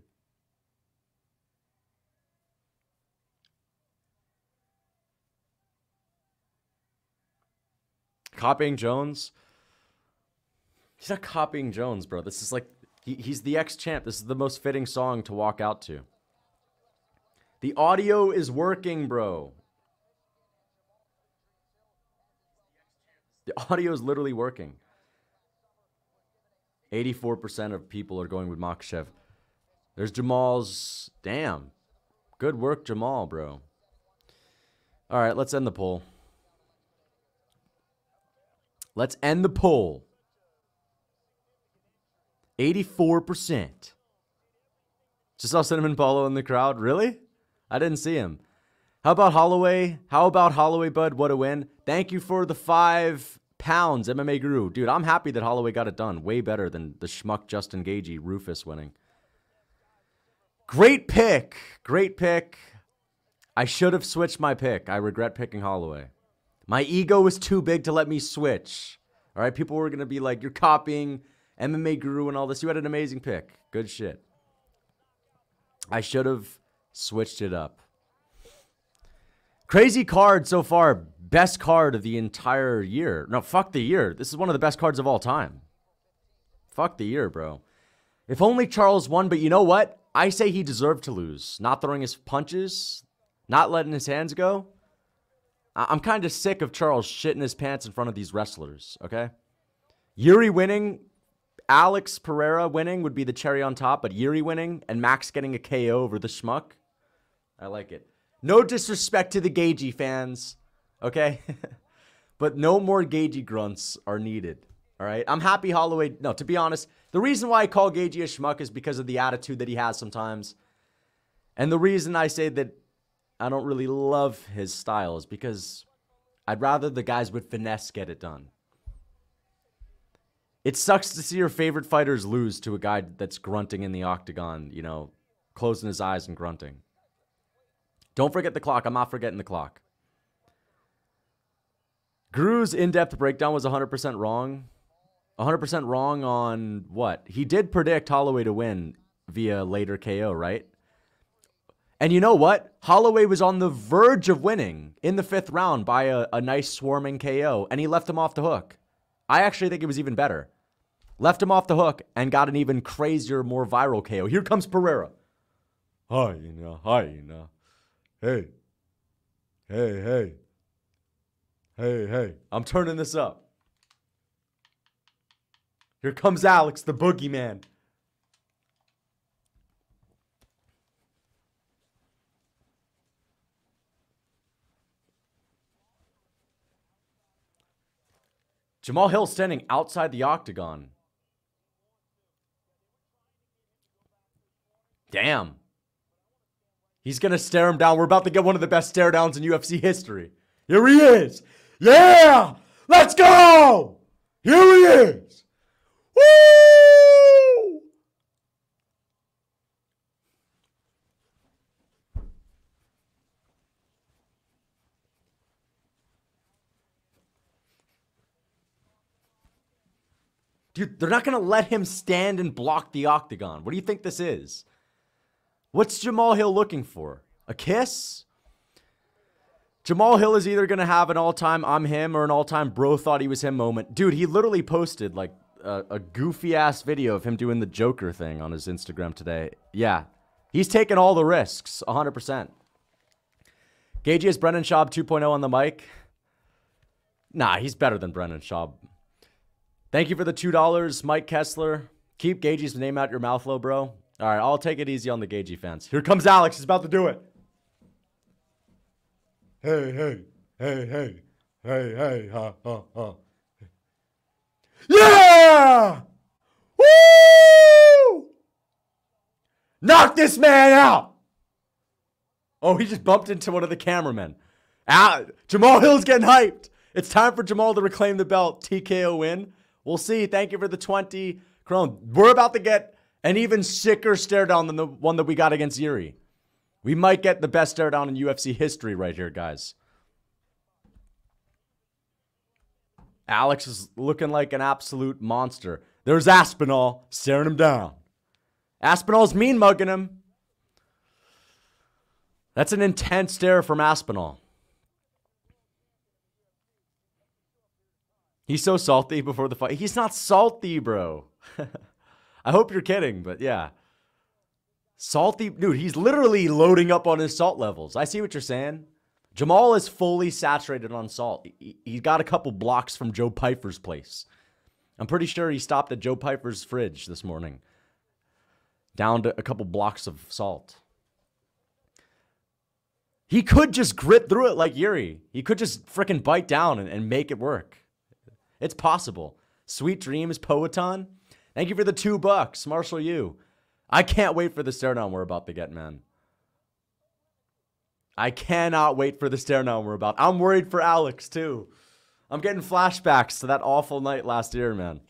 Copying Jones. He's not copying Jones, bro. This is like he, he's the ex champ. This is the most fitting song to walk out to. The audio is working, bro. The audio is literally working. 84% of people are going with Makhachev. There's Jamal's. Damn. Good work, Jamal, bro. All right, let's end the poll. Let's end the poll. 84%. Just saw Cinnamon Paulo in the crowd. Really? I didn't see him. How about Holloway? How about Holloway, bud? What a win. Thank you for the five pounds, MMA Guru. Dude, I'm happy that Holloway got it done. Way better than the schmuck Justin Gaethje Rufus winning. Great pick. Great pick. I should have switched my pick. I regret picking Holloway. My ego was too big to let me switch. All right, people were going to be like, you're copying MMA Guru and all this. You had an amazing pick. Good shit. I should have switched it up. Crazy card so far. Best card of the entire year. No, fuck the year. This is one of the best cards of all time. Fuck the year, bro. If only Charles won, but you know what? I say he deserved to lose. Not throwing his punches, not letting his hands go. I'm kind of sick of Charles shitting his pants in front of these wrestlers, okay? Yuri winning, Alex Pereira winning would be the cherry on top, but Yuri winning and Max getting a KO over the schmuck, I like it. No disrespect to the Gaethje fans, okay? [LAUGHS] but no more Gaethje grunts are needed, all right? I'm happy Holloway, no, to be honest, the reason why I call Gaethje a schmuck is because of the attitude that he has sometimes. And the reason I say that I don't really love his styles because I'd rather the guys with finesse get it done. It sucks to see your favorite fighters lose to a guy that's grunting in the octagon, you know, closing his eyes and grunting. Don't forget the clock. I'm not forgetting the clock. Guru's in depth breakdown was 100% wrong. 100% wrong on what? He did predict Holloway to win via later KO, right? And you know what? Holloway was on the verge of winning in the fifth round by a, a nice swarming KO, and he left him off the hook. I actually think it was even better. Left him off the hook and got an even crazier, more viral KO. Here comes Pereira. Hi, you know, hi, you know. Hey. Hey, hey. Hey, hey. I'm turning this up. Here comes Alex, the boogeyman. Jamal Hill standing outside the octagon. Damn. He's going to stare him down. We're about to get one of the best stare downs in UFC history. Here he is. Yeah! Let's go! Here he is. Woo! Dude, they're not going to let him stand and block the octagon. What do you think this is? What's Jamal Hill looking for? A kiss? Jamal Hill is either going to have an all time I'm him or an all time bro thought he was him moment. Dude, he literally posted like a, a goofy ass video of him doing the Joker thing on his Instagram today. Yeah, he's taking all the risks, 100%. Gagey is Brendan Schaub 2.0 on the mic. Nah, he's better than Brendan Schaub. Thank you for the $2, Mike Kessler. Keep Gagey's name out your mouth, low, bro. All right, I'll take it easy on the Gagey fans. Here comes Alex. He's about to do it. Hey, hey, hey, hey, hey, hey, ha, ha, ha. Yeah! Woo! Knock this man out! Oh, he just bumped into one of the cameramen. Ah, Jamal Hill's getting hyped. It's time for Jamal to reclaim the belt. TKO win. We'll see. Thank you for the 20 Crone. We're about to get an even sicker stare down than the one that we got against Yuri. We might get the best stare down in UFC history right here, guys. Alex is looking like an absolute monster. There's Aspinall staring him down. Aspinall's mean mugging him. That's an intense stare from Aspinall. He's so salty before the fight. He's not salty, bro. [LAUGHS] I hope you're kidding, but yeah. Salty, dude, he's literally loading up on his salt levels. I see what you're saying. Jamal is fully saturated on salt. He, he got a couple blocks from Joe Pyfer's place. I'm pretty sure he stopped at Joe Pyfer's fridge this morning. Down to a couple blocks of salt. He could just grit through it like Yuri. He could just freaking bite down and, and make it work. It's possible. Sweet dreams, Poatan. Thank you for the two bucks, Marshall. You. I can't wait for the stare down we're about to get, man. I cannot wait for the stare down we're about. I'm worried for Alex too. I'm getting flashbacks to that awful night last year, man.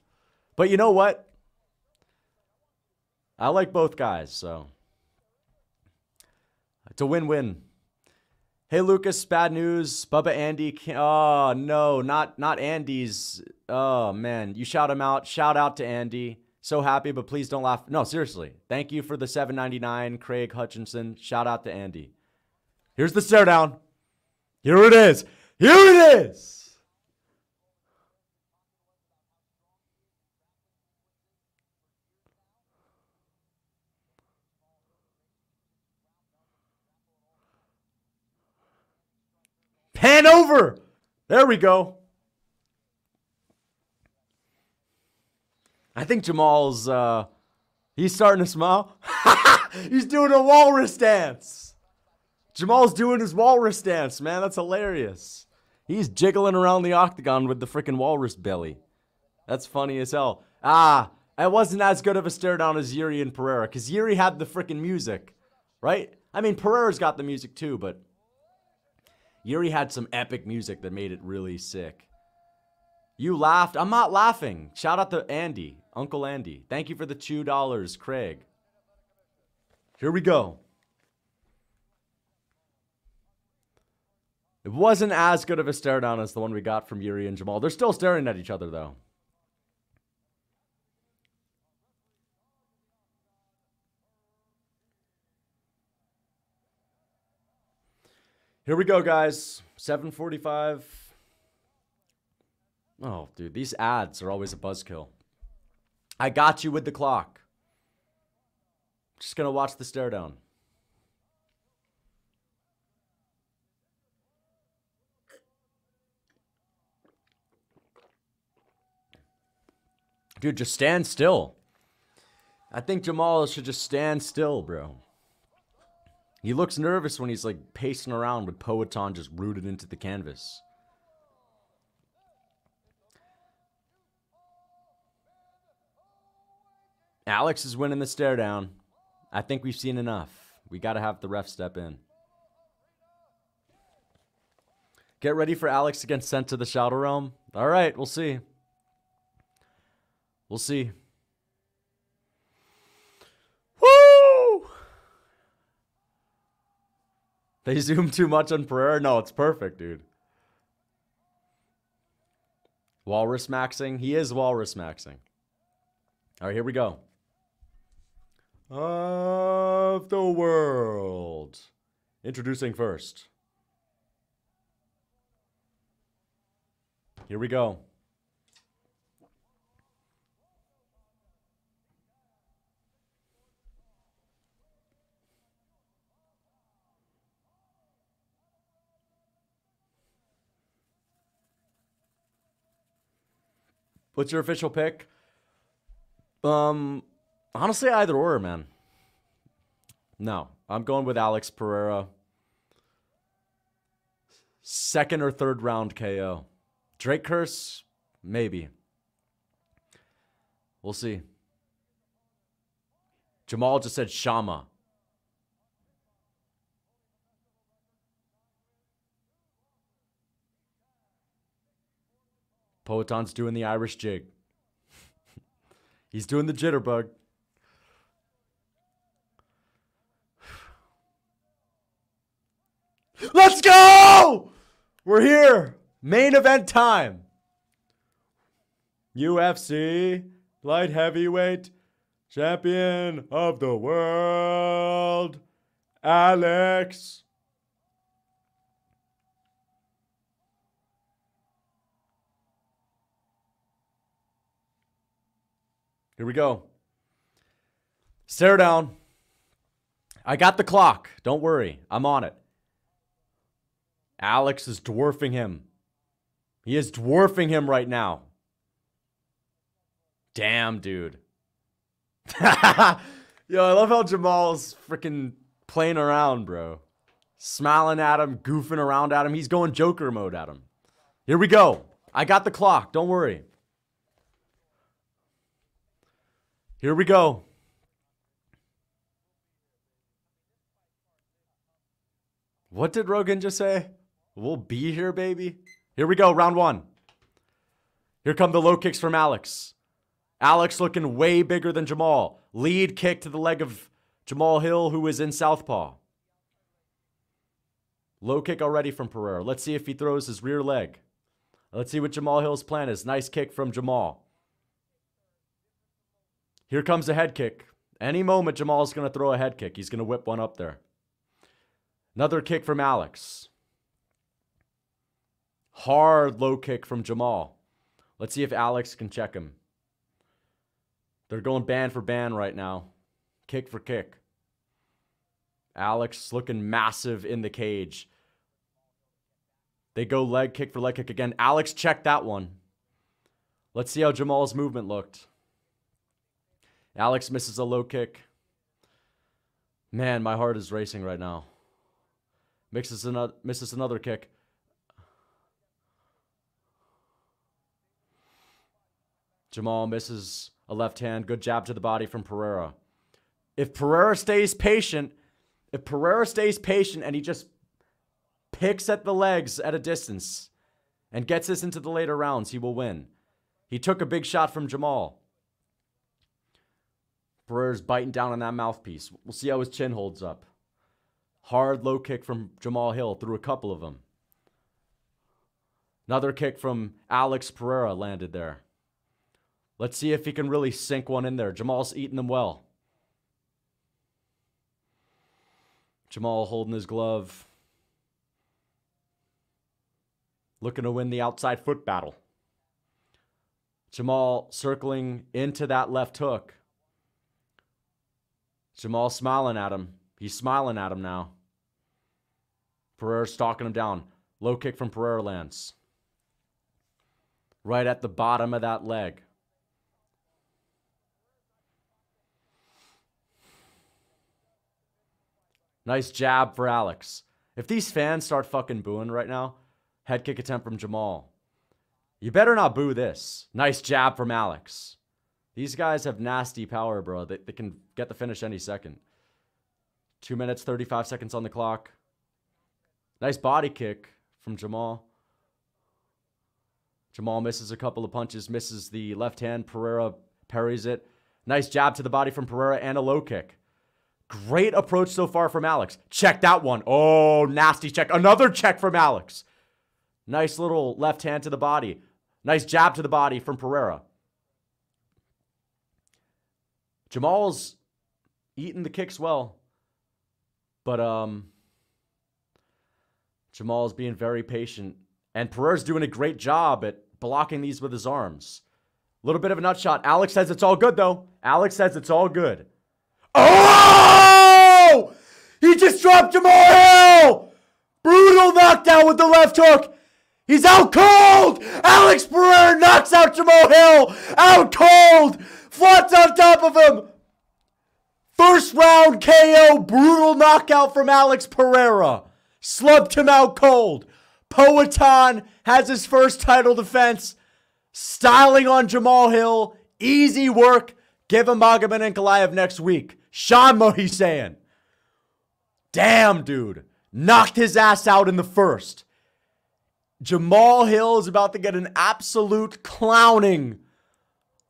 But you know what? I like both guys, so it's a win-win. Hey Lucas, bad news. Bubba Andy. Oh no, not not Andy's. Oh man, you shout him out. Shout out to Andy. So happy, but please don't laugh. No, seriously. Thank you for the 7.99, Craig Hutchinson. Shout out to Andy. Here's the stare down. Here it is. Here it is. Pan over. There we go. I think Jamal's uh he's starting to smile. [LAUGHS] he's doing a walrus dance. Jamal's doing his walrus dance, man. That's hilarious. He's jiggling around the octagon with the freaking walrus belly. That's funny as hell. Ah, it wasn't as good of a stare down as Yuri and Pereira because Yuri had the freaking music, right? I mean, Pereira's got the music too, but Yuri had some epic music that made it really sick. You laughed. I'm not laughing. Shout out to Andy, Uncle Andy. Thank you for the $2, Craig. Here we go. It wasn't as good of a stare down as the one we got from Yuri and Jamal. They're still staring at each other, though. Here we go, guys. 745. Oh, dude, these ads are always a buzzkill. I got you with the clock. Just gonna watch the stare down. Dude, just stand still. I think Jamal should just stand still, bro. He looks nervous when he's like pacing around with Poatan just rooted into the canvas. Alex is winning the stare down. I think we've seen enough. We got to have the ref step in. Get ready for Alex to get sent to the Shadow Realm. All right, we'll see. We'll see. Woo! They zoom too much on Pereira? No, it's perfect, dude. Walrus maxing? He is walrus maxing. All right, here we go. Of the world. Introducing first. Here we go. What's your official pick? Um, honestly, either or, man. No, I'm going with Alex Pereira. Second or third round KO. Drake curse, maybe. We'll see. Jamal just said Shama. Poatan's doing the Irish jig. [LAUGHS] He's doing the jitterbug. Let's go! We're here. Main event time. UFC light heavyweight champion of the world, Alex. Here we go. Stare down. I got the clock. Don't worry. I'm on it. Alex is dwarfing him. He is dwarfing him right now. Damn, dude. [LAUGHS] Yo, I love how Jamal's freaking playing around, bro. Smiling at him, goofing around at him. He's going Joker mode at him. Here we go. I got the clock. Don't worry. Here we go. What did Rogan just say? We'll be here, baby. Here we go, round one. Here come the low kicks from Alex. Alex looking way bigger than Jamal. Lead kick to the leg of Jamal Hill, who is in southpaw. Low kick already from Pereira. Let's see if he throws his rear leg. Let's see what Jamal Hill's plan is. Nice kick from Jamal. Here comes a head kick. Any moment, Jamal's going to throw a head kick. He's going to whip one up there. Another kick from Alex. Hard low kick from Jamal. Let's see if Alex can check him. They're going band for band right now. Kick for kick. Alex looking massive in the cage. They go leg kick for leg kick again. Alex checked that one. Let's see how Jamal's movement looked. Alex misses a low kick. Man, my heart is racing right now. Mixes another, misses another kick. Jamal misses a left hand. Good jab to the body from Pereira. If Pereira stays patient, if Pereira stays patient and he just picks at the legs at a distance and gets this into the later rounds, he will win. He took a big shot from Jamal. Pereira's biting down on that mouthpiece. We'll see how his chin holds up. Hard low kick from Jamal Hill through a couple of them. Another kick from Alex Pereira landed there. Let's see if he can really sink one in there. Jamal's eating them well. Jamal holding his glove. Looking to win the outside foot battle. Jamal circling into that left hook. Jamal smiling at him. He's smiling at him now. Pereira stalking him down. Low kick from Pereira lands. Right at the bottom of that leg. Nice jab for Alex. If these fans start fucking booing right now, head kick attempt from Jamal. You better not boo this. Nice jab from Alex. These guys have nasty power, bro. They, they can get the finish any second. Two minutes, 35 seconds on the clock. Nice body kick from Jamal. Jamal misses a couple of punches, misses the left hand. Pereira parries it. Nice jab to the body from Pereira and a low kick. Great approach so far from Alex. Check that one. Oh, nasty check. Another check from Alex. Nice little left hand to the body. Nice jab to the body from Pereira. Jamal's eating the kicks well. But um Jamal's being very patient. And Pereira's doing a great job at blocking these with his arms. A little bit of a nut shot. Alex says it's all good, though. Alex says it's all good. Oh! He just dropped Jamal Hill! Brutal knockdown with the left hook. He's out cold! Alex Pereira knocks out Jamal Hill! Out cold! Flats on top of him! First round KO, brutal knockout from Alex Pereira. Slubbed him out cold. Poatan has his first title defense. Styling on Jamal Hill. Easy work. Give him Magomed Ankalaev next week. Sean Mohisan. Damn, dude. Knocked his ass out in the first. Jamal Hill is about to get an absolute clowning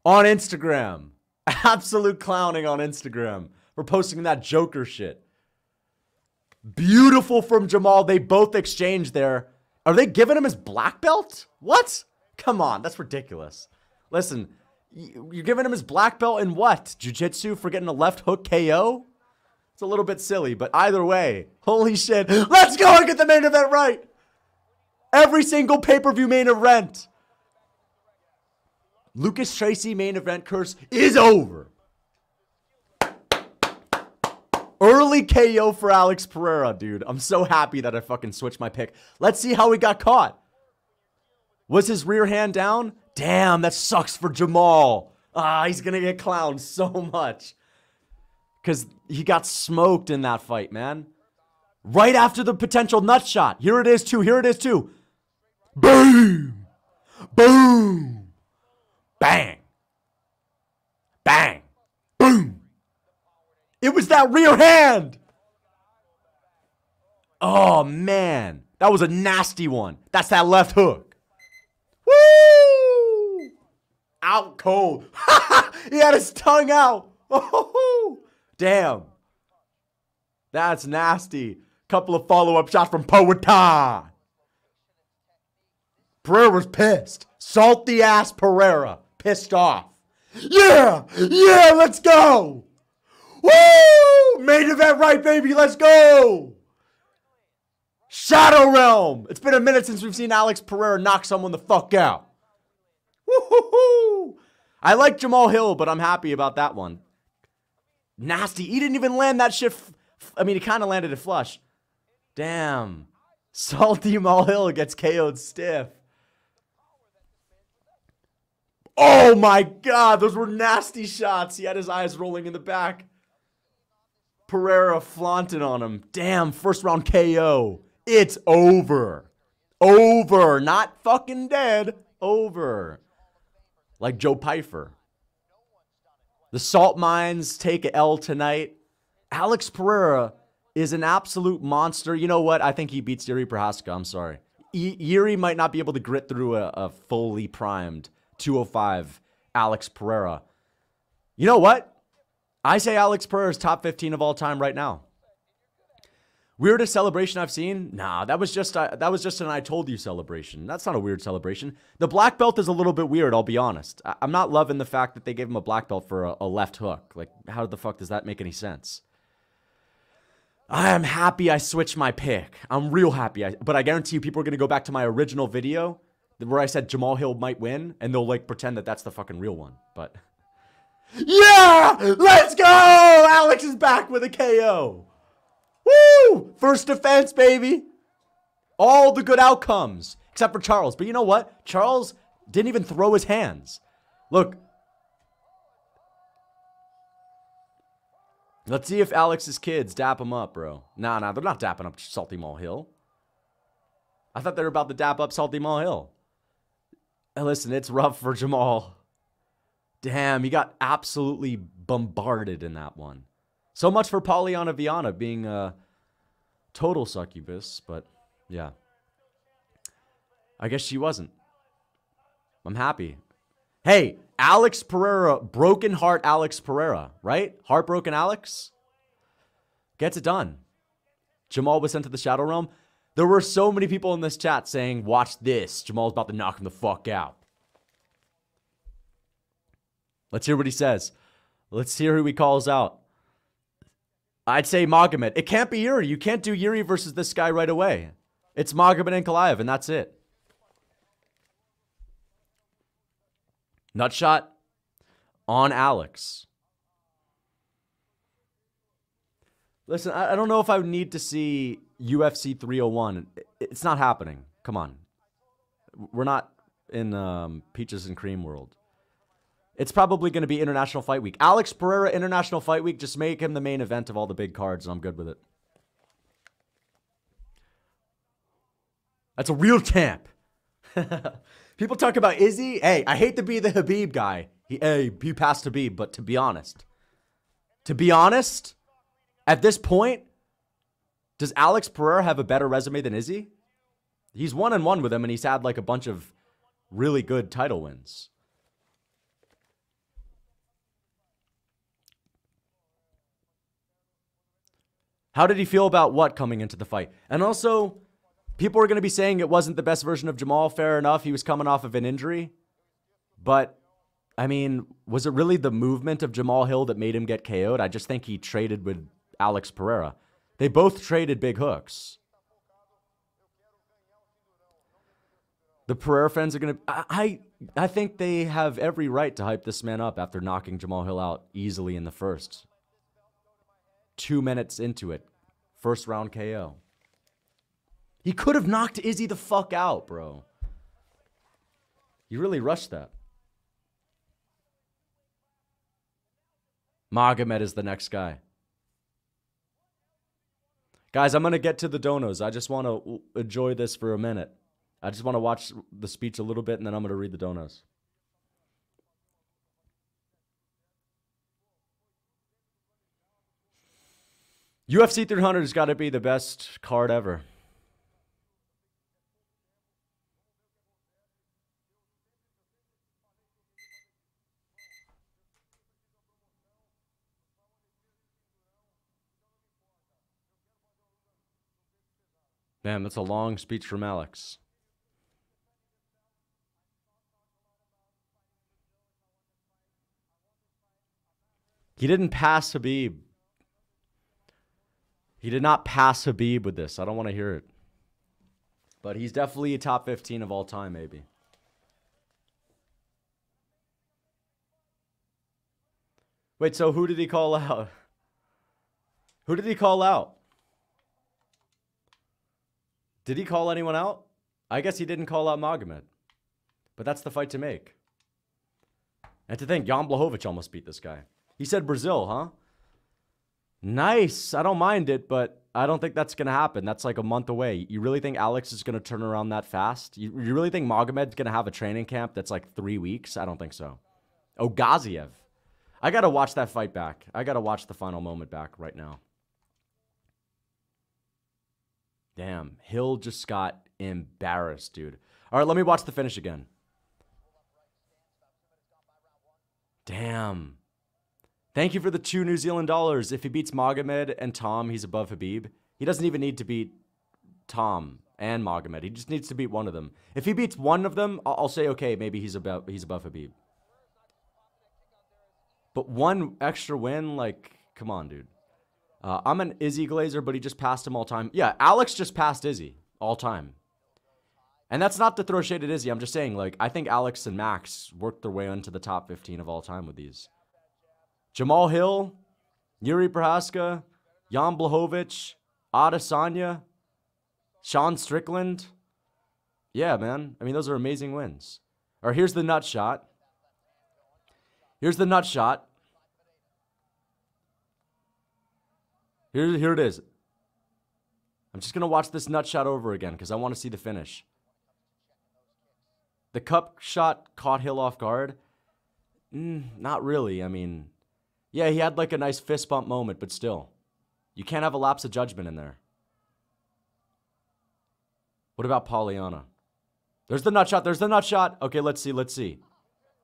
on Instagram. [LAUGHS] Absolute clowning on Instagram for posting that Joker shit. Beautiful from Jamal. They both exchanged there. Are they giving him his black belt? What? Come on, that's ridiculous. Listen, you're giving him his black belt in what? Jiu Jitsu for getting a left hook KO? It's a little bit silly, but either way, holy shit. Let's go and get the main event right. Every single pay per view main event. Lucas Tracy main event curse is over. Early KO for Alex Pereira, dude. I'm so happy that I fucking switched my pick. Let's see how he got caught. Was his rear hand down? Damn, that sucks for Jamal. Ah, he's gonna get clowned so [LAUGHS] much. Because he got smoked in that fight, man. Right after the potential nut shot. Here it is, too. Here it is, too. Boom! Boom! Bang! Bang! Boom! It was that rear hand! Oh, man. That was a nasty one. That's that left hook. Woo! Out cold. [LAUGHS] he had his tongue out. [LAUGHS] Damn. That's nasty. Couple of follow up shots from Poatan. Pereira was pissed. Salty ass Pereira. Pissed off. Yeah! Yeah, let's go! Woo! Main event right, baby. Let's go! Shadow Realm. It's been a minute since we've seen Alex Pereira knock someone the fuck out. Woo-hoo-hoo! I like Jamal Hill, but I'm happy about that one. Nasty. He didn't even land that shit. I mean, he kind of landed it flush. Damn. [LAUGHS] Salty Jamal Hill gets KO'd stiff. Oh my god, those were nasty shots. He had his eyes rolling in the back. Pereira flaunted on him. Damn, first round KO. It's over. Over. Not fucking dead. Over. Like Joe Pyfer. The Salt Mines take L tonight. Alex Pereira is an absolute monster. You know what? I think he beats Yuri Prochazka. I'm sorry. Yuri might not be able to grit through a, a fully primed 205 Alex Pereira. You know what? I say Alex Pereira is top 15 of all time right now. Weirdest celebration I've seen? Nah, that was just uh, that was just an I told you celebration. That's not a weird celebration. The black belt is a little bit weird, I'll be honest. I- am not loving the fact that they gave him a black belt for a, a left hook. Like, how the fuck does that make any sense? I am happy I switched my pick. I'm real happy. I, but I guarantee you, people are gonna go back to my original video where I said Jamal Hill might win, and they'll like pretend that that's the fucking real one. But yeah, let's go! Alex is back with a KO. Woo! First defense, baby. All the good outcomes, except for Charles. But you know what? Charles didn't even throw his hands. Look. Let's see if Alex's kids dap him up, bro. Nah, nah, they're not dapping up Salty Mall Hill. I thought they were about to dap up Salty Mall Hill. And listen, it's rough for Jamal. Damn, he got absolutely bombarded in that one. So much for Polyana Viana being a total succubus, but yeah. I guess she wasn't. I'm happy. Hey, Alex Pereira, broken heart Alex Pereira, right? Heartbroken Alex gets it done. Jamal was sent to the Shadow Realm. There were so many people in this chat saying, Watch this. Jamal's about to knock him the fuck out. Let's hear what he says. Let's hear who he calls out. I'd say Magomed. It can't be Yuri. You can't do Yuri versus this guy right away. It's Magomed Ankalaev, and that's it. Nutshot on Alex. Listen, I, I don't know if I would need to see UFC 301. It's not happening. Come on. We're not in um, peaches and cream world. It's probably going to be International Fight Week. Alex Pereira, International Fight Week. Just make him the main event of all the big cards, and I'm good with it. That's a real champ. [LAUGHS] People talk about Izzy. Hey, I hate to be the Khabib guy. He, hey, he passed Khabib, but to be honest, to be honest, at this point, does Alex Pereira have a better resume than Izzy? He's one and one with him, and he's had like a bunch of really good title wins. How did he feel about what coming into the fight? And also, people are going to be saying it wasn't the best version of Jamal. Fair enough. He was coming off of an injury. But, I mean, was it really the movement of Jamal Hill that made him get KO'd? I just think he traded with Alex Pereira. They both traded big hooks. The Pereira fans are going to. I, I think they have every right to hype this man up after knocking Jamal Hill out easily in the first. Two minutes into it, first round KO. He could have knocked Izzy the fuck out, bro. You really rushed that. Magomed is the next guy. Guys, I'm going to get to the donos. I just want to enjoy this for a minute. I just want to watch the speech a little bit and then I'm going to read the donos. UFC 300 has got to be the best card ever. Man, that's a long speech from Alex. He didn't pass Khabib. He did not pass Khabib with this. I don't want to hear it. But he's definitely top 15 of all time, maybe. Wait, so who did he call out? [LAUGHS] Who did he call out? Did he call anyone out? I guess he didn't call out Magomed. But that's the fight to make. And to think, Jan Blachowicz almost beat this guy. He said Brazil, huh? Nice. I don't mind it, but I don't think that's going to happen. That's like a month away. You really think Alex is going to turn around that fast? You, you really think Magomed's going to have a training camp that's like three weeks? I don't think so. Oh, Gaziev. I got to watch that fight back. I got to watch the final moment back right now. Damn, Hill just got embarrassed, dude. All right, let me watch the finish again. Damn. Thank you for the two New Zealand dollars. If he beats Magomed and Tom, he's above Khabib. He doesn't even need to beat Tom and Magomed. He just needs to beat one of them. If he beats one of them, I'll say okay, maybe he's above he's above Khabib. But one extra win, like, come on, dude. Uh, I'm an Izzy Glazer, but he just passed him all time. Yeah, Alex just passed Izzy all time. And that's not to throw shade at Izzy. I'm just saying, like, I think Alex and Max worked their way into the top 15 of all time with these. Jamal Hill, Yuri Prochazka, Jan Blachowicz, Adesanya, Sean Strickland. Yeah, man. I mean, those are amazing wins. Or here's the nut shot. Here's the nut shot. Here, here it is. I'm just going to watch this nut shot over again because I want to see the finish. The cup shot caught Hill off guard. Mm, not really. I mean, yeah, he had like a nice fist bump moment, but still. You can't have a lapse of judgment in there. What about Polyana? There's the nut shot. There's the nut shot. Okay, let's see. Let's see.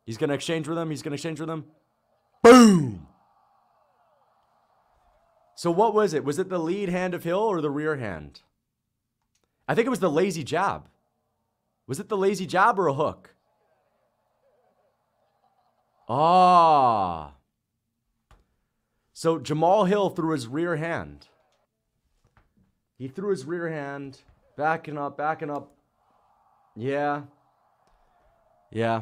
He's going to exchange with him. He's going to exchange with him. Boom! So what was it? Was it the lead hand of Hill or the rear hand? I think it was the lazy jab. Was it the lazy jab or a hook? Ah. So Jamal Hill threw his rear hand. He threw his rear hand, backing up, backing up. Yeah. Yeah.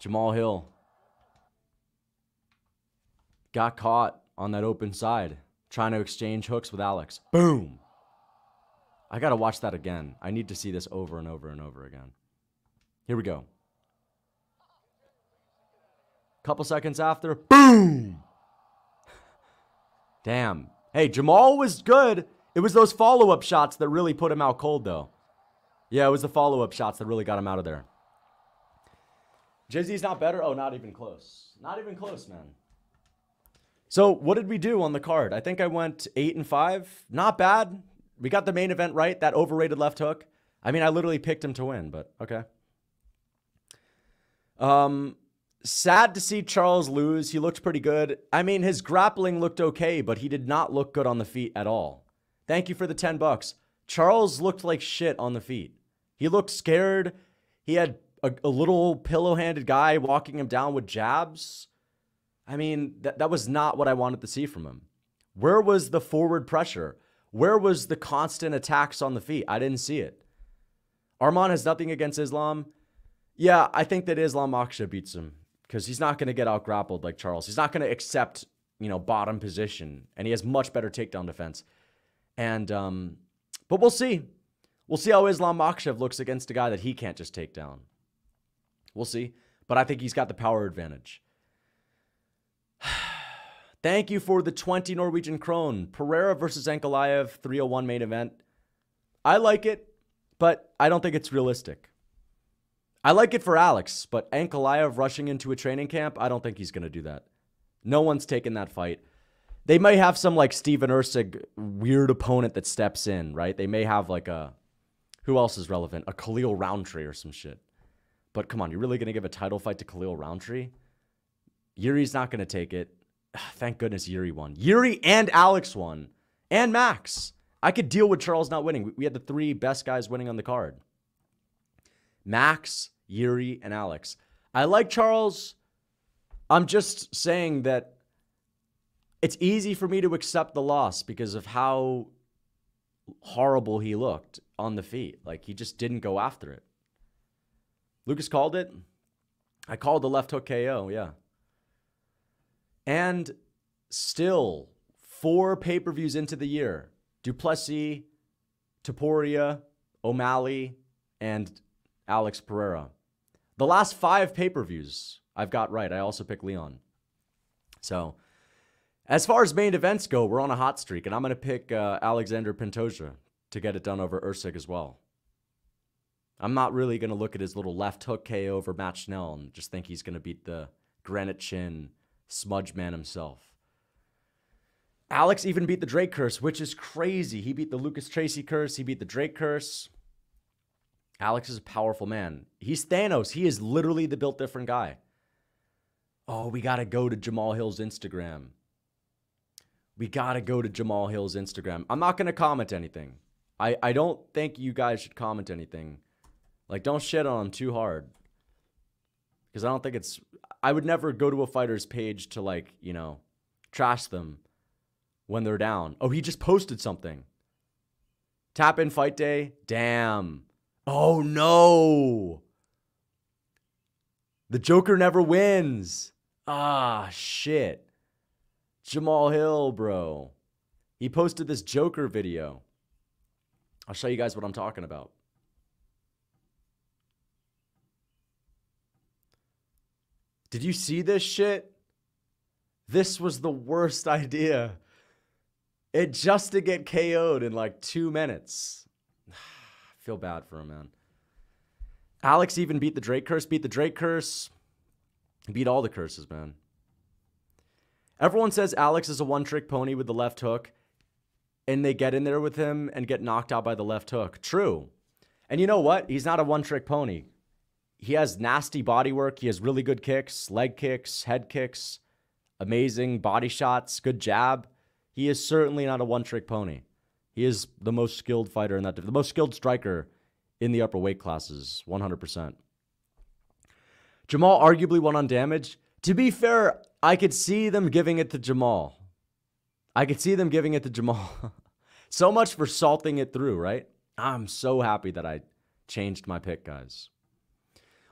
Jamal Hill got caught on that open side trying to exchange hooks with Alex. Boom. I got to watch that again. I need to see this over and over and over again. Here we go. Couple seconds after, boom. Damn. Hey, Jamal was good. It was those follow up shots that really put him out cold, though. Yeah, it was the follow up shots that really got him out of there. Jizzy's not better? Oh, not even close. Not even close, man. So, what did we do on the card? I think I went 8 and 5. Not bad. We got the main event right, that overrated left hook. I mean, I literally picked him to win, but okay. Um sad to see Charles lose. He looked pretty good. I mean, his grappling looked okay, but he did not look good on the feet at all. Thank you for the 10 bucks. Charles looked like shit on the feet. He looked scared. He had a, a little pillow handed guy walking him down with jabs. I mean, that, that was not what I wanted to see from him. Where was the forward pressure? Where was the constant attacks on the feet? I didn't see it. Arman has nothing against Islam. Yeah, I think that Islam Makhachev beats him because he's not going to get out grappled like Charles. He's not going to accept, you know, bottom position, and he has much better takedown defense. And um, but we'll see. We'll see how Islam Makhachev looks against a guy that he can't just take down. We'll see. But I think he's got the power advantage. [SIGHS] Thank you for the 20 Norwegian krone. Pereira versus Ankalaev 301 main event. I like it, but I don't think it's realistic. I like it for Alex, but Ankalaev rushing into a training camp, I don't think he's going to do that. No one's taking that fight. They may have some like Steven Erceg weird opponent that steps in, right? They may have like a who else is relevant? A Khalil Rountree or some shit. But come on, you're really going to give a title fight to Khalil Rountree? Yuri's not going to take it. Ah, thank goodness Yuri won. Yuri and Alex won. And Max. I could deal with Charles not winning. We had the three best guys winning on the card. Max, Yuri, and Alex. I like Charles. I'm just saying that it's easy for me to accept the loss because of how horrible he looked on the feet. Like he just didn't go after it. Lucas called it. I called the left hook KO, yeah. And still, four pay per views into the year Du Plessis, Topuria, O'Malley, and Alex Pereira. The last five pay per views I've got right. I also picked Leon. So, as far as main events go, we're on a hot streak, and I'm going to pick uh, Alexandre Pantoja to get it done over Erceg as well. I'm not really going to look at his little left hook KO over Matt Schnell and just think he's going to beat the granite chin smudge man himself. Alex even beat the Drake curse, which is crazy. He beat the Lucas Tracy curse, he beat the Drake curse. Alex is a powerful man. He's Thanos. He is literally the built different guy. Oh, we got to go to Jamal Hill's Instagram. We got to go to Jamal Hill's Instagram. I'm not going to comment anything. I, I don't think you guys should comment anything. Like, don't shit on him too hard. Because I don't think it's. I would never go to a fighter's page to, like, you know, trash them when they're down. Oh, he just posted something. Tap in fight day. Damn. Oh no. The Joker never wins. Ah, shit. Jamal Hill, bro. He posted this Joker video. I'll show you guys what I'm talking about. Did you see this shit? This was the worst [LAUGHS] idea. It just to get KO'd in like two minutes. Feel bad for him, man. Alex even beat the Drake curse, beat the Drake curse. Beat all the curses, man. Everyone says Alex is a one trick pony with the left hook, and they get in there with him and get knocked out by the left hook. True. And you know what? He's not a one trick pony. He has nasty body work. He has really good kicks, leg kicks, head kicks, amazing body shots, good jab. He is certainly not a one trick pony. He is the most skilled fighter in that, the most skilled striker in the upper weight classes, 100%. Jamal arguably won on damage. To be fair, I could see them giving it to Jamal. I could see them giving it to Jamal. [LAUGHS] so much for salting it through, right? I'm so happy that I changed my pick, guys.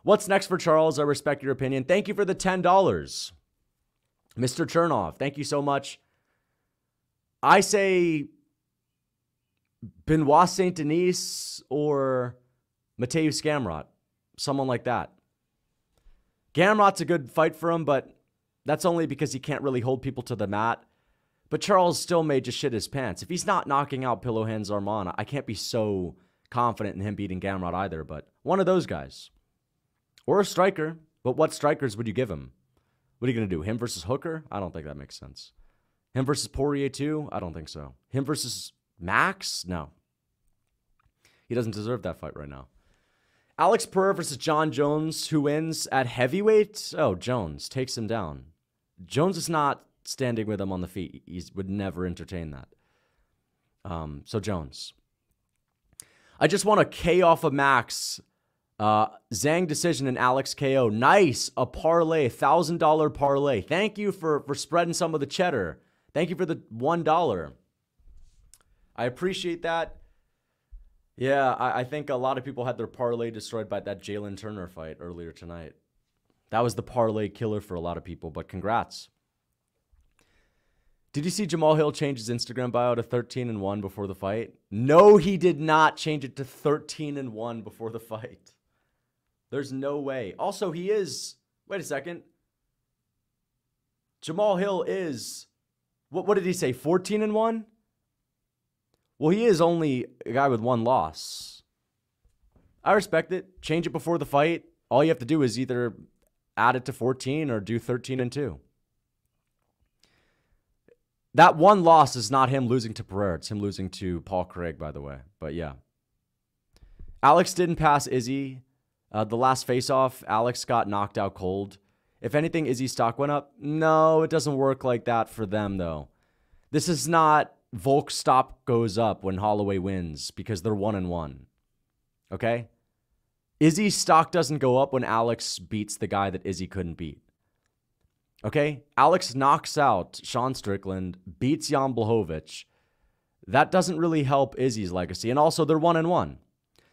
What's next for Charles? I respect your opinion. Thank you for the $10. Mr. Chernoff, thank you so much. I say Benoit Saint Denis or Mateusz Gamrot, someone like that. Gamrot's a good fight for him, but that's only because he can't really hold people to the mat. But Charles still may just shit his pants. If he's not knocking out Pillow Hands Arman, I can't be so confident in him beating Gamrot either. But one of those guys. Or a striker. But what strikers would you give him? What are you going to do? Him versus Hooker? I don't think that makes sense. Him versus Poirier, too? I don't think so. Him versus Max? No. He doesn't deserve that fight right now. Alex Pereira versus Jon Jones, who wins at heavyweight? Oh, Jones takes him down. Jones is not standing with him on the feet. He would never entertain that. Um, so Jones. I just want a K off of Max. Uh, Zhang decision and Alex KO. Nice. A parlay, thousand dollar parlay. Thank you for for spreading some of the cheddar. Thank you for the one dollar. I appreciate that. Yeah, I, I, think a lot of people had their parlay destroyed by that Jalin Turner fight earlier tonight. That was the parlay killer for a lot of people, but congrats. Did you see Jamal Hill change his Instagram bio to 13 and 1 before the fight? No, he did not change it to 13 and 1 before the fight. There's no way. Also, he is Wait a second. Jamal Hill is what what did he say? 14 and 1? Well, he is only a guy with one loss. I respect it. Change it before the fight. All you have to do is either add it to 14 or do 13 and 2. That one loss is not him losing to Pereira. It's him losing to Paul Craig, by the way. But yeah. Alex didn't pass Izzy. Uh, the last face-off, Alex got knocked out cold. If anything, Izzy's stock went up. No, it doesn't work like that for them, though. This is not Volk stop goes up when Holloway wins because they're one and one. Okay? Izzy's stock doesn't go up when Alex beats the guy that Izzy couldn't beat. Okay? Alex knocks out Sean Strickland, beats Jan Blachowicz. That doesn't really help Izzy's legacy. And also, they're one and one.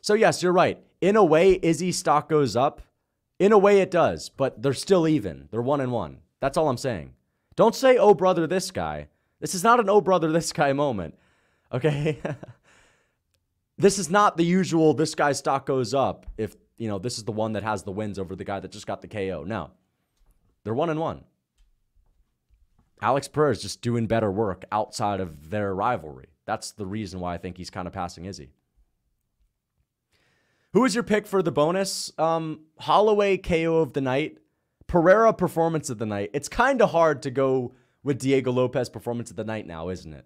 So, yes, you're right. In a way, Izzy's stock goes up. In a way, it does, but they're still even. They're one and one. That's all I'm saying. Don't say, oh, brother, this guy. This is not an oh, brother, this guy moment. Okay? [LAUGHS] this is not the usual, this guy's stock goes up if, you know, this is the one that has the wins over the guy that just got the KO. No. They're one and one. Alex Pereira is just doing better work outside of their rivalry. That's the reason why I think he's kind of passing Izzy. Who is your pick for the bonus? Um, Holloway KO of the night, Pereira performance of the night. It's kind of hard to go with Diego Lopes performance of the night now, isn't it?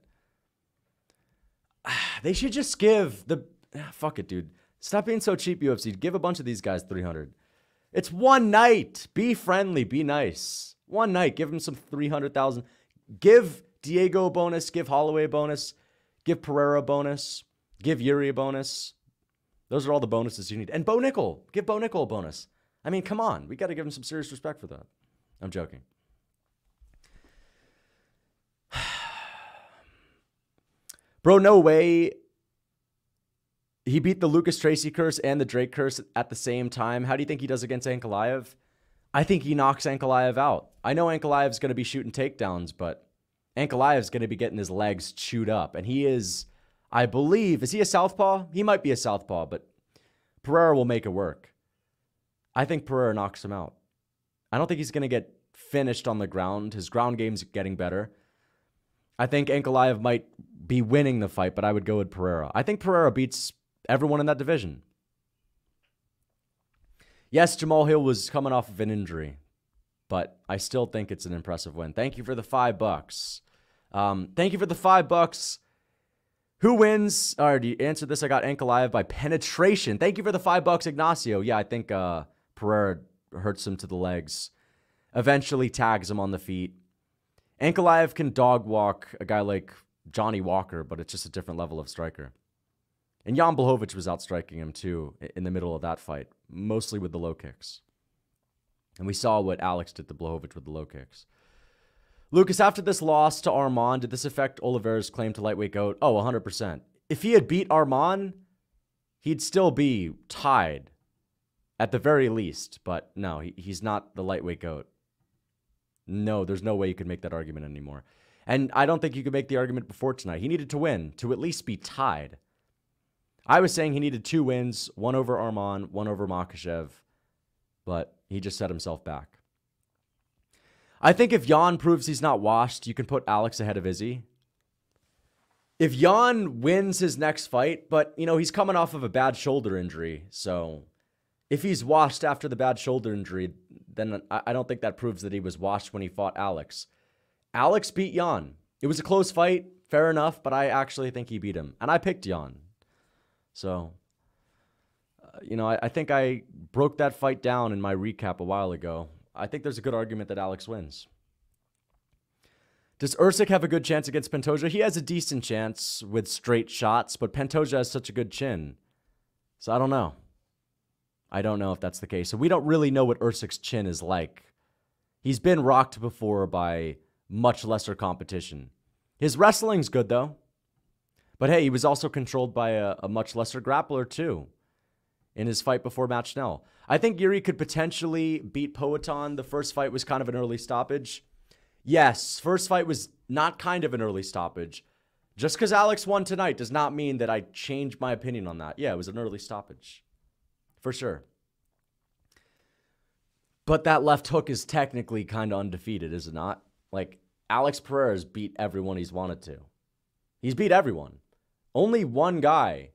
[SIGHS] They should just give the ah, fuck it, dude. Stop being so cheap, UFC. Give a bunch of these guys 300. It's one night. Be friendly. Be nice. One night, give him some 300,000. Give Diego bonus, give Holloway a bonus, give Pereira bonus, give Yuri a bonus. Those are all the bonuses you need. And Bo Nickal. give Bo Nickal a bonus. I mean, come on. We got to give him some serious respect for that. I'm joking. Bro, no way. He beat the Lucas Tracy curse and the Drake curse at the same time. How do you think he does against Ankalaev? I think he knocks Ankalaev out. I know Ankalaev's going to be shooting takedowns, but Ankalaev's going to be getting his legs chewed up. And he is, I believe, is he a southpaw? He might be a southpaw, but Pereira will make it work. I think Pereira knocks him out. I don't think he's going to get finished on the ground. His ground game's getting better. I think Ankalaev might be winning the fight, but I would go with Pereira. I think Pereira beats everyone in that division. Yes, Jamal Hill was coming off of an injury, but I still think it's an impressive win. Thank you for the five bucks. Um, thank you for the five bucks. Who wins? Already answered this. I got Ankalaev by penetration. Thank you for the five bucks, Ignacio. Yeah, I think uh, Pereira hurts him to the legs. Eventually tags him on the feet. Ankalaev can dog walk a guy like Johnny Walker, but it's just a different level of striker. And Jan Blachowicz was outstriking him too in the middle of that fight, mostly with the low kicks. And we saw what Alex did to Blachowicz with the low kicks. Lucas, after this loss to Arman, did this affect Oliveira's claim to lightweight goat? Oh, 100%. If he had beat Arman, he'd still be tied at the very least. But no, he, he's not the lightweight goat. No, there's no way you could make that argument anymore. And I don't think you could make the argument before tonight. He needed to win to at least be tied. I was saying he needed two wins, one over Arman, one over Makhachev, but he just set himself back. I think if Yan proves he's not washed, you can put Alex ahead of Izzy. If Yan wins his next fight, but you know, he's coming off of a bad shoulder injury, so if he's washed after the bad shoulder injury, then I don't think that proves that he was washed when he fought Alex. Alex beat Yan. It was a close fight, fair enough, but I actually think he beat him. And I picked Yan. So, uh, you know, I, I think I broke that fight down in my recap a while ago. I think there's a good argument that Alex wins. Does Erceg have a good chance against Pantoja? He has a decent chance with straight shots, but Pantoja has such a good chin. So I don't know. I don't know if that's the case. So we don't really know what Erceg's chin is like. He's been rocked before by much lesser competition. His wrestling's good though. But hey, he was also controlled by a, a much lesser grappler too in his fight before Matt Schnell. I think Yuri could potentially beat Poatan. The first fight was kind of an early stoppage. Yes, first fight was not kind of an early stoppage. Just because Alex won tonight does not mean that I changed my opinion on that. Yeah, it was an early stoppage. For sure. But that left hook is technically kind of undefeated, is it not? Like, Alex Pereira's beat everyone he's wanted to. He's beat everyone. Only one guy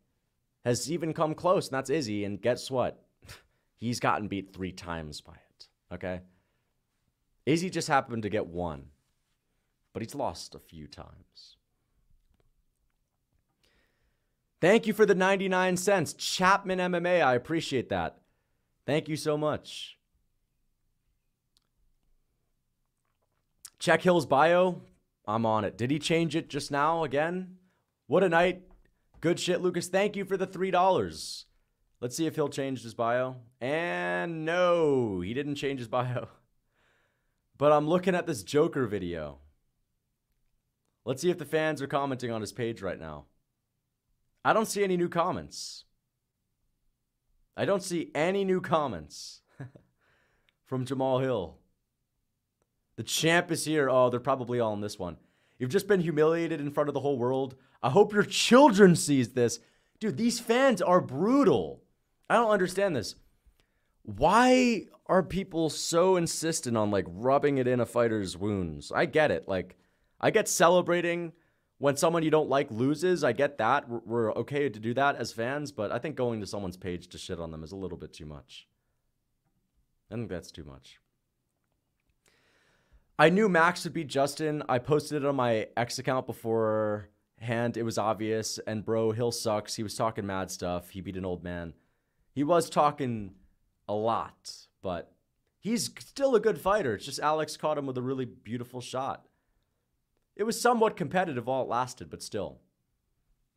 has even come close, and that's Izzy. And guess what? [LAUGHS] He's gotten beat three times by it. Okay? Izzy just happened to get one, but he's lost a few times. Thank you for the 99 cents. Chapman MMA, I appreciate that. Thank you so much. Check Hill's bio. I'm on it. Did he change it just now again? What a night. Good shit, Lucas. Thank you for the $3. Let's see if he'll change his bio. And no, he didn't change his bio. [LAUGHS] But I'm looking at this Joker video. Let's see if the fans are commenting on his page right now. I don't see any new comments. I don't see any new comments [LAUGHS] from Jamal Hill. The champ is here. Oh, they're probably all in this one. You've just been humiliated in front of the whole world. I hope your children sees this. Dude, these fans are brutal. I don't understand this. Why are people so insistent on like rubbing it in a fighter's wounds? I get it. Like, I get celebrating when someone you don't like loses. I get that. We're okay to do that as fans, but I think going to someone's page to shit on them is a little bit too much. I think that's too much. I knew Max would beat Justin. I posted it on my X account beforehand. It was obvious. And bro, Hill sucks. He was talking mad stuff. He beat an old man. He was talking a lot, but he's still a good fighter. It's just Alex caught him with a really beautiful shot. It was somewhat competitive while it lasted, but still.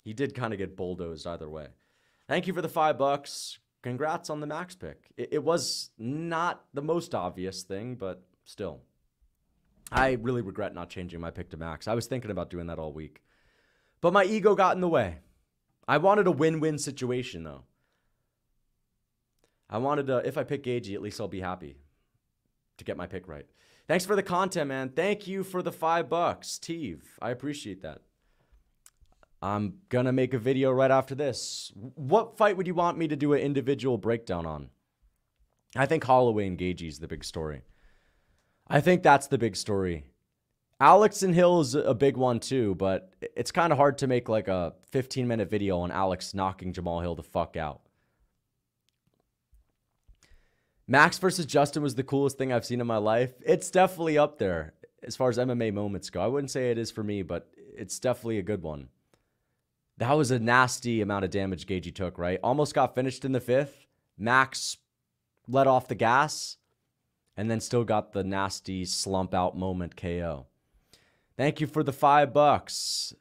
He did kind of get bulldozed either way. Thank you for the five bucks. Congrats on the max pick. It, it was not the most obvious thing, but still. I really regret not changing my pick to max. I was thinking about doing that all week. But my ego got in the way. I wanted a win win situation, though. I wanted to, if I pick Gaethje, at least I'll be happy to get my pick right. Thanks for the content, man. Thank you for the five bucks, Steve. I appreciate that. I'm gonna make a video right after this. What fight would you want me to do an individual breakdown on? I think Holloway and Gaethje is the big story. I think that's the big story. Alex and Hill is a big one too, but it's kind of hard to make like a 15 minute video on Alex knocking Jamal Hill the fuck out. Max versus Justin was the coolest thing I've seen in my life. It's definitely up there as far as MMA moments go. I wouldn't say it is for me, but it's definitely a good one. That was a nasty amount of damage Gaethje took, right? Almost got finished in the fifth. Max let off the gas and then still got the nasty slump out moment KO. Thank you for the five bucks.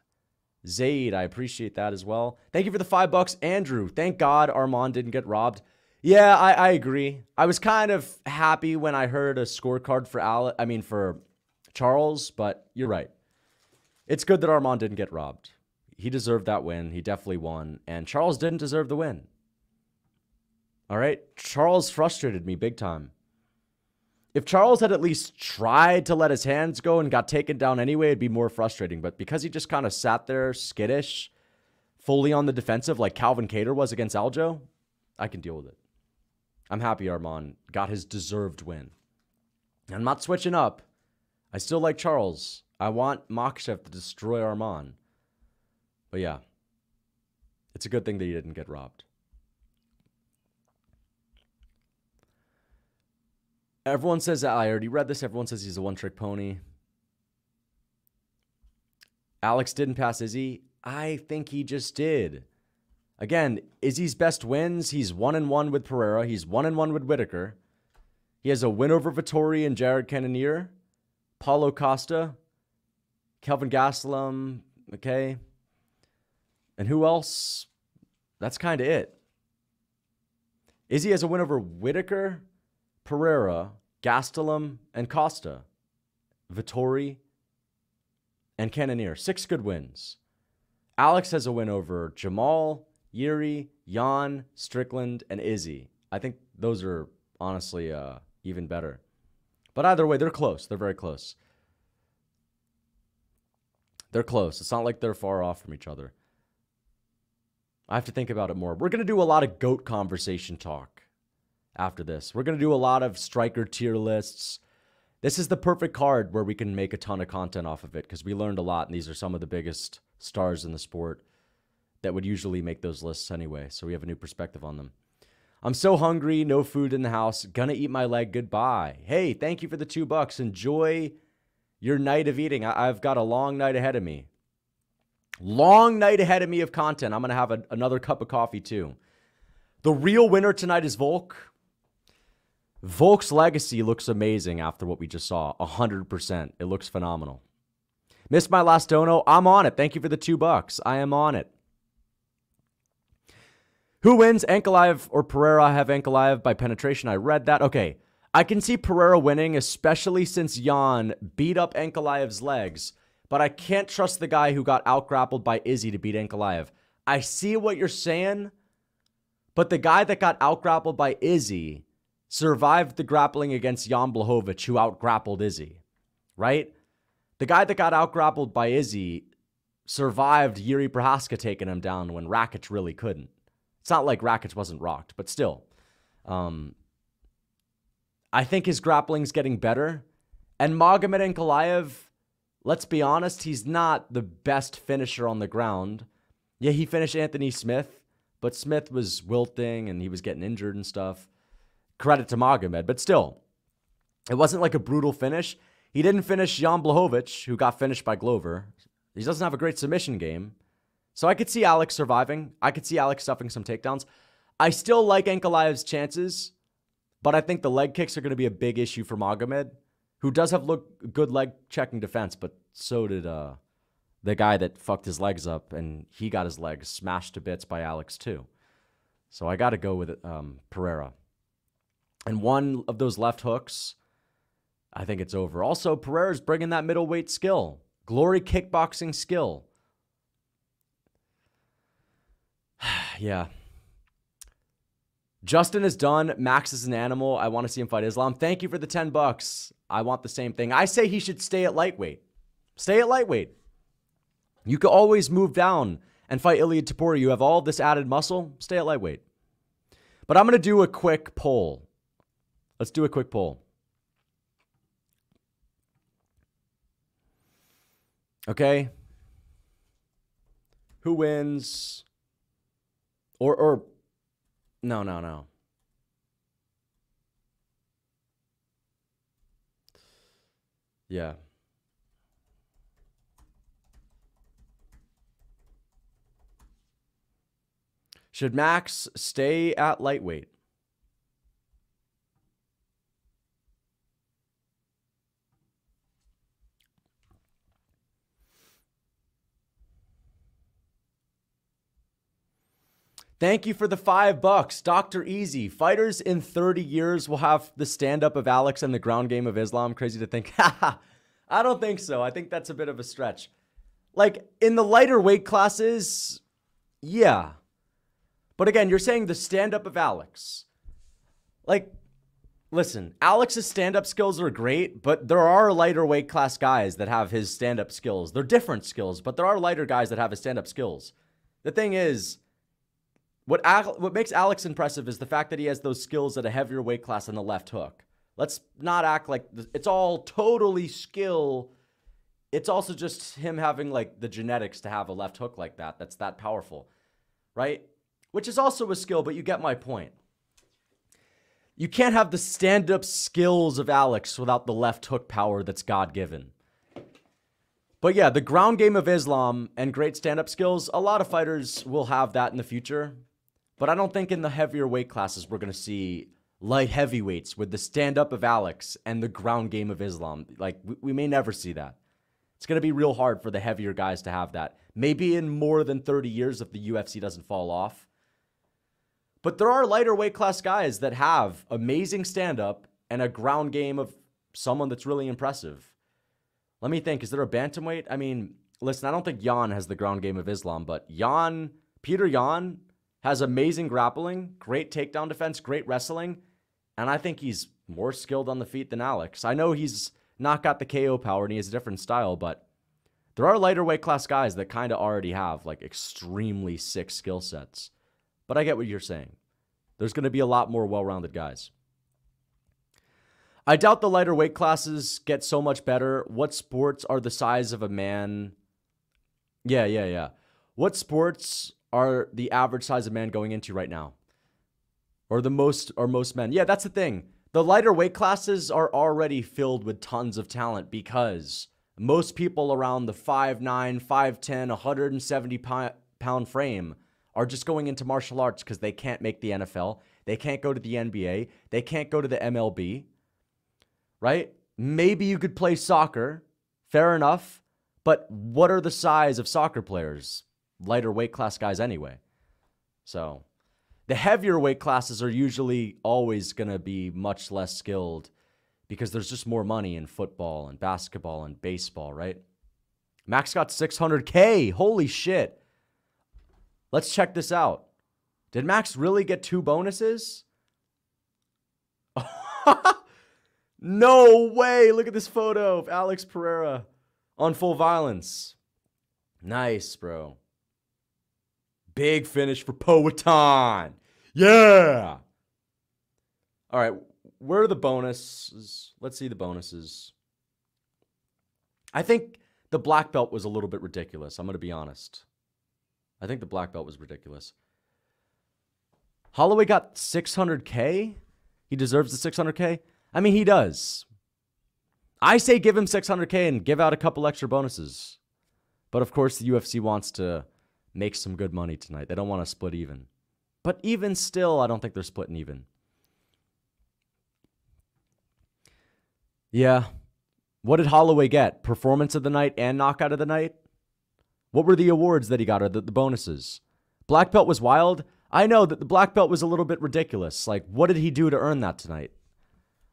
Zaid, I appreciate that as well. Thank you for the five bucks, Andrew. Thank God Arman didn't get robbed. Yeah, I, I agree. I was kind of happy when I heard a scorecard for Al. I mean for Charles, but you're right. It's good that Arman didn't get robbed. He deserved that win. He definitely won, and Charles didn't deserve the win. All right, Charles frustrated me big time. If Charles had at least tried to let his hands go and got taken down anyway, it'd be more frustrating. But because he just kind of sat there skittish, fully on the defensive like Calvin Kattar was against Aljo, I can deal with it. I'm happy Arman got his deserved win. I'm not switching up. I still like Charles. I want Makhachev to destroy Arman. But yeah, it's a good thing that he didn't get robbed. Everyone says I already read this. Everyone says he's a one trick pony. Alex didn't pass Izzy. I think he just did. Again, Izzy's best wins. He's one and one with Pereira. He's one and one with Whittaker. He has a win over Vettori and Jared Cannonier, Paulo Costa, Kelvin Gastelum. Okay, and who else? That's kind of it. Izzy has a win over Whittaker, Pereira, Gastelum, and Costa, Vettori, and Cannonier. Six good wins. Alex has a win over Jamal, Yuri, Jan, Strickland, and Izzy. I think those are honestly uh, even better. But either way, they're close. They're very close. They're close. It's not like they're far off from each other. I have to think about it more. We're going to do a lot of GOAT conversation talk after this. We're going to do a lot of striker tier lists. This is the perfect card where we can make a ton of content off of it because we learned a lot, and these are some of the biggest stars in the sport that would usually make those lists anyway. So we have a new perspective on them. I'm so hungry, no food in the house. Gonna eat my leg goodbye. Hey, thank you for the two bucks. Enjoy your night of eating. I- have got a long night ahead of me. Long night ahead of me of content. I'm gonna have a- another cup of coffee too. The real winner tonight is Volk. Volk's legacy looks amazing after what we just saw. 100%. It looks phenomenal. Missed my last dono. I'm on it. Thank you for the two bucks. I am on it. Who wins, Ankalaev or Pereira? I have Ankalaev by penetration. I read that. Okay. I can see Pereira winning, especially since Jan beat up Ankalaev's legs, but I can't trust the guy who got outgrappled by Izzy to beat Ankalaev. I see what you're saying, but the guy that got outgrappled by Izzy survived the grappling against Jan Blachowicz, who outgrappled Izzy, right? The guy that got outgrappled by Izzy survived Yuri Prochazka taking him down when Rakic really couldn't. It's not like Rakic wasn't rocked, but still. Um, I think his grappling's getting better. And Magomed Ankalaev, let's be honest, he's not the best finisher on the ground. Yeah, he finished Anthony Smith, but Smith was wilting and he was getting injured and stuff. Credit to Magomed, but still, it wasn't like a brutal finish. He didn't finish Jan Blachowicz, who got finished by Glover. He doesn't have a great submission game. So I could see Alex surviving. I could see Alex stuffing some takedowns. I still like Ankalaev's chances, but I think the leg kicks are going to be a big issue for Magomed, who does have look good leg checking defense, but so did uh, the guy that fucked his legs up, and he got his legs smashed to bits by Alex too. So I got to go with um, Pereira. And one of those left hooks, I think it's over. Also, Pereira's bringing that middleweight skill, glory kickboxing skill. [SIGHS] yeah. Justin is done. Max is an animal. I want to see him fight Islam. Thank you for the 10 bucks. I want the same thing. I say he should stay at lightweight. Stay at lightweight. You could always move down and fight Ilia Topuria. You have all this added muscle. Stay at lightweight. But I'm going to do a quick poll. Let's do a quick poll. Okay. Who wins? Or or no, no, no. Yeah. Should Max stay at lightweight? Thank you for the five bucks. Dr. Easy. Fighters in 30 years will have the stand up of Alex and the ground game of Islam. Crazy to think. [LAUGHS] I don't think so. I think that's a bit of a stretch. Like in the lighter weight classes, yeah. But again, you're saying the stand up of Alex. Like, listen, Alex's stand up skills are great, but there are lighter weight class guys that have his stand up skills. They're different skills, but there are lighter guys that have his stand up skills. The thing is, what what makes Alex impressive is the fact that he has those skills at a heavier weight class in the left hook. Let's not act like it's all totally skill. It's also just him having like the genetics to have a left hook like that. That's that powerful, right? Which is also a skill, but you get my point. You can't have the stand up skills of Alex without the left hook power that's God given. But yeah, the ground game of Islam and great stand up skills, a lot of fighters will have that in the future. But I don't think in the heavier weight classes we're going to see light heavyweights with the stand up of Alex and the ground game of Islam. Like, we, we may never see that. It's going to be real hard for the heavier guys to have that. Maybe in more than 30 years if the UFC doesn't fall off. But there are lighter weight class guys that have amazing stand up and a ground game of someone that's really impressive. Let me think. Is there a bantamweight? I mean, listen, I don't think Yan has the ground game of Islam, but Yan, Petr Yan, has amazing grappling, great takedown defense, great wrestling, and I think he's more skilled on the feet than Alex. I know he's not got the KO power and he has a different style, but there are lighter weight class guys that kind of already have like extremely sick skill sets. But I get what you're saying. There's going to be a lot more well rounded guys. I doubt the lighter weight classes get so much better. What sports are the size of a man? Yeah, yeah, yeah. What sports are the average size of man going into right now? Or the most or most men? Yeah, that's the thing. The lighter weight classes are already filled with tons of talent because most people around the 5'9, 5'10, 170 pound frame are just going into martial arts because they can't make the NFL. They can't go to the NBA. They can't go to the MLB. Right? Maybe you could play soccer. Fair enough. But what are the size of soccer players? Lighter weight class guys anyway. So the heavier weight classes are usually always going to be much less skilled because there's just more money in football and basketball and baseball, right? Max got 600K. Holy shit. Let's check this out. Did Max really get two bonuses? [LAUGHS] no way. Look at this photo of Alex Pereira on full violence. Nice, bro. Big finish for Poatan. Yeah. All right. Where are the bonuses? Let's see the bonuses. I think the black belt was a little bit ridiculous. I'm going to be honest. I think the black belt was ridiculous. Holloway got 600K. He deserves the 600K. I mean, he does. I say give him 600K and give out a couple extra bonuses. But of course, the UFC wants to make some good money tonight. They don't want to split even. But even still, I don't think they're splitting even. Yeah. What did Holloway get? Performance of the night and knockout of the night? What were the awards that he got or the, the bonuses? Black belt was wild. I know that the black belt was a little bit ridiculous. Like, what did he do to earn that tonight?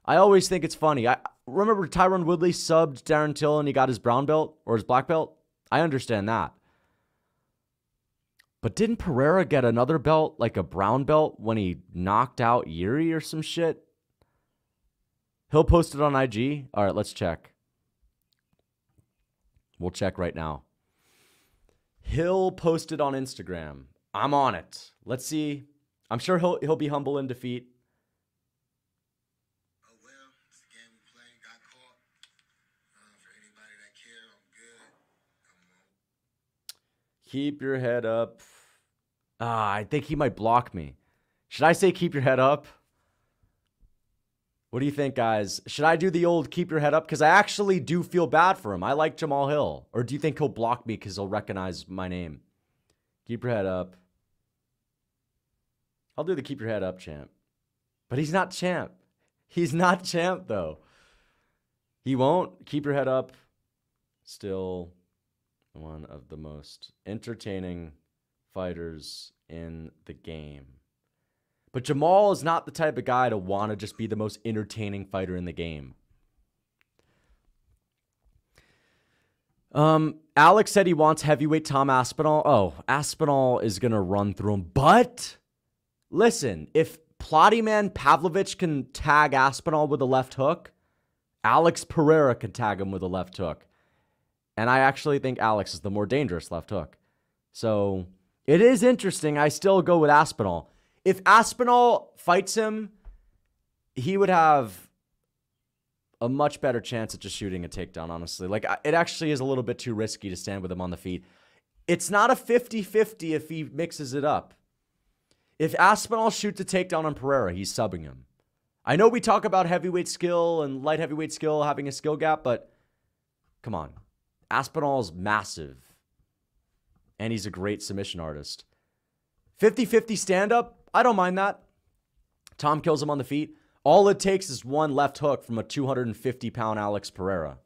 I always think it's funny. I remember Tyron Woodley subbed Darren Till and he got his brown belt or his black belt. I understand that. But didn't Pereira get another belt, like a brown belt, when he knocked out Yuri or some shit? He'll post it on IG. All right, let's check. We'll check right now. He'll post it on Instagram. I'm on it. Let's see. I'm sure he'll he'll be humble in defeat. Keep your head up. Ah, I think he might block me. Should I say keep your head up? What do you think, guys? Should I do the old keep your head up? Because I actually do feel bad for him. I like Jamal Hill. Or do you think he'll block me because he'll recognize my name? Keep your head up. I'll do the keep your head up champ. But he's not champ. He's not champ, though. He won't. Keep your head up. Still one of the most entertaining fighters in the game. But Jamal is not the type of guy to want to just be the most entertaining fighter in the game. Um, Alex said he wants heavyweight Tom Aspinall. Oh, Aspinall is gonna run through him. But listen, if Plotty Pavlovich can tag Aspinall with a left hook, Alex Pereira can tag him with a left hook. And I actually think Alex is the more dangerous left hook. So it is interesting. I still go with Aspinall. If Aspinall fights him, he would have a much better chance at just shooting a takedown, honestly. Like, it actually is a little bit too risky to stand with him on the feet. It's not a 50 50 if he mixes it up. If Aspinall shoots a takedown on Pereira, he's subbing him. I know we talk about heavyweight skill and light heavyweight skill having a skill gap, but come on. Aspinall's massive. And he's a great submission artist. 50 50 stand up, I don't mind that. Tom kills him on the feet. All it takes is one left hook from a 250 pound Alex Pereira.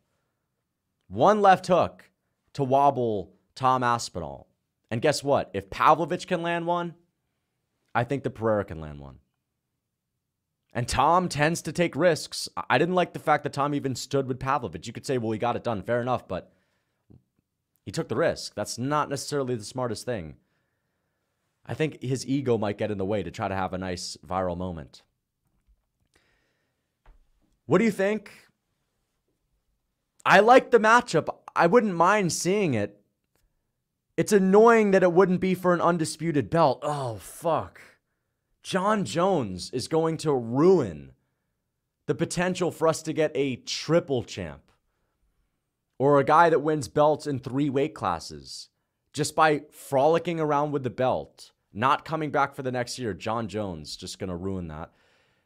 One left hook to wobble Tom Aspinall. And guess what? If Pavlovich can land one, I think the Pereira can land one. And Tom tends to take risks. I didn't like the fact that Tom even stood with Pavlovich. You could say, well, he got it done. Fair enough, but he took the risk. That's not necessarily the smartest thing. I think his ego might get in the way to try to have a nice viral moment. What do you think? I like the matchup. I wouldn't mind seeing it. It's annoying that it wouldn't be for an undisputed belt. Oh, fuck. Jon Jones is going to ruin the potential for us to get a triple champ or a guy that wins belts in three weight classes just by frolicking around with the belt, not coming back for the next year. Jon Jones just going to ruin that.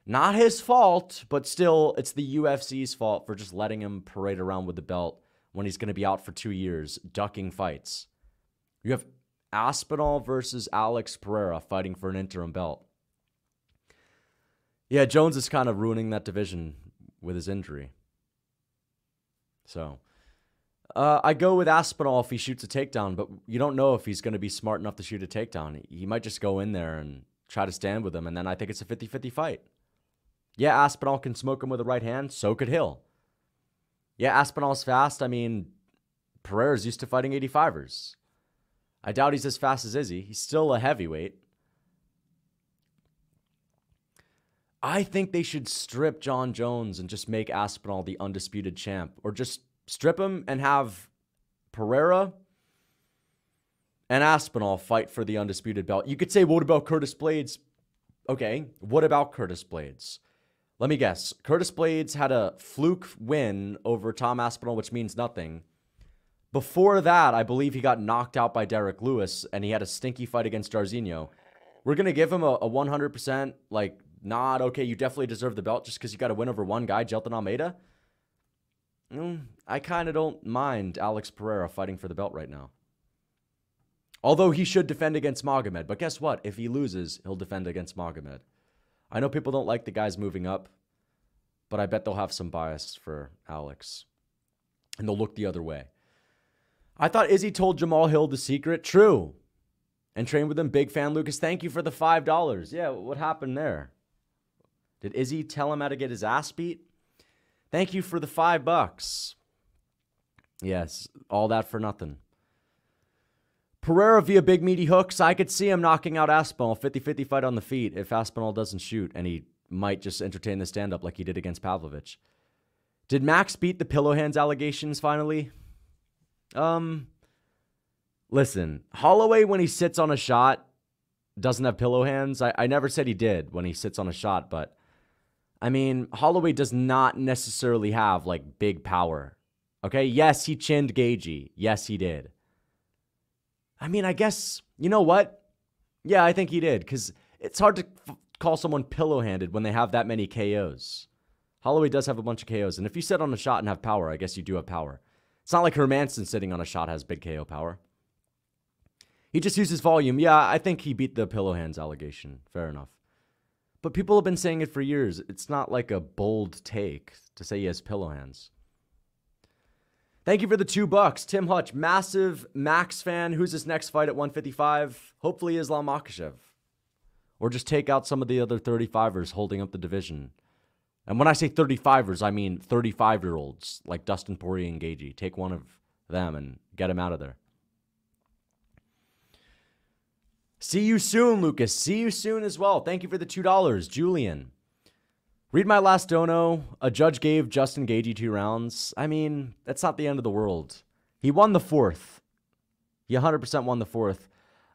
Not his fault, but still, it's the UFC's fault for just letting him parade around with the belt when he's going to be out for two years, ducking fights. You have Aspinall versus Alex Pereira fighting for an interim belt. Yeah, Jones is kind of ruining that division with his injury. So, uh, I go with Aspinall if he shoots a takedown, but you don't know if he's going to be smart enough to shoot a takedown. He might just go in there and try to stand with him, and then I think it's a 50 50 fight. Yeah, Aspinall can smoke him with a right hand. So could Hill. Yeah, Aspinall's fast. I mean, Pereira's used to fighting 85ers. I doubt he's as fast as Izzy. He's still a heavyweight. I think they should strip Jon Jones and just make Aspinall the undisputed champ, or just strip him and have Pereira and Aspinall fight for the undisputed belt. You could say, what about Curtis Blaydes? Okay, what about Curtis Blaydes? Let me guess. Curtis Blaydes had a fluke win over Tom Aspinall, which means nothing. Before that, I believe he got knocked out by Derrick Lewis, and he had a stinky fight against Jairzinho. We're gonna give him a, a 100% like nod. Okay, you definitely deserve the belt just because you got to win over one guy, Jailton Almeida. Mm, I kind of don't mind Alex Pereira fighting for the belt right now. Although he should defend against Magomed, but guess what? If he loses, he'll defend against Magomed. I know people don't like the guys moving up, but I bet they'll have some bias for Alex. And they'll look the other way. I thought Izzy told Jamal Hill the secret. True. And trained with him. Big fan, Lucas. Thank you for the $5. Yeah, what happened there? Did Izzy tell him how to get his ass beat? Thank you for the five bucks. Yes, all that for nothing. Pereira via big meaty hooks. I could see him knocking out Aspinall 50 50 fight on the feet if Aspinall doesn't shoot, and he might just entertain the stand up like he did against Pavlovich. Did Max beat the pillow hands allegations finally? Um, listen, Holloway, when he sits on a shot, doesn't have pillow hands. I, I never said he did when he sits on a shot, but I mean, Holloway does not necessarily have like big power. Okay, yes, he chinned Gaethje. Yes, he did. I mean, I guess, you know what? Yeah, I think he did because it's hard to f- call someone pillow handed when they have that many KOs. Holloway does have a bunch of KOs. And if you sit on a shot and have power, I guess you do have power. It's not like Hermansson sitting on a shot has big KO power. He just uses volume. Yeah, I think he beat the pillow hands allegation. Fair enough. But people have been saying it for years. It's not like a bold take to say he has pillow hands. Thank you for the two bucks. Tim Hutch, massive Max fan. Who's his next fight at 155? Hopefully Islam Makhachev. Or just take out some of the other 35ers holding up the division. And when I say 35ers, I mean 35 year olds like Dustin Poirier and Gaethje. Take one of them and get him out of there. See you soon, Lucas. See you soon as well. Thank you for the $2. Julian. Read my last dono. A judge gave Justin Gaethje two rounds. I mean, that's not the end of the world. He won the fourth. He 100% won the fourth.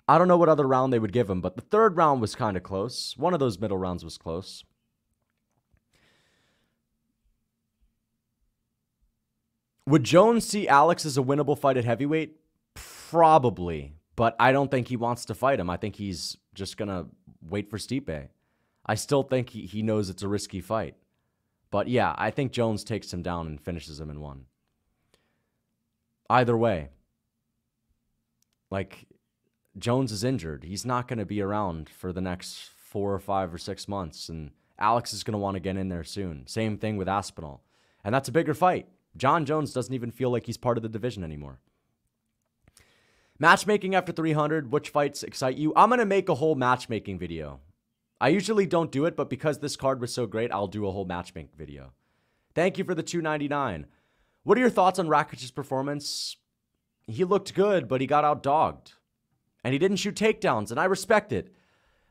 I don't know what other round they would give him, but the third round was kind of close. One of those middle rounds was close. Would Jones see Alex as a winnable fight at heavyweight? Probably, but I don't think he wants to fight him. I think he's just going to wait for Stipe. I still think he, he knows it's a risky fight. But yeah, I think Jones takes him down and finishes him in one. Either way, like Jones is injured. He's not going to be around for the next four or five or six months. And Alex is going to want to get in there soon. Same thing with Aspinall. And that's a bigger fight. Jon Jones doesn't even feel like he's part of the division anymore. Matchmaking after 300, which fights excite you? I'm going to make a whole matchmaking video. I usually don't do it, but because this card was so great, I'll do a whole matchmaking video. Thank you for the 299. What are your thoughts on Rakic's performance? He looked good, but he got outdogged. And he didn't shoot takedowns, and I respect it.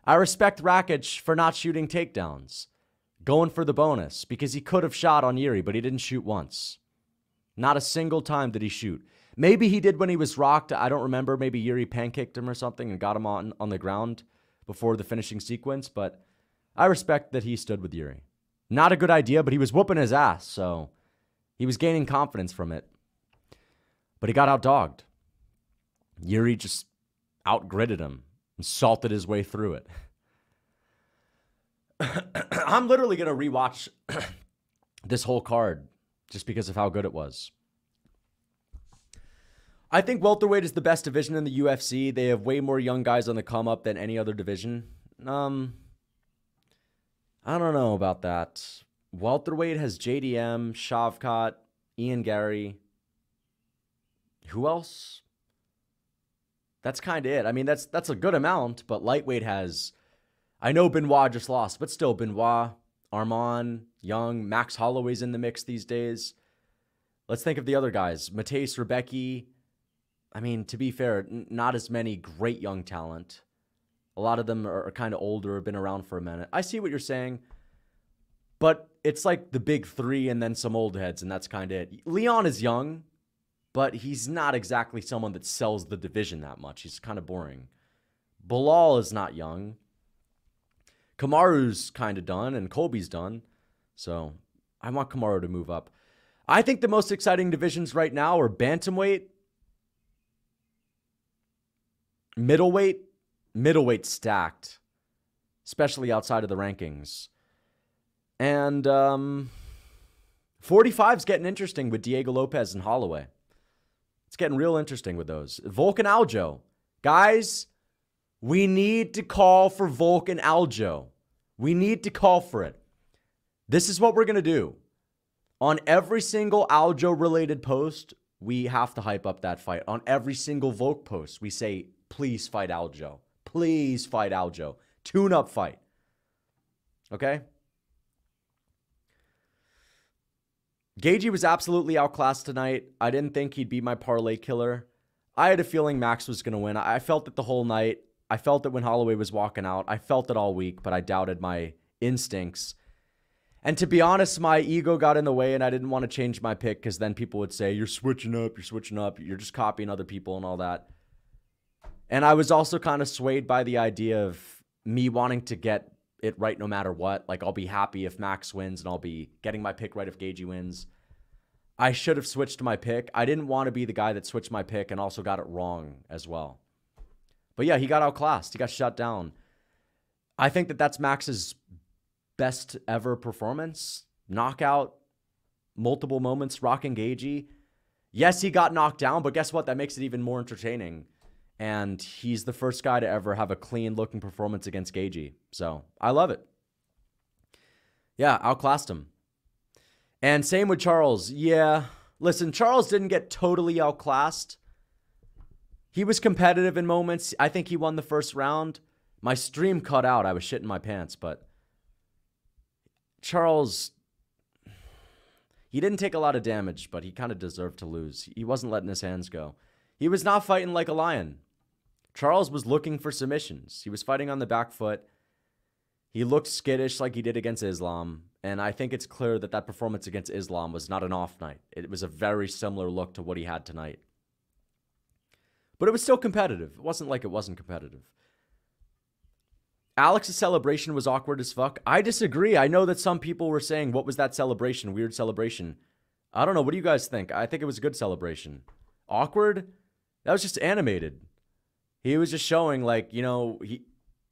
I respect Rakic for not shooting takedowns, going for the bonus, because he could have shot on Yuri, but he didn't shoot once. Not a single time did he shoot. Maybe he did when he was rocked. I don't remember. Maybe Yuri pancaked him or something and got him on, on the ground before the finishing sequence, but I respect that he stood with Yuri. Not a good idea, but he was whooping his ass, so he was gaining confidence from it. But he got outdogged. Yuri just outgritted him and salted his way through it. [COUGHS] I'm literally going to rewatch [COUGHS] this whole card just because of how good it was. I think welterweight is the best division in the UFC. They have way more young guys on the come up than any other division. Um, I don't know about that. Welterweight has JDM, Shavkat, Ian Garry. Who else? That's kind of it. I mean, that's that's a good amount, but lightweight has. I know Benoit just lost, but still Benoit, Arman, Young, Max Holloway's in the mix these days. Let's think of the other guys: Mateusz Rebecki, I mean, to be fair, n- not as many great young talent. A lot of them are, are kind of older, have been around for a minute. I see what you're saying, but it's like the big three and then some old heads, and that's kind of it. Leon is young, but he's not exactly someone that sells the division that much. He's kind of boring. Belal is not young. Kamaru's kind of done, and Colby's done. So I want Kamaru to move up. I think the most exciting divisions right now are bantamweight Middleweight, middleweight stacked, especially outside of the rankings. And um, 45's getting interesting with Diego Lopes and Holloway. It's getting real interesting with those. Volk and Aljo. Guys, we need to call for Volk and Aljo. We need to call for it. This is what we're going to do. On every single Aljo related post, we have to hype up that fight. On every single Volk post, we say please fight Aljo. Please fight Aljo. Tune up fight. Okay? Gaethje was absolutely outclassed tonight. I didn't think he'd be my parlay killer. I had a feeling Max was going to win. I felt it the whole night. I felt it when Holloway was walking out. I felt it all week, but I doubted my instincts. And to be honest, my ego got in the way and I didn't want to change my pick because then people would say, You're switching up, you're switching up, you're just copying other people and all that. And I was also kind of swayed by the idea of me wanting to get it right no matter what. Like, I'll be happy if Max wins and I'll be getting my pick right if Gaethje wins. I should have switched my pick. I didn't want to be the guy that switched my pick and also got it wrong as well. But yeah, he got outclassed. He got shut down. I think that that's Max's best ever performance. Knockout, multiple moments, rocking Gaethje. Yes, he got knocked down, but guess what? That makes it even more entertaining and he's the first guy to ever have a clean looking performance against Gaethje. So I love it. Yeah, outclassed him. And same with Charles. Yeah, Listen, Charles didn't get totally outclassed. He was competitive in moments. I think he won the first round. My stream cut out. I was shitting my pants, but Charles he didn't take a lot of damage, but he kind of deserved to lose. He wasn't letting his hands go. He was not fighting like a lion. Charles was looking for submissions. He was fighting on the back foot. He looked skittish like he did against Islam. And I think it's clear that that performance against Islam was not an off night. It was a very similar look to what he had tonight. But it was still competitive. It wasn't like it wasn't competitive. Alex's celebration was awkward as fuck. I disagree. I know that some people were saying, what was that celebration? Weird celebration. I don't know. What do you guys think? I think it was a good celebration. Awkward? That was just animated. He was just showing, like, you know, he,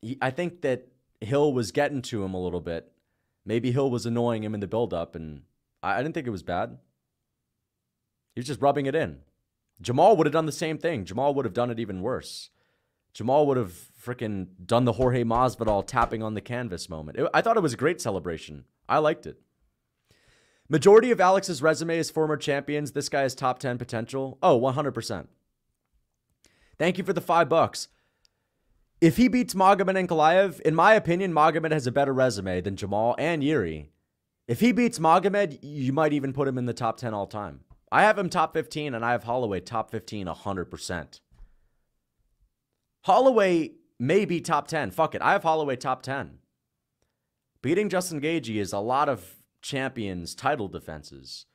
he I think that Hill was getting to him a little bit. Maybe Hill was annoying him in the buildup, and I, I didn't think it was bad. He was just rubbing it in. Jamal would have done the same thing. Jamal would have done it even worse. Jamal would have freaking done the Jorge Masvidal tapping on the canvas moment. It, I thought it was a great celebration. I liked it. Majority of Alex's resume is former champions. This guy has top 10 potential. Oh, 100%. Thank you for the five bucks. If he beats Magomed Ankalaev, in my opinion, Magomed has a better resume than Jamal and Yuri. If he beats Magomed, you might even put him in the top 10 all time. I have him top 15, and I have Holloway top 15 100%. Holloway may be top 10. Fuck it. I have Holloway top 10. Beating Justin Gaethje is a lot of champions' title defenses.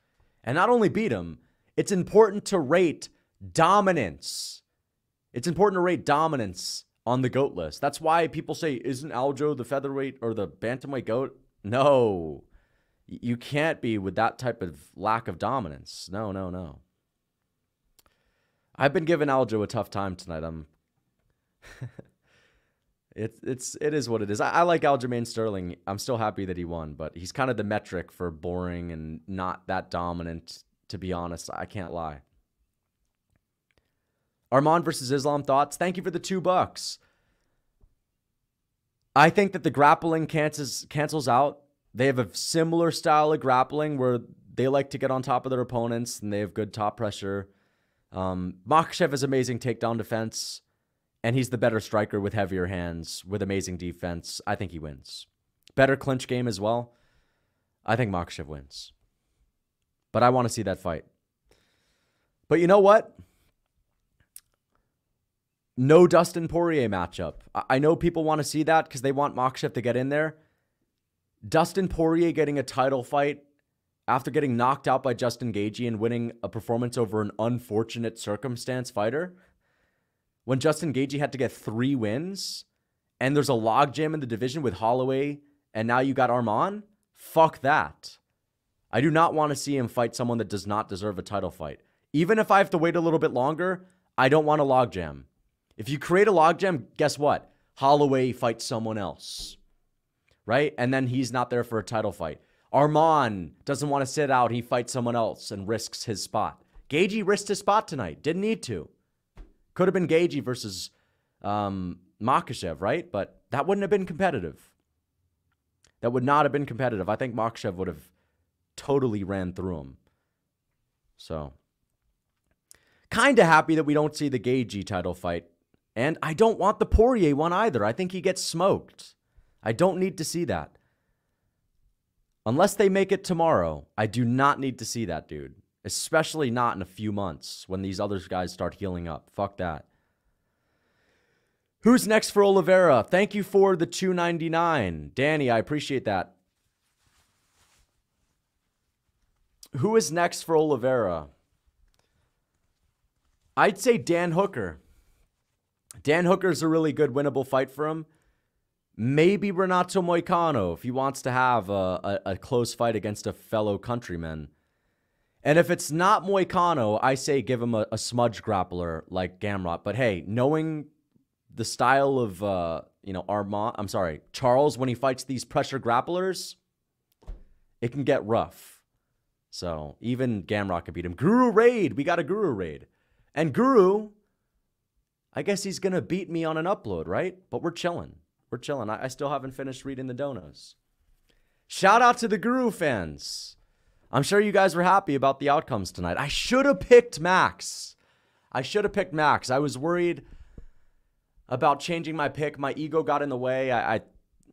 And not only beat him, it's important to rate dominance. It's important to rate dominance on the GOAT list. That's why people say, isn't Aljo the featherweight or the bantamweight GOAT? No. You can't be with that type of lack of dominance. No, no, no. I've been giving Aljo a tough time tonight. I'm [LAUGHS] it's it's it is what it is. I, I like Aljamain Sterling. I'm still happy that he won, but he's kind of the metric for boring and not that dominant. To be honest, I can't lie. Arman versus Islam thoughts. Thank you for the two bucks. I think that the grappling cancels cancels out. They have a similar style of grappling where they like to get on top of their opponents and they have good top pressure. Um, Makhachev has amazing takedown defense and he's the better striker with heavier hands, with amazing defense. I think he wins. Better clinch game as well. I think Makhachev wins. But I want to see that fight. But you know what? No Dustin Poirier matchup. I know people want to see that because they want Makhachev to get in there. Dustin Poirier getting a title fight after getting knocked out by Justin Gaethje and winning a performance over an unfortunate circumstance fighter when Justin Gaethje had to get three wins, and there's a logjam in the division with Holloway, and now you got Arman. Fuck that. I do not want to see him fight someone that does not deserve a title fight. Even if I have to wait a little bit longer, I don't want a logjam. If you create a logjam, guess what? Holloway fights someone else, right? And then he's not there for a title fight. Arman doesn't want to sit out. He fights someone else and risks his spot. Gaethje risked his spot tonight. Didn't need to. Could have been Gaethje versus um, Makhachev, right? But that wouldn't have been competitive. That would not have been competitive. I think Makhachev would have totally ran through him. So, kind of happy that we don't see the Gaethje title fight. And I don't want the Poirier one either. I think he gets smoked. I don't need to see that. Unless they make it tomorrow, I do not need to see that, dude especially not in a few months when these other guys start healing up. Fuck that. Who's next for Oliveira? Thank you for the 299. Danny, I appreciate that. Who is next for Oliveira? I'd say Dan Hooker. Dan Hooker's a really good winnable fight for him. Maybe Renato Moicano if he wants to have a, a, a close fight against a fellow countryman. And if it's not Moicano, I say give him a, a smudge grappler like Gamrot. But hey, knowing the style of uh, you know Arman, I'm sorry, Charles when he fights these pressure grapplers, it can get rough. So even Gamrot could beat him. Guru raid, we got a Guru raid, and Guru, I guess he's gonna beat me on an upload, right? But we're chilling. We're chilling. I, I still haven't finished reading the donos. Shout out to the Guru fans. I'm sure you guys were happy about the outcomes tonight. I should have picked Max. I should have picked Max. I was worried about changing my pick. My ego got in the way. I, I,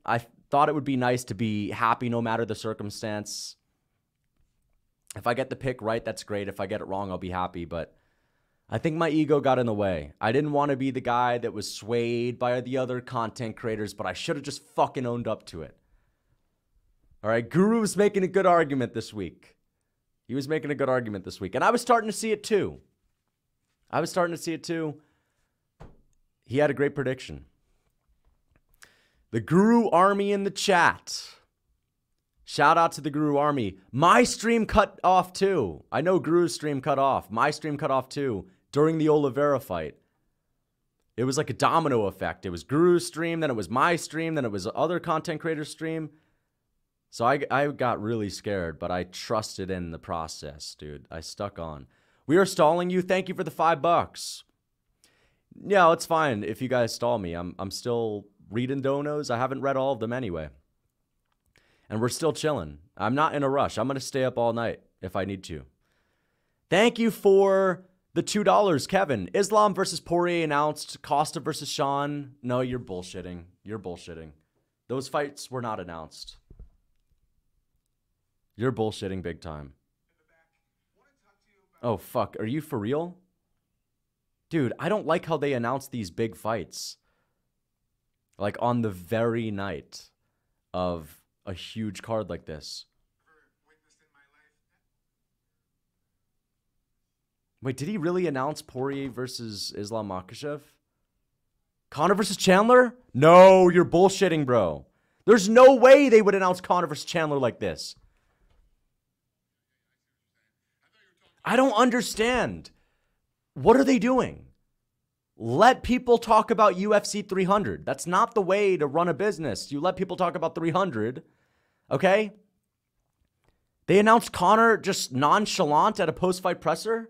I thought it would be nice to be happy no matter the circumstance. If I get the pick right, that's great. If I get it wrong, I'll be happy. But I think my ego got in the way. I didn't want to be the guy that was swayed by the other content creators, but I should have just fucking owned up to it. All right, Guru was making a good argument this week. He was making a good argument this week, and I was starting to see it too. I was starting to see it too. He had a great prediction. The Guru Army in the chat. Shout out to the Guru Army. My stream cut off too. I know Guru's stream cut off. My stream cut off too during the Oliveira fight. It was like a domino effect. It was Guru's stream, then it was my stream, then it was other content creators' stream. So I, I got really scared, but I trusted in the process, dude. I stuck on. We are stalling you. Thank you for the five bucks. Yeah, it's fine if you guys stall me. I'm I'm still reading donos. I haven't read all of them anyway. And we're still chilling. I'm not in a rush. I'm gonna stay up all night if I need to. Thank you for the two dollars, Kevin. Islam versus Poirier announced. Costa versus Sean. No, you're bullshitting. You're bullshitting. Those fights were not announced. You're bullshitting big time. Oh, fuck. Are you for real? Dude, I don't like how they announce these big fights. Like on the very night of a huge card like this. Wait, did he really announce Poirier versus Islam Makhachev? Conor versus Chandler? No, you're bullshitting, bro. There's no way they would announce Conor versus Chandler like this. I don't understand. What are they doing? Let people talk about UFC 300. That's not the way to run a business. You let people talk about 300, okay? They announced Conor just nonchalant at a post fight presser?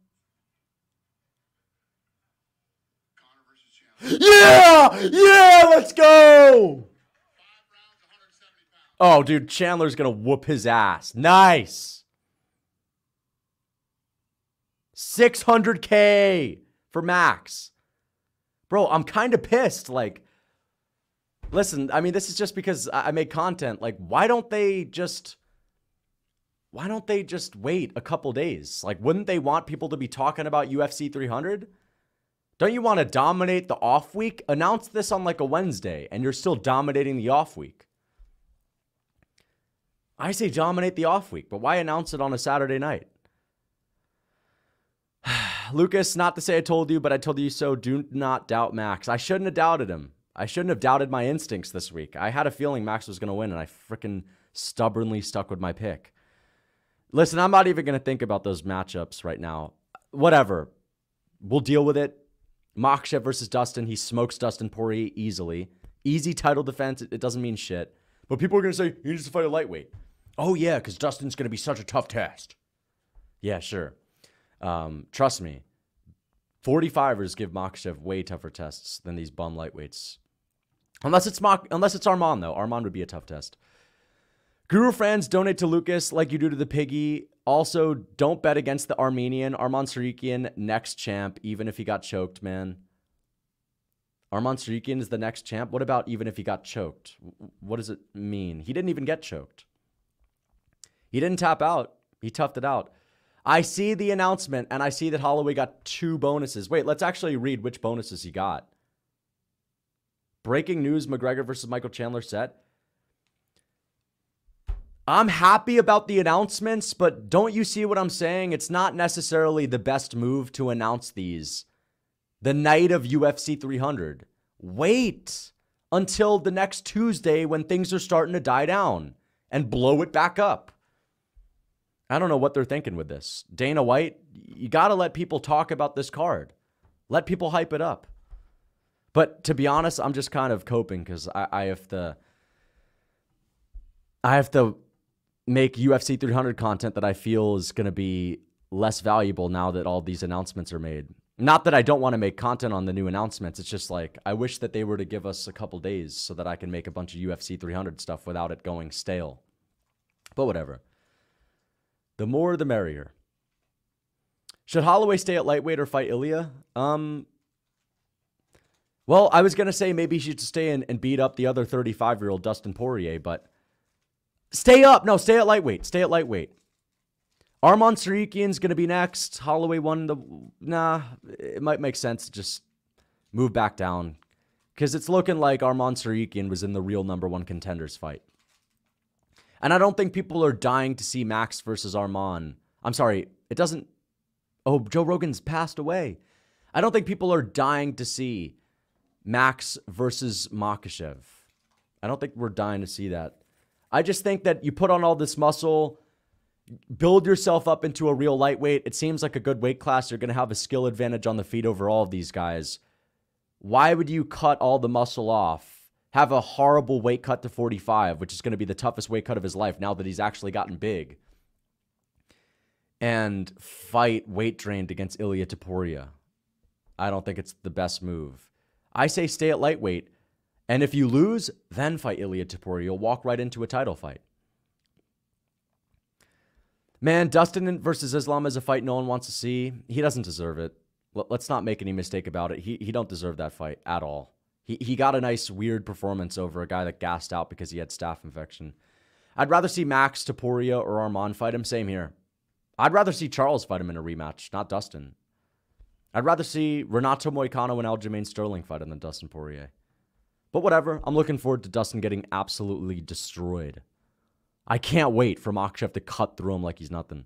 Yeah! Yeah, let's go! Oh, dude, Chandler's gonna whoop his ass. Nice. 600K for Max. Bro, I'm kind of pissed. Like, listen, I mean, this is just because I make content. Like, why don't they just why don't they just wait a couple days? Like, wouldn't they want people to be talking about UFC 300? Don't you want to dominate the off week? Announce this on like a Wednesday and you're still dominating the off week. I say dominate the off week, but why announce it on a Saturday night? [SIGHS] Lucas, not to say I told you, but I told you so. Do not doubt Max. I shouldn't have doubted him. I shouldn't have doubted my instincts this week. I had a feeling Max was going to win, and I freaking stubbornly stuck with my pick. Listen, I'm not even going to think about those matchups right now. Whatever. We'll deal with it. Makhachev versus Dustin. He smokes Dustin Poirier easily. Easy title defense. It doesn't mean shit. But people are going to say, he needs to fight a lightweight. Oh, yeah, because Dustin's going to be such a tough test. Yeah, sure. Um, trust me. 45ers give Makhachev way tougher tests than these bum lightweights. Unless it's Mach, unless it's Arman though. Arman would be a tough test. Guru friends donate to Lucas like you do to the piggy. Also, don't bet against the Armenian Arman Tsarukyan next champ, even if he got choked, man. Arman Tsarukyan is the next champ. What about even if he got choked? What does it mean? He didn't even get choked. He didn't tap out. He toughed it out. I see the announcement and I see that Holloway got two bonuses. Wait, let's actually read which bonuses he got. Breaking news McGregor versus Michael Chandler set. I'm happy about the announcements, but don't you see what I'm saying? It's not necessarily the best move to announce these the night of UFC 300. Wait until the next Tuesday when things are starting to die down and blow it back up. I don't know what they're thinking with this. Dana White, you got to let people talk about this card. Let people hype it up. But to be honest, I'm just kind of coping because I, I have to. I have to make UFC 300 content that I feel is going to be less valuable now that all these announcements are made. Not that I don't want to make content on the new announcements. It's just like I wish that they were to give us a couple days so that I can make a bunch of UFC 300 stuff without it going stale. But whatever. The more the merrier. Should Holloway stay at lightweight or fight Ilia? Um Well, I was gonna say maybe he should stay in and beat up the other 35 year old Dustin Poirier, but stay up. No, stay at lightweight. Stay at lightweight. Arman Tsarukyan's going to be next. Holloway won the. Nah, it might make sense to just move back down because it's looking like Arman Tsarukyan was in the real number one contenders fight. And I don't think people are dying to see Max versus Arman. I'm sorry, it doesn't. Oh, Joe Rogan's passed away. I don't think people are dying to see Max versus Makhachev. I don't think we're dying to see that. I just think that you put on all this muscle build yourself up into a real lightweight. It seems like a good weight class. You're going to have a skill advantage on the feet over all of these guys. Why would you cut all the muscle off? Have a horrible weight cut to 45, which is going to be the toughest weight cut of his life now that he's actually gotten big. And fight weight drained against Ilia Topuria. I don't think it's the best move. I say stay at lightweight. And if you lose, then fight Ilia Topuria. You'll walk right into a title fight. Man, Dustin versus Islam is a fight no one wants to see. He doesn't deserve it. Let's not make any mistake about it. He he don't deserve that fight at all. He he got a nice weird performance over a guy that gassed out because he had staph infection. I'd rather see Max Topuria or Arman fight him. Same here. I'd rather see Charles fight him in a rematch, not Dustin. I'd rather see Renato Moicano and Aljamain Sterling fight him than Dustin Poirier. But whatever. I'm looking forward to Dustin getting absolutely destroyed. I can't wait for Makhachev to cut through him like he's nothing.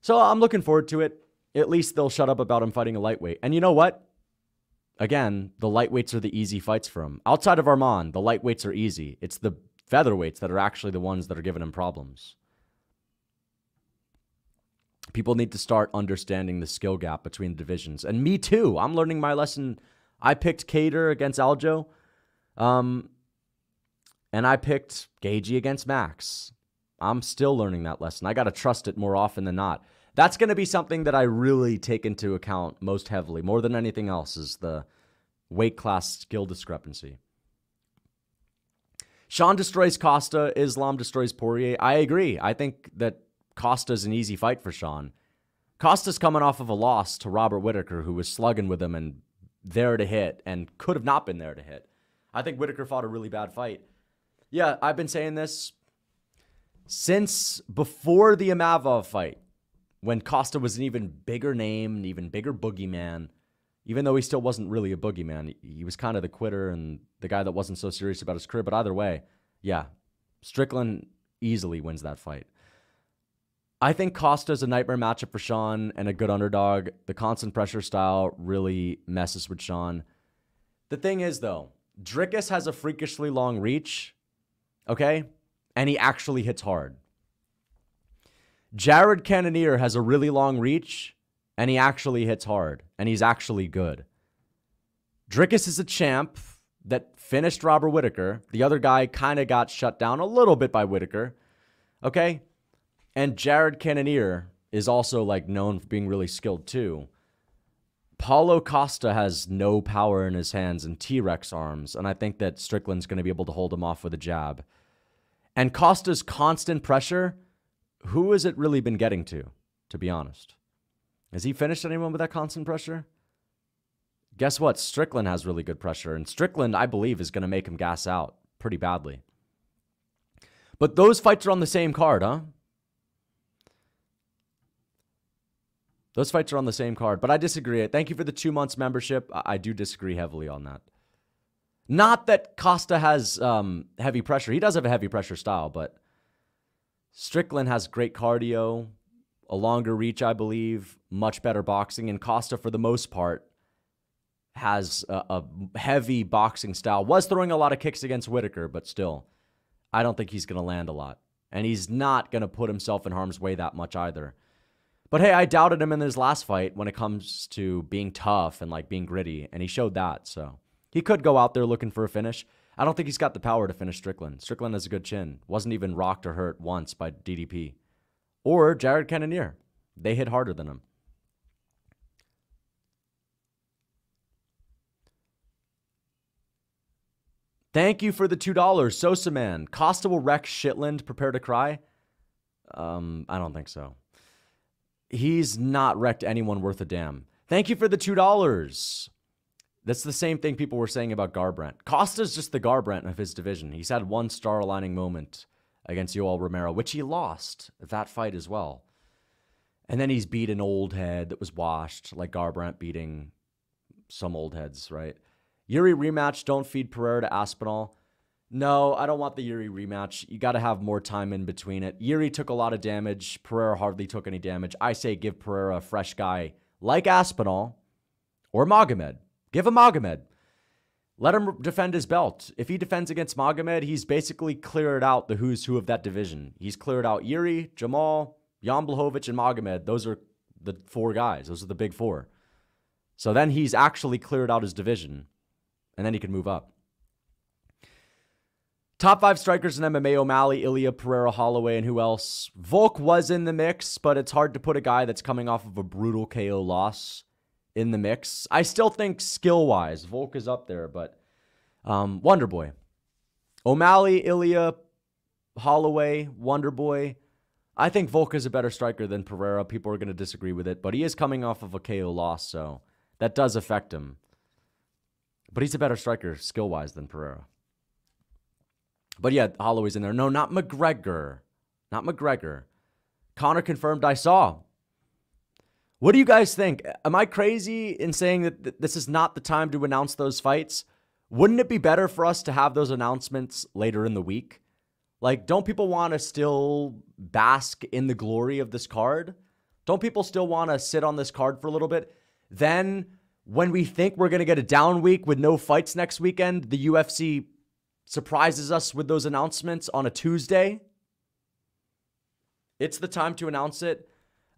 So I'm looking forward to it. At least they'll shut up about him fighting a lightweight. And you know what? Again, the lightweights are the easy fights for him. Outside of Arman, the lightweights are easy. It's the featherweights that are actually the ones that are giving him problems. People need to start understanding the skill gap between the divisions. And me too. I'm learning my lesson. I picked Kattar against Aljo. Um, and I picked Gaethje against Max. I'm still learning that lesson. I got to trust it more often than not. That's going to be something that I really take into account most heavily, more than anything else, is the weight class skill discrepancy. Sean destroys Costa, Islam destroys Poirier. I agree. I think that Costa's an easy fight for Sean. Costa's coming off of a loss to Robert Whittaker, who was slugging with him and there to hit and could have not been there to hit. I think Whittaker fought a really bad fight. Yeah, I've been saying this since before the Imavov fight, when Costa was an even bigger name, an even bigger boogeyman. Even though he still wasn't really a boogeyman, he was kind of the quitter and the guy that wasn't so serious about his career. But either way, yeah, Strickland easily wins that fight. I think Costa's a nightmare matchup for Sean and a good underdog. The constant pressure style really messes with Sean. The thing is, though, Dricus has a freakishly long reach, okay? And he actually hits hard. Jared Cannonier has a really long reach, and he actually hits hard, and he's actually good. Dricus is a champ that finished Robert Whittaker. The other guy kind of got shut down a little bit by Whittaker, okay? And Jared Cannonier is also like known for being really skilled too. Paulo Costa has no power in his hands and T Rex arms, and I think that Strickland's going to be able to hold him off with a jab. And Costa's constant pressure, who has it really been getting to, to be honest? Has he finished anyone with that constant pressure? Guess what? Strickland has really good pressure, and Strickland, I believe, is going to make him gas out pretty badly. But those fights are on the same card, huh? Those fights are on the same card, but I disagree. Thank you for the two months membership. I do disagree heavily on that. Not that Costa has um, heavy pressure. He does have a heavy pressure style, but Strickland has great cardio, a longer reach, I believe, much better boxing, and Costa, for the most part, has a, a heavy boxing style. Was throwing a lot of kicks against Whittaker, but still, I don't think he's going to land a lot. And he's not going to put himself in harm's way that much either. But hey, I doubted him in his last fight when it comes to being tough and like being gritty, and he showed that. So he could go out there looking for a finish. I don't think he's got the power to finish Strickland. Strickland has a good chin. Wasn't even rocked or hurt once by DDP. Or Jared Cannonier. They hit harder than him. Thank you for the $2. Sosa Man. Costa will wreck Shitland. Prepare to cry. Um, I don't think so. He's not wrecked anyone worth a damn. Thank you for the $2. That's the same thing people were saying about Garbrandt. Costa's just the Garbrandt of his division. He's had one star aligning moment against Yoel Romero, which he lost that fight as well. And then he's beat an old head that was washed, like Garbrandt beating some old heads, right? Yuri rematch, don't feed Pereira to Aspinall. No, I don't want the Yuri rematch. You got to have more time in between it. Yuri took a lot of damage. Pereira hardly took any damage. I say give Pereira a fresh guy like Aspinall or Magomed. Give him Magomed. Let him defend his belt. If he defends against Magomed, he's basically cleared out the who's who of that division. He's cleared out Yuri, Jamal, Jan and Magomed. Those are the four guys. Those are the big four. So then he's actually cleared out his division, and then he can move up. Top five strikers in MMA O'Malley, Ilia Pereira, Holloway, and who else? Volk was in the mix, but it's hard to put a guy that's coming off of a brutal KO loss in the mix. I still think skill wise, Volk is up there, but um, Wonder Boy. O'Malley, Ilia, Holloway, Wonder Boy. I think Volk is a better striker than Pereira. People are going to disagree with it, but he is coming off of a KO loss, so that does affect him. But he's a better striker skill wise than Pereira. But yeah, Holloway's in there. No, not McGregor. Not McGregor. Conor confirmed I saw. What do you guys think? Am I crazy in saying that this is not the time to announce those fights? Wouldn't it be better for us to have those announcements later in the week? Like, don't people want to still bask in the glory of this card? Don't people still want to sit on this card for a little bit? Then, when we think we're going to get a down week with no fights next weekend, the UFC surprises us with those announcements on a Tuesday. It's the time to announce it.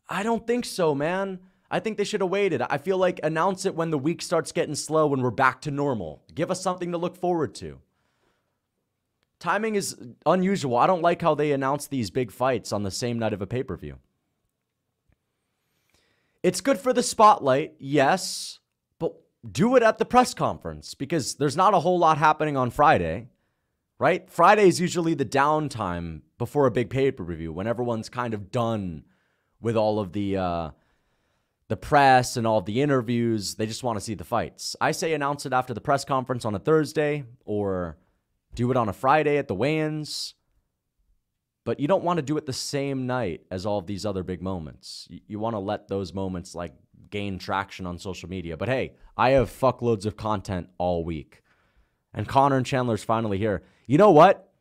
I don't think so, man. I think they should have waited. I feel like announce it when the week starts getting slow when we're back to normal. Give us something to look forward to. Timing is unusual. I don't like how they announce these big fights on the same night of a pay per view. It's good for the spotlight, yes, but do it at the press conference because there's not a whole lot happening on Friday, right? Friday is usually the downtime before a big pay per view when everyone's kind of done with all of the uh, the press and all of the interviews. They just want to see the fights. I say announce it after the press conference on a Thursday or do it on a Friday at the weigh-ins. But you don't want to do it the same night as all of these other big moments. You, you want to let those moments like gain traction on social media. But hey, I have fuckloads of content all week. And Conor and Chandler's finally here. You know what?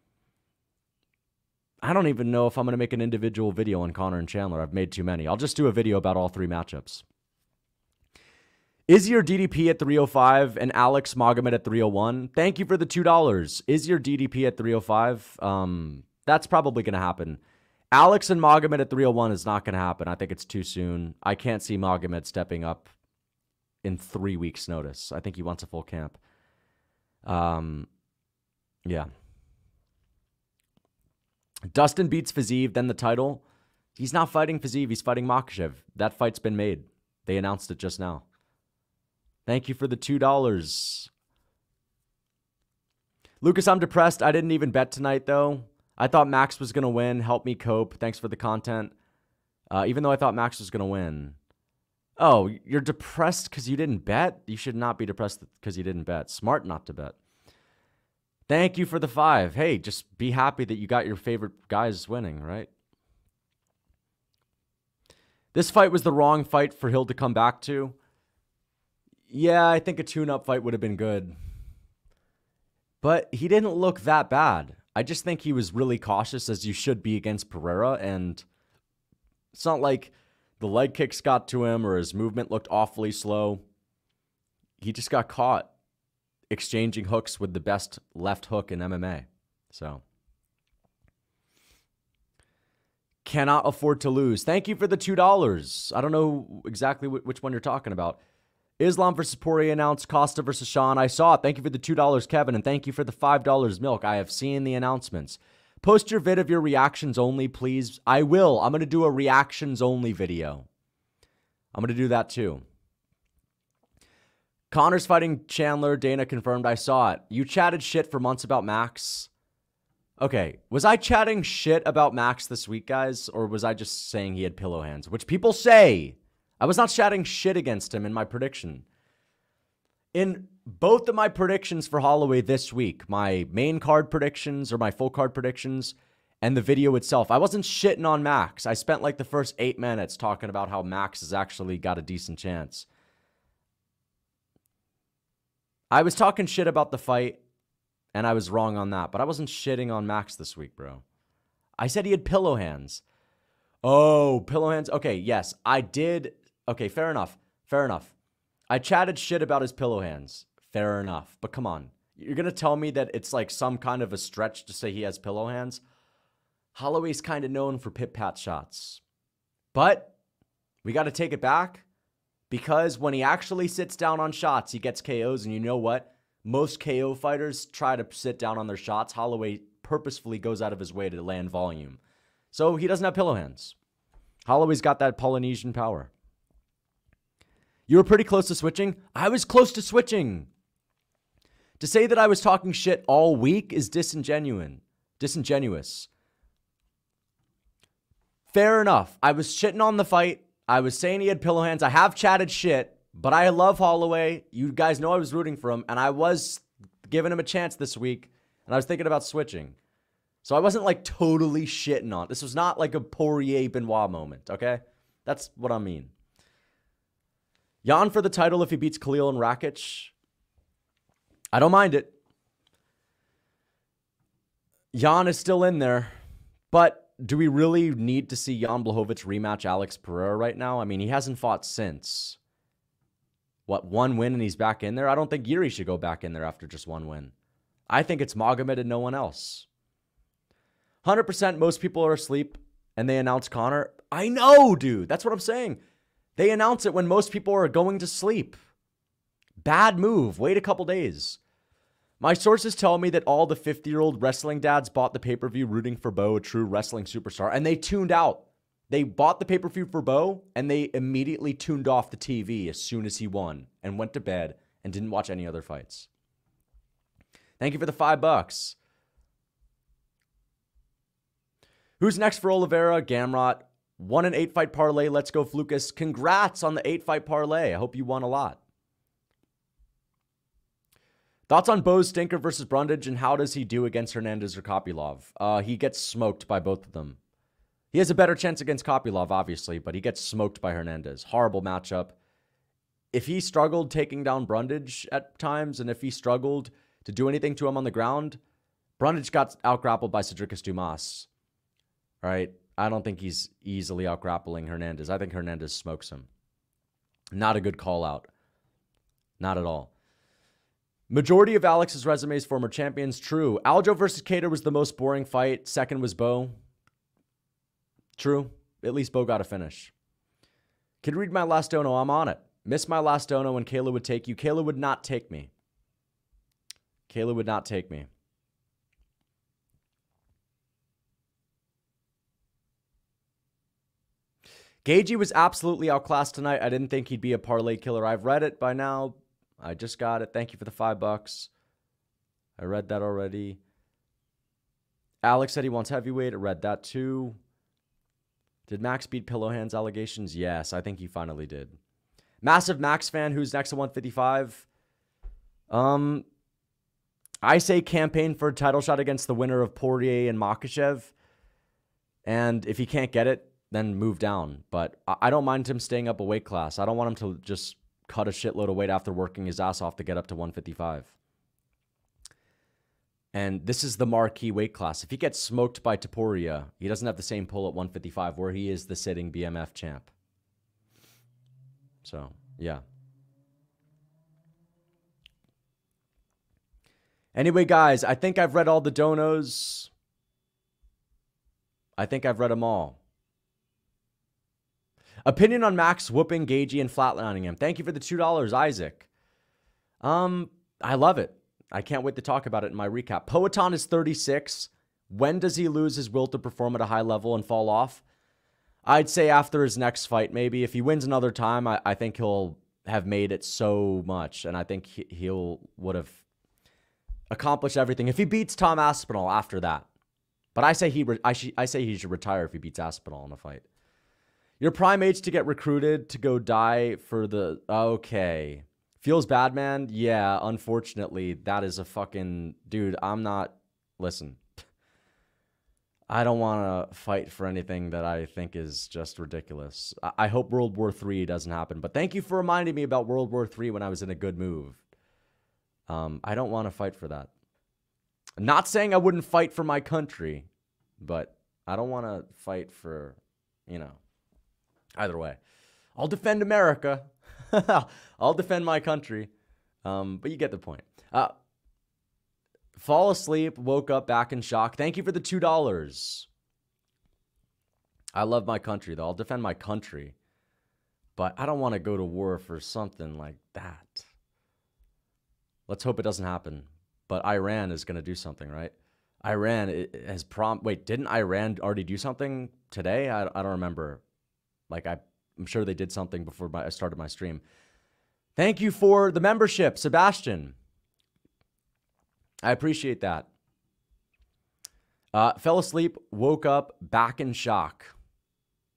I don't even know if I'm going to make an individual video on Conor and Chandler. I've made too many. I'll just do a video about all three matchups. Is your DDP at 305 and Alex Magomed at 301? Thank you for the $2. Is your DDP at 305? Um, that's probably going to happen. Alex and Magomed at 301 is not going to happen. I think it's too soon. I can't see Magomed stepping up in three weeks' notice. I think he wants a full camp. Um, yeah. Dustin beats Fiziev, then the title. He's not fighting Fiziev, he's fighting Makhachev. That fight's been made. They announced it just now. Thank you for the $2. Lucas, I'm depressed. I didn't even bet tonight, though. I thought Max was going to win. Help me cope. Thanks for the content. Uh, even though I thought Max was going to win. Oh, you're depressed because you didn't bet? You should not be depressed because you didn't bet. Smart not to bet. Thank you for the five. Hey, just be happy that you got your favorite guys winning, right? This fight was the wrong fight for Hill to come back to. Yeah, I think a tune up fight would have been good. But he didn't look that bad. I just think he was really cautious, as you should be against Pereira. And it's not like the leg kicks got to him or his movement looked awfully slow. He just got caught exchanging hooks with the best left hook in MMA. So Cannot afford to lose. Thank you for the $2. I don't know exactly which one you're talking about. Islam versus Poirier announced. Costa versus Sean. I saw it. Thank you for the $2, Kevin. And thank you for the $5 milk. I have seen the announcements. Post your vid of your reactions only, please. I will. I'm going to do a reactions only video. I'm going to do that too. Conor's fighting Chandler. Dana confirmed I saw it. You chatted shit for months about Max. Okay, was I chatting shit about Max this week, guys? Or was I just saying he had pillow hands? Which people say. I was not chatting shit against him in my prediction. In both of my predictions for Holloway this week, my main card predictions or my full card predictions, and the video itself, I wasn't shitting on Max. I spent like the first eight minutes talking about how Max has actually got a decent chance. I was talking shit about the fight, and I was wrong on that, but I wasn't shitting on Max this week, bro. I said he had pillow hands. Oh, pillow hands. Okay, yes, I did. Okay, fair enough. Fair enough. I chatted shit about his pillow hands. Fair enough. But come on. You're going to tell me that it's like some kind of a stretch to say he has pillow hands? Holloway's kind of known for pit pat shots. But we got to take it back because when he actually sits down on shots, he gets KOs. And you know what? Most KO fighters try to sit down on their shots. Holloway purposefully goes out of his way to land volume. So he doesn't have pillow hands. Holloway's got that Polynesian power. You were pretty close to switching. I was close to switching. To say that I was talking shit all week is disingenuous. Disingenuous. Fair enough. I was shitting on the fight. I was saying he had pillow hands. I have chatted shit, but I love Holloway. You guys know I was rooting for him, and I was giving him a chance this week, and I was thinking about switching. So I wasn't like totally shitting on. This was not like a Poirier Benoit moment, okay? That's what I mean. Yan for the title if he beats Khalil and Rakic. I don't mind it. Yan is still in there, but do we really need to see Jan Blachowicz rematch Alex Pereira right now? I mean, he hasn't fought since. What, one win and he's back in there? I don't think Yuri should go back in there after just one win. I think it's Magomed and no one else. 100% most people are asleep and they announce Conor. I know, dude. That's what I'm saying. They announce it when most people are going to sleep. Bad move. Wait a couple days. My sources tell me that all the 50 year old wrestling dads bought the pay per view rooting for Bo, a true wrestling superstar, and they tuned out. They bought the pay per view for Bo, and they immediately tuned off the TV as soon as he won and went to bed and didn't watch any other fights. Thank you for the five bucks. Who's next for Oliveira? Gamrot. Won an eight fight parlay. Let's go, Flukas. Congrats on the eight fight parlay. I hope you won a lot. Thoughts on Bo's Stinker versus Brundage and how does he do against Hernandez or Kopylov? Uh, he gets smoked by both of them. He has a better chance against Kopylov, obviously, but he gets smoked by Hernandez. Horrible matchup. If he struggled taking down Brundage at times, and if he struggled to do anything to him on the ground, Brundage got outgrappled by Sedriques Dumas. All right. I don't think he's easily outgrappling Hernandez. I think Hernandez smokes him. Not a good call out. Not at all. Majority of Alex's resumes former champions. True. Aljo versus Kattar was the most boring fight. Second was Bo. True. At least Bo got a finish. Could read my last dono. I'm on it. Miss my last dono when Kayla would take you. Kayla would not take me. Kayla would not take me. Gaethje was absolutely outclassed tonight. I didn't think he'd be a parlay killer. I've read it by now. I just got it. Thank you for the five bucks. I read that already. Alex said he wants heavyweight. I read that too. Did Max beat Pillow Hands allegations? Yes, I think he finally did. Massive Max fan who's next to 155. Um, I say campaign for a title shot against the winner of Poirier and Makhachev. And if he can't get it, then move down. But I don't mind him staying up a weight class. I don't want him to just cut a shitload of weight after working his ass off to get up to 155. And this is the marquee weight class. If he gets smoked by Topuria, he doesn't have the same pull at 155 where he is the sitting BMF champ. So, yeah. Anyway, guys, I think I've read all the donos. I think I've read them all. Opinion on Max whooping Gaethje and flatlining him. Thank you for the two dollars, Isaac. Um, I love it. I can't wait to talk about it in my recap. Poatan is 36. When does he lose his will to perform at a high level and fall off? I'd say after his next fight, maybe. If he wins another time, I, I think he'll have made it so much, and I think he, he'll would have accomplished everything if he beats Tom Aspinall after that. But I say he I, I say he should retire if he beats Aspinall in a fight. Your prime age to get recruited to go die for the okay. Feels bad, man. Yeah, unfortunately, that is a fucking dude. I'm not. Listen, I don't want to fight for anything that I think is just ridiculous. I, I hope World War III doesn't happen. But thank you for reminding me about World War III when I was in a good move. Um, I don't want to fight for that. not saying I wouldn't fight for my country, but I don't want to fight for, you know, either way. I'll defend America. [LAUGHS] I'll defend my country. Um, but you get the point. Uh, fall asleep, woke up back in shock. Thank you for the $2. I love my country, though. I'll defend my country. But I don't want to go to war for something like that. Let's hope it doesn't happen. But Iran is going to do something, right? Iran has prom. Wait, didn't Iran already do something today? I, I don't remember. Like I, I'm sure they did something before my, I started my stream. Thank you for the membership, Sebastian. I appreciate that. Uh, fell asleep, woke up, back in shock.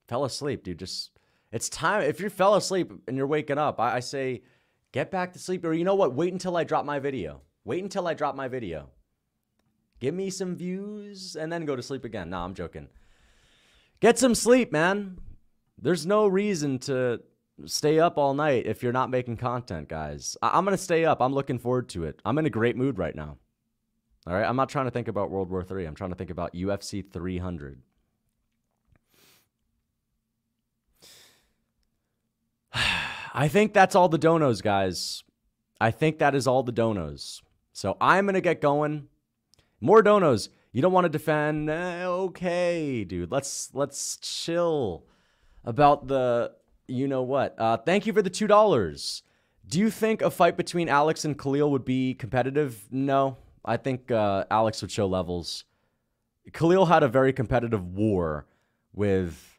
Fell asleep, dude. Just it's time. If you fell asleep and you're waking up, I, I say get back to sleep. Or you know what? Wait until I drop my video. Wait until I drop my video. Give me some views and then go to sleep again. Nah, I'm joking. Get some sleep, man. There's no reason to stay up all night if you're not making content, guys. I- am going to stay up. I'm looking forward to it. I'm in a great mood right now. All right. I'm not trying to think about World War III. I'm trying to think about UFC 300. [SIGHS] I think that's all the donos, guys. I think that is all the donos. So I'm going to get going. More donos. You don't want to defend? Eh, okay, dude. Let's let's chill about the you know what. Uh, thank you for the two dollars. Do you think a fight between Alex and Khalil would be competitive? No, I think uh, Alex would show levels. Khalil had a very competitive war with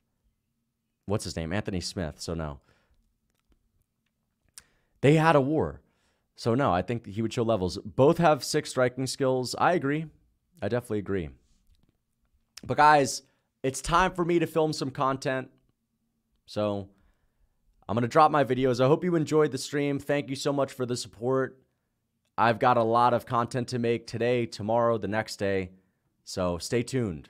what's his name, Anthony Smith. So no, they had a war. So no, I think he would show levels. Both have six striking skills. I agree. I definitely agree. But guys, it's time for me to film some content. So I'm going to drop my videos. I hope you enjoyed the stream. Thank you so much for the support. I've got a lot of content to make today, tomorrow, the next day. So stay tuned.